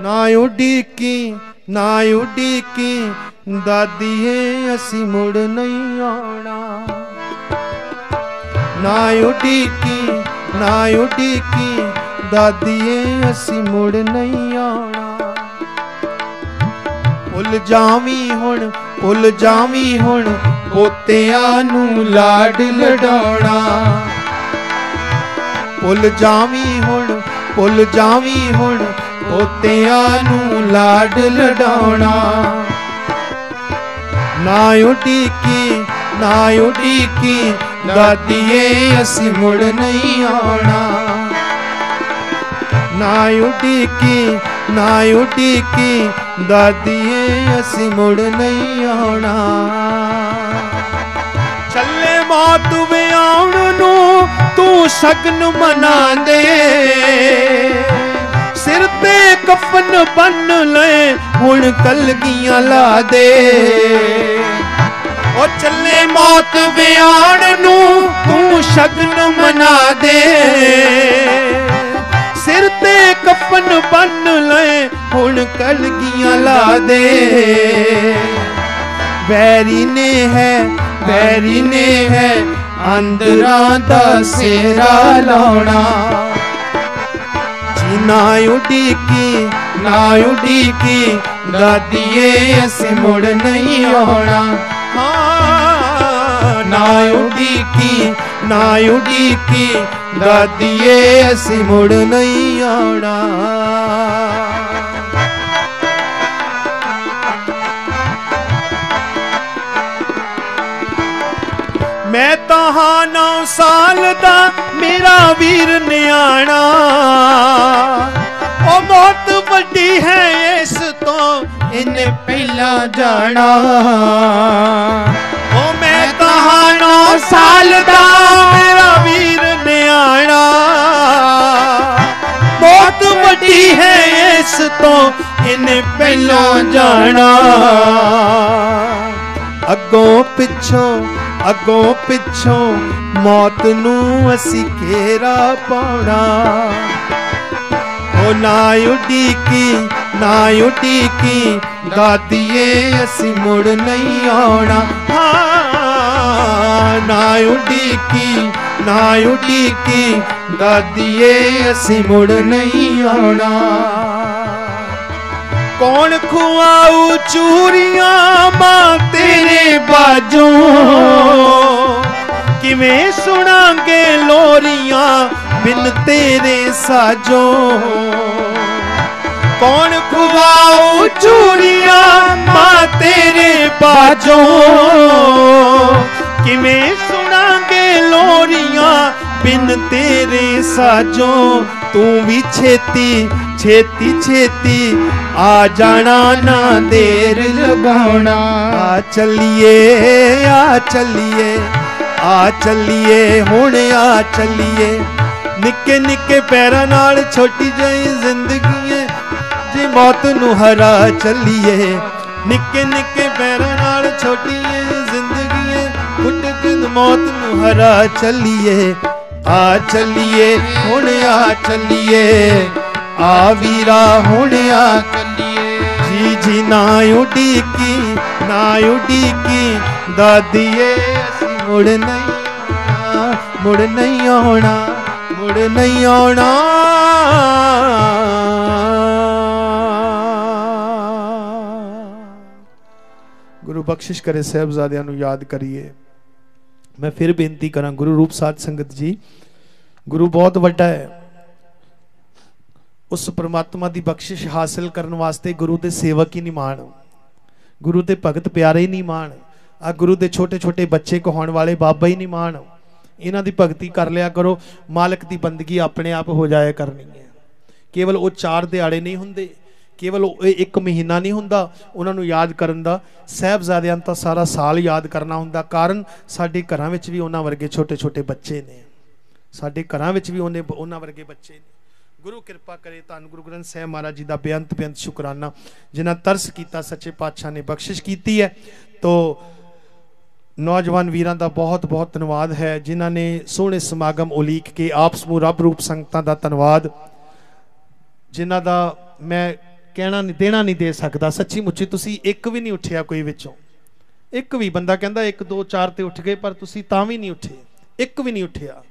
ਨਾ ਉਡੀਕੀ ਨਾ ਉਡੀਕੀ ਦਾਦੀਏ, ਅਸੀਂ ਮੁੜ ਨਹੀਂ ਆਉਣਾ। ਨਾ ਉਡੀਕੀ ਨਾ ਉਡੀਕੀ ਦਾਦੀਏ, ਅਸੀਂ ਮੁੜ ਨਹੀਂ ਆਉਣਾ। ਭੁੱਲ ਜਾਵੀਂ ਹੁਣ, ਭੁੱਲ ਜਾਵੀ ਹੁਣ, ਪੋਤਿਆਂ ਨੂੰ ਲਾਡ ਲਡਾਉਣਾ। ਭੁੱਲ ਜਾਵੀਂ ਹੁਣ, ਭੁੱਲ ਜਾਵੀਂ ਹੁਣ, ਪੋਤਿਆਂ ਨੂੰ ਲਾਡ ਲਡਾਉਣਾ। ਨਾ ਉਡੀਕੀ ਨਾ ਉਡੀਕੀ ਦਾਦੀਏ, ਅਸੀਂ ਮੁੜ ਨਹੀਂ ਆਉਣਾ। ਨਾ ਉਡੀਕੀ ਨਾ ਉਡੀਕੀ ਦਾਦੀਏ, ਅਸੀਂ ਮੁੜ ਨਹੀਂ ਆਉਣਾ। ਚੱਲੇ ਮੌਤ ਵਿਆਉਣ ਨੂੰ ਤੂੰ ਸ਼ਗਨ ਮਨਾ ਦੇ ਸਿਰ ਤੇ ਕਫਨ ਬੰਨ ਲੈ, ਹੁਣ ਕਲਗੀਆਂ ਲਾ ਦੇ। ਉਹ ਚੱਲੇ ਮੌਤ ਵਿਆਣ ਨੂੰ, ਤੂੰ ਸ਼ਗਨ ਮਨਾ ਦੇ। ਸਿਰ ਤੇ ਕਫਨ ਬੰਨ ਲੈ, ਹੁਣ ਕਲਗੀਆਂ ਲਾ ਦੇ। ਵੈਰੀ ਨੇ ਹੈ, ਵੈਰੀ ਨੇ ਹੈ, ਅੰਦਰਾਂ ਦਾ ਸੇਰਾ ਲਾਉਣਾ। ਨਾ ਉਡੀਕੀ ਨਾ ਉਡੀਕੀ। ਦਾਦੀਏ ਅਸੀਂ ਮੁੜ ਨਹੀਂ ਆਉਣਾ। ਹਾਂ, ਨਾ ਉਡੀਕੀ ਨਾ ਉਡੀਕੀ। ਦਾਦੀਏ ਅਸੀਂ ਮੁੜ ਨਹੀਂ ਆਉਣਾ। ਮੈਂ ਨੌ ਸਾਲ ਦਾ ਮੇਰਾ ਵੀਰ ਨਿਆਣਾ। ਉਹ ਮੌਤ ਵੱਡੀ ਹੈ ਇਸ ਤੋਂ, ਇਹਨੇ ਪਹਿਲਾਂ ਜਾਣਾ। ਉਹ ਮੈਂ ਤਾਂ ਨੌ ਸਾਲ ਦਾ ਮੇਰਾ ਵੀਰ ਨਿਆਣਾ। ਮੌਤ ਵੱਡੀ ਹੈ ਇਸ ਤੋਂ, ਇਹਨੇ ਪਹਿਲਾਂ ਜਾਣਾ। ਅੱਗੋਂ ਪਿੱਛੋਂ ਅੱਗੋਂ ਪਿੱਛੋਂ ਮੌਤ ਨੂੰ ਅਸੀਂ ਘੇਰਾ ਪਾਉਣਾ। ਉਹ ਨਾ ਉਡੀਕੀ ਨਾ ਉਡੀਕੀ ਦਾਦੀਏ ਅਸੀਂ ਮੁੜ ਨਹੀਂ ਆਉਣਾ। ਹਾਂ, ਨਾ ਉਡੀਕੀ ਨਾ ਉਡੀਕੀ ਦਾਦੀਏ ਅਸੀਂ ਮੁੜ ਨਹੀਂ ਆਉਣਾ। ਕੌਣ ਖੁਆਉ ਚੂਰੀਆਂ ਮਾਂ ਤੇਰੇ ਬਾਜੋਂ? ਕਿਵੇਂ ਸੁਣਾਂਗੇ ਲੋਰੀਆਂ ਬਿਨ ਤੇਰੇ ਸਾਜੋਂ? ਕੌਣ ਖੁਆਉ ਚੂਰੀਆਂ ਮਾਂ ਤੇਰੇ ਬਾਜੋਂ? ਕਿਵੇਂ ਸੁਣਾਂਗੇ ਲੋਰੀਆਂ ਬਿਨ ਤੇਰੇ ਸਾਜੋਂ? ਤੂੰ ਵੀ ਛੇਤੀ ਛੇਤੀ ਛੇਤੀ ਆ ਜਾਣਾ, ਨਾ ਦੇਰ ਲਗਾਉਣਾ। ਆ ਚੱਲੀਏ ਆ ਚੱਲੀਏ ਆ ਚੱਲੀਏ, ਹੁਣ ਆ ਚੱਲੀਏ। ਨਿੱਕੇ ਨਿੱਕੇ ਪੈਰਾਂ ਨਾਲ ਛੋਟੀ ਜਿਹੀ ਜ਼ਿੰਦਗੀ ਏ। ਜੇ ਮੌਤ ਨੂੰ ਹਰਾ ਚੱਲੀਏ। ਨਿੱਕੇ ਨਿੱਕੇ ਪੈਰਾਂ ਨਾਲ ਛੋਟੀ ਜਿਹੀ ਜ਼ਿੰਦਗੀ ਏ। ਕੁੱਟ ਕੁੱਟ ਮੌਤ ਨੂੰ ਹਰਾ ਚੱਲੀਏ। ਆ ਚੱਲੀਏ, ਹੁਣ ਆ ਚੱਲੀਏ। ਆ ਵੀਰਾ ਹੁਣ ਆ ਚੱਲੀਏ। ਜੀ ਜੀ ਨਾ ਉਡੀਕੀ ਨਾ ਉਡੀਕੀ ਦਾਦੀਏ, ਅਸੀਂ ਮੁੜ ਨਹੀਂ ਆਉਣਾ, ਮੁੜ ਨਹੀਂ ਆਉਣਾ, ਮੁੜ ਨਹੀਂ ਆਉਣਾ। ਗੁਰੂ ਬਖਸ਼ਿਸ਼ ਕਰੇ ਸਾਹਿਬਜ਼ਾਦਿਆਂ ਨੂੰ ਯਾਦ ਕਰੀਏ। ਮੈਂ ਫਿਰ ਬੇਨਤੀ ਕਰਾਂ, ਗੁਰੂ ਰੂਪ ਸਾਧ ਸੰਗਤ ਜੀ, ਗੁਰੂ ਬਹੁਤ ਵੱਡਾ ਹੈ। ਉਸ ਪ੍ਰਮਾਤਮਾ ਦੀ ਬਖਸ਼ਿਸ਼ ਹਾਸਲ ਕਰਨ ਵਾਸਤੇ ਗੁਰੂ ਦੇ ਸੇਵਕ ਹੀ ਨਹੀਂ ਮਾਣ। ਗੁਰੂ ਦੇ ਭਗਤ ਪਿਆਰੇ ਹੀ ਨਹੀਂ ਮਾਣ। ਆ ਗੁਰੂ ਦੇ ਛੋਟੇ ਛੋਟੇ ਬੱਚੇ ਕਹਾਉਣ ਵਾਲੇ ਬਾਬਾ ਹੀ ਨਹੀਂ ਮਾਣ। ਇਹਨਾਂ ਦੀ ਭਗਤੀ ਕਰ ਲਿਆ ਕਰੋ, ਮਾਲਕ ਦੀ ਬੰਦਗੀ ਆਪਣੇ ਆਪ ਹੋ ਜਾਇਆ ਕਰਨੀ ਹੈ। ਕੇਵਲ ਉਹ ਚਾਰ ਦਿਹਾੜੇ ਨਹੀਂ ਹੁੰਦੇ। ਕੇਵਲ ਇਹ ਇੱਕ ਮਹੀਨਾ ਨਹੀਂ ਹੁੰਦਾ, ਉਹਨਾਂ ਨੂੰ ਯਾਦ ਕਰਨ ਦਾ, ਸਹਿਬਜ਼ਾਦਿਆਂ ਨੂੰ ਤਾਂ ਸਾਰਾ ਸਾਲ ਯਾਦ ਕਰਨਾ ਹੁੰਦਾ, ਕਾਰਨ ਸਾਡੇ ਘਰਾਂ ਵਿੱਚ ਵੀ ਉਹਨਾਂ ਵਰਗੇ ਛੋਟੇ ਛੋਟੇ ਬੱਚੇ ਨੇ। ਸਾਡੇ ਘਰਾਂ ਵਿੱਚ ਵੀ ਉਹਨੇ ਉਹਨਾਂ ਵਰਗੇ ਬੱਚੇ ਨੇ। ਗੁਰੂ ਕਿਰਪਾ ਕਰੇ, ਧੰਨ ਗੁਰੂ ਗ੍ਰੰਥ ਸਾਹਿਬ ਮਹਾਰਾਜ ਜੀ ਦਾ ਬੇਅੰਤ ਬੇਅੰਤ ਸ਼ੁਕਰਾਨਾ। ਜਿਨ੍ਹਾਂ ਤਰਸ ਕੀਤਾ ਸੱਚੇ ਪਾਤਸ਼ਾਹ ਨੇ ਬਖਸ਼ਿਸ਼ ਕੀਤੀ ਹੈ, ਤੋ ਨੌਜਵਾਨ ਵੀਰਾਂ ਦਾ ਬਹੁਤ ਬਹੁਤ ਧੰਨਵਾਦ ਹੈ, ਜਿਨ੍ਹਾਂ ਨੇ ਸੋਹਣੇ ਸਮਾਗਮ ਉਲੀਕ ਕੇ ਆਪ ਸਮੂਹ ਰੱਬ ਰੂਪ ਸੰਗਤਾਂ ਦਾ ਧੰਨਵਾਦ। ਜਿਨ੍ਹਾਂ ਦਾ ਮੈਂ ਕਹਿਣਾ ਨਹੀਂ, ਦੇਣਾ ਨਹੀਂ ਦੇ ਸਕਦਾ। ਸੱਚੀ ਮੁੱਚੀ ਤੁਸੀਂ ਇੱਕ ਵੀ ਨਹੀਂ ਉੱਠਿਆ ਕੋਈ ਵਿੱਚੋਂ। ਇੱਕ ਵੀ ਬੰਦਾ ਕਹਿੰਦਾ ਇੱਕ, ਦੋ, ਚਾਰ ਤੇ ਉੱਠ ਗਏ, ਪਰ ਤੁਸੀਂ ਤਾਂ ਵੀ ਨਹੀਂ ਉੱਠੇ। ਇੱਕ ਵੀ ਨਹੀਂ ਉੱਠਿਆ।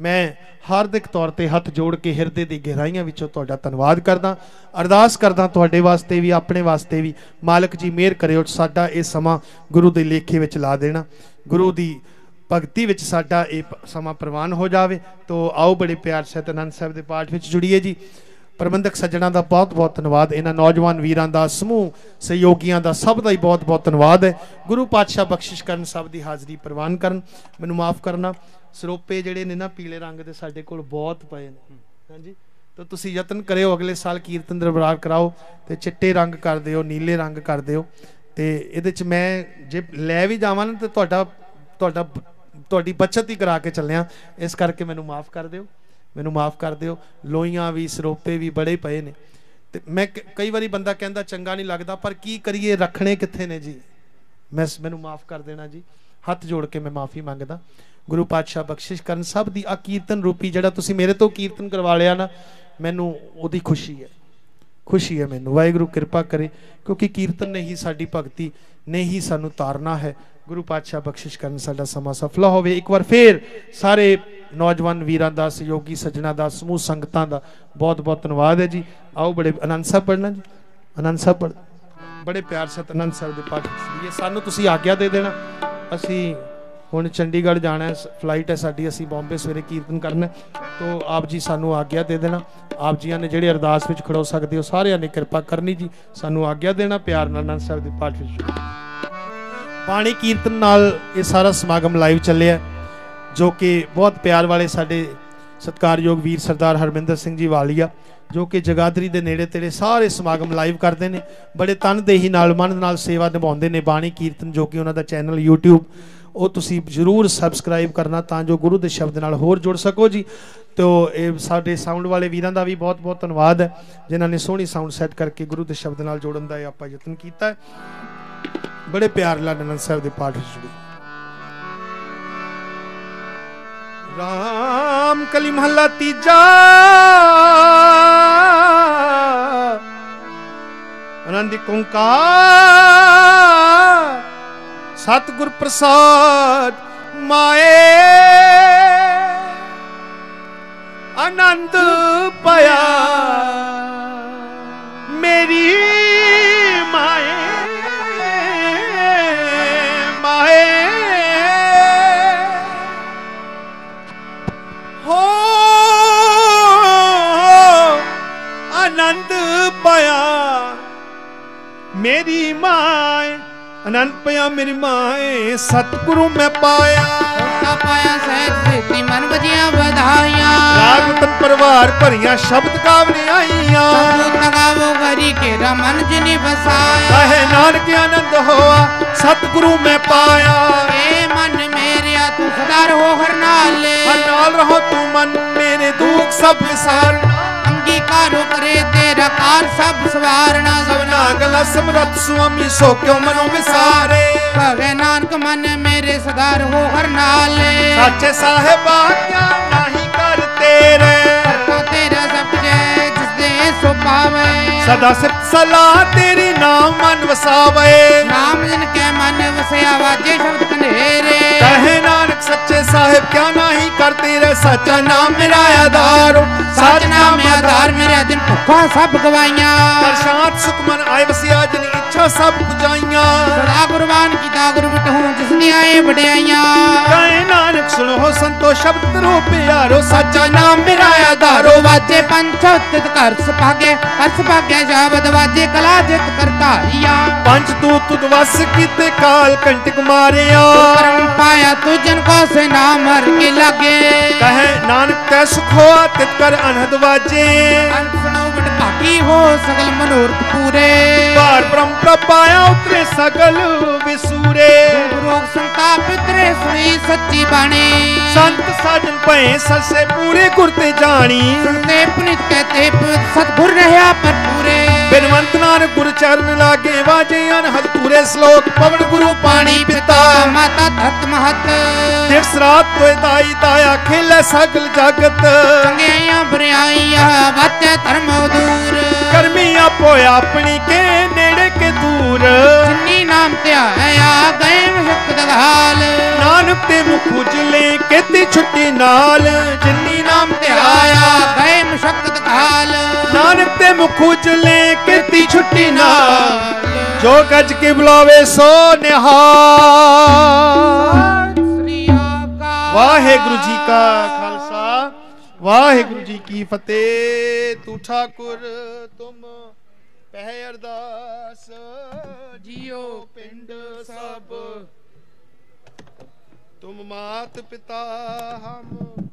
ਮੈਂ ਹਾਰਦਿਕ ਤੌਰ ਤੇ ਹੱਥ ਜੋੜ ਕੇ ਹਿਰਦੇ ਦੀ ਗਹਿਰਾਈਆਂ ਵਿੱਚੋਂ ਤੁਹਾਡਾ ਧੰਨਵਾਦ ਕਰਦਾ। ਅਰਦਾਸ ਕਰਦਾ ਤੁਹਾਡੇ ਵਾਸਤੇ ਵੀ, ਆਪਣੇ ਵਾਸਤੇ ਵੀ। ਮਾਲਕ ਜੀ, ਮਿਹਰ ਕਰਿਓ, ਸਾਡਾ ਇਹ ਸਮਾਂ ਗੁਰੂ ਦੇ ਲੇਖੇ ਵਿੱਚ ਲਾ ਦੇਣਾ। ਗੁਰੂ ਦੀ ਭਗਤੀ ਵਿੱਚ ਸਾਡਾ ਇਹ ਸਮਾਂ ਪ੍ਰਵਾਨ ਹੋ ਜਾਵੇ। ਤੋ ਆਓ ਬੜੇ ਪਿਆਰ ਸਹਿਤ ਆਨੰਦ ਸਾਹਿਬ ਦੇ ਪਾਠ ਵਿੱਚ ਜੁੜੀਏ ਜੀ। ਪ੍ਰਬੰਧਕ ਸੱਜਣਾ ਦਾ ਬਹੁਤ ਬਹੁਤ ਧੰਨਵਾਦ। ਇਹਨਾਂ ਨੌਜਵਾਨ ਵੀਰਾਂ ਦਾ, ਸਮੂਹ ਸਹਿਯੋਗੀਆਂ ਦਾ ਸਭ ਦਾ ਹੀ ਬਹੁਤ ਬਹੁਤ ਧੰਨਵਾਦ ਹੈ। ਗੁਰੂ ਪਾਤਸ਼ਾਹ ਬਖਸ਼ਿਸ਼ ਕਰਨ, ਸਭ ਦੀ ਹਾਜ਼ਰੀ ਪ੍ਰਵਾਨ ਕਰਨ। ਮੈਨੂੰ ਮਾਫ ਕਰਨਾ, ਸਰੋਪੇ ਜਿਹੜੇ ਨੇ ਨਾ ਪੀਲੇ ਰੰਗ ਦੇ ਸਾਡੇ ਕੋਲ ਬਹੁਤ ਪਏ ਨੇ। ਹਾਂਜੀ? ਤਾਂ ਤੁਸੀਂ ਯਤਨ ਕਰਿਓ, ਅਗਲੇ ਸਾਲ ਕੀਰਤਨ ਦਰਬਾਰ ਕਰਾਓ ਤੇ ਚਿੱਟੇ ਰੰਗ ਕਰ ਦਿਓ, ਨੀਲੇ ਰੰਗ ਕਰ ਦਿਓ। ਤੇ ਇਹਦੇ ਚ ਮੈਂ ਜੇ ਲੈ ਵੀ ਜਾਵਾਂ ਨਾ, ਤੇ ਤੁਹਾਡਾ ਤੁਹਾਡਾ, ਤੁਹਾਡੀ ਬਚਤ ਹੀ ਕਰਾ ਕੇ ਚੱਲਿਆ। ਇਸ ਕਰਕੇ ਮੈਨੂੰ ਮਾਫ ਕਰ ਦਿਓ। ਮੈਨੂੰ ਮਾਫ ਕਰ ਦਿਓ। ਲੋਈਆਂ ਵੀ ਸਰੋਪੇ ਵੀ ਬੜੇ ਪਏ ਨੇ। ਤੇ ਮੈਂ ਕਈ ਵਾਰੀ ਬੰਦਾ ਕਹਿੰਦਾ, ਚੰਗਾ ਨਹੀਂ ਲੱਗਦਾ, ਪਰ ਕੀ ਕਰੀਏ? ਰੱਖਣੇ ਕਿੱਥੇ ਨੇ ਜੀ? ਮੈਂ ਮੈਨੂੰ ਮਾਫ ਕਰ ਦੇਣਾ ਜੀ। ਹੱਥ ਜੋੜ ਕੇ ਮੈਂ ਮਾਫੀ ਮੰਗਦਾ। ਗੁਰੂ ਪਾਤਸ਼ਾਹ ਬਖਸ਼ਿਸ਼ ਕਰਨ, ਸਭ ਦੀ ਆ ਕੀਰਤਨ ਰੂਪੀ ਜਿਹੜਾ ਤੁਸੀਂ ਮੇਰੇ ਤੋਂ ਕੀਰਤਨ ਕਰਵਾ ਲਿਆ ਨਾ, ਮੈਨੂੰ ਉਹਦੀ ਖੁਸ਼ੀ ਹੈ। ਖੁਸ਼ੀ ਹੈ ਮੈਨੂੰ। ਵਾਹਿਗੁਰੂ, ਕਿਰਪਾ ਕਰੇ, ਕਿਉਂਕਿ ਕੀਰਤਨ ਨੇ ਹੀ ਸਾਡੀ ਭਗਤੀ, ਨੇ ਹੀ ਸਾਨੂੰ ਤਾਰਨਾ ਹੈ। ਗੁਰੂ ਪਾਤਸ਼ਾਹ ਬਖਸ਼ਿਸ਼ ਕਰਨ, ਸਾਡਾ ਸਮਾਂ ਸਫਲਾ ਹੋਵੇ। ਇੱਕ ਵਾਰ ਫੇਰ ਸਾਰੇ ਨੌਜਵਾਨ ਵੀਰਾਂ ਦਾ, ਸਹਿਯੋਗੀ ਸੱਜਣਾ ਦਾ, ਸਮੂਹ ਸੰਗਤਾਂ ਦਾ ਬਹੁਤ ਬਹੁਤ ਧੰਨਵਾਦ ਹੈ ਜੀ। ਆਓ ਬੜੇ ਆਨੰਦ ਸਾਹਿਬ ਪੜਨਾ ਜੀ। ਆਨੰਦ ਸਾਹਿਬ ਪੜ੍ਹ ਬੜੇ ਪਿਆਰ ਸਤ ਆਨੰਦ ਸਾਹਿਬ ਦੇ ਪਾਠ ਸੁਣੀਏ ਸਾਨੂੰ ਤੁਸੀਂ ਆਗਿਆ ਦੇ ਦੇਣਾ। ਅਸੀਂ ਹੁਣ ਚੰਡੀਗੜ੍ਹ ਜਾਣਾ ਹੈ ਫਲਾਈਟ ਹੈ ਸਾਡੀ, ਅਸੀਂ ਬੰਬੇ ਸਵੇਰੇ ਕੀਰਤਨ ਕਰਨਾ ਹੈ। ਤੋ ਆਪ ਜੀ ਸਾਨੂੰ ਆਗਿਆ ਦੇ ਦੇਣਾ। ਆਪ ਜੀਆਂ ਨੇ ਜਿਹੜੇ ਅਰਦਾਸ ਵਿੱਚ ਖੜੋ ਸਕਦੇ ਹੋ, ਸਾਰਿਆਂ ਨੇ ਕਿਰਪਾ ਕਰਨੀ ਜੀ। ਸਾਨੂੰ ਆਗਿਆ ਦੇਣਾ ਪਿਆਰ ਨਾਲ ਆਨੰਦ ਸਾਹਿਬ ਦੇ ਪਾਠ ਵਿੱਚ। ਬਾਣੀ ਕੀਰਤਨ ਨਾਲ ਇਹ ਸਾਰਾ ਸਮਾਗਮ ਲਾਈਵ ਚੱਲਿਆ ਜੋ ਕਿ ਬਹੁਤ ਪਿਆਰ ਵਾਲੇ ਸਾਡੇ ਸਤਿਕਾਰਯੋਗ ਵੀਰ ਸਰਦਾਰ ਹਰਮਿੰਦਰ ਸਿੰਘ ਜੀ ਵਾਲੀਆ ਜੋ ਕਿ ਜਗਾਦਰੀ ਦੇ ਨੇੜੇ ਤੇੜੇ ਸਾਰੇ ਸਮਾਗਮ ਲਾਈਵ ਕਰਦੇ ਨੇ, ਬੜੇ ਤਨਦੇਹੀ ਨਾਲ, ਮਨ ਨਾਲ ਸੇਵਾ ਨਿਭਾਉਂਦੇ ਨੇ ਬਾਣੀ ਕੀਰਤਨ ਜੋ ਕਿ ਉਹਨਾਂ ਦਾ ਚੈਨਲ YouTube, ਉਹ ਤੁਸੀਂ ਜਰੂਰ ਸਬਸਕ੍ਰਾਈਬ ਕਰਨਾ ਤਾਂ ਜੋ ਗੁਰੂ ਦੇ ਸ਼ਬਦ ਨਾਲ ਹੋਰ ਜੁੜ ਸਕੋ ਜੀ। ਤੋ ਇਹ ਸਾਡੇ ਸਾਊਂਡ ਵਾਲੇ ਵੀਰਾਂ ਦਾ ਵੀ ਬਹੁਤ ਬਹੁਤ ਧੰਨਵਾਦ ਹੈ, ਜਿਨ੍ਹਾਂ ਨੇ ਸੋਹਣੀ ਸਾਊਂਡ ਸੈੱਟ ਕਰਕੇ ਗੁਰੂ ਦੇ ਸ਼ਬਦ ਨਾਲ ਜੋੜਨ ਦਾ ਇਹ ਆਪਾਂ ਯਤਨ ਕੀਤਾ ਬੜੇ ਪਿਆਰ ਨਾਲ ਅਨੰਦ ਸਾਹਿਬ ਦੇ ਪਾਠ ਵਿੱਚ ਜੁੜੀ। ਰਾਮ ਕਲੀ ਮਹੱਲਾ ਤੀਜਾ ਆਨੰਦ ਓੰਕਾਰ ਸਤਿਗੁਰ ਪ੍ਰਸਾਦ ਮਾਏ ਆਨੰਦ ਪਿਆ ਮੇਰੀ ਮੇਰੀ ਮਾਏ ਆਨੰਦ ਪਿਆ ਮੇਰੀ ਮਾਏ ਸਤਿਗੁਰੂ ਮੈਂ ਪਾਇਆ। ਕਾ ਪਾਇਆ ਸਹਿਜ ਸਿੱਧੀ ਮਨ ਵਜੀਆਂ ਵਧਾਈਆਂ। ਰਾਗ ਤਨ ਪਰਿਵਾਰ ਭਰੀਆਂ ਸ਼ਬਦ ਕਾਵਨੇ ਆਈਆਂ। ਸਤਿਗੁਰ ਤਗਾਵੋ ਗਰੀ ਕੇ ਰਮਨ ਜਿਨੀ ਵਸਾਇਆ। ਕਹੇ ਨਾਨਕ ਆਨੰਦ ਹੋਆ ਸਤਿਗੁਰੂ ਮੈਂ ਪਾਇਆ। ਏ ਮਨ ਮੇਰਿਆ ਤੂੰ ਸਦਾ ਰਹੋ ਹਰ ਨਾਲੇ। ਹਰ ਨਾਲ ਰਹੋ ਤੂੰ ਮਨ ਮੇਰੇ ਦੁੱਖ ਸਭ ਵਿਸਾਰਨਾ। ਕੀ ਕਾਰੂ ਕਰੇ ਤੇਰਾ ਕਾਰ ਸਭ ਸਵਾਰਣਾ ਸਭਨਾ ਅਗਲਾ ਸਮਰਤ ਸੁਆਮੀ ਸੋ ਕਿਉ ਮਨੋ ਵਿਸਾਰੇ। ਭਵੇ ਨਾਨਕ ਮਨ ਮੇਰੇ ਸਦਾਰ ਹੋ ਹਰ ਨਾਲੇ। ਸਾਚੇ ਸਾਹਿਬਾ ਕਿਆ ਕਰ ਤੇਰੇ। ਤੇਰਾ ਸਭ ਜੈ ਜਿਸ ਦੇ ਸੋ ਸਦਾ ਸਿਫਤ ਸਲਾਹ ਤੇਰੀ ਨਾਮ ਮਨ ਵਸਾਵੇ। ਨਾਮ ਜਿਨ ਕੇ ਮਨ ਵਸਿਆ ਵਾਜੇ ਸ਼ਬਦ ਕਨੇਰੇ ਕਹੇ ਨਾਨਕ ਸੱਚੇ ਸਾਹਿਬ ਕਿਆ ਨਹੀਂ ਕਰਤੇ ਰਹਿ? ਸੱਚਾ ਨਾਮ ਮੇਰਾ ਆਧਾਰ ਸੱਚ ਨਾਮ ਆਧਾਰ ਮੇਰੇ ਦਿਨ ਭੁੱਖਾ ਸਭ ਗਵਾਈਆਂ। ਕਰ ਸ਼ਾਂਤ ਸੁਖ ਮਨ ਆਏ ਵਸਿਆ ਜਿਨ ਇੱਛਾ ਸਭ ਪੁਜਾਈਆਂ। ਸਦਾ ਗੁਰਬਾਨ ਕੀਤਾ ਗੁਰੂ ਬਿਟਹੂ ਜਿਸ ਨੇ ਆਏ ਵਡਿਆਈਆਂ। ਕਹੇ ਨਾਨਕ ਸੁਣੋ ਸੰਤੋ ਸ਼ਬਦ ਰੂਪ ਪਿਆਰੋ। ਸੱਚਾ ਨਾਮ ਮੇਰਾ ਆਧਾਰੋ ਵਾਜੇ ਪੰਚ ਉਤਿਤ ਘਰ ਸੁਭਾਗੇ ਹਰ ਸੁਭਾਗਿਆ ਸ਼ਬਦ ਵਾਜੇ ਕਲਾ ਜਿਤ ਕਰਤਾਰੀਆ ਪੰਜ ਤੂੰ ਤੁਧ ਵਸ ਕੀਤੇ ਕਾਲ ਕੰਟਕ ਮਾਰਿਆ। ਕਰਮ ਪਾਇਆ ਤੁਜਨ ਕੋ ਸੇ ਨਾਮ ਹਰ ਕੇ ਲਾਗੇ। ਕਹੇ ਨਾਨਕ ਤੈ ਸੁਖ ਤਿਤ ਕਰ ਅਨਹਦ ਵਾਜੇ। ਅੰਤ ਸੁਣੋ ਵਡ ਭਾਗੀ ਹੋ ਸਗਲ ਮਨੋਰਥ ਪੂਰੇ ਭਾਰ ਬ੍ਰਹਮ ਪ੍ਰਪਾਇਆ ਉਤਰੇ ਸਗਲ ਵਿਸੂਰੇ ਰੋਗ ਸੰਤਾਪ ਪਿਤਰੇ ਸੁਣੀ ਸੱਚੀ ਬਾਣੀ ਸੰਤ ਸਾਜਨ ਭਏ ਸਸੇ ਪੂਰੇ ਗੁਰ ਤੇ ਜਾਣੀ ਸੁਣਤੇ ਪੁਨਿਤ ਕਹਤੇ ਸਤਗੁਰ ਰਹਾ ਪਰ ਪੂਰੇ ਬਿਨਵੰਤ ਨਾਨਕ ਗੁਰ ਚਰਨ ਲਾਗੇ ਵਾਜੇ ਅਨਹਦ ਪੂਰੇ ਸ਼ਲੋਕ ਪਵਨ ਗੁਰੂ ਪਾਣੀ ਪਿਤਾ। ਮਾਤਾ ਧਰਤ ਮਹਤ। ਦਿਵਸ ਰਾਤ ਤੋਏ ਦਾਈ ਦਾਇਆ ਖੇਲੇ ਸਗਲ ਜਗਤ। ਚੰਗਿਆਈਆਂ ਬੁਰਾਈਆਂ ਵਾਚੈ ਧਰਮ ਦੂਰ ਕਰਮੀ ਆਪੋ ਆਪਣੀ ਕੇ ਨੇੜੇ ਕੇ ਦੂਰ। ਜਿਨੀ ਨਾਮ ਧਿਆਇਆ ਗਏ ਮੁਸ਼ਕ ਦਗਾਲ ਨਾਨਕ ਤੇ ਮੁਖ ਉਜਲੇ ਕੀਤੀ ਛੁੱਟੀ ਨਾਲ। ਜਿਨੀ ਨਾਮ ਧਿਆਇਆ ਗਏ ਮੁਸ਼ਕ ਦਗਾਲ ਨਾਨਕ ਤੇ ਮੁਖ ਉਜਲੇ ਕੀਤੀ ਛੁੱਟੀ ਨਾਲ। ਜੋ ਗੱਜ ਕੇ ਬੁਲਾਵੇ ਸੋ ਨਿਹਾਲ। ਵਾਹਿਗੁਰੂ ਜੀ ਕਾ ਵਾਹਿਗੁਰੂ ਜੀ ਕੀ ਫਤਿਹ। ਤੂੰ ਠਾਕੁਰ, ਤੁਮ ਪਹਿ ਅਰਦਾਸ ਜੀਓ ਪਿੰਡ ਸਭ। ਤੁਮ ਮਾਤ ਪਿਤਾ ਹਮ,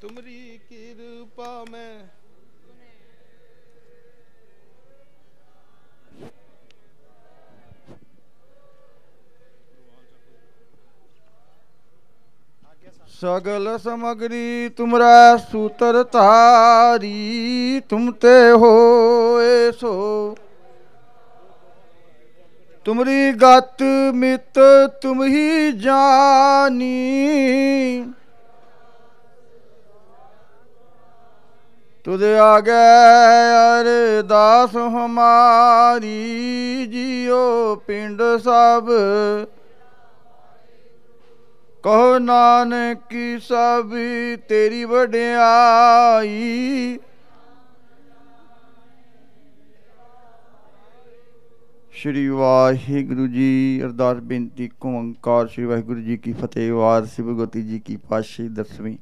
ਤੁਮਰੀ ਕਿਰਪਾ ਮੈਂ ਸਗਲ ਸਮਗਰੀ ਤੁਮਰਾ ਸੂਤਰ ਧਾਰੀ, ਤੁਮ ਤੇ ਹੋਏ ਸੋ। ਤੁਮਰੀ ਗਤ ਮਿਤ ਤੁਮ ਹੀ ਜਾਨੀ। ਤੁਧ ਆਗੇ ਅਰਦਾਸ ਹਮਾਰੀ ਜੀਓ ਪਿੰਡ ਸਭ ਕਹੋ ਨਾਨਕੀ ਸਭ ਤੇਰੀ ਵਡਿਆਈ। ਸ਼੍ਰੀ ਵਾਹਿਗੁਰੂ ਜੀ, ਅਰਦਾਸ ਬੇਨਤੀ ਓੰਕਾਰ ਸ਼੍ਰੀ ਵਾਹਿਗੁਰੂ ਜੀ ਕੀ ਫਤਿਹ, ਵਾਰ ਸਿ ਭਗਵਤੀ ਜੀ ਕੀ ਪਾਸ਼ੀ ਦਸਵੀਂ।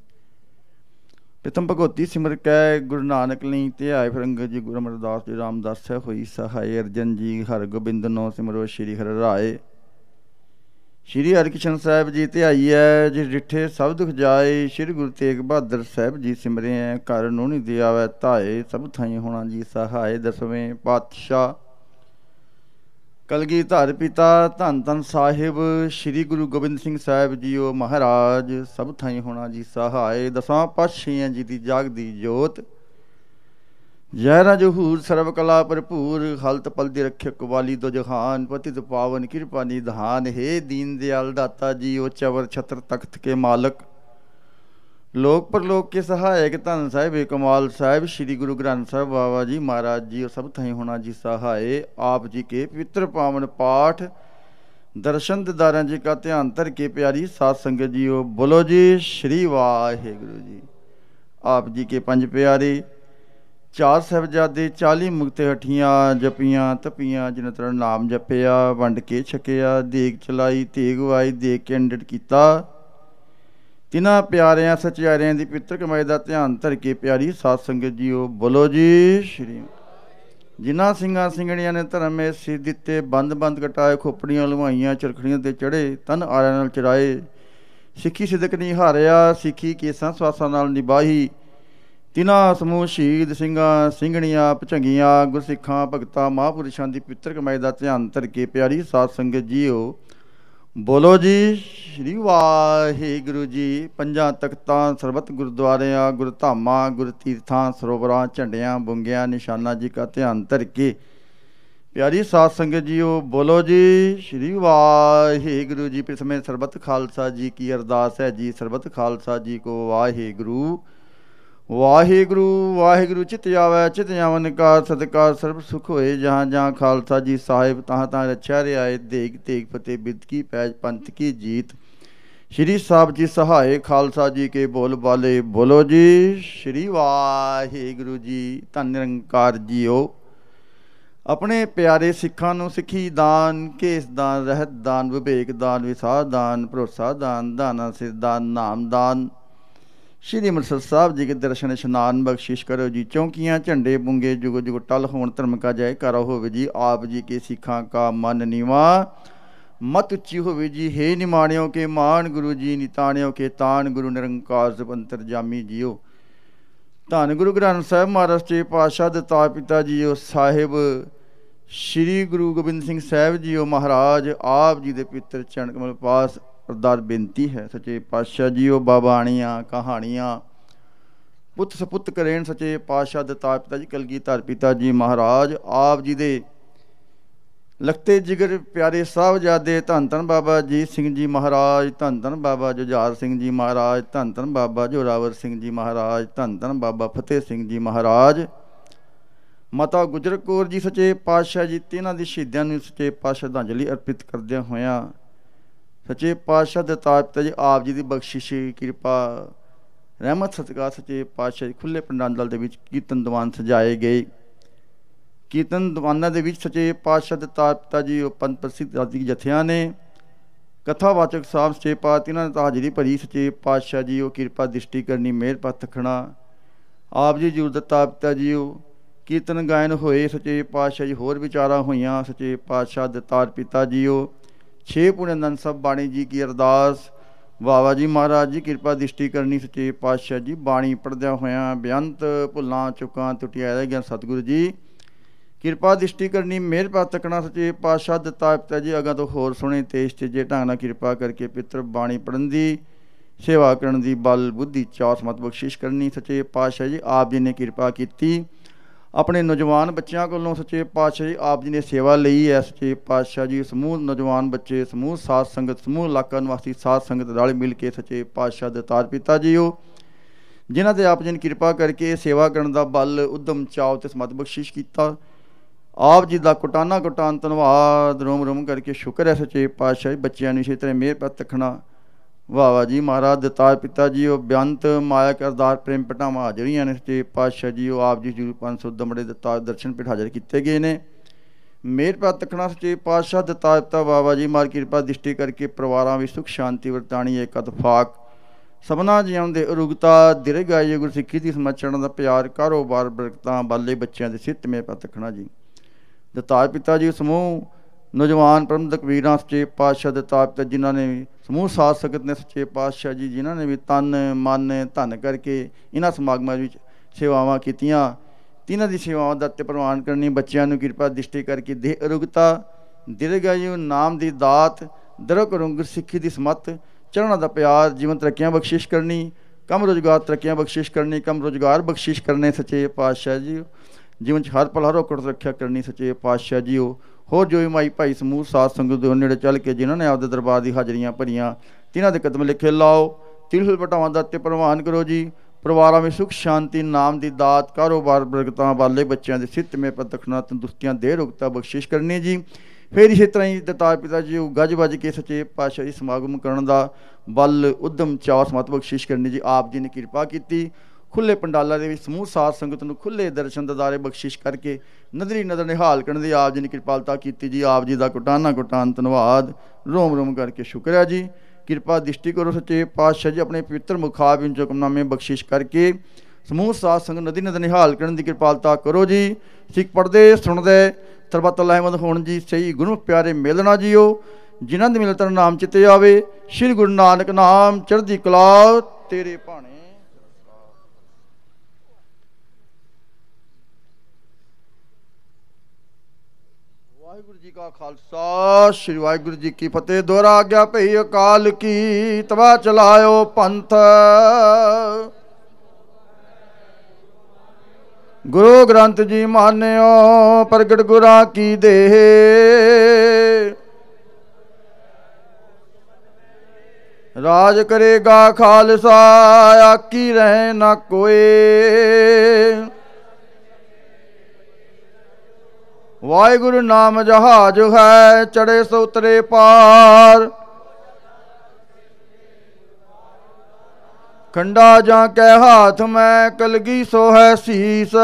ਪ੍ਰਥਮ ਭਗਵਤੀ ਸਿਮਰ ਕੈ, ਗੁਰੂ ਨਾਨਕ ਲਈ ਧਿਆਏ ਫਿਰ ਅੰਗਦ ਜੀ, ਗੁਰੂ ਅਮਰਦਾਸ ਜੀ ਰਾਮਦਾਸ ਹੋਈ ਸਹਾਇ ਅਰਜਨ ਜੀ, ਹਰਗੋਬਿੰਦ ਨੋ ਸਿਮਰੋ, ਸ਼੍ਰੀ ਹਰਿ ਰਾਏ। ਸ਼੍ਰੀ ਹਰਿਕ੍ਰਿਸ਼ਨ ਸਾਹਿਬ ਜੀ ਤੇ ਆਈ ਹੈ, ਜਿਸ ਡਿਠੇ ਸਭ ਦੁਖ ਜਾਏ, ਸ਼੍ਰੀ ਗੁਰੂ ਤੇਗ ਬਹਾਦਰ ਸਾਹਿਬ ਜੀ ਸਿਮਰੇ ਐ ਘਰ ਨੂੰ ਨਹੀਂ ਦਿਆਵੇ ਧਾਏ, ਸਭ ਥਾਈ ਹੋਣਾ ਜੀ ਸਹਾਏ, ਦਸਵੇਂ ਪਾਤਸ਼ਾਹ। ਕਲਗੀ ਧਰ ਪਿਤਾ ਧੰਨ ਧੰਨ ਸਾਹਿਬ, ਸ਼੍ਰੀ ਗੁਰੂ ਗੋਬਿੰਦ ਸਿੰਘ ਸਾਹਿਬ ਜੀਓ ਮਹਾਰਾਜ, ਸਭ ਥਾਈ ਹੋਣਾ ਜੀ ਸਹਾਏ, ਦਸਾਂ ਪਾਤਸ਼ਾਹਾਂ ਜੀ ਦੀ ਜਾਗਦੀ ਜੋਤ। ਜੈ ਰਾਜ ਹੂਰ ਸਰਬ ਕਲਾ ਭਰਪੂਰ ਹਲਤ ਪਲਦੀ ਰੱਖਿਆ ਕਵਾਲੀ ਦੋ ਜਹਾਨ ਪਤਿਤ ਪਾਵਨ ਕਿਰਪਾ ਨਿਧਾਨ ਹੈ ਦੀਨ ਦਿਆਲ ਦਾਤਾ ਜੀ, ਉਹ ਚਵਰ ਛਤਰ ਤਖਤ ਕੇ ਮਾਲਕ। ਲੋਕ ਪਰਲੋਕ ਕੇ ਸਹਾਇਕ ਧੰਨ ਸਾਹਿਬ ਕਮਾਲ ਸਾਹਿਬ, ਸ੍ਰੀ ਗੁਰੂ ਗ੍ਰੰਥ ਸਾਹਿਬ ਬਾਬਾ ਜੀ ਮਹਾਰਾਜ ਜੀ, ਉਹ ਸਭ ਥਾਈ ਹੋਣਾ ਜੀ ਸਹਾਏ। ਆਪ ਜੀ ਕੇ ਪਵਿੱਤਰ ਪਾਵਨ ਪਾਠ, ਦਰਸ਼ਨ ਦਿਦਾਰਾਂ ਜੀ ਕਾ ਧਿਆਨ ਧਰ ਕੇ ਪਿਆਰੀ ਸਾਧ ਸੰਗਤ ਜੀਓ, ਬੋਲੋ ਜੀ, ਸ੍ਰੀ ਵਾਹਿਗੁਰੂ ਜੀ। ਆਪ ਜੀ ਕੇ ਪੰਜ ਪਿਆਰੇ ਚਾਰ ਸਾਹਿਬਜ਼ਾਦੇ 40 ਮੁਕਤੇ ਹਠੀਆਂ ਜਪੀਆਂ, ਤਪੀਆਂ ਜਿਨ ਤਰ ਨਾਮ ਜਪਿਆ, ਵੰਡ ਕੇ ਛਕਿਆ, ਦੇਗ ਚਲਾਈ, ਤੇਗ ਵਾਈ, ਦੇਗ ਕੇ ਅੰਡਟ ਕੀਤਾ। ਤਿਨਾ ਪਿਆਰਿਆਂ, ਸਚਿਆਰਿਆਂ ਦੀ ਪਿੱਤਰ ਕਮਾਈ ਦਾ ਧਿਆਨ ਧਰ ਕੇ ਪਿਆਰੀ ਸਾਧ ਸੰਗਤ ਜੀਓ, ਬੋਲੋ ਜੀ, ਸ਼੍ਰੀ ਜਿਨ੍ਹਾਂ ਸਿੰਘਾਂ ਸਿੰਘਣੀਆਂ ਨੇ ਧਰਮ ਮੇ ਸਿਰ ਦਿੱਤੇ, ਬੰਦ ਬੰਦ ਕਟਾਏ, ਖੋਪੜੀਆਂ ਲਵਾਈਆਂ ਚਰਖੜੀਆਂ ਤੇ ਚੜੇ ਤਨ ਆਰਿਆਂ ਨਾਲ ਚੜਾਏ ਸਿੱਖੀ ਸਿਦਕ ਨਹੀਂ ਹਾਰਿਆ, ਸਿੱਖੀ ਕੇਸਾਂ ਸਵਾਸਾਂ ਨਾਲ ਨਿਭਾਈ। ਤਿਨਾ ਸਮੂਹ ਸ਼ਹੀਦ ਸਿੰਘਾਂ, ਸਿੰਘਣੀਆਂ, ਭਚੰਗੀਆਂ, ਗੁਰਸਿੱਖਾਂ, ਭਗਤਾਂ, ਮਹਾਂਪੁਰਸ਼ਾਂ ਦੀ ਪਿੱਤਰ ਕਮਾਈ ਦਾ ਧਿਆਨ ਧਰ ਕੇ ਪਿਆਰੀ ਸਾਧ ਸੰਗਤ ਜੀਓ। ਬੋਲੋ ਜੀ, ਸ਼੍ਰੀ ਵਾਹਿਗੁਰੂ ਜੀ, ਪੰਜਾਂ ਤਖਤਾਂ, ਸਰਬਤ ਗੁਰਦੁਆਰਿਆਂ, ਗੁਰਧਾਮਾਂ, ਗੁਰਤੀਰਥਾਂ, ਸਰੋਵਰਾਂ, ਝੰਡਿਆਂ, ਬੁੰਗਿਆਂ, ਨਿਸ਼ਾਨਾ ਜੀ ਕਾ ਧਿਆਨ ਧਰ ਕੇ। ਪਿਆਰੀ ਸਾਧ ਸੰਗਤ ਜੀਓ, ਬੋਲੋ ਜੀ, ਸ਼੍ਰੀ ਵਾਹਿਗੁਰੂ ਜੀ ਪ੍ਰਥਮੇ ਸਰਬਤ ਖਾਲਸਾ ਜੀ ਕੀ ਅਰਦਾਸ ਹੈ ਜੀ, ਸਰਬਤ ਖਾਲਸਾ ਜੀ ਕੋ ਵਾਹਿਗੁਰੂ। ਵਾਹਿਗੁਰੂ ਵਾਹਿਗੁਰੂ, ਚਿਤ ਆਵੈ ਚਿਤ ਆਵਨ ਕਾ ਸਤਕਾਰ, ਸਰਬ ਸੁਖ ਹੋਏ, ਜਹਾਂ ਜਹਾਂ ਖਾਲਸਾ ਜੀ ਸਾਹਿਬ, ਤਹਾਂ ਤਹਾਂ ਰਛਿਆ ਰਿਆਏ ਦੇਗ ਤੇਗ ਫਤਿਹ, ਬਿਦ ਕੀ ਪੈਜ ਪੰਥ ਕੀ ਜੀਤ। ਸ਼੍ਰੀ ਸਾਹਿਬ ਜੀ ਸਹਾਏ, ਖਾਲਸਾ ਜੀ ਕੇ ਬੋਲ ਬਾਲੇ, ਬੋਲੋ ਜੀ, ਸ਼੍ਰੀ ਵਾਹਿਗੁਰੂ ਜੀ, ਧੰਨ ਨਿਰੰਕਾਰ ਜੀਓ। ਆਪਣੇ ਪਿਆਰੇ ਸਿੱਖਾਂ ਨੂੰ ਸਿੱਖੀ ਦਾਨ, ਕੇਸ ਦਾਨ, ਰਹਿਤ ਦਾਨ, ਵਿਵੇਕ ਦਾਨ, ਵਿਸਾਰ ਦਾਨ, ਭਰੋਸਾ ਦਾਨ, ਦਾਨਾ ਸਿਰ ਦਾਨ, ਨਾਮ ਦਾਨ। ਸ਼੍ਰੀ ਅੰਮ੍ਰਿਤਸਰ ਸਾਹਿਬ ਜੀ ਕੇ ਦਰਸ਼ਨ ਇਸ਼ਨਾਨ ਬਖਸ਼ਿਸ਼ ਕਰੋ ਜੀ। ਚੌਂਕੀਆਂ, ਝੰਡੇ ਬੁੰਗੇ ਜੁਗ ਜੁਗ ਟਲ ਹੋਣ ਧਰਮ ਕਾ ਜੈ ਕਰੋ ਹੋਵੇ ਜੀ। ਆਪ ਜੀ ਕੇ ਸਿੱਖਾਂ ਕਾ ਮਨ ਨੀਵਾ, ਮਤ ਉੱਚੀ ਹੋਵੇ ਜੀ। ਹੈ ਨਿਮਾਣਿਓ ਕੇ ਮਾਨ ਗੁਰੂ ਜੀ, ਨਿਤਾਣਿਓ ਕੇ ਤਾਨ ਗੁਰੂ ਨਿਰੰਕਾਰ ਜਪੰਤਰ ਜਾਮੀ ਜੀਓ। ਧੰਨ ਗੁਰੂ ਗ੍ਰੰਥ ਸਾਹਿਬ ਮਹਾਰਾਜ ਜੀ, ਪਾਤਸ਼ਾਹ ਦਿੱਤਾ ਪਿਤਾ ਜੀਓ, ਸਾਹਿਬ ਸ੍ਰੀ ਗੁਰੂ ਗੋਬਿੰਦ ਸਿੰਘ ਸਾਹਿਬ ਜੀਓ ਮਹਾਰਾਜ, ਆਪ ਜੀ ਦੇ ਪਿੱਤਰ ਚਰਨ ਕਮਲ ਪਾਸ ਅਰਦਾਸ ਬੇਨਤੀ ਹੈ, ਸੱਚੇ ਪਾਤਸ਼ਾਹ ਜੀਓ ਬਾਬਾਣੀਆਂ ਕਹਾਣੀਆਂ। ਪੁੱਤ ਸਪੁੱਤ ਕਰੇਣ ਸੱਚੇ ਪਾਤਸ਼ਾਹ ਦਿੱਤਾ ਪਿਤਾ ਜੀ, ਕਲਗੀਧਰ ਪਿਤਾ ਜੀ ਮਹਾਰਾਜ, ਆਪ ਜੀ ਦੇ ਲਖਤੇ ਜਿਗਰ ਪਿਆਰੇ ਸਾਹਿਬਜ਼ਾਦੇ ਧੰਨ ਧੰਨ ਬਾਬਾ ਜੀਤ ਸਿੰਘ ਜੀ ਮਹਾਰਾਜ, ਧੰਨ ਧੰਨ ਬਾਬਾ ਜੁਝਾਰ ਸਿੰਘ ਜੀ ਮਹਾਰਾਜ, ਧੰਨ ਧੰਨ ਬਾਬਾ ਜੋਰਾਵਰ ਸਿੰਘ ਜੀ ਮਹਾਰਾਜ, ਧੰਨ ਧੰਨ ਬਾਬਾ ਫਤਿਹ ਸਿੰਘ ਜੀ ਮਹਾਰਾਜ। ਮਾਤਾ ਗੁਜਰ ਕੌਰ ਜੀ ਸੱਚੇ ਪਾਤਸ਼ਾਹ ਜੀ, ਤਿਨਾਂ ਦੇ ਸ਼ਹੀਦਾਂ ਨੂੰ ਸੱਚੇ ਪਾਤਸ਼ਾਹ ਸ਼ਰਧਾਂਜਲੀ ਅਰਪਿਤ ਕਰਦਿਆਂ ਹੋਇਆਂ ਸੱਚੇ ਪਾਤਸ਼ਾਹ ਦੇ ਤਾਜ ਜੀ, ਆਪ ਜੀ ਦੀ ਬਖਸ਼ਿਸ਼ ਕਿਰਪਾ, ਰਹਿਮਤ, ਸਤਿਕਾਰ ਸੱਚੇ ਪਾਤਸ਼ਾਹ ਜੀ ਖੁੱਲੇ ਪੰਡਾਲ ਦੇ ਵਿੱਚ ਕੀਰਤਨ ਦੀਵਾਨ ਸਜਾਏ ਗਏ। ਕੀਰਤਨ ਦੀਵਾਨਾਂ ਦੇ ਵਿੱਚ ਸੱਚੇ ਪਾਤਸ਼ਾਹ ਦੇ ਤਾਜ ਜੀ, ਉਹ ਪੰਜ ਪ੍ਰਸਿੱਧ ਆਦਿ ਜਥਿਆਂ ਨੇ, ਕਥਾਵਾਚਕ ਸਾਹਿਬ ਸੱਚੇ ਪਾਤਸ਼ਾਹ ਇਹਨਾਂ ਨੇ ਤਾਂ ਹਾਜ਼ਰੀ ਭਰੀ ਸੱਚੇ ਪਾਤਸ਼ਾਹ ਜੀ, ਉਹ ਕਿਰਪਾ ਦ੍ਰਿਸ਼ਟੀ ਕਰਨੀ ਮਿਹਰ ਪਤ ਆਪ ਜੀ ਜੁਰ ਦਿੱਤਾ ਪਿਤਾ ਜੀ, ਉਹ ਕੀਰਤਨ ਗਾਇਨ ਹੋਏ ਸੱਚੇ ਪਾਤਸ਼ਾਹ ਜੀ, ਹੋਰ ਵਿਚਾਰਾਂ ਹੋਈਆਂ ਸੱਚੇ ਪਾਤਸ਼ਾਹ ਦਤਾਰ ਪਿਤਾ ਜੀਓ ਛੇ ਪੁਣੇ ਅਨੰਦ ਸਾਹਿਬ ਬਾਣੀ ਜੀ ਕੀ ਅਰਦਾਸ, ਬਾਬਾ ਜੀ ਮਹਾਰਾਜ ਜੀ ਕਿਰਪਾ ਦ੍ਰਿਸ਼ਟੀ ਕਰਨੀ, ਸੱਚੇ ਪਾਤਸ਼ਾਹ ਜੀ ਬਾਣੀ ਪੜਦਿਆਂ ਹੋਇਆਂ ਬੇਅੰਤ ਭੁੱਲਾਂ, ਚੁੱਕਾਂ ਟੁੱਟੀਆਂ ਰਹਿ ਗਿਆ ਸਤਿਗੁਰੂ ਜੀ। ਕਿਰਪਾ ਦ੍ਰਿਸ਼ਟੀ ਕਰਨੀ, ਮਿਹਰ ਪਾ ਤੱਕਣਾ ਸੱਚੇ ਪਾਤਸ਼ਾਹ ਦਿੱਤਾ ਪਿਤਾ ਜੀ ਅਗਾ ਤੋਂ ਹੋਰ ਸੁਣੇ ਤੇਜ ਤੇ ਜੇ ਢੰਗ ਨਾਲ ਕਿਰਪਾ ਕਰਕੇ ਪਿੱਤਰ ਬਾਣੀ ਪੜਨ ਦੀ, ਸੇਵਾ ਕਰਨ ਦੀ, ਬਲ, ਬੁੱਧੀ ਚਾਸ ਮਤ ਬਖਸ਼ਿਸ਼ ਕਰਨੀ, ਸੱਚੇ ਪਾਤਸ਼ਾਹ ਜੀ, ਆਪ ਜੀ ਨੇ ਕਿਰਪਾ ਕੀਤੀ। ਆਪਣੇ ਨੌਜਵਾਨ ਬੱਚਿਆਂ ਕੋਲੋਂ ਸੱਚੇ ਪਾਤਸ਼ਾਹ ਜੀ, ਆਪ ਜੀ ਨੇ ਸੇਵਾ ਲਈ ਹੈ। ਸੱਚੇ ਪਾਤਸ਼ਾਹ ਜੀ, ਸਮੂਹ ਨੌਜਵਾਨ ਬੱਚੇ, ਸਮੂਹ ਸਾਧ ਸੰਗਤ, ਸਮੂਹ ਇਲਾਕਾ ਨਿਵਾਸੀ ਸਾਧ ਸੰਗਤ ਰਲ ਮਿਲ ਕੇ ਸੱਚੇ ਪਾਤਸ਼ਾਹ ਦੇ ਤਾਰ ਪਿਤਾ ਜੀਓ। ਜਿਨ੍ਹਾਂ ਤੇ ਆਪ ਜੀ ਨੇ ਕਿਰਪਾ ਕਰਕੇ ਸੇਵਾ ਕਰਨ ਦਾ ਬਲ, ਉਦਮ ਚਾਉ ਤੇ ਸਮਤ ਬਖਸ਼ਿਸ਼ ਕੀਤਾ। ਆਪ ਜੀ ਦਾ ਕੁਟਾਨਾ ਕੁਟਾਨ ਧੰਨਵਾਦ। ਰੋਮ ਰੋਮ ਕਰਕੇ ਸ਼ੁਕਰ ਹੈ ਸੱਚੇ ਪਾਤਸ਼ਾਹ ਜੀ, ਬੱਚਿਆਂ ਨੂੰ ਇਸੇ ਤਰ੍ਹਾਂ ਮਿਹਰ ਪਤ ਤਖਣਾ ਵਾਹ ਜੀ, ਮਹਾਰਾਜ ਦਿੱਤਾ ਪਿਤਾ ਜੀ, ਉਹ ਬੇਅੰਤ ਮਾਇਆ ਕਰਦਾਰ ਪ੍ਰੇਮ ਪਟਾਵਾਂ ਹਾਜ਼ਰੀਆਂ ਨੇ ਤੇ ਪਾਤਸ਼ਾਹ ਜੀ, ਉਹ ਆਪ ਜੀ ਜੀ 500 ਦਮੜੇ ਦਿੱਤਾ ਦਰਸ਼ਨ ਪਿਠ ਹਾਜ਼ਰ ਕੀਤੇ ਗਏ ਨੇ। ਮੇਰ ਪਾ ਤਖਣਾ ਸੱਚੇ ਪਾਤਸ਼ਾਹ ਦਿੱਤਾ ਪਿਤਾ ਬਾਬਾ ਜੀ, ਮਾਰ ਕਿਰਪਾ ਦ੍ਰਿਸ਼ਟੀ ਕਰਕੇ ਪਰਿਵਾਰਾਂ ਵਿੱਚ ਸੁਖ, ਸ਼ਾਂਤੀ, ਵਰਤਾਣੀ ਏਕ ਇਤਫਾਕ ਸਭਨਾ ਜੀਆਂ ਦੇ ਅਰੁਗਤਾ ਦਿਰਗਾਈ ਗੁਰਸਿੱਖੀ ਦੀ ਸਮਝਣ ਦਾ ਪਿਆਰ, ਕਾਰੋਬਾਰ, ਬਰਕਤਾਂ ਬਾਲੇ ਬੱਚਿਆਂ ਦੇ ਸਿੱਤ ਮੇ ਪਾ ਜੀ। ਦਿੱਤਾ ਪਿਤਾ ਜੀ ਸਮੂਹ ਨੌਜਵਾਨ ਪ੍ਰਬੰਧਕ ਵੀਰਾਂ, ਸੱਚੇ ਪਾਤਸ਼ਾਹ ਦੇ ਪਿਤਾ, ਜਿਨ੍ਹਾਂ ਨੇ ਸਮੂਹ ਸਾਧ ਸੰਗਤ ਨੇ ਸੱਚੇ ਪਾਤਸ਼ਾਹ ਜੀ, ਜਿਨ੍ਹਾਂ ਨੇ ਵੀ ਤਨ, ਮਨ, ਧਨ ਕਰਕੇ ਇਹਨਾਂ ਸਮਾਗਮਾਂ ਵਿੱਚ ਸੇਵਾਵਾਂ ਕੀਤੀਆਂ, ਤਿਨਾਂ ਦੀ ਸੇਵਾਵਾਂ ਦਾ ਤੇ ਪ੍ਰਵਾਨ ਕਰਨੀ, ਬੱਚਿਆਂ ਨੂੰ ਕਿਰਪਾ ਦ੍ਰਿਸ਼ਟੀ ਕਰਕੇ ਦੇ ਅਰੁਗਤਾ ਦਿਰਗਾਯੂ ਨਾਮ ਦੀ ਦਾਤ ਦਰਕ ਰੰਗ ਸਿੱਖੀ ਦੀ ਸਮਤ, ਚਰਨਾਂ ਦਾ ਪਿਆਰ ਜੀਵਨ ਤਰੱਕੀਆਂ ਬਖਸ਼ਿਸ਼ ਕਰਨੀ, ਕਮ ਰੋਜ਼ਗਾਰ ਤਰੱਕੀਆਂ ਬਖਸ਼ਿਸ਼ ਕਰਨੀ, ਕਮ ਰੋਜ਼ਗਾਰ ਬਖਸ਼ਿਸ਼ ਕਰਨੇ ਸੱਚੇ ਪਾਤਸ਼ਾਹ ਜੀ, ਜੀਵਨ 'ਚ ਹਰ ਪਲ ਹਰ ਔਕੜ ਰੱਖਿਆ ਕਰਨੀ ਸੱਚੇ ਪਾਤਸ਼ਾਹ ਜੀਓ। ਹੋਰ ਜੋ ਮਾਈ ਭਾਈ ਸਮੂਹ, ਸਾਧ ਸੰਗਤ ਦੇ ਨੇੜੇ ਚੱਲ ਕੇ ਜਿਨ੍ਹਾਂ ਨੇ ਆਪਦੇ ਦਰਬਾਰ ਦੀ ਹਾਜ਼ਰੀਆਂ ਭਰੀਆਂ ਤਿਨਾਂ ਦੇ ਕਦਮ ਲਿਖੇ ਲਾਓ, ਤਿਲਹੁਲ ਪਟਾਵਾਂ ਦਾ ਤੇ ਪ੍ਰਵਾਨ ਕਰੋ ਜੀ। ਪਰਿਵਾਰਾਂ ਵਿੱਚ ਸੁਖ, ਸ਼ਾਂਤੀ, ਨਾਮ ਦੀ ਦਾਤ, ਕਾਰੋਬਾਰ ਬਰਕਤਾਂ ਵਾਲੇ ਬੱਚਿਆਂ ਦੇ ਸਿੱਤ ਮੇ ਪਤਖਣਾ ਤੰਦੁਸਤੀਆਂ ਦੇ ਰੁਕਤਾ ਬਖਸ਼ਿਸ਼ ਕਰਨੀ ਜੀ। ਫਿਰ ਇਸੇ ਤਰ੍ਹਾਂ ਹੀ ਦਤਾਰ ਪਿਤਾ ਜੀ ਗੱਜ ਵੱਜ ਕੇ ਸੱਚੇ ਪਾਤਸ਼ਾਹ ਸਮਾਗਮ ਕਰਨ ਦਾ ਬਲ ਉਦਮ ਚਾਅ ਸਮਤ ਬਖਸ਼ਿਸ਼ ਕਰਨੀ ਜੀ। ਆਪ ਜੀ ਨੇ ਕਿਰਪਾ ਕੀਤੀ। ਖੁੱਲੇ ਪੰਡਾਲਾਂ ਦੇ ਵਿੱਚ ਸਮੂਹ ਸਾਧ ਸੰਗਤ ਨੂੰ ਖੁੱਲੇ ਦਰਸ਼ਨ ਦਦਾਰੇ ਬਖਸ਼ਿਸ਼ ਕਰਕੇ ਨਦਰੀ ਨਦਰ ਨਿਹਾਲ ਕਰਨ ਦੀ ਆਪ ਜੀ ਨੇ ਕਿਰਪਾਲਤਾ ਕੀਤੀ ਜੀ। ਆਪ ਜੀ ਦਾ ਕੁਟਾਨਾ ਕੁਟਾਨ ਧੰਨਵਾਦ। ਰੋਮ ਰੋਮ ਕਰਕੇ ਸ਼ੁਕਰ ਹੈ ਜੀ। ਕਿਰਪਾ ਦ੍ਰਿਸ਼ਟੀ ਕਰੋ ਸੱਚੇ ਪਾਤਸ਼ਾਹ ਜੀ, ਆਪਣੇ ਪਵਿੱਤਰ ਮੁਖਾਬ ਵਿੱਚ ਹੁਕਮਨਾਮੇ ਬਖਸ਼ਿਸ਼ ਕਰਕੇ ਸਮੂਹ ਸਾਧ ਸੰਗਤ ਨਦੀ ਨਦਰ ਨਿਹਾਲ ਕਰਨ ਦੀ ਕਿਰਪਾਲਤਾ ਕਰੋ ਜੀ। ਸਿੱਖ ਪੜਦੇ ਸੁਣਦੇ, ਤਰਬਤ ਅਹਿਮਦ ਹੋਣ ਜੀ, ਸਹੀ ਗੁਰੂ ਪਿਆਰੇ ਮਿਲਣਾ ਜੀਓ। ਜਿਨ੍ਹਾਂ ਦੇ ਮਿਲਤਰ ਨਾਮ ਚਿੱਤੇ ਆਵੇ, ਸ੍ਰੀ ਗੁਰੂ ਨਾਨਕ ਨਾਮ ਚੜ੍ਹਦੀ ਕਲਾ ਤੇਰੇ ਭਾਣੇ ਵਾਹਿਗੁਰੂ ਜੀ ਕਾ ਖਾਲਸਾ, ਸ੍ਰੀ ਵਾਹਿਗੁਰੂ ਜੀ ਕੀ ਫਤਿਹ। ਦੁਹਰਾ ਆਗਿਆ ਭਈ ਅਕਾਲ ਕੀ ਤਵਾ ਚਲਾਇਓ ਪੰਥ। ਗੁਰੂ ਗ੍ਰੰਥ ਜੀ ਮਾਨਿਓ, ਪ੍ਰਗਟ ਗੁਰਾਂ ਕੀ ਦੇਹ ਰਾਜ ਕਰੇਗਾ ਖਾਲਸਾ ਆਕੀ ਰਹਿ ਨਾ ਕੋਏ। ਵਾਹਿਗੁਰੂ ਨਾਮ ਜਹਾਜ ਹੈ ਚੜੇ ਸੋ ਉਤਰੇ ਪਾਰ ਖੰਡਾ ਜਾਂ ਕੈ ਹਾਥ ਮੈਂ ਕਲਗੀ ਸੋ ਹੈ ਸੀਸ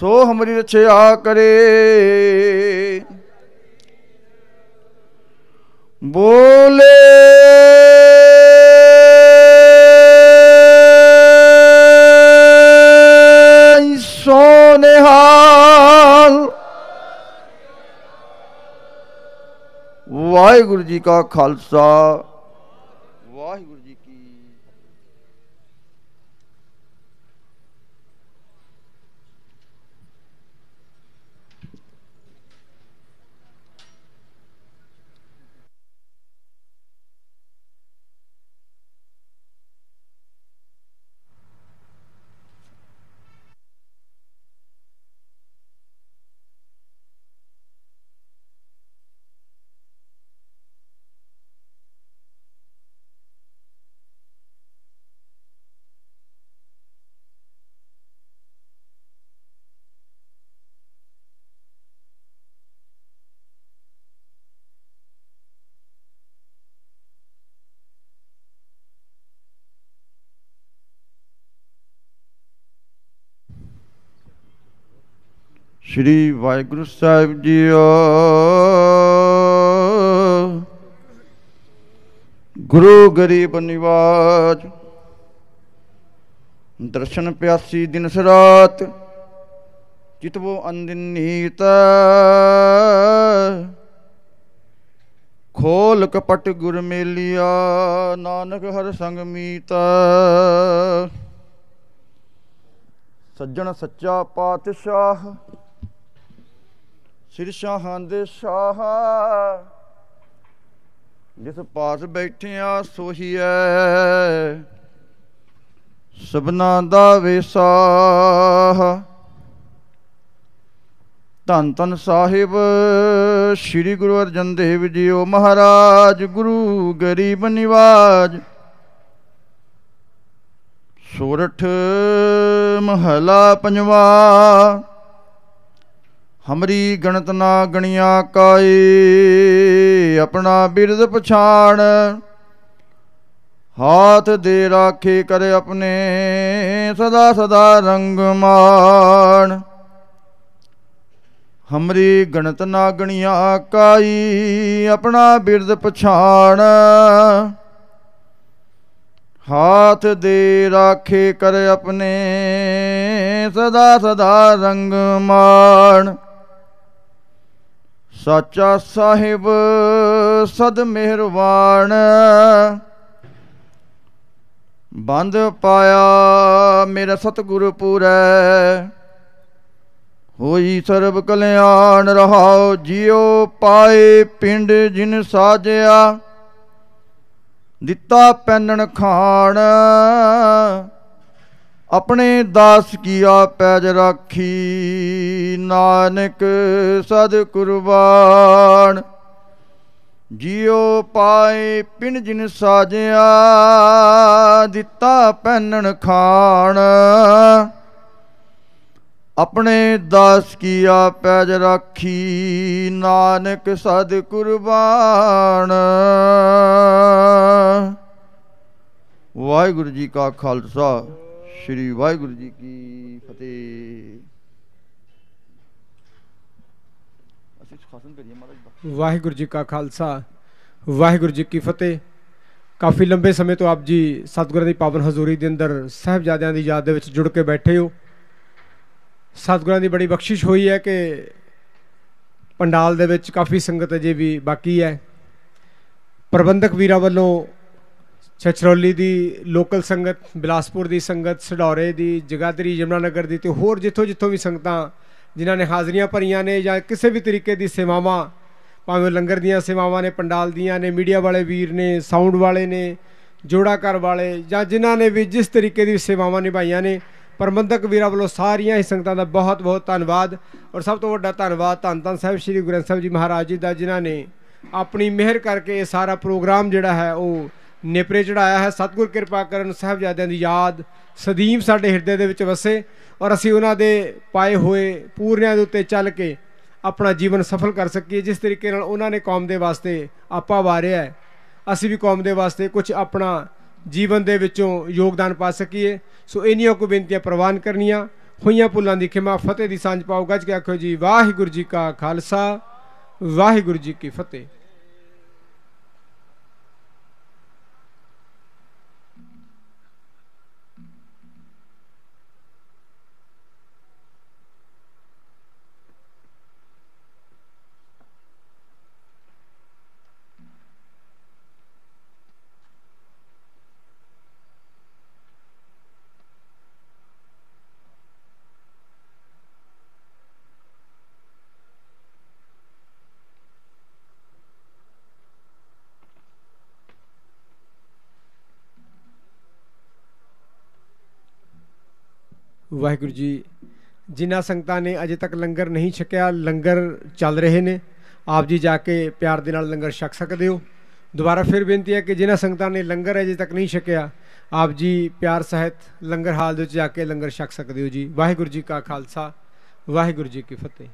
ਸੋ ਹਮਰੀ ਰਛਿਆ ਕਰੇ ਬੋਲੇ ਸੋਨਿਹਾਲ ਵਾਹਿਗੁਰੂ ਜੀ ਕਾ ਖਾਲਸਾ ਵਾਹਿਗੁਰੂ ਜੀ ਕੀ ਸ਼੍ਰੀ ਵਾਹਿਗੁਰੂ ਸਾਹਿਬ ਜੀਓ। ਗੁਰੂ ਗਰੀਬ ਨਿਵਾਜ, ਦਰਸ਼ਨ ਪਿਆਸੀ ਦਿਨ ਸਰਾਤ ਚਿਤਵੋ ਅੰਦਿਨ ਨੀਤ ਖੋਲ ਕਪਟ ਗੁਰ ਮੇਲਿਆ, ਨਾਨਕ ਹਰ ਸੰਗ ਮੀਤ। ਸੱਜਣ ਸੱਚਾ ਪਾਤਸ਼ਾਹ ਸਿਰ ਸ਼ਾਹਾਂ ਦੇ ਸ਼ਾਹ। ਜਿਸ ਪਾਸ ਬੈਠਿਆ ਸੋਹੀਐ, ਸਭਨਾ ਦਾ ਵਿਸਾਹ ਧੰਨ ਧੰਨ ਸਾਹਿਬ, ਸ੍ਰੀ ਗੁਰੂ ਅਰਜਨ ਦੇਵ ਜੀ ਉਹ ਮਹਾਰਾਜ, ਗੁਰੂ ਗਰੀਬ ਨਿਵਾਜ। ਸੋਰਠ ਮਹਲਾ ਪੰਜਵਾ। ਹਮਰੀ ਗਣਤ ਨਾ ਗਣਿਆ ਕਾਏ, ਆਪਣਾ ਬਿਰਦ ਪਛਾਣ। ਹਾਥ ਦੇ ਰਾਖੇ ਕਰ ਆਪਣੇ, ਸਦਾ ਸਦਾ ਰੰਗ ਮਾਣ। ਹਮਰੀ ਗਣਤ ਨਾ ਗਣਿਆ ਕਾਈ ਆਪਣਾ ਬਿਰਦ ਪਛਾਣ। ਹਾਥ ਦੇ ਰਾਖੇ ਕਰ ਆਪਣੇ, ਸਦਾ ਸਦਾ ਰੰਗ ਮਾਣ। ਸਾਚਾ ਸਾਹਿਬ ਸਦ ਮਿਹਰਬਾਨ। ਬੰਦ ਪਾਇਆ ਮੇਰਾ ਸਤਿਗੁਰ ਪੂਰੈ। ਹੋਈ ਸਰਬ ਕਲਿਆਣ ਰਹਾਉ ਜਿਉ ਪਾਏ ਪਿੰਡ ਜਿਨ ਸਾਜਿਆ। ਦਿੱਤਾ ਪੈਨਣ ਖਾਣ ਆਪਣੇ ਦਾਸ ਕੀਆ ਪੈਜ ਰਾਖੀ? ਨਾਨਕ ਸਦ ਕੁਰਬਾਨ। ਜਿਉ ਪਾਏ ਪਿੰਡ ਜਿਨ ਸਾਜਿਆ, ਦਿੱਤਾ ਪੈਨਣ ਖਾਣ। ਆਪਣੇ ਦਾਸ ਕੀਆ ਪੈਜ ਰਾਖੀ? ਨਾਨਕ ਸਦ ਕੁਰਬਾਨ। ਵਾਹਿਗੁਰੂ ਜੀ ਕਾ ਖਾਲਸਾ। ਸ੍ਰੀ ਵਾਹਿਗੁਰੂ ਜੀ ਕੀ ਫਤਿਹ। ਵਾਹਿਗੁਰੂ ਜੀ ਕਾ ਖਾਲਸਾ, ਵਾਹਿਗੁਰੂ ਜੀ ਕੀ ਫਤਿਹ। ਕਾਫੀ ਲੰਬੇ ਸਮੇਂ ਤੋਂ ਆਪ ਜੀ ਸਤਿਗੁਰਾਂ ਦੀ ਪਾਵਨ ਹਜ਼ੂਰੀ ਦੇ ਅੰਦਰ ਸਹਿਬਜ਼ਾਦਿਆਂ ਦੀ ਯਾਦ ਦੇ ਵਿੱਚ ਜੁੜ ਕੇ ਬੈਠੇ ਹੋ। ਸਤਿਗੁਰਾਂ ਦੀ ਬੜੀ ਬਖਸ਼ਿਸ਼ ਹੋਈ ਹੈ ਕਿ ਪੰਡਾਲ ਦੇ ਵਿੱਚ ਕਾਫੀ ਸੰਗਤ ਅਜੇ ਵੀ ਬਾਕੀ ਹੈ। ਪ੍ਰਬੰਧਕ ਵੀਰਾਂ ਵੱਲੋਂ ਛਛਰੌਲੀ ਦੀ ਲੋਕਲ ਸੰਗਤ, ਬਿਲਾਸਪੁਰ ਦੀ ਸੰਗਤ, ਸਡੌਰੇ ਦੀ, ਜਗਾਦਰੀ, ਯਮੁਨਾਨਗਰ ਦੀ ਤੇ ਹੋਰ ਜਿੱਥੋਂ ਜਿੱਥੋਂ ਵੀ ਸੰਗਤਾਂ ਜਿਨ੍ਹਾਂ ਨੇ ਹਾਜ਼ਰੀਆਂ ਭਰੀਆਂ ਨੇ ਜਾਂ ਕਿਸੇ ਵੀ ਤਰੀਕੇ ਦੀ ਸੇਵਾਵਾਂ, ਭਾਵੇਂ ਲੰਗਰ ਦੀਆਂ ਸੇਵਾਵਾਂ ਨੇ, ਪੰਡਾਲ ਦੀਆਂ ਨੇ, ਮੀਡੀਆ ਵਾਲੇ ਵੀਰ ਨੇ, ਸਾਊਂਡ ਵਾਲੇ ਨੇ, ਜੋੜਾ ਘਰ ਵਾਲੇ ਜਾਂ ਜਿਨ੍ਹਾਂ ਨੇ ਵੀ ਜਿਸ ਤਰੀਕੇ ਦੀ ਸੇਵਾਵਾਂ ਨਿਭਾਈਆਂ ਨੇ, ਪ੍ਰਬੰਧਕ ਵੀਰਾਂ ਵੱਲੋਂ ਸਾਰੀਆਂ ਹੀ ਸੰਗਤਾਂ ਦਾ ਬਹੁਤ ਬਹੁਤ ਧੰਨਵਾਦ ਔਰ ਸਭ ਤੋਂ ਵੱਡਾ ਧੰਨਵਾਦ ਧੰਨ ਧੰਨ ਸਾਹਿਬ ਸ੍ਰੀ ਗੁਰੂ ਗ੍ਰੰਥ ਸਾਹਿਬ ਜੀ ਮਹਾਰਾਜ ਜੀ ਦਾ ਜਿਨ੍ਹਾਂ ਨੇ ਆਪਣੀ ਮਿਹਰ ਕਰਕੇ ਇਹ ਸਾਰਾ ਪ੍ਰੋਗਰਾਮ ਜਿਹੜਾ ਹੈ ਉਹ ਨੇਪਰੇ ਚੜਾਇਆ ਹੈ। ਸਤਿਗੁਰ ਕਿਰਪਾ ਕਰਨ ਸਾਹਿਬਜ਼ਾਦਿਆਂ ਦੀ ਯਾਦ ਸਦੀਮ ਸਾਡੇ ਹਿਰਦੇ ਦੇ ਵਿੱਚ ਵਸੇ ਔਰ ਅਸੀਂ ਉਹਨਾਂ ਦੇ ਪਾਏ ਹੋਏ ਪੂਰਨਿਆਂ ਦੇ ਉੱਤੇ ਚੱਲ ਕੇ ਆਪਣਾ ਜੀਵਨ ਸਫਲ ਕਰ ਸਕੀਏ, ਜਿਸ ਤਰੀਕੇ ਨਾਲ ਉਹਨਾਂ ਨੇ ਕੌਮ ਦੇ ਵਾਸਤੇ ਆਪਾ ਵਾਰਿਆ ਹੈ। ਅਸੀਂ ਵੀ ਕੌਮ ਦੇ ਵਾਸਤੇ ਕੁਝ ਆਪਣਾ ਜੀਵਨ ਦੇ ਵਿੱਚੋਂ ਯੋਗਦਾਨ ਪਾ ਸਕੀਏ। ਸੋ ਇੰਨੀਆਂ ਕੋ ਬੇਨਤੀਆਂ ਪ੍ਰਵਾਨ ਕਰਨੀਆਂ। ਹੋਈਆਂ ਭੁੱਲਾਂ ਦੀ ਖਿਮਾ ਫਤਿਹ ਦੀ ਸਾਂਝ ਪਾਓ ਗੱਜ ਕੇ ਆਖੋ ਜੀ, ਵਾਹਿਗੁਰੂ ਜੀ ਕਾ ਖਾਲਸਾ, ਵਾਹਿਗੁਰੂ ਜੀ ਕੀ ਫਤਿਹ। ਵਾਹਿਗੁਰੂ ਜੀ, ਜਿਨ੍ਹਾਂ ਸੰਗਤਾਂ ਨੇ ਅਜੇ ਤੱਕ ਲੰਗਰ ਨਹੀਂ ਛਕਿਆ, ਲੰਗਰ ਚੱਲ ਰਹੇ ਨੇ। ਆਪ ਜੀ ਜਾ ਕੇ ਪਿਆਰ ਦੇ ਨਾਲ ਲੰਗਰ ਛਕ ਸਕਦੇ ਹੋ। ਦੁਬਾਰਾ ਫਿਰ ਬੇਨਤੀ ਹੈ ਕਿ ਜਿਨ੍ਹਾਂ ਸੰਗਤਾਂ ਨੇ ਲੰਗਰ ਅਜੇ ਤੱਕ ਨਹੀਂ ਛਕਿਆ, ਆਪ ਜੀ ਪਿਆਰ ਸਹਿਤ ਲੰਗਰ ਹਾਲ ਦੇ ਵਿੱਚ ਜਾ ਕੇ ਲੰਗਰ ਛਕ ਸਕਦੇ ਹੋ ਜੀ। ਵਾਹਿਗੁਰੂ ਜੀ ਕਾ ਖਾਲਸਾ, ਵਾਹਿਗੁਰੂ ਜੀ ਕੀ ਫਤਿਹ।